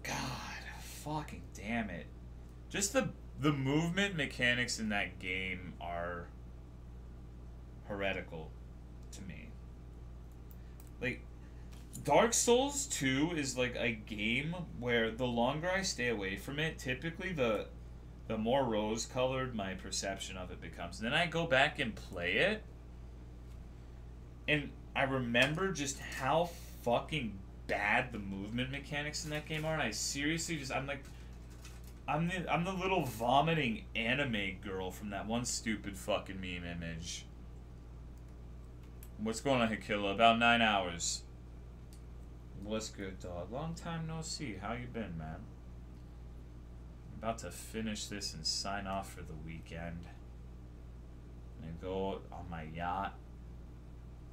God, fucking damn it. Just the the movement mechanics in that game are heretical to me. Like Dark Souls 2 is like a game where the longer I stay away from it, typically the the more rose colored my perception of it becomes. then I go back and play it and I remember just how fucking bad the movement mechanics in that game are and I seriously just I'm like I'm the I'm the little vomiting anime girl from that one stupid fucking meme image. What's going on, Hakilla? About nine hours. What's good, dog? Long time no see. How you been, man? About to finish this and sign off for the weekend. I'm go on my yacht.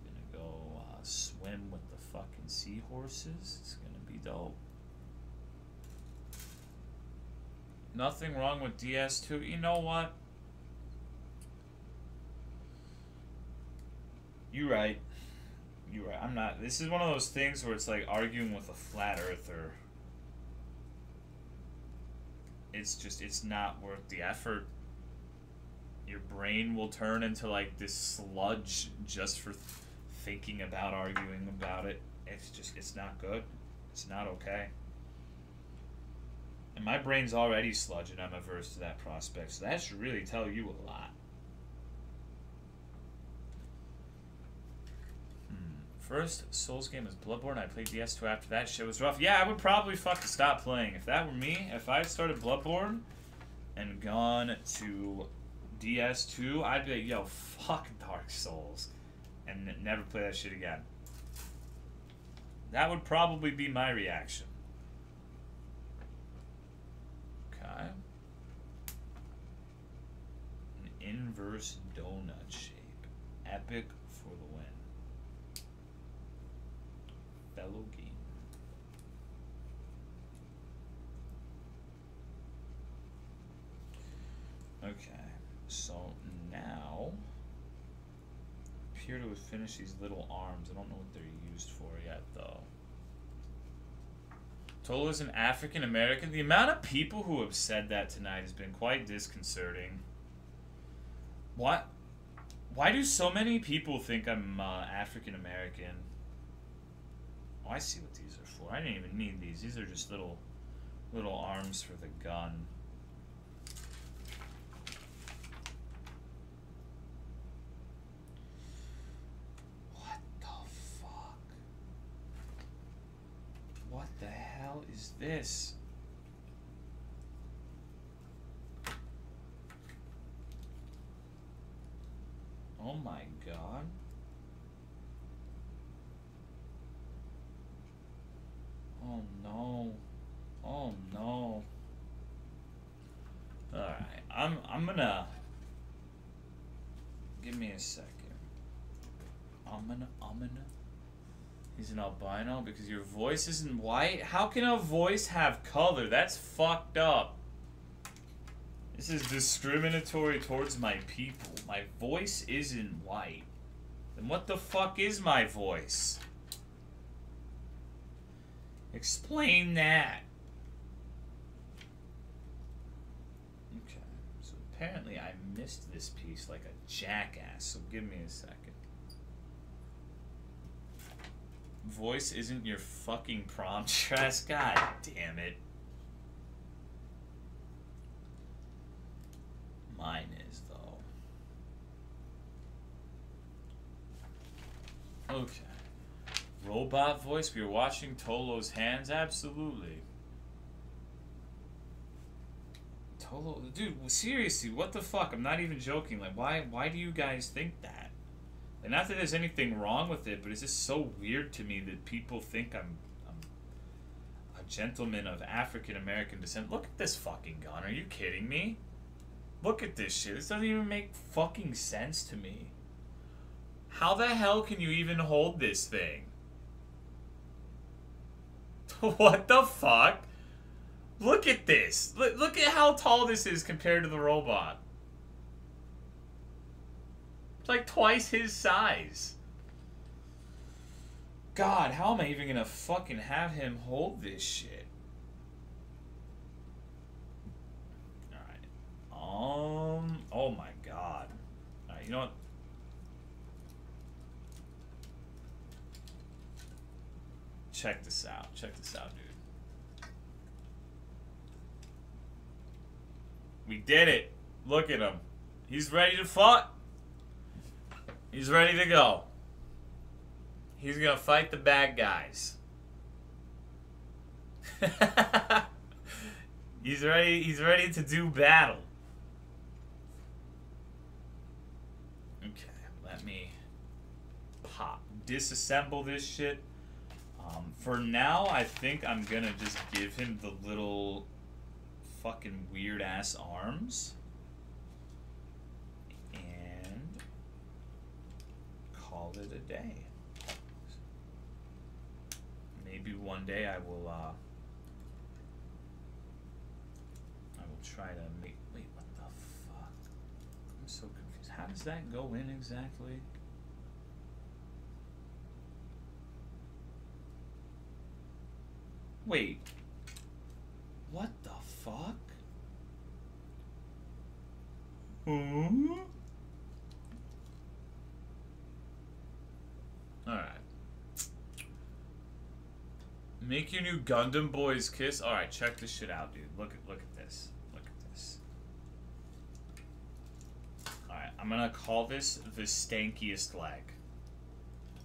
I'm gonna go uh, swim with the fucking seahorses. It's gonna be dope. Nothing wrong with DS2. You know what? You're right. You're right. I'm not. This is one of those things where it's like arguing with a flat earther. It's just, it's not worth the effort. Your brain will turn into like this sludge just for thinking about arguing about it. It's just, it's not good. It's not okay. And my brain's already sludge and I'm averse to that prospect, so that should really tell you a lot. Hmm. First Souls game was Bloodborne. I played DS2 after that. Shit was rough. Yeah, I would probably fucking stop playing. If that were me, if I started Bloodborne and gone to DS2, I'd be like, yo, fuck Dark Souls. And never play that shit again. That would probably be my reaction. Okay. An inverse donut shape. Epic for the win. fellow game. Okay, so now appear to have finished these little arms. I don't know what they're used for yet, though. Tolo is an African American. The amount of people who have said that tonight has been quite disconcerting. What? Why do so many people think I'm uh, African American? Oh, I see what these are for. I didn't even need these. These are just little, little arms for the gun. What the fuck? What the hell is this? Oh my god. Oh no. Oh no. Alright, I'm I'm gonna give me a second. I'm gonna I'm gonna He's an albino because your voice isn't white? How can a voice have color? That's fucked up. This is discriminatory towards my people. My voice isn't white. Then what the fuck is my voice? Explain that. Okay, so apparently I missed this piece like a jackass, so give me a second. Voice isn't your fucking prom dress? God damn it. Mine is, though. Okay. Robot voice? We were watching Tolo's hands? Absolutely. Tolo, dude. Seriously, what the fuck? I'm not even joking. Like, why? Why do you guys think that? And not that there's anything wrong with it, but it's just so weird to me that people think I'm, I'm a gentleman of African American descent. Look at this fucking gun. Are you kidding me? Look at this shit. This doesn't even make fucking sense to me. How the hell can you even hold this thing? what the fuck? Look at this. Look, look at how tall this is compared to the robot. Like twice his size. God, how am I even gonna fucking have him hold this shit? Alright. Um, oh my god. Alright, you know what? Check this out. Check this out, dude. We did it. Look at him. He's ready to fight. He's ready to go. He's gonna fight the bad guys. he's ready. He's ready to do battle. Okay, let me pop disassemble this shit. Um, for now, I think I'm gonna just give him the little fucking weird ass arms. Call it a day. Maybe one day I will, uh, I will try to make, wait, what the fuck? I'm so confused. How does that go in exactly? Wait. What the fuck? Hmm? Alright. Make your new Gundam boys kiss. Alright, check this shit out, dude. Look at look at this. Look at this. Alright, I'm gonna call this the stankiest leg.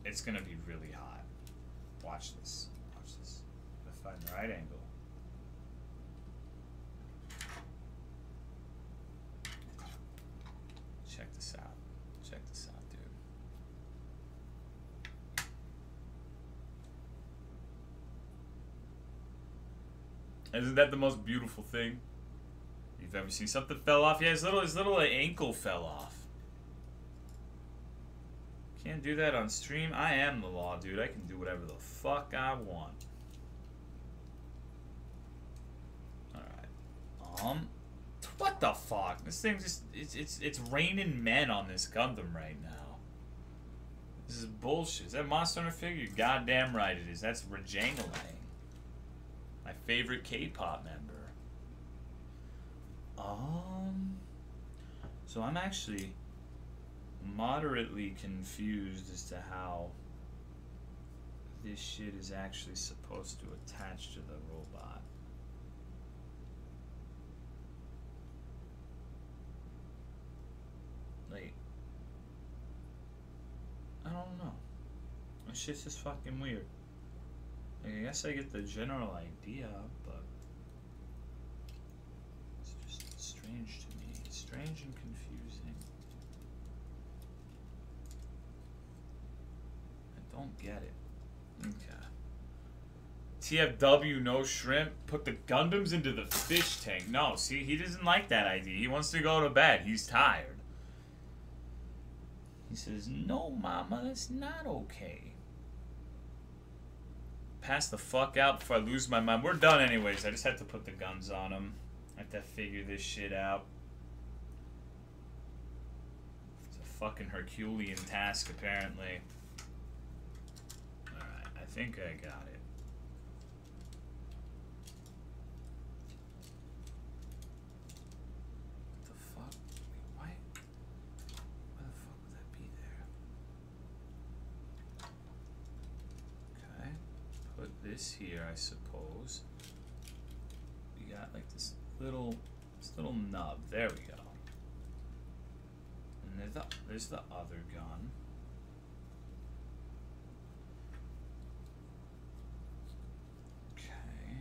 It's gonna be really hot. Watch this. Watch this. The right angle. Check this out. Check this out, dude. Isn't that the most beautiful thing you've ever seen? Something fell off. Yeah, his little his little ankle fell off. Can't do that on stream. I am the law, dude. I can do whatever the fuck I want. Alright. Um what the fuck? This thing just it's it's it's raining men on this Gundam right now. This is bullshit. Is that Monster Hunter figure? Goddamn right it is. That's Rajangalang. My favorite K-pop member. Um so I'm actually moderately confused as to how this shit is actually supposed to attach to the robot. Like, I don't know. This shit's just fucking weird. I guess I get the general idea, but it's just strange to me. Strange and confusing. I don't get it. Okay. TFW, no shrimp. Put the Gundams into the fish tank. No, see, he doesn't like that idea. He wants to go to bed. He's tired. He says, No, Mama, that's not okay. Pass the fuck out before I lose my mind. We're done anyways. I just have to put the guns on him. I have to figure this shit out. It's a fucking Herculean task, apparently. Alright, I think I got it. What the fuck? Wait, why? Why the fuck would that be there? Okay. Here, I suppose. We got like this little, this little nub. There we go. And there's the, there's the other gun. Okay.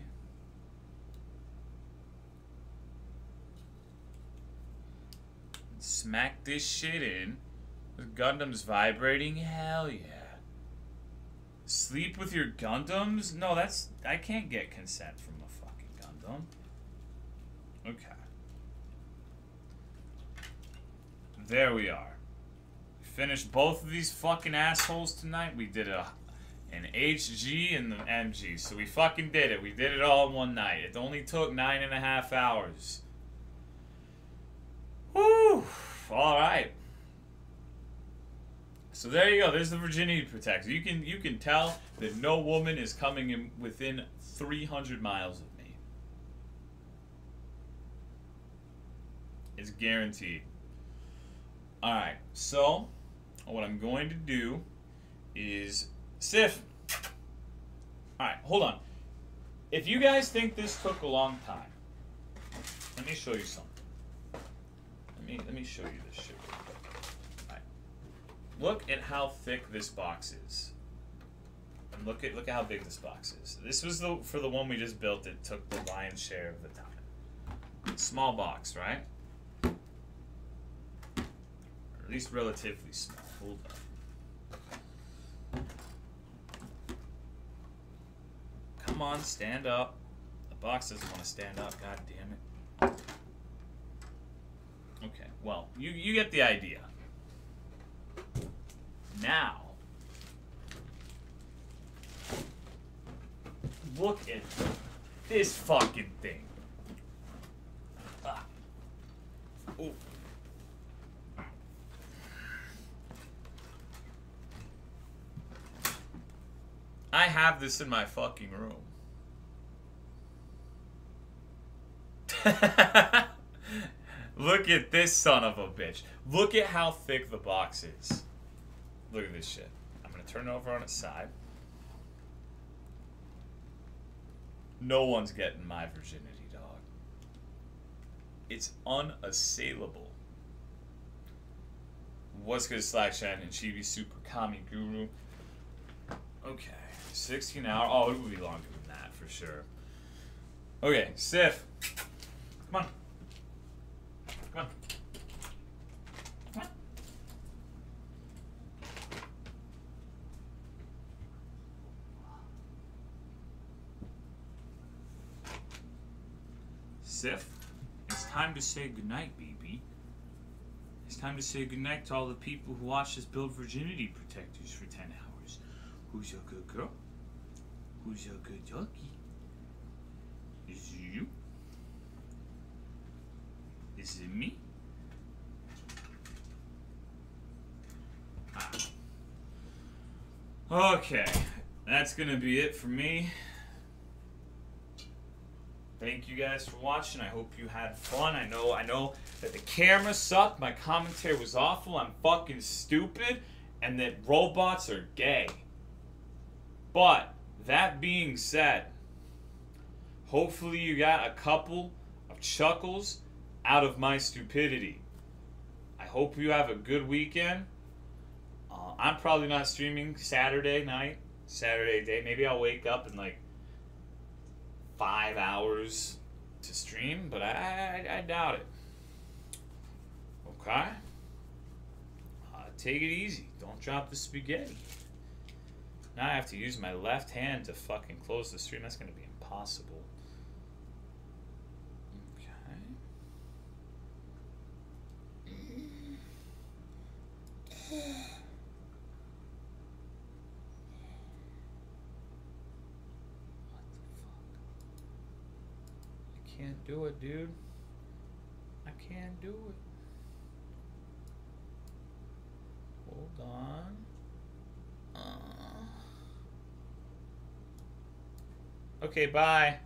Smack this shit in. The Gundam's vibrating? Hell yeah. Sleep with your Gundams? No, that's... I can't get consent from a fucking Gundam. Okay. There we are. We finished both of these fucking assholes tonight. We did a an HG and the MG. So we fucking did it. We did it all in one night. It only took nine and a half hours. Woo! Alright. So there you go. There's the virginity protector. You can you can tell that no woman is coming in within 300 miles of me. It's guaranteed. All right. So what I'm going to do is Sif. All right. Hold on. If you guys think this took a long time, let me show you something. Let me let me show you this shit. Look at how thick this box is. And look at look at how big this box is. This was the for the one we just built. It took the lion's share of the time. Small box, right? Or at least relatively small. Hold up. Come on, stand up. The box doesn't want to stand up. God damn it. Okay, well, you you get the idea. Now, look at this fucking thing. Ah. Ooh. I have this in my fucking room. Look at this son of a bitch. Look at how thick the box is. Look at this shit. I'm going to turn it over on its side. No one's getting my virginity, dog. It's unassailable. What's good, Slack Shan and Chibi Super Kami Guru? Okay, 16 hour. Oh, it would be longer than that for sure. Okay, Sif. Come on. Sif, it's time to say goodnight, baby. It's time to say goodnight to all the people who watched us build virginity protectors for 10 hours. Who's your good girl? Who's your good doggy? Is it you? Is it me? Ah. Okay, that's gonna be it for me thank you guys for watching. I hope you had fun. I know I know that the camera sucked, my commentary was awful, I'm fucking stupid, and that robots are gay. But that being said, hopefully you got a couple of chuckles out of my stupidity. I hope you have a good weekend. Uh, I'm probably not streaming Saturday night, Saturday day. Maybe I'll wake up and like five hours to stream, but I, I, I doubt it. Okay? Uh, take it easy. Don't drop the spaghetti. Now I have to use my left hand to fucking close the stream. That's going to be impossible. Okay. Can't do it, dude. I can't do it. Hold on. Uh. Okay, bye.